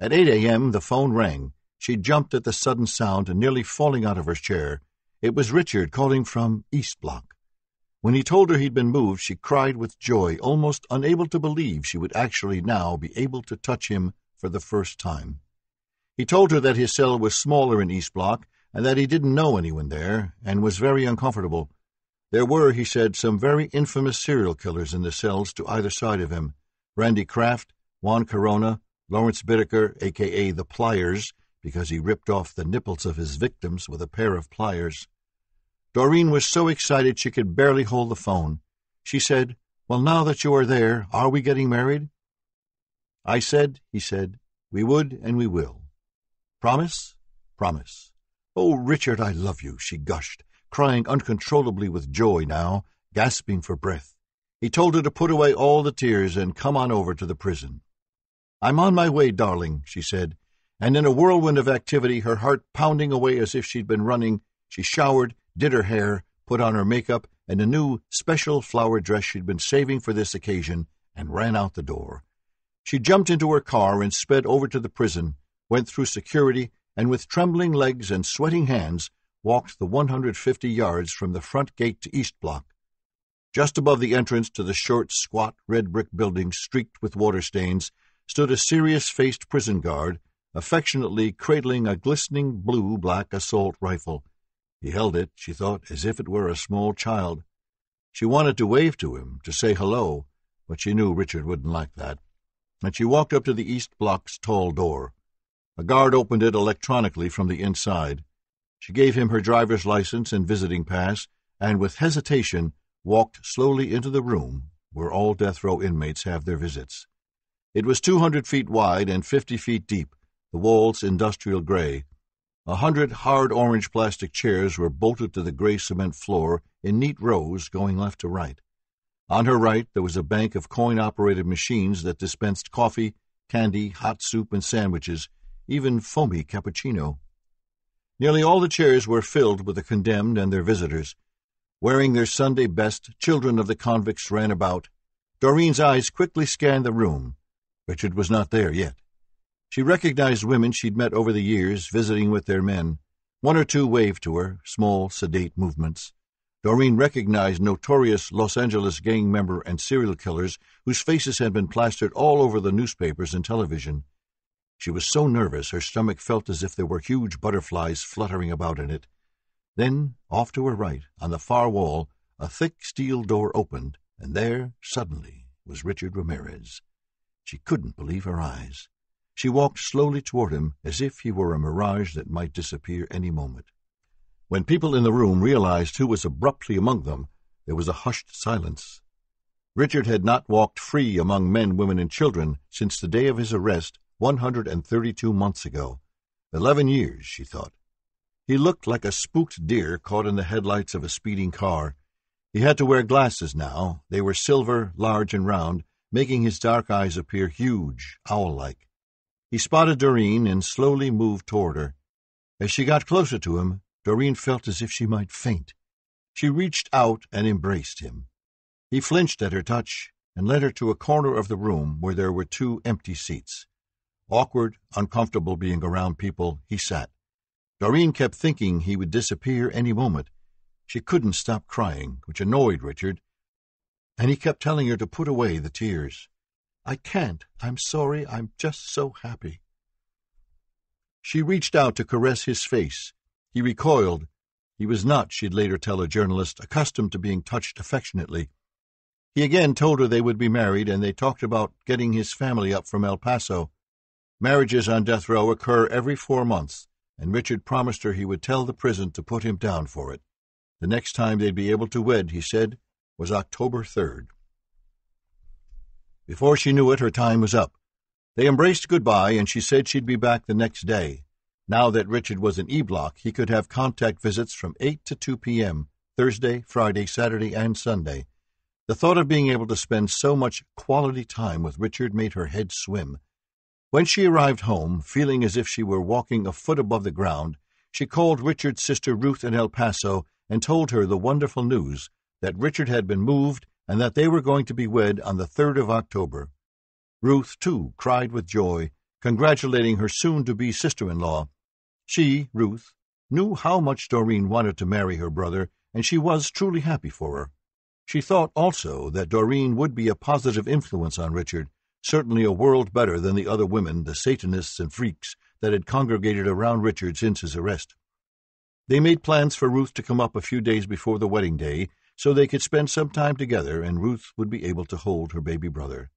At 8 a.m., the phone rang. She jumped at the sudden sound, nearly falling out of her chair. It was Richard calling from East Block. When he told her he'd been moved, she cried with joy, almost unable to believe she would actually now be able to touch him for the first time. He told her that his cell was smaller in East Block and that he didn't know anyone there and was very uncomfortable. There were, he said, some very infamous serial killers in the cells to either side of him Randy Kraft, Juan Corona, Lawrence Bittaker, a.k.a. the Pliers, because he ripped off the nipples of his victims with a pair of pliers. Doreen was so excited she could barely hold the phone. She said, Well, now that you are there, are we getting married? I said, he said, we would and we will. Promise? Promise. Oh, Richard, I love you, she gushed, crying uncontrollably with joy now, gasping for breath. He told her to put away all the tears and come on over to the prison. I'm on my way, darling, she said, and in a whirlwind of activity, her heart pounding away as if she'd been running, she showered, did her hair, put on her makeup and a new special flower dress she'd been saving for this occasion, and ran out the door. She jumped into her car and sped over to the prison, went through security, and with trembling legs and sweating hands, walked the 150 yards from the front gate to East Block. Just above the entrance to the short, squat, red brick building streaked with water stains stood a serious faced prison guard affectionately cradling a glistening blue black assault rifle. He held it, she thought, as if it were a small child. She wanted to wave to him, to say hello, but she knew Richard wouldn't like that. And she walked up to the East Block's tall door. A guard opened it electronically from the inside. She gave him her driver's license and visiting pass, and with hesitation walked slowly into the room where all death row inmates have their visits. It was two hundred feet wide and fifty feet deep, the walls industrial gray. A hundred hard orange plastic chairs were bolted to the gray cement floor in neat rows going left to right. On her right there was a bank of coin-operated machines that dispensed coffee, candy, hot soup, and sandwiches, even foamy cappuccino. Nearly all the chairs were filled with the condemned and their visitors. Wearing their Sunday best, children of the convicts ran about. Doreen's eyes quickly scanned the room. Richard was not there yet. She recognized women she'd met over the years, visiting with their men. One or two waved to her, small, sedate movements. Doreen recognized notorious Los Angeles gang member and serial killers whose faces had been plastered all over the newspapers and television. She was so nervous her stomach felt as if there were huge butterflies fluttering about in it. Then, off to her right, on the far wall, a thick steel door opened, and there, suddenly, was Richard Ramirez. She couldn't believe her eyes. She walked slowly toward him as if he were a mirage that might disappear any moment. When people in the room realized who was abruptly among them, there was a hushed silence. Richard had not walked free among men, women, and children since the day of his arrest, one hundred and thirty-two months ago. Eleven years, she thought. He looked like a spooked deer caught in the headlights of a speeding car. He had to wear glasses now. They were silver, large, and round, making his dark eyes appear huge, owl-like. He spotted Doreen and slowly moved toward her. As she got closer to him, Doreen felt as if she might faint. She reached out and embraced him. He flinched at her touch and led her to a corner of the room where there were two empty seats. Awkward, uncomfortable being around people, he sat. Doreen kept thinking he would disappear any moment. She couldn't stop crying, which annoyed Richard, and he kept telling her to put away the tears. I can't. I'm sorry. I'm just so happy. She reached out to caress his face. He recoiled. He was not, she'd later tell a journalist, accustomed to being touched affectionately. He again told her they would be married, and they talked about getting his family up from El Paso. Marriages on death row occur every four months, and Richard promised her he would tell the prison to put him down for it. The next time they'd be able to wed, he said, was October 3rd. Before she knew it, her time was up. They embraced goodbye, and she said she'd be back the next day. Now that Richard was in E Block, he could have contact visits from 8 to 2 p.m., Thursday, Friday, Saturday, and Sunday. The thought of being able to spend so much quality time with Richard made her head swim. When she arrived home, feeling as if she were walking a foot above the ground, she called Richard's sister Ruth in El Paso and told her the wonderful news that Richard had been moved and that they were going to be wed on the 3rd of October. Ruth, too, cried with joy, congratulating her soon to be sister in law. She, Ruth, knew how much Doreen wanted to marry her brother, and she was truly happy for her. She thought also that Doreen would be a positive influence on Richard, certainly a world better than the other women, the Satanists and freaks, that had congregated around Richard since his arrest. They made plans for Ruth to come up a few days before the wedding day so they could spend some time together and Ruth would be able to hold her baby brother.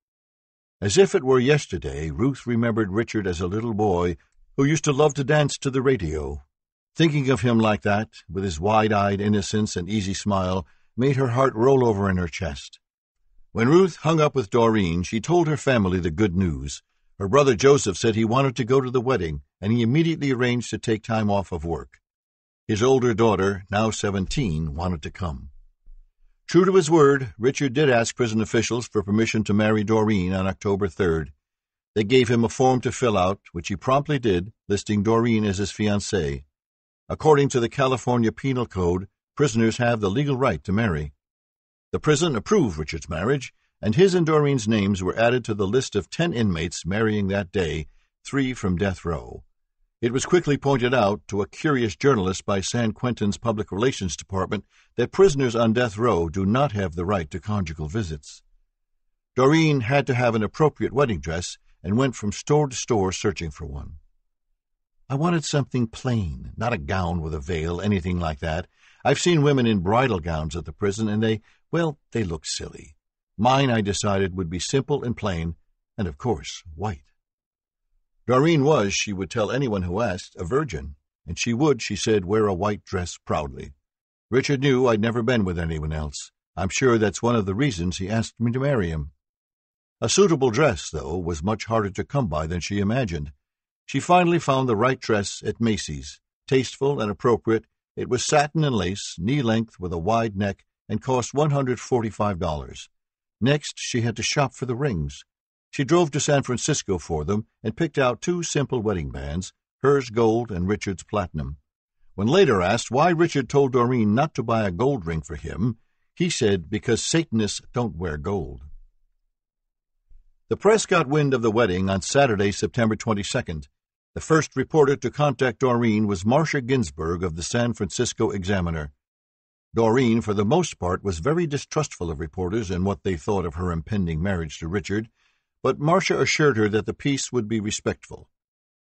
As if it were yesterday, Ruth remembered Richard as a little boy who used to love to dance to the radio. Thinking of him like that, with his wide eyed innocence and easy smile, made her heart roll over in her chest. When Ruth hung up with Doreen, she told her family the good news. Her brother Joseph said he wanted to go to the wedding, and he immediately arranged to take time off of work. His older daughter, now seventeen, wanted to come. True to his word, Richard did ask prison officials for permission to marry Doreen on October 3rd. They gave him a form to fill out, which he promptly did, listing Doreen as his fiancée. According to the California Penal Code, prisoners have the legal right to marry. The prison approved Richard's marriage, and his and Doreen's names were added to the list of ten inmates marrying that day, three from death row. It was quickly pointed out to a curious journalist by San Quentin's Public Relations Department that prisoners on death row do not have the right to conjugal visits. Doreen had to have an appropriate wedding dress and went from store to store searching for one. I wanted something plain, not a gown with a veil, anything like that. I've seen women in bridal gowns at the prison, and they, well, they look silly. Mine, I decided, would be simple and plain, and of course, white. Doreen was, she would tell anyone who asked, a virgin, and she would, she said, wear a white dress proudly. Richard knew I'd never been with anyone else. I'm sure that's one of the reasons he asked me to marry him. A suitable dress, though, was much harder to come by than she imagined. She finally found the right dress at Macy's. Tasteful and appropriate, it was satin and lace, knee length with a wide neck, and cost $145. Next, she had to shop for the rings. She drove to San Francisco for them and picked out two simple wedding bands, hers gold and Richard's platinum. When later asked why Richard told Doreen not to buy a gold ring for him, he said because Satanists don't wear gold. The press got wind of the wedding on Saturday, September 22nd. The first reporter to contact Doreen was Marcia Ginsburg of the San Francisco Examiner. Doreen, for the most part, was very distrustful of reporters and what they thought of her impending marriage to Richard but Marcia assured her that the piece would be respectful.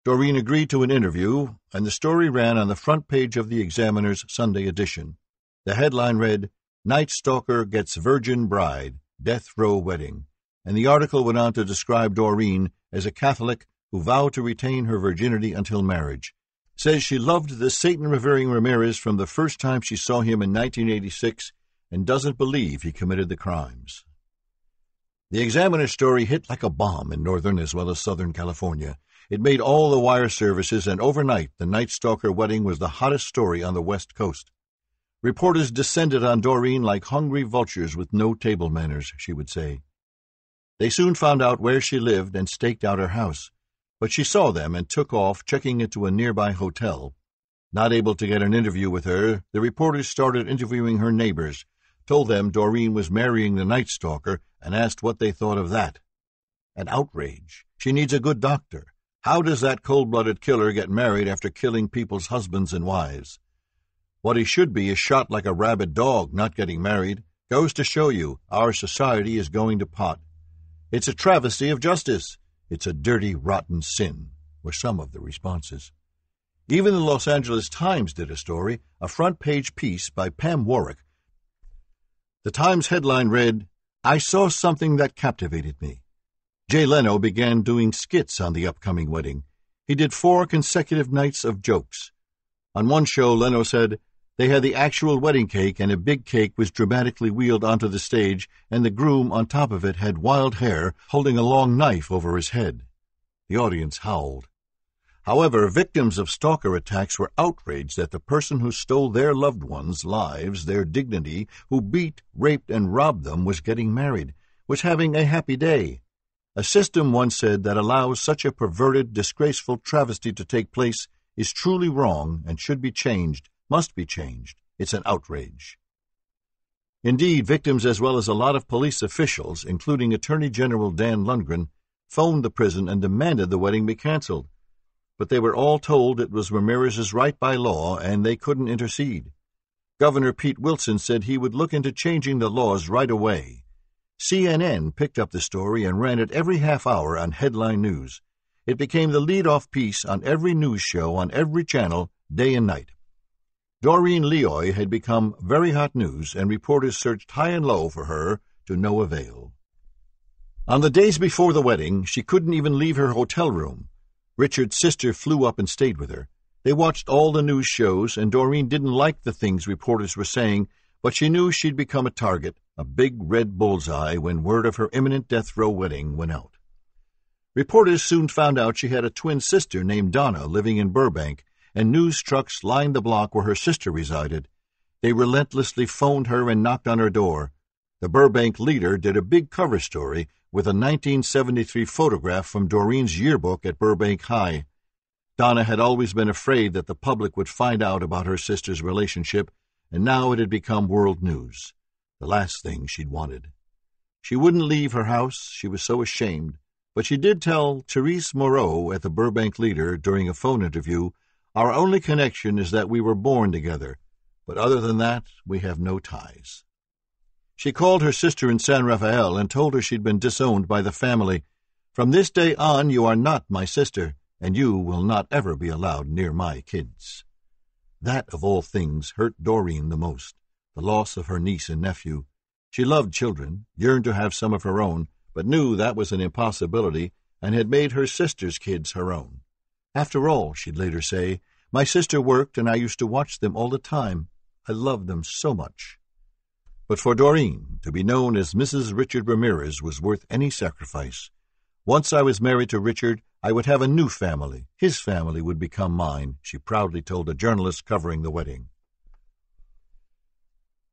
Doreen agreed to an interview, and the story ran on the front page of the Examiner's Sunday edition. The headline read, Night Stalker Gets Virgin Bride, Death Row Wedding, and the article went on to describe Doreen as a Catholic who vowed to retain her virginity until marriage. Says she loved the Satan revering Ramirez from the first time she saw him in 1986 and doesn't believe he committed the crimes. The Examiner story hit like a bomb in northern as well as southern California. It made all the wire services, and overnight the Night Stalker wedding was the hottest story on the West Coast. Reporters descended on Doreen like hungry vultures with no table manners, she would say. They soon found out where she lived and staked out her house, but she saw them and took off, checking into a nearby hotel. Not able to get an interview with her, the reporters started interviewing her neighbors, told them Doreen was marrying the Night Stalker, and asked what they thought of that. An outrage. She needs a good doctor. How does that cold blooded killer get married after killing people's husbands and wives? What he should be is shot like a rabid dog, not getting married. Goes to show you our society is going to pot. It's a travesty of justice. It's a dirty, rotten sin, were some of the responses. Even the Los Angeles Times did a story, a front page piece by Pam Warrick, the Times headline read, I saw something that captivated me. Jay Leno began doing skits on the upcoming wedding. He did four consecutive nights of jokes. On one show, Leno said, they had the actual wedding cake, and a big cake was dramatically wheeled onto the stage, and the groom on top of it had wild hair, holding a long knife over his head. The audience howled. However, victims of stalker attacks were outraged that the person who stole their loved ones' lives, their dignity, who beat, raped, and robbed them was getting married, was having a happy day. A system, one said, that allows such a perverted, disgraceful travesty to take place is truly wrong and should be changed, must be changed. It's an outrage. Indeed, victims as well as a lot of police officials, including Attorney General Dan Lungren, phoned the prison and demanded the wedding be canceled but they were all told it was Ramirez's right by law and they couldn't intercede. Governor Pete Wilson said he would look into changing the laws right away. CNN picked up the story and ran it every half hour on headline news. It became the lead-off piece on every news show on every channel, day and night. Doreen Lioy had become very hot news, and reporters searched high and low for her to no avail. On the days before the wedding, she couldn't even leave her hotel room. Richard's sister flew up and stayed with her. They watched all the news shows, and Doreen didn't like the things reporters were saying, but she knew she'd become a target, a big red bullseye, when word of her imminent death row wedding went out. Reporters soon found out she had a twin sister named Donna living in Burbank, and news trucks lined the block where her sister resided. They relentlessly phoned her and knocked on her door. The Burbank Leader did a big cover story with a 1973 photograph from Doreen's yearbook at Burbank High. Donna had always been afraid that the public would find out about her sister's relationship, and now it had become world news. The last thing she'd wanted. She wouldn't leave her house, she was so ashamed, but she did tell Therese Moreau at the Burbank Leader during a phone interview, Our only connection is that we were born together, but other than that, we have no ties. She called her sister in San Rafael and told her she'd been disowned by the family. From this day on, you are not my sister and you will not ever be allowed near my kids. That, of all things, hurt Doreen the most, the loss of her niece and nephew. She loved children, yearned to have some of her own, but knew that was an impossibility, and had made her sister's kids her own. After all, she'd later say, my sister worked, and I used to watch them all the time. I loved them so much. But for Doreen, to be known as Mrs. Richard Ramirez was worth any sacrifice. Once I was married to Richard, I would have a new family. His family would become mine, she proudly told a journalist covering the wedding.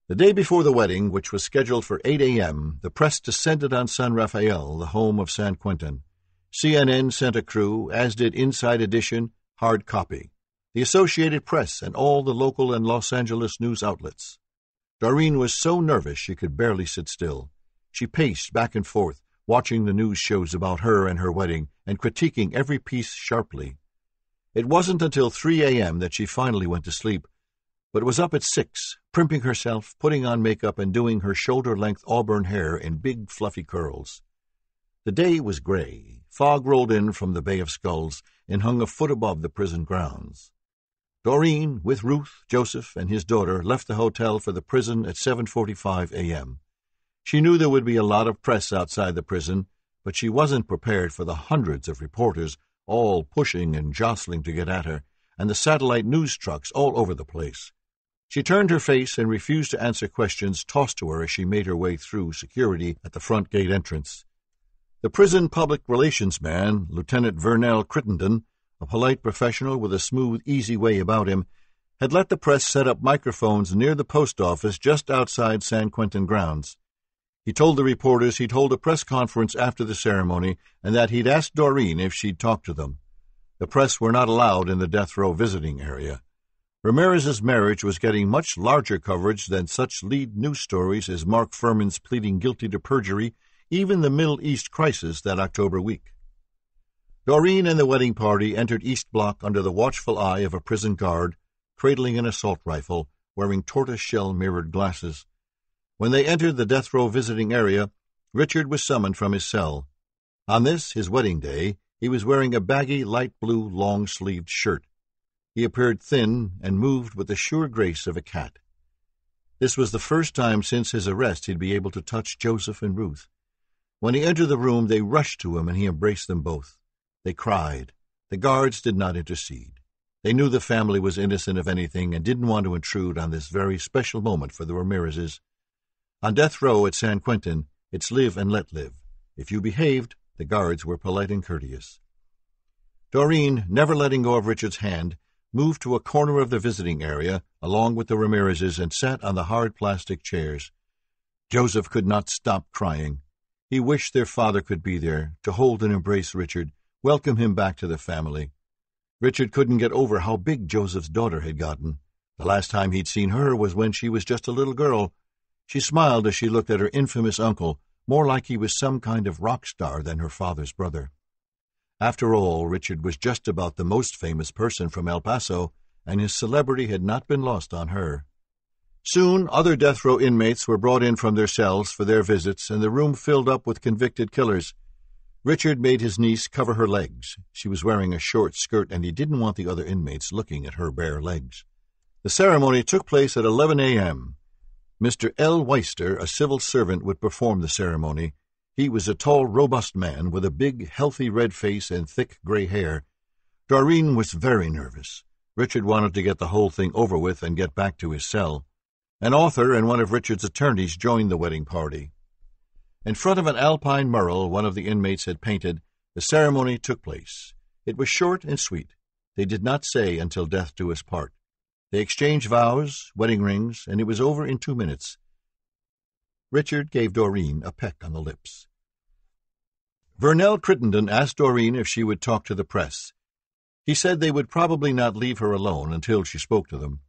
The day before the wedding, which was scheduled for 8 a.m., the press descended on San Rafael, the home of San Quentin. CNN sent a crew, as did Inside Edition, hard copy, the Associated Press, and all the local and Los Angeles news outlets. Doreen was so nervous she could barely sit still. She paced back and forth, watching the news shows about her and her wedding and critiquing every piece sharply. It wasn't until 3 a.m. that she finally went to sleep, but was up at 6, primping herself, putting on makeup, and doing her shoulder length auburn hair in big fluffy curls. The day was gray. Fog rolled in from the Bay of Skulls and hung a foot above the prison grounds. Doreen, with Ruth, Joseph, and his daughter, left the hotel for the prison at 7:45 a.m. She knew there would be a lot of press outside the prison, but she wasn't prepared for the hundreds of reporters all pushing and jostling to get at her, and the satellite news trucks all over the place. She turned her face and refused to answer questions tossed to her as she made her way through security at the front gate entrance. The prison public relations man, Lieutenant Vernell Crittenden, a polite professional with a smooth, easy way about him, had let the press set up microphones near the post office just outside San Quentin grounds. He told the reporters he'd hold a press conference after the ceremony and that he'd asked Doreen if she'd talk to them. The press were not allowed in the death row visiting area. Ramirez's marriage was getting much larger coverage than such lead news stories as Mark Fuhrman's pleading guilty to perjury, even the Middle East crisis that October week. Doreen and the wedding party entered East Block under the watchful eye of a prison guard, cradling an assault rifle, wearing tortoise shell mirrored glasses. When they entered the death row visiting area, Richard was summoned from his cell. On this, his wedding day, he was wearing a baggy light blue long sleeved shirt. He appeared thin and moved with the sure grace of a cat. This was the first time since his arrest he'd be able to touch Joseph and Ruth. When he entered the room, they rushed to him and he embraced them both. They cried. The guards did not intercede. They knew the family was innocent of anything and didn't want to intrude on this very special moment for the Ramirezes. On death row at San Quentin, it's live and let live. If you behaved, the guards were polite and courteous. Doreen, never letting go of Richard's hand, moved to a corner of the visiting area, along with the Ramirezes, and sat on the hard plastic chairs. Joseph could not stop crying. He wished their father could be there, to hold and embrace Richard, welcome him back to the family. Richard couldn't get over how big Joseph's daughter had gotten. The last time he'd seen her was when she was just a little girl, she smiled as she looked at her infamous uncle, more like he was some kind of rock star than her father's brother. After all, Richard was just about the most famous person from El Paso, and his celebrity had not been lost on her. Soon, other death row inmates were brought in from their cells for their visits, and the room filled up with convicted killers. Richard made his niece cover her legs. She was wearing a short skirt, and he didn't want the other inmates looking at her bare legs. The ceremony took place at 11 a.m. Mr. L. Weister, a civil servant, would perform the ceremony. He was a tall, robust man with a big, healthy red face and thick gray hair. Doreen was very nervous. Richard wanted to get the whole thing over with and get back to his cell. An author and one of Richard's attorneys joined the wedding party. In front of an alpine mural one of the inmates had painted, the ceremony took place. It was short and sweet. They did not say until death do us part. They exchanged vows, wedding rings, and it was over in two minutes. Richard gave Doreen a peck on the lips. Vernell Crittenden asked Doreen if she would talk to the press. He said they would probably not leave her alone until she spoke to them.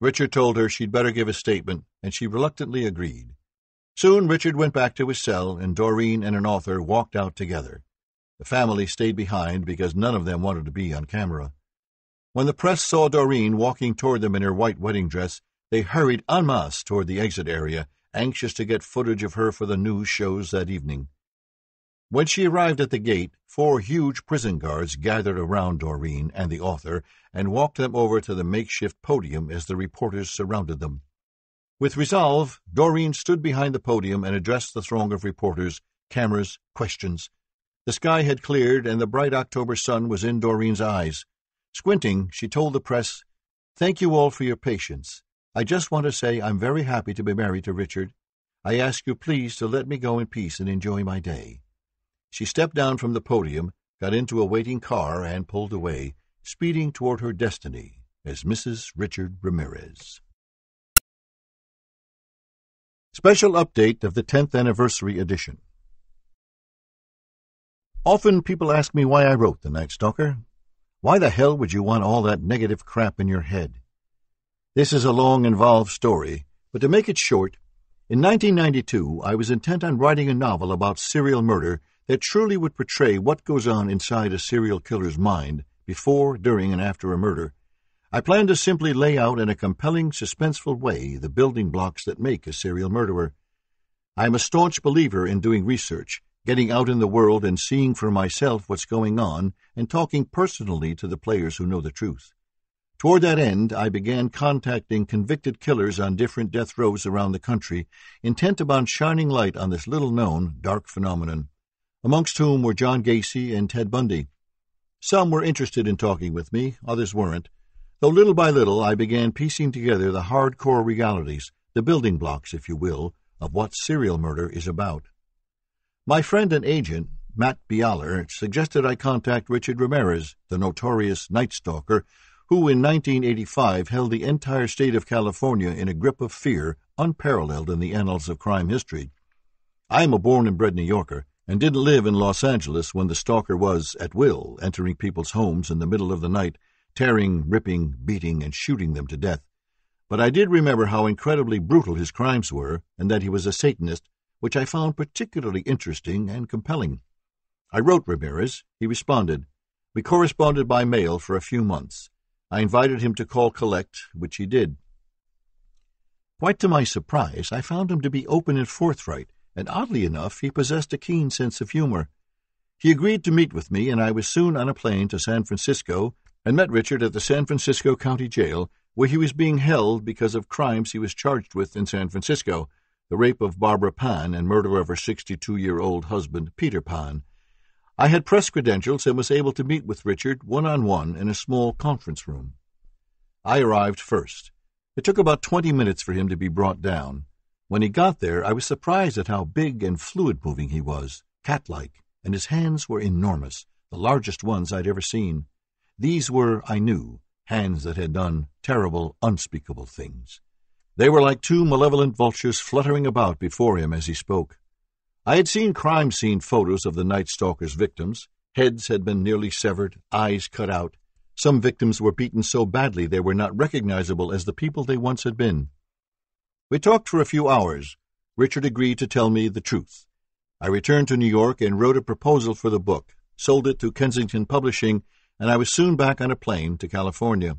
Richard told her she'd better give a statement, and she reluctantly agreed. Soon Richard went back to his cell, and Doreen and an author walked out together. The family stayed behind because none of them wanted to be on camera. When the press saw Doreen walking toward them in her white wedding dress, they hurried en masse toward the exit area, anxious to get footage of her for the news shows that evening. When she arrived at the gate, four huge prison guards gathered around Doreen and the author and walked them over to the makeshift podium as the reporters surrounded them. With resolve, Doreen stood behind the podium and addressed the throng of reporters, cameras, questions. The sky had cleared, and the bright October sun was in Doreen's eyes. Squinting, she told the press, Thank you all for your patience. I just want to say I'm very happy to be married to Richard. I ask you please to let me go in peace and enjoy my day. She stepped down from the podium, got into a waiting car, and pulled away, speeding toward her destiny as Mrs. Richard Ramirez. Special update of the 10th anniversary edition. Often people ask me why I wrote The Night Stalker. Why the hell would you want all that negative crap in your head? This is a long, involved story, but to make it short, in 1992 I was intent on writing a novel about serial murder that truly would portray what goes on inside a serial killer's mind before, during, and after a murder I plan to simply lay out in a compelling, suspenseful way the building blocks that make a serial murderer. I am a staunch believer in doing research, getting out in the world and seeing for myself what's going on, and talking personally to the players who know the truth. Toward that end, I began contacting convicted killers on different death rows around the country, intent upon shining light on this little known dark phenomenon, amongst whom were John Gacy and Ted Bundy. Some were interested in talking with me, others weren't though little by little I began piecing together the hardcore realities, the building blocks, if you will, of what serial murder is about. My friend and agent, Matt Bialer, suggested I contact Richard Ramirez, the notorious Night Stalker, who in 1985 held the entire state of California in a grip of fear unparalleled in the annals of crime history. I am a born and bred New Yorker, and didn't live in Los Angeles when the stalker was, at will, entering people's homes in the middle of the night tearing, ripping, beating, and shooting them to death. But I did remember how incredibly brutal his crimes were, and that he was a Satanist, which I found particularly interesting and compelling. I wrote Ramirez. He responded. We corresponded by mail for a few months. I invited him to call collect, which he did. Quite to my surprise, I found him to be open and forthright, and oddly enough, he possessed a keen sense of humor. He agreed to meet with me, and I was soon on a plane to San Francisco and met Richard at the San Francisco County Jail, where he was being held because of crimes he was charged with in San Francisco the rape of Barbara Pan and murder of her 62 year old husband, Peter Pan. I had press credentials and was able to meet with Richard one on one in a small conference room. I arrived first. It took about 20 minutes for him to be brought down. When he got there, I was surprised at how big and fluid moving he was, cat like, and his hands were enormous, the largest ones I'd ever seen. These were, I knew, hands that had done terrible, unspeakable things. They were like two malevolent vultures fluttering about before him as he spoke. I had seen crime scene photos of the Night Stalker's victims. Heads had been nearly severed, eyes cut out. Some victims were beaten so badly they were not recognizable as the people they once had been. We talked for a few hours. Richard agreed to tell me the truth. I returned to New York and wrote a proposal for the book, sold it to Kensington Publishing, and I was soon back on a plane to California.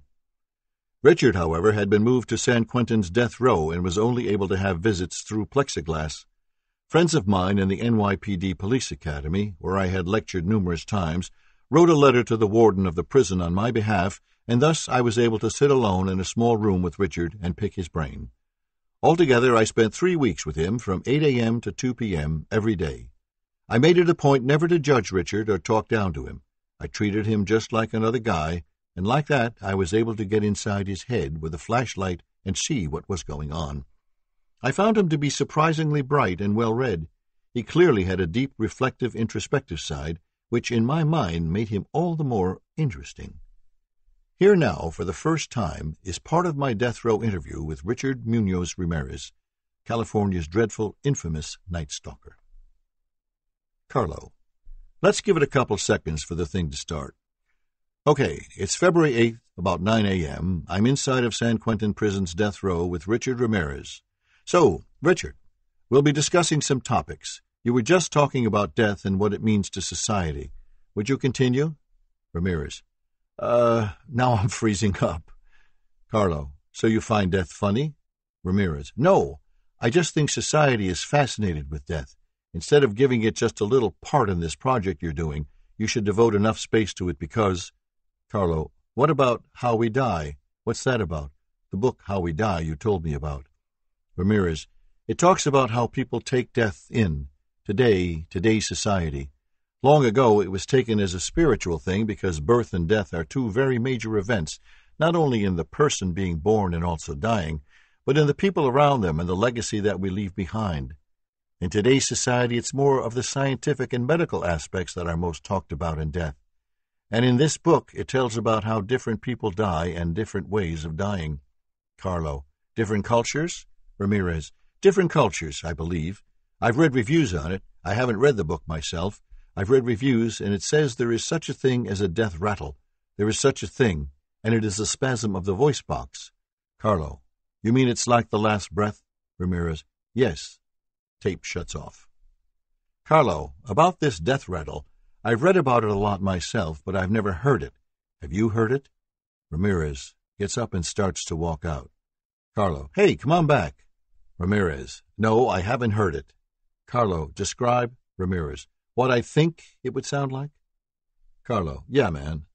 Richard, however, had been moved to San Quentin's death row and was only able to have visits through plexiglass. Friends of mine in the NYPD Police Academy, where I had lectured numerous times, wrote a letter to the warden of the prison on my behalf, and thus I was able to sit alone in a small room with Richard and pick his brain. Altogether, I spent three weeks with him from 8 a.m. to 2 p.m. every day. I made it a point never to judge Richard or talk down to him. I treated him just like another guy, and like that I was able to get inside his head with a flashlight and see what was going on. I found him to be surprisingly bright and well read. He clearly had a deep, reflective, introspective side, which in my mind made him all the more interesting. Here now, for the first time, is part of my death row interview with Richard Muñoz Ramirez, California's dreadful, infamous Night Stalker. Carlo. Let's give it a couple seconds for the thing to start. Okay, it's February 8th, about 9 a.m. I'm inside of San Quentin Prison's death row with Richard Ramirez. So, Richard, we'll be discussing some topics. You were just talking about death and what it means to society. Would you continue? Ramirez. Uh, now I'm freezing up. Carlo. So you find death funny? Ramirez. No, I just think society is fascinated with death. Instead of giving it just a little part in this project you're doing, you should devote enough space to it because. Carlo. What about How We Die? What's that about? The book How We Die you told me about. Ramirez. It talks about how people take death in. Today, today's society. Long ago, it was taken as a spiritual thing because birth and death are two very major events, not only in the person being born and also dying, but in the people around them and the legacy that we leave behind. In today's society, it's more of the scientific and medical aspects that are most talked about in death. And in this book, it tells about how different people die and different ways of dying. Carlo. Different cultures? Ramirez. Different cultures, I believe. I've read reviews on it. I haven't read the book myself. I've read reviews, and it says there is such a thing as a death rattle. There is such a thing, and it is a spasm of the voice box. Carlo. You mean it's like the last breath? Ramirez. Yes. Tape shuts off. Carlo, about this death rattle, I've read about it a lot myself, but I've never heard it. Have you heard it? Ramirez gets up and starts to walk out. Carlo. Hey, come on back. Ramirez. No, I haven't heard it. Carlo, describe Ramirez. What I think it would sound like? Carlo, yeah, man.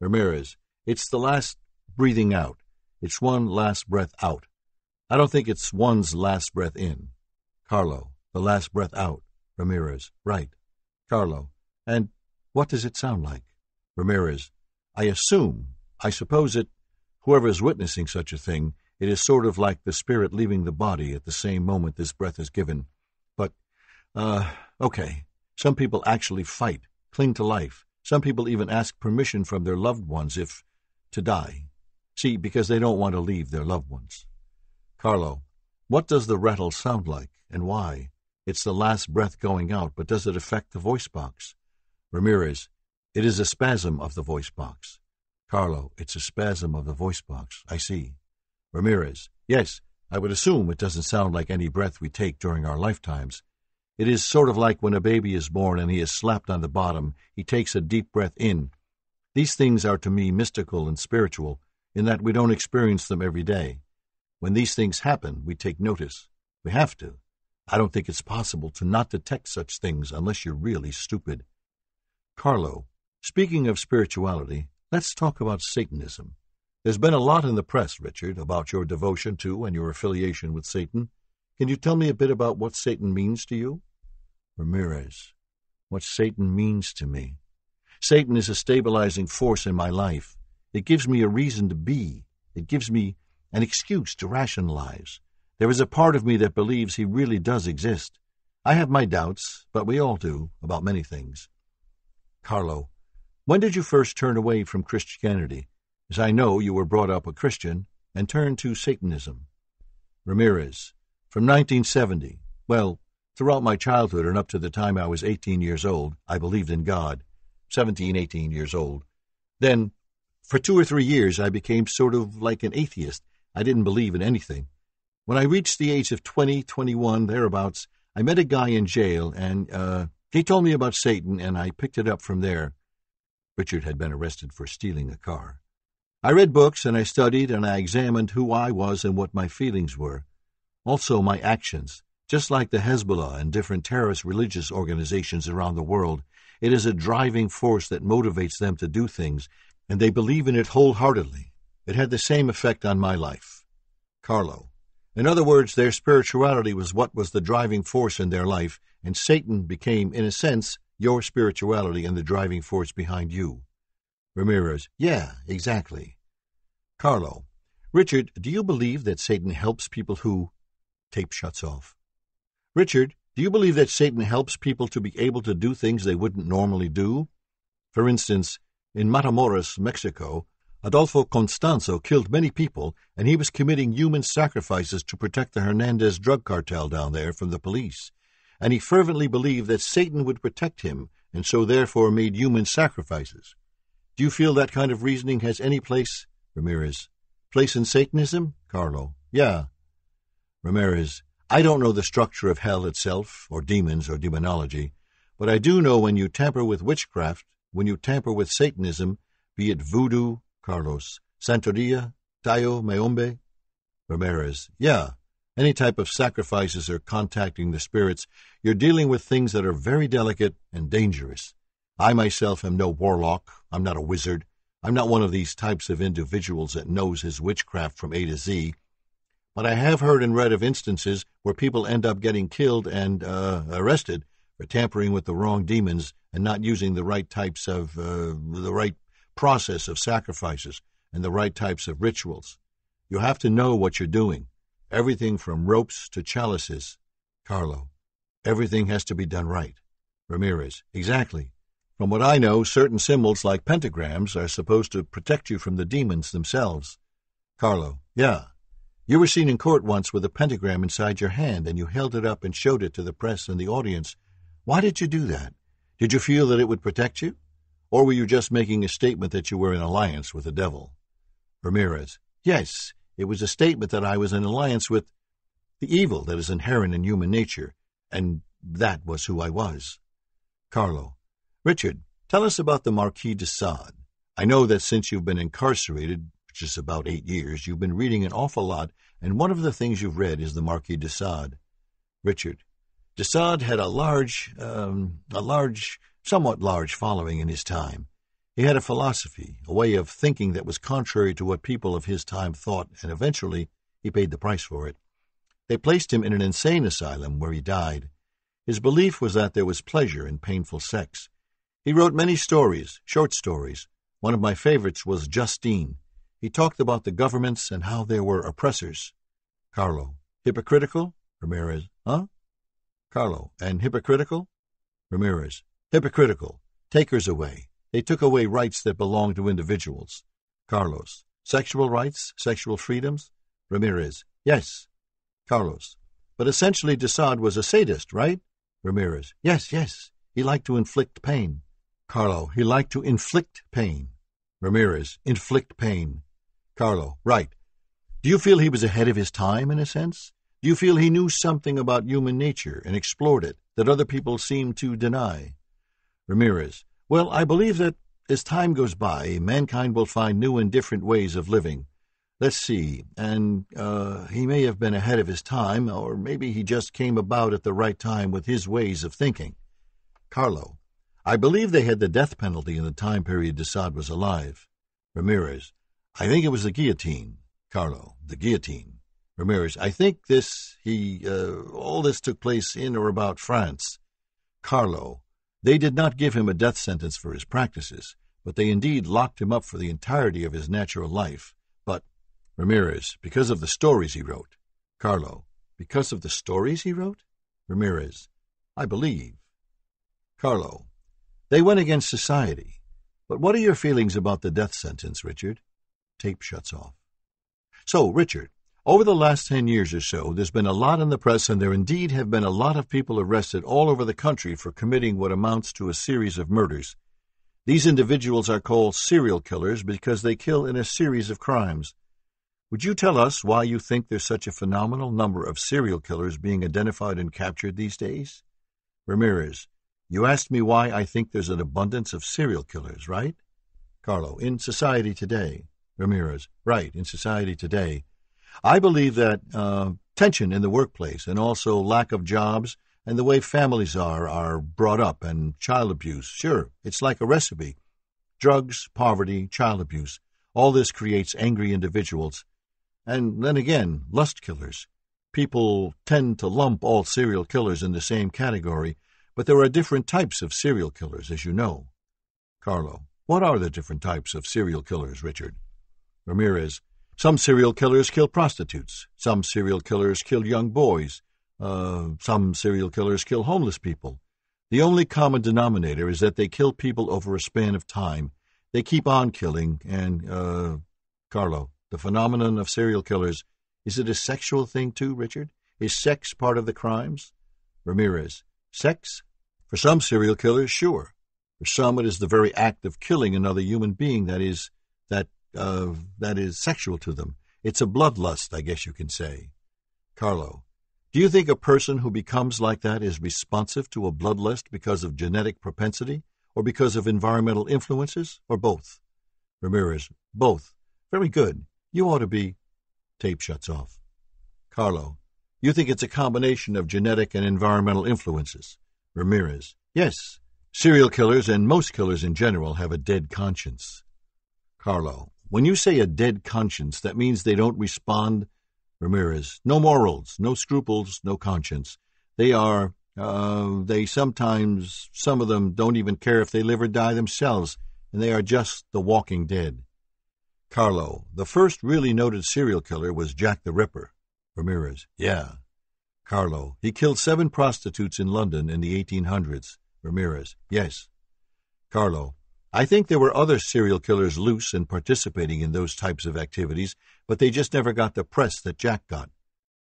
Ramirez, it's the last breathing out. It's one last breath out. I don't think it's one's last breath in. Carlo, the last breath out. Ramirez, right. Carlo, and what does it sound like? Ramirez, I assume, I suppose it, whoever is witnessing such a thing, it is sort of like the spirit leaving the body at the same moment this breath is given. But, uh, okay. Some people actually fight, cling to life. Some people even ask permission from their loved ones if to die. See, because they don't want to leave their loved ones. Carlo, what does the rattle sound like, and why? It's the last breath going out, but does it affect the voice box? Ramirez, it is a spasm of the voice box. Carlo, it's a spasm of the voice box. I see. Ramirez, yes, I would assume it doesn't sound like any breath we take during our lifetimes. It is sort of like when a baby is born and he is slapped on the bottom, he takes a deep breath in. These things are to me mystical and spiritual, in that we don't experience them every day. When these things happen, we take notice. We have to. I don't think it's possible to not detect such things unless you're really stupid. Carlo, speaking of spirituality, let's talk about Satanism. There's been a lot in the press, Richard, about your devotion to and your affiliation with Satan. Can you tell me a bit about what Satan means to you? Ramirez. What Satan means to me. Satan is a stabilizing force in my life. It gives me a reason to be. It gives me an excuse to rationalize. There is a part of me that believes he really does exist. I have my doubts, but we all do, about many things. Carlo, when did you first turn away from Christianity? As I know you were brought up a Christian and turned to Satanism. Ramirez, from 1970, well, throughout my childhood and up to the time I was 18 years old, I believed in God. 17, 18 years old. Then, for two or three years, I became sort of like an atheist. I didn't believe in anything. When I reached the age of 20, 21, thereabouts, I met a guy in jail, and, uh, he told me about Satan, and I picked it up from there. Richard had been arrested for stealing a car. I read books, and I studied, and I examined who I was and what my feelings were also my actions, Just like the Hezbollah and different terrorist religious organizations around the world, it is a driving force that motivates them to do things, and they believe in it wholeheartedly. It had the same effect on my life. Carlo. In other words, their spirituality was what was the driving force in their life, and Satan became, in a sense, your spirituality and the driving force behind you. Ramirez. Yeah, exactly. Carlo. Richard, do you believe that Satan helps people who. Tape shuts off. Richard, do you believe that Satan helps people to be able to do things they wouldn't normally do? For instance, in Matamoros, Mexico, Adolfo Constanzo killed many people, and he was committing human sacrifices to protect the Hernandez drug cartel down there from the police. And he fervently believed that Satan would protect him, and so therefore made human sacrifices. Do you feel that kind of reasoning has any place? Ramirez. Place in Satanism? Carlo. Yeah. Ramirez. I don't know the structure of hell itself, or demons, or demonology, but I do know when you tamper with witchcraft, when you tamper with Satanism, be it voodoo, Carlos, Santeria, Tayo, Mayombe, Ramirez. Yeah, any type of sacrifices or contacting the spirits, you're dealing with things that are very delicate and dangerous. I myself am no warlock. I'm not a wizard. I'm not one of these types of individuals that knows his witchcraft from A to Z. But I have heard and read of instances where people end up getting killed and uh, arrested for tampering with the wrong demons and not using the right types of uh, the right process of sacrifices and the right types of rituals. You have to know what you're doing. Everything from ropes to chalices. Carlo. Everything has to be done right. Ramirez. Exactly. From what I know, certain symbols like pentagrams are supposed to protect you from the demons themselves. Carlo. Yeah. You were seen in court once with a pentagram inside your hand, and you held it up and showed it to the press and the audience. Why did you do that? Did you feel that it would protect you? Or were you just making a statement that you were in alliance with the devil? Ramirez. Yes, it was a statement that I was in alliance with the evil that is inherent in human nature, and that was who I was. Carlo. Richard, tell us about the Marquis de Sade. I know that since you've been incarcerated, which is about eight years, you've been reading an awful lot, and one of the things you've read is the Marquis de Sade. Richard. De Sade had a large, um, a large, somewhat large following in his time. He had a philosophy, a way of thinking that was contrary to what people of his time thought, and eventually he paid the price for it. They placed him in an insane asylum where he died. His belief was that there was pleasure in painful sex. He wrote many stories, short stories. One of my favorites was Justine, he talked about the governments and how there were oppressors. Carlo. Hypocritical? Ramirez. Huh? Carlo. And hypocritical? Ramirez. Hypocritical. Takers away. They took away rights that belonged to individuals. Carlos. Sexual rights? Sexual freedoms? Ramirez. Yes. Carlos. But essentially de Sade was a sadist, right? Ramirez. Yes, yes. He liked to inflict pain. Carlo. He liked to inflict pain. Ramirez. Inflict pain. Carlo, right. Do you feel he was ahead of his time, in a sense? Do you feel he knew something about human nature and explored it that other people seem to deny? Ramirez, well, I believe that as time goes by, mankind will find new and different ways of living. Let's see, and uh, he may have been ahead of his time, or maybe he just came about at the right time with his ways of thinking. Carlo, I believe they had the death penalty in the time period de Sade was alive. Ramirez, I think it was the guillotine, Carlo, the guillotine. Ramirez, I think this, he, uh, all this took place in or about France. Carlo, they did not give him a death sentence for his practices, but they indeed locked him up for the entirety of his natural life. But, Ramirez, because of the stories he wrote. Carlo, because of the stories he wrote? Ramirez, I believe. Carlo, they went against society. But what are your feelings about the death sentence, Richard? Tape shuts off. So, Richard, over the last 10 years or so, there's been a lot in the press, and there indeed have been a lot of people arrested all over the country for committing what amounts to a series of murders. These individuals are called serial killers because they kill in a series of crimes. Would you tell us why you think there's such a phenomenal number of serial killers being identified and captured these days? Ramirez, you asked me why I think there's an abundance of serial killers, right? Carlo, in society today. Ramirez. Right, in society today. I believe that uh, tension in the workplace and also lack of jobs and the way families are are brought up and child abuse. Sure, it's like a recipe. Drugs, poverty, child abuse. All this creates angry individuals. And then again, lust killers. People tend to lump all serial killers in the same category, but there are different types of serial killers, as you know. Carlo. What are the different types of serial killers, Richard? Ramirez. Some serial killers kill prostitutes. Some serial killers kill young boys. Uh, some serial killers kill homeless people. The only common denominator is that they kill people over a span of time. They keep on killing, and, uh, Carlo, the phenomenon of serial killers, is it a sexual thing too, Richard? Is sex part of the crimes? Ramirez, sex? For some serial killers, sure. For some, it is the very act of killing another human being that is, that, uh, that is sexual to them. It's a bloodlust, I guess you can say. Carlo, do you think a person who becomes like that is responsive to a bloodlust because of genetic propensity, or because of environmental influences, or both? Ramirez, both. Very good. You ought to be. Tape shuts off. Carlo, you think it's a combination of genetic and environmental influences? Ramirez, yes. Serial killers and most killers in general have a dead conscience. Carlo, when you say a dead conscience, that means they don't respond Ramirez. No morals, no scruples, no conscience. They are, uh, they sometimes, some of them don't even care if they live or die themselves, and they are just the walking dead. Carlo, the first really noted serial killer was Jack the Ripper. Ramirez, yeah. Carlo, he killed seven prostitutes in London in the 1800s. Ramirez, yes. Carlo, I think there were other serial killers loose and participating in those types of activities, but they just never got the press that Jack got.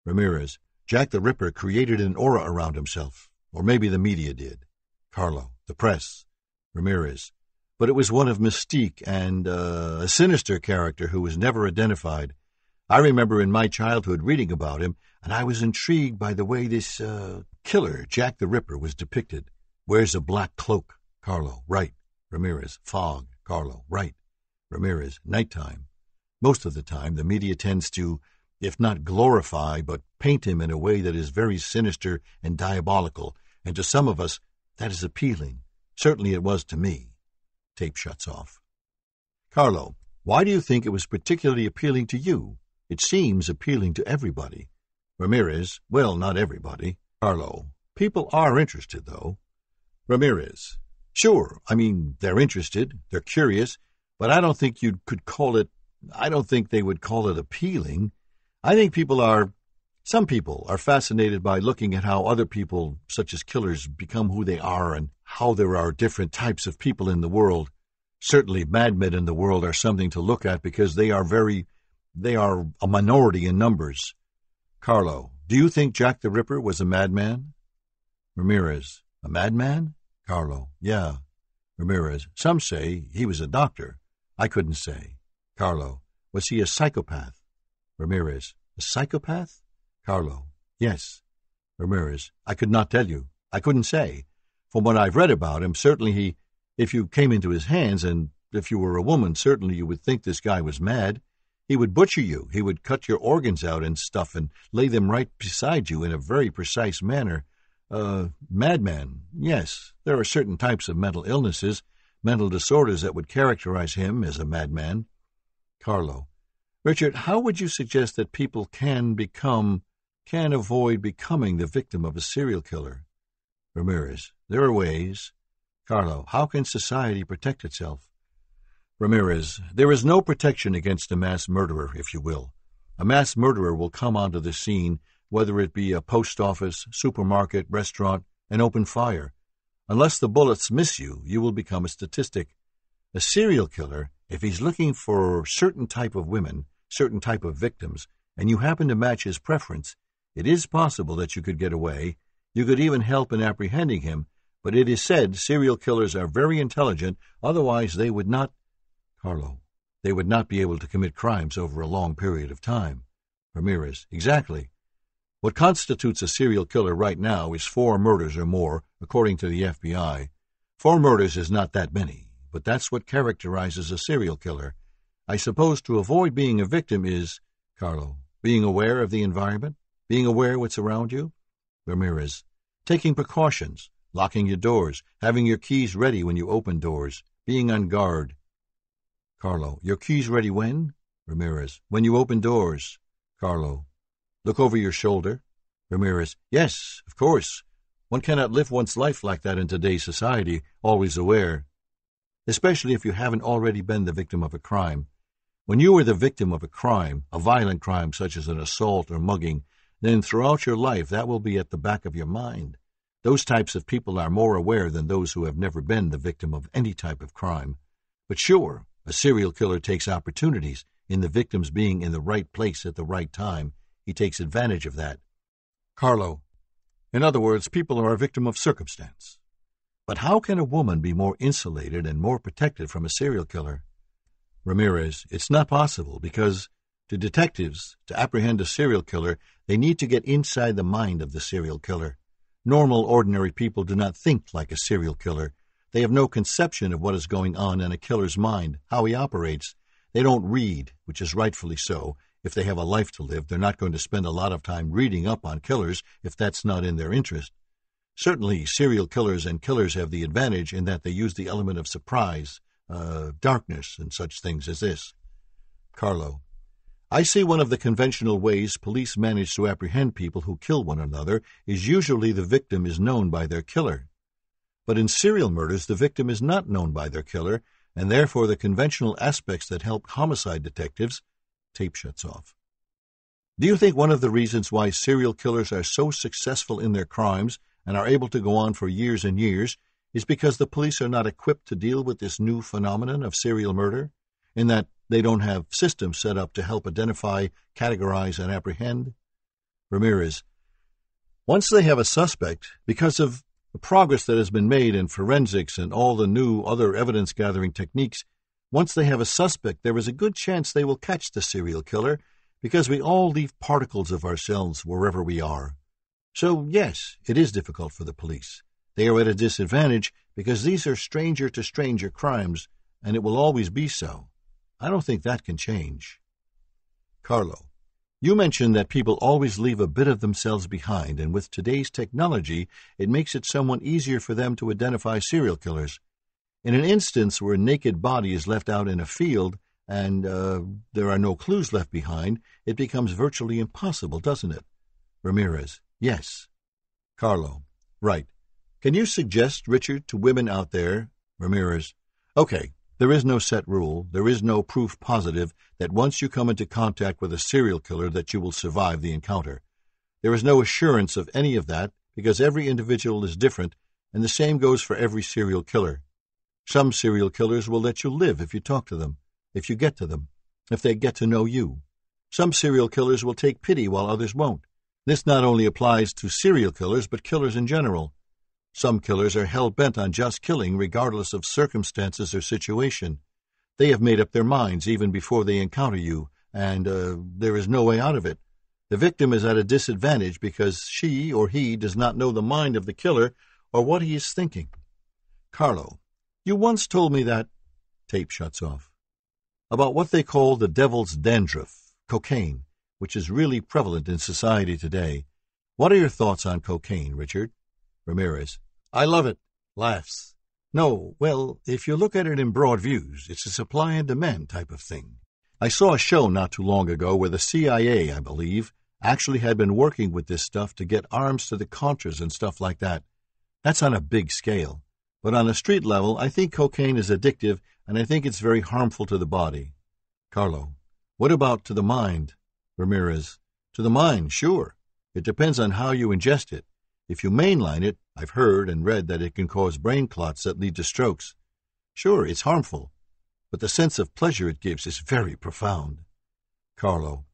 Ramirez, Jack the Ripper created an aura around himself, or maybe the media did. Carlo, the press. Ramirez, but it was one of mystique and uh, a sinister character who was never identified. I remember in my childhood reading about him, and I was intrigued by the way this uh, killer, Jack the Ripper, was depicted. Wears a black cloak. Carlo, right. Ramirez, fog. Carlo, right. Ramirez, nighttime. Most of the time, the media tends to, if not glorify, but paint him in a way that is very sinister and diabolical, and to some of us, that is appealing. Certainly it was to me. Tape shuts off. Carlo, why do you think it was particularly appealing to you? It seems appealing to everybody. Ramirez, well, not everybody. Carlo, people are interested, though. Ramirez, Sure, I mean, they're interested, they're curious, but I don't think you could call it, I don't think they would call it appealing. I think people are, some people are fascinated by looking at how other people, such as killers, become who they are and how there are different types of people in the world. Certainly, madmen in the world are something to look at because they are very, they are a minority in numbers. Carlo, do you think Jack the Ripper was a madman? Ramirez, a madman? Carlo. Yeah. Ramirez. Some say he was a doctor. I couldn't say. Carlo. Was he a psychopath? Ramirez. A psychopath? Carlo. Yes. Ramirez. I could not tell you. I couldn't say. From what I've read about him, certainly he, if you came into his hands, and if you were a woman, certainly you would think this guy was mad. He would butcher you. He would cut your organs out and stuff and lay them right beside you in a very precise manner uh, madman. Yes, there are certain types of mental illnesses, mental disorders that would characterize him as a madman. Carlo. Richard, how would you suggest that people can become, can avoid becoming the victim of a serial killer? Ramirez. There are ways. Carlo. How can society protect itself? Ramirez. There is no protection against a mass murderer, if you will. A mass murderer will come onto the scene whether it be a post office, supermarket, restaurant, and open fire. Unless the bullets miss you, you will become a statistic. A serial killer, if he's looking for certain type of women, certain type of victims, and you happen to match his preference, it is possible that you could get away. You could even help in apprehending him, but it is said serial killers are very intelligent, otherwise they would not. Carlo, they would not be able to commit crimes over a long period of time. Ramirez, exactly. What constitutes a serial killer right now is four murders or more, according to the FBI. Four murders is not that many, but that's what characterizes a serial killer. I suppose to avoid being a victim is, Carlo, being aware of the environment? Being aware what's around you? Ramirez. Taking precautions, locking your doors, having your keys ready when you open doors, being on guard. Carlo. Your keys ready when? Ramirez. When you open doors. Carlo. Look over your shoulder. Ramirez. Yes, of course. One cannot live one's life like that in today's society, always aware. Especially if you haven't already been the victim of a crime. When you were the victim of a crime, a violent crime such as an assault or mugging, then throughout your life that will be at the back of your mind. Those types of people are more aware than those who have never been the victim of any type of crime. But sure, a serial killer takes opportunities in the victim's being in the right place at the right time. He takes advantage of that. Carlo. In other words, people are a victim of circumstance. But how can a woman be more insulated and more protected from a serial killer? Ramirez, it's not possible because to detectives, to apprehend a serial killer, they need to get inside the mind of the serial killer. Normal, ordinary people do not think like a serial killer. They have no conception of what is going on in a killer's mind, how he operates. They don't read, which is rightfully so. If they have a life to live, they're not going to spend a lot of time reading up on killers if that's not in their interest. Certainly, serial killers and killers have the advantage in that they use the element of surprise, uh, darkness, and such things as this. Carlo. I see one of the conventional ways police manage to apprehend people who kill one another is usually the victim is known by their killer. But in serial murders, the victim is not known by their killer, and therefore the conventional aspects that help homicide detectives. Tape shuts off. Do you think one of the reasons why serial killers are so successful in their crimes and are able to go on for years and years is because the police are not equipped to deal with this new phenomenon of serial murder, in that they don't have systems set up to help identify, categorize, and apprehend? Ramirez. Once they have a suspect, because of the progress that has been made in forensics and all the new other evidence gathering techniques, once they have a suspect, there is a good chance they will catch the serial killer because we all leave particles of ourselves wherever we are. So, yes, it is difficult for the police. They are at a disadvantage because these are stranger to stranger crimes, and it will always be so. I don't think that can change. Carlo, you mentioned that people always leave a bit of themselves behind, and with today's technology, it makes it somewhat easier for them to identify serial killers. In an instance where a naked body is left out in a field and uh, there are no clues left behind, it becomes virtually impossible, doesn't it? Ramirez, yes. Carlo, right. Can you suggest, Richard, to women out there, Ramirez, okay, there is no set rule, there is no proof positive that once you come into contact with a serial killer that you will survive the encounter. There is no assurance of any of that because every individual is different, and the same goes for every serial killer. Some serial killers will let you live if you talk to them, if you get to them, if they get to know you. Some serial killers will take pity while others won't. This not only applies to serial killers, but killers in general. Some killers are hell bent on just killing regardless of circumstances or situation. They have made up their minds even before they encounter you, and uh, there is no way out of it. The victim is at a disadvantage because she or he does not know the mind of the killer or what he is thinking. Carlo, you once told me that. Tape shuts off. About what they call the devil's dandruff, cocaine, which is really prevalent in society today. What are your thoughts on cocaine, Richard? Ramirez. I love it. Laughs. No, well, if you look at it in broad views, it's a supply and demand type of thing. I saw a show not too long ago where the CIA, I believe, actually had been working with this stuff to get arms to the Contras and stuff like that. That's on a big scale. But on a street level, I think cocaine is addictive and I think it's very harmful to the body. Carlo. What about to the mind? Ramirez. To the mind, sure. It depends on how you ingest it. If you mainline it, I've heard and read that it can cause brain clots that lead to strokes. Sure, it's harmful, but the sense of pleasure it gives is very profound. Carlo,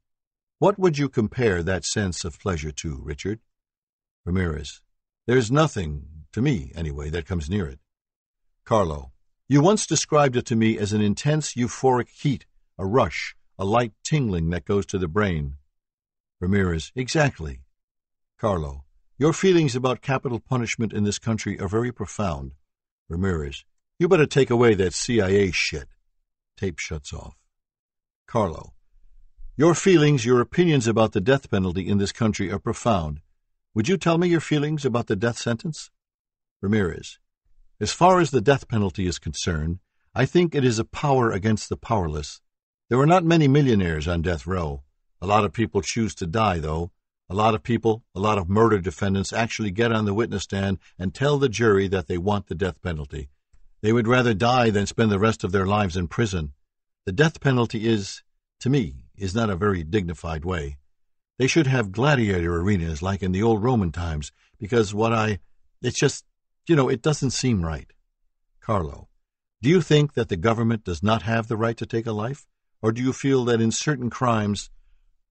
what would you compare that sense of pleasure to, Richard? Ramirez, there's nothing, to me anyway, that comes near it. Carlo, you once described it to me as an intense euphoric heat, a rush, a light tingling that goes to the brain. Ramirez, exactly. Carlo, your feelings about capital punishment in this country are very profound. Ramirez, you better take away that CIA shit. Tape shuts off. Carlo, Your feelings, your opinions about the death penalty in this country are profound. Would you tell me your feelings about the death sentence? Ramirez. As far as the death penalty is concerned, I think it is a power against the powerless. There are not many millionaires on death row. A lot of people choose to die, though. A lot of people, a lot of murder defendants actually get on the witness stand and tell the jury that they want the death penalty. They would rather die than spend the rest of their lives in prison. The death penalty is, to me, is not a very dignified way. They should have gladiator arenas like in the old Roman times, because what I, it's just, you know, it doesn't seem right. Carlo, do you think that the government does not have the right to take a life? Or do you feel that in certain crimes,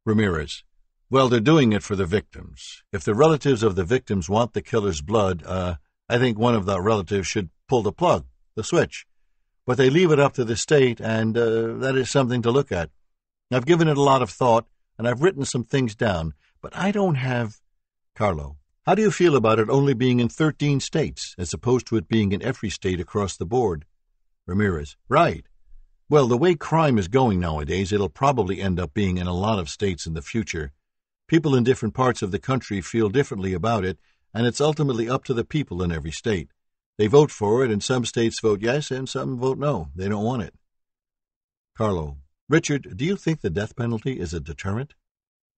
Ramirez, well, they're doing it for the victims. If the relatives of the victims want the killer's blood, uh, I think one of the relatives should pull the plug, the switch. But they leave it up to the state, and uh, that is something to look at. I've given it a lot of thought, and I've written some things down, but I don't have. Carlo, how do you feel about it only being in 13 states, as opposed to it being in every state across the board? Ramirez, right. Well, the way crime is going nowadays, it'll probably end up being in a lot of states in the future. People in different parts of the country feel differently about it, and it's ultimately up to the people in every state. They vote for it, and some states vote yes, and some vote no. They don't want it. Carlo. Richard, do you think the death penalty is a deterrent?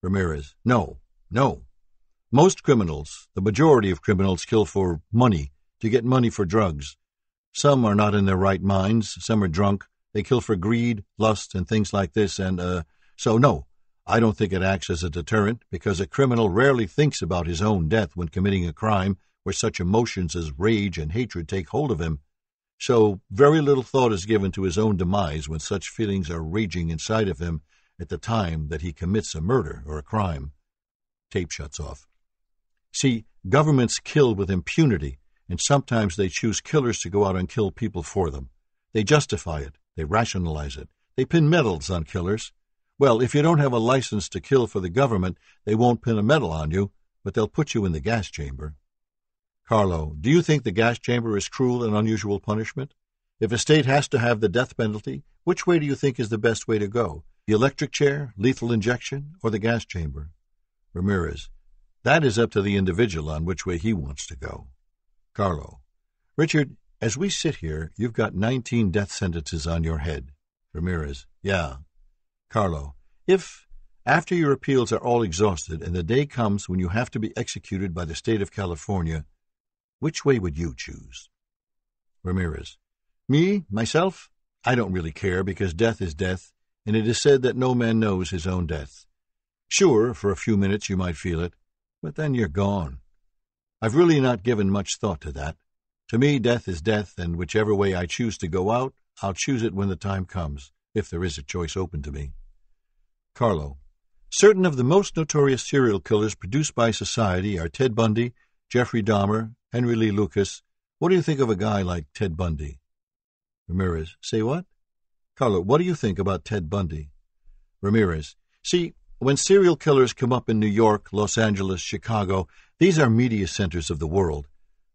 Ramirez. No. No. Most criminals, the majority of criminals, kill for money, to get money for drugs. Some are not in their right minds, some are drunk, they kill for greed, lust, and things like this, and, uh, so no, I don't think it acts as a deterrent, because a criminal rarely thinks about his own death when committing a crime where such emotions as rage and hatred take hold of him. So very little thought is given to his own demise when such feelings are raging inside of him at the time that he commits a murder or a crime. Tape shuts off. See, governments kill with impunity, and sometimes they choose killers to go out and kill people for them. They justify it. They rationalize it. They pin medals on killers. Well, if you don't have a license to kill for the government, they won't pin a medal on you, but they'll put you in the gas chamber. Carlo, do you think the gas chamber is cruel and unusual punishment? If a state has to have the death penalty, which way do you think is the best way to go? The electric chair, lethal injection, or the gas chamber? Ramirez, that is up to the individual on which way he wants to go. Carlo, Richard, as we sit here, you've got 19 death sentences on your head. Ramirez, yeah. Carlo, if, after your appeals are all exhausted and the day comes when you have to be executed by the state of California, which way would you choose? Ramirez, me, myself? I don't really care because death is death, and it is said that no man knows his own death. Sure, for a few minutes you might feel it, but then you're gone. I've really not given much thought to that. To me, death is death, and whichever way I choose to go out, I'll choose it when the time comes, if there is a choice open to me. Carlo. Certain of the most notorious serial killers produced by society are Ted Bundy, Jeffrey Dahmer, Henry Lee Lucas. What do you think of a guy like Ted Bundy? Ramirez. Say what? Carlo, what do you think about Ted Bundy? Ramirez. See, when serial killers come up in New York, Los Angeles, Chicago, these are media centers of the world.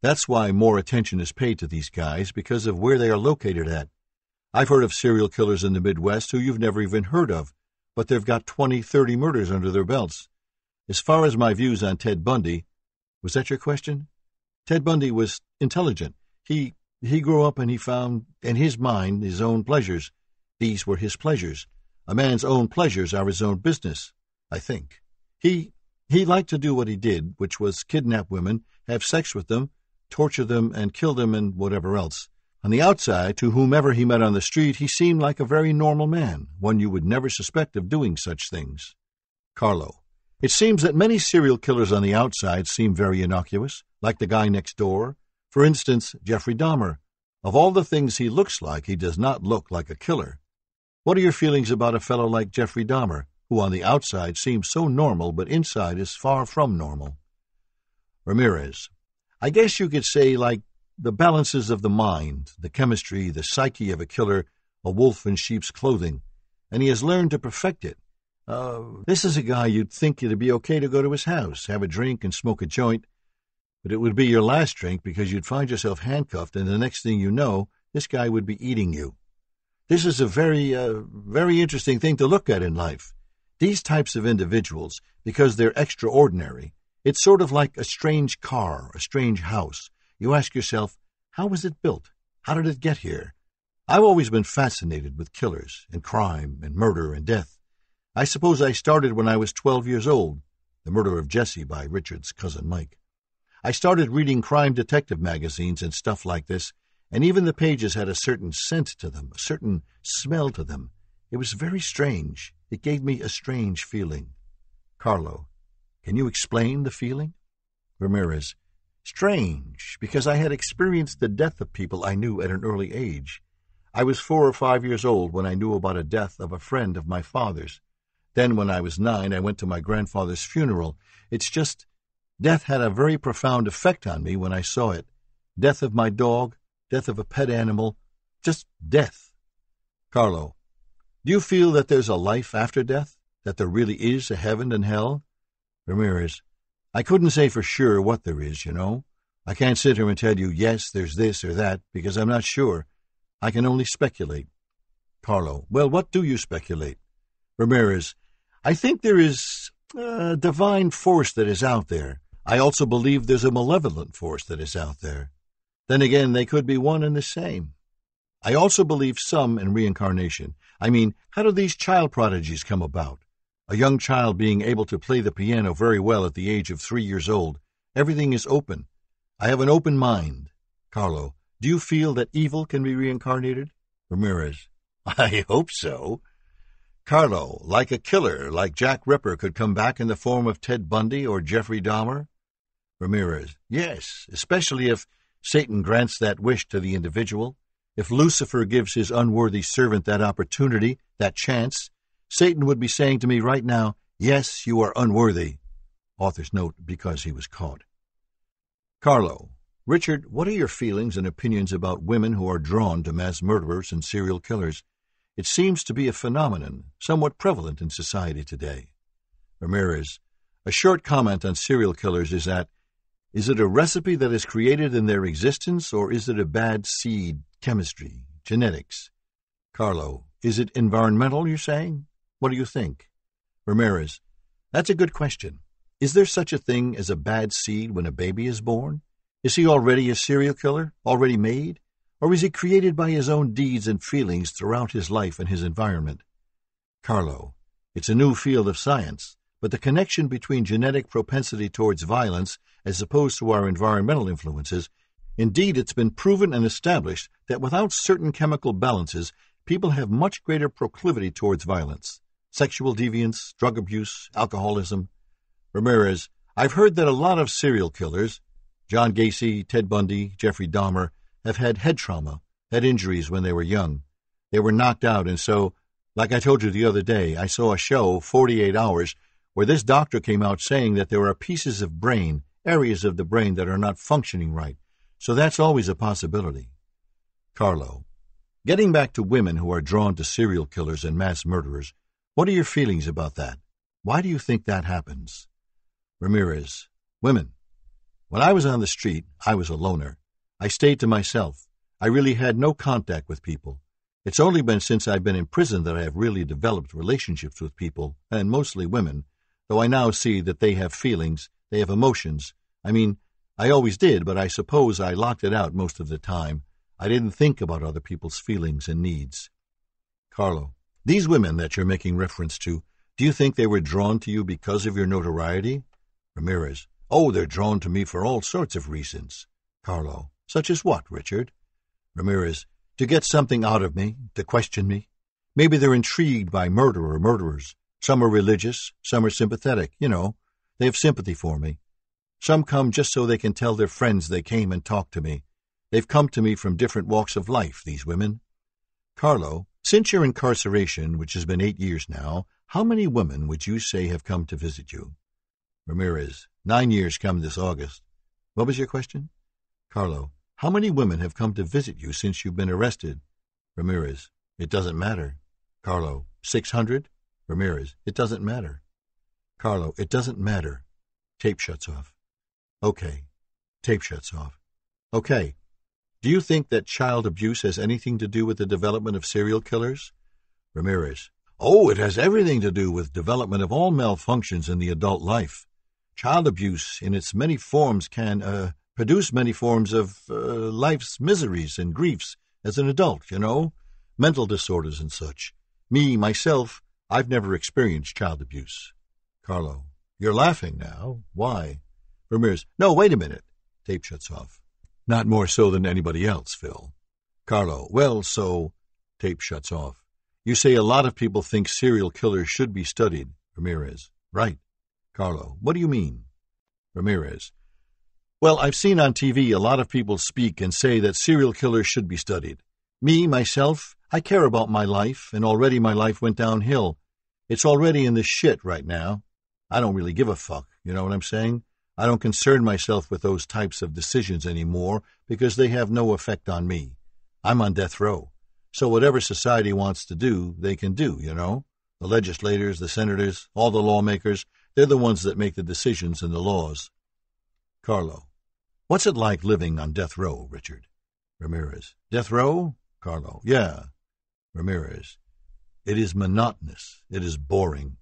That's why more attention is paid to these guys, because of where they are located at. I've heard of serial killers in the Midwest who you've never even heard of, but they've got twenty, thirty murders under their belts. As far as my views on Ted Bundy, was that your question? Ted Bundy was intelligent. He he grew up and he found in his mind his own pleasures. These were his pleasures. A man's own pleasures are his own business, I think. He he liked to do what he did, which was kidnap women, have sex with them, torture them, and kill them, and whatever else. On the outside, to whomever he met on the street, he seemed like a very normal man, one you would never suspect of doing such things. Carlo. It seems that many serial killers on the outside seem very innocuous, like the guy next door. For instance, Jeffrey Dahmer. Of all the things he looks like, he does not look like a killer. What are your feelings about a fellow like Jeffrey Dahmer, who on the outside seems so normal but inside is far from normal? Ramirez. I guess you could say, like the balances of the mind, the chemistry, the psyche of a killer, a wolf in sheep's clothing, and he has learned to perfect it. Uh, this is a guy you'd think it'd be okay to go to his house, have a drink, and smoke a joint, but it would be your last drink because you'd find yourself handcuffed, and the next thing you know, this guy would be eating you. This is a very, uh, very interesting thing to look at in life. These types of individuals, because they're extraordinary, it's sort of like a strange car, a strange house. You ask yourself, how was it built? How did it get here? I've always been fascinated with killers and crime and murder and death. I suppose I started when I was 12 years old, The Murder of Jesse by Richard's cousin Mike. I started reading crime detective magazines and stuff like this, and even the pages had a certain scent to them, a certain smell to them. It was very strange. It gave me a strange feeling. Carlo, can you explain the feeling? Ramirez, strange, because I had experienced the death of people I knew at an early age. I was four or five years old when I knew about a death of a friend of my father's. Then, when I was nine, I went to my grandfather's funeral. It's just, death had a very profound effect on me when I saw it. Death of my dog, death of a pet animal, just death. Carlo, do you feel that there's a life after death? That there really is a heaven and hell? Ramirez, I couldn't say for sure what there is, you know. I can't sit here and tell you, yes, there's this or that, because I'm not sure. I can only speculate. Carlo, well, what do you speculate? Ramirez, I think there is a divine force that is out there. I also believe there's a malevolent force that is out there. Then again, they could be one and the same. I also believe some in reincarnation. I mean, how do these child prodigies come about? A young child being able to play the piano very well at the age of three years old. Everything is open. I have an open mind. Carlo, do you feel that evil can be reincarnated? Ramirez, I hope so. Carlo, like a killer, like Jack Ripper, could come back in the form of Ted Bundy or Jeffrey Dahmer? Ramirez, yes, especially if Satan grants that wish to the individual. If Lucifer gives his unworthy servant that opportunity, that chance, Satan would be saying to me right now, Yes, you are unworthy. Author's note, because he was caught. Carlo, Richard, what are your feelings and opinions about women who are drawn to mass murderers and serial killers? It seems to be a phenomenon somewhat prevalent in society today. Ramirez, a short comment on serial killers is that is it a recipe that is created in their existence, or is it a bad seed, chemistry, genetics? Carlo, is it environmental, you're saying? What do you think? Ramirez, that's a good question. Is there such a thing as a bad seed when a baby is born? Is he already a serial killer, already made? Or is he created by his own deeds and feelings throughout his life and his environment? Carlo, it's a new field of science, but the connection between genetic propensity towards violence as opposed to our environmental influences, indeed, it's been proven and established that without certain chemical balances, people have much greater proclivity towards violence. Sexual deviance, drug abuse, alcoholism. Ramirez, I've heard that a lot of serial killers, John Gacy, Ted Bundy, Jeffrey Dahmer, have had head trauma, had injuries when they were young. They were knocked out, and so, like I told you the other day, I saw a show, 48 Hours, where this doctor came out saying that there are pieces of brain areas of the brain that are not functioning right, so that's always a possibility. Carlo, getting back to women who are drawn to serial killers and mass murderers, what are your feelings about that? Why do you think that happens? Ramirez, women. When I was on the street, I was a loner. I stayed to myself. I really had no contact with people. It's only been since I've been in prison that I have really developed relationships with people, and mostly women, though I now see that they have feelings, they have emotions, I mean, I always did, but I suppose I locked it out most of the time. I didn't think about other people's feelings and needs. Carlo, these women that you're making reference to, do you think they were drawn to you because of your notoriety? Ramirez, oh, they're drawn to me for all sorts of reasons. Carlo, such as what, Richard? Ramirez, to get something out of me, to question me. Maybe they're intrigued by murder or murderers. Some are religious, some are sympathetic, you know. They have sympathy for me. Some come just so they can tell their friends they came and talked to me. They've come to me from different walks of life, these women. Carlo, since your incarceration, which has been eight years now, how many women would you say have come to visit you? Ramirez, nine years come this August. What was your question? Carlo, how many women have come to visit you since you've been arrested? Ramirez, it doesn't matter. Carlo, six hundred? Ramirez, it doesn't matter. Carlo, it doesn't matter. Tape shuts off. Okay. Tape shuts off. Okay. Do you think that child abuse has anything to do with the development of serial killers? Ramirez. Oh, it has everything to do with development of all malfunctions in the adult life. Child abuse in its many forms can uh, produce many forms of uh, life's miseries and griefs as an adult, you know, mental disorders and such. Me, myself, I've never experienced child abuse. Carlo, you're laughing now. Why? Ramirez, no, wait a minute. Tape shuts off. Not more so than anybody else, Phil. Carlo, well, so. Tape shuts off. You say a lot of people think serial killers should be studied. Ramirez, right. Carlo, what do you mean? Ramirez, well, I've seen on TV a lot of people speak and say that serial killers should be studied. Me, myself, I care about my life, and already my life went downhill. It's already in the shit right now. I don't really give a fuck, you know what I'm saying? I don't concern myself with those types of decisions anymore because they have no effect on me. I'm on death row. So whatever society wants to do, they can do, you know? The legislators, the senators, all the lawmakers, they're the ones that make the decisions and the laws. Carlo. What's it like living on death row, Richard? Ramirez. Death row? Carlo. Yeah. Ramirez. It is monotonous. It is boring.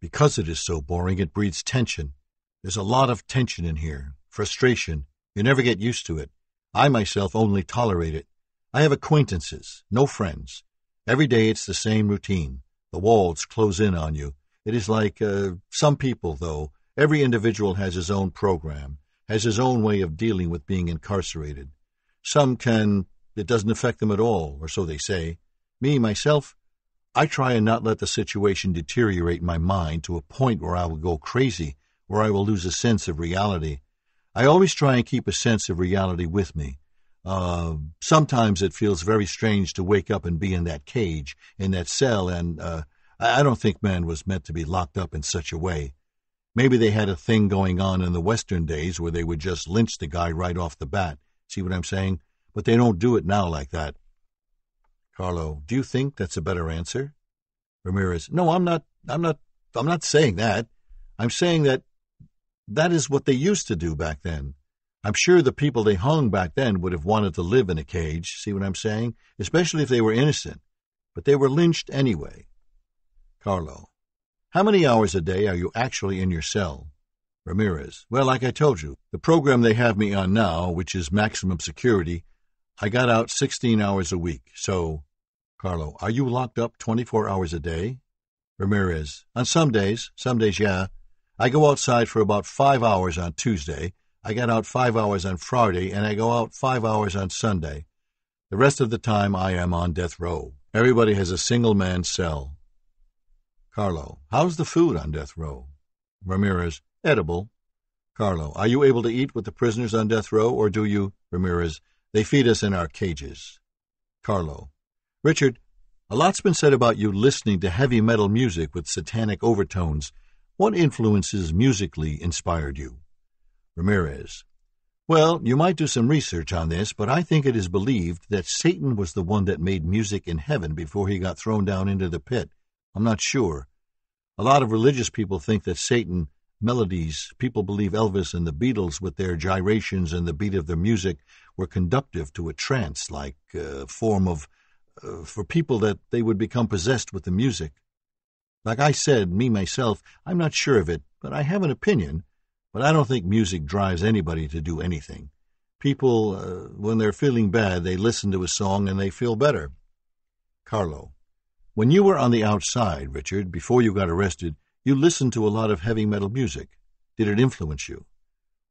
Because it is so boring, it breeds tension. There's a lot of tension in here, frustration. You never get used to it. I myself only tolerate it. I have acquaintances, no friends. Every day it's the same routine. The walls close in on you. It is like uh, some people, though. Every individual has his own program, has his own way of dealing with being incarcerated. Some can, it doesn't affect them at all, or so they say. Me, myself, I try and not let the situation deteriorate my mind to a point where I will go crazy, where I will lose a sense of reality. I always try and keep a sense of reality with me. Uh, sometimes it feels very strange to wake up and be in that cage, in that cell, and uh, I don't think man was meant to be locked up in such a way. Maybe they had a thing going on in the Western days where they would just lynch the guy right off the bat. See what I'm saying? But they don't do it now like that. Carlo, do you think that's a better answer? Ramirez, no, I'm not, I'm not, I'm not saying that. I'm saying that that is what they used to do back then. I'm sure the people they hung back then would have wanted to live in a cage, see what I'm saying? Especially if they were innocent. But they were lynched anyway. Carlo, how many hours a day are you actually in your cell? Ramirez, well, like I told you, the program they have me on now, which is maximum security, I got out 16 hours a week, so Carlo, are you locked up 24 hours a day? Ramirez, on some days, some days, yeah. I go outside for about five hours on Tuesday, I get out five hours on Friday, and I go out five hours on Sunday. The rest of the time I am on death row. Everybody has a single man cell. Carlo, how's the food on death row? Ramirez, edible. Carlo, are you able to eat with the prisoners on death row, or do you? Ramirez, they feed us in our cages. Carlo, Richard, a lot's been said about you listening to heavy metal music with satanic overtones. What influences musically inspired you? Ramirez. Well, you might do some research on this, but I think it is believed that Satan was the one that made music in heaven before he got thrown down into the pit. I'm not sure. A lot of religious people think that Satan melodies, people believe Elvis and the Beatles with their gyrations and the beat of their music were conductive to a trance like uh, form of uh, for people that they would become possessed with the music. Like I said, me myself, I'm not sure of it, but I have an opinion. But I don't think music drives anybody to do anything. People, uh, when they're feeling bad, they listen to a song and they feel better. Carlo, when you were on the outside, Richard, before you got arrested, you listened to a lot of heavy metal music. Did it influence you?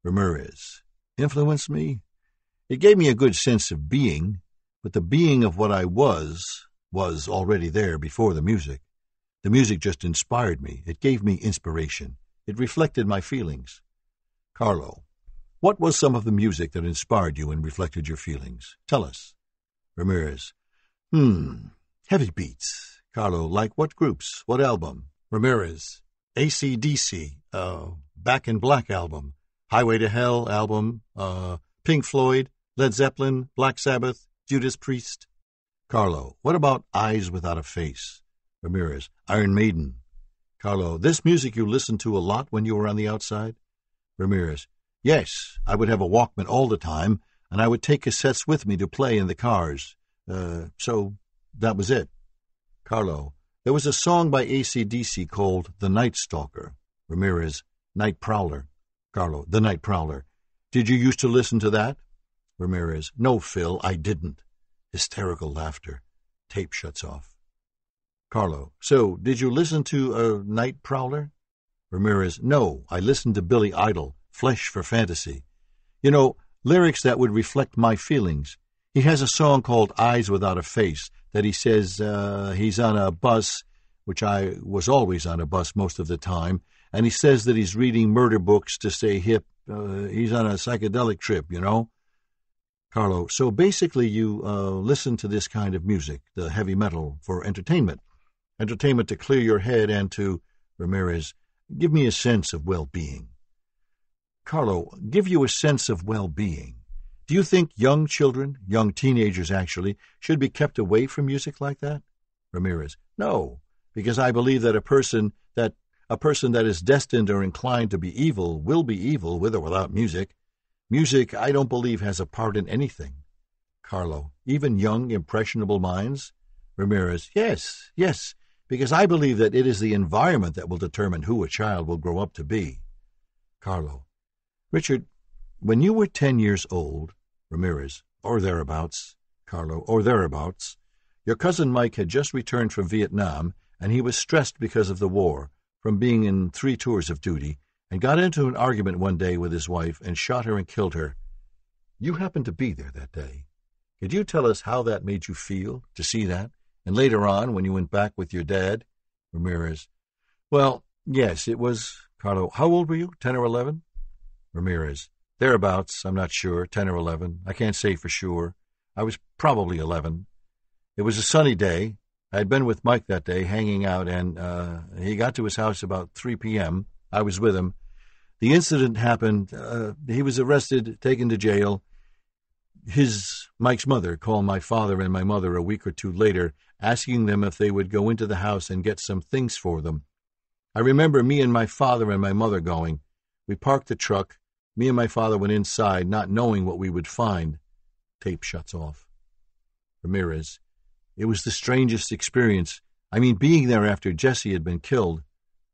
Ramirez, influence me? It gave me a good sense of being, but the being of what I was was already there before the music. The music just inspired me. It gave me inspiration. It reflected my feelings. Carlo, what was some of the music that inspired you and reflected your feelings? Tell us. Ramirez, hmm, heavy beats. Carlo, like what groups? What album? Ramirez, ACDC, uh, Back in Black album, Highway to Hell album, uh, Pink Floyd, Led Zeppelin, Black Sabbath, Judas Priest. Carlo, what about Eyes Without a Face? Ramirez, Iron Maiden. Carlo, this music you listened to a lot when you were on the outside? Ramirez, yes, I would have a Walkman all the time, and I would take cassettes with me to play in the cars. Uh, so that was it. Carlo, There was a song by AC/DC called The Night Stalker. Ramirez, Night Prowler. Carlo, The Night Prowler. Did you used to listen to that? Ramirez, No, Phil, I didn't. Hysterical laughter. Tape shuts off. Carlo, so did you listen to a Night Prowler? Ramirez, no, I listened to Billy Idol, Flesh for Fantasy. You know, lyrics that would reflect my feelings. He has a song called Eyes Without a Face that he says uh, he's on a bus, which I was always on a bus most of the time, and he says that he's reading murder books to stay hip. Uh, he's on a psychedelic trip, you know. Carlo, so basically you uh, listen to this kind of music, the heavy metal, for entertainment. Entertainment to clear your head and to, Ramirez, give me a sense of well-being. Carlo, give you a sense of well-being. Do you think young children, young teenagers actually, should be kept away from music like that? Ramirez, no, because I believe that a person that a person that is destined or inclined to be evil will be evil with or without music. Music, I don't believe, has a part in anything. Carlo, even young, impressionable minds? Ramirez, yes, yes, because I believe that it is the environment that will determine who a child will grow up to be. Carlo, Richard, when you were ten years old, Ramirez, or thereabouts, Carlo, or thereabouts, your cousin Mike had just returned from Vietnam, and he was stressed because of the war, from being in three tours of duty, and got into an argument one day with his wife and shot her and killed her. You happened to be there that day. Could you tell us how that made you feel, to see that? And later on, when you went back with your dad? Ramirez. Well, yes, it was. Carlo, how old were you? Ten or eleven? Ramirez. Thereabouts, I'm not sure, ten or eleven. I can't say for sure. I was probably eleven. It was a sunny day. I had been with Mike that day, hanging out, and uh, he got to his house about 3 p.m. I was with him. The incident happened. Uh, he was arrested, taken to jail. His, Mike's mother, called my father and my mother a week or two later, asking them if they would go into the house and get some things for them. I remember me and my father and my mother going. We parked the truck. Me and my father went inside, not knowing what we would find. Tape shuts off. Ramirez. It was the strangest experience. I mean, being there after Jesse had been killed,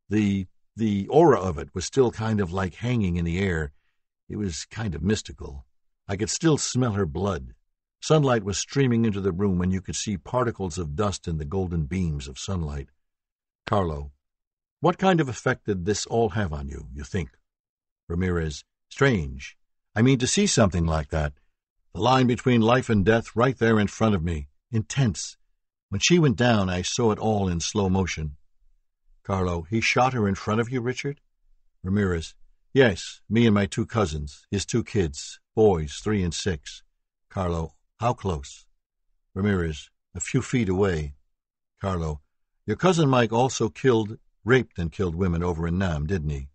the the aura of it was still kind of like hanging in the air. It was kind of mystical. I could still smell her blood. Sunlight was streaming into the room, and you could see particles of dust in the golden beams of sunlight. Carlo, what kind of effect did this all have on you, you think? Ramirez, Strange. I mean, to see something like that. The line between life and death right there in front of me. Intense. When she went down, I saw it all in slow motion. Carlo, he shot her in front of you, Richard? Ramirez, yes, me and my two cousins, his two kids, boys, three and six. Carlo, how close? Ramirez, a few feet away. Carlo, your cousin Mike also killed, raped and killed women over in Nam, didn't he?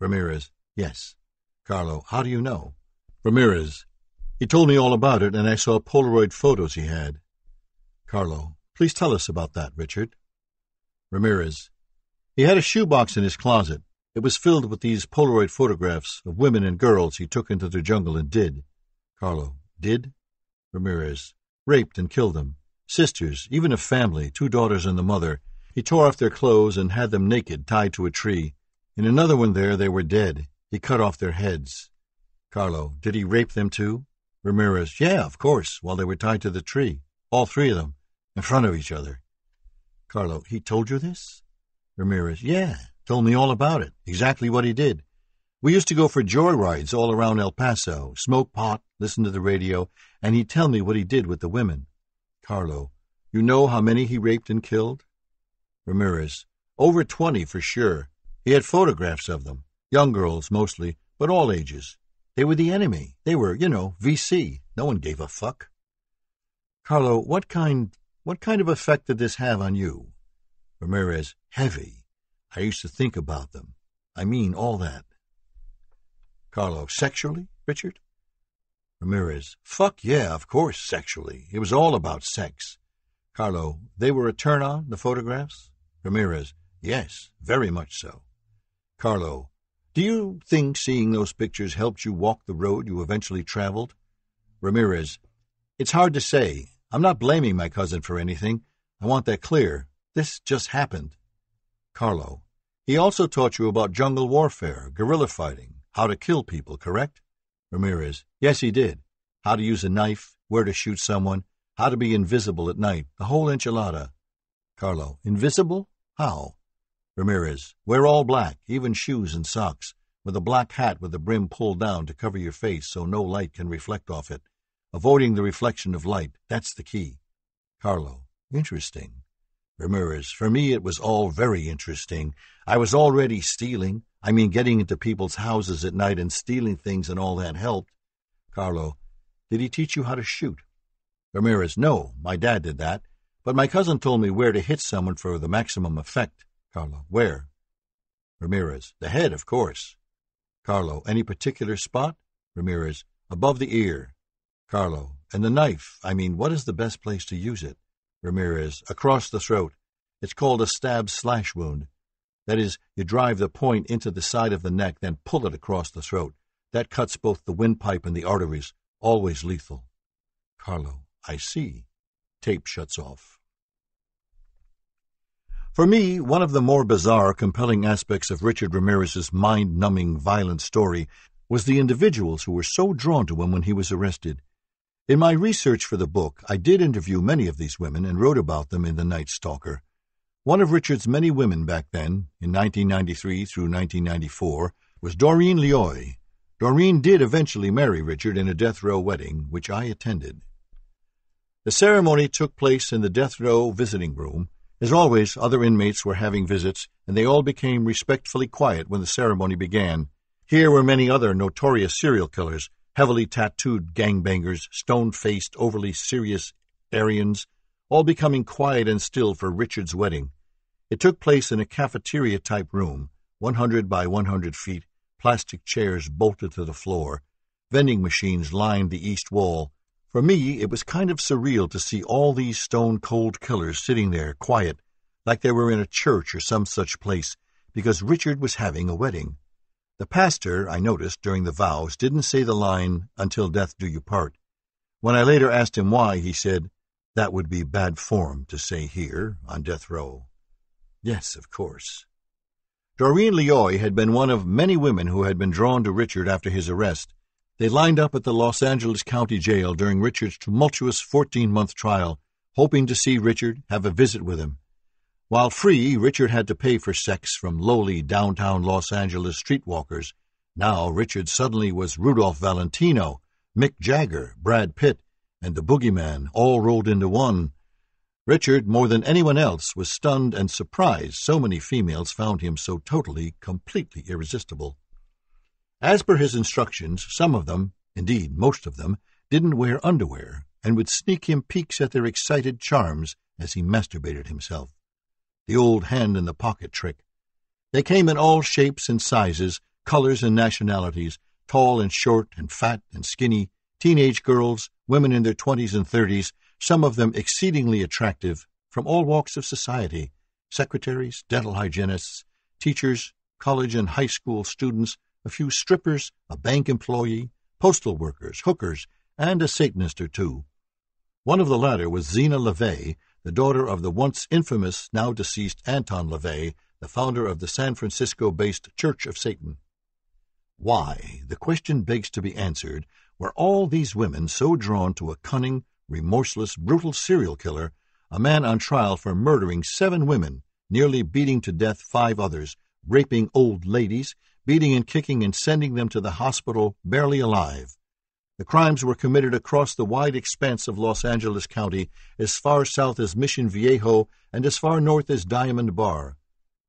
Ramirez, yes. Carlo, how do you know? Ramirez, he told me all about it, and I saw Polaroid photos he had. Carlo, please tell us about that, Richard. Ramirez, he had a shoebox in his closet. It was filled with these Polaroid photographs of women and girls he took into the jungle and did. Carlo, did? Ramirez, raped and killed them. Sisters, even a family, two daughters and the mother. He tore off their clothes and had them naked, tied to a tree. In another one there, they were dead. He cut off their heads. Carlo, did he rape them too? Ramirez, yeah, of course, while they were tied to the tree. All three of them, in front of each other. Carlo, he told you this? Ramirez, yeah, told me all about it, exactly what he did. We used to go for joyrides all around El Paso, smoke pot, listen to the radio, and he'd tell me what he did with the women. Carlo, you know how many he raped and killed? Ramirez, over twenty for sure. He had photographs of them. Young girls, mostly, but all ages. They were the enemy. They were, you know, VC. No one gave a fuck. Carlo, what kind what kind of effect did this have on you? Ramirez, heavy. I used to think about them. I mean all that. Carlo, sexually, Richard? Ramirez, fuck yeah, of course, sexually. It was all about sex. Carlo, they were a turn on, the photographs? Ramirez, yes, very much so. Carlo, do you think seeing those pictures helped you walk the road you eventually traveled? Ramirez, it's hard to say. I'm not blaming my cousin for anything. I want that clear. This just happened. Carlo. He also taught you about jungle warfare, guerrilla fighting, how to kill people, correct? Ramirez. Yes, he did. How to use a knife, where to shoot someone, how to be invisible at night, the whole enchilada. Carlo. Invisible? How? Ramirez. Wear all black, even shoes and socks, with a black hat with the brim pulled down to cover your face so no light can reflect off it. Avoiding the reflection of light, that's the key. Carlo. Interesting. Ramirez. For me, it was all very interesting. I was already stealing. I mean, getting into people's houses at night and stealing things and all that helped. Carlo. Did he teach you how to shoot? Ramirez. No, my dad did that. But my cousin told me where to hit someone for the maximum effect. Carlo. Where? Ramirez. The head, of course. Carlo. Any particular spot? Ramirez. Above the ear. Carlo. And the knife, I mean, what is the best place to use it? Ramirez. Across the throat. It's called a stab slash wound. That is, you drive the point into the side of the neck, then pull it across the throat. That cuts both the windpipe and the arteries. Always lethal. Carlo. I see. Tape shuts off. For me, one of the more bizarre, compelling aspects of Richard Ramirez's mind numbing, violent story was the individuals who were so drawn to him when he was arrested. In my research for the book, I did interview many of these women and wrote about them in The Night Stalker. One of Richard's many women back then, in 1993 through 1994, was Doreen Lioy. Doreen did eventually marry Richard in a death row wedding, which I attended. The ceremony took place in the death row visiting room. As always, other inmates were having visits, and they all became respectfully quiet when the ceremony began. Here were many other notorious serial killers, heavily tattooed gangbangers, stone faced, overly serious Aryans, all becoming quiet and still for Richard's wedding. It took place in a cafeteria type room, 100 by 100 feet, plastic chairs bolted to the floor. Vending machines lined the east wall. For me, it was kind of surreal to see all these stone cold killers sitting there, quiet, like they were in a church or some such place, because Richard was having a wedding. The pastor, I noticed during the vows, didn't say the line, Until death do you part. When I later asked him why, he said, That would be bad form to say here, on death row. Yes, of course. Doreen Lioy had been one of many women who had been drawn to Richard after his arrest. They lined up at the Los Angeles County Jail during Richard's tumultuous 14 month trial, hoping to see Richard, have a visit with him. While free, Richard had to pay for sex from lowly downtown Los Angeles streetwalkers. Now Richard suddenly was Rudolph Valentino, Mick Jagger, Brad Pitt, and the boogeyman all rolled into one. Richard, more than anyone else, was stunned and surprised so many females found him so totally, completely irresistible. As per his instructions, some of them, indeed most of them, didn't wear underwear and would sneak him peeks at their excited charms as he masturbated himself the old hand in the pocket trick. They came in all shapes and sizes, colors and nationalities, tall and short and fat and skinny, teenage girls, women in their twenties and thirties, some of them exceedingly attractive, from all walks of society secretaries, dental hygienists, teachers, college and high school students, a few strippers, a bank employee, postal workers, hookers, and a Satanist or two. One of the latter was Zeena LaVey, the daughter of the once infamous, now deceased Anton LaVey, the founder of the San Francisco based Church of Satan. Why, the question begs to be answered, were all these women so drawn to a cunning, remorseless, brutal serial killer, a man on trial for murdering seven women, nearly beating to death five others, raping old ladies, beating and kicking and sending them to the hospital barely alive? The crimes were committed across the wide expanse of Los Angeles County, as far south as Mission Viejo and as far north as Diamond Bar.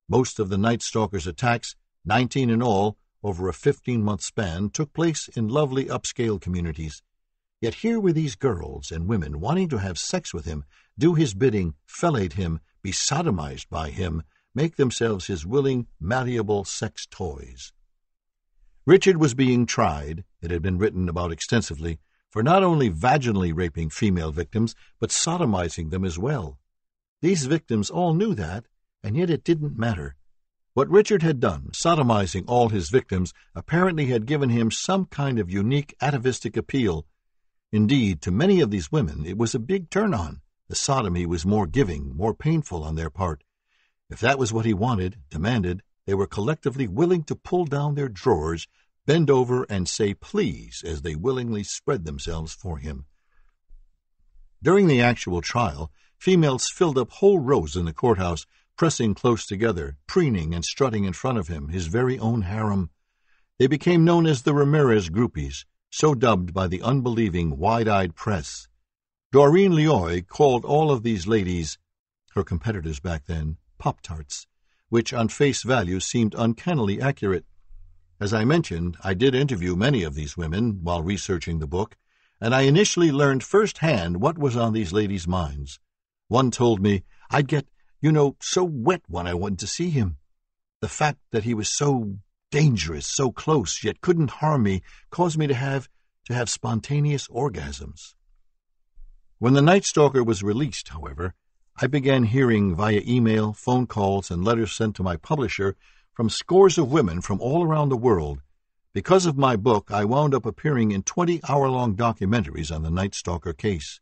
Most of the Night Stalker's attacks, nineteen in all, over a fifteen month span, took place in lovely upscale communities. Yet here were these girls and women wanting to have sex with him, do his bidding, fellate him, be sodomized by him, make themselves his willing, malleable sex toys. Richard was being tried, it had been written about extensively, for not only vaginally raping female victims, but sodomizing them as well. These victims all knew that, and yet it didn't matter. What Richard had done, sodomizing all his victims, apparently had given him some kind of unique atavistic appeal. Indeed, to many of these women it was a big turn on. The sodomy was more giving, more painful on their part. If that was what he wanted, demanded, they were collectively willing to pull down their drawers, bend over, and say please as they willingly spread themselves for him. During the actual trial, females filled up whole rows in the courthouse, pressing close together, preening and strutting in front of him, his very own harem. They became known as the Ramirez groupies, so dubbed by the unbelieving, wide-eyed press. Doreen Lioy called all of these ladies, her competitors back then, Pop-Tarts, which on face value seemed uncannily accurate. As I mentioned, I did interview many of these women while researching the book, and I initially learned firsthand what was on these ladies' minds. One told me, I'd get, you know, so wet when I went to see him. The fact that he was so dangerous, so close, yet couldn't harm me, caused me to have to have spontaneous orgasms. When The Night Stalker was released, however, I began hearing via email, phone calls, and letters sent to my publisher from scores of women from all around the world. Because of my book, I wound up appearing in 20 hour long documentaries on the Night Stalker case.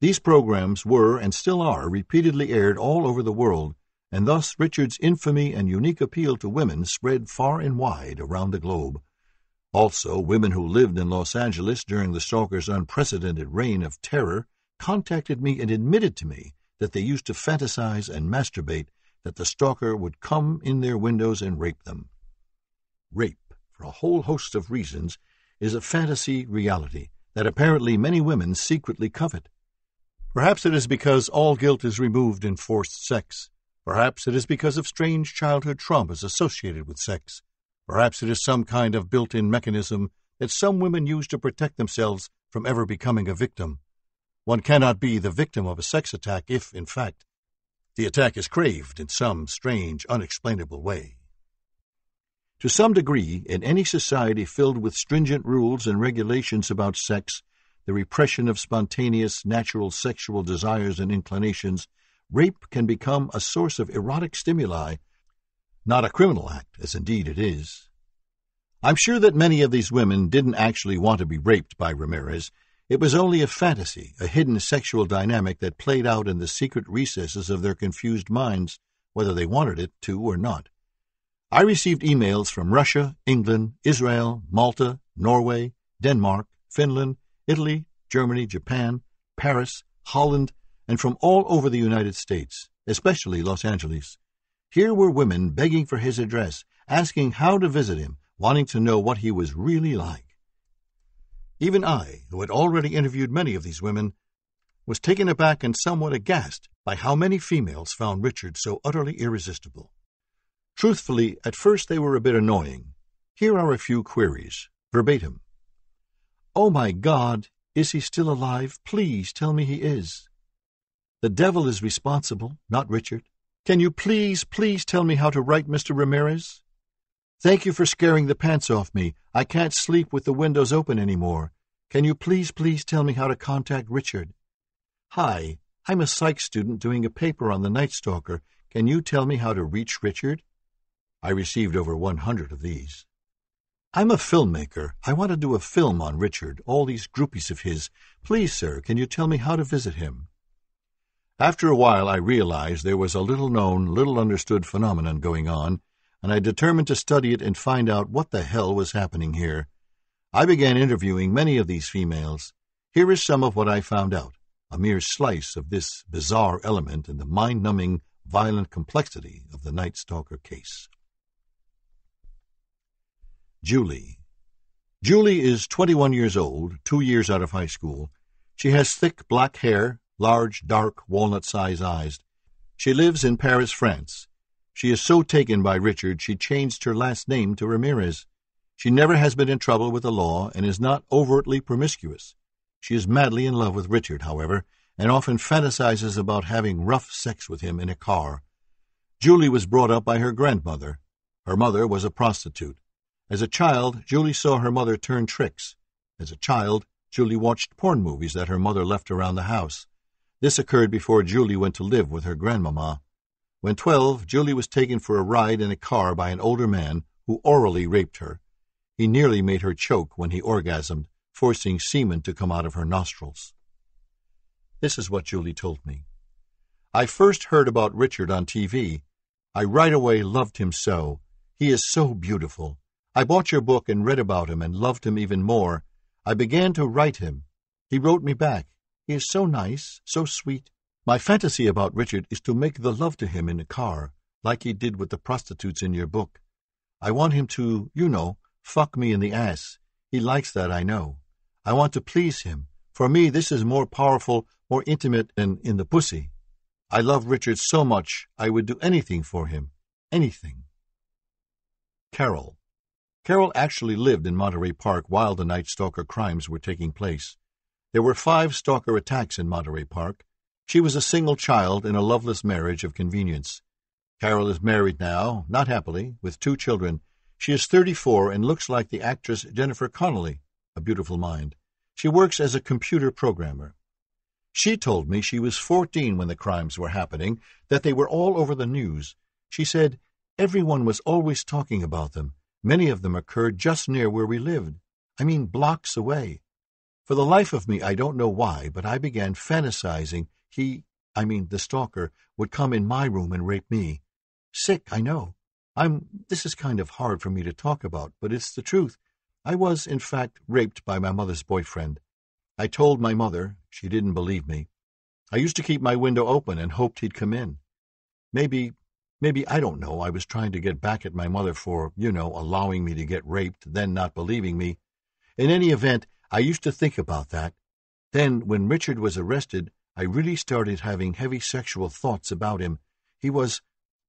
These programs were, and still are, repeatedly aired all over the world, and thus Richard's infamy and unique appeal to women spread far and wide around the globe. Also, women who lived in Los Angeles during the stalker's unprecedented reign of terror contacted me and admitted to me that they used to fantasize and masturbate that the stalker would come in their windows and rape them. Rape, for a whole host of reasons, is a fantasy reality that apparently many women secretly covet. Perhaps it is because all guilt is removed in forced sex. Perhaps it is because of strange childhood traumas associated with sex. Perhaps it is some kind of built in mechanism that some women use to protect themselves from ever becoming a victim. One cannot be the victim of a sex attack if, in fact, the attack is craved in some strange, unexplainable way. To some degree, in any society filled with stringent rules and regulations about sex, the repression of spontaneous, natural sexual desires and inclinations, rape can become a source of erotic stimuli, not a criminal act, as indeed it is. I'm sure that many of these women didn't actually want to be raped by Ramirez. It was only a fantasy, a hidden sexual dynamic that played out in the secret recesses of their confused minds, whether they wanted it to or not. I received emails from Russia, England, Israel, Malta, Norway, Denmark, Finland, Italy, Germany, Japan, Paris, Holland, and from all over the United States, especially Los Angeles. Here were women begging for his address, asking how to visit him, wanting to know what he was really like. Even I, who had already interviewed many of these women, was taken aback and somewhat aghast by how many females found Richard so utterly irresistible. Truthfully, at first they were a bit annoying. Here are a few queries, verbatim. Oh, my God, is he still alive? Please tell me he is. The devil is responsible, not Richard. Can you please, please tell me how to write Mr. Ramirez? Thank you for scaring the pants off me. I can't sleep with the windows open any more. Can you please, please tell me how to contact Richard? Hi, I'm a psych student doing a paper on the Night Stalker. Can you tell me how to reach Richard? I received over 100 of these. I'm a filmmaker. I want to do a film on Richard, all these groupies of his. Please, sir, can you tell me how to visit him? After a while, I realized there was a little known, little understood phenomenon going on, and I determined to study it and find out what the hell was happening here. I began interviewing many of these females. Here is some of what I found out, a mere slice of this bizarre element in the mind numbing, violent complexity of the Night Stalker case. Julie. Julie is 21 years old, two years out of high school. She has thick black hair, large, dark, walnut-sized eyes. She lives in Paris, France. She is so taken by Richard she changed her last name to Ramirez. She never has been in trouble with the law and is not overtly promiscuous. She is madly in love with Richard, however, and often fantasizes about having rough sex with him in a car. Julie was brought up by her grandmother. Her mother was a prostitute. As a child, Julie saw her mother turn tricks. As a child, Julie watched porn movies that her mother left around the house. This occurred before Julie went to live with her grandmama. When twelve, Julie was taken for a ride in a car by an older man who orally raped her. He nearly made her choke when he orgasmed, forcing semen to come out of her nostrils. This is what Julie told me. I first heard about Richard on TV. I right away loved him so. He is so beautiful. I bought your book and read about him and loved him even more. I began to write him. He wrote me back. He is so nice, so sweet. My fantasy about Richard is to make the love to him in a car, like he did with the prostitutes in your book. I want him to, you know, fuck me in the ass. He likes that, I know. I want to please him. For me, this is more powerful, more intimate than in the pussy. I love Richard so much, I would do anything for him. Anything. Carol. Carol actually lived in Monterey Park while the Night Stalker crimes were taking place. There were five stalker attacks in Monterey Park. She was a single child in a loveless marriage of convenience. Carol is married now, not happily, with two children. She is 34 and looks like the actress Jennifer Connelly, a beautiful mind. She works as a computer programmer. She told me she was 14 when the crimes were happening, that they were all over the news. She said everyone was always talking about them. Many of them occurred just near where we lived. I mean, blocks away. For the life of me, I don't know why, but I began fantasizing he, I mean the stalker, would come in my room and rape me. Sick, I know. I'm. This is kind of hard for me to talk about, but it's the truth. I was, in fact, raped by my mother's boyfriend. I told my mother. She didn't believe me. I used to keep my window open and hoped he'd come in. Maybe, maybe, I don't know, I was trying to get back at my mother for, you know, allowing me to get raped, then not believing me. In any event, I used to think about that. Then, when Richard was arrested, I really started having heavy sexual thoughts about him. He was,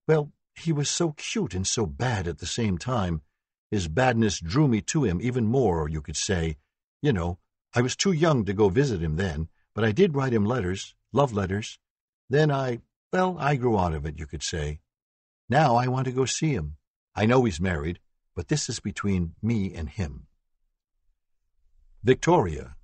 well, he was so cute and so bad at the same time. His badness drew me to him even more, you could say. You know, I was too young to go visit him then, but I did write him letters, love letters. Then I, well, I grew out of it, you could say. Now I want to go see him. I know he's married, but this is between me and him. Victoria.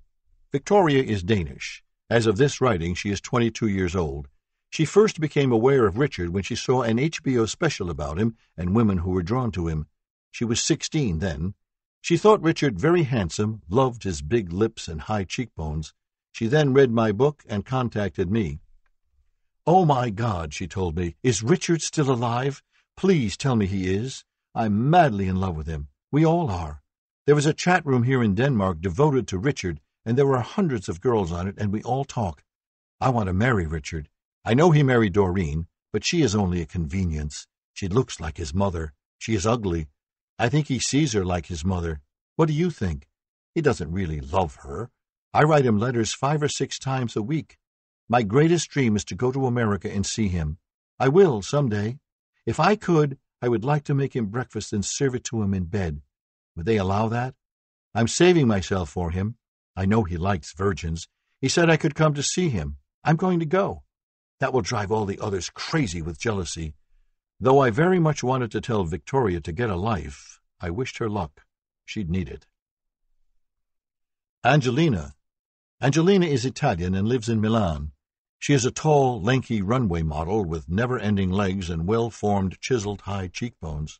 Victoria is Danish. As of this writing, she is 22 years old. She first became aware of Richard when she saw an HBO special about him and women who were drawn to him. She was 16 then. She thought Richard very handsome, loved his big lips and high cheekbones. She then read my book and contacted me. Oh, my God, she told me, is Richard still alive? Please tell me he is. I'm madly in love with him. We all are. There is a chat room here in Denmark devoted to Richard, and there are hundreds of girls on it, and we all talk. I want to marry Richard. I know he married Doreen, but she is only a convenience. She looks like his mother. She is ugly. I think he sees her like his mother. What do you think? He doesn't really love her. I write him letters five or six times a week. My greatest dream is to go to America and see him. I will, some day. If I could, I would like to make him breakfast and serve it to him in bed. Would they allow that? I'm saving myself for him. I know he likes virgins. He said I could come to see him. I'm going to go. That will drive all the others crazy with jealousy. Though I very much wanted to tell Victoria to get a life, I wished her luck. She'd need it. Angelina. Angelina is Italian and lives in Milan. She is a tall, lanky runway model with never-ending legs and well-formed, chiseled high cheekbones.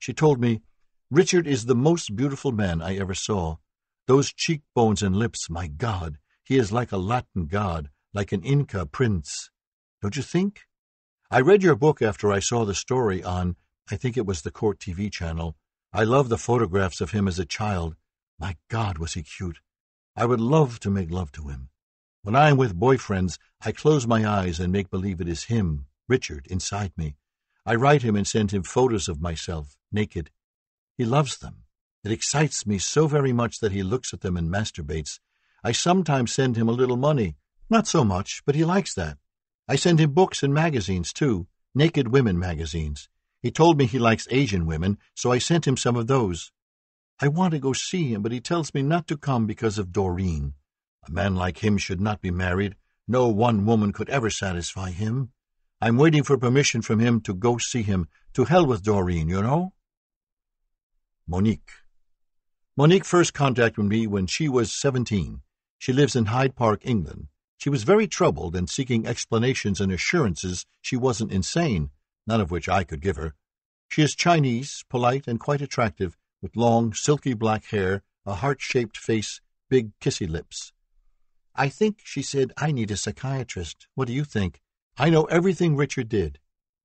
She told me, Richard is the most beautiful man I ever saw. Those cheekbones and lips, my God, he is like a Latin god, like an Inca prince. Don't you think? I read your book after I saw the story on, I think it was the Court TV channel. I love the photographs of him as a child. My God, was he cute. I would love to make love to him. When I am with boyfriends, I close my eyes and make believe it is him, Richard, inside me. I write him and send him photos of myself, naked. He loves them. It excites me so very much that he looks at them and masturbates. I sometimes send him a little money. Not so much, but he likes that. I send him books and magazines, too, naked women magazines. He told me he likes Asian women, so I sent him some of those. I want to go see him, but he tells me not to come because of Doreen. A man like him should not be married. No one woman could ever satisfy him. I'm waiting for permission from him to go see him. To hell with Doreen, you know? Monique. Monique first contacted me when she was 17. She lives in Hyde Park, England. She was very troubled and seeking explanations and assurances she wasn't insane, none of which I could give her. She is Chinese, polite, and quite attractive, with long, silky black hair, a heart-shaped face, big, kissy lips. I think, she said, I need a psychiatrist. What do you think? I know everything Richard did.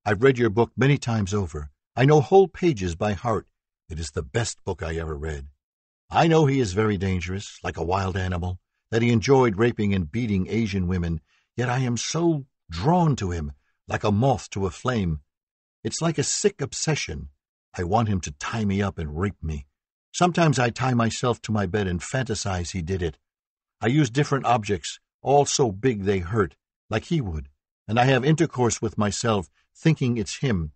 I've read your book many times over. I know whole pages by heart. It is the best book I ever read. I know he is very dangerous, like a wild animal, that he enjoyed raping and beating Asian women, yet I am so drawn to him, like a moth to a flame. It's like a sick obsession. I want him to tie me up and rape me. Sometimes I tie myself to my bed and fantasize he did it. I use different objects, all so big they hurt, like he would, and I have intercourse with myself, thinking it's him.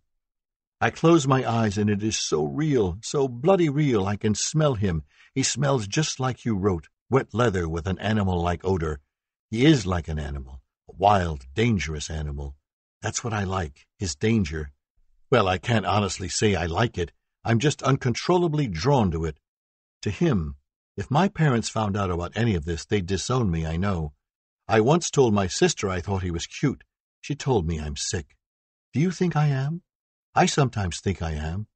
I close my eyes, and it is so real, so bloody real, I can smell him. He smells just like you wrote, wet leather with an animal-like odor. He is like an animal, a wild, dangerous animal. That's what I like, his danger. Well, I can't honestly say I like it. I'm just uncontrollably drawn to it. To him, if my parents found out about any of this, they'd disown me, I know. I once told my sister I thought he was cute. She told me I'm sick. Do you think I am? I sometimes think I am.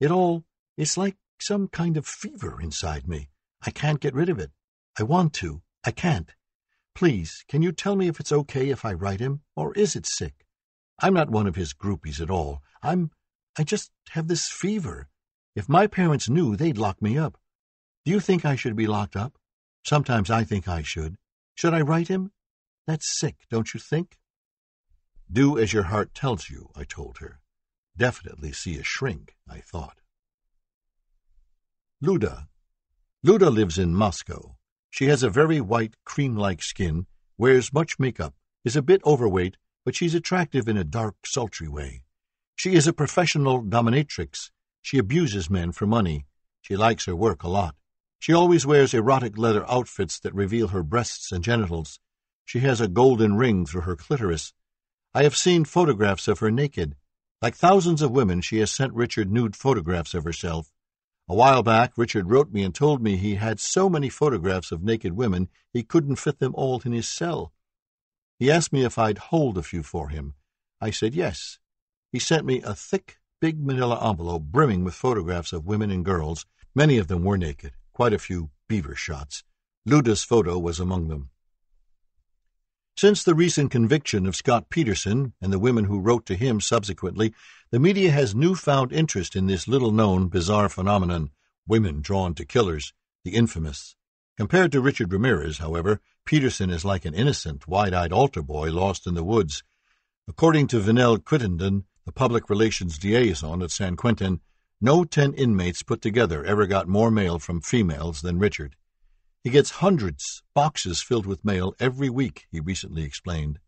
It all, it's like some kind of fever inside me. I can't get rid of it. I want to. I can't. Please, can you tell me if it's okay if I write him, or is it sick? I'm not one of his groupies at all. I'm, I just have this fever. If my parents knew, they'd lock me up. Do you think I should be locked up? Sometimes I think I should. Should I write him? That's sick, don't you think? Do as your heart tells you, I told her. Definitely see a shrink, I thought. Luda. Luda lives in Moscow. She has a very white, cream-like skin, wears much makeup, is a bit overweight, but she's attractive in a dark, sultry way. She is a professional dominatrix. She abuses men for money. She likes her work a lot. She always wears erotic leather outfits that reveal her breasts and genitals. She has a golden ring through her clitoris. I have seen photographs of her naked. Like thousands of women, she has sent Richard nude photographs of herself. A while back, Richard wrote me and told me he had so many photographs of naked women he couldn't fit them all in his cell. He asked me if I'd hold a few for him. I said yes. He sent me a thick, big manila envelope brimming with photographs of women and girls. Many of them were naked quite a few beaver shots. Luda's photo was among them. Since the recent conviction of Scott Peterson and the women who wrote to him subsequently, the media has newfound interest in this little known bizarre phenomenon women drawn to killers, the infamous. Compared to Richard Ramirez, however, Peterson is like an innocent, wide eyed altar boy lost in the woods. According to Vernell Crittendon, the public relations liaison at San Quentin, no ten inmates put together ever got more mail from females than Richard. He gets hundreds, boxes filled with mail every week, he recently explained.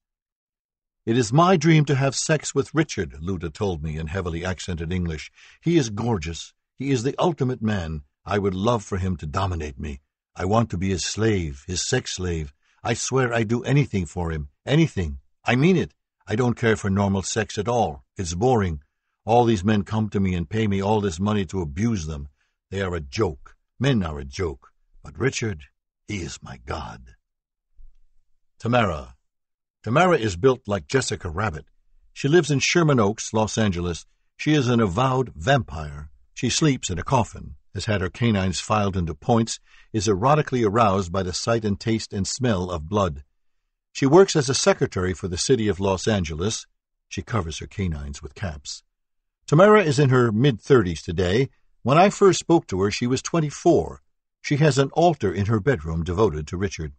It is my dream to have sex with Richard, Luda told me in heavily accented English. He is gorgeous. He is the ultimate man. I would love for him to dominate me. I want to be his slave, his sex slave. I swear I'd do anything for him. Anything. I mean it. I don't care for normal sex at all. It's boring. All these men come to me and pay me all this money to abuse them. They are a joke. Men are a joke. But Richard, he is my God. Tamara. Tamara is built like Jessica Rabbit. She lives in Sherman Oaks, Los Angeles. She is an avowed vampire. She sleeps in a coffin, has had her canines filed into points, is erotically aroused by the sight and taste and smell of blood. She works as a secretary for the city of Los Angeles. She covers her canines with caps. Tamara is in her mid thirties today. When I first spoke to her, she was twenty four. She has an altar in her bedroom devoted to Richard.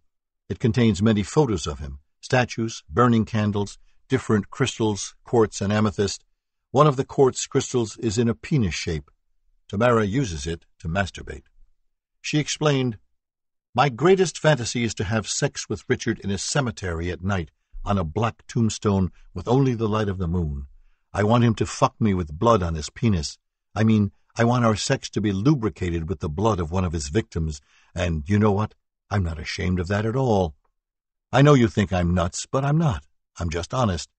It contains many photos of him, statues, burning candles, different crystals, quartz and amethyst. One of the quartz crystals is in a penis shape. Tamara uses it to masturbate. She explained, My greatest fantasy is to have sex with Richard in a cemetery at night, on a black tombstone with only the light of the moon. I want him to fuck me with blood on his penis. I mean, I want our sex to be lubricated with the blood of one of his victims, and you know what? I'm not ashamed of that at all. I know you think I'm nuts, but I'm not. I'm just honest.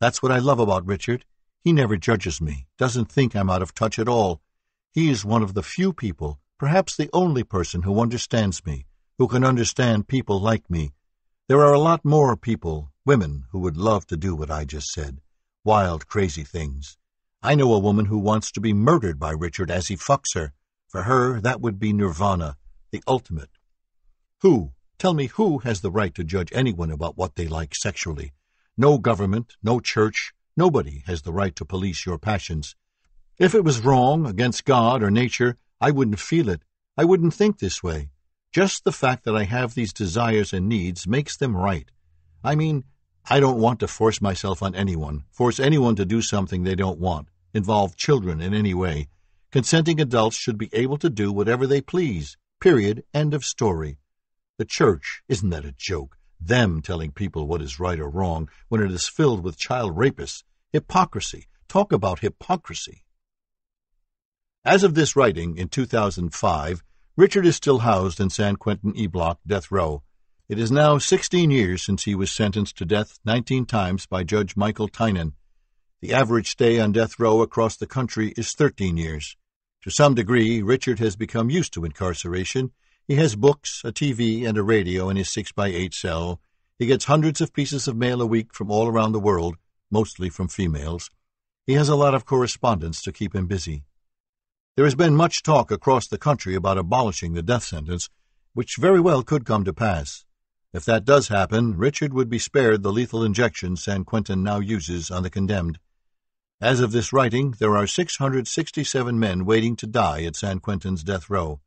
That's what I love about Richard. He never judges me, doesn't think I'm out of touch at all. He is one of the few people, perhaps the only person who understands me, who can understand people like me. There are a lot more people, women, who would love to do what I just said wild, crazy things. I know a woman who wants to be murdered by Richard as he fucks her. For her, that would be nirvana, the ultimate. Who, Tell me who has the right to judge anyone about what they like sexually? No government, no church, nobody has the right to police your passions. If it was wrong, against God or nature, I wouldn't feel it. I wouldn't think this way. Just the fact that I have these desires and needs makes them right. I mean, I don't want to force myself on anyone, force anyone to do something they don't want, involve children in any way. Consenting adults should be able to do whatever they please. Period. End of story. The church, isn't that a joke? Them telling people what is right or wrong when it is filled with child rapists. Hypocrisy. Talk about hypocrisy. As of this writing, in 2005, Richard is still housed in San Quentin E Block death row. It is now 16 years since he was sentenced to death 19 times by Judge Michael Tynan. The average stay on death row across the country is 13 years. To some degree, Richard has become used to incarceration. He has books, a TV, and a radio in his 6 by 8 cell. He gets hundreds of pieces of mail a week from all around the world, mostly from females. He has a lot of correspondence to keep him busy. There has been much talk across the country about abolishing the death sentence, which very well could come to pass. If that does happen, Richard would be spared the lethal injection San Quentin now uses on the condemned. As of this writing, there are 667 men waiting to die at San Quentin's death row.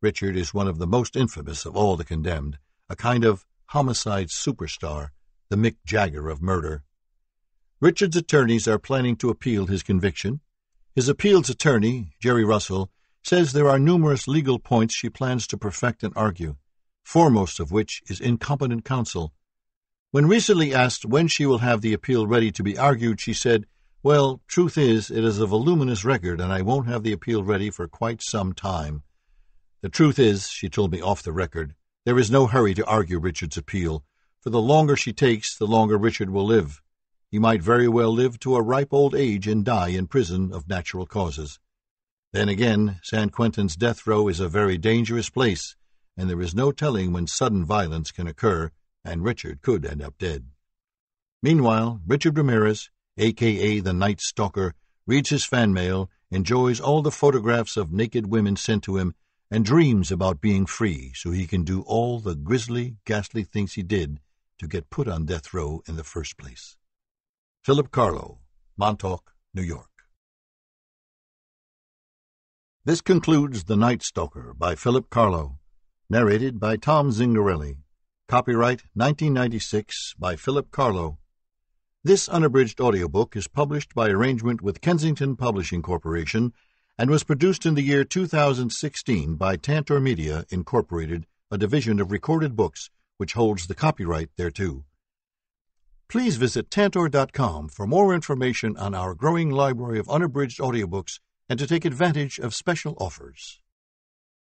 Richard is one of the most infamous of all the condemned, a kind of homicide superstar, the Mick Jagger of murder. Richard's attorneys are planning to appeal his conviction, his appeals attorney, Jerry Russell, says there are numerous legal points she plans to perfect and argue, foremost of which is incompetent counsel. When recently asked when she will have the appeal ready to be argued, she said, Well, truth is, it is a voluminous record, and I won't have the appeal ready for quite some time. The truth is, she told me off the record, there is no hurry to argue Richard's appeal, for the longer she takes, the longer Richard will live. He might very well live to a ripe old age and die in prison of natural causes. Then again, San Quentin's death row is a very dangerous place, and there is no telling when sudden violence can occur, and Richard could end up dead. Meanwhile, Richard Ramirez, aka the Night Stalker, reads his fan mail, enjoys all the photographs of naked women sent to him, and dreams about being free so he can do all the grisly, ghastly things he did to get put on death row in the first place. Philip Carlo, Montauk, New York. This concludes The Night Stalker by Philip Carlo, narrated by Tom Zingarelli. Copyright 1996 by Philip Carlo. This unabridged audiobook is published by arrangement with Kensington Publishing Corporation and was produced in the year 2016 by Tantor Media, Incorporated, a division of Recorded Books, which holds the copyright thereto. Please visit Tantor.com for more information on our growing library of unabridged audiobooks and to take advantage of special offers.